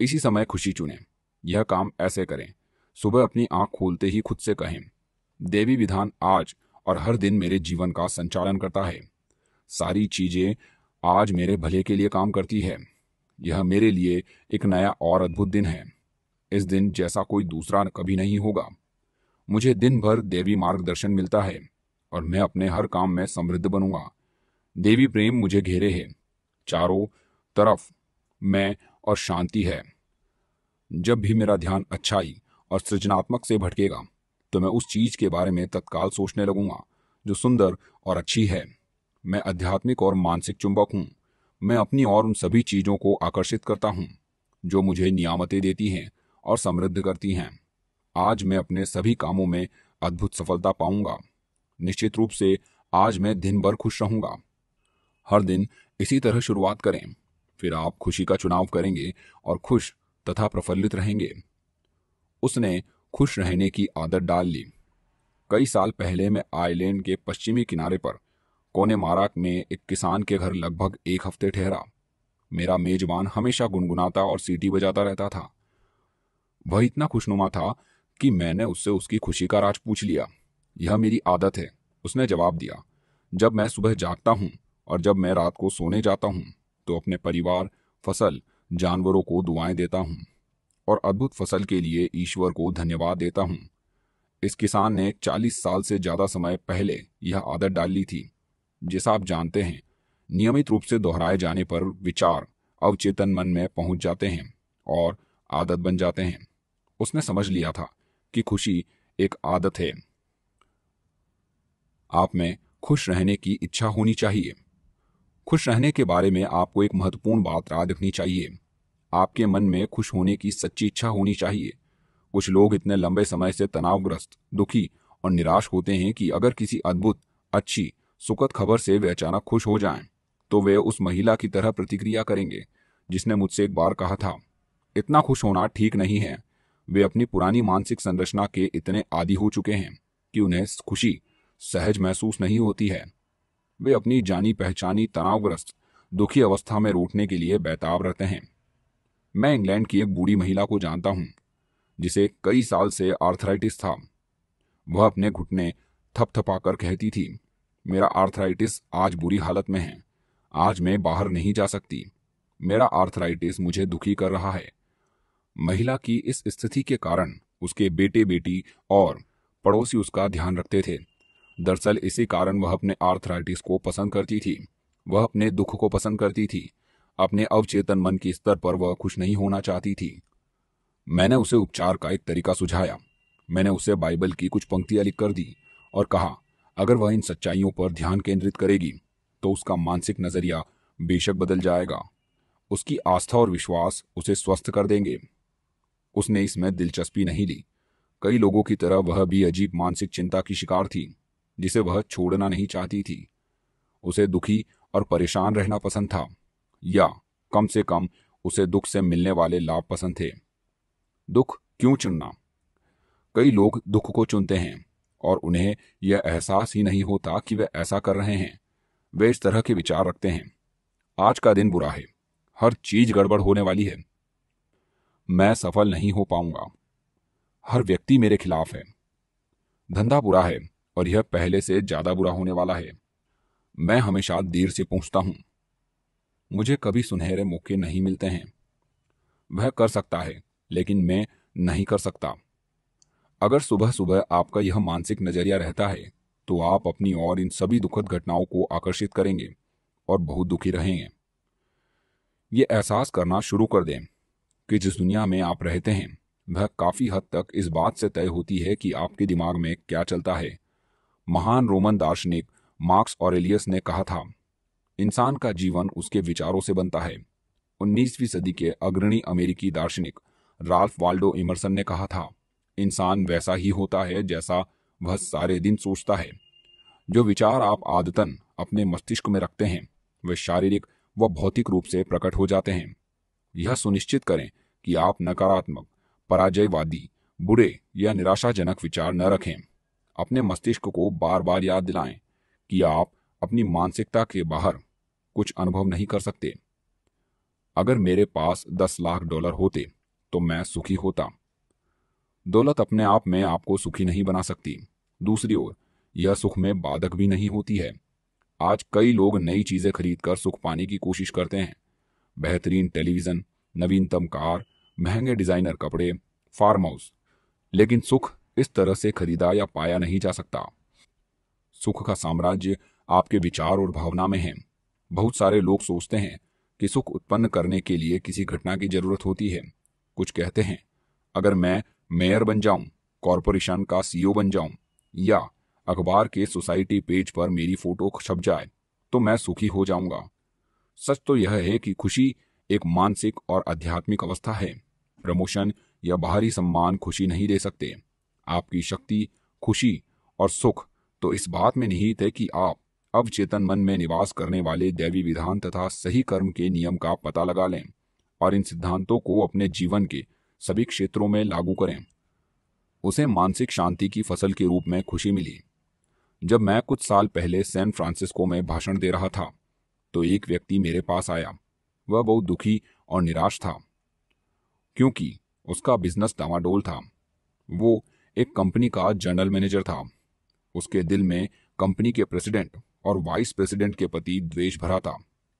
इसी समय खुशी चुनें। यह काम ऐसे करें। सुबह अपनी आँख खोलते ही खुद से कहें, देवी विधान आज और हर दिन मेरे जीवन का संचालन करता है। सारी चीज़ें आज मेरे भले के लिए काम करती है। यह मेरे लिए एक नया और अद्भुत दिन है। इस दिन जैसा कोई दूसरा कभी नहीं होगा। मुझे दिन भर देवी मार्गदर्शन मिलता है और मैं अपने हर काम में समृद्ध बनूँगा। देवी प्रेम मुझे घेरे है। चारों तरफ़ मैं और शांति है। जब भी मेरा ध्यान अच्छाई और सृजनात्मक से भटकेगा तो मैं उस चीज़ के बारे में तत्काल सोचने लगूँगा, जो सुंदर और अच्छी है। मैं आध्यात्मिक और मानसिक चुंबक हूँ। मैं अपनी और उन सभी चीज़ों को आकर्षित करता हूँ, जो मुझे नियामतें देती हैं और समृद्ध करती हैं। आज मैं अपने सभी कामों में अद्भुत सफलता पाऊँगा। निश्चित रूप से आज मैं दिन भर खुश रहूँगा। हर दिन इसी तरह शुरुआत करें। फिर आप खुशी का चुनाव करेंगे और खुश तथा प्रफुल्लित रहेंगे। उसने खुश रहने की आदत डाल ली। कई साल पहले मैं आइलैंड के पश्चिमी किनारे पर कोने माराक में एक किसान के घर लगभग एक हफ़्ते ठहरा। मेरा मेजबान हमेशा गुनगुनाता और सीटी बजाता रहता था। वह इतना खुशनुमा था कि मैंने उससे उसकी खुशी का राज पूछ लिया। यह मेरी आदत है, उसने जवाब दिया। जब मैं सुबह जागता हूँ और जब मैं रात को सोने जाता हूँ तो अपने परिवार, फ़सल, जानवरों को दुआएँ देता हूँ और अद्भुत फ़सल के लिए ईश्वर को धन्यवाद देता हूँ। इस किसान ने चालीस साल से ज़्यादा समय पहले यह आदत डाल ली थी, जिसा आप जानते हैं। नियमित रूप से दोहराए जाने पर विचार, अवचेतन मन में पहुँच जाते हैं और आदत बन जाते हैं। उसने समझ लिया था कि खुशी एक आदत है। आप में खुश रहने की इच्छा होनी चाहिए। खुश रहने के बारे में आपको एक महत्वपूर्ण बात याद रखनी चाहिए। आपके मन में खुश होने की सच्ची इच्छा होनी चाहिए। कुछ लोग इतने लंबे समय से तनावग्रस्त दुखी और निराश होते हैं कि अगर किसी अद्भुत अच्छी सुखद खबर से वे अचानक खुश हो जाएँ, तो वे उस महिला की तरह प्रतिक्रिया करेंगे जिसने मुझसे एक बार कहा था इतना खुश होना ठीक नहीं है। वे अपनी पुरानी मानसिक संरचना के इतने आदि हो चुके हैं कि उन्हें खुशी सहज महसूस नहीं होती है। वे अपनी जानी पहचानी तनावग्रस्त, दुखी अवस्था में रूठने के लिए बेताब रहते हैं। मैं इंग्लैंड की एक बूढ़ी महिला को जानता हूँ, जिसे कई साल से आर्थराइटिस था। वह अपने घुटने थपथपाकर कहती थी, मेरा आर्थराइटिस आज बुरी हालत में है, आज मैं बाहर नहीं जा सकती। मेरा आर्थराइटिस मुझे दुखी कर रहा है। महिला की इस स्थिति के कारण उसके बेटे बेटी और पड़ोसी उसका ध्यान रखते थे। दरअसल इसी कारण वह अपने आर्थराइटिस को पसंद करती थी। वह अपने दुख को पसंद करती थी। अपने अवचेतन मन के स्तर पर वह खुश नहीं होना चाहती थी। मैंने उसे उपचार का एक तरीका सुझाया। मैंने उसे बाइबल की कुछ पंक्तियाँ लिख कर दी और कहा, अगर वह इन सच्चाइयों पर ध्यान केंद्रित करेगी तो उसका मानसिक नज़रिया बेशक बदल जाएगा। उसकी आस्था और विश्वास उसे स्वस्थ कर देंगे। उसने इसमें दिलचस्पी नहीं ली। कई लोगों की तरह वह भी अजीब मानसिक चिंता की शिकार थी। जिसे वह छोड़ना नहीं चाहती थी। उसे दुखी और परेशान रहना पसंद था, या कम से कम उसे दुख से मिलने वाले लाभ पसंद थे। दुख क्यों चुनना? कई लोग दुख को चुनते हैं, और उन्हें यह एहसास ही नहीं होता कि वे ऐसा कर रहे हैं। वे इस तरह के विचार रखते हैं, आज का दिन बुरा है, हर चीज़ गड़बड़ होने वाली है। मैं सफल नहीं हो पाऊँगा। हर व्यक्ति मेरे खिलाफ है। धंधा बुरा है और यह पहले से ज़्यादा बुरा होने वाला है। मैं हमेशा देर से पहुँचता हूँ। मुझे कभी सुनहरे मौके नहीं मिलते हैं। वह कर सकता है, लेकिन मैं नहीं कर सकता। अगर सुबह सुबह आपका यह मानसिक नज़रिया रहता है तो आप अपनी और इन सभी दुखद घटनाओं को आकर्षित करेंगे और बहुत दुखी रहेंगे। ये एहसास करना शुरू कर दें कि जिस दुनिया में आप रहते हैं, वह काफ़ी हद तक इस बात से तय होती है कि आपके दिमाग में क्या चलता है। महान रोमन दार्शनिक मार्क्स ऑरेलियस ने कहा था, इंसान का जीवन उसके विचारों से बनता है। 19वीं सदी के अग्रणी अमेरिकी दार्शनिक राल्फ वाल्डो इमरसन ने कहा था, इंसान वैसा ही होता है जैसा वह सारे दिन सोचता है। जो विचार आप आदतन अपने मस्तिष्क में रखते हैं, वे शारीरिक व भौतिक रूप से प्रकट हो जाते हैं। यह सुनिश्चित करें कि आप नकारात्मक, पराजयवादी, बुरे या निराशाजनक विचार न रखें। अपने मस्तिष्क को बार बार याद दिलाएँ कि आप अपनी मानसिकता के बाहर कुछ अनुभव नहीं कर सकते। अगर मेरे पास दस लाख डॉलर होते तो मैं सुखी होता। दौलत अपने आप में आपको सुखी नहीं बना सकती। दूसरी ओर, यह सुख में बाधक भी नहीं होती है। आज कई लोग नई चीज़ें खरीदकर सुख पाने की कोशिश करते हैं। बेहतरीन टेलीविज़न, नवीनतम कार, महँगे डिज़ाइनर कपड़े, फार्म हाउस। लेकिन सुख इस तरह से खरीदा या पाया नहीं जा सकता। सुख का साम्राज्य आपके विचार और भावना में है। बहुत सारे लोग सोचते हैं कि सुख उत्पन्न करने के लिए किसी घटना की ज़रूरत होती है। कुछ कहते हैं, अगर मैं मेयर बन जाऊँ, कॉरपोरेशन का सीईओ बन जाऊँ, या अखबार के सोसाइटी पेज पर मेरी फ़ोटो छप जाए तो मैं सुखी हो जाऊँगा। सच तो यह है कि खुशी एक मानसिक और आध्यात्मिक अवस्था है। प्रमोशन या बाहरी सम्मान खुशी नहीं दे सकते। आपकी शक्ति, खुशी और सुख। तो इस बात में निहित है कि आप अवचेतन मन में निवास करने वाले दैवी विधान तथा सही कर्म के नियम का पता लगा लें और इन सिद्धांतों को अपने जीवन के सभी क्षेत्रों में लागू करें। उसे मानसिक शांति की फ़सल के रूप में खुशी मिली। जब मैं कुछ साल पहले सैन फ्रांसिस्को में भाषण दे रहा था तो एक व्यक्ति मेरे पास आया। वह बहुत दुखी और निराश था, क्योंकि उसका बिज़नेस डावाडोल था। वो एक कंपनी का जनरल मैनेजर था। उसके दिल में कंपनी के प्रेसिडेंट और वाइस प्रेसिडेंट के प्रति द्वेष भरा था।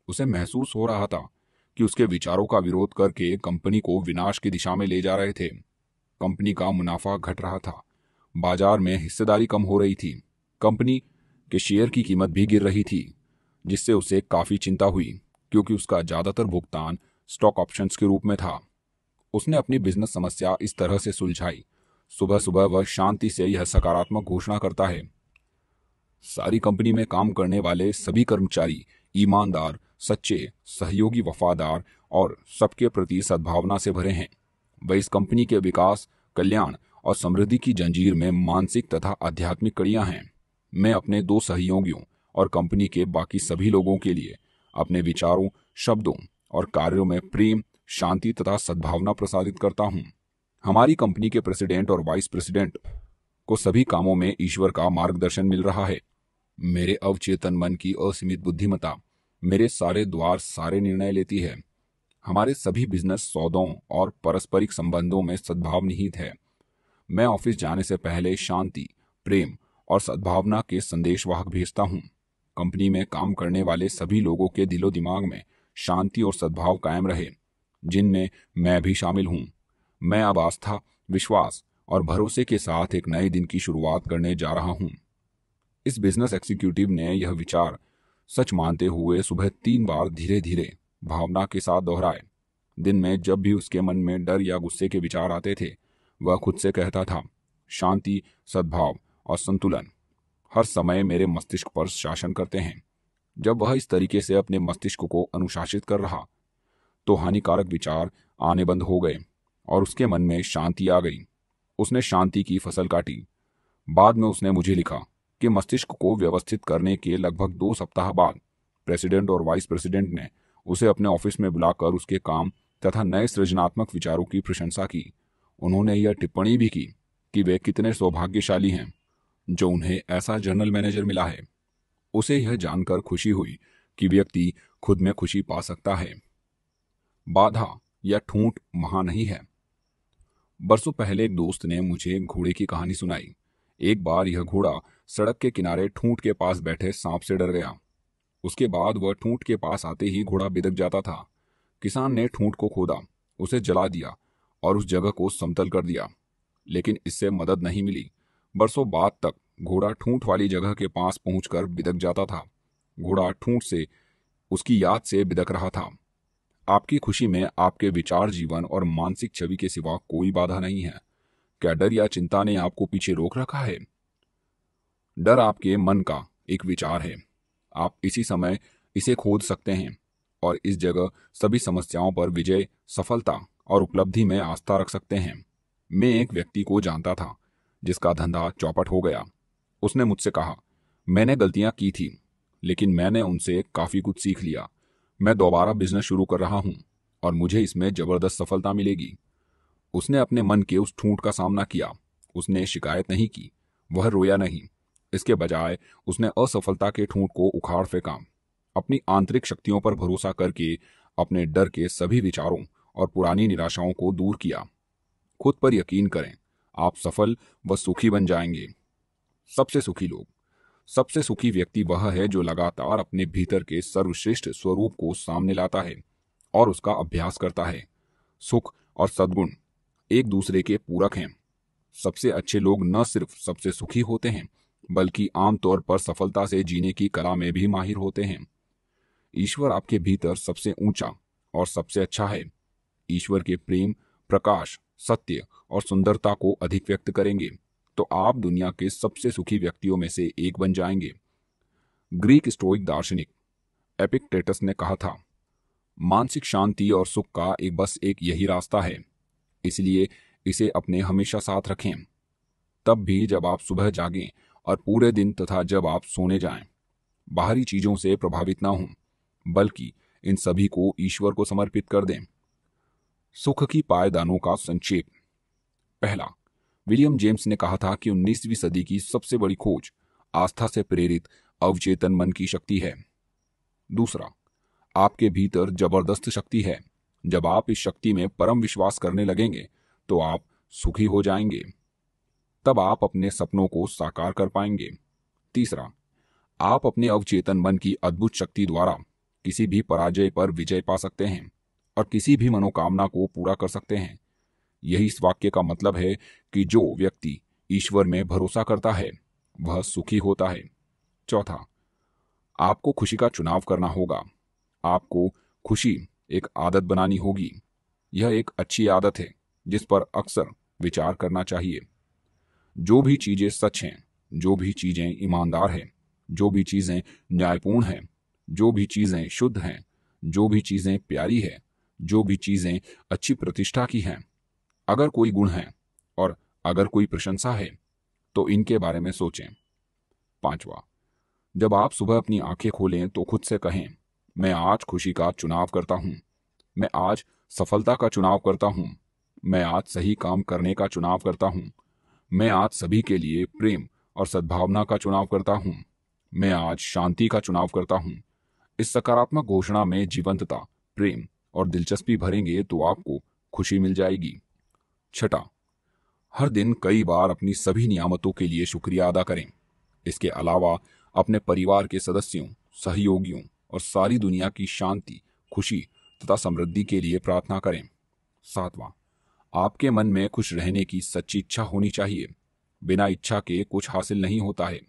उसे महसूस हो रहा था कि उसके विचारों का विरोध करके कंपनी को विनाश की दिशा में ले जा रहे थे। कंपनी का मुनाफा घट रहा था। बाज़ार में हिस्सेदारी कम हो रही थी। कंपनी के शेयर की कीमत भी गिर रही थी, जिससे उसे काफ़ी चिंता हुई, क्योंकि उसका ज़्यादातर भुगतान स्टॉक ऑप्शंस के रूप में था। उसने अपनी बिज़नेस समस्या इस तरह से सुलझाई सुबह सुबह वह शांति से यह सकारात्मक घोषणा करता है। सारी कंपनी में काम करने वाले सभी कर्मचारी, ईमानदार, सच्चे, सहयोगी वफादार और सबके प्रति सद्भावना से भरे हैं। वे इस कंपनी के विकास, कल्याण और समृद्धि की जंजीर में मानसिक तथा आध्यात्मिक कड़ियाँ हैं। मैं अपने दो सहयोगियों और कंपनी के बाकी सभी लोगों के लिए अपने विचारों, शब्दों और कार्यों में प्रेम, शांति तथा सद्भावना प्रसारित करता हूँ। हमारी कंपनी के प्रेसिडेंट और वाइस प्रेसिडेंट को सभी कामों में ईश्वर का मार्गदर्शन मिल रहा है। मेरे अवचेतन मन की असीमित बुद्धिमता मेरे सारे द्वार सारे निर्णय लेती है। हमारे सभी बिज़नेस सौदों और पारस्परिक संबंधों में सद्भाव निहित है। मैं ऑफ़िस जाने से पहले शांति, प्रेम और सद्भावना के संदेशवाहक भेजता हूँ। कंपनी में काम करने वाले सभी लोगों के दिलो दिमाग में शांति और सद्भाव कायम रहे, जिनमें मैं भी शामिल हूँ। मैं अब आस्था, विश्वास और भरोसे के साथ एक नए दिन की शुरुआत करने जा रहा हूँ। इस बिज़नेस एग्जीक्यूटिव ने यह विचार सच मानते हुए सुबह तीन बार धीरे धीरे भावना के साथ दोहराए। दिन में जब भी उसके मन में डर या गुस्से के विचार आते थे, वह खुद से कहता था, शांति, सद्भाव और संतुलन हर समय मेरे मस्तिष्क पर शासन करते हैं। जब वह इस तरीके से अपने मस्तिष्क को अनुशासित कर रहा तो हानिकारक विचार आने बंद हो गए। और उसके मन में शांति आ गई। उसने शांति की फ़सल काटी। बाद में उसने मुझे लिखा कि मस्तिष्क को व्यवस्थित करने के लगभग दो सप्ताह बाद प्रेसिडेंट और वाइस प्रेसिडेंट ने उसे अपने ऑफ़िस में बुलाकर उसके काम तथा नए सृजनात्मक विचारों की प्रशंसा की। उन्होंने यह टिप्पणी भी की कि वे कितने सौभाग्यशाली हैं, जो उन्हें ऐसा जनरल मैनेजर मिला है। उसे यह जानकर खुशी हुई कि व्यक्ति खुद में खुशी पा सकता है। बाधा या ठूंठ महा नहीं है। बरसों पहले एक दोस्त ने मुझे घोड़े की कहानी सुनाई। एक बार यह घोड़ा सड़क के किनारे ठूंठ के पास बैठे सांप से डर गया। उसके बाद वह ठूंठ के पास आते ही घोड़ा बिदक जाता था। किसान ने ठूंठ को खोदा, उसे जला दिया और उस जगह को समतल कर दिया, लेकिन इससे मदद नहीं मिली। बरसों बाद तक घोड़ा ठूंठ वाली जगह के पास पहुंचकर बिदक जाता था। घोड़ा ठूंठ से उसकी याद से बिदक रहा था। आपकी खुशी में आपके विचार जीवन और मानसिक छवि के सिवा कोई बाधा नहीं है। क्या डर या चिंता ने आपको पीछे रोक रखा है? डर आपके मन का एक विचार है। आप इसी समय इसे खोद सकते हैं और इस जगह सभी समस्याओं पर विजय, सफलता और उपलब्धि में आस्था रख सकते हैं। मैं एक व्यक्ति को जानता था, जिसका धंधा चौपट हो गया। उसने मुझसे कहा, मैंने गलतियाँ की थी, लेकिन मैंने उनसे काफ़ी कुछ सीख लिया। मैं दोबारा बिज़नेस शुरू कर रहा हूँ और मुझे इसमें ज़बरदस्त सफलता मिलेगी। उसने अपने मन के उस ठूंठ का सामना किया। उसने शिकायत नहीं की। वह रोया नहीं। इसके बजाय उसने असफलता के ठूंठ को उखाड़ फेंका। अपनी आंतरिक शक्तियों पर भरोसा करके अपने डर के सभी विचारों और पुरानी निराशाओं को दूर किया। खुद पर यकीन करें, आप सफल व सुखी बन जाएँगे। सबसे सुखी लोग। सबसे सुखी व्यक्ति वह है जो लगातार अपने भीतर के सर्वश्रेष्ठ स्वरूप को सामने लाता है और उसका अभ्यास करता है। सुख और सद्गुण एक दूसरे के पूरक हैं। सबसे अच्छे लोग न सिर्फ़ सबसे सुखी होते हैं, बल्कि आमतौर पर सफलता से जीने की कला में भी माहिर होते हैं। ईश्वर आपके भीतर सबसे ऊँचा और सबसे अच्छा है। ईश्वर के प्रेम, प्रकाश, सत्य और सुंदरता को अधिक व्यक्त करेंगे। तो आप दुनिया के सबसे सुखी व्यक्तियों में से एक बन जाएँगे। ग्रीक स्टोइक दार्शनिक एपिक्टेटस ने कहा था, मानसिक शांति और सुख का एक बस एक यही रास्ता है, इसलिए इसे अपने हमेशा साथ रखें। तब भी जब आप सुबह जागें और पूरे दिन तथा जब आप सोने जाएँ, बाहरी चीज़ों से प्रभावित ना हों, बल्कि इन सभी को ईश्वर को समर्पित कर दें। सुख की पायदानों का संक्षेप। पहला विलियम जेम्स ने कहा था कि 19वीं सदी की सबसे बड़ी खोज आस्था से प्रेरित अवचेतन मन की शक्ति है। दूसरा, आपके भीतर ज़बरदस्त शक्ति है। जब आप इस शक्ति में परम विश्वास करने लगेंगे तो आप सुखी हो जाएँगे। तब आप अपने सपनों को साकार कर पाएँगे। तीसरा, आप अपने अवचेतन मन की अद्भुत शक्ति द्वारा किसी भी पराजय पर विजय पा सकते हैं और किसी भी मनोकामना को पूरा कर सकते हैं। यही इस वाक्य का मतलब है कि जो व्यक्ति ईश्वर में भरोसा करता है, वह सुखी होता है। चौथा, आपको खुशी का चुनाव करना होगा। आपको खुशी एक आदत बनानी होगी। यह एक अच्छी आदत है, जिस पर अक्सर विचार करना चाहिए। जो भी चीज़ें सच हैं, जो भी चीज़ें ईमानदार हैं, जो भी चीज़ें न्यायपूर्ण हैं, जो भी चीज़ें शुद्ध हैं, जो भी चीज़ें प्यारी है, जो भी चीज़ें अच्छी प्रतिष्ठा की हैं अगर कोई गुण है और अगर कोई प्रशंसा है तो इनके बारे में सोचें। पांचवा, जब आप सुबह अपनी आँखें खोलें तो खुद से कहें, मैं आज खुशी का चुनाव करता हूँ। मैं आज सफलता का चुनाव करता हूँ। मैं आज सही काम करने का चुनाव करता हूँ। मैं आज सभी के लिए प्रेम और सद्भावना का चुनाव करता हूँ। मैं आज शांति का चुनाव करता हूँ। इस सकारात्मक घोषणा में जीवंतता, प्रेम और दिलचस्पी भरेंगे तो आपको खुशी मिल जाएगी। छठा हर दिन कई बार अपनी सभी नियामतों के लिए शुक्रिया अदा करें। इसके अलावा अपने परिवार के सदस्यों, सहयोगियों और सारी दुनिया की शांति, खुशी तथा समृद्धि के लिए प्रार्थना करें। सातवां, आपके मन में खुश रहने की सच्ची इच्छा होनी चाहिए। बिना इच्छा के कुछ हासिल नहीं होता है।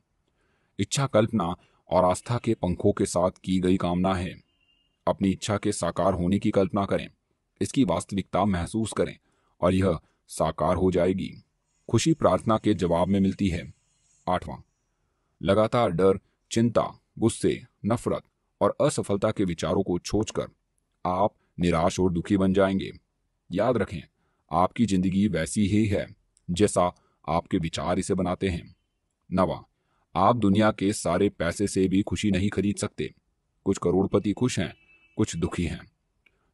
इच्छा कल्पना और आस्था के पंखों के साथ की गई कामना है। अपनी इच्छा के साकार होने की कल्पना करें। इसकी वास्तविकता महसूस करें और यह साकार हो जाएगी। खुशी प्रार्थना के जवाब में मिलती है। आठवां। लगातार डर, चिंता, गुस्से, नफरत और असफलता के विचारों को छोड़कर आप निराश और दुखी बन जाएँगे। याद रखें, आपकी ज़िंदगी वैसी ही है, जैसा आपके विचार इसे बनाते हैं। नवा। आप दुनिया के सारे पैसे से भी खुशी नहीं खरीद सकते। कुछ करोड़पति खुश हैं, कुछ दुखी हैं।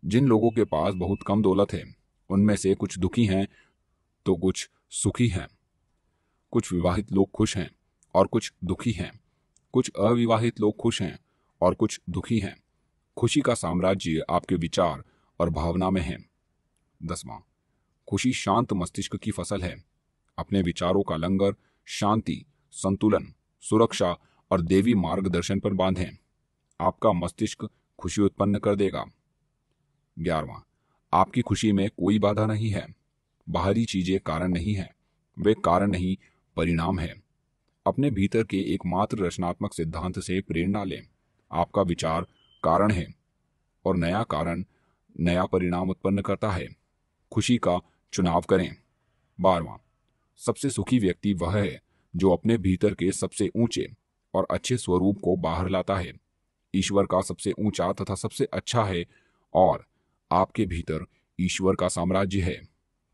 जिन लोगों के पास बहुत कम दौलत है उनमें से कुछ दुखी हैं तो कुछ सुखी हैं। कुछ विवाहित लोग खुश हैं, और कुछ दुखी हैं। कुछ अविवाहित लोग खुश हैं, और कुछ दुखी हैं। खुशी का साम्राज्य आपके विचार और भावना में है। दसवां, खुशी शांत मस्तिष्क की फ़सल है। अपने विचारों का लंगर, शांति, संतुलन, सुरक्षा और देवी मार्गदर्शन पर बांधें। आपका मस्तिष्क खुशी उत्पन्न कर देगा। ग्यारहवा आपकी खुशी में कोई बाधा नहीं है। बाहरी चीज़ें कारण नहीं है, वे कारण नहीं, परिणाम है। अपने भीतर के एकमात्र रचनात्मक सिद्धांत से प्रेरणा लें। आपका विचार कारण है, और नया कारण नया परिणाम उत्पन्न करता है। खुशी का चुनाव करें। बारवा सबसे सुखी व्यक्ति वह है जो अपने भीतर के सबसे ऊँचे और अच्छे स्वरूप को बाहर लाता है। ईश्वर का सबसे ऊँचा तथा सबसे अच्छा है, और आपके भीतर ईश्वर का साम्राज्य है।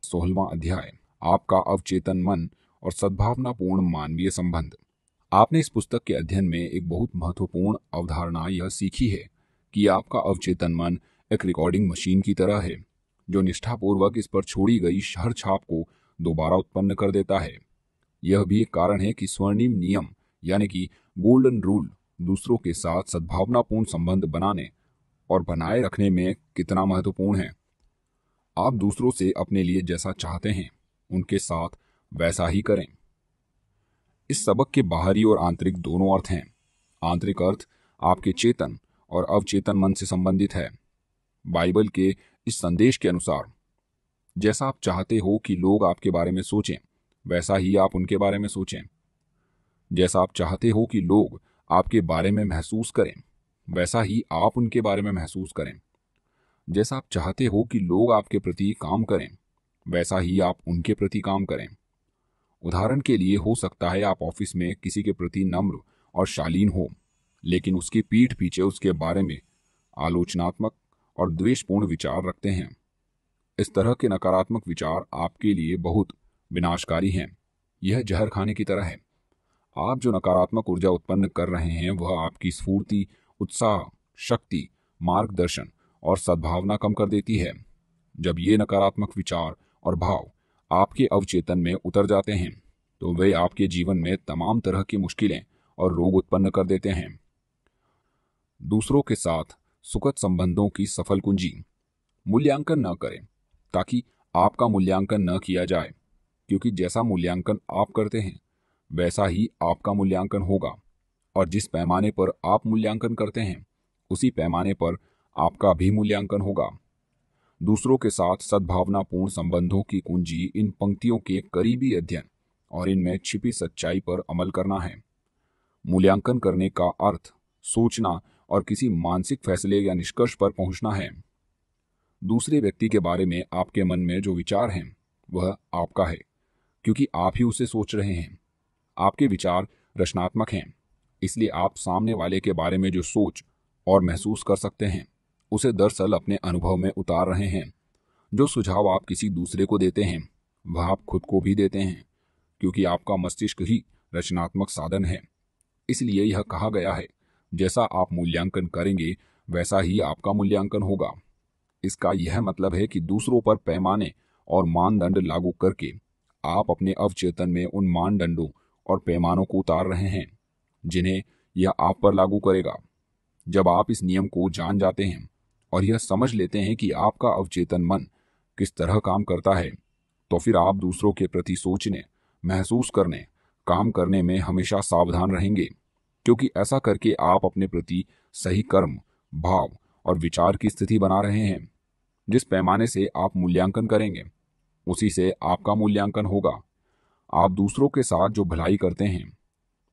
सोलवा अध्याय। आपका अवचेतन मन और सद्भावनापूर्ण मानवीय संबंध। आपने इस पुस्तक के अध्ययन में एक बहुत महत्वपूर्ण अवधारणा यह सीखी है कि आपका अवचेतन मन एक रिकॉर्डिंग मशीन की तरह है, जो निष्ठापूर्वक इस पर छोड़ी गई हर छाप को दोबारा उत्पन्न कर देता है। यह भी एक कारण है कि स्वर्णिम नियम, यानी कि गोल्डन रूल दूसरों के साथ सद्भावनापूर्ण संबंध बनाने और बनाए रखने में कितना महत्वपूर्ण है। आप दूसरों से अपने लिए जैसा चाहते हैं, उनके साथ वैसा ही करें। इस सबक के बाहरी और आंतरिक दोनों अर्थ हैं। आंतरिक अर्थ आपके चेतन और अवचेतन मन से संबंधित है। बाइबल के इस संदेश के अनुसार, जैसा आप चाहते हो कि लोग आपके बारे में सोचें, वैसा ही आप उनके बारे में सोचें। जैसा आप चाहते हो कि लोग आपके बारे में महसूस करें। वैसा ही आप उनके बारे में महसूस करें। जैसा आप चाहते हो कि लोग आपके प्रति काम करें, वैसा ही आप उनके प्रति काम करें। उदाहरण के लिए, हो सकता है आप ऑफ़िस में किसी के प्रति नम्र और शालीन हो, लेकिन उसकी पीठ पीछे उसके बारे में आलोचनात्मक और द्वेषपूर्ण विचार रखते हैं। इस तरह के नकारात्मक विचार आपके लिए बहुत विनाशकारी हैं। यह जहर खाने की तरह है। आप जो नकारात्मक ऊर्जा उत्पन्न कर रहे हैं, वह आपकी स्फूर्ति उत्साह, शक्ति, मार्गदर्शन और सद्भावना कम कर देती है। जब ये नकारात्मक विचार और भाव आपके अवचेतन में उतर जाते हैं तो वे आपके जीवन में तमाम तरह की मुश्किलें और रोग उत्पन्न कर देते हैं। दूसरों के साथ सुखद संबंधों की सफल कुंजी। मूल्यांकन न करें, ताकि आपका मूल्यांकन न किया जाए, क्योंकि जैसा मूल्यांकन आप करते हैं, वैसा ही आपका मूल्यांकन होगा। और जिस पैमाने पर आप मूल्यांकन करते हैं, उसी पैमाने पर आपका भी मूल्यांकन होगा। दूसरों के साथ सद्भावनापूर्ण संबंधों की कुंजी इन पंक्तियों के करीबी अध्ययन और इनमें छिपी सच्चाई पर अमल करना है। मूल्यांकन करने का अर्थ सोचना और किसी मानसिक फैसले या निष्कर्ष पर पहुँचना है। दूसरे व्यक्ति के बारे में आपके मन में जो विचार हैं, वह आपका है, क्योंकि आप ही उसे सोच रहे हैं। आपके विचार रचनात्मक हैं। इसलिए आप सामने वाले के बारे में जो सोच और महसूस कर सकते हैं, उसे दरअसल अपने अनुभव में उतार रहे हैं। जो सुझाव आप किसी दूसरे को देते हैं, वह आप खुद को भी देते हैं, क्योंकि आपका मस्तिष्क ही रचनात्मक साधन है। इसलिए यह कहा गया है, जैसा आप मूल्यांकन करेंगे, वैसा ही आपका मूल्यांकन होगा। इसका यह मतलब है कि दूसरों पर पैमाने और मानदंड लागू करके आप अपने अवचेतन में उन मानदंडों और पैमानों को उतार रहे हैं। जिन्हें यह आप पर लागू करेगा। जब आप इस नियम को जान जाते हैं और यह समझ लेते हैं कि आपका अवचेतन मन किस तरह काम करता है तो फिर आप दूसरों के प्रति सोचने, महसूस करने, काम करने में हमेशा सावधान रहेंगे, क्योंकि ऐसा करके आप अपने प्रति सही कर्म, भाव और विचार की स्थिति बना रहे हैं। जिस पैमाने से आप मूल्यांकन करेंगे, उसी से आपका मूल्यांकन होगा। आप दूसरों के साथ जो भलाई करते हैं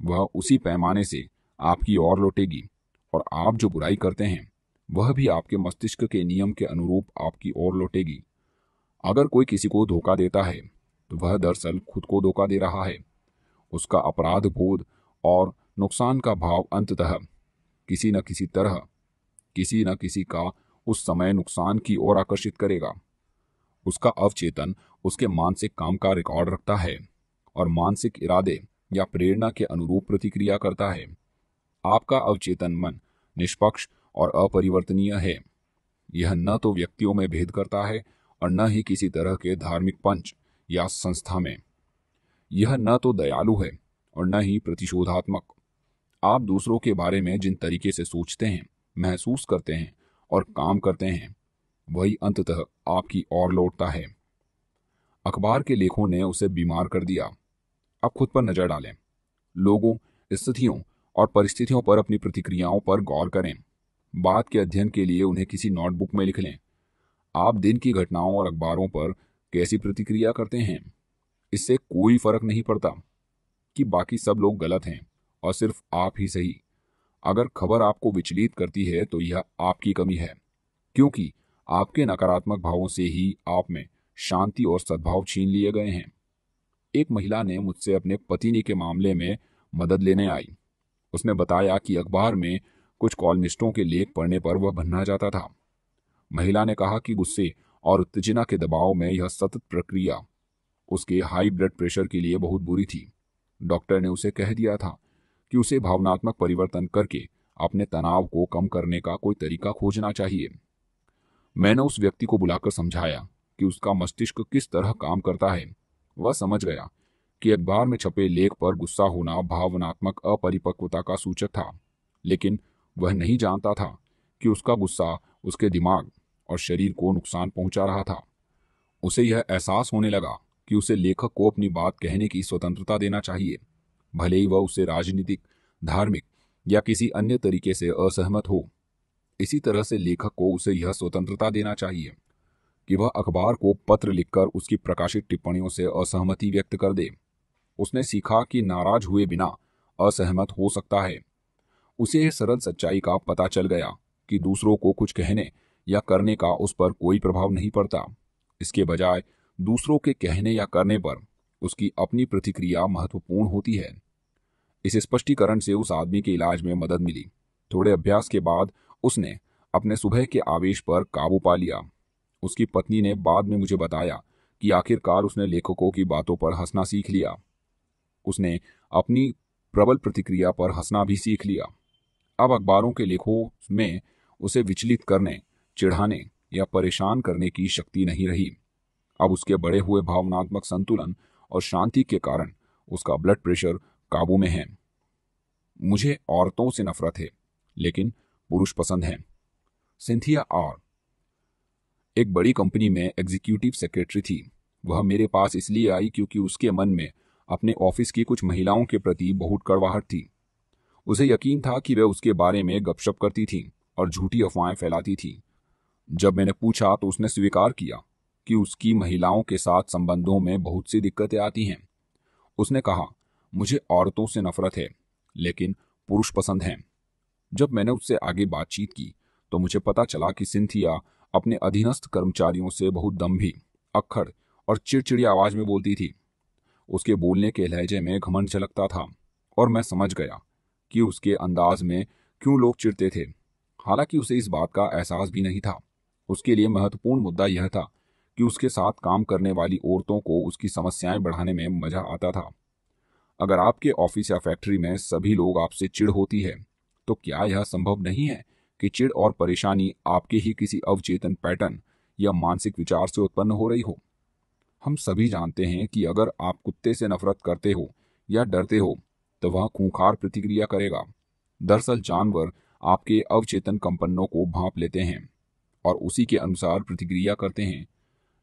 वह उसी पैमाने से आपकी ओर लौटेगी, और आप जो बुराई करते हैं, वह भी आपके मस्तिष्क के नियम के अनुरूप आपकी ओर लौटेगी। अगर कोई किसी को धोखा देता है तो वह दरअसल खुद को धोखा दे रहा है। उसका अपराध बोध और नुकसान का भाव अंततः किसी न किसी तरह, किसी न किसी का उस समय नुकसान की ओर आकर्षित करेगा। उसका अवचेतन उसके मानसिक काम का रिकॉर्ड रखता है, और मानसिक इरादे या प्रेरणा के अनुरूप प्रतिक्रिया करता है। आपका अवचेतन मन निष्पक्ष और अपरिवर्तनीय है। यह न तो व्यक्तियों में भेद करता है और न ही किसी तरह के धार्मिक पंच या संस्था में। यह न तो दयालु है और न ही प्रतिशोधात्मक। आप दूसरों के बारे में जिन तरीके से सोचते हैं, महसूस करते हैं और काम करते हैं, वही अंततः आपकी ओर लौटता है। अखबार के लेखों ने उसे बीमार कर दिया। अब खुद पर नज़र डालें। लोगों, स्थितियों और परिस्थितियों पर अपनी प्रतिक्रियाओं पर गौर करें। बात के अध्ययन के लिए उन्हें किसी नोटबुक में लिख लें। आप दिन की घटनाओं और अखबारों पर कैसी प्रतिक्रिया करते हैं? इससे कोई फ़र्क नहीं पड़ता कि बाकी सब लोग गलत हैं और सिर्फ़ आप ही सही। अगर खबर आपको विचलित करती है तो यह आपकी कमी है, क्योंकि आपके नकारात्मक भावों से ही आप में शांति और सद्भाव छीन लिए गए हैं। एक महिला ने मुझसे अपने पतिनी के मामले में मदद लेने आई। उसने बताया कि अखबार में कुछ कॉलमिस्टों के लेख पढ़ने पर वह बनना जाता था। महिला ने कहा कि गुस्से और उत्तेजना के दबाव में यह सतत प्रक्रिया उसके हाई ब्लड प्रेशर के लिए बहुत बुरी थी। डॉक्टर ने उसे कह दिया था कि उसे भावनात्मक परिवर्तन करके अपने तनाव को कम करने का कोई तरीका खोजना चाहिए। मैंने उस व्यक्ति को बुलाकर समझाया कि उसका मस्तिष्क किस तरह काम करता है। वह समझ गया कि अखबार में छपे लेख पर गुस्सा होना भावनात्मक अपरिपक्वता का सूचक था, लेकिन वह नहीं जानता था कि उसका गुस्सा उसके दिमाग और शरीर को नुकसान पहुँचा रहा था। उसे यह एहसास होने लगा कि उसे लेखक को अपनी बात कहने की स्वतंत्रता देना चाहिए, भले ही वह उसे राजनीतिक, धार्मिक या किसी अन्य तरीके से असहमत हो। इसी तरह से लेखक को उसे यह स्वतंत्रता देना चाहिए। कि वह अखबार को पत्र लिखकर उसकी प्रकाशित टिप्पणियों से असहमति व्यक्त कर दे। उसने सीखा कि नाराज़ हुए बिना असहमत हो सकता है। उसे सरल सच्चाई का पता चल गया कि दूसरों को कुछ कहने या करने का उस पर कोई प्रभाव नहीं पड़ता। इसके बजाय, दूसरों के कहने या करने पर उसकी अपनी प्रतिक्रिया महत्वपूर्ण होती है। इस स्पष्टीकरण से उस आदमी के इलाज में मदद मिली। थोड़े अभ्यास के बाद उसने अपने सुबह के आवेश पर काबू पा लिया। उसकी पत्नी ने बाद में मुझे बताया कि आखिरकार उसने लेखकों की बातों पर हंसना सीख लिया। उसने अपनी प्रबल प्रतिक्रिया पर हंसना भी सीख लिया। अब अखबारों के लेखों में उसे विचलित करने, चिढ़ाने या परेशान करने की शक्ति नहीं रही। अब उसके बढ़े हुए भावनात्मक संतुलन और शांति के कारण उसका ब्लड प्रेशर काबू में है। मुझे औरतों से नफरत है, लेकिन पुरुष पसंद हैं। सिंथिया आर एक बड़ी कंपनी में एग्जीक्यूटिव सेक्रेटरी थी। वह मेरे पास इसलिए आई क्योंकि उसके मन में अपने ऑफ़िस की कुछ महिलाओं के प्रति बहुत कड़वाहट थी। उसे यकीन था कि वह उसके बारे में गपशप करती थी और झूठी अफवाहें फैलाती थी। जब मैंने पूछा तो उसने स्वीकार किया कि उसकी महिलाओं के साथ संबंधों में बहुत सी दिक्कतें आती हैं। उसने कहा, मुझे औरतों से नफरत है, लेकिन पुरुष पसंद हैं। जब मैंने उससे आगे बातचीत की तो मुझे पता चला कि सिंथिया अपने अधीनस्थ कर्मचारियों से बहुत दम्भी अक्खड़ और चिड़चिड़ी आवाज़ में बोलती थी। उसके बोलने के लहजे में घमंड झलकता था और मैं समझ गया कि उसके अंदाज में क्यों लोग चिड़ते थे। हालाँकि उसे इस बात का एहसास भी नहीं था। उसके लिए महत्वपूर्ण मुद्दा यह था कि उसके साथ काम करने वाली औरतों को उसकी समस्याएँ बढ़ाने में मज़ा आता था। अगर आपके ऑफ़िस या फैक्ट्री में सभी लोग आपसे चिड़ होती है तो क्या यह संभव नहीं है कि चिढ़ और परेशानी आपके ही किसी अवचेतन पैटर्न या मानसिक विचार से उत्पन्न हो रही हो। हम सभी जानते हैं कि अगर आप कुत्ते से नफरत करते हो या डरते हो तो वह खूंखार प्रतिक्रिया करेगा। दरअसल जानवर आपके अवचेतन कंपनों को भांप लेते हैं और उसी के अनुसार प्रतिक्रिया करते हैं।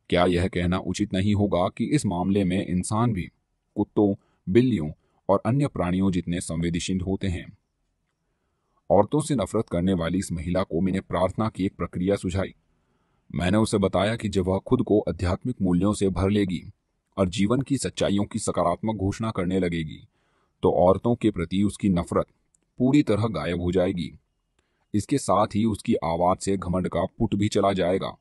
क्या यह कहना उचित नहीं होगा कि इस मामले में इंसान भी कुत्तों, बिल्लियों और अन्य प्राणियों जितने संवेदनशील होते हैं औरतों से नफरत करने वाली इस महिला को मैंने प्रार्थना की एक प्रक्रिया सुझाई। मैंने उसे बताया कि जब वह खुद को आध्यात्मिक मूल्यों से भर लेगी और जीवन की सच्चाइयों की सकारात्मक घोषणा करने लगेगी तो औरतों के प्रति उसकी नफरत पूरी तरह गायब हो जाएगी। इसके साथ ही उसकी आवाज़ से घमंड का पुट भी चला जाएगा,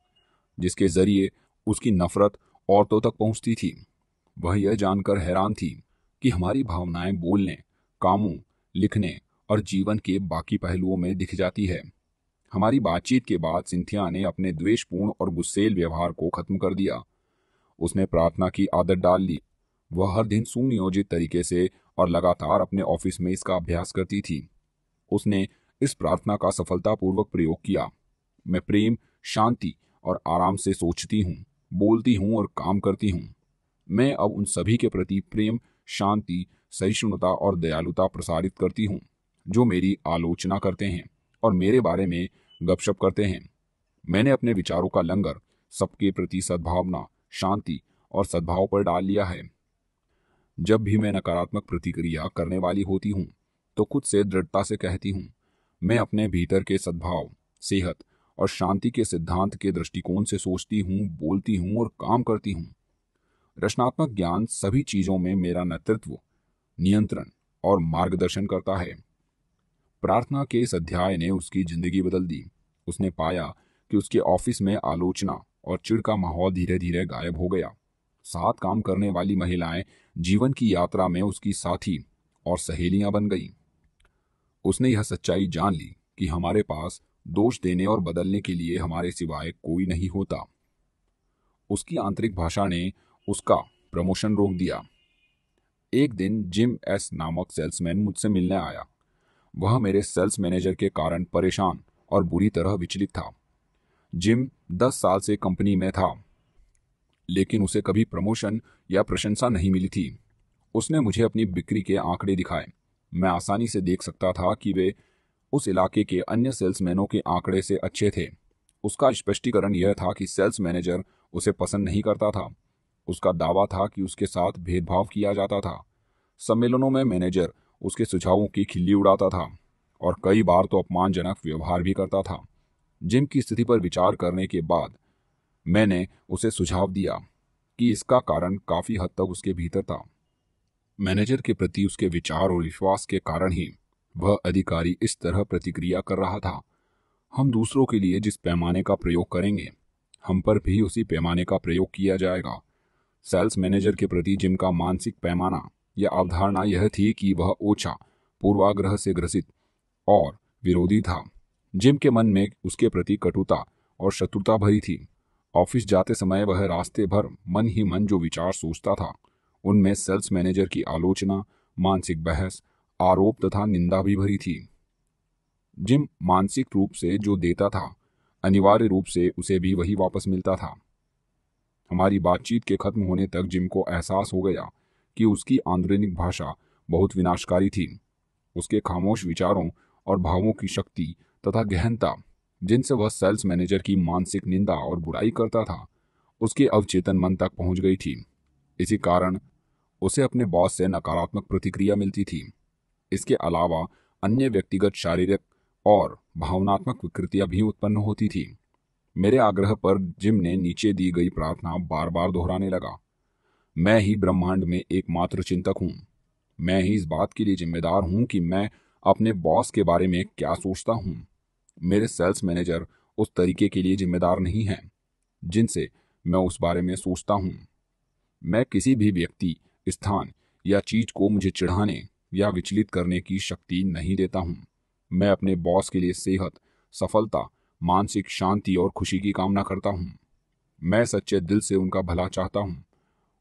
जिसके ज़रिए उसकी नफरत औरतों तक पहुँचती थी। वह यह जानकर हैरान थी कि हमारी भावनाएँ बोलने, कामों, लिखने और जीवन के बाकी पहलुओं में दिख जाती है। हमारी बातचीत के बाद सिंथिया ने अपने द्वेषपूर्ण और गुस्सेल व्यवहार को खत्म कर दिया। उसने प्रार्थना की आदत डाल ली। वह हर दिन सुनियोजित तरीके से और लगातार अपने ऑफ़िस में इसका अभ्यास करती थी। उसने इस प्रार्थना का सफलतापूर्वक प्रयोग किया। मैं प्रेम, शांति और आराम से सोचती हूँ, बोलती हूँ और काम करती हूँ। मैं अब उन सभी के प्रति प्रेम, शांति, सहिष्णुता और दयालुता प्रसारित करती हूँ। जो मेरी आलोचना करते हैं और मेरे बारे में गपशप करते हैं। मैंने अपने विचारों का लंगर, सबके प्रति सद्भावना, शांति और सद्भाव पर डाल लिया है। जब भी मैं नकारात्मक प्रतिक्रिया करने वाली होती हूँ तो खुद से दृढ़ता से कहती हूँ, मैं अपने भीतर के सद्भाव, सेहत और शांति के सिद्धांत के दृष्टिकोण से सोचती हूँ, बोलती हूँ और काम करती हूँ। रचनात्मक ज्ञान सभी चीज़ों में मेरा नेतृत्व, नियंत्रण और मार्गदर्शन करता है। प्रार्थना के इस अध्याय ने उसकी ज़िंदगी बदल दी। उसने पाया कि उसके ऑफ़िस में आलोचना और चिड़ का माहौल धीरे धीरे गायब हो गया। साथ काम करने वाली महिलाएँ जीवन की यात्रा में उसकी साथी और सहेलियाँ बन गईं। उसने यह सच्चाई जान ली कि हमारे पास दोष देने और बदलने के लिए हमारे सिवाय कोई नहीं होता। उसकी आंतरिक भाषा ने उसका प्रमोशन रोक दिया। एक दिन जिम एस नामक सेल्समैन मुझसे मिलने आया। वह मेरे सेल्स मैनेजर के कारण परेशान और बुरी तरह विचलित था। जिम दस साल से कंपनी में था, लेकिन उसे कभी प्रमोशन या प्रशंसा नहीं मिली थी। उसने मुझे अपनी बिक्री के आंकड़े दिखाए। मैं आसानी से देख सकता था कि वे उस इलाके के अन्य सेल्समैनों के आंकड़े से अच्छे थे। उसका स्पष्टीकरण यह था कि सेल्स मैनेजर उसे पसंद नहीं करता था। उसका दावा था कि उसके साथ भेदभाव किया जाता था। सम्मेलनों में मैनेजर उसके सुझावों की खिल्ली उड़ाता था और कई बार तो अपमानजनक व्यवहार भी करता था। जिम की स्थिति पर विचार करने के बाद मैंने उसे सुझाव दिया कि इसका कारण काफ़ी हद तक उसके भीतर था। मैनेजर के प्रति उसके विचार और विश्वास के कारण ही वह अधिकारी इस तरह प्रतिक्रिया कर रहा था। हम दूसरों के लिए जिस पैमाने का प्रयोग करेंगे, हम पर भी उसी पैमाने का प्रयोग किया जाएगा। सेल्स मैनेजर के प्रति जिम का मानसिक पैमाना या अवधारणा यह थी कि वह ओछा पूर्वाग्रह से ग्रसित और विरोधी था, जिम के मन में उसके प्रति कटुता और शत्रुता भरी थी। ऑफ़िस जाते समय वह रास्ते भर मन ही मन जो विचार सोचता था, उनमें सेल्स मैनेजर की आलोचना, मानसिक बहस, आरोप तथा निंदा भी भरी थी। जिम मानसिक रूप से जो देता था, अनिवार्य रूप से उसे भी वही वापस मिलता था। हमारी बातचीत के खत्म होने तक जिम को एहसास हो गया कि उसकी आंतरिक भाषा बहुत विनाशकारी थी। उसके खामोश विचारों और भावों की शक्ति तथा गहनता, जिनसे वह सेल्स मैनेजर की मानसिक निंदा और बुराई करता था, उसके अवचेतन मन तक पहुँच गई थी। इसी कारण उसे अपने बॉस से नकारात्मक प्रतिक्रिया मिलती थी। इसके अलावा अन्य व्यक्तिगत शारीरिक और भावनात्मक विकृतियाँ भी उत्पन्न होती थी। मेरे आग्रह पर जिम ने नीचे दी गई प्रार्थना बार बार दोहराने लगा। मैं ही ब्रह्मांड में एकमात्र चिंतक हूँ। मैं ही इस बात के लिए जिम्मेदार हूँ कि मैं अपने बॉस के बारे में क्या सोचता हूँ। मेरे सेल्स मैनेजर उस तरीके के लिए जिम्मेदार नहीं हैं, जिनसे मैं उस बारे में सोचता हूँ। मैं किसी भी व्यक्ति, स्थान या चीज़ को मुझे चिढ़ाने या विचलित करने की शक्ति नहीं देता हूँ। मैं अपने बॉस के लिए सेहत, सफलता, मानसिक शांति और खुशी की कामना करता हूँ। मैं सच्चे दिल से उनका भला चाहता हूँ।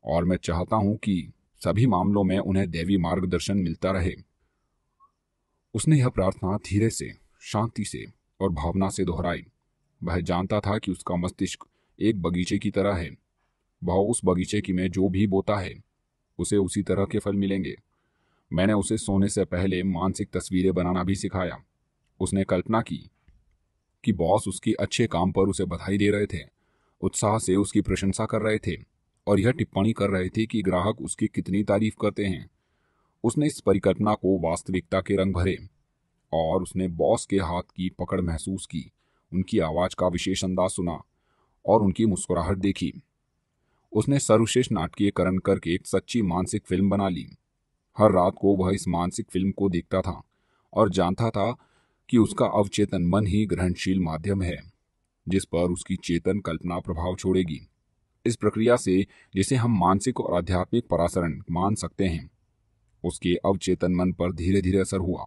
और मैं चाहता हूँ कि सभी मामलों में उन्हें देवी मार्गदर्शन मिलता रहे। उसने यह प्रार्थना धीरे से, शांति से और भावना से दोहराई। वह जानता था कि उसका मस्तिष्क एक बगीचे की तरह है। वह उस बगीचे की में जो भी बोता है, उसे उसी तरह के फल मिलेंगे। मैंने उसे सोने से पहले मानसिक तस्वीरें बनाना भी सिखाया। उसने कल्पना की कि बॉस उसकी अच्छे काम पर उसे बधाई दे रहे थे, उत्साह से उसकी प्रशंसा कर रहे थे। और यह टिप्पणी कर रहे थे कि ग्राहक उसकी कितनी तारीफ़ करते हैं। उसने इस परिकल्पना को वास्तविकता के रंग भरे और उसने बॉस के हाथ की पकड़ महसूस की, उनकी आवाज़ का विशेष अंदाज सुना और उनकी मुस्कुराहट देखी। उसने सर्वश्रेष्ठ नाटकीयकरण करके एक सच्ची मानसिक फ़िल्म बना ली। हर रात को वह इस मानसिक फ़िल्म को देखता था और जानता था कि उसका अवचेतन मन ही ग्रहणशील माध्यम है, जिस पर उसकी चेतन कल्पना प्रभाव छोड़ेगी। इस प्रक्रिया से, जिसे हम मानसिक और आध्यात्मिक परासरण मान सकते हैं। उसके अवचेतन मन पर धीरे धीरे असर हुआ।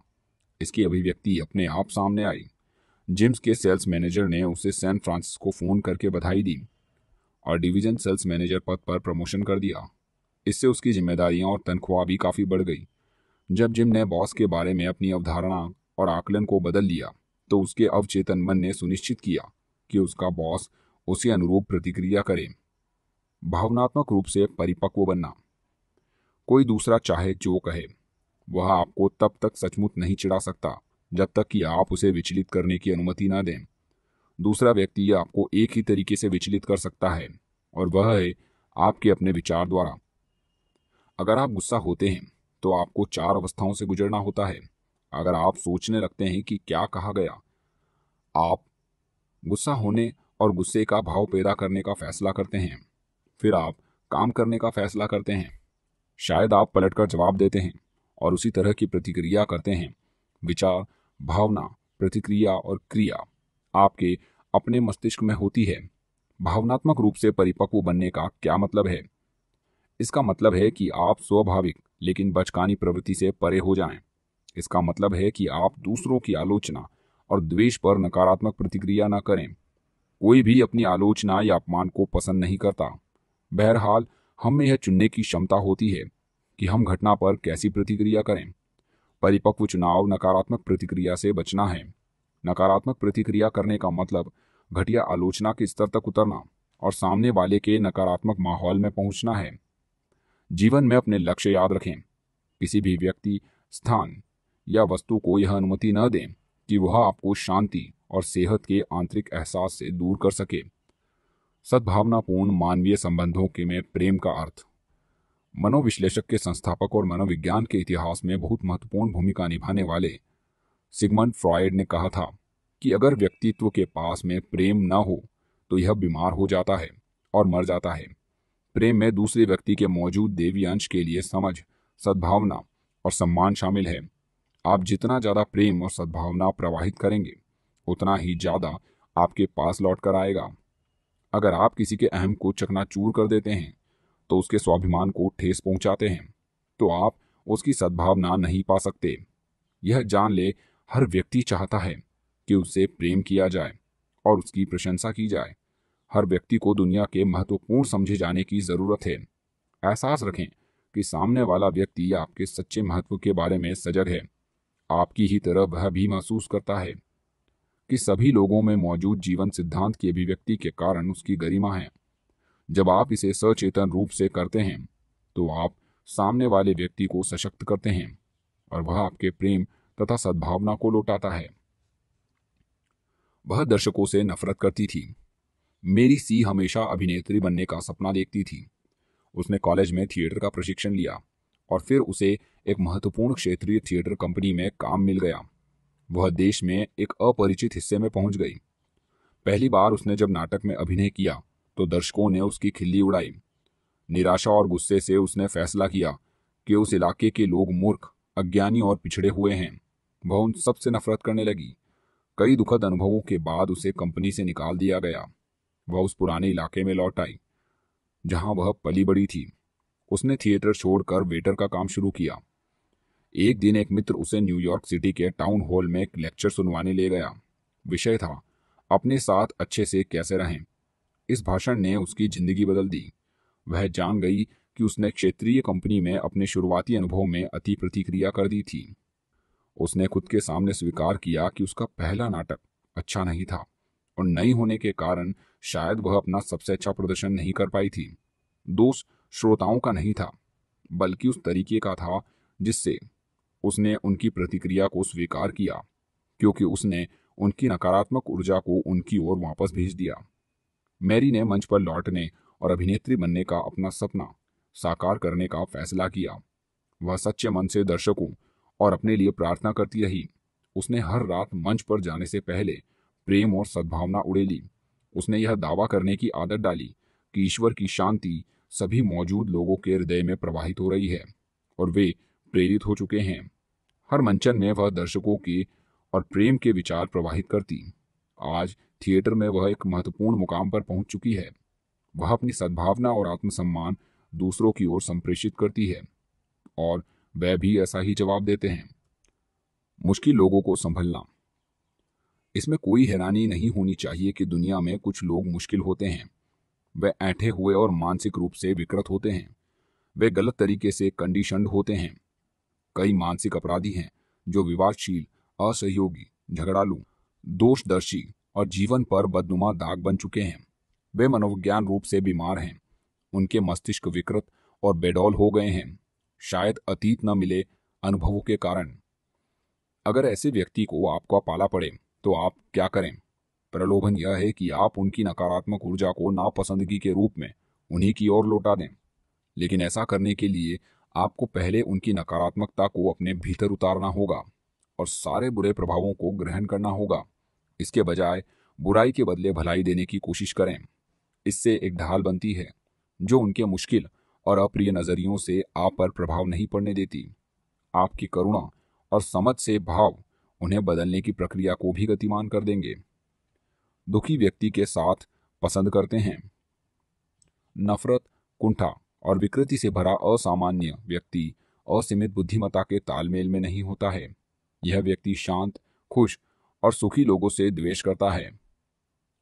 इसकी अभिव्यक्ति अपने आप सामने आई। जिम्स के सेल्स मैनेजर ने उसे सैन फ्रांसिस्को फ़ोन करके बधाई दी और डिवीज़न सेल्स मैनेजर पद पर प्रमोशन कर दिया। इससे उसकी जिम्मेदारियाँ और तनख्वाह भी काफ़ी बढ़ गई। जब जिम ने बॉस के बारे में अपनी अवधारणा और आकलन को बदल लिया तो उसके अवचेतन मन ने सुनिश्चित किया कि उसका बॉस उसे अनुरूप प्रतिक्रिया करे। भावनात्मक रूप से परिपक्व बनना। कोई दूसरा चाहे जो कहे, वह आपको तब तक सचमुच नहीं चिढ़ा सकता, जब तक कि आप उसे विचलित करने की अनुमति ना दें। दूसरा व्यक्ति आपको एक ही तरीके से विचलित कर सकता है, और वह है आपके अपने विचार द्वारा। अगर आप गुस्सा होते हैं तो आपको चार अवस्थाओं से गुजरना होता है। अगर आप सोचने लगते हैं कि क्या कहा गया, आप गुस्सा होने और गुस्से का भाव पैदा करने का फैसला करते हैं। फिर आप काम करने का फैसला करते हैं। शायद आप पलटकर जवाब देते हैं और उसी तरह की प्रतिक्रिया करते हैं। विचार, भावना, प्रतिक्रिया और क्रिया आपके अपने मस्तिष्क में होती है। भावनात्मक रूप से परिपक्व बनने का क्या मतलब है? इसका मतलब है कि आप स्वाभाविक लेकिन बचकानी प्रवृत्ति से परे हो जाएँ। इसका मतलब है कि आप दूसरों की आलोचना और द्वेष पर नकारात्मक प्रतिक्रिया न करें। कोई भी अपनी आलोचना या अपमान को पसंद नहीं करता। बहरहाल, हम में यह चुनने की क्षमता होती है कि हम घटना पर कैसी प्रतिक्रिया करें। परिपक्व चुनाव नकारात्मक प्रतिक्रिया से बचना है। नकारात्मक प्रतिक्रिया करने का मतलब घटिया आलोचना के स्तर तक उतरना और सामने वाले के नकारात्मक माहौल में पहुँचना है। जीवन में अपने लक्ष्य याद रखें। किसी भी व्यक्ति, स्थान या वस्तु को यह अनुमति न दें कि वह आपको शांति और सेहत के आंतरिक एहसास से दूर कर सके। सद्भावनापूर्ण मानवीय संबंधों के में प्रेम का अर्थ। मनोविश्लेषक के संस्थापक और मनोविज्ञान के इतिहास में बहुत महत्वपूर्ण भूमिका निभाने वाले सिगमंड फ्रॉयड ने कहा था कि अगर व्यक्तित्व के पास में प्रेम न हो तो यह बीमार हो जाता है और मर जाता है। प्रेम में दूसरे व्यक्ति के मौजूद देवी अंश के लिए समझ, सद्भावना और सम्मान शामिल है। आप जितना ज़्यादा प्रेम और सद्भावना प्रवाहित करेंगे, उतना ही ज़्यादा आपके पास लौट कर आएगा। अगर आप किसी के अहम को चकनाचूर कर देते हैं तो उसके स्वाभिमान को ठेस पहुंचाते हैं तो आप उसकी सद्भावना नहीं पा सकते। यह जान ले, हर व्यक्ति चाहता है कि उससे प्रेम किया जाए और उसकी प्रशंसा की जाए। हर व्यक्ति को दुनिया के महत्वपूर्ण समझे जाने की ज़रूरत है। एहसास रखें कि सामने वाला व्यक्ति आपके सच्चे महत्व के बारे में सजग है। आपकी ही तरह वह भी महसूस करता है। कि सभी लोगों में मौजूद जीवन सिद्धांत की अभिव्यक्ति के कारण उसकी गरिमा है। जब आप इसे सचेतन रूप से करते हैं तो आप सामने वाले व्यक्ति को सशक्त करते हैं और वह आपके प्रेम तथा सद्भावना को लौटाता है। वह दर्शकों से नफरत करती थी। मेरी सी हमेशा अभिनेत्री बनने का सपना देखती थी। उसने कॉलेज में थिएटर का प्रशिक्षण लिया और फिर उसे एक महत्वपूर्ण क्षेत्रीय थिएटर कंपनी में काम मिल गया। वह देश में एक अपरिचित हिस्से में पहुँच गई। पहली बार उसने जब नाटक में अभिनय किया तो दर्शकों ने उसकी खिल्ली उड़ाई। निराशा और गुस्से से उसने फैसला किया कि उस इलाके के लोग मूर्ख, अज्ञानी और पिछड़े हुए हैं। वह उन सबसे नफरत करने लगी। कई दुखद अनुभवों के बाद उसे कंपनी से निकाल दिया गया। वह उस पुराने इलाके में लौट आई, जहाँ वह पली बड़ी थी। उसने थिएटर छोड़कर वेटर का काम शुरू किया। एक दिन एक मित्र उसे न्यूयॉर्क सिटी के टाउन हॉल में एक लेक्चर सुनवाने ले गया। विषय था, अपने साथ अच्छे से कैसे रहें? इस भाषण ने उसकी ज़िंदगी बदल दी। वह जान गई कि उसने क्षेत्रीय कंपनी में अपने शुरुआती अनुभव में अति प्रतिक्रिया कर दी थी। उसने खुद के सामने स्वीकार किया कि उसका पहला नाटक अच्छा नहीं था और नहीं होने के कारण शायद वह अपना सबसे अच्छा प्रदर्शन नहीं कर पाई थी। दोष श्रोताओं का नहीं था, बल्कि उस तरीके का था जिससे उसने उनकी प्रतिक्रिया को स्वीकार किया, क्योंकि उसने उनकी नकारात्मक ऊर्जा को उनकी ओर वापस भेज दिया। मैरी ने मंच पर लौटने और अभिनेत्री बनने का अपना सपना साकार करने का फैसला किया। वह सच्चे मन से दर्शकों और अपने लिए प्रार्थना करती रही। उसने हर रात मंच पर जाने से पहले प्रेम और सद्भावना उड़ेली। उसने यह दावा करने की आदत डाली कि ईश्वर की शांति सभी मौजूद लोगों के हृदय में प्रवाहित हो रही है और वे प्रेरित हो चुके हैं। हर मंचन में वह दर्शकों के और प्रेम के विचार प्रवाहित करती आज थिएटर में वह एक महत्वपूर्ण मुकाम पर पहुँच चुकी है। वह अपनी सद्भावना और आत्मसम्मान दूसरों की ओर संप्रेषित करती है और वह भी ऐसा ही जवाब देते हैं। मुश्किल लोगों को संभलना। इसमें कोई हैरानी नहीं होनी चाहिए कि दुनिया में कुछ लोग मुश्किल होते हैं। वे ऐठे हुए और मानसिक रूप से विकृत होते हैं। वे गलत तरीके से कंडीशनड होते हैं। कई मानसिक अपराधी हैं, जो विवादशील, असहयोगी, झगड़ालू, दोषदर्शी और जीवन पर बदनुमा दाग बन चुके हैं। वे मनोविज्ञान रूप से बीमार हैं। उनके मस्तिष्क विकृत और बेडौल हो गए हैं। शायद अतीत न मिले अनुभवों के कारण। अगर ऐसे व्यक्ति को आपका पाला पड़े तो आप क्या करें? प्रलोभन यह है कि आप उनकी नकारात्मक ऊर्जा को नापसंदगी के रूप में उन्हीं की ओर लौटा दें। लेकिन ऐसा करने के लिए आपको पहले उनकी नकारात्मकता को अपने भीतर उतारना होगा और सारे बुरे प्रभावों को ग्रहण करना होगा। इसके बजाय, बुराई के बदले भलाई देने की कोशिश करें। इससे एक ढाल बनती है, जो उनके मुश्किल और अप्रिय नजरियों से आप पर प्रभाव नहीं पड़ने देती। आपकी करुणा और समझ से भाव उन्हें बदलने की प्रक्रिया को भी गतिमान कर देंगे। दुखी व्यक्ति के साथ पसंद करते हैं। नफरत, कुंठा और विकृति से भरा असामान्य व्यक्ति असीमित बुद्धिमता के तालमेल में नहीं होता है। यह व्यक्ति शांत, खुश और सुखी लोगों से द्वेष करता है।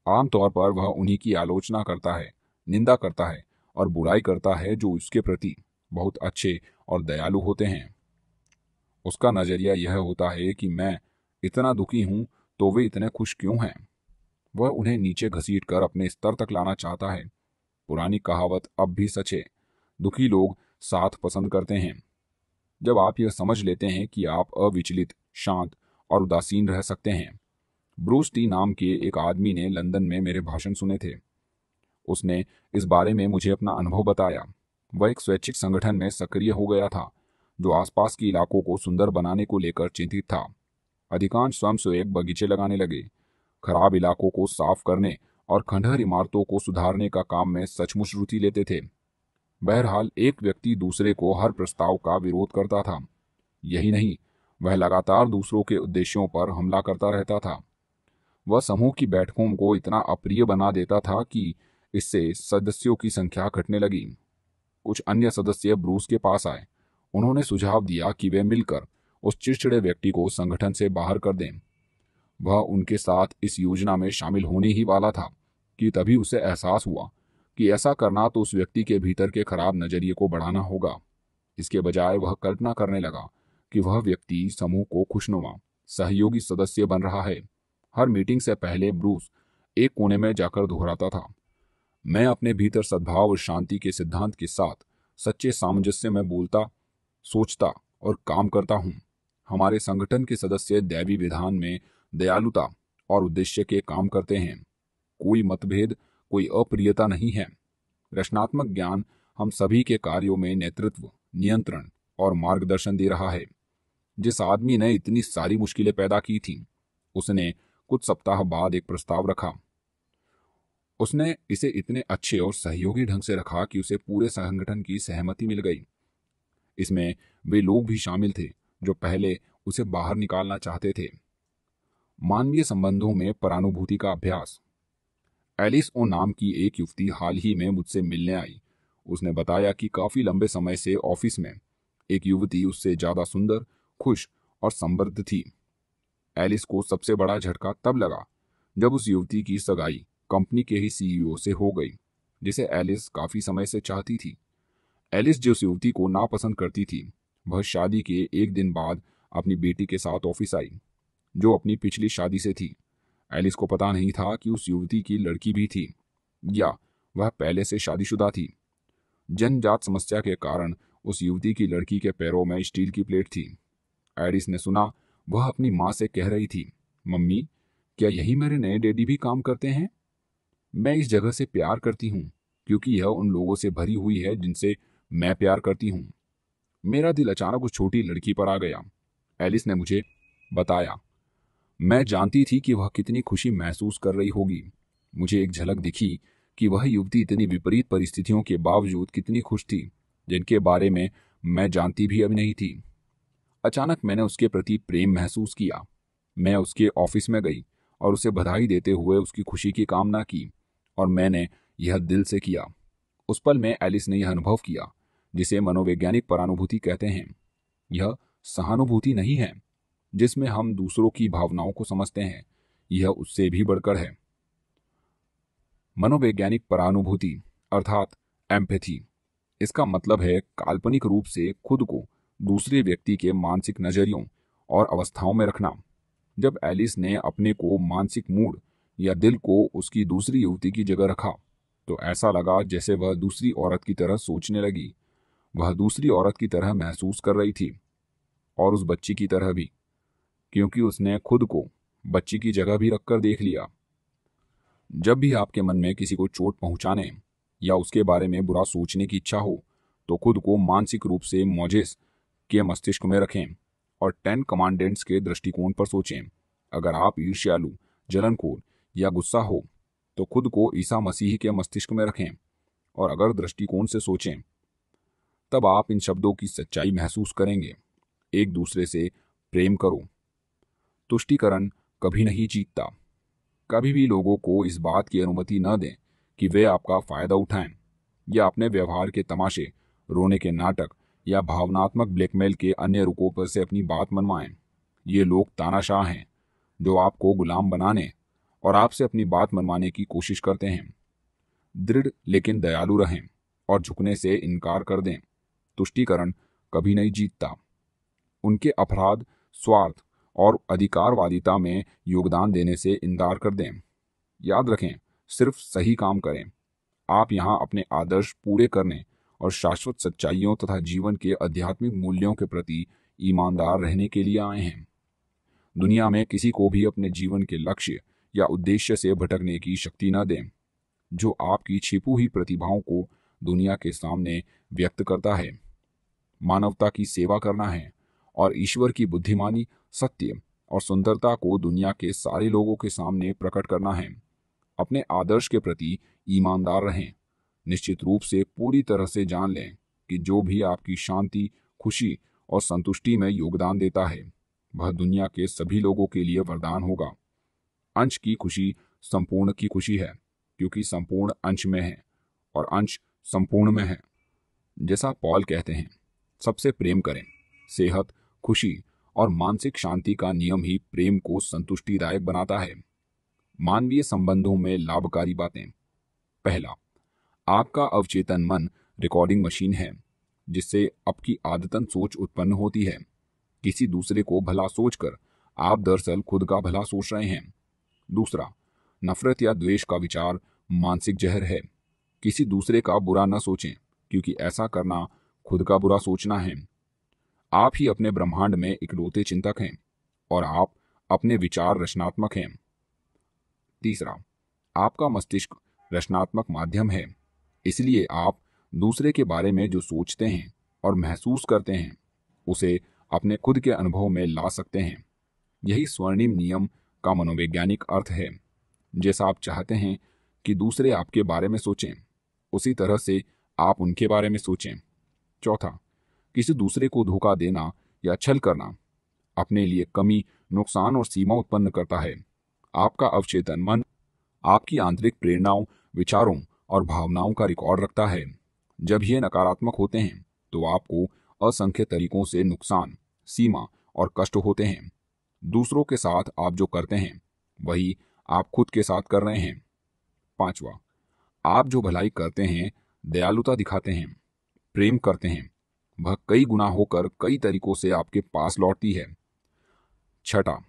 आमतौर पर वह उन्हीं की आलोचना करता है, निंदा करता है और बुराई करता है जो उसके प्रति बहुत अच्छे और दयालु होते हैं। उसका नज़रिया यह होता है कि मैं इतना दुखी हूँ तो वे इतने खुश क्यों हैं? वह उन्हें नीचे घसीट कर अपने स्तर तक लाना चाहता है। पुरानी कहावत, अब भी सच। है दुखी लोग साथ पसंद करते हैं। जब आप यह समझ लेते हैं कि आप अविचलित, शांत और उदासीन रह सकते हैं, ब्रूस टी नाम के एक आदमी ने लंदन में मेरे भाषण सुने थे। उसने इस बारे में मुझे अपना अनुभव बताया। वह एक स्वैच्छिक संगठन में सक्रिय हो गया था, जो आसपास के इलाकों को सुंदर बनाने को लेकर चिंतित था। अधिकांश स्वयं बगीचे लगाने लगे। खराब इलाकों को साफ़ करने और खंडहर इमारतों को सुधारने का काम में सचमुच रुचि लेते थे। बहरहाल एक व्यक्ति दूसरे को हर प्रस्ताव का विरोध करता था। यही नहीं, वह लगातार दूसरों के उद्देश्यों पर हमला करता रहता था। वह समूह की बैठकों को इतना अप्रिय बना देता था कि इससे सदस्यों की संख्या घटने लगी। कुछ अन्य सदस्य ब्रूस के पास आए। उन्होंने सुझाव दिया कि वे मिलकर उस चिड़चिड़े व्यक्ति को संगठन से बाहर कर दें। वह उनके साथ इस योजना में शामिल होने ही वाला था कि तभी उसे एहसास हुआ कि ऐसा करना तो उस व्यक्ति के भीतर के खराब नज़रिए को बढ़ाना होगा। इसके बजाय वह कल्पना करने लगा कि वह व्यक्ति समूह को खुशनुमा, सहयोगी सदस्य बन रहा है। हर मीटिंग से पहले ब्रूस एक कोने में जाकर दोहराता था। मैं अपने भीतर सद्भाव और शांति के सिद्धांत के साथ सच्चे सामंजस्य में बोलता, सोचता और काम करता हूँ। हमारे संगठन के सदस्य दैवी विधान में दयालुता और उद्देश्य के काम करते हैं। कोई मतभेद कोई अप्रियता नहीं है। रचनात्मक ज्ञान हम सभी के कार्यों में नेतृत्व, नियंत्रण और मार्गदर्शन दे रहा है। जिस आदमी ने इतनी सारी मुश्किलें पैदा की थी, उसने कुछ सप्ताह बाद एक प्रस्ताव रखा। उसने इसे इतने अच्छे और सहयोगी ढंग से रखा कि उसे पूरे संगठन की सहमति मिल गई। इसमें वे लोग भी शामिल थे, जो पहले उसे बाहर निकालना चाहते थे। मानवीय संबंधों में परानुभूति का अभ्यास एलिस ओ नाम की एक युवती हाल ही में मुझसे मिलने आई। उसने बताया कि काफ़ी लंबे समय से ऑफ़िस में। एक युवती उससे ज़्यादा सुंदर, खुश और समृद्ध थी। एलिस को सबसे बड़ा झटका तब लगा जब उस युवती की सगाई कंपनी के ही सीईओ से हो गई, जिसे एलिस काफ़ी समय से चाहती थी। एलिस जिस युवती को नापसंद करती थी, वह शादी के एक दिन बाद अपनी बेटी के साथ ऑफ़िस आई, जो अपनी पिछली शादी से थी। एलिस को पता नहीं था कि उस युवती की लड़की भी थी, या वह पहले से शादीशुदा थी। जनजात समस्या के कारण उस युवती की लड़की के पैरों में स्टील की प्लेट थी। एरिस ने सुना, वह अपनी माँ से कह रही थी, मम्मी, क्या यही मेरे नए डैडी भी काम करते हैं? मैं इस जगह से प्यार करती हूँ, क्योंकि यह उन लोगों से भरी हुई है जिनसे मैं प्यार करती हूँ। मेरा दिल अचानक उस छोटी लड़की पर आ गया। एलिस ने मुझे बताया मैं जानती थी कि वह कितनी खुशी महसूस कर रही होगी। मुझे एक झलक दिखी कि वह युवती इतनी विपरीत परिस्थितियों के बावजूद कितनी खुश थी, जिनके बारे में मैं जानती भी अभी नहीं थी। अचानक मैंने उसके प्रति प्रेम महसूस किया। मैं उसके ऑफ़िस में गई और उसे बधाई देते हुए उसकी खुशी की कामना की और मैंने यह दिल से किया। उस पल में एलिस ने यह अनुभव किया, जिसे मनोवैज्ञानिक परानुभूति कहते हैं। यह सहानुभूति नहीं है। जिसमें हम दूसरों की भावनाओं को समझते हैं, यह उससे भी बढ़कर है। मनोवैज्ञानिक परानुभूति, अर्थात एम्पैथी इसका मतलब है काल्पनिक रूप से खुद को दूसरे व्यक्ति के मानसिक नजरियों और अवस्थाओं में रखना। जब एलिस ने अपने को मानसिक मूड या दिल को उसकी दूसरी युवती की जगह रखा तो ऐसा लगा जैसे वह दूसरी औरत की तरह सोचने लगी। वह दूसरी औरत की तरह महसूस कर रही थी और उस बच्ची की तरह भी। क्योंकि उसने खुद को बच्ची की जगह भी रखकर देख लिया। जब भी आपके मन में किसी को चोट पहुँचाने या उसके बारे में बुरा सोचने की इच्छा हो तो खुद को मानसिक रूप से मोजिस के मस्तिष्क में रखें और टेन कमांडेंट्स के दृष्टिकोण पर सोचें। अगर आप ईर्ष्यालु, जलनखोर या गुस्सा हो तो खुद को ईसा मसीह के मस्तिष्क में रखें और अगर दृष्टिकोण से सोचें, तब आप इन शब्दों की सच्चाई महसूस करेंगे। एक दूसरे से प्रेम करो। तुष्टिकरण कभी नहीं जीतता कभी भी लोगों को इस बात की अनुमति न दें कि वे आपका फ़ायदा उठाएँ, या अपने व्यवहार के तमाशे, रोने के नाटक, या भावनात्मक ब्लैकमेल के अन्य रूपों पर से अपनी बात मनवाएँ। ये लोग तानाशाह हैं, जो आपको गुलाम बनाने और आपसे अपनी बात मनवाने की कोशिश करते हैं। दृढ़ लेकिन दयालु रहें और झुकने से इनकार कर दें। तुष्टिकरण कभी नहीं जीतता। उनके अपराध, स्वार्थ और अधिकारवादिता में योगदान देने से इंकार कर दें। याद रखें, सिर्फ़ सही काम करें। आप यहाँ अपने आदर्श पूरे करने और शाश्वत सच्चाइयों तथा जीवन के आध्यात्मिक मूल्यों के प्रति ईमानदार रहने के लिए आए हैं। दुनिया में किसी को भी अपने जीवन के लक्ष्य या उद्देश्य से भटकने की शक्ति न दें, जो आपकी छिपी हुई प्रतिभाओं को दुनिया के सामने व्यक्त करता है। मानवता की सेवा करना है और ईश्वर की बुद्धिमानी, सत्य और सुंदरता को दुनिया के सारे लोगों के सामने प्रकट करना है। अपने आदर्श के प्रति ईमानदार रहें। निश्चित रूप से पूरी तरह से जान लें कि जो भी आपकी शांति, खुशी और संतुष्टि में योगदान देता है, वह दुनिया के सभी लोगों के लिए वरदान होगा। अंश की खुशी संपूर्ण की खुशी है, क्योंकि संपूर्ण अंश में है और अंश संपूर्ण में है। जैसा पॉल कहते हैं, सबसे प्रेम करें, सेहत खुशी और मानसिक शांति का नियम ही प्रेम को संतुष्टिदायक बनाता है। मानवीय संबंधों में लाभकारी बातें। पहला, आपका अवचेतन मन रिकॉर्डिंग मशीन है, जिससे आपकी आदतन सोच उत्पन्न होती है। किसी दूसरे को भला सोचकर आप दरअसल खुद का भला सोच रहे हैं। दूसरा, नफरत या द्वेष का विचार मानसिक जहर है। किसी दूसरे का बुरा न सोचें, क्योंकि ऐसा करना खुद का बुरा सोचना है। आप ही अपने ब्रह्मांड में इकलौते चिंतक हैं और आप अपने विचार रचनात्मक हैं। तीसरा, आपका मस्तिष्क रचनात्मक माध्यम है, इसलिए आप दूसरे के बारे में जो सोचते हैं और महसूस करते हैं, उसे अपने खुद के अनुभव में ला सकते हैं। यही स्वर्णिम नियम का मनोवैज्ञानिक अर्थ है। जैसा आप चाहते हैं कि दूसरे आपके बारे में सोचें, उसी तरह से आप उनके बारे में सोचें। चौथा किसी दूसरे को धोखा देना या छल करना अपने लिए कमी, नुकसान और सीमा उत्पन्न करता है। आपका अवचेतन मन आपकी आंतरिक प्रेरणाओं, विचारों और भावनाओं का रिकॉर्ड रखता है। जब ये नकारात्मक होते हैं तो आपको असंख्य तरीकों से नुकसान, सीमा और कष्ट होते हैं। दूसरों के साथ आप जो करते हैं, वही आप खुद के साथ कर रहे हैं। पांचवा, आप जो भलाई करते हैं, दयालुता दिखाते हैं, प्रेम करते हैं। वह कई गुना होकर कई तरीकों से आपके पास लौटती है। छठा,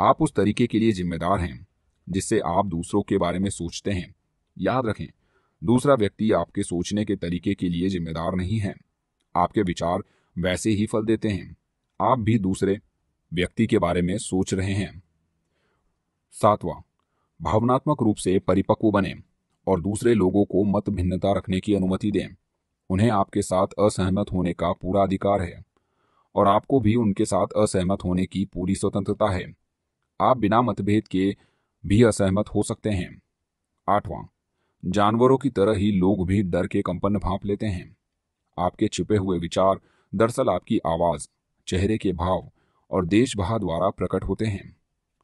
आप उस तरीके के लिए जिम्मेदार हैं, जिससे आप दूसरों के बारे में सोचते हैं। याद रखें, दूसरा व्यक्ति आपके सोचने के तरीके के लिए जिम्मेदार नहीं है। आपके विचार वैसे ही फल देते हैं। आप भी दूसरे व्यक्ति के बारे में सोच रहे हैं। सातवां, भावनात्मक रूप से परिपक्व बने और दूसरे लोगों को मत भिन्नता रखने की अनुमति दें। उन्हें आपके साथ असहमत होने का पूरा अधिकार है, और आपको भी उनके साथ असहमत होने की पूरी स्वतंत्रता है। आप बिना मतभेद के भी असहमत हो सकते हैं। आठवां, जानवरों की तरह ही लोग भी डर के कंपन भाप लेते हैं। आपके छिपे हुए विचार दरअसल आपकी आवाज़, चेहरे के भाव और देशभा द्वारा प्रकट होते हैं।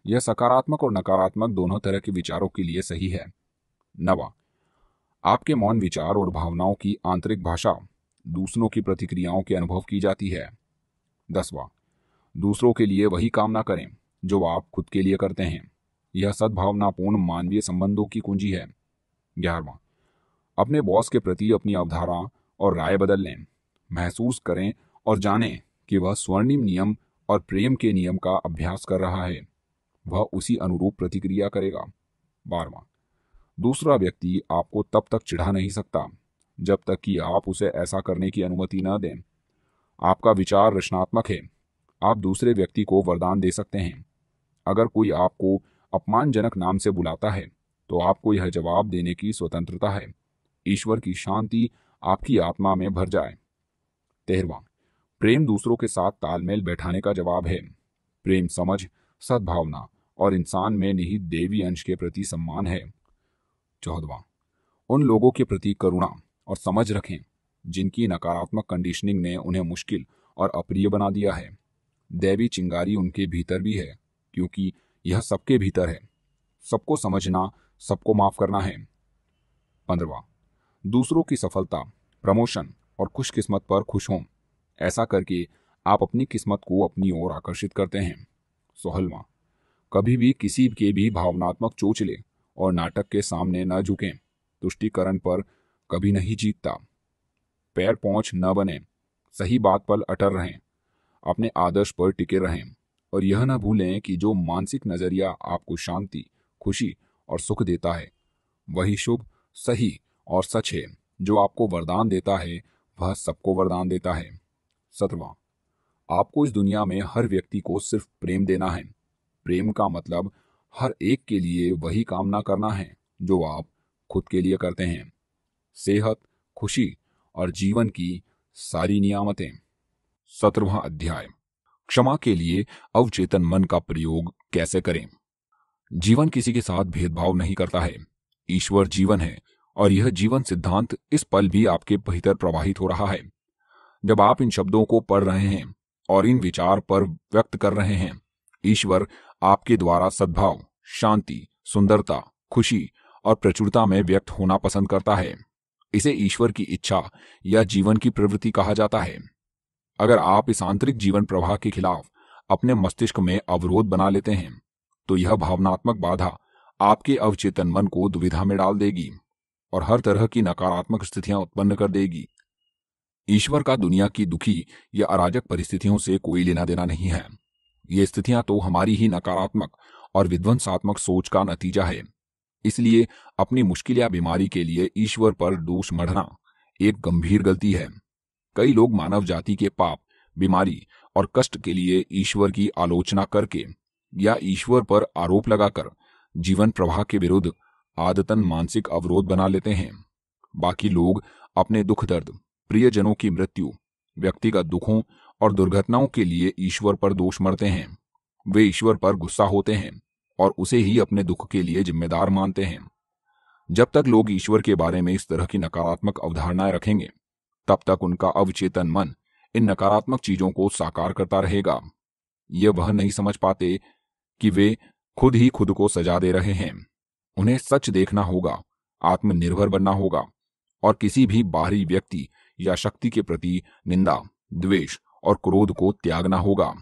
यह सकारात्मक और नकारात्मक दोनों तरह के विचारों के लिए सही है। नवा आपके मौन विचार और भावनाओं की आंतरिक भाषा दूसरों की प्रतिक्रियाओं के अनुभव की जाती है। दसवा, दूसरों के लिए वही काम ना करें जो आप खुद के लिए करते हैं। यह सद्भावनापूर्ण मानवीय संबंधों की कुंजी है। ग्यारहवा, अपने बॉस के प्रति अपनी अवधारणा और राय बदल लें। महसूस करें और जानें कि वह स्वर्णिम नियम और प्रेम के नियम का अभ्यास कर रहा है। वह उसी अनुरूप प्रतिक्रिया करेगा। बारवा दूसरा व्यक्ति आपको तब तक चिढ़ा नहीं सकता, जब तक कि आप उसे ऐसा करने की अनुमति न दें। आपका विचार रचनात्मक है। आप दूसरे व्यक्ति को वरदान दे सकते हैं। अगर कोई आपको अपमानजनक नाम से बुलाता है तो आपको यह जवाब देने की स्वतंत्रता है। ईश्वर की शांति आपकी आत्मा में भर जाए। तेरवा प्रेम दूसरों के साथ तालमेल बैठाने का जवाब है। प्रेम समझ, सद्भावना और इंसान में निहित देवी अंश के प्रति सम्मान है। चौदवा। उन लोगों के प्रति करुणा और समझ रखें, जिनकी नकारात्मक कंडीशनिंग ने उन्हें मुश्किल और अप्रिय बना दिया है। दैवी चिंगारी उनके भीतर भी है, क्योंकि यह सबके भीतर है। सबको समझना, सबको माफ़ करना है। पंद्रवा दूसरों की सफलता, प्रमोशन और खुशकिस्मत पर खुश हों। ऐसा करके आप अपनी किस्मत को अपनी ओर आकर्षित करते हैं। सोहलवा कभी भी किसी के भी भावनात्मक चोचले और नाटक के सामने न झुकें। तुष्टिकरण पर कभी नहीं जीतता। पैर पहुँच न बने। सही बात पर अटर रहें। अपने आदर्श पर टिके रहें। और यह न भूलें कि जो मानसिक नज़रिया आपको शांति, खुशी और सुख देता है, वही शुभ, सही और सच है। जो आपको वरदान देता है, वह सबको वरदान देता है। सतवा आपको इस दुनिया में हर व्यक्ति को सिर्फ़ प्रेम देना है। प्रेम का मतलब हर एक के लिए वही कामना करना है, जो आप खुद के लिए करते हैं। सेहत, खुशी और जीवन की सारी नियामतें। सत्रवा अध्याय। क्षमा के लिए अवचेतन मन का प्रयोग कैसे करें? जीवन किसी के साथ भेदभाव नहीं करता है। ईश्वर जीवन है और यह जीवन सिद्धांत इस पल भी आपके भीतर प्रवाहित हो रहा है। जब आप इन शब्दों को पढ़ रहे हैं और इन विचार पर व्यक्त कर रहे हैं ईश्वर आपके द्वारा सद्भाव, शांति, सुंदरता, खुशी और प्रचुरता में व्यक्त होना पसंद करता है। इसे ईश्वर की इच्छा या जीवन की प्रवृत्ति कहा जाता है। अगर आप इस आंतरिक जीवन प्रवाह के खिलाफ अपने मस्तिष्क में अवरोध बना लेते हैं तो यह भावनात्मक बाधा आपके अवचेतन मन को दुविधा में डाल देगी और हर तरह की नकारात्मक स्थितियाँ उत्पन्न कर देगी। ईश्वर का दुनिया की दुखी या अराजक परिस्थितियों से कोई लेना देना नहीं है। ये स्थितियाँ तो हमारी ही नकारात्मक और विध्वंसात्मक सोच का नतीजा है। इसलिए अपनी मुश्किल या बीमारी के लिए ईश्वर पर दोष मढ़ना एक गंभीर गलती है। कई लोग मानव जाति के पाप, बीमारी और कष्ट के लिए ईश्वर की आलोचना करके या ईश्वर पर आरोप लगाकर जीवन प्रवाह के विरुद्ध आदतन मानसिक अवरोध बना लेते हैं। बाकी लोग अपने दुख दर्द, प्रियजनों की मृत्यु, व्यक्तिगत दुखों और दुर्घटनाओं के लिए ईश्वर पर दोष मरते हैं। वे ईश्वर पर गुस्सा होते हैं और उसे ही अपने दुख के लिए जिम्मेदार मानते हैं। जब तक लोग ईश्वर के बारे में इस तरह की नकारात्मक अवधारणाएँ रखेंगे, तब तक उनका अवचेतन मन इन नकारात्मक चीज़ों को साकार करता रहेगा। ये वह नहीं समझ पाते कि वे खुद ही खुद को सजा दे रहे हैं। उन्हें सच देखना होगा, आत्मनिर्भर बनना होगा और किसी भी बाहरी व्यक्ति या शक्ति के प्रति निंदा, द्वेष और क्रोध को त्यागना होगा।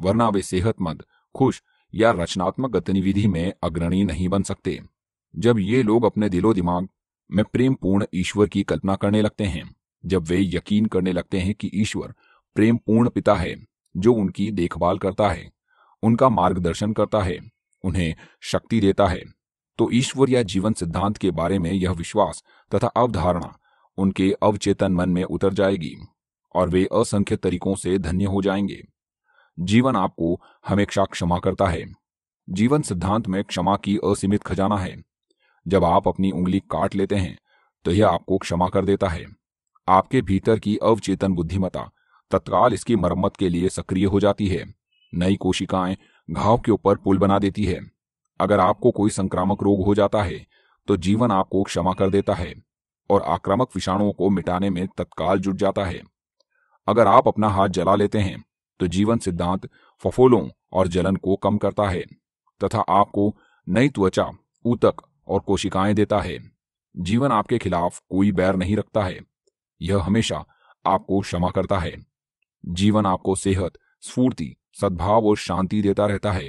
वरना वे सेहतमंद, खुश या रचनात्मक गतिविधि में अग्रणी नहीं बन सकते। जब ये लोग अपने दिलो दिमाग में प्रेम पूर्ण ईश्वर की कल्पना करने लगते हैं, जब वे यकीन करने लगते हैं कि ईश्वर प्रेम पूर्ण पिता है, जो उनकी देखभाल करता है, उनका मार्गदर्शन करता है, उन्हें शक्ति देता है तो ईश्वर या जीवन सिद्धांत के बारे में यह विश्वास तथा अवधारणा उनके अवचेतन मन में उतर जाएगी। और वे असंख्य तरीकों से धन्य हो जाएँगे। जीवन आपको हमेशा क्षमा करता है। जीवन सिद्धांत में क्षमा की असीमित खजाना है। जब आप अपनी उंगली काट लेते हैं तो यह आपको क्षमा कर देता है। आपके भीतर की अवचेतन बुद्धिमता तत्काल इसकी मरम्मत के लिए सक्रिय हो जाती है। नई कोशिकाएँ घाव के ऊपर पुल बना देती है। अगर आपको कोई संक्रामक रोग हो जाता है तो जीवन आपको क्षमा कर देता है और आक्रामक विषाणुओं को मिटाने में तत्काल जुट जाता है। अगर आप अपना हाथ जला लेते हैं तो जीवन सिद्धांत फफोलों और जलन को कम करता है, तथा आपको नई त्वचा, ऊतक और कोशिकाएँ देता है। जीवन आपके खिलाफ कोई बैर नहीं रखता है, यह हमेशा आपको क्षमा करता है। जीवन आपको सेहत, स्फूर्ति, सद्भाव और शांति देता रहता है।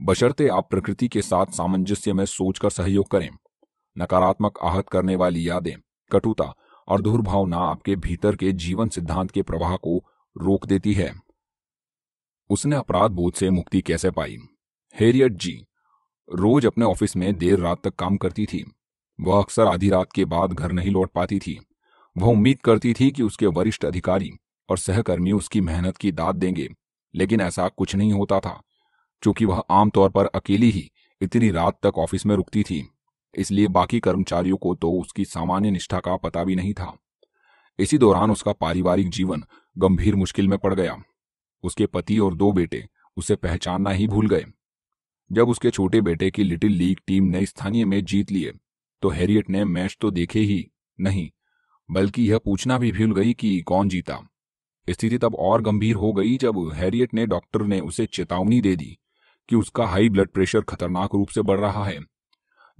बशर्ते आप प्रकृति के साथ सामंजस्य में सोचकर सहयोग करें। नकारात्मक आहत करने वाली यादें, कटुता और दुर्भावना आपके भीतर के जीवन सिद्धांत के प्रवाह को रोक देती है। उसने अपराध बोध से मुक्ति कैसे पाई? हेरियट जी, रोज अपने ऑफ़िस में देर रात तक काम करती थी। वह अक्सर आधी रात के बाद घर नहीं लौट पाती थी। वह उम्मीद करती थी कि उसके वरिष्ठ अधिकारी और सहकर्मी उसकी मेहनत की दाद देंगे, लेकिन ऐसा कुछ नहीं होता था, क्योंकि वह आमतौर पर अकेली ही इतनी रात तक ऑफ़िस में रुकती थी। इसलिए बाकी कर्मचारियों को तो उसकी सामान्य निष्ठा का पता भी नहीं था। इसी दौरान उसका पारिवारिक जीवन गंभीर मुश्किल में पड़ गया। उसके पति और दो बेटे उसे पहचानना ही भूल गए। जब उसके छोटे बेटे की लिटिल लीग टीम ने स्थानीय मैच जीत लिए तो हैरियट ने मैच तो देखे ही नहीं, बल्कि यह पूछना भी भूल गई कि कौन जीता। स्थिति तब और गंभीर हो गई जब हैरियट ने डॉक्टर ने उसे चेतावनी दे दी कि उसका हाई ब्लड प्रेशर खतरनाक रूप से बढ़ रहा है।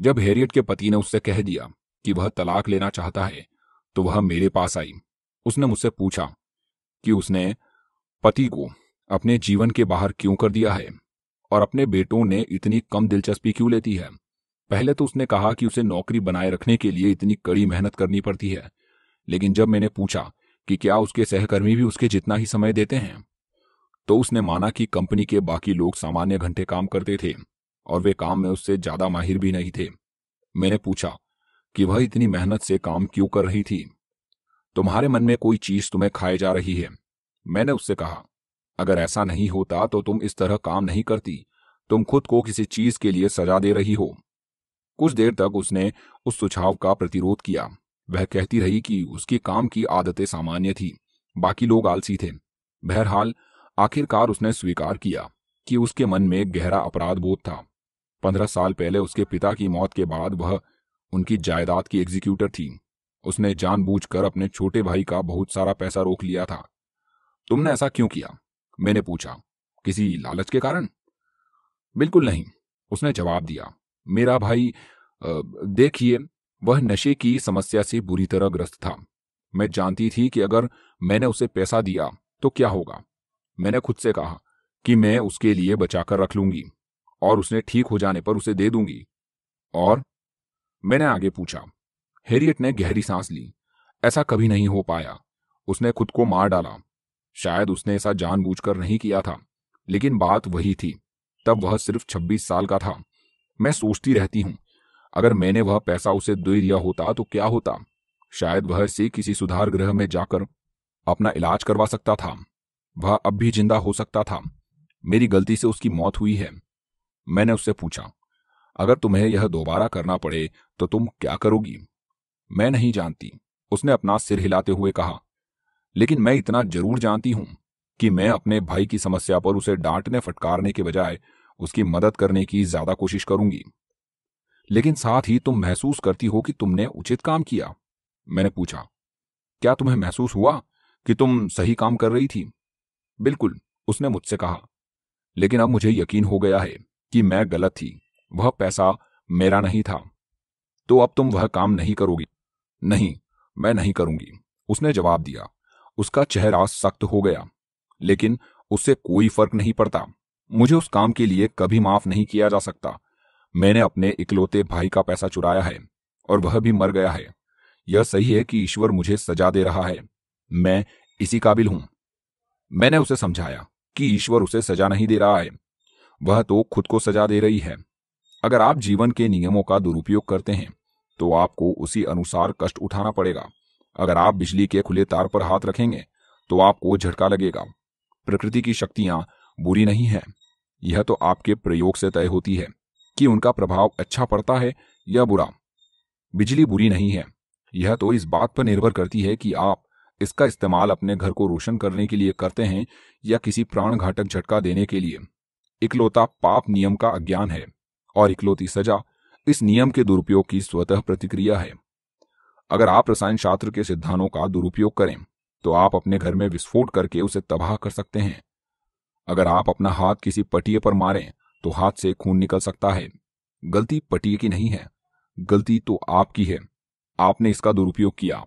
जब हैरियट के पति ने उससे कह दिया कि वह तलाक लेना चाहता है तो वह मेरे पास आई। उसने मुझसे पूछा कि उसने पति को अपने जीवन के बाहर क्यों कर दिया है और अपने बेटों ने इतनी कम दिलचस्पी क्यों लेती है? पहले तो उसने कहा कि उसे नौकरी बनाए रखने के लिए इतनी कड़ी मेहनत करनी पड़ती है, लेकिन जब मैंने पूछा कि क्या उसके सहकर्मी भी उसके जितना ही समय देते हैं तो उसने माना कि कंपनी के बाकी लोग सामान्य घंटे काम करते थे। और वे काम में उससे ज़्यादा माहिर भी नहीं थे। मैंने पूछा कि वह इतनी मेहनत से काम क्यों कर रही थी? तुम्हारे मन में कोई चीज़ तुम्हें खाए जा रही है? मैंने उससे कहा, अगर ऐसा नहीं होता तो तुम इस तरह काम नहीं करती। तुम खुद को किसी चीज़ के लिए सजा दे रही हो। कुछ देर तक उसने उस सुझाव का प्रतिरोध किया। वह कहती रही कि उसकी काम की आदतें सामान्य थी, बाकी लोग आलसी थे। बहरहाल, आखिरकार उसने स्वीकार किया कि उसके मन में गहरा अपराध बोध था। पंद्रह साल पहले उसके पिता की मौत के बाद वह उनकी जायदाद की एग्जीक्यूटर थी। उसने जानबूझकर अपने छोटे भाई का बहुत सारा पैसा रोक लिया था। तुमने ऐसा क्यों किया? मैंने पूछा। किसी लालच के कारण? बिल्कुल नहीं। उसने जवाब दिया। मेरा भाई देखिए, वह नशे की समस्या से बुरी तरह ग्रस्त था। मैं जानती थी कि अगर मैंने उसे पैसा दिया तो क्या होगा? मैंने खुद से कहा कि मैं उसके लिए बचाकर रख लूँगी। और उसने ठीक हो जाने पर उसे दे दूँगी। और मैंने आगे पूछा, हेरियट ने गहरी सांस ली। ऐसा कभी नहीं हो पाया। उसने खुद को मार डाला। शायद उसने ऐसा जानबूझकर नहीं किया था। लेकिन बात वही थी। तब वह सिर्फ़ छब्बीस साल का था। मैं सोचती रहती हूँ, अगर मैंने वह पैसा उसे दे दिया होता तो क्या होता? शायद वह से किसी सुधार गृह में जाकर अपना इलाज करवा सकता था। वह अब भी ज़िंदा हो सकता था। मेरी गलती से उसकी मौत हुई है। मैंने उससे पूछा, अगर तुम्हें यह दोबारा करना पड़े तो तुम क्या करोगी? मैं नहीं जानती, उसने अपना सिर हिलाते हुए कहा, लेकिन मैं इतना ज़रूर जानती हूँ कि मैं अपने भाई की समस्या पर उसे डांटने फटकारने के बजाय उसकी मदद करने की ज़्यादा कोशिश करूँगी। लेकिन साथ ही तुम महसूस करती हो कि तुमने उचित काम किया। मैंने पूछा, क्या तुम्हें महसूस हुआ कि तुम सही काम कर रही थी? बिल्कुल, उसने मुझसे कहा, लेकिन अब मुझे यकीन हो गया है कि मैं गलत थी। वह पैसा मेरा नहीं था। तो अब तुम वह काम नहीं करोगी। नहीं, मैं नहीं करूँगी। उसने जवाब दिया। उसका चेहरा सख्त हो गया। लेकिन उससे कोई फ़र्क नहीं पड़ता। मुझे उस काम के लिए कभी माफ़ नहीं किया जा सकता। मैंने अपने इकलौते भाई का पैसा चुराया है और वह भी मर गया है। यह सही है कि ईश्वर मुझे सजा दे रहा है। मैं इसी काबिल हूँ। मैंने उसे समझाया कि ईश्वर उसे सजा नहीं दे रहा है। वह तो खुद को सजा दे रही है। अगर आप जीवन के नियमों का दुरुपयोग करते हैं तो आपको उसी अनुसार कष्ट उठाना पड़ेगा। अगर आप बिजली के खुले तार पर हाथ रखेंगे तो आपको झटका लगेगा। प्रकृति की शक्तियाँ बुरी नहीं है। यह तो आपके प्रयोग से तय होती है कि उनका प्रभाव अच्छा पड़ता है या बुरा। बिजली बुरी नहीं है। यह तो इस बात पर निर्भर करती है कि आप इसका इस्तेमाल अपने घर को रोशन करने के लिए करते हैं या किसी प्राण घातक झटका देने के लिए। इकलौता पाप नियम का अज्ञान है और इकलौती सजा इस नियम के दुरुपयोग की स्वतः प्रतिक्रिया है। अगर आप रसायन शास्त्र के सिद्धांतों का दुरुपयोग करें तो आप अपने घर में विस्फोट करके उसे तबाह कर सकते हैं। अगर आप अपना हाथ किसी पटिए पर मारें तो हाथ से खून निकल सकता है। गलती पटिए की नहीं है, गलती तो आपकी है। आपने इसका दुरुपयोग किया।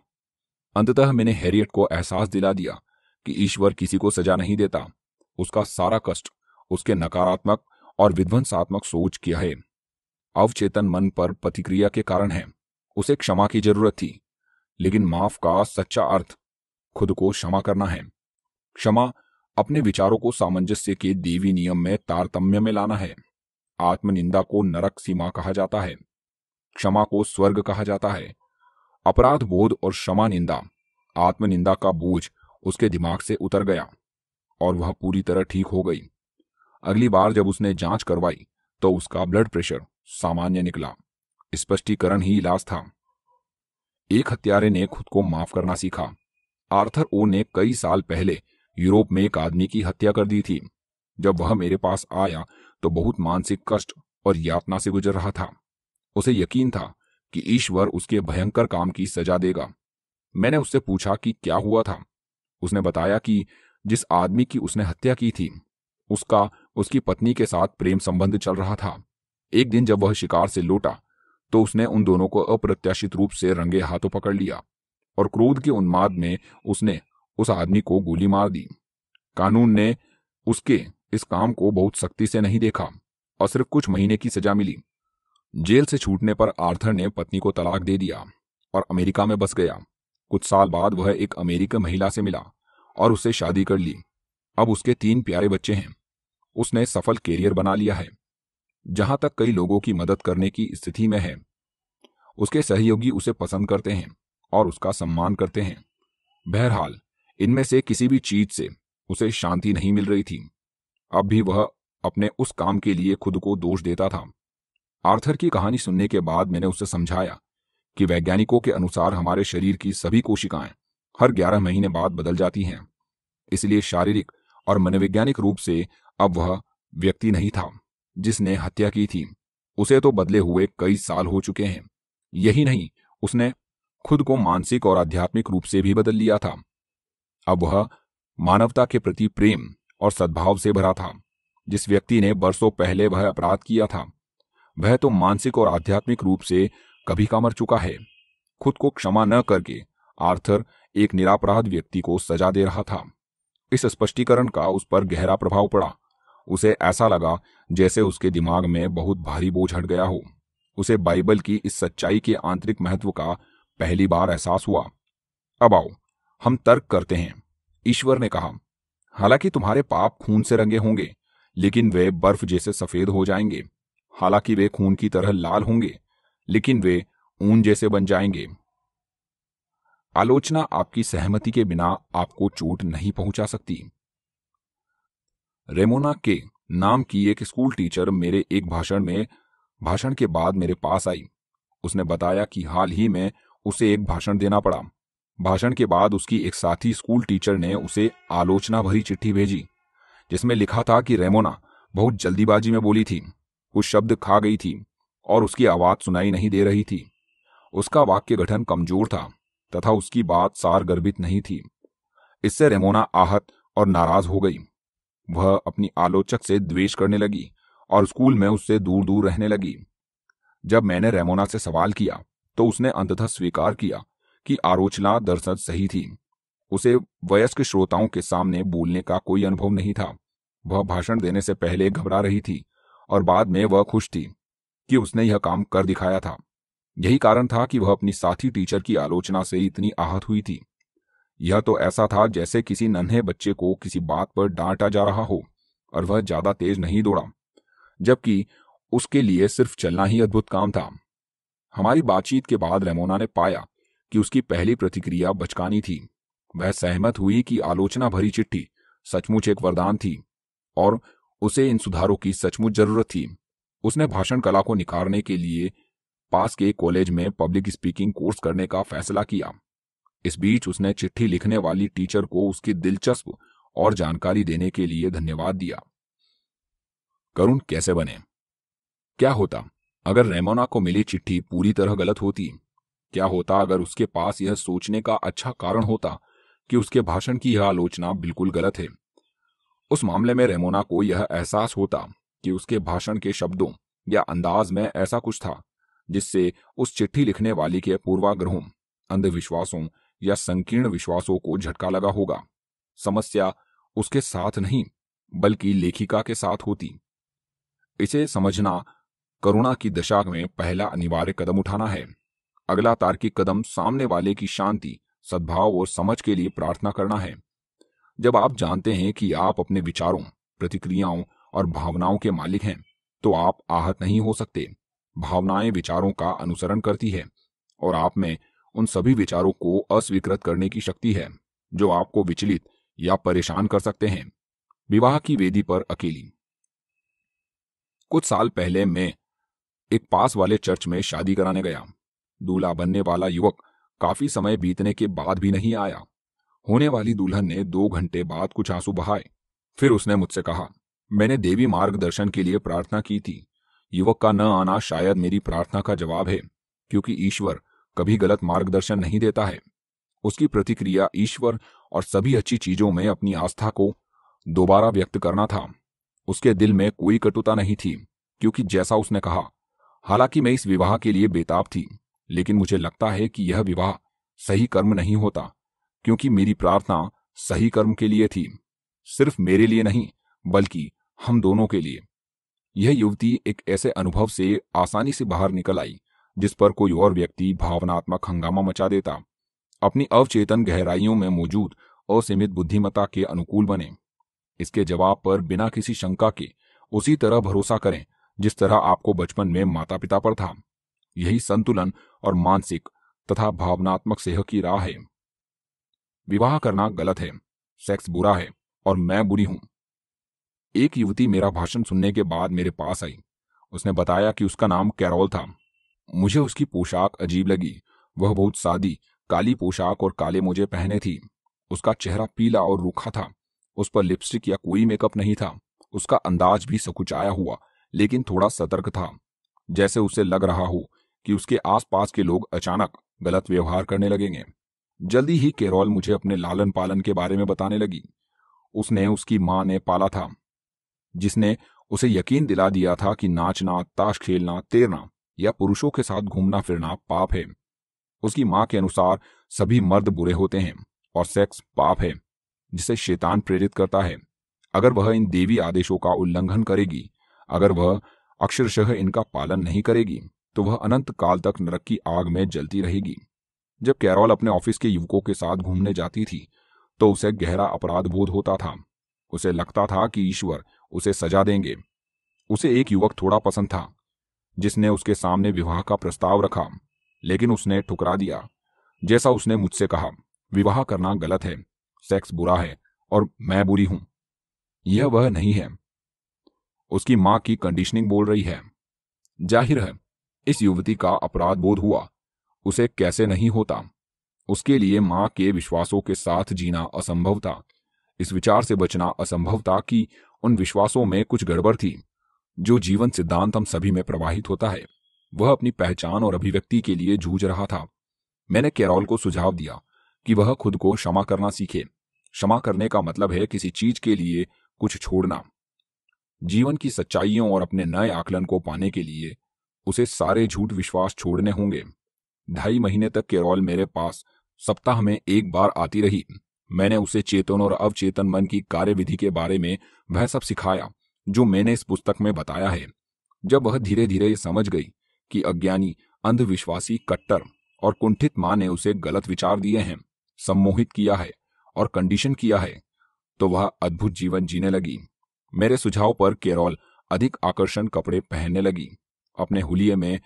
अंततः मैंने हैरियट को एहसास दिला दिया कि ईश्वर किसी को सजा नहीं देता। उसका सारा कष्ट उसके नकारात्मक और विध्वंसात्मक सोच किया है। अवचेतन मन पर प्रतिक्रिया के कारण है। उसे क्षमा की ज़रूरत थी। लेकिन माफ़ का सच्चा अर्थ खुद को क्षमा करना है। क्षमा अपने विचारों को सामंजस्य के देवी नियम में तारतम्य में लाना है। आत्मनिंदा को नरक सीमा कहा जाता है। क्षमा को स्वर्ग कहा जाता है। अपराध बोध और क्षमा निंदा, आत्मनिंदा का बोझ उसके दिमाग से उतर गया और वह पूरी तरह ठीक हो गई। अगली बार जब उसने जाँच करवाई तो उसका ब्लड प्रेशर सामान्य निकला। स्पष्टीकरण ही इलाज था। एक हत्यारे ने खुद को माफ़ करना सीखा। आर्थर ओ ने कई साल पहले यूरोप में एक आदमी की हत्या कर दी थी। जब वह मेरे पास आया तो बहुत मानसिक कष्ट और यातना से गुजर रहा था। उसे यकीन था कि ईश्वर उसके भयंकर काम की सजा देगा। मैंने उससे पूछा कि क्या हुआ था? उसने बताया कि जिस आदमी की उसने हत्या की थी, उसका उसकी पत्नी के साथ प्रेम संबंध चल रहा था। एक दिन जब वह शिकार से लौटा तो उसने उन दोनों को अप्रत्याशित रूप से रंगे हाथों पकड़ लिया और क्रोध के उन्माद में उसने उस आदमी को गोली मार दी। कानून ने उसके इस काम को बहुत सख्ती से नहीं देखा और सिर्फ़ कुछ महीने की सजा मिली। जेल से छूटने पर आर्थर ने पत्नी को तलाक दे दिया और अमेरिका में बस गया। कुछ साल बाद वह एक अमेरिकी महिला से मिला और उससे शादी कर ली। अब उसके तीन प्यारे बच्चे हैं। उसने सफल कैरियर बना लिया है, जहाँ तक कई लोगों की मदद करने की स्थिति में है। उसके सहयोगी उसे पसंद करते हैं और उसका सम्मान करते हैं। बहरहाल, इनमें से किसी भी चीज़ से उसे शांति नहीं मिल रही थी। अब भी वह अपने उस काम के लिए खुद को दोष देता था। आर्थर की कहानी सुनने के बाद मैंने उसे समझाया कि वैज्ञानिकों के अनुसार हमारे शरीर की सभी कोशिकाएँ हर 11 महीने बाद बदल जाती हैं। इसलिए शारीरिक और मनोवैज्ञानिक रूप से अब वह व्यक्ति नहीं था, जिसने हत्या की थी। उसे तो बदले हुए कई साल हो चुके हैं। यही नहीं, उसने खुद को मानसिक और आध्यात्मिक रूप से भी बदल लिया था। अब वह मानवता के प्रति प्रेम और सद्भाव से भरा था। जिस व्यक्ति ने बरसों पहले वह अपराध किया था, वह तो मानसिक और आध्यात्मिक रूप से कभी का मर चुका है। खुद को क्षमा न करके आर्थर एक निरापराध व्यक्ति को सजा दे रहा था। इस स्पष्टीकरण का उस पर गहरा प्रभाव पड़ा। उसे ऐसा लगा जैसे उसके दिमाग में बहुत भारी बोझ हट गया हो। उसे बाइबल की इस सच्चाई के आंतरिक महत्व का पहली बार एहसास हुआ। अब आओ, हम तर्क करते हैं। ईश्वर ने कहा, हालाँकि तुम्हारे पाप खून से रंगे होंगे, लेकिन वे बर्फ़ जैसे सफ़ेद हो जाएँगे। हालाँकि वे खून की तरह लाल होंगे, लेकिन वे ऊन जैसे बन जाएँगे। आलोचना आपकी सहमति के बिना आपको चोट नहीं पहुँचा सकती। रेमोना के नाम की एक स्कूल टीचर मेरे एक भाषण में, भाषण के बाद मेरे पास आई। उसने बताया कि हाल ही में उसे एक भाषण देना पड़ा। भाषण के बाद उसकी एक साथी स्कूल टीचर ने उसे आलोचना भरी चिट्ठी भेजी, जिसमें लिखा था कि रेमोना बहुत जल्दीबाजी में बोली थी, कुछ शब्द खा गई थी और उसकी आवाज़ सुनाई नहीं दे रही थी। उसका वाक्य गठन कमज़ोर था तथा उसकी बात सार गर्भित नहीं थी। इससे रेमोना आहत और नाराज़ हो गई। वह अपनी आलोचक से द्वेष करने लगी और स्कूल में उससे दूर दूर रहने लगी। जब मैंने रेमोना से सवाल किया तो उसने अंततः स्वीकार किया कि आलोचना दरअसल सही थी। उसे वयस्क श्रोताओं के सामने बोलने का कोई अनुभव नहीं था। वह भाषण देने से पहले घबरा रही थी और बाद में वह खुश थी कि उसने यह काम कर दिखाया था। यही कारण था कि वह अपनी साथी टीचर की आलोचना से इतनी आहत हुई थी। यह तो ऐसा था जैसे किसी नन्हे बच्चे को किसी बात पर डांटा जा रहा हो, और वह ज़्यादा तेज नहीं दौड़ा, जबकि उसके लिए सिर्फ़ चलना ही अद्भुत काम था। हमारी बातचीत के बाद रेमोना ने पाया कि उसकी पहली प्रतिक्रिया बचकानी थी। वह सहमत हुई कि आलोचना भरी चिट्ठी, सचमुच एक वरदान थी, और उसे इन सुधारों की सचमुच ज़रूरत थी। उसने भाषण कला को निखारने के लिए पास के कॉलेज में पब्लिक स्पीकिंग कोर्स करने का फैसला किया। इस बीच उसने चिट्ठी लिखने वाली टीचर को उसकी दिलचस्प और जानकारी देने के लिए धन्यवाद दिया। करुण कैसे बने? क्या होता? अगर रेमोना को मिली चिट्ठी, पूरी तरह गलत होती। क्या होता अगर उसके पास यह सोचने का अच्छा कारण होता कि उसके भाषण की यह आलोचना बिल्कुल गलत है? उस मामले में रेमोना को यह एहसास होता कि उसके भाषण के शब्दों या अंदाज में ऐसा कुछ था, जिससे उस चिट्ठी लिखने वाली के पूर्वाग्रहों, अंधविश्वासों या संकीर्ण विश्वासों को झटका लगा होगा। समस्या उसके साथ नहीं, बल्कि लेखिका के साथ होती। इसे समझना करुणा की दशा में पहला अनिवार्य कदम उठाना है। अगला तार्किक कदम सामने वाले की शांति, सद्भाव और समझ के लिए प्रार्थना करना है। जब आप जानते हैं कि आप अपने विचारों, प्रतिक्रियाओं और भावनाओं के मालिक हैं तो आप आहत नहीं हो सकते। भावनाएँ विचारों का अनुसरण करती है और आप में उन सभी विचारों को अस्वीकृत करने की शक्ति है, जो आपको विचलित या परेशान कर सकते हैं। विवाह की वेदी पर अकेली। कुछ साल पहले मैं एक पास वाले चर्च में शादी कराने गया। दूल्हा बनने वाला युवक काफ़ी समय बीतने के बाद भी नहीं आया। होने वाली दुल्हन ने दो घंटे बाद कुछ आँसू बहाए। फिर उसने मुझसे कहा, मैंने देवी मार्गदर्शन के लिए प्रार्थना की थी। युवक का न आना शायद मेरी प्रार्थना का जवाब है, क्योंकि ईश्वर कभी गलत मार्गदर्शन नहीं देता है। उसकी प्रतिक्रिया ईश्वर और सभी अच्छी चीज़ों में अपनी आस्था को दोबारा व्यक्त करना था। उसके दिल में कोई कटुता नहीं थी, क्योंकि जैसा उसने कहा, हालाँकि मैं इस विवाह के लिए बेताब थी, लेकिन मुझे लगता है कि यह विवाह सही कर्म नहीं होता, क्योंकि मेरी प्रार्थना सही कर्म के लिए थी, सिर्फ़ मेरे लिए नहीं, बल्कि हम दोनों के लिए। यह युवती एक ऐसे अनुभव से आसानी से बाहर निकल आई जिस पर कोई और व्यक्ति भावनात्मक हंगामा मचा देता। अपनी अवचेतन गहराइयों में मौजूद असीमित बुद्धिमता के अनुकूल बने। इसके जवाब पर बिना किसी शंका के उसी तरह भरोसा करें, जिस तरह आपको बचपन में माता पिता पर था। यही संतुलन और मानसिक तथा भावनात्मक सेह की राह है। विवाह करना गलत है, सेक्स बुरा है और मैं बुरी हूँ। एक युवती मेरा भाषण सुनने के बाद मेरे पास आई। उसने बताया कि उसका नाम कैरोल था। मुझे उसकी पोशाक अजीब लगी। वह बहुत सादी, काली पोशाक और काले मोजे पहने थी। उसका चेहरा पीला और रूखा था। उस पर लिपस्टिक या कोई मेकअप नहीं था। उसका अंदाज भी सकुचाया हुआ, लेकिन थोड़ा सतर्क था। जैसे उसे लग रहा हो कि उसके आसपास के लोग अचानक गलत व्यवहार करने लगेंगे। जल्दी ही केरोल मुझे अपने लालन पालन के बारे में बताने लगी। उसने उसकी माँ ने पाला था, जिसने उसे यकीन दिला दिया था कि नाचना, ताश खेलना, तैरना या पुरुषों के साथ घूमना फिरना पाप है। उसकी माँ के अनुसार सभी मर्द बुरे होते हैं और सेक्स पाप है, जिसे शैतान प्रेरित करता है। अगर वह इन देवी आदेशों का उल्लंघन करेगी, अगर वह अक्षरशः इनका पालन नहीं करेगी तो वह अनंत काल तक नरक की आग में जलती रहेगी। जब कैरोल अपने ऑफ़िस के युवकों के साथ घूमने जाती थी तो उसे गहरा अपराध बोध होता था। उसे लगता था कि ईश्वर उसे सजा देंगे। उसे एक युवक थोड़ा पसंद था जिसने उसके सामने विवाह का प्रस्ताव रखा, लेकिन उसने ठुकरा दिया। जैसा उसने मुझसे कहा, विवाह करना गलत है, सेक्स बुरा है और मैं बुरी हूँ। यह वह नहीं है। उसकी माँ की कंडीशनिंग बोल रही है। ज़ाहिर है, इस युवती का अपराध बोध हुआ। उसे कैसे नहीं होता? उसके लिए माँ के विश्वासों के साथ जीना असंभव था। इस विचार से बचना असंभव था कि उन विश्वासों में कुछ गड़बड़ थी। जो जीवन सिद्धांत हम सभी में प्रवाहित होता है, वह अपनी पहचान और अभिव्यक्ति के लिए जूझ रहा था। मैंने कैरोल को सुझाव दिया कि वह खुद को क्षमा करना सीखे। क्षमा करने का मतलब है किसी चीज़ के लिए कुछ छोड़ना। जीवन की सच्चाइयों और अपने नए आकलन को पाने के लिए उसे सारे झूठ विश्वास छोड़ने होंगे। ढाई महीने तक केरोल मेरे पास सप्ताह में एक बार आती रही। मैंने उसे चेतन और अवचेतन मन की कार्यविधि के बारे में वह सब सिखाया। जो मैंने इस पुस्तक में बताया है। जब वह धीरे धीरे समझ गई कि अज्ञानी, अंधविश्वासी, कट्टर और कुंठित माँ ने उसे गलत विचार दिए हैं, सम्मोहित किया है और कंडीशन किया है तो वह अद्भुत जीवन जीने लगी। मेरे सुझाव पर केरोल अधिक आकर्षण कपड़े पहनने लगी। अपने हुलिये में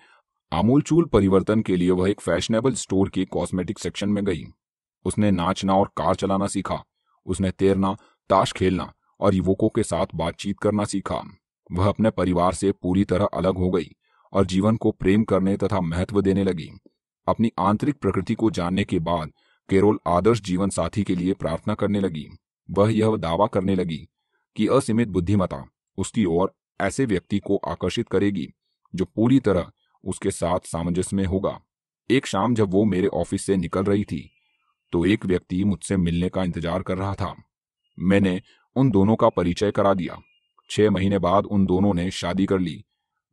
आमूलचूल परिवर्तन के लिए वह एक फैशनेबल स्टोर के कॉस्मेटिक सेक्शन में गई। उसने नाचना और कार चलाना सीखा। उसने तैरना, ताश खेलना और युवकों के साथ बातचीत करना सीखा। वह अपने परिवार से पूरी तरह अलग हो गई और जीवन को प्रेम करने तथा महत्व देने लगी। अपनी आंतरिक प्रकृति को जानने के बाद केरोल आदर्श जीवन साथी के लिए प्रार्थना करने लगी। वह यह दावा करने लगी कि असीमित बुद्धिमता उसकी ओर ऐसे व्यक्ति को आकर्षित करेगी जो पूरी तरह उसके साथ सामंजस्य में होगा। एक शाम जब वो मेरे ऑफ़िस से निकल रही थी तो एक व्यक्ति मुझसे मिलने का इंतज़ार कर रहा था। मैंने उन दोनों का परिचय करा दिया। छह महीने बाद उन दोनों ने शादी कर ली।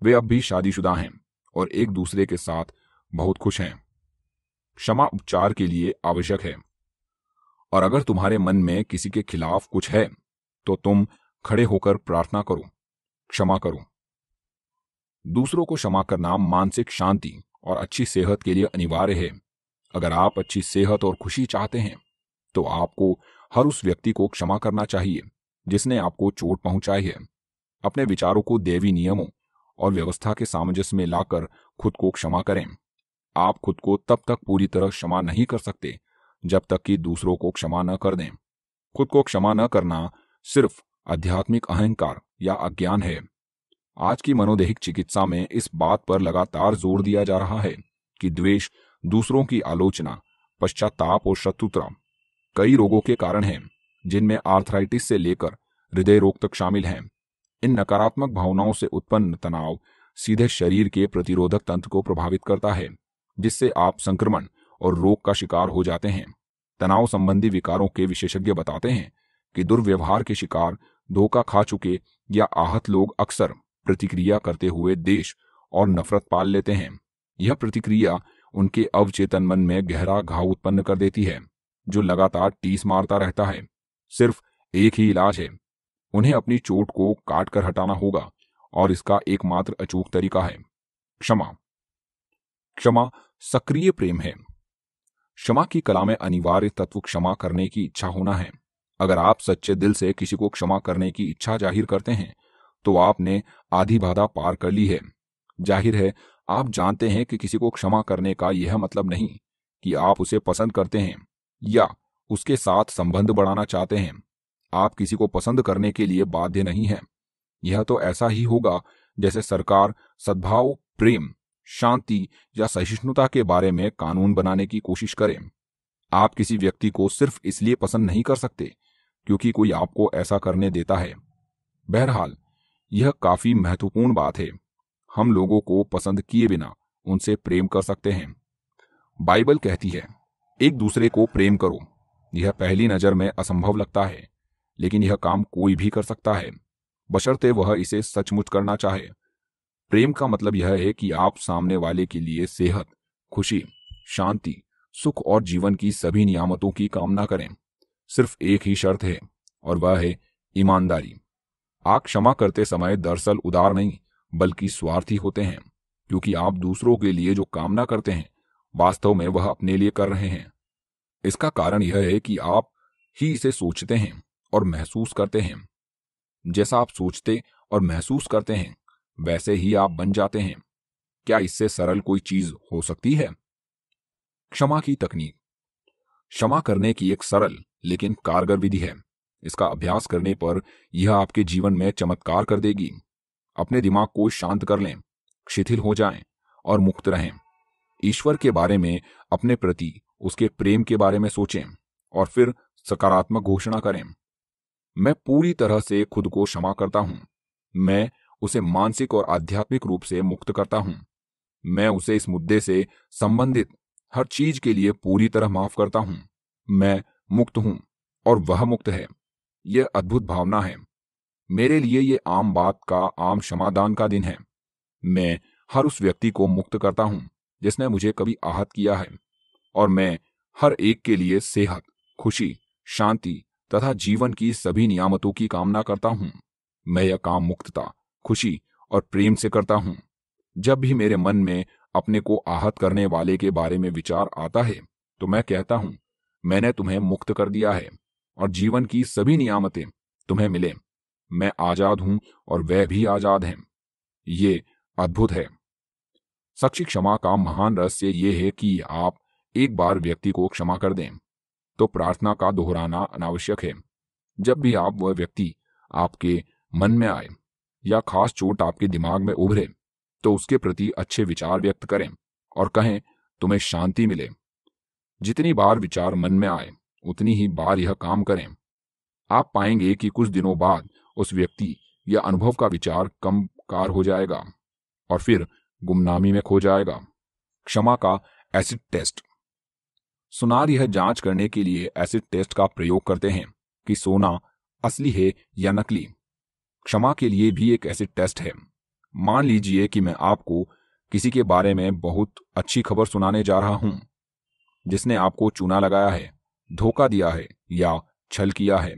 वे अब भी शादीशुदा हैं और एक दूसरे के साथ बहुत खुश हैं। क्षमा उपचार के लिए आवश्यक है। और अगर तुम्हारे मन में किसी के खिलाफ कुछ है तो तुम खड़े होकर प्रार्थना करो, क्षमा करो। दूसरों को क्षमा करना मानसिक शांति और अच्छी सेहत के लिए अनिवार्य है। अगर आप अच्छी सेहत और खुशी चाहते हैं तो आपको हर उस व्यक्ति को क्षमा करना चाहिए। जिसने आपको चोट पहुंचाई है। अपने विचारों को देवी नियमों और व्यवस्था के सामंजस्य में लाकर खुद को क्षमा करें। आप खुद को तब तक पूरी तरह क्षमा नहीं कर सकते, जब तक कि दूसरों को क्षमा न कर दें। खुद को क्षमा न करना सिर्फ़ आध्यात्मिक अहंकार या अज्ञान है। आज की मनोदैहिक चिकित्सा में इस बात पर लगातार ज़ोर दिया जा रहा है कि द्वेष, दूसरों की आलोचना, पश्चाताप और शत्रुता कई रोगों के कारण हैं। जिनमें आर्थराइटिस से लेकर हृदय रोग तक शामिल हैं। इन नकारात्मक भावनाओं से उत्पन्न तनाव सीधे शरीर के प्रतिरोधक तंत्र को प्रभावित करता है, जिससे आप संक्रमण और रोग का शिकार हो जाते हैं। तनाव संबंधी विकारों के विशेषज्ञ बताते हैं कि दुर्व्यवहार के शिकार धोखा खा चुके या आहत लोग अक्सर प्रतिक्रिया करते हुए देश और नफरत पाल लेते हैं। यह प्रतिक्रिया उनके अवचेतन मन में गहरा घाव उत्पन्न कर देती है, जो लगातार टीस मारता रहता है। सिर्फ़ एक ही इलाज है। उन्हें अपनी चोट को काट कर हटाना होगा और इसका एकमात्र अचूक तरीका है। क्षमा। क्षमा सक्रिय प्रेम है। क्षमा की कला में अनिवार्य तत्व क्षमा करने की इच्छा होना है। अगर आप सच्चे दिल से किसी को क्षमा करने की इच्छा ज़ाहिर करते हैं तो आपने आधी बाधा पार कर ली है। ज़ाहिर है, आप जानते हैं कि किसी को क्षमा करने का यह मतलब नहीं कि आप उसे पसंद करते हैं या उसके साथ संबंध बढ़ाना चाहते हैं। आप किसी को पसंद करने के लिए बाध्य नहीं हैं। यह तो ऐसा ही होगा जैसे सरकार सद्भाव, प्रेम, शांति या सहिष्णुता के बारे में कानून बनाने की कोशिश करे। आप किसी व्यक्ति को सिर्फ़ इसलिए पसंद नहीं कर सकते क्योंकि कोई आपको ऐसा करने देता है। बहरहाल, यह काफ़ी महत्वपूर्ण बात है। हम लोगों को पसंद किए बिना उनसे प्रेम कर सकते हैं। बाइबल कहती है, एक दूसरे को प्रेम करो। यह पहली नज़र में असंभव लगता है, लेकिन यह काम कोई भी कर सकता है। बशर्ते वह इसे सचमुच करना चाहे। प्रेम का मतलब यह है कि आप सामने वाले के लिए सेहत, खुशी, शांति, सुख और जीवन की सभी नियामतों की कामना करें। सिर्फ़ एक ही शर्त है, और वह है ईमानदारी। आप क्षमा करते समय दरअसल उदार नहीं, बल्कि स्वार्थी होते हैं, क्योंकि आप दूसरों के लिए जो कामना करते हैं, वास्तव में वह अपने लिए कर रहे हैं। इसका कारण यह है कि आप ही इसे सोचते हैं और महसूस करते हैं। जैसा आप सोचते और महसूस करते हैं, वैसे ही आप बन जाते हैं। क्या इससे सरल कोई चीज़ हो सकती है? क्षमा की तकनीक। क्षमा करने की एक सरल लेकिन कारगर विधि है। इसका अभ्यास करने पर यह आपके जीवन में चमत्कार कर देगी। अपने दिमाग को शांत कर लें, शिथिल हो जाएँ और मुक्त रहें। ईश्वर के बारे में अपने प्रति उसके प्रेम के बारे में सोचें और फिर सकारात्मक घोषणा करें। मैं पूरी तरह से खुद को क्षमा करता हूँ। मैं उसे मानसिक और आध्यात्मिक रूप से मुक्त करता हूँ। मैं उसे इस मुद्दे से संबंधित हर चीज़ के लिए पूरी तरह माफ़ करता हूँ। मैं मुक्त हूँ और वह मुक्त है। यह अद्भुत भावना है। मेरे लिए ये आम बात का आम क्षमादान का दिन है। मैं हर उस व्यक्ति को मुक्त करता हूँ जिसने मुझे कभी आहत किया है। और मैं हर एक के लिए सेहत, खुशी, शांति तथा जीवन की सभी नियामतों की कामना करता हूँ। मैं यह काम मुक्तता, खुशी और प्रेम से करता हूँ। जब भी मेरे मन में अपने को आहत करने वाले के बारे में विचार आता है तो मैं कहता हूँ, मैंने तुम्हें मुक्त कर दिया है और जीवन की सभी नियामतें तुम्हें मिले। मैं आज़ाद हूँ और वह भी आज़ाद हैं। ये अद्भुत है। सच्ची क्षमा का महान रहस्य ये है कि आप एक बार व्यक्ति को क्षमा कर दें तो प्रार्थना का दोहराना अनावश्यक है। जब भी आप वह व्यक्ति आपके मन में आए या खास चोट आपके दिमाग में उभरे तो उसके प्रति अच्छे विचार व्यक्त करें और कहें, तुम्हें शांति मिले। जितनी बार विचार मन में आए, उतनी ही बार यह काम करें। आप पाएँगे कि कुछ दिनों बाद उस व्यक्ति या अनुभव का विचार कम कार हो जाएगा और फिर गुमनामी में खो जाएगा। क्षमा का एसिड टेस्ट सुनार यह जाँच करने के लिए एसिड टेस्ट का प्रयोग करते हैं कि सोना असली है या नकली। क्षमा के लिए भी एक एसिड टेस्ट है। मान लीजिए कि मैं आपको किसी के बारे में बहुत अच्छी खबर सुनाने जा रहा हूँ, जिसने आपको चूना लगाया है, धोखा दिया है या छल किया है।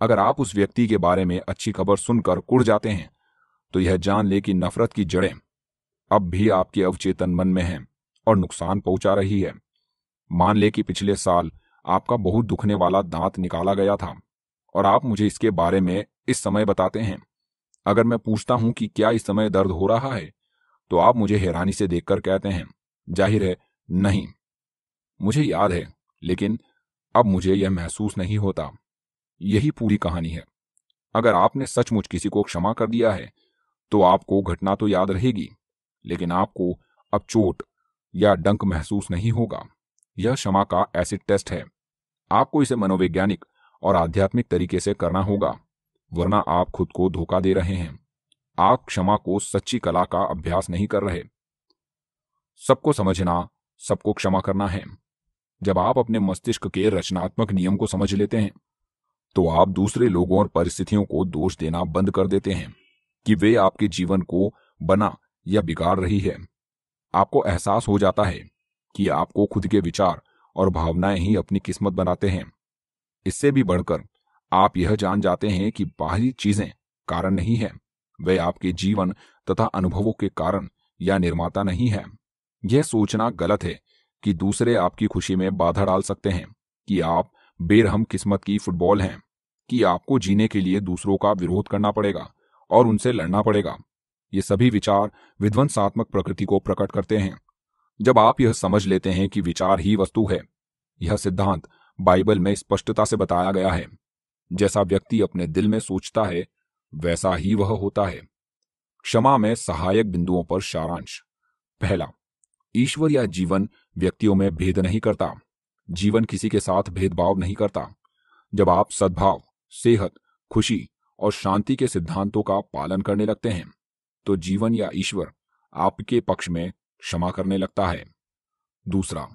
अगर आप उस व्यक्ति के बारे में अच्छी खबर सुनकर कुड़ जाते हैं तो यह जान ले कि नफरत की जड़ें अब भी आपके अवचेतन मन में हैं और नुकसान पहुँचा रही है। मान ले कि पिछले साल आपका बहुत दुखने वाला दांत निकाला गया था और आप मुझे इसके बारे में इस समय बताते हैं। अगर मैं पूछता हूँ कि क्या इस समय दर्द हो रहा है तो आप मुझे हैरानी से देखकर कहते हैं, ज़ाहिर है, नहीं। मुझे याद है, लेकिन अब मुझे यह महसूस नहीं होता। यही पूरी कहानी है। अगर आपने सचमुच किसी को क्षमा कर दिया है तो आपको घटना तो याद रहेगी, लेकिन आपको अब चोट या डंक महसूस नहीं होगा। यह क्षमा का एसिड टेस्ट है। आपको इसे मनोवैज्ञानिक और आध्यात्मिक तरीके से करना होगा, वरना आप खुद को धोखा दे रहे हैं। आप क्षमा को सच्ची कला का अभ्यास नहीं कर रहे। सबको समझना, सबको क्षमा करना है। जब आप अपने मस्तिष्क के रचनात्मक नियम को समझ लेते हैं तो आप दूसरे लोगों और परिस्थितियों को दोष देना बंद कर देते हैं कि वे आपके जीवन को बना या बिगाड़ रही है। आपको एहसास हो जाता है कि आपको खुद के विचार और भावनाएँ ही अपनी किस्मत बनाते हैं। इससे भी बढ़कर, आप यह जान जाते हैं कि बाहरी चीज़ें कारण नहीं है। वे आपके जीवन तथा अनुभवों के कारण या निर्माता नहीं है। यह सोचना गलत है कि दूसरे आपकी खुशी में बाधा डाल सकते हैं कि आप बेरहम किस्मत की फुटबॉल हैं, कि आपको जीने के लिए दूसरों का विरोध करना पड़ेगा और उनसे लड़ना पड़ेगा। ये सभी विचार विध्वंसात्मक प्रकृति को प्रकट करते हैं। जब आप यह समझ लेते हैं कि विचार ही वस्तु है, यह सिद्धांत बाइबल में स्पष्टता से बताया गया है। जैसा व्यक्ति अपने दिल में सोचता है, वैसा ही वह होता है। क्षमा में सहायक बिंदुओं पर सारांश। पहला, ईश्वर या जीवन व्यक्तियों में भेद नहीं करता। जीवन किसी के साथ भेदभाव नहीं करता। जब आप सद्भाव, सेहत, खुशी और शांति के सिद्धांतों का पालन करने लगते हैं तो जीवन या ईश्वर आपके पक्ष में क्षमा करने लगता है। दूसरा,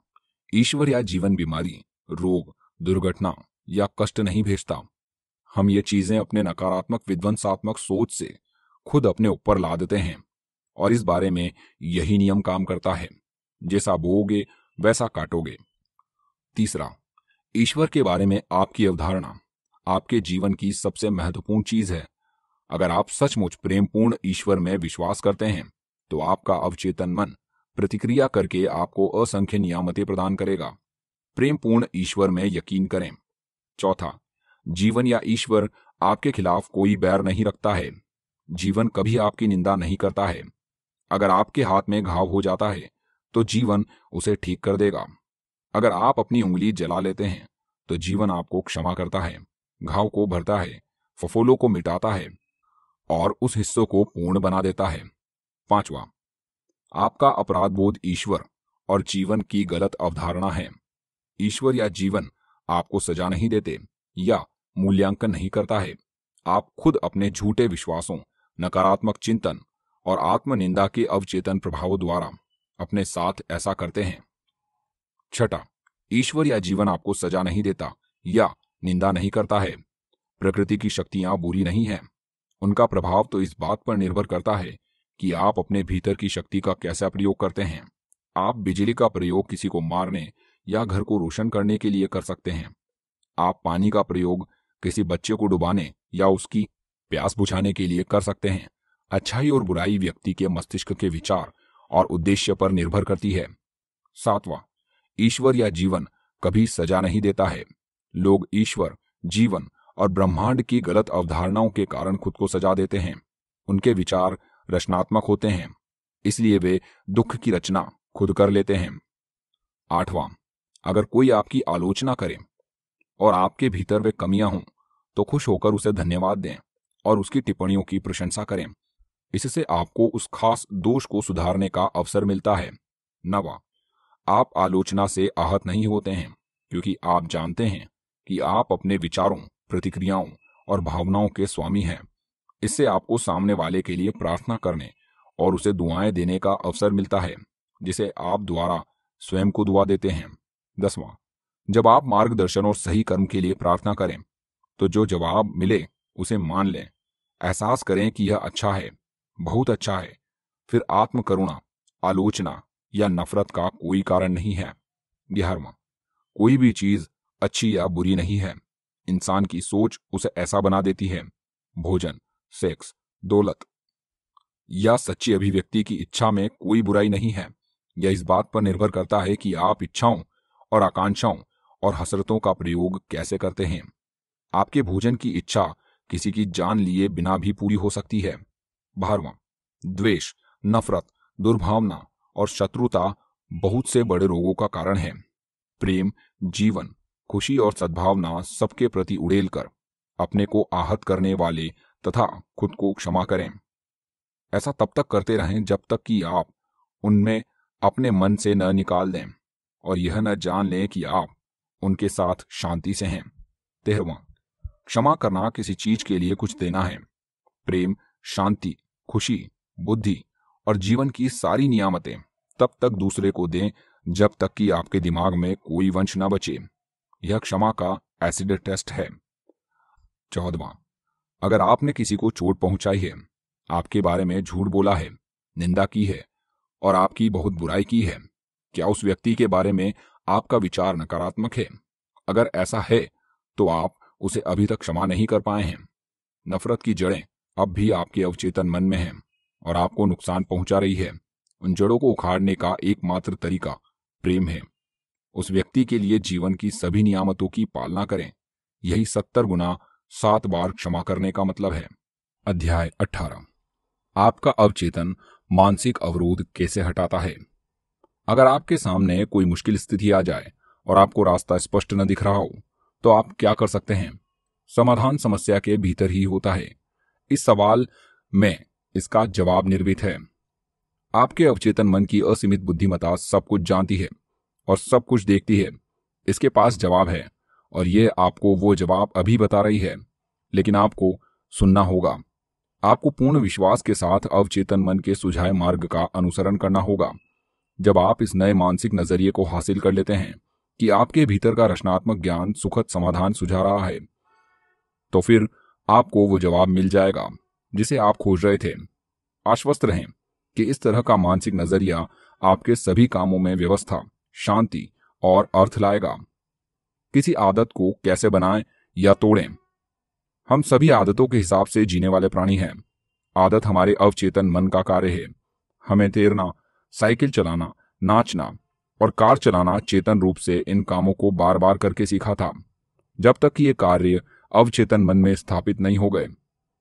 ईश्वर या जीवन बीमारी, रोग, दुर्घटना या कष्ट नहीं भेजता। हम ये चीज़ें अपने नकारात्मक, विध्वंसात्मक सोच से खुद अपने ऊपर ला देते हैं और इस बारे में यही नियम काम करता है। जैसा बोओगे, वैसा काटोगे। तीसरा, ईश्वर के बारे में आपकी अवधारणा, आपके जीवन की सबसे महत्वपूर्ण चीज़ है। अगर आप सचमुच प्रेमपूर्ण ईश्वर में विश्वास करते हैं तो आपका अवचेतन मन प्रतिक्रिया करके आपको असंख्य नियामतें प्रदान करेगा। प्रेमपूर्ण ईश्वर में यकीन करें। चौथा, जीवन या ईश्वर आपके खिलाफ कोई बैर नहीं रखता है। जीवन कभी आपकी निंदा नहीं करता है। अगर आपके हाथ में घाव हो जाता है तो जीवन उसे ठीक कर देगा। अगर आप अपनी उंगली जला लेते हैं तो जीवन आपको क्षमा करता है। घाव को भरता है, फफोलों को मिटाता है और उस हिस्सों को पूर्ण बना देता है। पांचवा आपका अपराध बोध ईश्वर और जीवन की गलत अवधारणा है। ईश्वर या जीवन आपको सजा नहीं देते या मूल्यांकन नहीं करता है। आप खुद अपने झूठे विश्वासों, नकारात्मक चिंतन और आत्मनिंदा के अवचेतन प्रभावों द्वारा अपने साथ ऐसा करते हैं। छठा, ईश्वर या जीवन आपको सजा नहीं देता या निंदा नहीं करता है। प्रकृति की शक्तियाँ बुरी नहीं है। उनका प्रभाव तो इस बात पर निर्भर करता है कि आप अपने भीतर की शक्ति का कैसा प्रयोग करते हैं। आप बिजली का प्रयोग किसी को मारने या घर को रोशन करने के लिए कर सकते हैं। आप पानी का प्रयोग किसी बच्चे को डुबाने या उसकी प्यास बुझाने के लिए कर सकते हैं। अच्छाई और बुराई व्यक्ति के मस्तिष्क के विचार और उद्देश्य पर निर्भर करती है। सातवां, ईश्वर या जीवन कभी सजा नहीं देता है। लोग ईश्वर, जीवन और ब्रह्मांड की गलत अवधारणाओं के कारण खुद को सजा देते हैं। उनके विचार रचनात्मक होते हैं। इसलिए वे दुख की रचना खुद कर लेते हैं। आठवां, अगर कोई आपकी आलोचना करे और आपके भीतर वे कमियाँ हों तो खुश होकर उसे धन्यवाद दें और उसकी टिप्पणियों की प्रशंसा करें। इससे आपको उस खास दोष को सुधारने का अवसर मिलता है। नवा, आप आलोचना से आहत नहीं होते हैं, क्योंकि आप जानते हैं कि आप अपने विचारों, प्रतिक्रियाओं और भावनाओं के स्वामी हैं। इससे आपको सामने वाले के लिए प्रार्थना करने और उसे दुआएँ देने का अवसर मिलता है, जिसे आप द्वारा स्वयं को दुआ देते हैं। दसवां, जब आप मार्गदर्शन और सही कर्म के लिए प्रार्थना करें तो जो जवाब मिले उसे मान लें। एहसास करें कि यह अच्छा है, बहुत अच्छा है। फिर आत्मकरुणा, आलोचना या नफरत का कोई कारण नहीं है। ग्यारहवा, कोई भी चीज़ अच्छी या बुरी नहीं है। इंसान की सोच उसे ऐसा बना देती है। भोजन सेक्स, दौलत। या सच्ची अभिव्यक्ति की इच्छा में कोई बुराई नहीं है। यह इस बात पर निर्भर करता है कि आप इच्छाओं और आकांक्षाओं और हसरतों का प्रयोग कैसे करते हैं। आपके भोजन की इच्छा किसी की जान लिए बिना भी पूरी हो सकती है। बारवा द्वेष, नफरत, दुर्भावना और शत्रुता बहुत से बड़े रोगों का कारण है। प्रेम, जीवन, खुशी और सद्भावना सबके प्रति उड़ेल कर अपने को आहत करने वाले तथा खुद को क्षमा करें। ऐसा तब तक करते रहें जब तक कि आप उनमें अपने मन से न निकाल दें और यह न जान लें कि आप उनके साथ शांति से हैं। तेरहवा, क्षमा करना किसी चीज़ के लिए कुछ देना है। प्रेम, शांति, खुशी, बुद्धि और जीवन की सारी नियामतें तब तक दूसरे को दें जब तक कि आपके दिमाग में कोई वंश न बचे। यह क्षमा का एसिड टेस्ट है। चौदवा अगर आपने किसी को चोट पहुंचाई है, आपके बारे में झूठ बोला है, निंदा की है, और आपकी बहुत बुराई की है, क्या उस व्यक्ति के बारे में आपका विचार नकारात्मक है? अगर ऐसा है तो आप उसे अभी तक क्षमा नहीं कर पाए हैं। नफरत की जड़ें अब भी आपके अवचेतन मन में हैं, और आपको नुकसान पहुँचा रही है। उन जड़ों को उखाड़ने का एकमात्र तरीका प्रेम है। उस व्यक्ति के लिए जीवन की सभी नियामतों की पालना करें। यही सत्तर गुना सात बार क्षमा करने का मतलब है। अध्याय अठारह। आपका अवचेतन मानसिक अवरोध कैसे हटाता है? अगर आपके सामने कोई मुश्किल स्थिति आ जाए और आपको रास्ता स्पष्ट न दिख रहा हो तो आप क्या कर सकते हैं? समाधान समस्या के भीतर ही होता है। इस सवाल में इसका जवाब निर्वित है। आपके अवचेतन मन की असीमित बुद्धिमता सब कुछ जानती है और सब कुछ देखती है। इसके पास जवाब है और ये आपको वो जवाब अभी बता रही है, लेकिन आपको सुनना होगा। आपको पूर्ण विश्वास के साथ अवचेतन मन के सुझाए मार्ग का अनुसरण करना होगा। जब आप इस नए मानसिक नज़रिए को हासिल कर लेते हैं कि आपके भीतर का रचनात्मक ज्ञान सुखद समाधान सुझा रहा है तो फिर आपको वो जवाब मिल जाएगा, जिसे आप खोज रहे थे। आश्वस्त रहें कि इस तरह का मानसिक नज़रिया आपके सभी कामों में व्यवस्था, शांति और अर्थ लाएगा। किसी आदत को कैसे बनाएँ या तोड़ें। हम सभी आदतों के हिसाब से जीने वाले प्राणी हैं। आदत हमारे अवचेतन मन का कार्य है। हमें तैरना, साइकिल चलाना, नाचना और कार चलाना चेतन रूप से इन कामों को बार बार करके सीखा था। जब तक कि ये कार्य अवचेतन मन में स्थापित नहीं हो गए,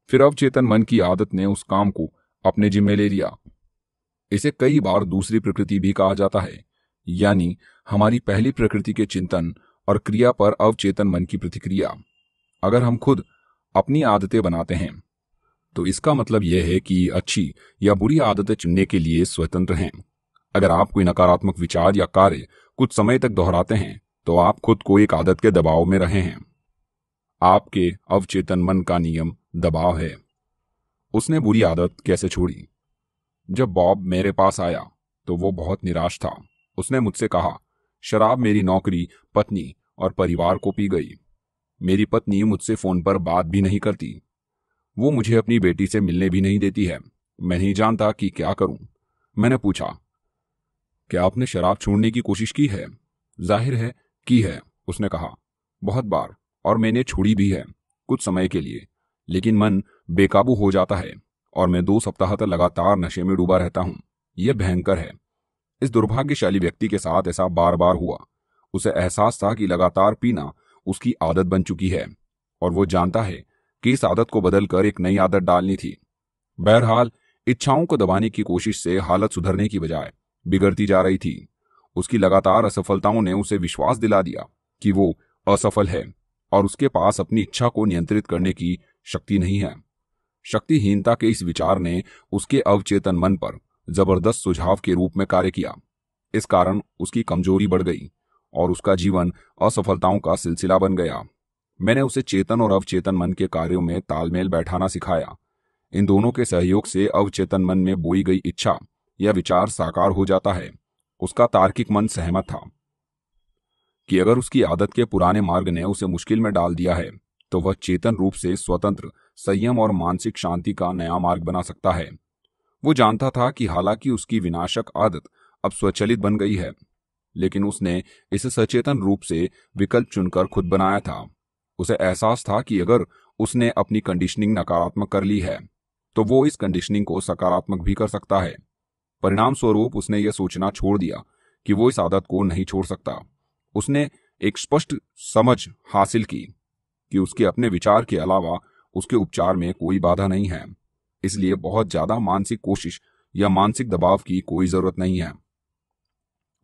फिर अवचेतन मन की आदत ने उस काम को अपने जिम्मे ले लिया। इसे कई बार दूसरी प्रकृति भी कहा जाता है, यानी हमारी पहली प्रकृति के चिंतन और क्रिया पर अवचेतन मन की प्रतिक्रिया। अगर हम खुद अपनी आदतें बनाते हैं तो इसका मतलब यह है कि अच्छी या बुरी आदतें चुनने के लिए स्वतंत्र हैं। अगर आप कोई नकारात्मक विचार या कार्य कुछ समय तक दोहराते हैं तो आप खुद को एक आदत के दबाव में रहे हैं। आपके अवचेतन मन का नियम दबाव है। उसने बुरी आदत कैसे छोड़ी? जब बॉब मेरे पास आया तो वो बहुत निराश था। उसने मुझसे कहा शराब मेरी नौकरी, पत्नी और परिवार को पी गई। मेरी पत्नी मुझसे फ़ोन पर बात भी नहीं करती। वो मुझे अपनी बेटी से मिलने भी नहीं देती है। मैं नहीं जानता कि क्या करूँ। मैंने पूछा, क्या आपने शराब छोड़ने की कोशिश की है? ज़ाहिर है की है, उसने कहा। बहुत बार, और मैंने छोड़ी भी है, कुछ समय के लिए। लेकिन मन बेकाबू हो जाता है, और मैं दो सप्ताह तक लगातार नशे में डूबा रहता हूँ। यह भयंकर है। इस दुर्भाग्यशाली व्यक्ति के साथ ऐसा बार बार हुआ। उसे एहसास था कि लगातार पीना उसकी आदत बन चुकी है, और वो जानता है कि इस आदत को बदलकर एक नई आदत डालनी थी। बहरहाल, इच्छाओं को दबाने की कोशिश से हालत सुधरने की बजाय बिगड़ती जा रही थी। उसकी लगातार असफलताओं ने उसे विश्वास दिला दिया कि वो असफल है, और उसके पास अपनी इच्छा को नियंत्रित करने की शक्ति नहीं है। शक्तिहीनता के इस विचार ने उसके अवचेतन मन पर ज़बरदस्त सुझाव के रूप में कार्य किया। इस कारण उसकी कमज़ोरी बढ़ गई और उसका जीवन असफलताओं का सिलसिला बन गया। मैंने उसे चेतन और अवचेतन मन के कार्यों में तालमेल बैठाना सिखाया। इन दोनों के सहयोग से अवचेतन मन में बोई गई इच्छा या विचार साकार हो जाता है। उसका तार्किक मन सहमत था कि अगर उसकी आदत के पुराने मार्ग ने उसे मुश्किल में डाल दिया है तो वह चेतन रूप से स्वतंत्र, संयम और मानसिक शांति का नया मार्ग बना सकता है। वो जानता था कि हालाँकि उसकी विनाशक आदत अब स्वचलित बन गई है, लेकिन उसने इसे सचेतन रूप से विकल्प चुनकर खुद बनाया था। उसे एहसास था कि अगर उसने अपनी कंडीशनिंग नकारात्मक कर ली है तो वो इस कंडीशनिंग को सकारात्मक भी कर सकता है। परिणाम स्वरूप उसने यह सोचना छोड़ दिया कि वो इस आदत को नहीं छोड़ सकता। उसने एक स्पष्ट समझ हासिल की कि उसके अपने विचार के अलावा उसके उपचार में कोई बाधा नहीं है। इसलिए बहुत ज़्यादा मानसिक कोशिश या मानसिक दबाव की कोई ज़रूरत नहीं है।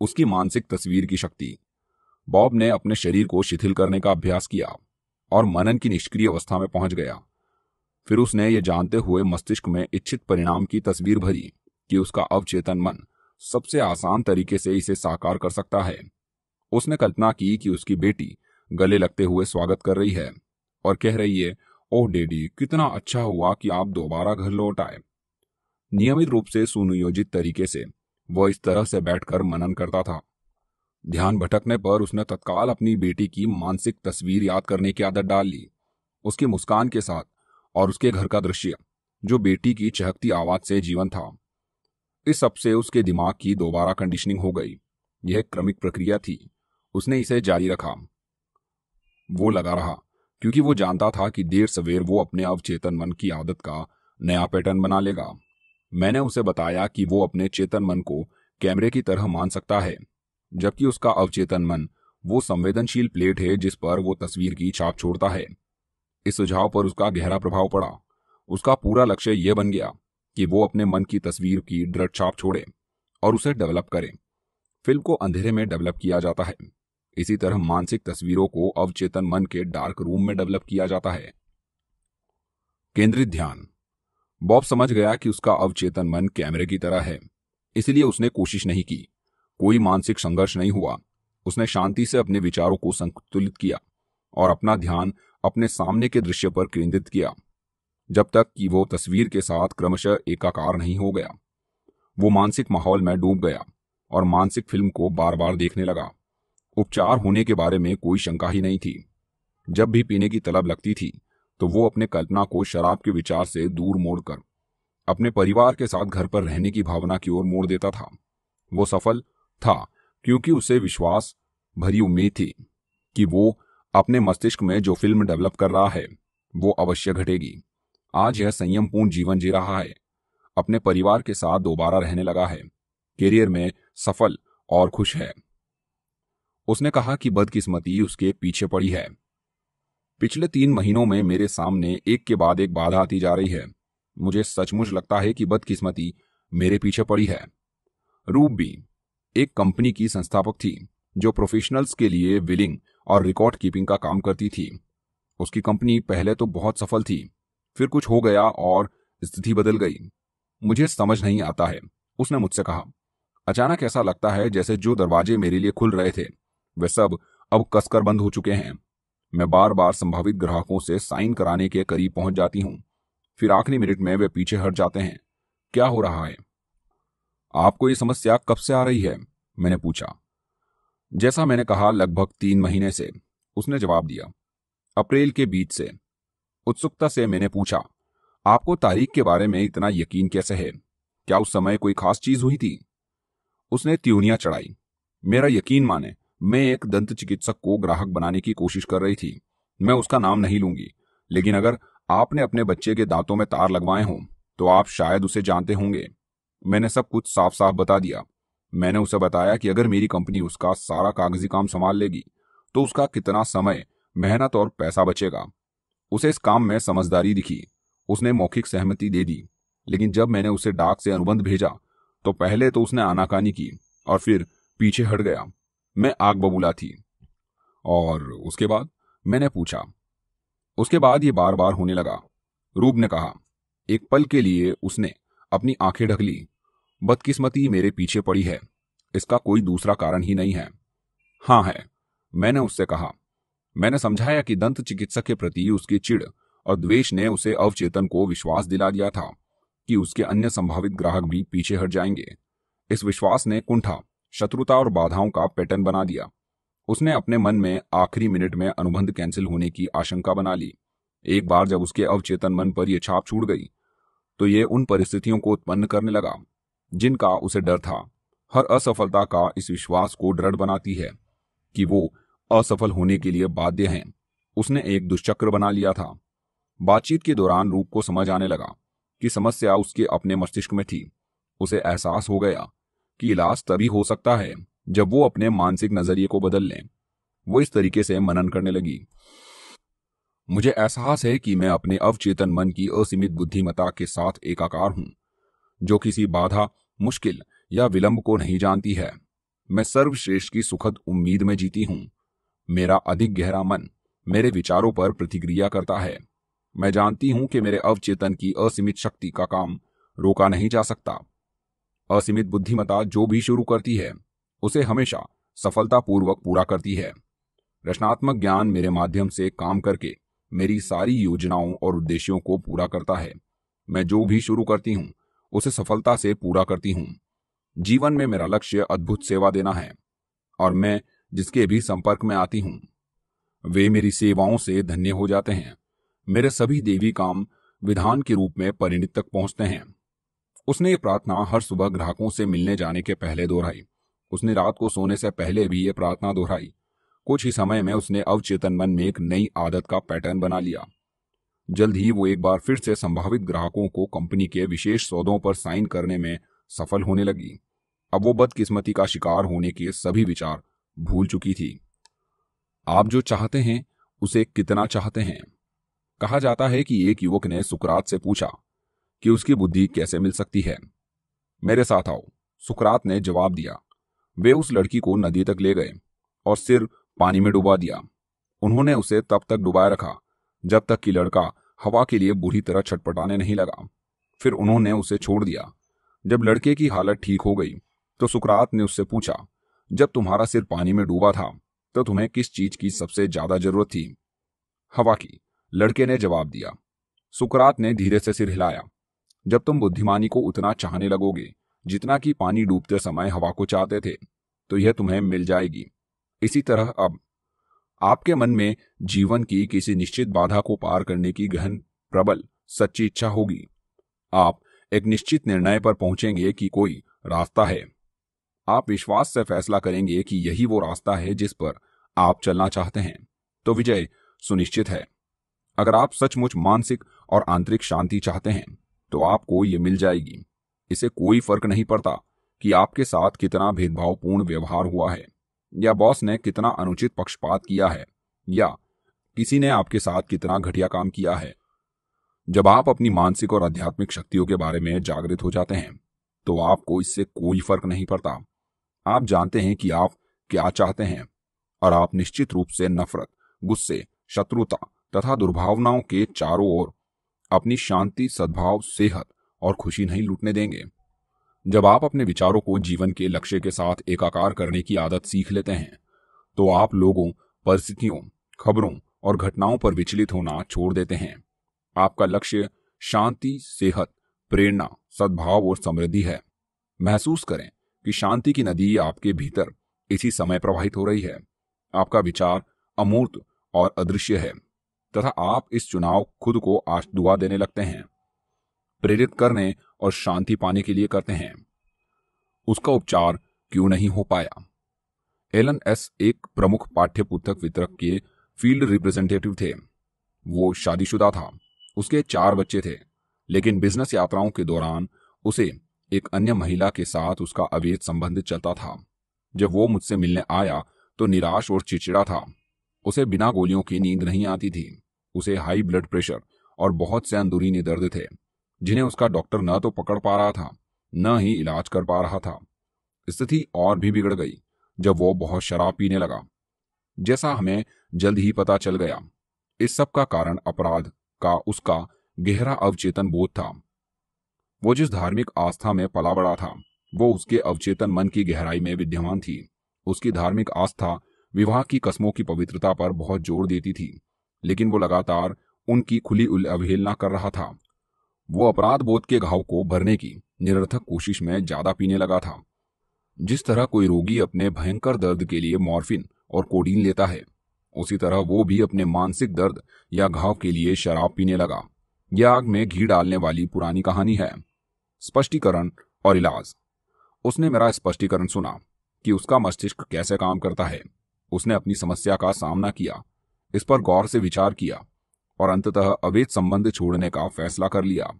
उसकी मानसिक तस्वीर की शक्ति। बॉब ने अपने शरीर को शिथिल करने का अभ्यास किया और मनन की निष्क्रिय अवस्था में पहुँच गया। फिर उसने ये जानते हुए मस्तिष्क में इच्छित परिणाम की तस्वीर भरी कि उसका अवचेतन मन सबसे आसान तरीके से इसे साकार कर सकता है। उसने कल्पना की कि उसकी बेटी गले लगते हुए स्वागत कर रही है और कह रही है ओह डेडी, कितना अच्छा हुआ कि आप दोबारा घर लौट आए। नियमित रूप से सुनियोजित तरीके से, वह इस तरह से बैठकर मनन करता था। ध्यान भटकने पर उसने तत्काल अपनी बेटी की मानसिक तस्वीर याद करने की आदत डाल ली, उसकी मुस्कान के साथ और उसके घर का दृश्य, जो बेटी की चहकती आवाज़ से जीवन था। इस सबसे उसके दिमाग की दोबारा कंडीशनिंग हो गई। यह क्रमिक प्रक्रिया थी, उसने इसे जारी रखा। वो लगा रहा क्योंकि वो जानता था कि देर सवेर वो अपने अवचेतन मन की आदत का नया पैटर्न बना लेगा। मैंने उसे बताया कि वो अपने चेतन मन को कैमरे की तरह मान सकता है, जबकि उसका अवचेतन मन वो संवेदनशील प्लेट है जिस पर वो तस्वीर की छाप छोड़ता है। इस सुझाव पर उसका गहरा प्रभाव पड़ा। उसका पूरा लक्ष्य यह बन गया कि वो अपने मन की तस्वीर की दृढ़ छाप छोड़े और उसे डेवलप करे। फ़िल्म को अंधेरे में डेवलप किया जाता है। इसी तरह मानसिक तस्वीरों को अवचेतन मन के डार्क रूम में डेवलप किया जाता है। केंद्रित ध्यान। बॉब समझ गया कि उसका अवचेतन मन कैमरे की तरह है, इसलिए उसने कोशिश नहीं की। कोई मानसिक संघर्ष नहीं हुआ। उसने शांति से अपने विचारों को संतुलित किया और अपना ध्यान अपने सामने के दृश्य पर केंद्रित किया, जब तक कि वो तस्वीर के साथ क्रमशः एकाकार नहीं हो गया। वो मानसिक माहौल में डूब गया और मानसिक फ़िल्म को बार बार देखने लगा। उपचार होने के बारे में कोई शंका ही नहीं थी। जब भी पीने की तलब लगती थी तो वो अपने कल्पना को शराब के विचार से दूर मोड़कर, अपने परिवार के साथ घर पर रहने की भावना की ओर मोड़ देता था। वो सफल था, क्योंकि उसे विश्वास भरी उम्मीद थी कि वो अपने मस्तिष्क में जो फ़िल्म डेवलप कर रहा है, वो अवश्य घटेगी। आज यह संयमपूर्ण जीवन जी रहा है। अपने परिवार के साथ दोबारा रहने लगा है। करियर में सफल और खुश है। उसने कहा कि बदकिस्मती उसके पीछे पड़ी है। पिछले तीन महीनों में मेरे सामने एक के बाद एक बाधा आती जा रही है। मुझे सचमुच लगता है कि बदकिस्मती मेरे पीछे पड़ी है। रूप भी एक कंपनी की संस्थापक थी, जो प्रोफेशनल्स के लिए विलिंग और रिकॉर्ड कीपिंग का काम करती थी। उसकी कंपनी पहले तो बहुत सफल थी, फिर कुछ हो गया और स्थिति बदल गई। मुझे समझ नहीं आता है, उसने मुझसे कहा। अचानक ऐसा लगता है जैसे जो दरवाजे मेरे लिए खुल रहे थे। वे सब अब कसकर बंद हो चुके हैं। मैं बार बार संभावित ग्राहकों से साइन कराने के करीब पहुँच जाती हूँ। फिर आखिरी मिनट में वे पीछे हट जाते हैं। क्या हो रहा है? आपको ये समस्या कब से आ रही है? मैंने पूछा। जैसा मैंने कहा लगभग तीन महीने से, उसने जवाब दिया। अप्रैल के बीच से। उत्सुकता से मैंने पूछा, आपको तारीख के बारे में इतना यकीन कैसे है? क्या उस समय कोई खास चीज़ हुई थी? उसने त्यूनिया चढ़ाई। मेरा यकीन माने मैं एक दंत चिकित्सक को ग्राहक बनाने की कोशिश कर रही थी। मैं उसका नाम नहीं लूँगी। लेकिन अगर आपने अपने बच्चे के दांतों में तार लगवाए हों तो आप शायद उसे जानते होंगे। मैंने सब कुछ साफ़ साफ़ बता दिया। मैंने उसे बताया कि अगर मेरी कंपनी उसका सारा कागज़ी काम संभाल लेगी तो उसका कितना समय, मेहनत और पैसा बचेगा। उसे इस काम में समझदारी दिखी। उसने मौखिक सहमति दे दी। लेकिन जब मैंने उसे डाक से अनुबंध भेजा तो पहले तो उसने आनाकानी की और फिर पीछे हट गया। मैं आग बबूला थी। और उसके बाद मैंने पूछा। उसके बाद ये बार बार होने लगा। रूप ने कहा, एक पल के लिए उसने अपनी आँखें ढक ली। बदकिस्मती मेरे पीछे पड़ी है। इसका कोई दूसरा कारण ही नहीं है। हाँ है, मैंने उससे कहा। मैंने समझाया कि दंत चिकित्सक के प्रति उसकी चिड़ और द्वेष ने उसे अवचेतन को विश्वास दिला दिया था कि उसके अन्य संभावित ग्राहक भी पीछे हट जाएँगे। इस विश्वास ने कुंठा शत्रुता और बाधाओं का पैटर्न बना दिया। उसने अपने मन में आखिरी मिनट में अनुबंध कैंसिल होने की आशंका बना ली। एक बार जब उसके अवचेतन मन पर यह छाप छूट गई तो ये उन परिस्थितियों को उत्पन्न करने लगा, जिनका उसे डर था। हर असफलता का इस विश्वास को दृढ़ बनाती है कि वो असफल होने के लिए बाध्य हैं। उसने एक दुष्चक्र बना लिया था। बातचीत के दौरान रूप को समझ आने लगा कि समस्या उसके अपने मस्तिष्क में थी। उसे एहसास हो गया कि इलाज तभी हो सकता है, जब वो अपने मानसिक नज़रिए को बदल लें। वो इस तरीके से मनन करने लगी। मुझे एहसास है कि मैं अपने अवचेतन मन की असीमित बुद्धिमता के साथ एकाकार हूँ, जो किसी बाधा, मुश्किल या विलंब को नहीं जानती है। मैं सर्वश्रेष्ठ की सुखद उम्मीद में जीती हूँ। मेरा अधिक गहरा मन मेरे विचारों पर प्रतिक्रिया करता है। मैं जानती हूँ कि मेरे अवचेतन की असीमित शक्ति का काम रोका नहीं जा सकता। असीमित बुद्धिमता जो भी शुरू करती है, उसे हमेशा सफलतापूर्वक पूरा करती है। रचनात्मक ज्ञान मेरे माध्यम से काम करके मेरी सारी योजनाओं और उद्देश्यों को पूरा करता है। मैं जो भी शुरू करती हूँ, उसे सफलता से पूरा करती हूँ। जीवन में मेरा लक्ष्य अद्भुत सेवा देना है, और मैं जिसके भी संपर्क में आती हूँ, वे मेरी सेवाओं से धन्य हो जाते हैं। मेरे सभी देवी काम विधान के रूप में परिणित तक पहुँचते हैं। उसने ये प्रार्थना हर सुबह ग्राहकों से मिलने जाने के पहले दोहराई। उसने रात को सोने से पहले भी ये प्रार्थना दोहराई। कुछ ही समय में उसने अवचेतन मन में एक नई आदत का पैटर्न बना लिया। जल्द ही वो एक बार फिर से संभावित ग्राहकों को कंपनी के विशेष सौदों पर साइन करने में सफल होने लगी। अब वो बदकिस्मती का शिकार होने के सभी विचार भूल चुकी थी। आप जो चाहते हैं, उसे कितना चाहते हैं? कहा जाता है कि एक युवक ने सुकरात से पूछा कि उसकी बुद्धि कैसे मिल सकती है। मेरे साथ आओ, सुकरात ने जवाब दिया। वे उस लड़की को नदी तक ले गए और सिर पानी में डुबा दिया। उन्होंने उसे तब तक डुबाए रखा, जब तक कि लड़का हवा के लिए बुरी तरह छटपटाने नहीं लगा। फिर उन्होंने उसे छोड़ दिया। जब लड़के की हालत ठीक हो गई तो सुकरात ने उससे पूछा, जब तुम्हारा सिर पानी में डूबा था तो तुम्हें किस चीज़ की सबसे ज़्यादा ज़रूरत थी? हवा की, लड़के ने जवाब दिया। सुकरात ने धीरे से सिर हिलाया। जब तुम बुद्धिमानी को उतना चाहने लगोगे, जितना कि पानी डूबते समय हवा को चाहते थे तो यह तुम्हें मिल जाएगी। इसी तरह अब। आपके मन में जीवन की किसी निश्चित बाधा को पार करने की गहन, प्रबल, सच्ची इच्छा होगी। आप एक निश्चित निर्णय पर पहुँचेंगे कि कोई रास्ता है। आप विश्वास से फैसला करेंगे कि यही वो रास्ता है जिस पर आप चलना चाहते हैं। तो विजय सुनिश्चित है। अगर आप सचमुच मानसिक और आंतरिक शांति चाहते हैं तो आपको ये मिल जाएगी। इसे कोई फ़र्क नहीं पड़ता कि आपके साथ कितना भेदभावपूर्ण व्यवहार हुआ है, या बॉस ने कितना अनुचित पक्षपात किया है, या किसी ने आपके साथ कितना घटिया काम किया है। जब आप अपनी मानसिक और आध्यात्मिक शक्तियों के बारे में जागृत हो जाते हैं तो आपको इससे कोई फ़र्क नहीं पड़ता। आप जानते हैं कि आप क्या चाहते हैं, और आप निश्चित रूप से नफरत, गुस्से, शत्रुता तथा दुर्भावनाओं के चारों ओर अपनी शांति, सद्भाव, सेहत और खुशी नहीं लूटने देंगे। जब आप अपने विचारों को जीवन के लक्ष्य के साथ एकाकार करने की आदत सीख लेते हैं तो आप लोगों, परिस्थितियों, खबरों और घटनाओं पर विचलित होना छोड़ देते हैं। आपका लक्ष्य शांति, सेहत, प्रेरणा, सद्भाव और समृद्धि है। महसूस करें कि शांति की नदी आपके भीतर इसी समय प्रवाहित हो रही है। आपका विचार अमूर्त और अदृश्य है। तथा आप इस चुनाव खुद को आज दुआ देने लगते हैं, प्रेरित करने और शांति पाने के लिए करते हैं। उसका उपचार क्यों नहीं हो पाया? एलन एस एक प्रमुख पाठ्य पुस्तक वितरक के फ़ील्ड रिप्रेजेंटेटिव थे। वो शादीशुदा था। उसके चार बच्चे थे, लेकिन बिज़नेस यात्राओं के दौरान उसे एक अन्य महिला के साथ उसका अवैध संबंध चलता था। जब वो मुझसे मिलने आया तो निराश और चिड़चिड़ा था। उसे बिना गोलियों की नींद नहीं आती थी। उसे हाई ब्लड प्रेशर और बहुत से अंदरूनी दर्द थे, जिन्हें उसका डॉक्टर न तो पकड़ पा रहा था, न ही इलाज कर पा रहा था। स्थिति और भी बिगड़ गई, जब वो बहुत शराब पीने लगा। जैसा हमें जल्द ही पता चल गया, इस सब का कारण अपराध का उसका गहरा अवचेतन बोध था। वो जिस धार्मिक आस्था में पला बड़ा था, वो उसके अवचेतन मन की गहराई में विद्यमान थी। उसकी धार्मिक आस्था विवाह की कस्मों की पवित्रता पर बहुत ज़ोर देती थी। लेकिन वो लगातार उनकी खुली अवहेलना कर रहा था। वो अपराध बोध के घाव को भरने की निरर्थक कोशिश में ज़्यादा पीने लगा था। जिस तरह कोई रोगी अपने भयंकर दर्द के लिए मॉर्फिन और कोडीन लेता है, उसी तरह वो भी अपने मानसिक दर्द या घाव के लिए शराब पीने लगा। यह आग में घी डालने वाली पुरानी कहानी है। स्पष्टीकरण और इलाज। उसने मेरा स्पष्टीकरण सुना कि उसका मस्तिष्क कैसे काम करता है। उसने अपनी समस्या का सामना किया। इस पर गौर से विचार किया और अंततः अवैध संबंध छोड़ने का फैसला कर लिया।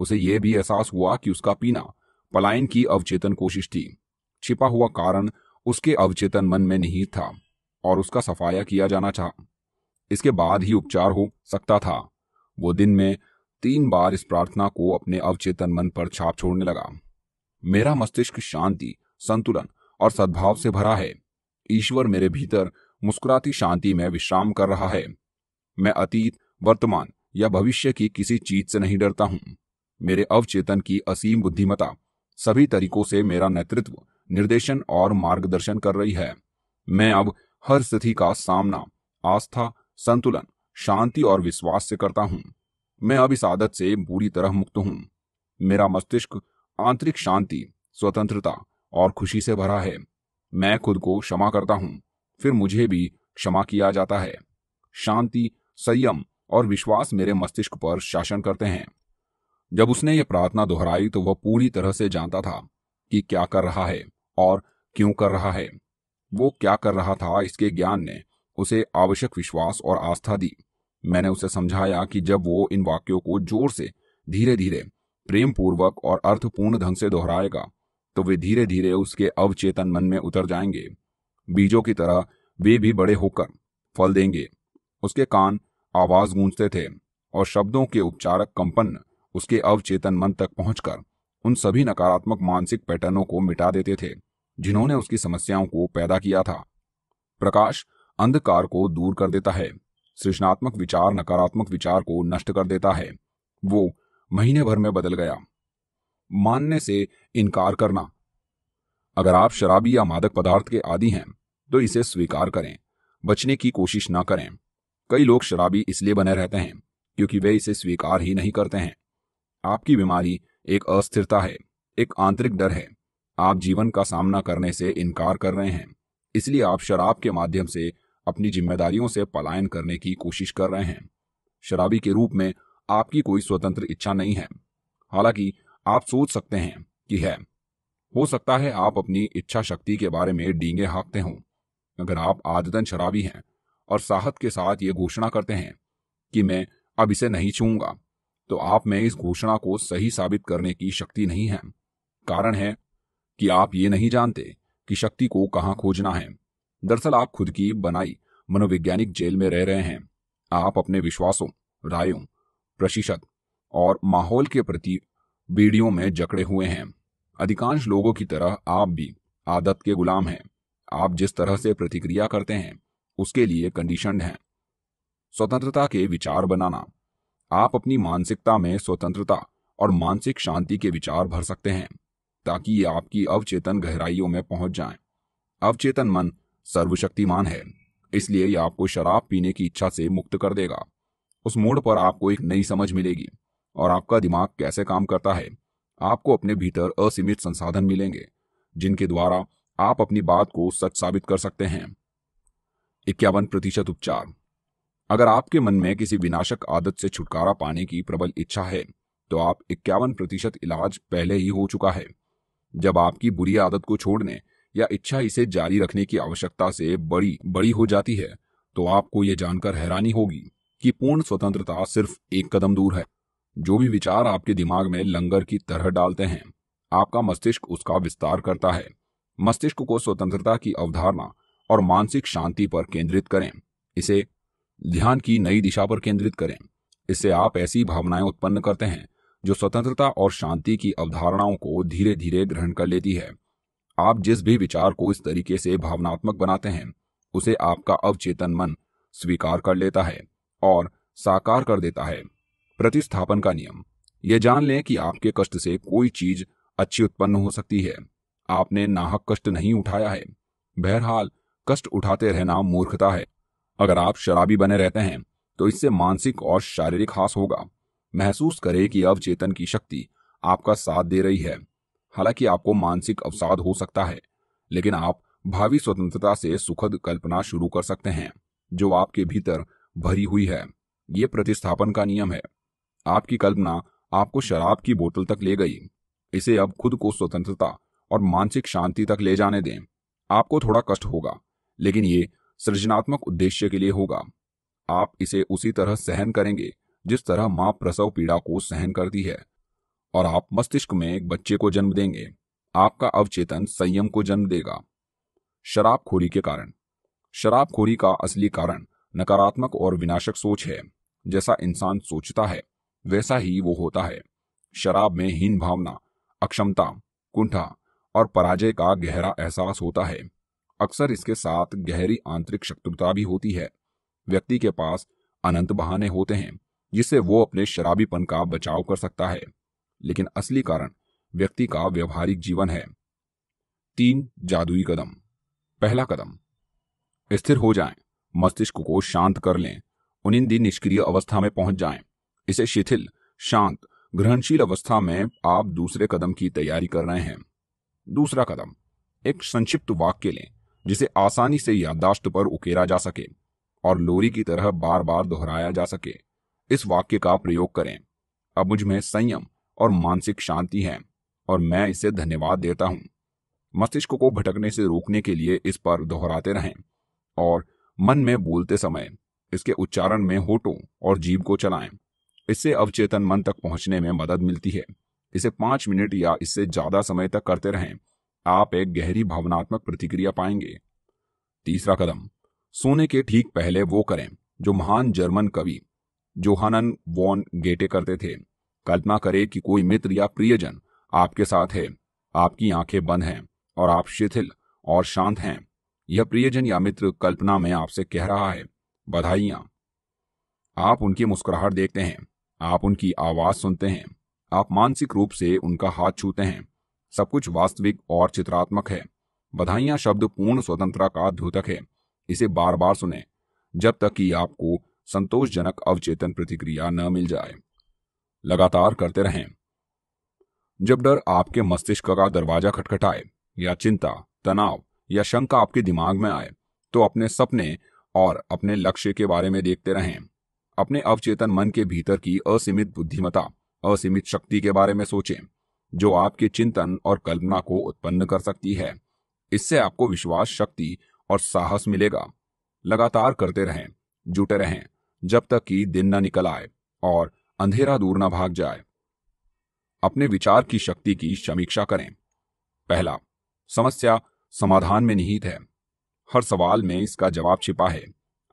उसे यह भी एहसास हुआ कि उसका पीना पलायन की अवचेतन कोशिश थी। छिपा हुआ कारण उसके अवचेतन मन में निहित था और उसका सफाया किया जाना चाह इसके बाद ही उपचार हो सकता था। वो दिन में तीन बार इस प्रार्थना को अपने अवचेतन मन पर छाप छोड़ने लगा। मेरा मस्तिष्क शांति, संतुलन और सद्भाव से भरा है। ईश्वर मेरे भीतर मुस्कुराती शांति में विश्राम कर रहा है। मैं अतीत, वर्तमान या भविष्य की किसी चीज़ से नहीं डरता हूँ। मेरे अवचेतन की असीम बुद्धिमता सभी तरीकों से मेरा नेतृत्व, निर्देशन और मार्गदर्शन कर रही है। मैं अब हर स्थिति का सामना, आस्था, संतुलन, शांति और विश्वास से करता हूँ। मैं अब इस आदत से बुरी तरह मुक्त हूँ। मेरा मस्तिष्क आंतरिक शांति, स्वतंत्रता और खुशी से भरा है। मैं खुद को क्षमा करता हूँ। फिर मुझे भी क्षमा किया जाता है। शांति, संयम और विश्वास मेरे मस्तिष्क पर शासन करते हैं। जब उसने ये प्रार्थना दोहराई तो वह पूरी तरह से जानता था कि क्या कर रहा है और क्यों कर रहा है। वो क्या कर रहा था इसके ज्ञान ने उसे आवश्यक विश्वास और आस्था दी। मैंने उसे समझाया कि जब वो इन वाक्यों को ज़ोर से धीरे धीरे प्रेम पूर्वक और अर्थपूर्ण ढंग से दोहराएगा तो वे धीरे धीरे उसके अवचेतन मन में उतर जाएँगे। बीजों की तरह वे भी बड़े होकर फल देंगे। उसके कान आवाज़ गूंजते थे और शब्दों के उपचारक कंपन उसके अवचेतन मन तक पहुंचकर उन सभी नकारात्मक मानसिक पैटर्नों को मिटा देते थे, जिन्होंने उसकी समस्याओं को पैदा किया था। प्रकाश अंधकार को दूर कर देता है, सृजनात्मक विचार नकारात्मक विचार को नष्ट कर देता है, वो महीने भर में बदल गया। मानने से इनकार करना अगर आप शराबी या मादक पदार्थ के आदि हैं तो इसे स्वीकार करें। बचने की कोशिश ना करें। कई लोग शराबी इसलिए बने रहते हैं, क्योंकि वे इसे स्वीकार ही नहीं करते हैं। आपकी बीमारी एक अस्थिरता है, एक आंतरिक डर है। आप जीवन का सामना करने से इनकार कर रहे हैं। इसलिए आप शराब के माध्यम से अपनी जिम्मेदारियों से पलायन करने की कोशिश कर रहे हैं। शराबी के रूप में आपकी कोई स्वतंत्र इच्छा नहीं है। हालाँकि, आप सोच सकते हैं कि है हो सकता है आप अपनी इच्छा शक्ति के बारे में डींगे हाँकते हों, अगर आप आदतन शराबी हैं और साहत के साथ ये घोषणा करते हैं कि मैं अब इसे नहीं छूँगा तो आप में इस घोषणा को सही साबित करने की शक्ति नहीं है। कारण है कि आप ये नहीं जानते कि शक्ति को कहाँ खोजना है। दरअसल आप खुद की बनाई मनोवैज्ञानिक जेल में रह रहे हैं। आप अपने विश्वासों, रायों, प्रशिक्षत और माहौल के प्रति बीड़ियों में जकड़े हुए हैं। अधिकांश लोगों की तरह आप भी आदत के गुलाम हैं। आप जिस तरह से प्रतिक्रिया करते हैं, उसके लिए कंडीशनड हैं। स्वतंत्रता के विचार बनाना। आप अपनी मानसिकता में स्वतंत्रता और मानसिक शांति के विचार भर सकते हैं, ताकि ये आपकी अवचेतन गहराइयों में पहुँच जाएँ। अवचेतन मन सर्वशक्तिमान है, इसलिए यह आपको शराब पीने की इच्छा से मुक्त कर देगा। उस मोड़ पर आपको एक नई समझ मिलेगी, और आपका दिमाग कैसे काम करता है आपको अपने भीतर असीमित संसाधन मिलेंगे, जिनके द्वारा आप अपनी बात को सच साबित कर सकते हैं। इक्यावन प्रतिशत उपचार। अगर आपके मन में किसी विनाशक आदत से छुटकारा पाने की प्रबल इच्छा है तो आप इक्यावन प्रतिशत इलाज पहले ही हो चुका है। जब आपकी बुरी आदत को छोड़ने या इच्छा इसे जारी रखने की आवश्यकता से बड़ी बड़ी हो जाती है तो आपको यह जानकर हैरानी होगी कि पूर्ण स्वतंत्रता सिर्फ़ एक कदम दूर है। जो भी विचार आपके दिमाग में लंगर की तरह डालते हैं, आपका मस्तिष्क उसका विस्तार करता है। मस्तिष्क को स्वतंत्रता की अवधारणा और मानसिक शांति पर केंद्रित करें। इसे ध्यान की नई दिशा पर केंद्रित करें। इससे आप ऐसी भावनाएँ उत्पन्न करते हैं, जो स्वतंत्रता और शांति की अवधारणाओं को धीरे धीरे ग्रहण कर लेती है। आप जिस भी विचार को इस तरीके से भावनात्मक बनाते हैं, उसे आपका अवचेतन मन स्वीकार कर लेता है और साकार कर देता है। प्रतिस्थापन का नियम। यह जान लें कि आपके कष्ट से कोई चीज़ अच्छी उत्पन्न हो सकती है। आपने नाहक कष्ट नहीं उठाया है। बहरहाल, कष्ट उठाते रहना मूर्खता है। अगर आप शराबी बने रहते हैं तो इससे मानसिक और शारीरिक हास होगा। महसूस करें कि अवचेतन की शक्ति आपका साथ दे रही है। हालाँकि आपको मानसिक अवसाद हो सकता है, लेकिन आप भावी स्वतंत्रता से सुखद कल्पना शुरू कर सकते हैं, जो आपके भीतर भरी हुई है। ये प्रतिस्थापन का नियम है। आपकी कल्पना आपको शराब की बोतल तक ले गई। इसे अब खुद को स्वतंत्रता और मानसिक शांति तक ले जाने दें। आपको थोड़ा कष्ट होगा, लेकिन ये सृजनात्मक उद्देश्य के लिए होगा। आप इसे उसी तरह सहन करेंगे, जिस तरह माँ प्रसव पीड़ा को सहन करती है। और आप मस्तिष्क में एक बच्चे को जन्म देंगे। आपका अवचेतन संयम को जन्म देगा। शराबखोरी के कारण। शराबखोरी का असली कारण नकारात्मक और विनाशक सोच है, जैसा इंसान सोचता है। वैसा ही वो होता है। शराब में हीन भावना अक्षमता कुंठा और पराजय का गहरा एहसास होता है। अक्सर इसके साथ गहरी आंतरिक शत्रुता भी होती है। व्यक्ति के पास अनंत बहाने होते हैं जिससे वो अपने शराबीपन का बचाव कर सकता है। लेकिन असली कारण व्यक्ति का व्यवहारिक जीवन है। तीन जादुई कदम। पहला कदम। स्थिर हो जाएँ, मस्तिष्क को शांत कर लें उनिंदी निष्क्रिय अवस्था में पहुँच जाएँ, इसे शिथिल, शांत, ग्रहणशील अवस्था में आप दूसरे कदम की तैयारी कर रहे हैं। दूसरा कदम, एक संक्षिप्त वाक्य लें, जिसे आसानी से याददाश्त पर उकेरा जा सके और लोरी की तरह बार बार दोहराया जा सके। इस वाक्य का प्रयोग करें। अब मुझमें संयम और मानसिक शांति है और मैं इसे धन्यवाद देता हूँ। मस्तिष्क को भटकने से रोकने के लिए इस पर दोहराते रहें और मन में बोलते समय इसके उच्चारण में होठों और जीभ को चलाएँ। इससे अवचेतन मन तक पहुँचने में मदद मिलती है। इसे पाँच मिनट या इससे ज़्यादा समय तक करते रहें। आप एक गहरी भावनात्मक प्रतिक्रिया पाएँगे। तीसरा कदम, सोने के ठीक पहले वो करें, जो महान जर्मन कवि जोहानन वॉन गेटे करते थे। कल्पना करें कि कोई मित्र या प्रियजन आपके साथ है, आपकी आँखें बंद हैं और आप शिथिल और शांत हैं। यह प्रियजन या मित्र कल्पना में आपसे कह रहा है, बधाइयाँ। आप उनकी मुस्कुराहट देखते हैं। आप उनकी आवाज़ सुनते हैं। आप मानसिक रूप से उनका हाथ छूते हैं। सब कुछ वास्तविक और चित्रात्मक है। बधाइयाँ शब्द पूर्ण स्वतंत्रता का द्योतक है। इसे बार बार सुने। जब तक कि आपको संतोषजनक अवचेतन प्रतिक्रिया न मिल जाए। लगातार करते रहें। जब डर आपके मस्तिष्क का दरवाज़ा खटखटाए, या चिंता, तनाव, या शंका आपके दिमाग में आए तो अपने सपने और अपने लक्ष्य के बारे में देखते रहें। अपने अवचेतन मन के भीतर की असीमित बुद्धिमता, असीमित शक्ति के बारे में सोचें, जो आपके चिंतन और कल्पना को उत्पन्न कर सकती है। इससे आपको विश्वास, शक्ति और साहस मिलेगा। लगातार करते रहें, जुटे रहें, जब तक कि दिन न निकल आए और अंधेरा दूर न भाग जाए। अपने विचार की शक्ति की समीक्षा करें। पहला, समस्या समाधान में निहित है। हर सवाल में इसका जवाब छिपा है।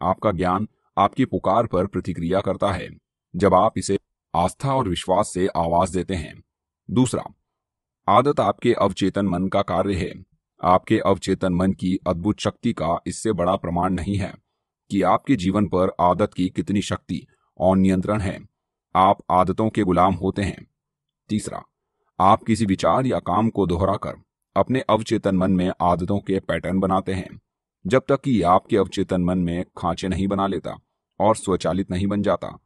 आपका ज्ञान आपकी पुकार पर प्रतिक्रिया करता है, जब आप इसे आस्था और विश्वास से आवाज़ देते हैं। दूसरा, आदत आपके अवचेतन मन का कार्य है। आपके अवचेतन मन की अद्भुत शक्ति का इससे बड़ा प्रमाण नहीं है कि आपके जीवन पर आदत की कितनी शक्ति और नियंत्रण है। आप आदतों के गुलाम होते हैं। तीसरा, आप किसी विचार या काम को दोहराकर अपने अवचेतन मन में आदतों के पैटर्न बनाते हैं। जब तक कि आपके अवचेतन मन में खांचे नहीं बना लेता और स्वचालित नहीं बन जाता।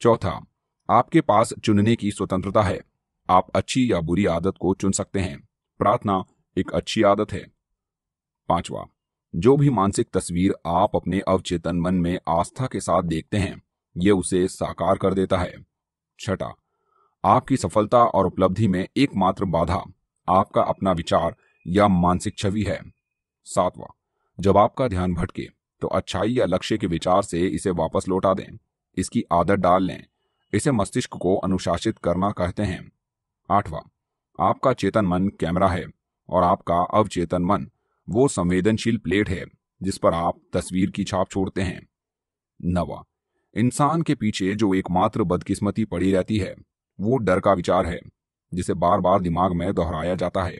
चौथा, आपके पास चुनने की स्वतंत्रता है। आप अच्छी या बुरी आदत को चुन सकते हैं। प्रार्थना एक अच्छी आदत है। पांचवा, जो भी मानसिक तस्वीर आप अपने अवचेतन मन में आस्था के साथ देखते हैं, ये उसे साकार कर देता है। छठा, आपकी सफलता और उपलब्धि में एकमात्र बाधा आपका अपना विचार या मानसिक छवि है। सातवां जब आपका ध्यान भटके तो अच्छाई या लक्ष्य के विचार से इसे वापस लौटा दें। इसकी आदत डाल लें। इसे मस्तिष्क को अनुशासित करना कहते हैं। आठवां, आपका चेतन मन कैमरा है और आपका अवचेतन मन वो संवेदनशील प्लेट है जिस पर आप तस्वीर की छाप छोड़ते हैं। नवा, इंसान के पीछे जो एकमात्र बदकिस्मती पड़ी रहती है, वो डर का विचार है, जिसे बार बार दिमाग में दोहराया जाता है।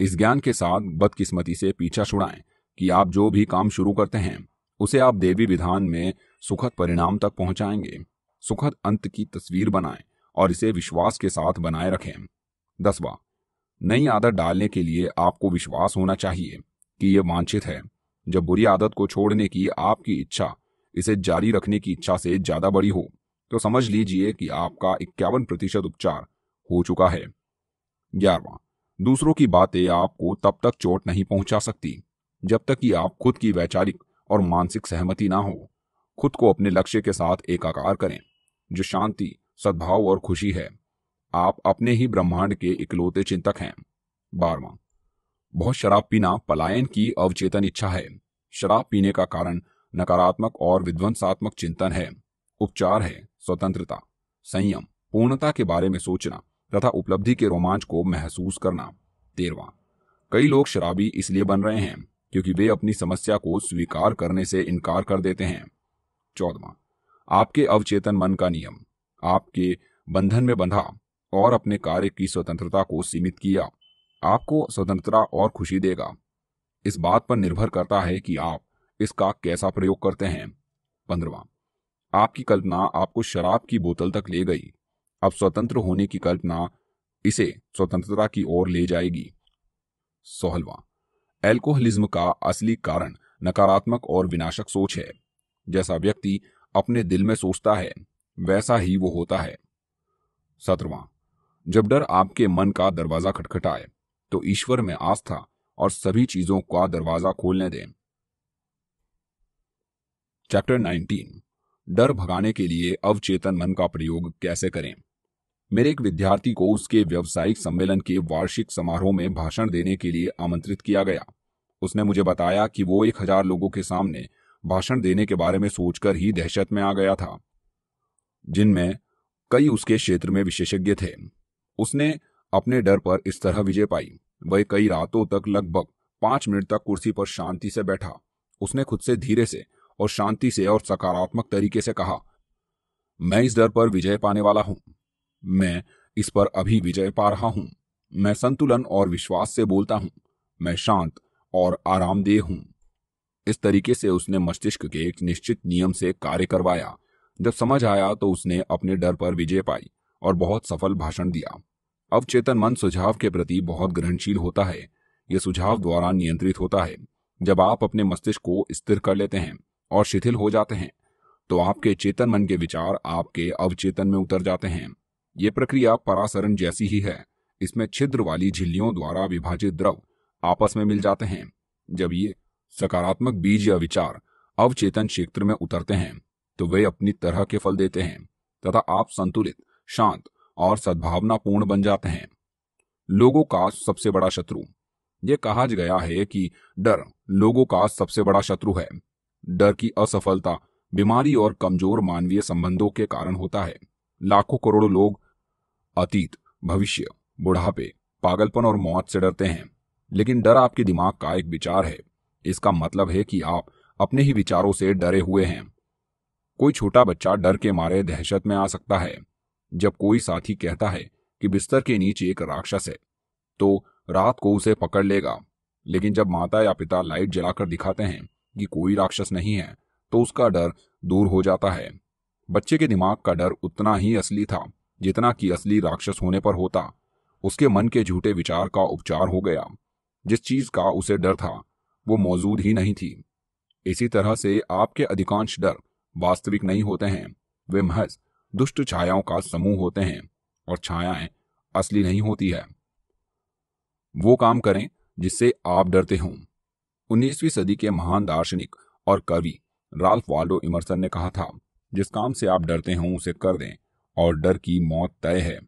इस ज्ञान के साथ बदकिस्मती से पीछा छुड़ाएँ। कि आप जो भी काम शुरू करते हैं, उसे आप देवी विधान में सुखद परिणाम तक पहुंचाएँगे। सुखद अंत की तस्वीर बनाएँ और इसे विश्वास के साथ बनाए रखें। दसवा, नई आदत डालने के लिए आपको विश्वास होना चाहिए कि यह वांछित है। जब बुरी आदत को छोड़ने की आपकी इच्छा, इसे जारी रखने की इच्छा से ज़्यादा बड़ी हो तो समझ लीजिए कि आपका इक्यावन प्रतिशत उपचार हो चुका है। ग्यारहवा, दूसरों की बातें आपको तब तक चोट नहीं पहुँचा सकती। जब तक कि आप खुद की वैचारिक और मानसिक सहमति ना हो, खुद को अपने लक्ष्य के साथ एकाकार करें, जो शांति, सद्भाव और खुशी है। आप अपने ही ब्रह्मांड के इकलौते चिंतक हैं। बारवा, बहुत शराब पीना पलायन की अवचेतन इच्छा है। शराब पीने का कारण नकारात्मक और विध्वंसात्मक चिंतन है। उपचार है, स्वतंत्रता, संयम, पूर्णता के बारे में सोचना तथा उपलब्धि के रोमांच को महसूस करना। तेरवा, कई लोग शराबी इसलिए बन रहे हैं। क्योंकि वे अपनी समस्या को स्वीकार करने से इनकार कर देते हैं। चौदवा, आपके अवचेतन मन का नियम। आपके बंधन में बंधा और अपने कार्य की स्वतंत्रता को सीमित किया। आपको स्वतंत्रता और खुशी देगा। इस बात पर निर्भर करता है कि आप इसका कैसा प्रयोग करते हैं। पंद्रवा, आपकी कल्पना आपको शराब की बोतल तक ले गई। अब स्वतंत्र होने की कल्पना इसे स्वतंत्रता की ओर ले जाएगी। सोहलवा एल्कोहलिज्म का असली कारण नकारात्मक और विनाशक सोच है। जैसा व्यक्ति अपने दिल में सोचता है, वैसा ही वो होता है। सत्रवा, जब डर आपके मन का दरवाज़ा खटखटाए तो ईश्वर में आस्था और सभी चीज़ों का दरवाज़ा खोलने दें। चैप्टर 19 डर भगाने के लिए अवचेतन मन का प्रयोग कैसे करें? मेरे एक विद्यार्थी को उसके व्यवसायिक सम्मेलन के वार्षिक समारोह में भाषण देने के लिए आमंत्रित किया गया। उसने मुझे बताया कि वो एक हज़ार लोगों के सामने भाषण देने के बारे में सोचकर ही दहशत में आ गया था, जिनमें कई उसके क्षेत्र में विशेषज्ञ थे। उसने अपने डर पर इस तरह विजय पाई। वह कई रातों तक लगभग पाँच मिनट तक कुर्सी पर शांति से बैठा। उसने खुद से धीरे से और शांति से और सकारात्मक तरीके से कहा, मैं इस डर पर विजय पाने वाला हूँ। मैं इस पर अभी विजय पा रहा हूँ। मैं संतुलन और विश्वास से बोलता हूँ। मैं शांत और आरामदेह हूँ। इस तरीके से उसने मस्तिष्क के एक निश्चित नियम से कार्य करवाया। जब समझ आया तो उसने अपने डर पर विजय पाई और बहुत सफल भाषण दिया। अवचेतन मन सुझाव के प्रति बहुत ग्रहणशील होता है। यह सुझाव द्वारा नियंत्रित होता है। जब आप अपने मस्तिष्क को स्थिर कर लेते हैं और शिथिल हो जाते हैं तो आपके चेतन मन के विचार आपके अवचेतन में उतर जाते हैं। ये प्रक्रिया परासरण जैसी ही है। इसमें छिद्र वाली झिल्लियों द्वारा विभाजित द्रव आपस में मिल जाते हैं। जब ये सकारात्मक बीज या विचार अवचेतन क्षेत्र में उतरते हैं तो वे अपनी तरह के फल देते हैं, तथा आप संतुलित, शांत और सद्भावनापूर्ण बन जाते हैं। लोगों का सबसे बड़ा शत्रु। यह कहा गया है कि डर लोगों का सबसे बड़ा शत्रु है। डर की असफलता बीमारी और कमज़ोर मानवीय संबंधों के कारण होता है। लाखों करोड़ों लोग अतीत, भविष्य, बुढ़ापे, पागलपन और मौत से डरते हैं। लेकिन डर आपके दिमाग का एक विचार है। इसका मतलब है कि आप अपने ही विचारों से डरे हुए हैं। कोई छोटा बच्चा डर के मारे दहशत में आ सकता है। जब कोई साथी कहता है कि बिस्तर के नीचे एक राक्षस है तो रात को उसे पकड़ लेगा। लेकिन जब माता या पिता लाइट जलाकर दिखाते हैं कि कोई राक्षस नहीं है तो उसका डर दूर हो जाता है। बच्चे के दिमाग का डर उतना ही असली था, जितना कि असली राक्षस होने पर होता। उसके मन के झूठे विचार का उपचार हो गया। जिस चीज़ का उसे डर था, वो मौजूद ही नहीं थी। इसी तरह से आपके अधिकांश डर वास्तविक नहीं होते हैं। वे महज दुष्ट छायाओं का समूह होते हैं, और छायाएँ असली नहीं होती है। वो काम करें जिससे आप डरते हों। उन्नीसवीं सदी के महान दार्शनिक और कवि राल्फ वाल्डो इमरसन ने कहा था जिस काम से आप डरते हों, उसे कर दें, और डर की मौत तय है।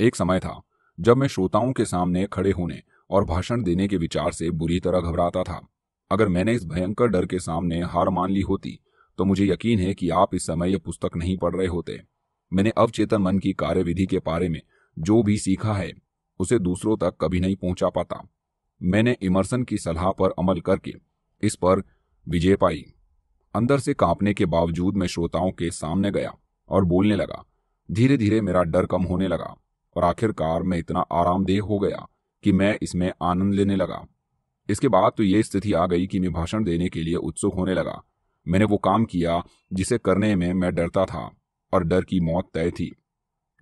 एक समय था, जब मैं श्रोताओं के सामने खड़े होने और भाषण देने के विचार से बुरी तरह घबराता था। अगर मैंने इस भयंकर डर के सामने हार मान ली होती तो मुझे यकीन है कि आप इस समय यह पुस्तक नहीं पढ़ रहे होते। मैंने अवचेतन मन की कार्यविधि के बारे में जो भी सीखा है, उसे दूसरों तक कभी नहीं पहुँचा पाता। मैंने इमरसन की सलाह पर अमल करके इस पर विजय पाई। अंदर से कांपने के बावजूद मैं श्रोताओं के सामने गया और बोलने लगा धीरे धीरे मेरा डर कम होने लगा और आखिरकार मैं इतना आरामदेह हो गया कि मैं इसमें आनंद लेने लगा। इसके बाद तो ये स्थिति आ गई कि मैं भाषण देने के लिए उत्सुक होने लगा। मैंने वो काम किया जिसे करने में मैं डरता था और डर की मौत तय थी।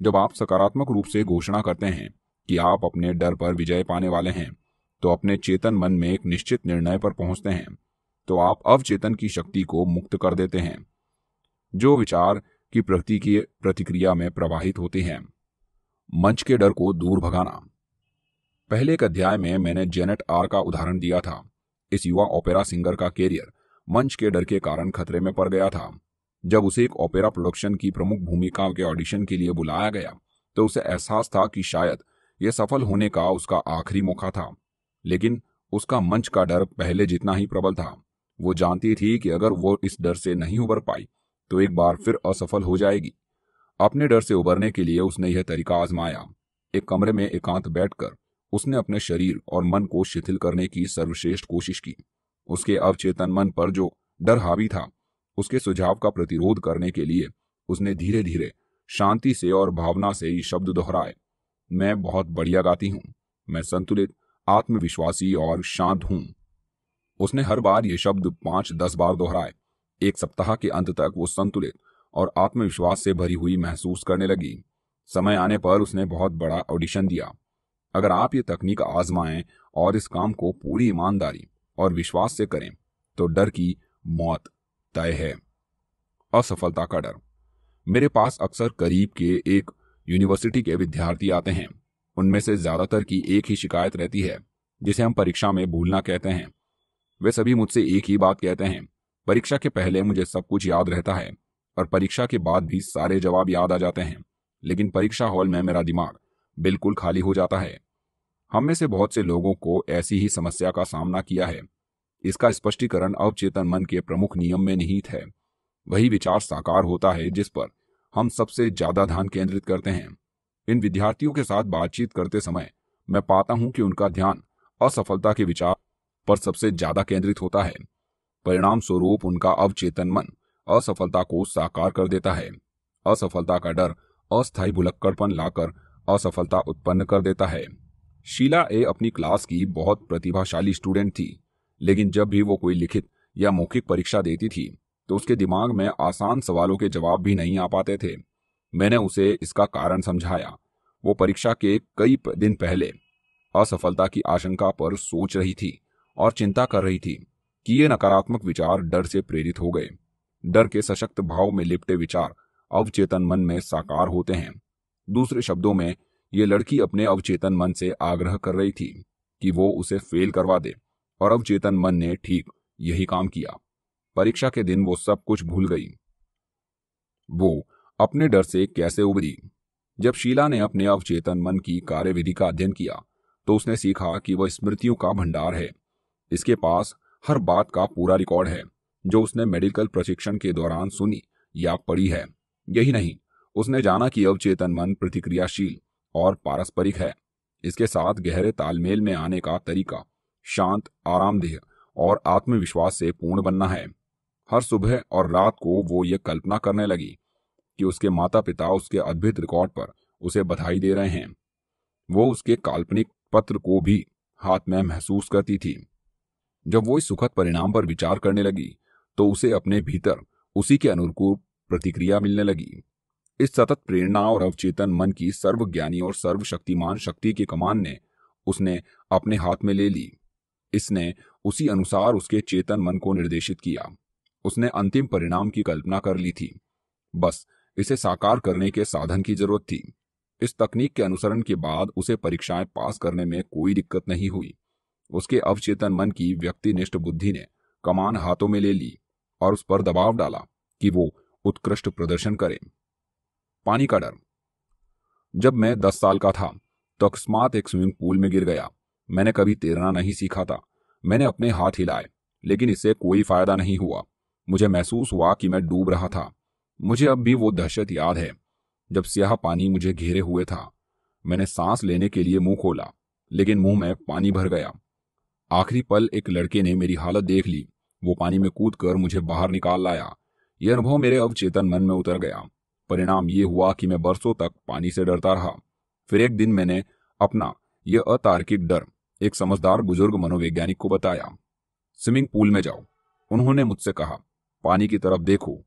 जब आप सकारात्मक रूप से घोषणा करते हैं कि आप अपने डर पर विजय पाने वाले हैं तो अपने चेतन मन में एक निश्चित निर्णय पर पहुँचते हैं। तो आप अवचेतन की शक्ति को मुक्त कर देते हैं। जो विचार की प्रकृति की प्रतिक्रिया में प्रवाहित होते हैं। मंच के डर को दूर भगाना। पहले एक अध्याय में मैंने जेनेट आर का उदाहरण दिया था। इस युवा ओपेरा सिंगर का कैरियर मंच के डर के कारण खतरे में पड़ गया था। जब उसे एक ओपेरा प्रोडक्शन की प्रमुख भूमिका के ऑडिशन के लिए बुलाया गया तो उसे एहसास था कि शायद यह सफल होने का उसका आखिरी मौका था। लेकिन उसका मंच का डर पहले जितना ही प्रबल था। वो जानती थी कि अगर वो इस डर से नहीं उबर पाई तो एक बार फिर असफल हो जाएगी। अपने डर से उबरने के लिए उसने यह तरीका आजमाया। एक कमरे में एकांत बैठकर उसने अपने शरीर और मन को शिथिल करने की सर्वश्रेष्ठ कोशिश की। उसके अवचेतन मन पर जो डर हावी था, उसके सुझाव का प्रतिरोध करने के लिए उसने धीरे धीरे शांति से और भावना से ये शब्द दोहराए। मैं बहुत बढ़िया गाती हूँ। मैं संतुलित, आत्मविश्वासी और शांत हूँ। उसने हर बार ये शब्द पाँच, दस बार दोहराए। एक सप्ताह के अंत तक वो संतुलित और आत्मविश्वास से भरी हुई महसूस करने लगी। समय आने पर उसने बहुत बड़ा ऑडिशन दिया। अगर आप ये तकनीक आजमाएँ और इस काम को पूरी ईमानदारी और विश्वास से करें तो डर की मौत तय है। असफलता का डर। मेरे पास अक्सर करीब के एक यूनिवर्सिटी के विद्यार्थी आते हैं। उनमें से ज़्यादातर की एक ही शिकायत रहती है, जिसे हम परीक्षा में भूलना कहते हैं। वे सभी मुझसे एक ही बात कहते हैं। परीक्षा के पहले मुझे सब कुछ याद रहता है, और परीक्षा के बाद भी सारे जवाब याद आ जाते हैं। लेकिन परीक्षा हॉल में मेरा दिमाग बिल्कुल खाली हो जाता है। हम में से बहुत से लोगों को ऐसी ही समस्या का सामना किया है। इसका स्पष्टीकरण अवचेतन मन के प्रमुख नियम में निहित है। वही विचार साकार होता है जिस पर हम सबसे ज़्यादा ध्यान केंद्रित करते हैं। इन विद्यार्थियों के साथ बातचीत करते समय मैं पाता हूँ कि उनका ध्यान असफलता के विचार पर सबसे ज़्यादा केंद्रित होता है। परिणाम स्वरूप उनका अवचेतन मन असफलता को साकार कर देता है। असफलता का डर अस्थायी भुलक्कड़पन लाकर असफलता उत्पन्न कर देता है। शीला ए अपनी क्लास की बहुत प्रतिभाशाली स्टूडेंट थी, लेकिन जब भी वो कोई लिखित या मौखिक परीक्षा देती थी तो उसके दिमाग में आसान सवालों के जवाब भी नहीं आ पाते थे। मैंने उसे इसका कारण समझाया। वो परीक्षा के कई दिन पहले असफलता की आशंका पर सोच रही थी। और चिंता कर रही थी कि ये नकारात्मक विचार डर से प्रेरित हो गए। डर के सशक्त भाव में लिपटे विचार अवचेतन मन में साकार होते हैं। दूसरे शब्दों में, ये लड़की अपने अवचेतन मन से आग्रह कर रही थी कि वो उसे फेल करवा दे और अवचेतन मन ने ठीक यही काम किया। परीक्षा के दिन वो सब कुछ भूल गई। वो अपने डर से कैसे उबरी? जब शीला ने अपने अवचेतन मन की कार्यविधि का अध्ययन किया तो उसने सीखा कि वह स्मृतियों का भंडार है। इसके पास हर बात का पूरा रिकॉर्ड है, जो उसने मेडिकल प्रशिक्षण के दौरान सुनी या पढ़ी है। यही नहीं, उसने जाना कि अवचेतन मन प्रतिक्रियाशील और पारस्परिक है। इसके साथ गहरे तालमेल में आने का तरीका, शांत, आरामदेह और आत्मविश्वास से पूर्ण बनना है। हर सुबह और रात को वो ये कल्पना करने लगी कि उसके माता पिता उसके अद्भुत रिकॉर्ड पर उसे बधाई दे रहे हैं। वो उसके काल्पनिक पत्र को भी हाथ में महसूस करती थी। जब वो इस सुखद परिणाम पर विचार करने लगी तो उसे अपने भीतर उसी के अनुरूप प्रतिक्रिया मिलने लगी। इस सतत प्रेरणा और अवचेतन मन की सर्वज्ञानी और सर्वशक्तिमान शक्ति की कमान ने उसने अपने हाथ में ले ली। इसने उसी अनुसार उसके चेतन मन को निर्देशित किया। उसने अंतिम परिणाम की कल्पना कर ली थी। बस इसे साकार करने के साधन की ज़रूरत थी। इस तकनीक के अनुसरण के बाद उसे परीक्षाएँ पास करने में कोई दिक्कत नहीं हुई। उसके अवचेतन मन की व्यक्तिनिष्ठ बुद्धि ने कमान हाथों में ले ली और उस पर दबाव डाला कि वो उत्कृष्ट प्रदर्शन करे। पानी का डर। जब मैं दस साल का था तो अकस्मात एक स्विमिंग पूल में गिर गया। मैंने कभी तैरना नहीं सीखा था। मैंने अपने हाथ हिलाए, लेकिन इससे कोई फ़ायदा नहीं हुआ। मुझे महसूस हुआ कि मैं डूब रहा था। मुझे अब भी वो दहशत याद है, जब स्याह पानी मुझे घेरे हुए था। मैंने सांस लेने के लिए मुँह खोला, लेकिन मुँह में पानी भर गया। आखिरी पल एक लड़के ने मेरी हालत देख ली। वो पानी में कूद कर मुझे बाहर निकाल लाया। यह अनुभव मेरे अवचेतन मन में उतर गया। परिणाम ये हुआ कि मैं बरसों तक पानी से डरता रहा। फिर एक दिन मैंने अपना यह अतार्किक डर एक समझदार बुज़ुर्ग मनोवैज्ञानिक को बताया। स्विमिंग पूल में जाओ। उन्होंने मुझसे कहा, पानी की तरफ़ देखो।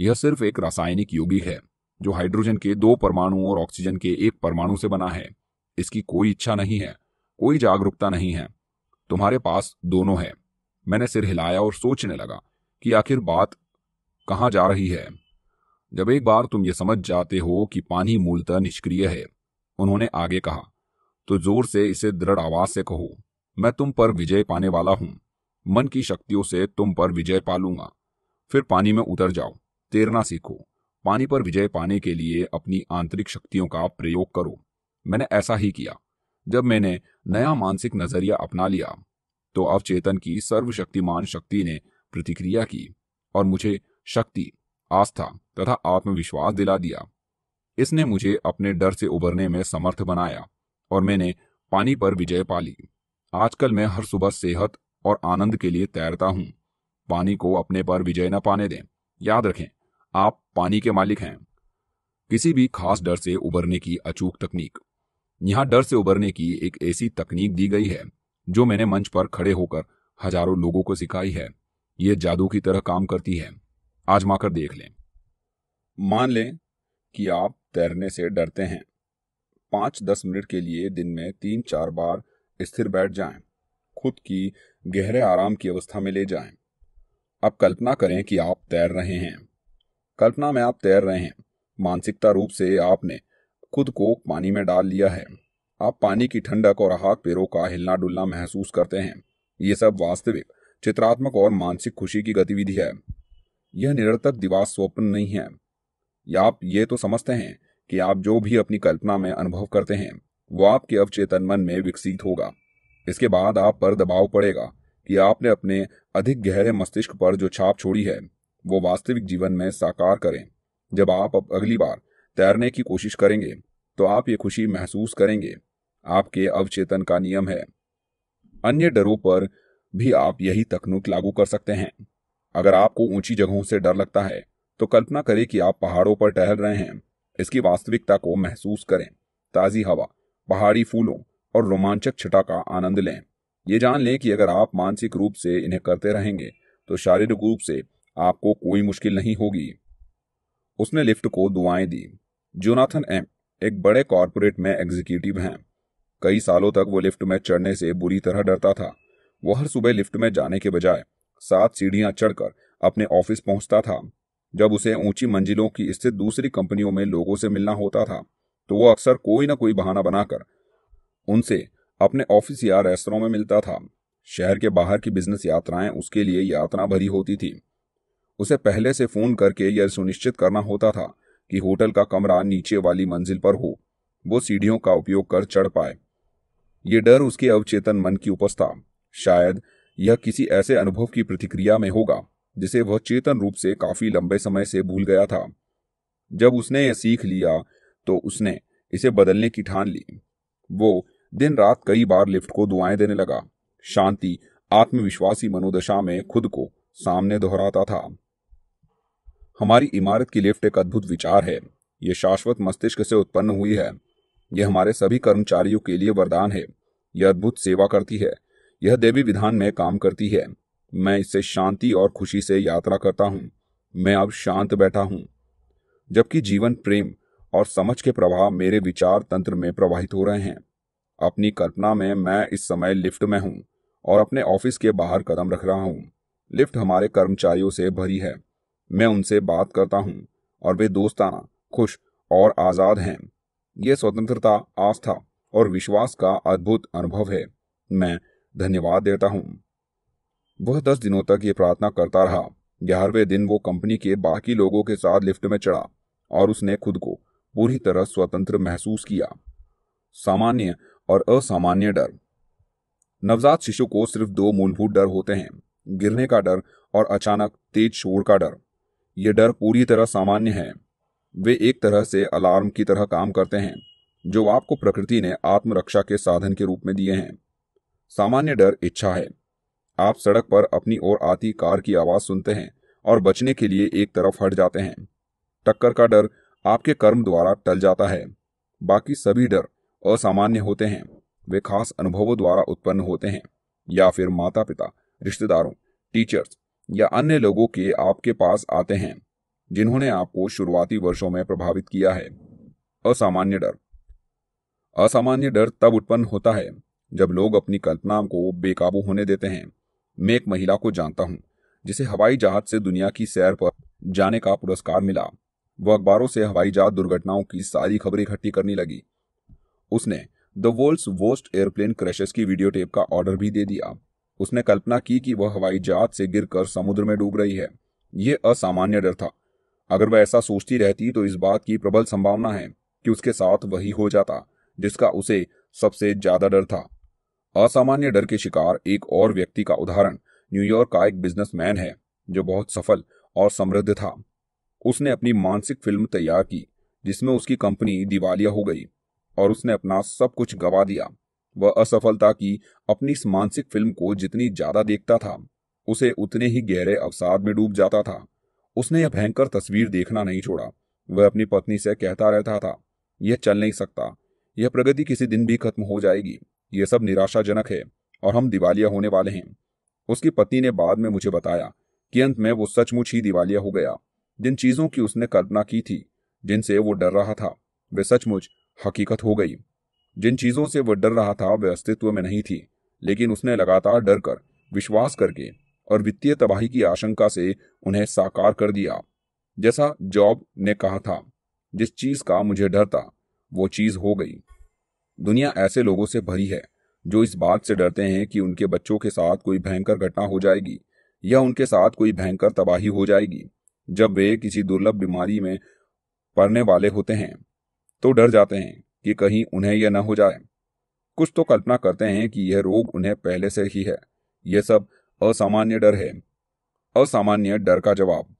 यह सिर्फ़ एक रासायनिक यौगिक है, जो हाइड्रोजन के दो परमाणु और ऑक्सीजन के एक परमाणु से बना है। इसकी कोई इच्छा नहीं है, कोई जागरूकता नहीं है। तुम्हारे पास दोनों है। मैंने सिर हिलाया और सोचने लगा कि आखिर बात कहाँ जा रही है। जब एक बार तुम ये समझ जाते हो कि पानी मूलतः निष्क्रिय है, उन्होंने आगे कहा तो ज़ोर से इसे दृढ़ आवाज़ से कहो, मैं तुम पर विजय पाने वाला हूँ। मन की शक्तियों से तुम पर विजय पालूँगा फिर पानी में उतर जाओ, तैरना सीखो। पानी पर विजय पाने के लिए अपनी आंतरिक शक्तियों का प्रयोग करो। मैंने ऐसा ही किया। जब मैंने नया मानसिक नज़रिया अपना लिया तो अवचेतन की सर्वशक्तिमान शक्ति ने प्रतिक्रिया की और मुझे शक्ति, आस्था तथा आत्मविश्वास दिला दिया। इसने मुझे अपने डर से उबरने में समर्थ बनाया और मैंने पानी पर विजय पाली। आजकल मैं हर सुबह सेहत और आनंद के लिए तैरता हूँ। पानी को अपने पर विजय न पाने दें। याद रखें, आप पानी के मालिक हैं। किसी भी खास डर से उबरने की अचूक तकनीक। यहाँ डर से उबरने की एक ऐसी तकनीक दी गई है जो मैंने मंच पर खड़े होकर हज़ारों लोगों को सिखाई है। ये जादू की तरह काम करती है। आजमा कर देख लें। मान लें कि आप तैरने से डरते हैं। पाँच दस मिनट के लिए दिन में तीन चार बार स्थिर बैठ जाएँ, खुद की गहरे आराम की अवस्था में ले जाएँ। अब कल्पना करें कि आप तैर रहे हैं। कल्पना में आप तैर रहे हैं। मानसिकता रूप से आपने खुद को पानी में डाल लिया है। आप पानी की ठंडक और हाथ पैरों का हिलना डुलना महसूस करते हैं। ये सब वास्तविक, चित्रात्मक और मानसिक खुशी की गतिविधि है। यह निरर्थक दिवास स्वप्न नहीं है। या आप ये तो समझते हैं कि आप जो भी अपनी कल्पना में अनुभव करते हैं, वो आपके अवचेतन मन में विकसित होगा। इसके बाद आप पर दबाव पड़ेगा कि आपने अपने अधिक गहरे मस्तिष्क पर जो छाप छोड़ी है, वो वास्तविक जीवन में साकार करें। जब आप अगली बार तैरने की कोशिश करेंगे तो आप ये खुशी महसूस करेंगे। आपके अवचेतन का नियम है। अन्य डरों पर भी आप यही तकनीक लागू कर सकते हैं। अगर आपको ऊँची जगहों से डर लगता है तो कल्पना करें कि आप पहाड़ों पर टहल रहे हैं। इसकी वास्तविकता को महसूस करें। ताजी हवा, पहाड़ी फूलों और रोमांचक छटा का आनंद लें। ये जान लें कि अगर आप मानसिक रूप से इन्हें करते रहेंगे तो शारीरिक रूप से आपको कोई मुश्किल नहीं होगी। उसने लिफ्ट को दुआएँ दी। जोनाथन एम, एक बड़े कॉरपोरेट में एग्जीक्यूटिव हैं। कई सालों तक वो लिफ्ट में चढ़ने से बुरी तरह डरता था। वो हर सुबह लिफ्ट में जाने के बजाय सात सीढ़ियाँ चढ़कर अपने ऑफ़िस पहुँचता था। जब उसे ऊँची मंजिलों की स्थित दूसरी कंपनियों में लोगों से मिलना होता था तो वो अक्सर कोई ना कोई बहाना बनाकर उनसे अपने ऑफ़िस या रेस्तरों में मिलता था। शहर के बाहर की बिज़नेस यात्राएँ उसके लिए यात्रा भरी होती थी। उसे पहले से फ़ोन करके यह सुनिश्चित करना होता था कि होटल का कमरा नीचे वाली मंजिल पर हो। वो सीढ़ियों का उपयोग कर चढ़ पाए। ये डर उसके अवचेतन मन की उपज था। शायद यह किसी ऐसे अनुभव की प्रतिक्रिया में होगा, जिसे वह चेतन रूप से काफ़ी लंबे समय से भूल गया था। जब उसने यह सीख लिया तो उसने इसे बदलने की ठान ली। वो दिन रात कई बार लिफ्ट को दुआएँ देने लगा। शांति, आत्मविश्वासी मनोदशा में खुद को सामने दोहराता था। हमारी इमारत की लिफ्ट एक अद्भुत विचार है। यह शाश्वत मस्तिष्क से उत्पन्न हुई है। यह हमारे सभी कर्मचारियों के लिए वरदान है। यह अद्भुत सेवा करती है। यह देवी विधान में काम करती है। मैं इससे शांति और खुशी से यात्रा करता हूँ। मैं अब शांत बैठा हूँ। जबकि जीवन, प्रेम और समझ के प्रवाह मेरे विचार तंत्र में प्रवाहित हो रहे हैं। अपनी कल्पना में मैं इस समय लिफ्ट में हूँ और अपने ऑफ़िस के बाहर कदम रख रहा हूँ। लिफ्ट हमारे कर्मचारियों से भरी है। मैं उनसे बात करता हूँ और वे दोस्ताना, खुश और आज़ाद हैं। ये स्वतंत्रता, आस्था और विश्वास का अद्भुत अनुभव है। मैं धन्यवाद देता हूँ। वह दस दिनों तक ये प्रार्थना करता रहा। ग्यारहवें दिन वो कंपनी के बाकी लोगों के साथ लिफ्ट में चढ़ा और उसने खुद को पूरी तरह स्वतंत्र महसूस किया। सामान्य और असामान्य डर। नवजात शिशु को सिर्फ़ दो मूलभूत डर होते हैं, गिरने का डर और अचानक तेज शोर का डर। ये डर पूरी तरह सामान्य है। वे एक तरह से अलार्म की तरह काम करते हैं, जो आपको प्रकृति ने आत्मरक्षा के साधन के रूप में दिए हैं। सामान्य डर इच्छा है। आप सड़क पर अपनी ओर आती कार की आवाज़ सुनते हैं और बचने के लिए एक तरफ़ हट जाते हैं। टक्कर का डर आपके कर्म द्वारा टल जाता है। बाकी सभी डर असामान्य होते हैं। वे खास अनुभवों द्वारा उत्पन्न होते हैं, या फिर माता पिता रिश्तेदारों टीचर्स या अन्य लोगों के आपके पास आते हैं, जिन्होंने आपको शुरुआती वर्षों में प्रभावित किया है। असामान्य डर। असामान्य डर तब उत्पन्न होता है, जब लोग अपनी कल्पना को बेकाबू होने देते हैं। मैं एक महिला को जानता हूँ, जिसे हवाई जहाज़ से दुनिया की सैर पर जाने का पुरस्कार मिला। वह अखबारों से हवाई जहाज़ दुर्घटनाओं की सारी खबरें इकट्ठी करने लगी। उसने the world's worst airplane crashes की वीडियो टेप का ऑर्डर भी दे दिया। उसने कल्पना की कि वह हवाई जहाज़ से गिरकर समुद्र में डूब रही है। यह असामान्य डर था। अगर वह ऐसा सोचती रहती तो इस बात की प्रबल संभावना है कि उसके साथ वही हो जाता, जिसका उसे सबसे ज़्यादा डर था। असामान्य डर के शिकार एक और व्यक्ति का उदाहरण न्यूयॉर्क का एक बिजनेसमैन है, जो बहुत सफल और समृद्ध था। उसने अपनी मानसिक फ़िल्म तैयार की, जिसमें उसकी कंपनी दिवालिया हो गई और उसने अपना सब कुछ गवा दिया। वह असफलता की अपनी इस मानसिक फ़िल्म को जितनी ज़्यादा देखता था, उसे उतने ही गहरे अवसाद में डूब जाता था। उसने यह भयंकर तस्वीर देखना नहीं छोड़ा। वह अपनी पत्नी से कहता रहता था, यह चल नहीं सकता। यह प्रगति किसी दिन भी खत्म हो जाएगी। यह सब निराशाजनक है और हम दिवालिया होने वाले हैं। उसकी पत्नी ने बाद में मुझे बताया कि अंत में वो सचमुच ही दिवालिया हो गया। जिन चीज़ों की उसने कल्पना की थी, जिनसे वो डर रहा था, वे सचमुच हकीकत हो गई। जिन चीज़ों से वह डर रहा था वे अस्तित्व में नहीं थी, लेकिन उसने लगातार डर कर, विश्वास करके और वित्तीय तबाही की आशंका से उन्हें साकार कर दिया। जैसा जॉब ने कहा था, जिस चीज़ का मुझे डर था, वो चीज़ हो गई। दुनिया ऐसे लोगों से भरी है, जो इस बात से डरते हैं कि उनके बच्चों के साथ कोई भयंकर घटना हो जाएगी या उनके साथ कोई भयंकर तबाही हो जाएगी। जब वे किसी दुर्लभ बीमारी में पड़ने वाले होते हैं तो डर जाते हैं। कि कहीं उन्हें यह न हो जाए। कुछ तो कल्पना करते हैं कि यह रोग उन्हें पहले से ही है। यह सब असामान्य डर है। असामान्य डर का जवाब।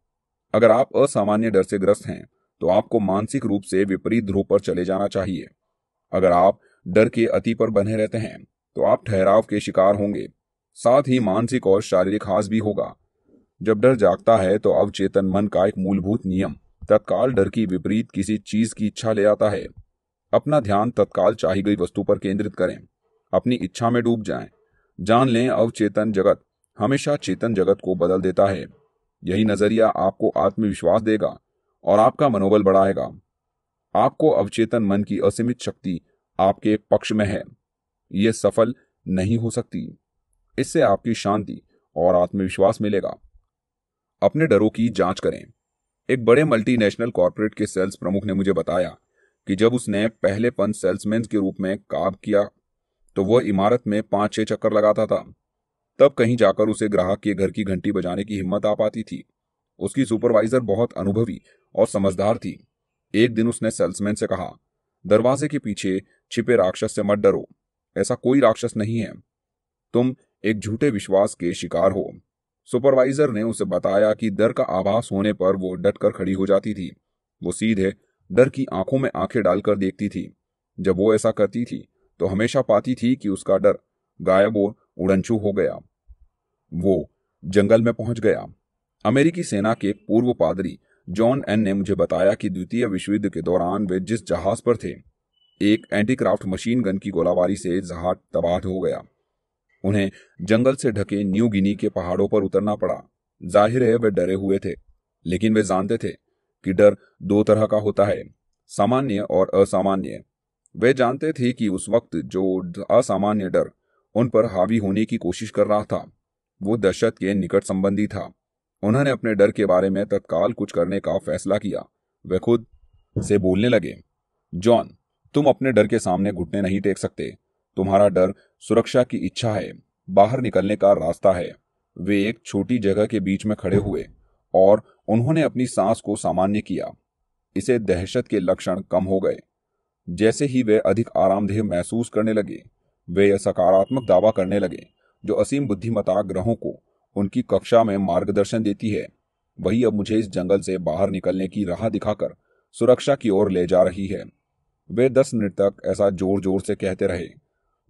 अगर आप असामान्य डर से ग्रस्त हैं तो आपको मानसिक रूप से विपरीत ध्रुव पर चले जाना चाहिए। अगर आप डर के अति पर बने रहते हैं तो आप ठहराव के शिकार होंगे। साथ ही मानसिक और शारीरिक हास भी होगा। जब डर जागता है तो अवचेतन मन का एक मूलभूत नियम, तत्काल डर की विपरीत किसी चीज़ की इच्छा ले आता है। अपना ध्यान तत्काल चाही गई वस्तु पर केंद्रित करें। अपनी इच्छा में डूब जाएँ। जान लें अवचेतन जगत हमेशा चेतन जगत को बदल देता है। यही नज़रिया आपको आत्मविश्वास देगा और आपका मनोबल बढ़ाएगा। आपको अवचेतन मन की असीमित शक्ति आपके पक्ष में है। यह सफल नहीं हो सकती। इससे आपकी शांति और आत्मविश्वास मिलेगा। अपने डरों की जाँच करें। एक बड़े मल्टीनेशनल कॉरपोरेट के सेल्स प्रमुख ने मुझे बताया कि जब उसने पहले पन सेल्समैन के रूप में काम किया तो वह इमारत में पाँच छह चक्कर लगाता था। तब कहीं जाकर उसे ग्राहक के घर की घंटी बजाने की हिम्मत आ पाती थी। उसकी सुपरवाइजर बहुत अनुभवी और समझदार थी। एक दिन उसने सेल्समैन से कहा, दरवाजे के पीछे छिपे राक्षस से मत डरो। ऐसा कोई राक्षस नहीं है। तुम एक झूठे विश्वास के शिकार हो। सुपरवाइजर ने उसे बताया कि डर का आभास होने पर वो डटकर खड़ी हो जाती थी। वो सीधे डर की आँखों में आँखें डालकर देखती थी। जब वो ऐसा करती थी तो हमेशा पाती थी कि उसका डर गायब और उड़नछू हो गया। वो जंगल में पहुँच गया। अमेरिकी सेना के पूर्व पादरी जॉन एन ने मुझे बताया कि द्वितीय विश्व युद्ध के दौरान वे जिस जहाज़ पर थे, एक एंटीक्राफ्ट मशीन गन की गोलाबारी से जहाज़ तबाह हो गया। उन्हें जंगल से ढके न्यू गिनी के पहाड़ों पर उतरना पड़ा। ज़ाहिर है, वे डरे हुए थे, लेकिन वे जानते थे कि डर दो तरह का होता है, सामान्य और असामान्य। वे जानते थे कि उस वक्त जो असामान्य डर उन पर हावी होने की कोशिश कर रहा था, वो दहशत के निकट संबंधी था। उन्होंने अपने डर के बारे में तत्काल कुछ करने का फैसला किया। वे खुद से बोलने लगे, जॉन, तुम अपने डर के सामने घुटने नहीं टेक सकते। तुम्हारा डर सुरक्षा की इच्छा है, बाहर निकलने का रास्ता है। वे एक छोटी जगह के बीच में खड़े हुए और उन्होंने अपनी सांस को सामान्य किया। इसे दहशत के लक्षण कम हो गए। जैसे ही वे अधिक आरामदेह महसूस करने लगे, वे यह सकारात्मक दावा करने लगे, जो असीम बुद्धिमता ग्रहों को उनकी कक्षा में मार्गदर्शन देती है। वही अब मुझे इस जंगल से बाहर निकलने की राह दिखाकर सुरक्षा की ओर ले जा रही है। वे दस मिनट तक ऐसा ज़ोर ज़ोर से कहते रहे।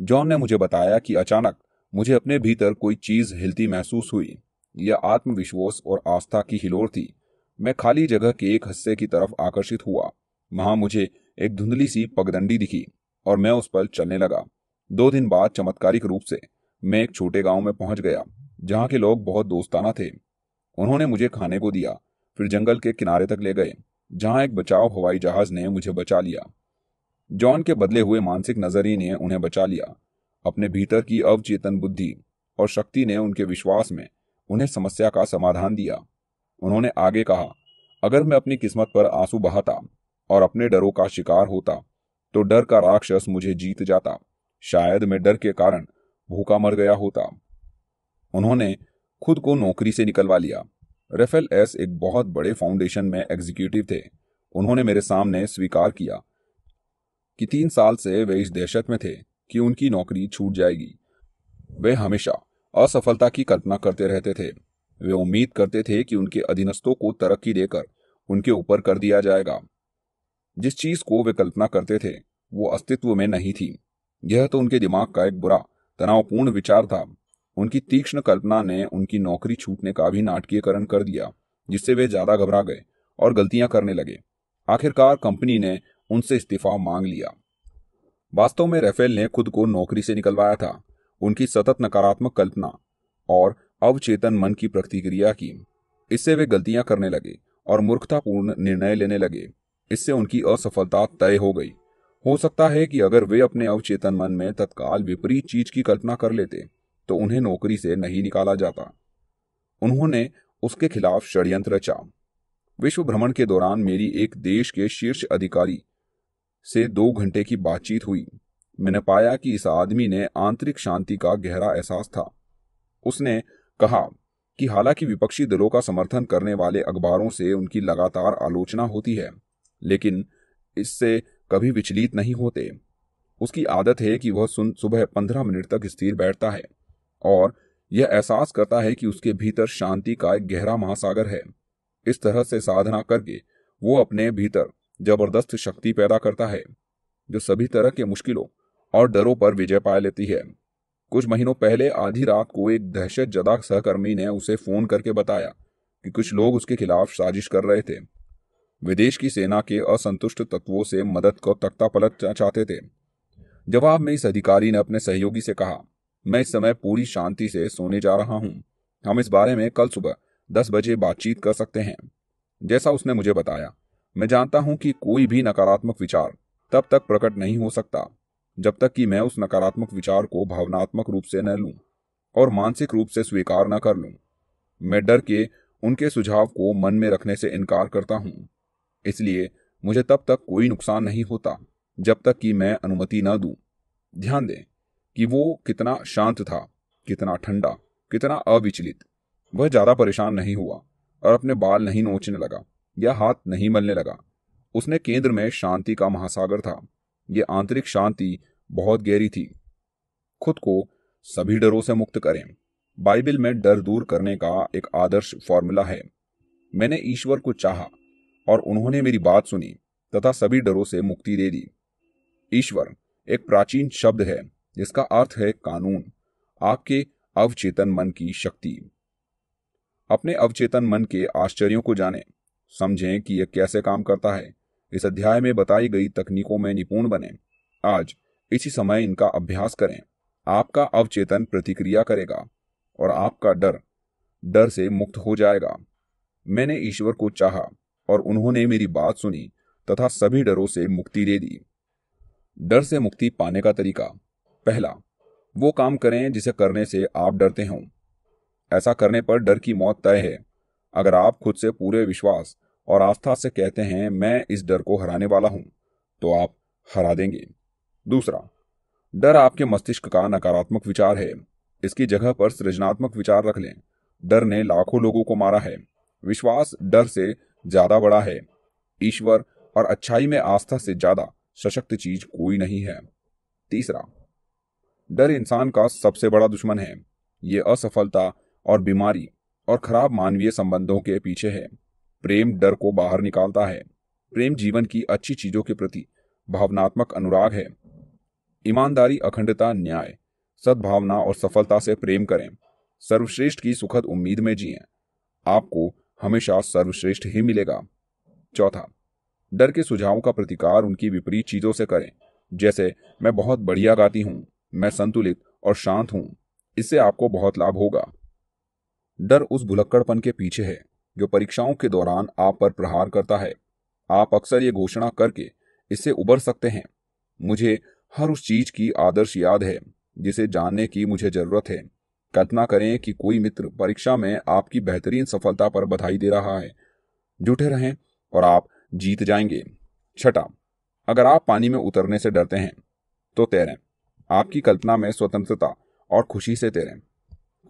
जॉन ने मुझे बताया कि अचानक मुझे अपने भीतर कोई चीज़ हिलती महसूस हुई। यह आत्मविश्वास और आस्था की हिलोर थी। मैं खाली जगह के एक हिस्से की तरफ़ आकर्षित हुआ। वहाँ मुझे एक धुंधली सी पगडंडी दिखी और मैं उस पर चलने लगा। दो दिन बाद चमत्कारिक रूप से मैं एक छोटे गाँव में पहुँच गया, जहाँ के लोग बहुत दोस्ताना थे। उन्होंने मुझे खाने को दिया, फिर जंगल के किनारे तक ले गए, जहाँ एक बचाव हवाई जहाज़ ने मुझे बचा लिया। जॉन के बदले हुए मानसिक नज़रिए ने उन्हें बचा लिया। अपने भीतर की अवचेतन बुद्धि और शक्ति ने उनके विश्वास में उन्हें समस्या का समाधान दिया। उन्होंने आगे कहा, अगर मैं अपनी किस्मत पर आँसू बहाता और अपने डरों का शिकार होता तो डर का राक्षस मुझे जीत जाता। शायद मैं डर के कारण भूखा मर गया होता। उन्होंने खुद को नौकरी से निकलवा लिया। रेफेल एस एक बहुत बड़े फाउंडेशन में एग्जीक्यूटिव थे। उन्होंने मेरे सामने स्वीकार किया कि तीन साल से वे इस दहशत में थे कि उनकी नौकरी छूट जाएगी। वे हमेशा असफलता की कल्पना करते रहते थे। वे उम्मीद करते थे कि उनके अधीनस्थों को तरक्की देकर उनके ऊपर कर दिया जाएगा। जिस चीज़ को वे कल्पना करते थे, वो अस्तित्व में नहीं थी। यह तो उनके दिमाग का एक बुरा, तनावपूर्ण विचार था। उनकी तीक्ष्ण कल्पना ने उनकी नौकरी छूटने का भी नाटकीयकरण कर दिया, जिससे वे ज़्यादा घबरा गए और गलतियाँ करने लगे। आखिरकार कंपनी ने उनसे इस्तीफा मांग लिया। वास्तव में रेफेल ने खुद को नौकरी से निकलवाया था। उनकी सतत नकारात्मक कल्पना और अवचेतन मन की प्रतिक्रिया की। इससे वे गलतियाँ करने लगे और मूर्खतापूर्ण निर्णय लेने लगे। इससे उनकी असफलता तय हो गई। हो सकता है कि अगर वे अपने अवचेतन मन में तत्काल विपरीत चीज़ की कल्पना कर लेते तो उन्हें नौकरी से नहीं निकाला जाता। उन्होंने उसके खिलाफ षड्यंत्र रचा। विश्व भ्रमण के दौरान मेरी एक देश के शीर्ष अधिकारी से दो घंटे की बातचीत हुई। मैंने पाया कि इस आदमी ने आंतरिक शांति का गहरा एहसास था। उसने कहा कि हालाँकि विपक्षी दलों का समर्थन करने वाले अखबारों से उनकी लगातार आलोचना होती है, लेकिन इससे कभी विचलित नहीं होते। उसकी आदत है कि वह सुन, सुबह पंद्रह मिनट तक स्थिर बैठता है और यह एहसास करता है कि उसके भीतर शांति का एक गहरा महासागर है। इस तरह से साधना करके वो अपने भीतर ज़बरदस्त शक्ति पैदा करता है, जो सभी तरह के मुश्किलों और डरों पर विजय पा लेती है। कुछ महीनों पहले आधी रात को एक दहशत जदा सहकर्मी ने उसे फ़ोन करके बताया कि कुछ लोग उसके खिलाफ साजिश कर रहे थे। विदेश की सेना के असंतुष्ट तत्वों से मदद को तख्ता पलट चाहते थे। जवाब में इस अधिकारी ने अपने सहयोगी से कहा, मैं इस समय पूरी शांति से सोने जा रहा हूँ। हम इस बारे में कल सुबह दस बजे बातचीत कर सकते हैं। जैसा उसने मुझे बताया, मैं जानता हूँ कि कोई भी नकारात्मक विचार तब तक प्रकट नहीं हो सकता। जब तक कि मैं उस नकारात्मक विचार को भावनात्मक रूप से न लूँ और मानसिक रूप से स्वीकार न कर लूँ। मैं डर के उनके सुझाव को मन में रखने से इनकार करता हूँ। इसलिए मुझे तब तक कोई नुकसान नहीं होता जब तक कि मैं अनुमति न दूँ। ध्यान दें कि वो कितना शांत था, कितना ठंडा, कितना अविचलित। वह ज़्यादा परेशान नहीं हुआ और अपने बाल नहीं नोचने लगा या हाथ नहीं मलने लगा। उसने केंद्र में शांति का महासागर था। यह आंतरिक शांति बहुत गहरी थी। खुद को सभी डरों से मुक्त करें। बाइबल में डर दूर करने का एक आदर्श फॉर्मूला है। मैंने ईश्वर को चाहा और उन्होंने मेरी बात सुनी तथा सभी डरों से मुक्ति दे दी। ईश्वर एक प्राचीन शब्द है, जिसका अर्थ है कानून, आपके अवचेतन मन की शक्ति। अपने अवचेतन मन के आश्चर्यों को जानें, समझें कि यह कैसे काम करता है। इस अध्याय में बताई गई तकनीकों में निपुण बने। आज इसी समय इनका अभ्यास करें। आपका अवचेतन प्रतिक्रिया करेगा और आपका डर डर से मुक्त हो जाएगा। मैंने ईश्वर को चाहा और उन्होंने मेरी बात सुनी तथा सभी डरों से मुक्ति दे दी। डर से मुक्ति पाने का तरीका। पहला, वो काम करें जिसे करने से आप डरते हों। ऐसा करने पर डर की मौत तय है। अगर आप खुद से पूरे विश्वास और आस्था से कहते हैं, मैं इस डर को हराने वाला हूँ तो आप हरा देंगे। दूसरा, डर आपके मस्तिष्क का नकारात्मक विचार है। इसकी जगह पर सृजनात्मक विचार रख लें। डर ने लाखों लोगों को मारा है। विश्वास डर से ज़्यादा बड़ा है। ईश्वर और अच्छाई में आस्था से ज़्यादा सशक्त चीज़ कोई नहीं है। तीसरा, डर इंसान का सबसे बड़ा दुश्मन है। ये असफलता और बीमारी और खराब मानवीय संबंधों के पीछे है। प्रेम डर को बाहर निकालता है। प्रेम जीवन की अच्छी चीज़ों के प्रति भावनात्मक अनुराग है। ईमानदारी, अखंडता, न्याय। सद्भावना और सफलता से प्रेम करें। सर्वश्रेष्ठ की सुखद उम्मीद में जिए। आपको हमेशा सर्वश्रेष्ठ ही मिलेगा। चौथा, डर के सुझावों का प्रतिकार उनकी विपरीत चीज़ों से करें। जैसे, मैं बहुत बढ़िया गाती हूँ। मैं संतुलित और शांत हूँ। इससे आपको बहुत लाभ होगा। डर उस भुलक्कड़पन के पीछे है, जो परीक्षाओं के दौरान आप पर प्रहार करता है। आप अक्सर ये घोषणा करके इससे उबर सकते हैं। मुझे हर उस चीज़ की आदर्श याद है, जिसे जानने की मुझे ज़रूरत है। कल्पना करें कि कोई मित्र परीक्षा में आपकी बेहतरीन सफलता पर बधाई दे रहा है। जुटे रहें और आप जीत जाएँगे। छठा, अगर आप पानी में उतरने से डरते हैं तो तैरें। आपकी कल्पना में स्वतंत्रता और खुशी से तैरें।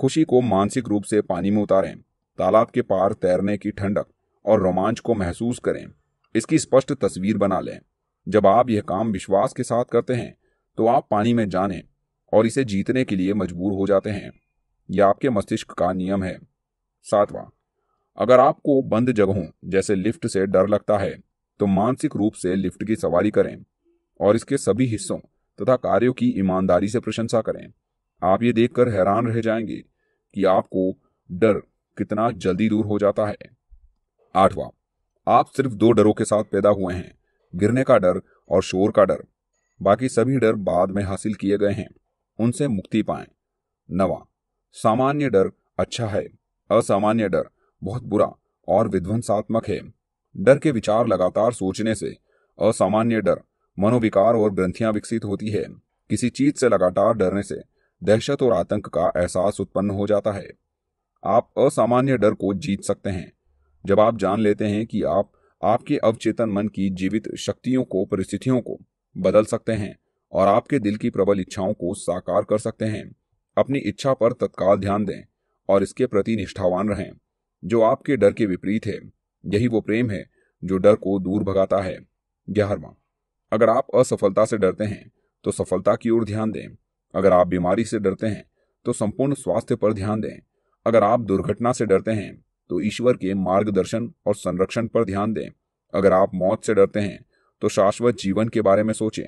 खुशी को मानसिक रूप से पानी में उतारें। तालाब के पार तैरने की ठंडक और रोमांच को महसूस करें। इसकी स्पष्ट तस्वीर बना लें। जब आप यह काम विश्वास के साथ करते हैं तो आप पानी में जाने और इसे जीतने के लिए मजबूर हो जाते हैं। यह आपके मस्तिष्क का नियम है। सातवां, अगर आपको बंद जगहों जैसे लिफ्ट से डर लगता है तो मानसिक रूप से लिफ्ट की सवारी करें और इसके सभी हिस्सों तथा कार्यों की ईमानदारी से प्रशंसा करें। आप ये देखकर हैरान रह जाएँगे कि आपको डर कितना जल्दी दूर हो जाता है। आठवां, आप सिर्फ़ दो डरों के साथ पैदा हुए हैं गिरने का डर और शोर का डर। बाकी सभी डर बाद में हासिल किए गए हैं। उनसे मुक्ति पाएँ। नवा, सामान्य डर अच्छा है, असामान्य डर बहुत बुरा और विध्वंसात्मक है। डर के विचार लगातार सोचने से असामान्य डर मनोविकार और ग्रंथियाँ विकसित होती है। किसी चीज़ से लगातार डरने से दहशत और आतंक का एहसास उत्पन्न हो जाता है। आप असामान्य डर को जीत सकते हैं। जब आप जान लेते हैं कि आप आपके अवचेतन मन की जीवित शक्तियों को, परिस्थितियों को बदल सकते हैं और आपके दिल की प्रबल इच्छाओं को साकार कर सकते हैं। अपनी इच्छा पर तत्काल ध्यान दें और इसके प्रति निष्ठावान रहें। जो आपके डर के विपरीत है, यही वो प्रेम है जो डर को दूर भगाता है। ग्यारहवा, अगर आप असफलता से डरते हैं तो सफलता की ओर ध्यान दें। अगर आप बीमारी से डरते हैं तो संपूर्ण स्वास्थ्य पर ध्यान दें। अगर आप दुर्घटना से डरते हैं तो ईश्वर के मार्गदर्शन और संरक्षण पर ध्यान दें। अगर आप मौत से डरते हैं तो शाश्वत जीवन के बारे में सोचें।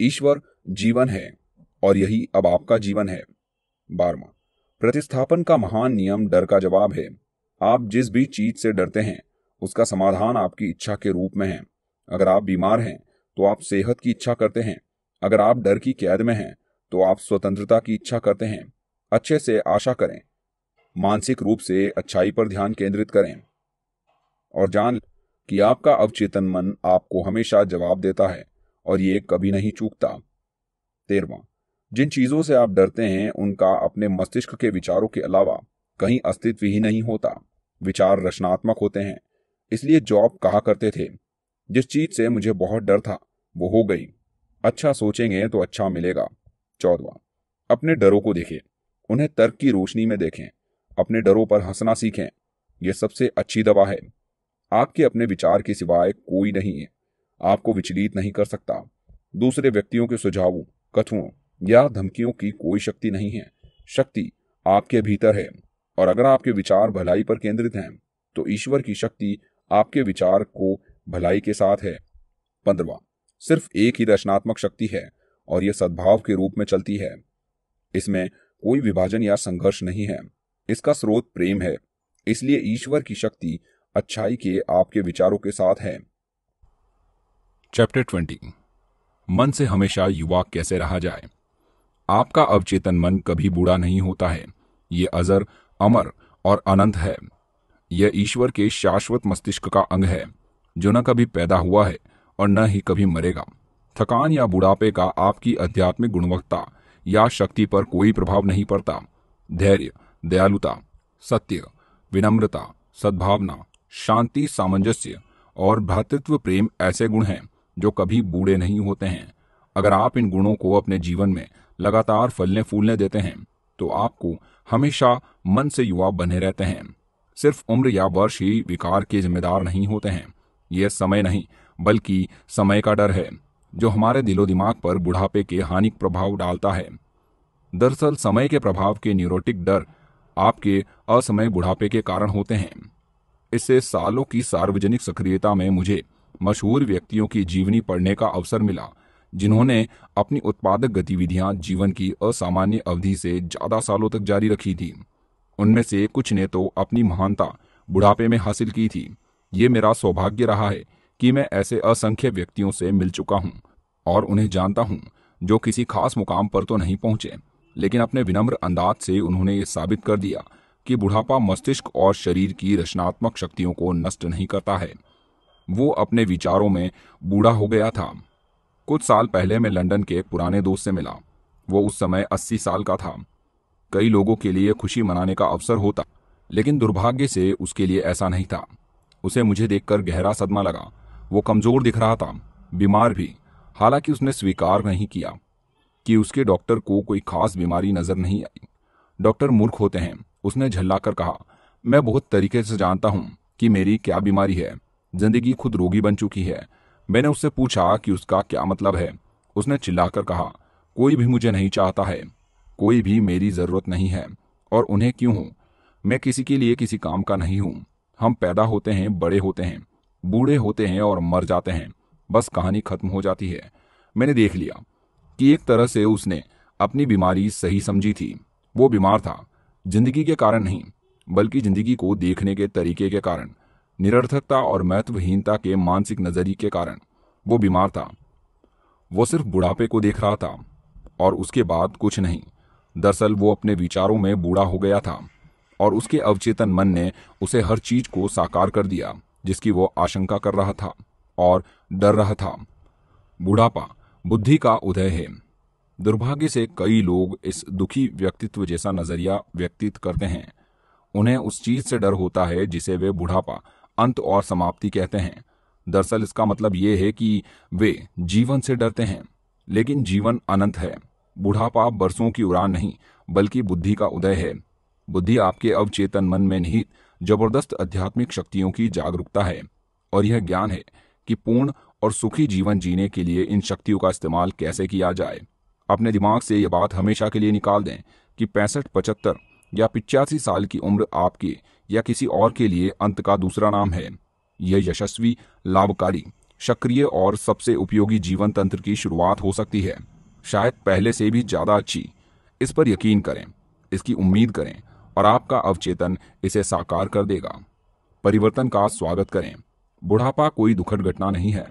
ईश्वर जीवन है और यही अब आपका जीवन है। बारवा प्रतिस्थापन का महान नियम डर का जवाब है। आप जिस भी चीज़ से डरते हैं, उसका समाधान आपकी इच्छा के रूप में है। अगर आप बीमार हैं तो आप सेहत की इच्छा करते हैं। अगर आप डर की कैद में हैं तो आप स्वतंत्रता की इच्छा करते हैं। अच्छे से आशा करें। मानसिक रूप से अच्छाई पर ध्यान केंद्रित करें और जान कि आपका अवचेतन मन आपको हमेशा जवाब देता है और ये कभी नहीं चूकता। तेरवा जिन चीज़ों से आप डरते हैं, उनका अपने मस्तिष्क के विचारों के अलावा कहीं अस्तित्व ही नहीं होता। विचार रचनात्मक होते हैं, इसलिए जॉब कहा करते थे, जिस चीज़ से मुझे बहुत डर था, वो हो गई। अच्छा सोचेंगे तो अच्छा मिलेगा। चौदवा अपने डरों को देखें, उन्हें तर्क की रोशनी में देखें। अपने डरों पर हंसना सीखें। यह सबसे अच्छी दवा है। आपके अपने विचार के सिवाय कोई नहीं है। आपको विचलित नहीं कर सकता। दूसरे व्यक्तियों के सुझावों कथुओं या धमकियों की कोई शक्ति नहीं है। शक्ति आपके भीतर है और अगर आपके विचार भलाई पर केंद्रित हैं तो ईश्वर की शक्ति आपके विचार को भलाई के साथ है। पंद्रवा, सिर्फ़ एक ही रचनात्मक शक्ति है और यह सद्भाव के रूप में चलती है। इसमें कोई विभाजन या संघर्ष नहीं है। इसका स्रोत प्रेम है, इसलिए ईश्वर की शक्ति अच्छाई के आपके विचारों के साथ है। चैप्टर ट्वेंटी मन से हमेशा युवा कैसे रहा जाए? आपका अवचेतन मन कभी बूढ़ा नहीं होता है। ये अजर, अमर और अनंत है। यह ईश्वर के शाश्वत मस्तिष्क का अंग है, जो न कभी पैदा हुआ है और न ही कभी मरेगा। थकान या बुढ़ापे का आपकी आध्यात्मिक गुणवत्ता या शक्ति पर कोई प्रभाव नहीं पड़ता। धैर्य दयालुता, सत्य, विनम्रता, सद्भावना, शांति, सामंजस्य और भ्रातृत्व प्रेम ऐसे गुण हैं जो कभी बूढ़े नहीं होते हैं। अगर आप इन गुणों को अपने जीवन में लगातार फलने फूलने देते हैं तो आपको हमेशा मन से युवा बने रहते हैं। सिर्फ़ उम्र या वर्ष ही विकार के जिम्मेदार नहीं होते हैं। यह समय नहीं, बल्कि समय का डर है, जो हमारे दिलो दिमाग पर बुढ़ापे के हानिक प्रभाव डालता है। दरअसल समय के प्रभाव के न्यूरोटिक डर आपके असमय बुढ़ापे के कारण होते हैं। इससे सालों की सार्वजनिक सक्रियता में मुझे मशहूर व्यक्तियों की जीवनी पढ़ने का अवसर मिला, जिन्होंने अपनी उत्पादक गतिविधियाँ जीवन की असामान्य अवधि से ज़्यादा सालों तक जारी रखी थी। उनमें से कुछ ने तो अपनी महानता बुढ़ापे में हासिल की थी। ये मेरा सौभाग्य रहा है कि मैं ऐसे असंख्य व्यक्तियों से मिल चुका हूँ और उन्हें जानता हूँ, जो किसी खास मुकाम पर तो नहीं पहुँचे। लेकिन अपने विनम्र अंदाज से उन्होंने ये साबित कर दिया कि बुढ़ापा मस्तिष्क और शरीर की रचनात्मक शक्तियों को नष्ट नहीं करता है। वो अपने विचारों में बूढ़ा हो गया था। कुछ साल पहले मैं लंदन के एक पुराने दोस्त से मिला। वो उस समय अस्सी साल का था। कई लोगों के लिए खुशी मनाने का अवसर होता, लेकिन दुर्भाग्य से उसके लिए ऐसा नहीं था। उसे मुझे देखकर गहरा सदमा लगा। वो कमज़ोर दिख रहा था, बीमार भी। हालाँकि उसने स्वीकार नहीं किया। कि उसके डॉक्टर को कोई खास बीमारी नज़र नहीं आई। डॉक्टर मूर्ख होते हैं, उसने झल्लाकर कहा, मैं बहुत तरीके से जानता हूँ कि मेरी क्या बीमारी है। ज़िंदगी खुद रोगी बन चुकी है। मैंने उससे पूछा कि उसका क्या मतलब है। उसने चिल्लाकर कहा, कोई भी मुझे नहीं चाहता है। कोई भी मेरी ज़रूरत नहीं है। और उन्हें क्यों हूँ? मैं किसी के लिए किसी काम का नहीं हूँ। हम पैदा होते हैं, बड़े होते हैं। बूढ़े होते हैं और मर जाते हैं। बस कहानी खत्म हो जाती है। मैंने देख लिया। कि एक तरह से उसने अपनी बीमारी सही समझी थी। वो बीमार था, ज़िंदगी के कारण नहीं, बल्कि ज़िंदगी को देखने के तरीके के कारण, निरर्थकता और महत्वहीनता के मानसिक नज़रिए के कारण। वो बीमार था। वो सिर्फ़ बुढ़ापे को देख रहा था, और उसके बाद कुछ नहीं। दरअसल वो अपने विचारों में बूढ़ा हो गया था, और उसके अवचेतन मन ने उसे हर चीज़ को साकार कर दिया, जिसकी वो आशंका कर रहा था, और डर रहा था। बुढ़ापा बुद्धि का उदय है। दुर्भाग्य से कई लोग इस दुखी व्यक्तित्व जैसा नज़रिया व्यक्तित करते हैं। उन्हें उस चीज़ से डर होता है जिसे वे बुढ़ापा, अंत और समाप्ति कहते हैं। दरअसल इसका मतलब ये है कि वे जीवन से डरते हैं, लेकिन जीवन अनंत है। बुढ़ापा बरसों की उड़ान नहीं, बल्कि बुद्धि का उदय है। बुद्धि आपके अवचेतन मन में निहित, ज़बरदस्त आध्यात्मिक शक्तियों की जागरूकता है, और यह ज्ञान है कि पूर्ण और सुखी जीवन जीने के लिए इन शक्तियों का इस्तेमाल कैसे किया जाए? अपने दिमाग से यह बात हमेशा के लिए निकाल दें कि पैंसठ, पचहत्तर या पिचासी साल की उम्र आपकी या किसी और के लिए अंत का दूसरा नाम है। यह यशस्वी, लाभकारी, सक्रिय और सबसे उपयोगी जीवन तंत्र की शुरुआत हो सकती है। शायद पहले से भी ज़्यादा अच्छी। इस पर यकीन करें, इसकी उम्मीद करें और आपका अवचेतन इसे साकार कर देगा। परिवर्तन का स्वागत करें। बुढ़ापा कोई दुखद घटना नहीं है।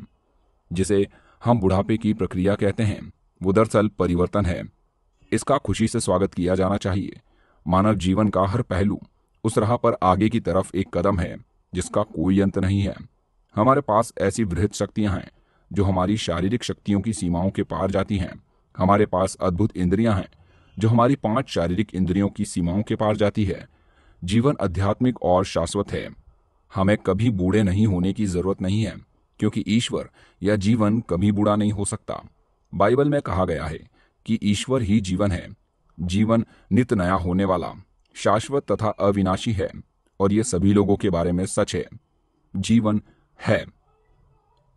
जिसे हम बुढ़ापे की प्रक्रिया कहते हैं, वो दरअसल परिवर्तन है। इसका खुशी से स्वागत किया जाना चाहिए। मानव जीवन का हर पहलू उस राह पर आगे की तरफ़ एक कदम है, जिसका कोई अंत नहीं है। हमारे पास ऐसी वृहद शक्तियाँ हैं, जो हमारी शारीरिक शक्तियों की सीमाओं के पार जाती हैं। हमारे पास अद्भुत इंद्रियाँ हैं, जो हमारी पाँच शारीरिक इंद्रियों की सीमाओं के पार जाती है। जीवन आध्यात्मिक और शाश्वत है। हमें कभी बूढ़े नहीं होने की ज़रूरत नहीं है। क्योंकि ईश्वर या जीवन कभी बूढ़ा नहीं हो सकता। बाइबल में कहा गया है कि ईश्वर ही जीवन है। जीवन नित नया होने वाला, शाश्वत तथा अविनाशी है, और ये सभी लोगों के बारे में सच है। जीवन है।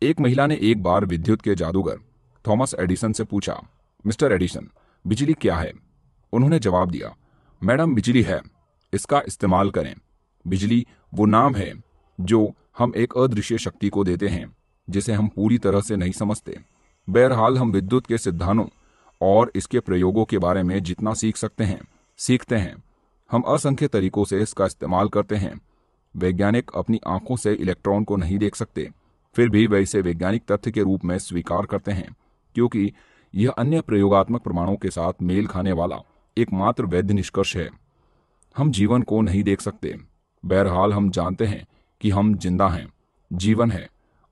एक महिला ने एक बार विद्युत के जादूगर, थॉमस एडिसन से पूछा, मिस्टर एडिसन, बिजली क्या है? उन्होंने जवाब दिया, मैडम, बिजली है, इसका इस्तेमाल करें। बिजली वो नाम है जो हम एक अदृश्य शक्ति को देते हैं, जिसे हम पूरी तरह से नहीं समझते। बहरहाल, हम विद्युत के सिद्धांतों और इसके प्रयोगों के बारे में जितना सीख सकते हैं, सीखते हैं। हम असंख्य तरीकों से इसका इस्तेमाल करते हैं। वैज्ञानिक अपनी आँखों से इलेक्ट्रॉन को नहीं देख सकते, फिर भी वे इसे वैज्ञानिक तथ्य के रूप में स्वीकार करते हैं, क्योंकि यह अन्य प्रयोगात्मक प्रमाणों के साथ मेल खाने वाला एकमात्र वैध निष्कर्ष है। हम जीवन को नहीं देख सकते। बहरहाल, हम जानते हैं कि हम ज़िंदा हैं, जीवन है,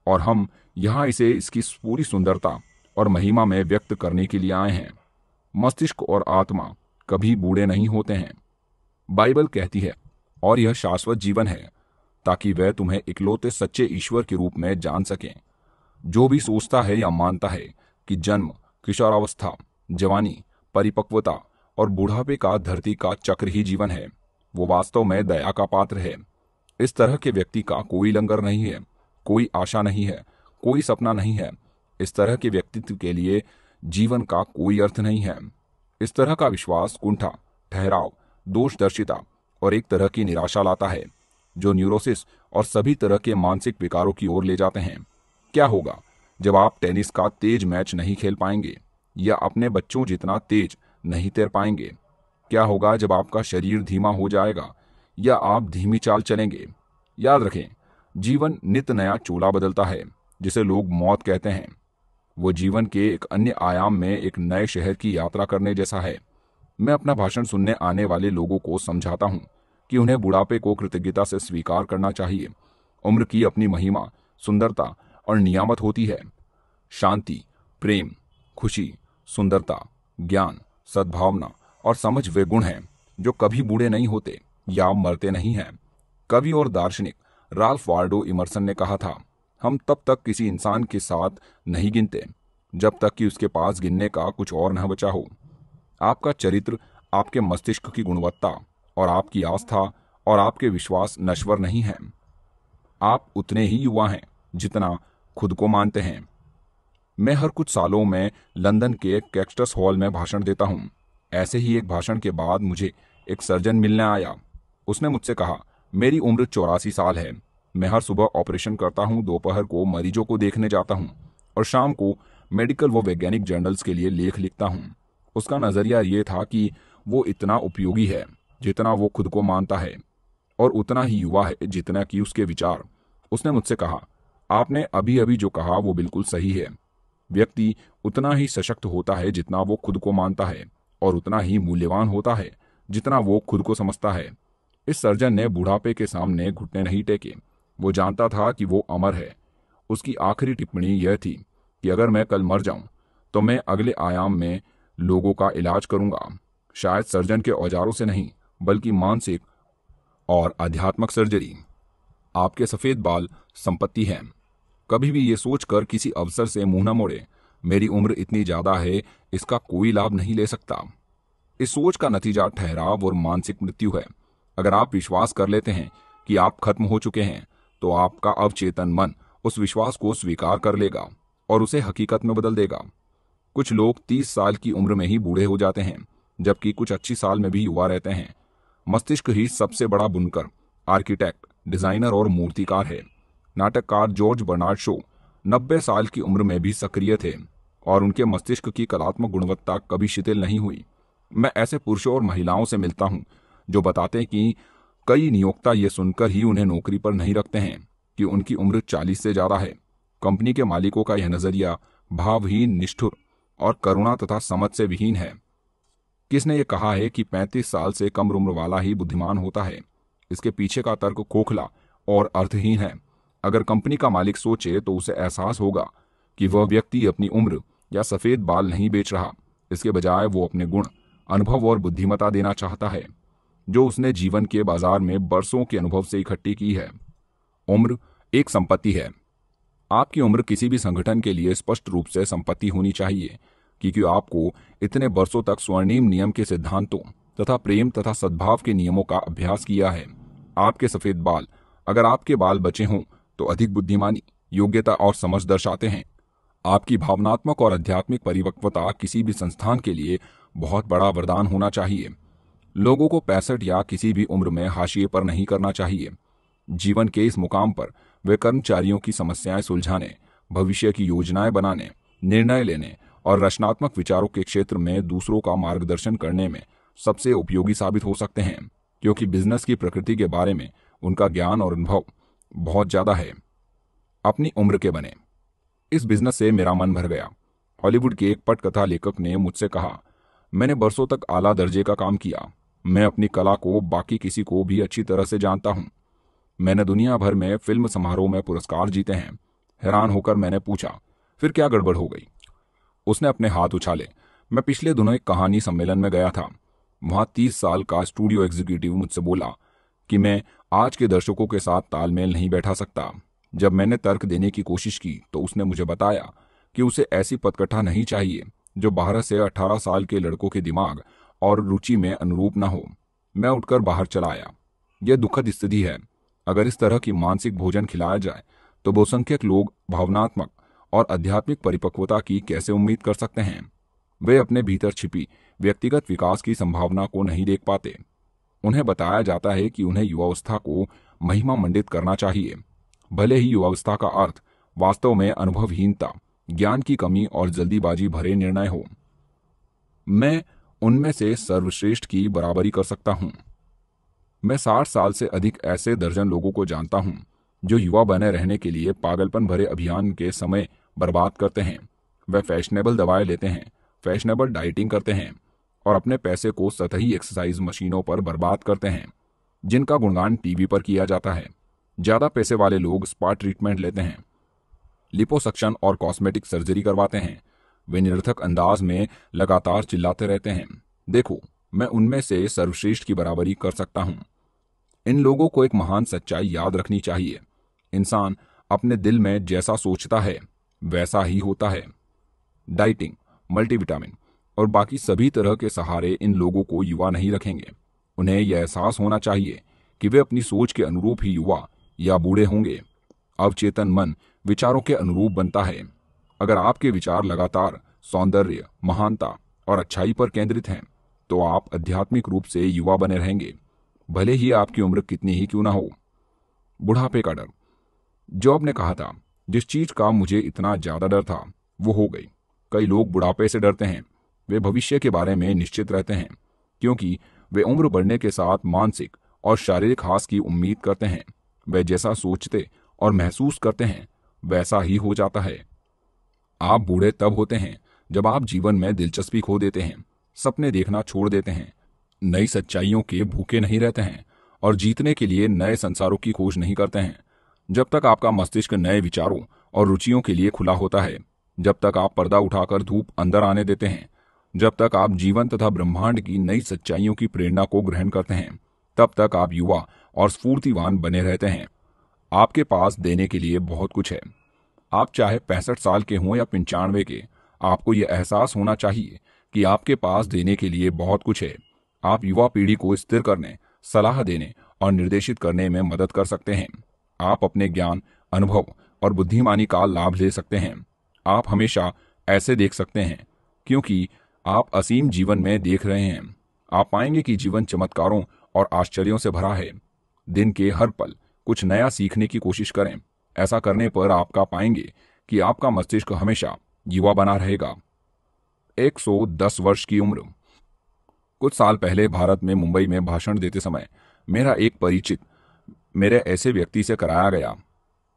और हम यहाँ इसे इसकी पूरी सुंदरता और महिमा में व्यक्त करने के लिए आए हैं। मस्तिष्क और आत्मा कभी बूढ़े नहीं होते हैं। बाइबल कहती है, और यह शाश्वत जीवन है, ताकि वह तुम्हें इकलौते सच्चे ईश्वर के रूप में जान सकें। जो भी सोचता है या मानता है कि जन्म, किशोरावस्था, जवानी, परिपक्वता और बुढ़ापे का धरती का चक्र ही जीवन है, वो वास्तव में दया का पात्र है। इस तरह के व्यक्ति का कोई लंगर नहीं है, कोई आशा नहीं है, कोई सपना नहीं है। इस तरह के व्यक्तित्व के लिए जीवन का कोई अर्थ नहीं है। इस तरह का विश्वास कुंठा, ठहराव, दोषदर्शिता और एक तरह की निराशा लाता है, जो न्यूरोसिस और सभी तरह के मानसिक विकारों की ओर ले जाते हैं। क्या होगा जब आप टेनिस का तेज मैच नहीं खेल पाएँगे, या अपने बच्चों जितना तेज नहीं तैर पाएँगे? क्या होगा जब आपका शरीर धीमा हो जाएगा या आप धीमी चाल चलेंगे। याद रखें, जीवन नित नया चूल्हा बदलता है, जिसे लोग मौत कहते हैं। वो जीवन के एक अन्य आयाम में एक नए शहर की यात्रा करने जैसा है। मैं अपना भाषण सुनने आने वाले लोगों को समझाता हूँ कि उन्हें बुढ़ापे को कृतज्ञता से स्वीकार करना चाहिए। उम्र की अपनी महिमा, सुंदरता और नियामत होती है। शांति, प्रेम, खुशी, सुंदरता, ज्ञान, सद्भावना और समझ वे गुण हैं, जो कभी बूढ़े नहीं होते। या मरते नहीं हैं। कवि और दार्शनिक राल्फ वार्डो इमरसन ने कहा था, हम तब तक किसी इंसान के साथ नहीं गिनते, जब तक कि उसके पास गिनने का कुछ और न बचा हो। आपका चरित्र आपके मस्तिष्क की गुणवत्ता और आपकी आस्था और आपके विश्वास नश्वर नहीं है। आप उतने ही युवा हैं जितना खुद को मानते हैं। मैं हर कुछ सालों में लंदन के कैक्स्टस हॉल में भाषण देता हूँ। ऐसे ही एक भाषण के बाद मुझे एक सर्जन मिलने आया। उसने मुझसे कहा, मेरी उम्र चौरासी साल है। मैं हर सुबह ऑपरेशन करता हूँ, दोपहर को मरीजों को देखने जाता हूँ और शाम को मेडिकल व वैज्ञानिक जर्नल्स के लिए लेख लिखता हूँ। उसका नज़रिया ये था कि वो इतना उपयोगी है, जितना वो खुद को मानता है और उतना ही युवा है जितना कि उसके विचार। उसने मुझसे कहा, आपने अभी अभी जो कहा वो बिल्कुल सही है। व्यक्ति उतना ही सशक्त होता है जितना वो खुद को मानता है और उतना ही मूल्यवान होता है जितना वो खुद को समझता है। इस सर्जन ने बुढ़ापे के सामने घुटने नहीं टेके। वो जानता था कि वो अमर है। उसकी आखिरी टिप्पणी यह थी कि अगर मैं कल मर जाऊँ तो मैं अगले आयाम में लोगों का इलाज करूँगा। शायद सर्जन के औजारों से नहीं, बल्कि मानसिक और आध्यात्मक सर्जरी। आपके सफ़ेद बाल संपत्ति हैं। कभी भी ये सोचकर किसी अवसर से मुँह न मोड़े। मेरी उम्र इतनी ज़्यादा है, इसका कोई लाभ नहीं ले सकता। इस सोच का नतीजा ठहराव और मानसिक मृत्यु है। अगर आप विश्वास कर लेते हैं कि आप खत्म हो चुके हैं तो आपका अवचेतन मन उस विश्वास को स्वीकार कर लेगा और उसे हकीकत में बदल देगा। कुछ लोग तीस साल की उम्र में ही बूढ़े हो जाते हैं, जबकि कुछ अच्छी साल में भी युवा रहते हैं। मस्तिष्क ही सबसे बड़ा बुनकर, आर्किटेक्ट, डिज़ाइनर और मूर्तिकार है। नाटककार जॉर्ज बर्नार्ड शो नब्बे साल की उम्र में भी सक्रिय थे और उनके मस्तिष्क की कलात्मक गुणवत्ता कभी शिथिल नहीं हुई। मैं ऐसे पुरुषों और महिलाओं से मिलता हूँ जो बताते हैं कि कई नियोक्ता ये सुनकर ही उन्हें नौकरी पर नहीं रखते हैं कि उनकी उम्र चालीस से ज़्यादा है। कंपनी के मालिकों का यह नज़रिया भावहीन, निष्ठुर और करुणा तथा समझ से विहीन है। किसने यह कहा है कि 35 साल से कम उम्र वाला ही बुद्धिमान होता है? इसके पीछे का तर्क खोखला और अर्थहीन है। अगर कंपनी का मालिक सोचे तो उसे एहसास होगा कि वह व्यक्ति अपनी उम्र या सफ़ेद बाल नहीं बेच रहा। इसके बजाय वो अपने गुण, अनुभव और बुद्धिमता देना चाहता है। जो उसने जीवन के बाज़ार में बरसों के अनुभव से इकट्ठी की है। उम्र एक संपत्ति है। आपकी उम्र किसी भी संगठन के लिए स्पष्ट रूप से संपत्ति होनी चाहिए, क्योंकि आपको इतने वर्षों तक स्वर्णिम नियम के सिद्धांतों तथा प्रेम तथा सद्भाव के नियमों का अभ्यास किया है। आपके सफ़ेद बाल, अगर आपके बाल बचे हों तो अधिक बुद्धिमानी, योग्यता और समझ दर्शाते हैं। आपकी भावनात्मक और आध्यात्मिक परिपक्वता किसी भी संस्थान के लिए बहुत बड़ा वरदान होना चाहिए। लोगों को पैंसठ या किसी भी उम्र में हाशिए पर नहीं करना चाहिए। जीवन के इस मुकाम पर वे कर्मचारियों की समस्याएँ सुलझाने, भविष्य की योजनाएँ बनाने, निर्णय लेने और रचनात्मक विचारों के क्षेत्र में दूसरों का मार्गदर्शन करने में सबसे उपयोगी साबित हो सकते हैं, क्योंकि बिज़नेस की प्रकृति के बारे में उनका ज्ञान और अनुभव बहुत ज़्यादा है। अपनी उम्र के बने। इस बिज़नेस से मेरा मन भर गया। हॉलीवुड के एक पटकथा लेखक ने मुझसे कहा, मैंने बरसों तक आला दर्जे का काम किया। मैं अपनी कला को बाकी किसी को भी अच्छी तरह से जानता हूँ। मैंने दुनिया भर में फ़िल्म समारोह में पुरस्कार जीते हैं। हैरान होकर मैंने पूछा, फिर क्या गड़बड़ हो गई? उसने अपने हाथ उछाले। मैं पिछले दिनों एक कहानी सम्मेलन में गया था। वहाँ तीस साल का स्टूडियो एग्जीक्यूटिव मुझसे बोला कि मैं आज के दर्शकों के साथ तालमेल नहीं बैठा सकता। जब मैंने तर्क देने की कोशिश की तो उसने मुझे बताया कि उसे ऐसी पदकथा नहीं चाहिए, जो बारह से अठारह साल के लड़कों के दिमाग और रुचि में अनुरूप न हो। मैं उठकर बाहर चला आया। यह दुखद स्थिति है। अगर इस तरह की मानसिक भोजन खिलाया जाए तो बहुसंख्यक लोग भावनात्मक और आध्यात्मिक परिपक्वता की कैसे उम्मीद कर सकते हैं? वे अपने भीतर छिपी व्यक्तिगत विकास की संभावना को नहीं देख पाते। उन्हें बताया जाता है कि उन्हें युवावस्था को महिमा मंडित करना चाहिए। भले ही युवावस्था का अर्थ वास्तव में अनुभवहीनता, ज्ञान की कमी और जल्दीबाजी भरे निर्णय हो। मैं उनमें से सर्वश्रेष्ठ की बराबरी कर सकता हूँ। मैं साठ साल से अधिक ऐसे दर्जन लोगों को जानता हूँ, जो युवा बने रहने के लिए पागलपन भरे अभियान के समय बर्बाद करते हैं। वे फैशनेबल दवाएँ लेते हैं, फैशनेबल डाइटिंग करते हैं और अपने पैसे को सतही एक्सरसाइज मशीनों पर बर्बाद करते हैं, जिनका गुणगान टीवी पर किया जाता है। ज़्यादा पैसे वाले लोग स्पा ट्रीटमेंट लेते हैं, लिपोसक्शन और कॉस्मेटिक सर्जरी करवाते हैं वे निरर्थक अंदाज में लगातार चिल्लाते रहते हैं। देखो, मैं उनमें से सर्वश्रेष्ठ की बराबरी कर सकता हूँ। इन लोगों को एक महान सच्चाई याद रखनी चाहिए। इंसान अपने दिल में जैसा सोचता है, वैसा ही होता है। डाइटिंग, मल्टीविटामिन और बाकी सभी तरह के सहारे इन लोगों को युवा नहीं रखेंगे। उन्हें यह एहसास होना चाहिए कि वे अपनी सोच के अनुरूप ही युवा या बूढ़े होंगे। अवचेतन मन विचारों के अनुरूप बनता है। अगर आपके विचार लगातार, सौंदर्य, महानता और अच्छाई पर केंद्रित हैं तो आप आध्यात्मिक रूप से युवा बने रहेंगे। भले ही आपकी उम्र कितनी ही क्यों ना हो। बुढ़ापे का डर। जॉब ने कहा था, जिस चीज़ का मुझे इतना ज़्यादा डर था, वो हो गई। कई लोग बुढ़ापे से डरते हैं। वे भविष्य के बारे में निश्चित रहते हैं, क्योंकि वे उम्र बढ़ने के साथ मानसिक और शारीरिक हास की उम्मीद करते हैं। वे जैसा सोचते और महसूस करते हैं, वैसा ही हो जाता है। आप बूढ़े तब होते हैं, जब आप जीवन में दिलचस्पी खो देते हैं, सपने देखना छोड़ देते हैं, नई सच्चाइयों के भूखे नहीं रहते हैं, और जीतने के लिए नए संसारों की खोज नहीं करते हैं। जब तक आपका मस्तिष्क नए विचारों और रुचियों के लिए खुला होता है, जब तक आप पर्दा उठाकर धूप अंदर आने देते हैं, जब तक आप जीवन तथा ब्रह्मांड की नई सच्चाइयों की प्रेरणा को ग्रहण करते हैं, तब तक आप युवा और स्फूर्तिवान बने रहते हैं। आपके पास देने के लिए बहुत कुछ है। आप चाहे पैंसठ साल के हों या पंचानवे के, आपको यह एहसास होना चाहिए कि आपके पास देने के लिए बहुत कुछ है। आप युवा पीढ़ी को स्थिर करने, सलाह देने और निर्देशित करने में मदद कर सकते हैं। आप अपने ज्ञान, अनुभव और बुद्धिमानी का लाभ ले सकते हैं। आप हमेशा ऐसे देख सकते हैं, क्योंकि आप असीम जीवन में देख रहे हैं। आप पाएँगे कि जीवन चमत्कारों और आश्चर्यों से भरा है। दिन के हर पल कुछ नया सीखने की कोशिश करें। ऐसा करने पर आपका पाएँगे कि आपका मस्तिष्क हमेशा युवा बना रहेगा। 110 वर्ष की उम्र। कुछ साल पहले भारत में मुंबई में भाषण देते समय मेरा एक परिचित मेरे ऐसे व्यक्ति से कराया गया,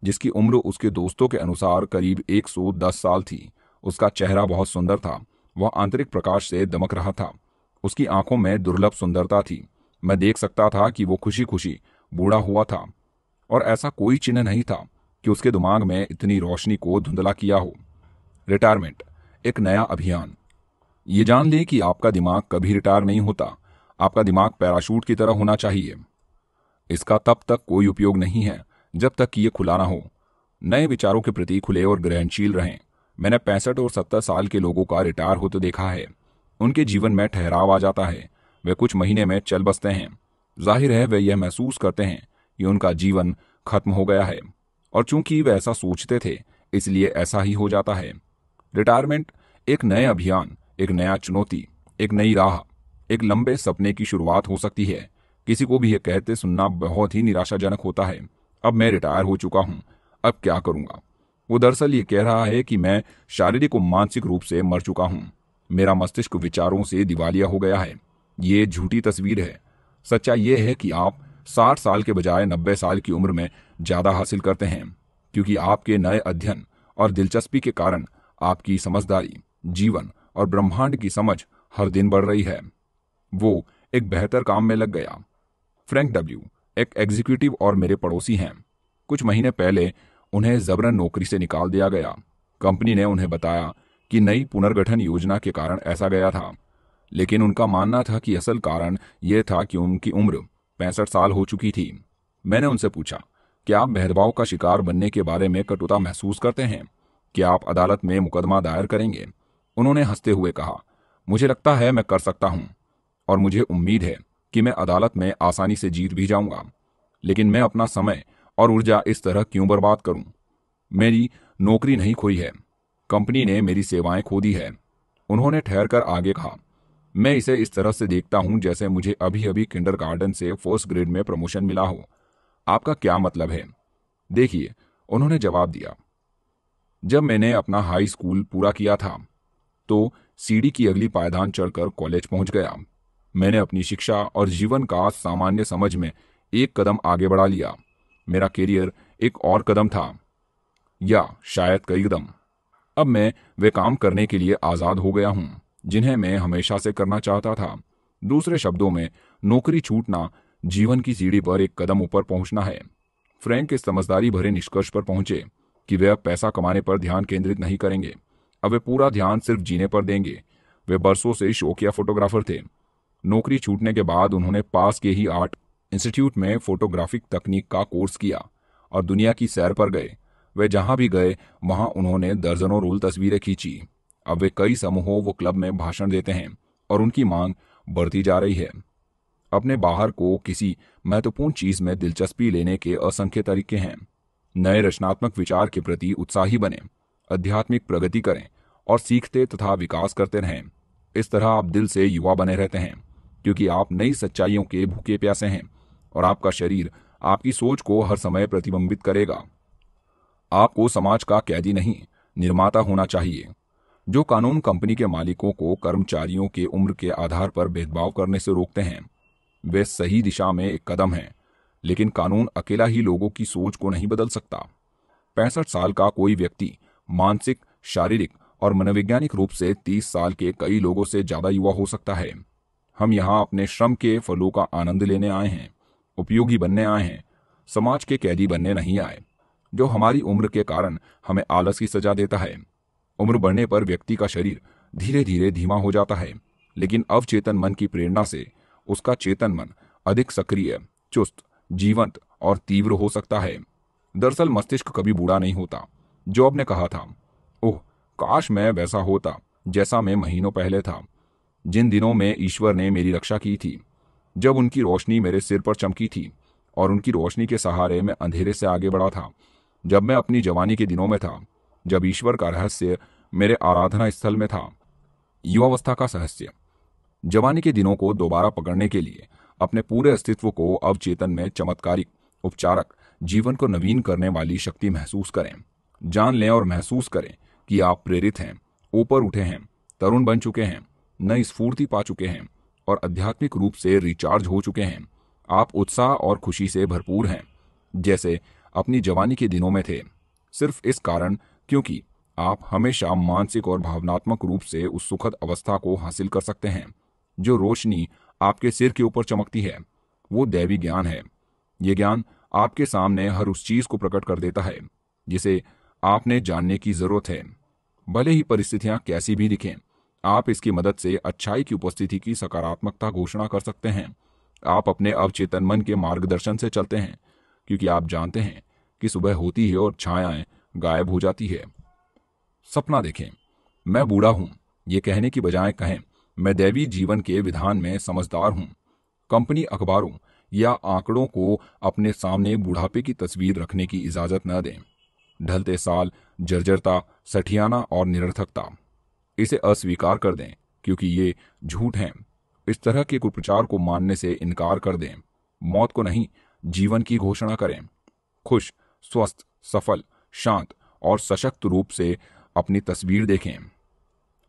जिसकी उम्र उसके दोस्तों के अनुसार करीब 110 साल थी। उसका चेहरा बहुत सुंदर था, वह आंतरिक प्रकाश से दमक रहा था। उसकी आँखों में दुर्लभ सुंदरता थी। मैं देख सकता था कि वो खुशी खुशी बूढ़ा हुआ था, और ऐसा कोई चिन्ह नहीं था। कि उसके दिमाग में इतनी रोशनी को धुंधला किया हो। रिटायरमेंट, एक नया अभियान। ये जान लें कि आपका दिमाग कभी रिटायर नहीं होता। आपका दिमाग पैराशूट की तरह होना चाहिए। इसका तब तक कोई उपयोग नहीं है जब तक कि ये खुला ना हो। नए विचारों के प्रति खुले और ग्रहणशील रहें। मैंने पैंसठ और सत्तर साल के लोगों का रिटायर होते देखा है। उनके जीवन में ठहराव आ जाता है। वे कुछ महीने में चल बसते हैं। ज़ाहिर है वे यह महसूस करते हैं कि उनका जीवन खत्म हो गया है। और चूँकि वे ऐसा सोचते थे, इसलिए ऐसा ही हो जाता है। रिटायरमेंट एक नए अभियान, एक नया चुनौती, एक नई राह, एक लंबे सपने की शुरुआत हो सकती है। किसी को भी यह कहते सुनना बहुत ही निराशाजनक होता है। अब मैं रिटायर हो चुका हूँ, अब क्या करूँगा? वो दरअसल ये कह रहा है कि मैं शारीरिक और मानसिक रूप से मर चुका हूँ। मेरा मस्तिष्क विचारों से दिवालिया हो गया है। ये झूठी तस्वीर है। सच्चाई यह है कि आप साठ साल के बजाय नब्बे साल की उम्र में ज़्यादा हासिल करते हैं, क्योंकि आपके नए अध्ययन और दिलचस्पी के कारण आपकी समझदारी, जीवन और ब्रह्मांड की समझ हर दिन बढ़ रही है। वो एक बेहतर काम में लग गया। फ्रैंक डब्ल्यू एक एग्जीक्यूटिव और मेरे पड़ोसी हैं। कुछ महीने पहले उन्हें जबरन नौकरी से निकाल दिया गया। कंपनी ने उन्हें बताया कि नई पुनर्गठन योजना के कारण ऐसा गया था, लेकिन उनका मानना था कि असल कारण यह था कि उनकी उम्र पैंसठ साल हो चुकी थी। मैंने उनसे पूछा क्या आप भेदभाव का शिकार बनने के बारे में कटुता महसूस करते हैं? क्या आप अदालत में मुकदमा दायर करेंगे? उन्होंने हँसते हुए कहा, मुझे लगता है मैं कर सकता हूँ, और मुझे उम्मीद है कि मैं अदालत में आसानी से जीत भी जाऊँगा। लेकिन मैं अपना समय और ऊर्जा इस तरह क्यों बर्बाद करूँ? मेरी नौकरी नहीं खोई है। कंपनी ने मेरी सेवाएँ खो दी है। उन्होंने ठहर कर आगे कहा, मैं इसे इस तरह से देखता हूँ जैसे मुझे अभी अभी किंडर से फ़र्स्ट ग्रेड में प्रमोशन मिला हो। आपका क्या मतलब है? देखिए, उन्होंने जवाब दिया, जब मैंने अपना हाई स्कूल पूरा किया था तो सीढ़ी की अगली पायदान चढ़कर कॉलेज पहुँच गया। मैंने अपनी शिक्षा और जीवन का सामान्य समझ में एक कदम आगे बढ़ा लिया। मेरा करियर एक और कदम था, या शायद कई कदम। अब मैं वे काम करने के लिए आज़ाद हो गया हूँ, जिन्हें मैं हमेशा से करना चाहता था। दूसरे शब्दों में, नौकरी छूटना जीवन की सीढ़ी पर एक कदम ऊपर पहुँचना है। फ्रैंक इस समझदारी भरे निष्कर्ष पर पहुँचे कि वे अब पैसा कमाने पर ध्यान केंद्रित नहीं करेंगे। अब वे पूरा ध्यान सिर्फ़ जीने पर देंगे। वे बरसों से शौकिया फोटोग्राफर थे। नौकरी छूटने के बाद उन्होंने पास के ही आर्ट इंस्टीट्यूट में फोटोग्राफिक तकनीक का कोर्स किया और दुनिया की सैर पर गए। वे जहाँ भी गए, वहाँ उन्होंने दर्जनों रोल तस्वीरें खींची। अब वे कई समूहों व क्लब में भाषण देते हैं और उनकी मांग बढ़ती जा रही है। अपने बाहर को किसी महत्वपूर्ण चीज़ में दिलचस्पी लेने के असंख्य तरीके हैं। नए रचनात्मक विचार के प्रति उत्साही बने, आध्यात्मिक प्रगति करें और सीखते तथा विकास करते रहें। इस तरह आप दिल से युवा बने रहते हैं, क्योंकि आप नई सच्चाइयों के भूखे प्यासे हैं और आपका शरीर आपकी सोच को हर समय प्रतिबिंबित करेगा। आपको समाज का कैदी नहीं, निर्माता होना चाहिए, जो कानून कंपनी के मालिकों को कर्मचारियों के उम्र के आधार पर भेदभाव करने से रोकते हैं। वे सही दिशा में एक कदम है, लेकिन कानून अकेला ही लोगों की सोच को नहीं बदल सकता। पैंसठ साल का कोई व्यक्ति मानसिक, शारीरिक और मनोवैज्ञानिक रूप से तीस साल के कई लोगों से ज़्यादा युवा हो सकता है। हम यहाँ अपने श्रम के फलों का आनंद लेने आए हैं, उपयोगी बनने आए हैं, समाज के कैदी बनने नहीं आए, जो हमारी उम्र के कारण हमें आलस की सजा देता है। उम्र बढ़ने पर व्यक्ति का शरीर धीरे धीरे धीमा हो जाता है, लेकिन अवचेतन मन की प्रेरणा से उसका चेतन मन अधिक सक्रिय, चुस्त, जीवंत और तीव्र हो सकता है। दरअसल मस्तिष्क कभी बूढ़ा नहीं होता। जॉब ने कहा था, ओह, काश मैं वैसा होता, जैसा मैं महीनों पहले था। जिन दिनों में ईश्वर ने मेरी रक्षा की थी, जब उनकी रोशनी मेरे सिर पर चमकी थी और उनकी रोशनी के सहारे मैं अंधेरे से आगे बढ़ा था। जब मैं अपनी जवानी के दिनों में था, जब ईश्वर का रहस्य मेरे आराधना स्थल में था। युवावस्था का सहस्य जवानी के दिनों को दोबारा पकड़ने के लिए अपने पूरे अस्तित्व को अवचेतन में चमत्कारिक, उपचारक, जीवन को नवीन करने वाली शक्ति महसूस करें। जान लें और महसूस करें कि आप प्रेरित हैं, ऊपर उठे हैं, तरुण बन चुके हैं, नई स्फूर्ति पा चुके हैं और आध्यात्मिक रूप से रिचार्ज हो चुके हैं। आप उत्साह और खुशी से भरपूर हैं। जैसे अपनी जवानी के दिनों में थे। सिर्फ़ इस कारण क्योंकि आप हमेशा मानसिक और भावनात्मक रूप से उस सुखद अवस्था को हासिल कर सकते हैं। जो रोशनी आपके सिर के ऊपर चमकती है, वो दैवी ज्ञान है। ये ज्ञान आपके सामने हर उस चीज़ को प्रकट कर देता है, जिसे आपने जानने की ज़रूरत है। भले ही परिस्थितियाँ कैसी भी दिखें, आप इसकी मदद से अच्छाई की उपस्थिति की सकारात्मकता घोषणा कर सकते हैं। आप अपने अवचेतन मन के मार्गदर्शन से चलते हैं, क्योंकि आप जानते हैं कि सुबह होती है और छायाएँ गायब हो जाती है। सपना देखें, मैं बूढ़ा हूँ, ये कहने की बजाय कहें मैं दैवी जीवन के विधान में समझदार हूँ। कंपनी अखबारों या आंकड़ों को अपने सामने बुढ़ापे की तस्वीर रखने की इजाज़त न दें। ढलते साल जर्जरता, सठियाना और निरर्थकता। इसे अस्वीकार कर दें, क्योंकि ये झूठ हैं। इस तरह के कुप्रचार को मानने से इनकार कर दें। मौत को नहीं, जीवन की घोषणा करें। खुश, स्वस्थ, सफल, शांत और सशक्त रूप से अपनी तस्वीर देखें।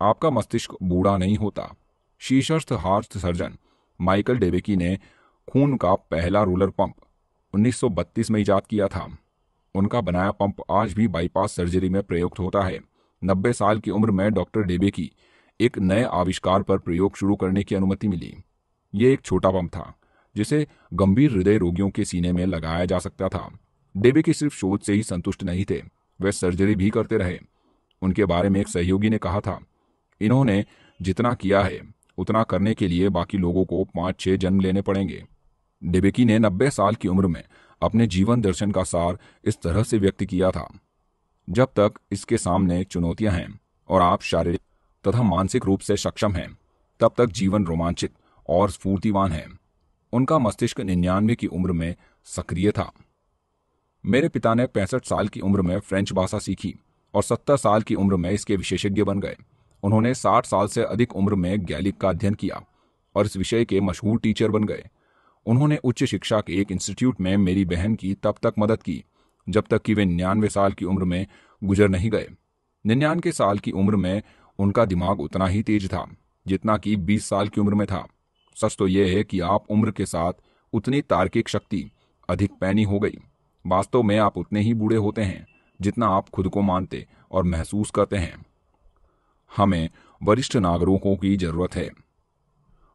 आपका मस्तिष्क बूढ़ा नहीं होता। शीर्षस्थ हार्थ सर्जन माइकल डेबेकी ने खून का पहला रोलर पंप 1932 में इजाद किया था। उनका बनाया पंप आज भी बाईपास सर्जरी में प्रयुक्त होता है। नब्बे साल की उम्र में डॉक्टर डेबे की एक नए आविष्कार पर प्रयोग शुरू करने की अनुमति मिली। ये एक छोटा पंप था, जिसे गंभीर हृदय रोगियों के सीने में लगाया जा सकता था। डेबे की सिर्फ़ शोध से ही संतुष्ट नहीं थे, वे सर्जरी भी करते रहे। उनके बारे में एक सहयोगी ने कहा था इन्होंने जितना किया है, उतना करने के लिए बाकी लोगों को पाँच छह जन्म लेने पड़ेंगे। डेबेकी ने नब्बे साल की उम्र में अपने जीवन दर्शन का सार इस तरह से व्यक्त किया था। जब तक इसके सामने चुनौतियाँ हैं और आप शारीरिक तथा मानसिक रूप से सक्षम हैं, तब तक जीवन रोमांचित और स्फूर्तिवान है। उनका मस्तिष्क निन्यानवे की उम्र में सक्रिय था। मेरे पिता ने पैंसठ साल की उम्र में फ्रेंच भाषा सीखी और सत्तर साल की उम्र में इसके विशेषज्ञ बन गए। उन्होंने साठ साल से अधिक उम्र में गैलिक का अध्ययन किया और इस विषय के मशहूर टीचर बन गए। उन्होंने उच्च शिक्षा के एक इंस्टीट्यूट में मेरी बहन की तब तक मदद की, जब तक कि वे निन्यानवे साल की उम्र में गुजर नहीं गए। निन्यानवे साल की उम्र में उनका दिमाग उतना ही तेज था, जितना कि बीस साल की उम्र में था। सच तो यह है कि आप उम्र के साथ उतनी तार्किक शक्ति अधिक पैनी हो गई। वास्तव में आप उतने ही बूढ़े होते हैं जितना आप खुद को मानते और महसूस करते हैं। हमें वरिष्ठ नागरिकों की ज़रूरत है।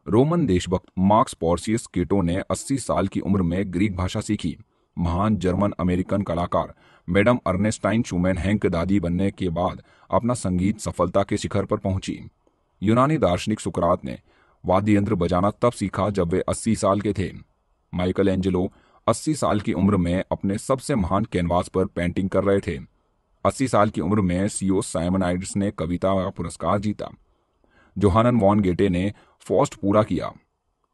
रोमन देशभक्त मार्क्स पॉर्सियस केटो ने 80 साल की उम्र में ग्रीक भाषा सीखी। महान जर्मन अमेरिकन कलाकार मैडम अर्नेस्टाइन शूमैन हैंक दादी बनने के बाद अपना संगीत सफलता के शिखर पर पहुँची। यूनानी दार्शनिक सुकरात ने वाद्य यंत्र बजाना तब सीखा जब वे 80 साल के थे। माइकल एंजेलो 80 साल की उम्र में अपने सबसे महान कैनवास पर पेंटिंग कर रहे थे। 80 साल की उम्र में सीओ साइमन साइमनाइड्स ने कविता का पुरस्कार जीता। जोहानन वॉन गेटे ने फॉस्ट पूरा किया।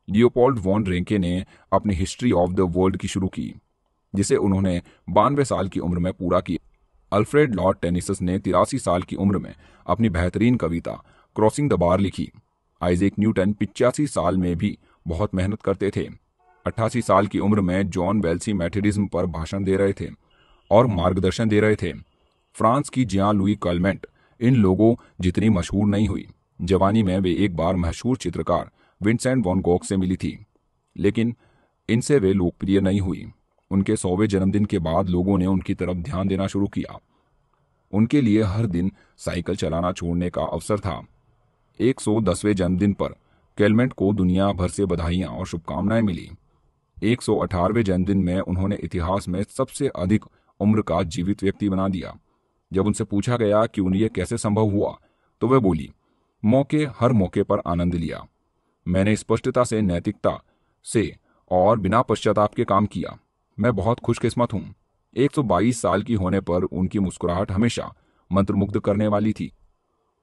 लियोपोल्ड वॉन रेंके ने अपनी हिस्ट्री ऑफ़ द वर्ल्ड की शुरू की, जिसे उन्होंने बानवे साल की उम्र में पूरा किया। अल्फ्रेड लॉर्ड टेनिसस ने तिरासी साल की उम्र में अपनी बेहतरीन कविता क्रॉसिंग द बार लिखी। आइजेक न्यूटन पिचासी साल में भी बहुत मेहनत करते थे। अट्ठासी साल की उम्र में जॉन वेल्सी मैथडिज्म पर भाषण दे रहे थे और मार्गदर्शन दे रहे थे। फ्रांस की जिया लुई कलमेंट, इन लोगों जितनी मशहूर नहीं हुई। जवानी में वे एक बार मशहूर चित्रकार विंसेंट वॉन गॉक से मिली थी, लेकिन इनसे वे लोकप्रिय नहीं हुई। उनके सौवे जन्मदिन के बाद लोगों ने उनकी तरफ़ ध्यान देना शुरू किया। उनके लिए हर दिन साइकिल चलाना छोड़ने का अवसर था। एक सौ दसवें जन्मदिन पर कैलमेंट को दुनिया भर से बधाइयाँ और शुभकामनाएँ मिली। एक सौ अठारहवें जन्मदिन में उन्होंने इतिहास में सबसे अधिक उम्र का जीवित व्यक्ति बना दिया। जब उनसे पूछा गया कि उन्हें यह कैसे संभव हुआ तो वह बोली, मौके, हर मौके पर आनंद लिया। मैंने स्पष्टता से, नैतिकता से और बिना पश्चाताप के काम किया। मैं बहुत खुशकिस्मत हूँ। 122 साल की होने पर उनकी मुस्कुराहट हमेशा मंत्रमुग्ध करने वाली थी।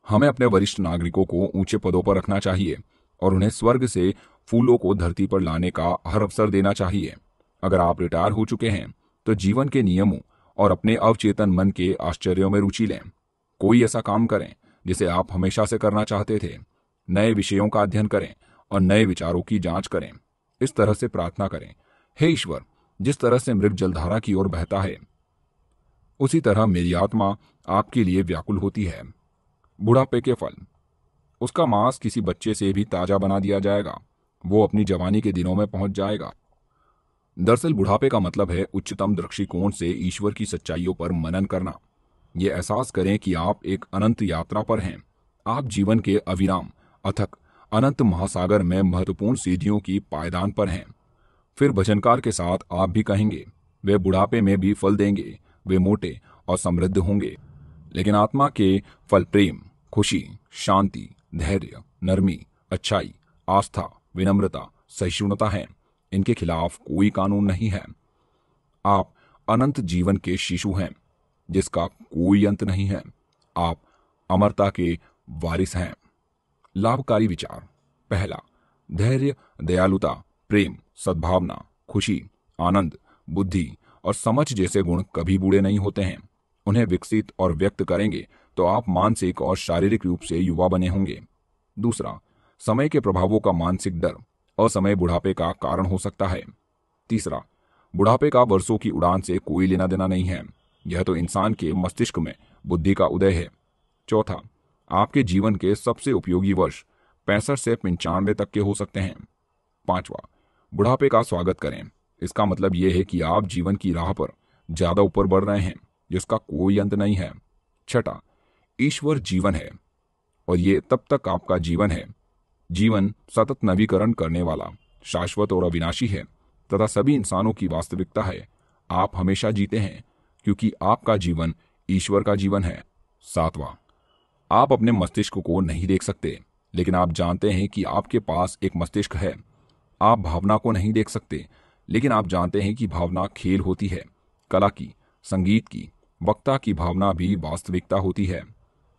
हमें अपने वरिष्ठ नागरिकों को ऊँचे पदों पर रखना चाहिए और उन्हें स्वर्ग से फूलों को धरती पर लाने का हर अवसर देना चाहिए। अगर आप रिटायर हो चुके हैं तो जीवन के नियमों और अपने अवचेतन मन के आश्चर्यों में रुचि लें। कोई ऐसा काम करें, जिसे आप हमेशा से करना चाहते थे। नए विषयों का अध्ययन करें और नए विचारों की जाँच करें। इस तरह से प्रार्थना करें, हे ईश्वर, जिस तरह से मृग जलधारा की ओर बहता है, उसी तरह मेरी आत्मा आपके लिए व्याकुल होती है। बुढ़ापे के फल, उसका मांस किसी बच्चे से भी ताज़ा बना दिया जाएगा। वो अपनी जवानी के दिनों में पहुँच जाएगा। दरअसल बुढ़ापे का मतलब है उच्चतम दृष्टिकोण से ईश्वर की सच्चाइयों पर मनन करना। ये एहसास करें कि आप एक अनंत यात्रा पर हैं। आप जीवन के अविराम, अथक, अनंत महासागर में महत्वपूर्ण सीढ़ियों की पायदान पर हैं। फिर भजनकार के साथ आप भी कहेंगे, वे बुढ़ापे में भी फल देंगे, वे मोटे और समृद्ध होंगे। लेकिन आत्मा के फल प्रेम, खुशी, शांति, धैर्य, नरमी, अच्छाई, आस्था, विनम्रता, सहिष्णुता है। इनके खिलाफ कोई कानून नहीं है। आप अनंत जीवन के शिशु हैं, जिसका कोई अंत नहीं है। आप अमरता के वारिस हैं। लाभकारी विचार। पहला, धैर्य, दयालुता, प्रेम, सद्भावना, खुशी, आनंद, बुद्धि और समझ जैसे गुण कभी बूढ़े नहीं होते हैं। उन्हें विकसित और व्यक्त करेंगे तो आप मानसिक और शारीरिक रूप से युवा बने होंगे। दूसरा, समय के प्रभावों का मानसिक डर। असमय बुढ़ापे का कारण हो सकता है। तीसरा, बुढ़ापे का वर्षों की उड़ान से कोई लेना देना नहीं है। यह तो इंसान के मस्तिष्क में बुद्धि का उदय है। चौथा, आपके जीवन के सबसे उपयोगी वर्ष पैंसठ से पंचानवे तक के हो सकते हैं। पांचवा, बुढ़ापे का स्वागत करें। इसका मतलब यह है कि आप जीवन की राह पर ज़्यादा ऊपर बढ़ रहे हैं, जिसका कोई अंत नहीं है। छठा, ईश्वर जीवन है और ये तब तक आपका जीवन है जीवन सतत नवीकरण करने वाला, शाश्वत और अविनाशी है, तथा सभी इंसानों की वास्तविकता है। आप हमेशा जीते हैं, क्योंकि आपका जीवन ईश्वर का जीवन है। सातवां। आप अपने मस्तिष्क को नहीं देख सकते, लेकिन आप जानते हैं कि आपके पास एक मस्तिष्क है। आप भावना को नहीं देख सकते, लेकिन आप जानते हैं कि भावना खेल होती है, कला की, संगीत की, वक्ता की भावना भी वास्तविकता होती है।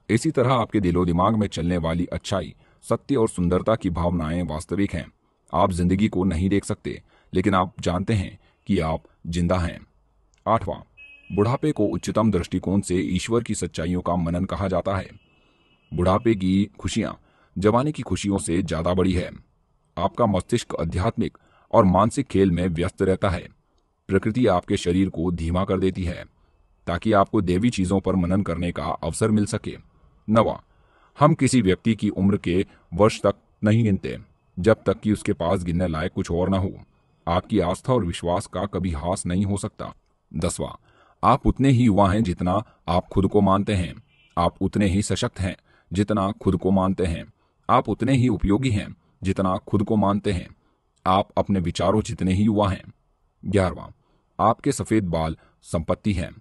इसी तरह आपके दिलो दिमाग में चलने वाली अच्छाई सत्य और सुंदरता की भावनाएँ वास्तविक हैं। आप ज़िंदगी को नहीं देख सकते, लेकिन आप जानते हैं कि आप ज़िंदा हैं। आठवां, बुढ़ापे को उच्चतम दृष्टिकोण से ईश्वर की सच्चाइयों का मनन कहा जाता है। बुढ़ापे की खुशियाँ जवानी की खुशियों से ज़्यादा बड़ी है। आपका मस्तिष्क आध्यात्मिक और मानसिक खेल में व्यस्त रहता है। प्रकृति आपके शरीर को धीमा कर देती है, ताकि आपको देवी चीज़ों पर मनन करने का अवसर मिल सके। नवा हम किसी व्यक्ति की उम्र के वर्ष तक नहीं गिनते, जब तक कि उसके पास गिनने लायक कुछ और न हो। आपकी आस्था और विश्वास का कभी हास नहीं हो सकता। दसवा, आप उतने ही युवा हैं जितना आप खुद को मानते हैं। आप उतने ही सशक्त हैं जितना खुद को मानते हैं। आप उतने ही उपयोगी हैं जितना खुद को मानते हैं। आप अपने विचारों जितने ही युवा हैं। ग्यारहवा, आपके सफ़ेद बाल संपत्ति हैं।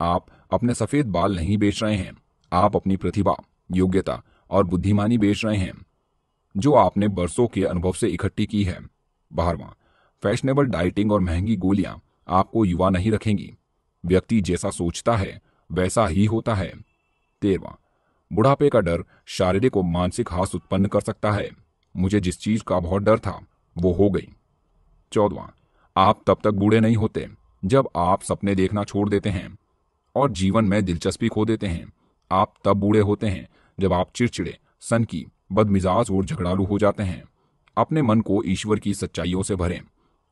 आप अपने सफ़ेद बाल नहीं बेच रहे हैं। आप अपनी प्रतिभा योग्यता और बुद्धिमानी बेच रहे हैं, जो आपने बरसों के अनुभव से इकट्ठी की है। बारहवा, फैशनेबल डाइटिंग और महँगी गोलियाँ आपको युवा नहीं रखेंगी। व्यक्ति जैसा सोचता है, वैसा ही होता है। तेरवा बुढ़ापे का डर शारीरिक और मानसिक हास उत्पन्न कर सकता है। मुझे जिस चीज़ का बहुत डर था, वो हो गई। चौदवा आप तब तक बूढ़े नहीं होते, जब आप सपने देखना छोड़ देते हैं और जीवन में दिलचस्पी खो देते हैं। आप तब बूढ़े होते हैं जब आप चिड़चिड़े सन की बदमिजाज और झगड़ालू हो जाते हैं। अपने मन को ईश्वर की सच्चाइयों से भरें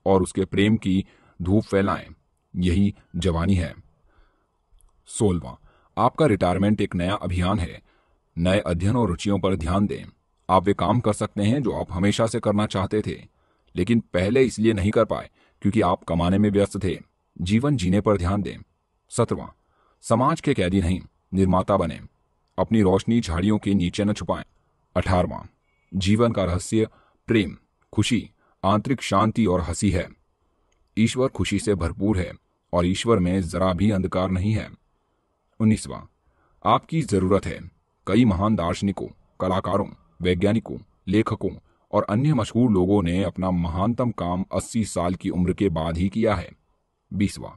और उसके प्रेम की धूप फैलाएँ। यही जवानी है। सोलवा, आपका रिटायरमेंट एक नया अभियान है। नए अध्ययन और रुचियों पर ध्यान दें। आप वे काम कर सकते हैं जो आप हमेशा से करना चाहते थे, लेकिन पहले इसलिए नहीं कर पाए क्योंकि आप कमाने में व्यस्त थे। जीवन जीने पर ध्यान दें। सत्रवा, समाज के कैदी नहीं, निर्माता बने। अपनी रोशनी झाड़ियों के नीचे न छुपाएँ। अठारवा, जीवन का रहस्य, प्रेम, खुशी, आंतरिक शांति और हँसी है। ईश्वर खुशी से भरपूर है और ईश्वर में जरा भी अंधकार नहीं है। उन्नीसवा, आपकी ज़रूरत है। कई महान दार्शनिकों, कलाकारों, वैज्ञानिकों, लेखकों और अन्य मशहूर लोगों ने अपना महानतम काम 80 साल की उम्र के बाद ही किया है। बीसवा,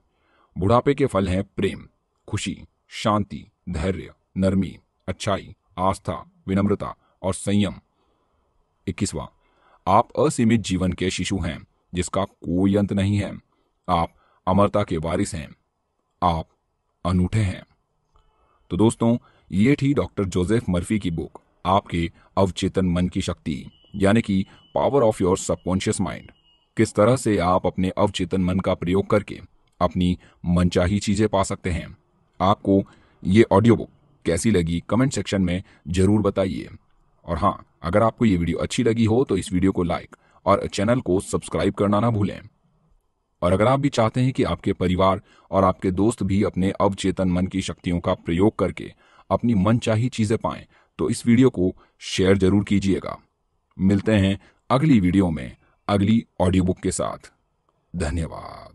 बुढ़ापे के फल हैं प्रेम, खुशी, शांति, धैर्य, नरमी। अच्छाई, आस्था, विनम्रता और संयम। इक्कीसवा, आप असीमित जीवन के शिशु हैं, जिसका कोई अंत नहीं है। आप अमरता के वारिस हैं। आप अनूठे हैं। तो दोस्तों, ये थी डॉक्टर जोसेफ मर्फी की बुक, आपके अवचेतन मन की शक्ति, यानी कि power of your subconscious mind. किस तरह से आप अपने अवचेतन मन का प्रयोग करके अपनी मनचाही चीज़ें पा सकते हैं। आपको ये ऑडियो बुक कैसी लगी कमेंट सेक्शन में ज़रूर बताइए। और हाँ अगर आपको ये वीडियो अच्छी लगी हो तो इस वीडियो को लाइक और चैनल को सब्सक्राइब करना ना भूलें। और अगर आप भी चाहते हैं कि आपके परिवार और आपके दोस्त भी अपने अवचेतन मन की शक्तियों का प्रयोग करके अपनी मन चाही चीज़ें पाएँ तो इस वीडियो को शेयर ज़रूर कीजिएगा। मिलते हैं अगली वीडियो में, अगली ऑडियो बुक के साथ। धन्यवाद।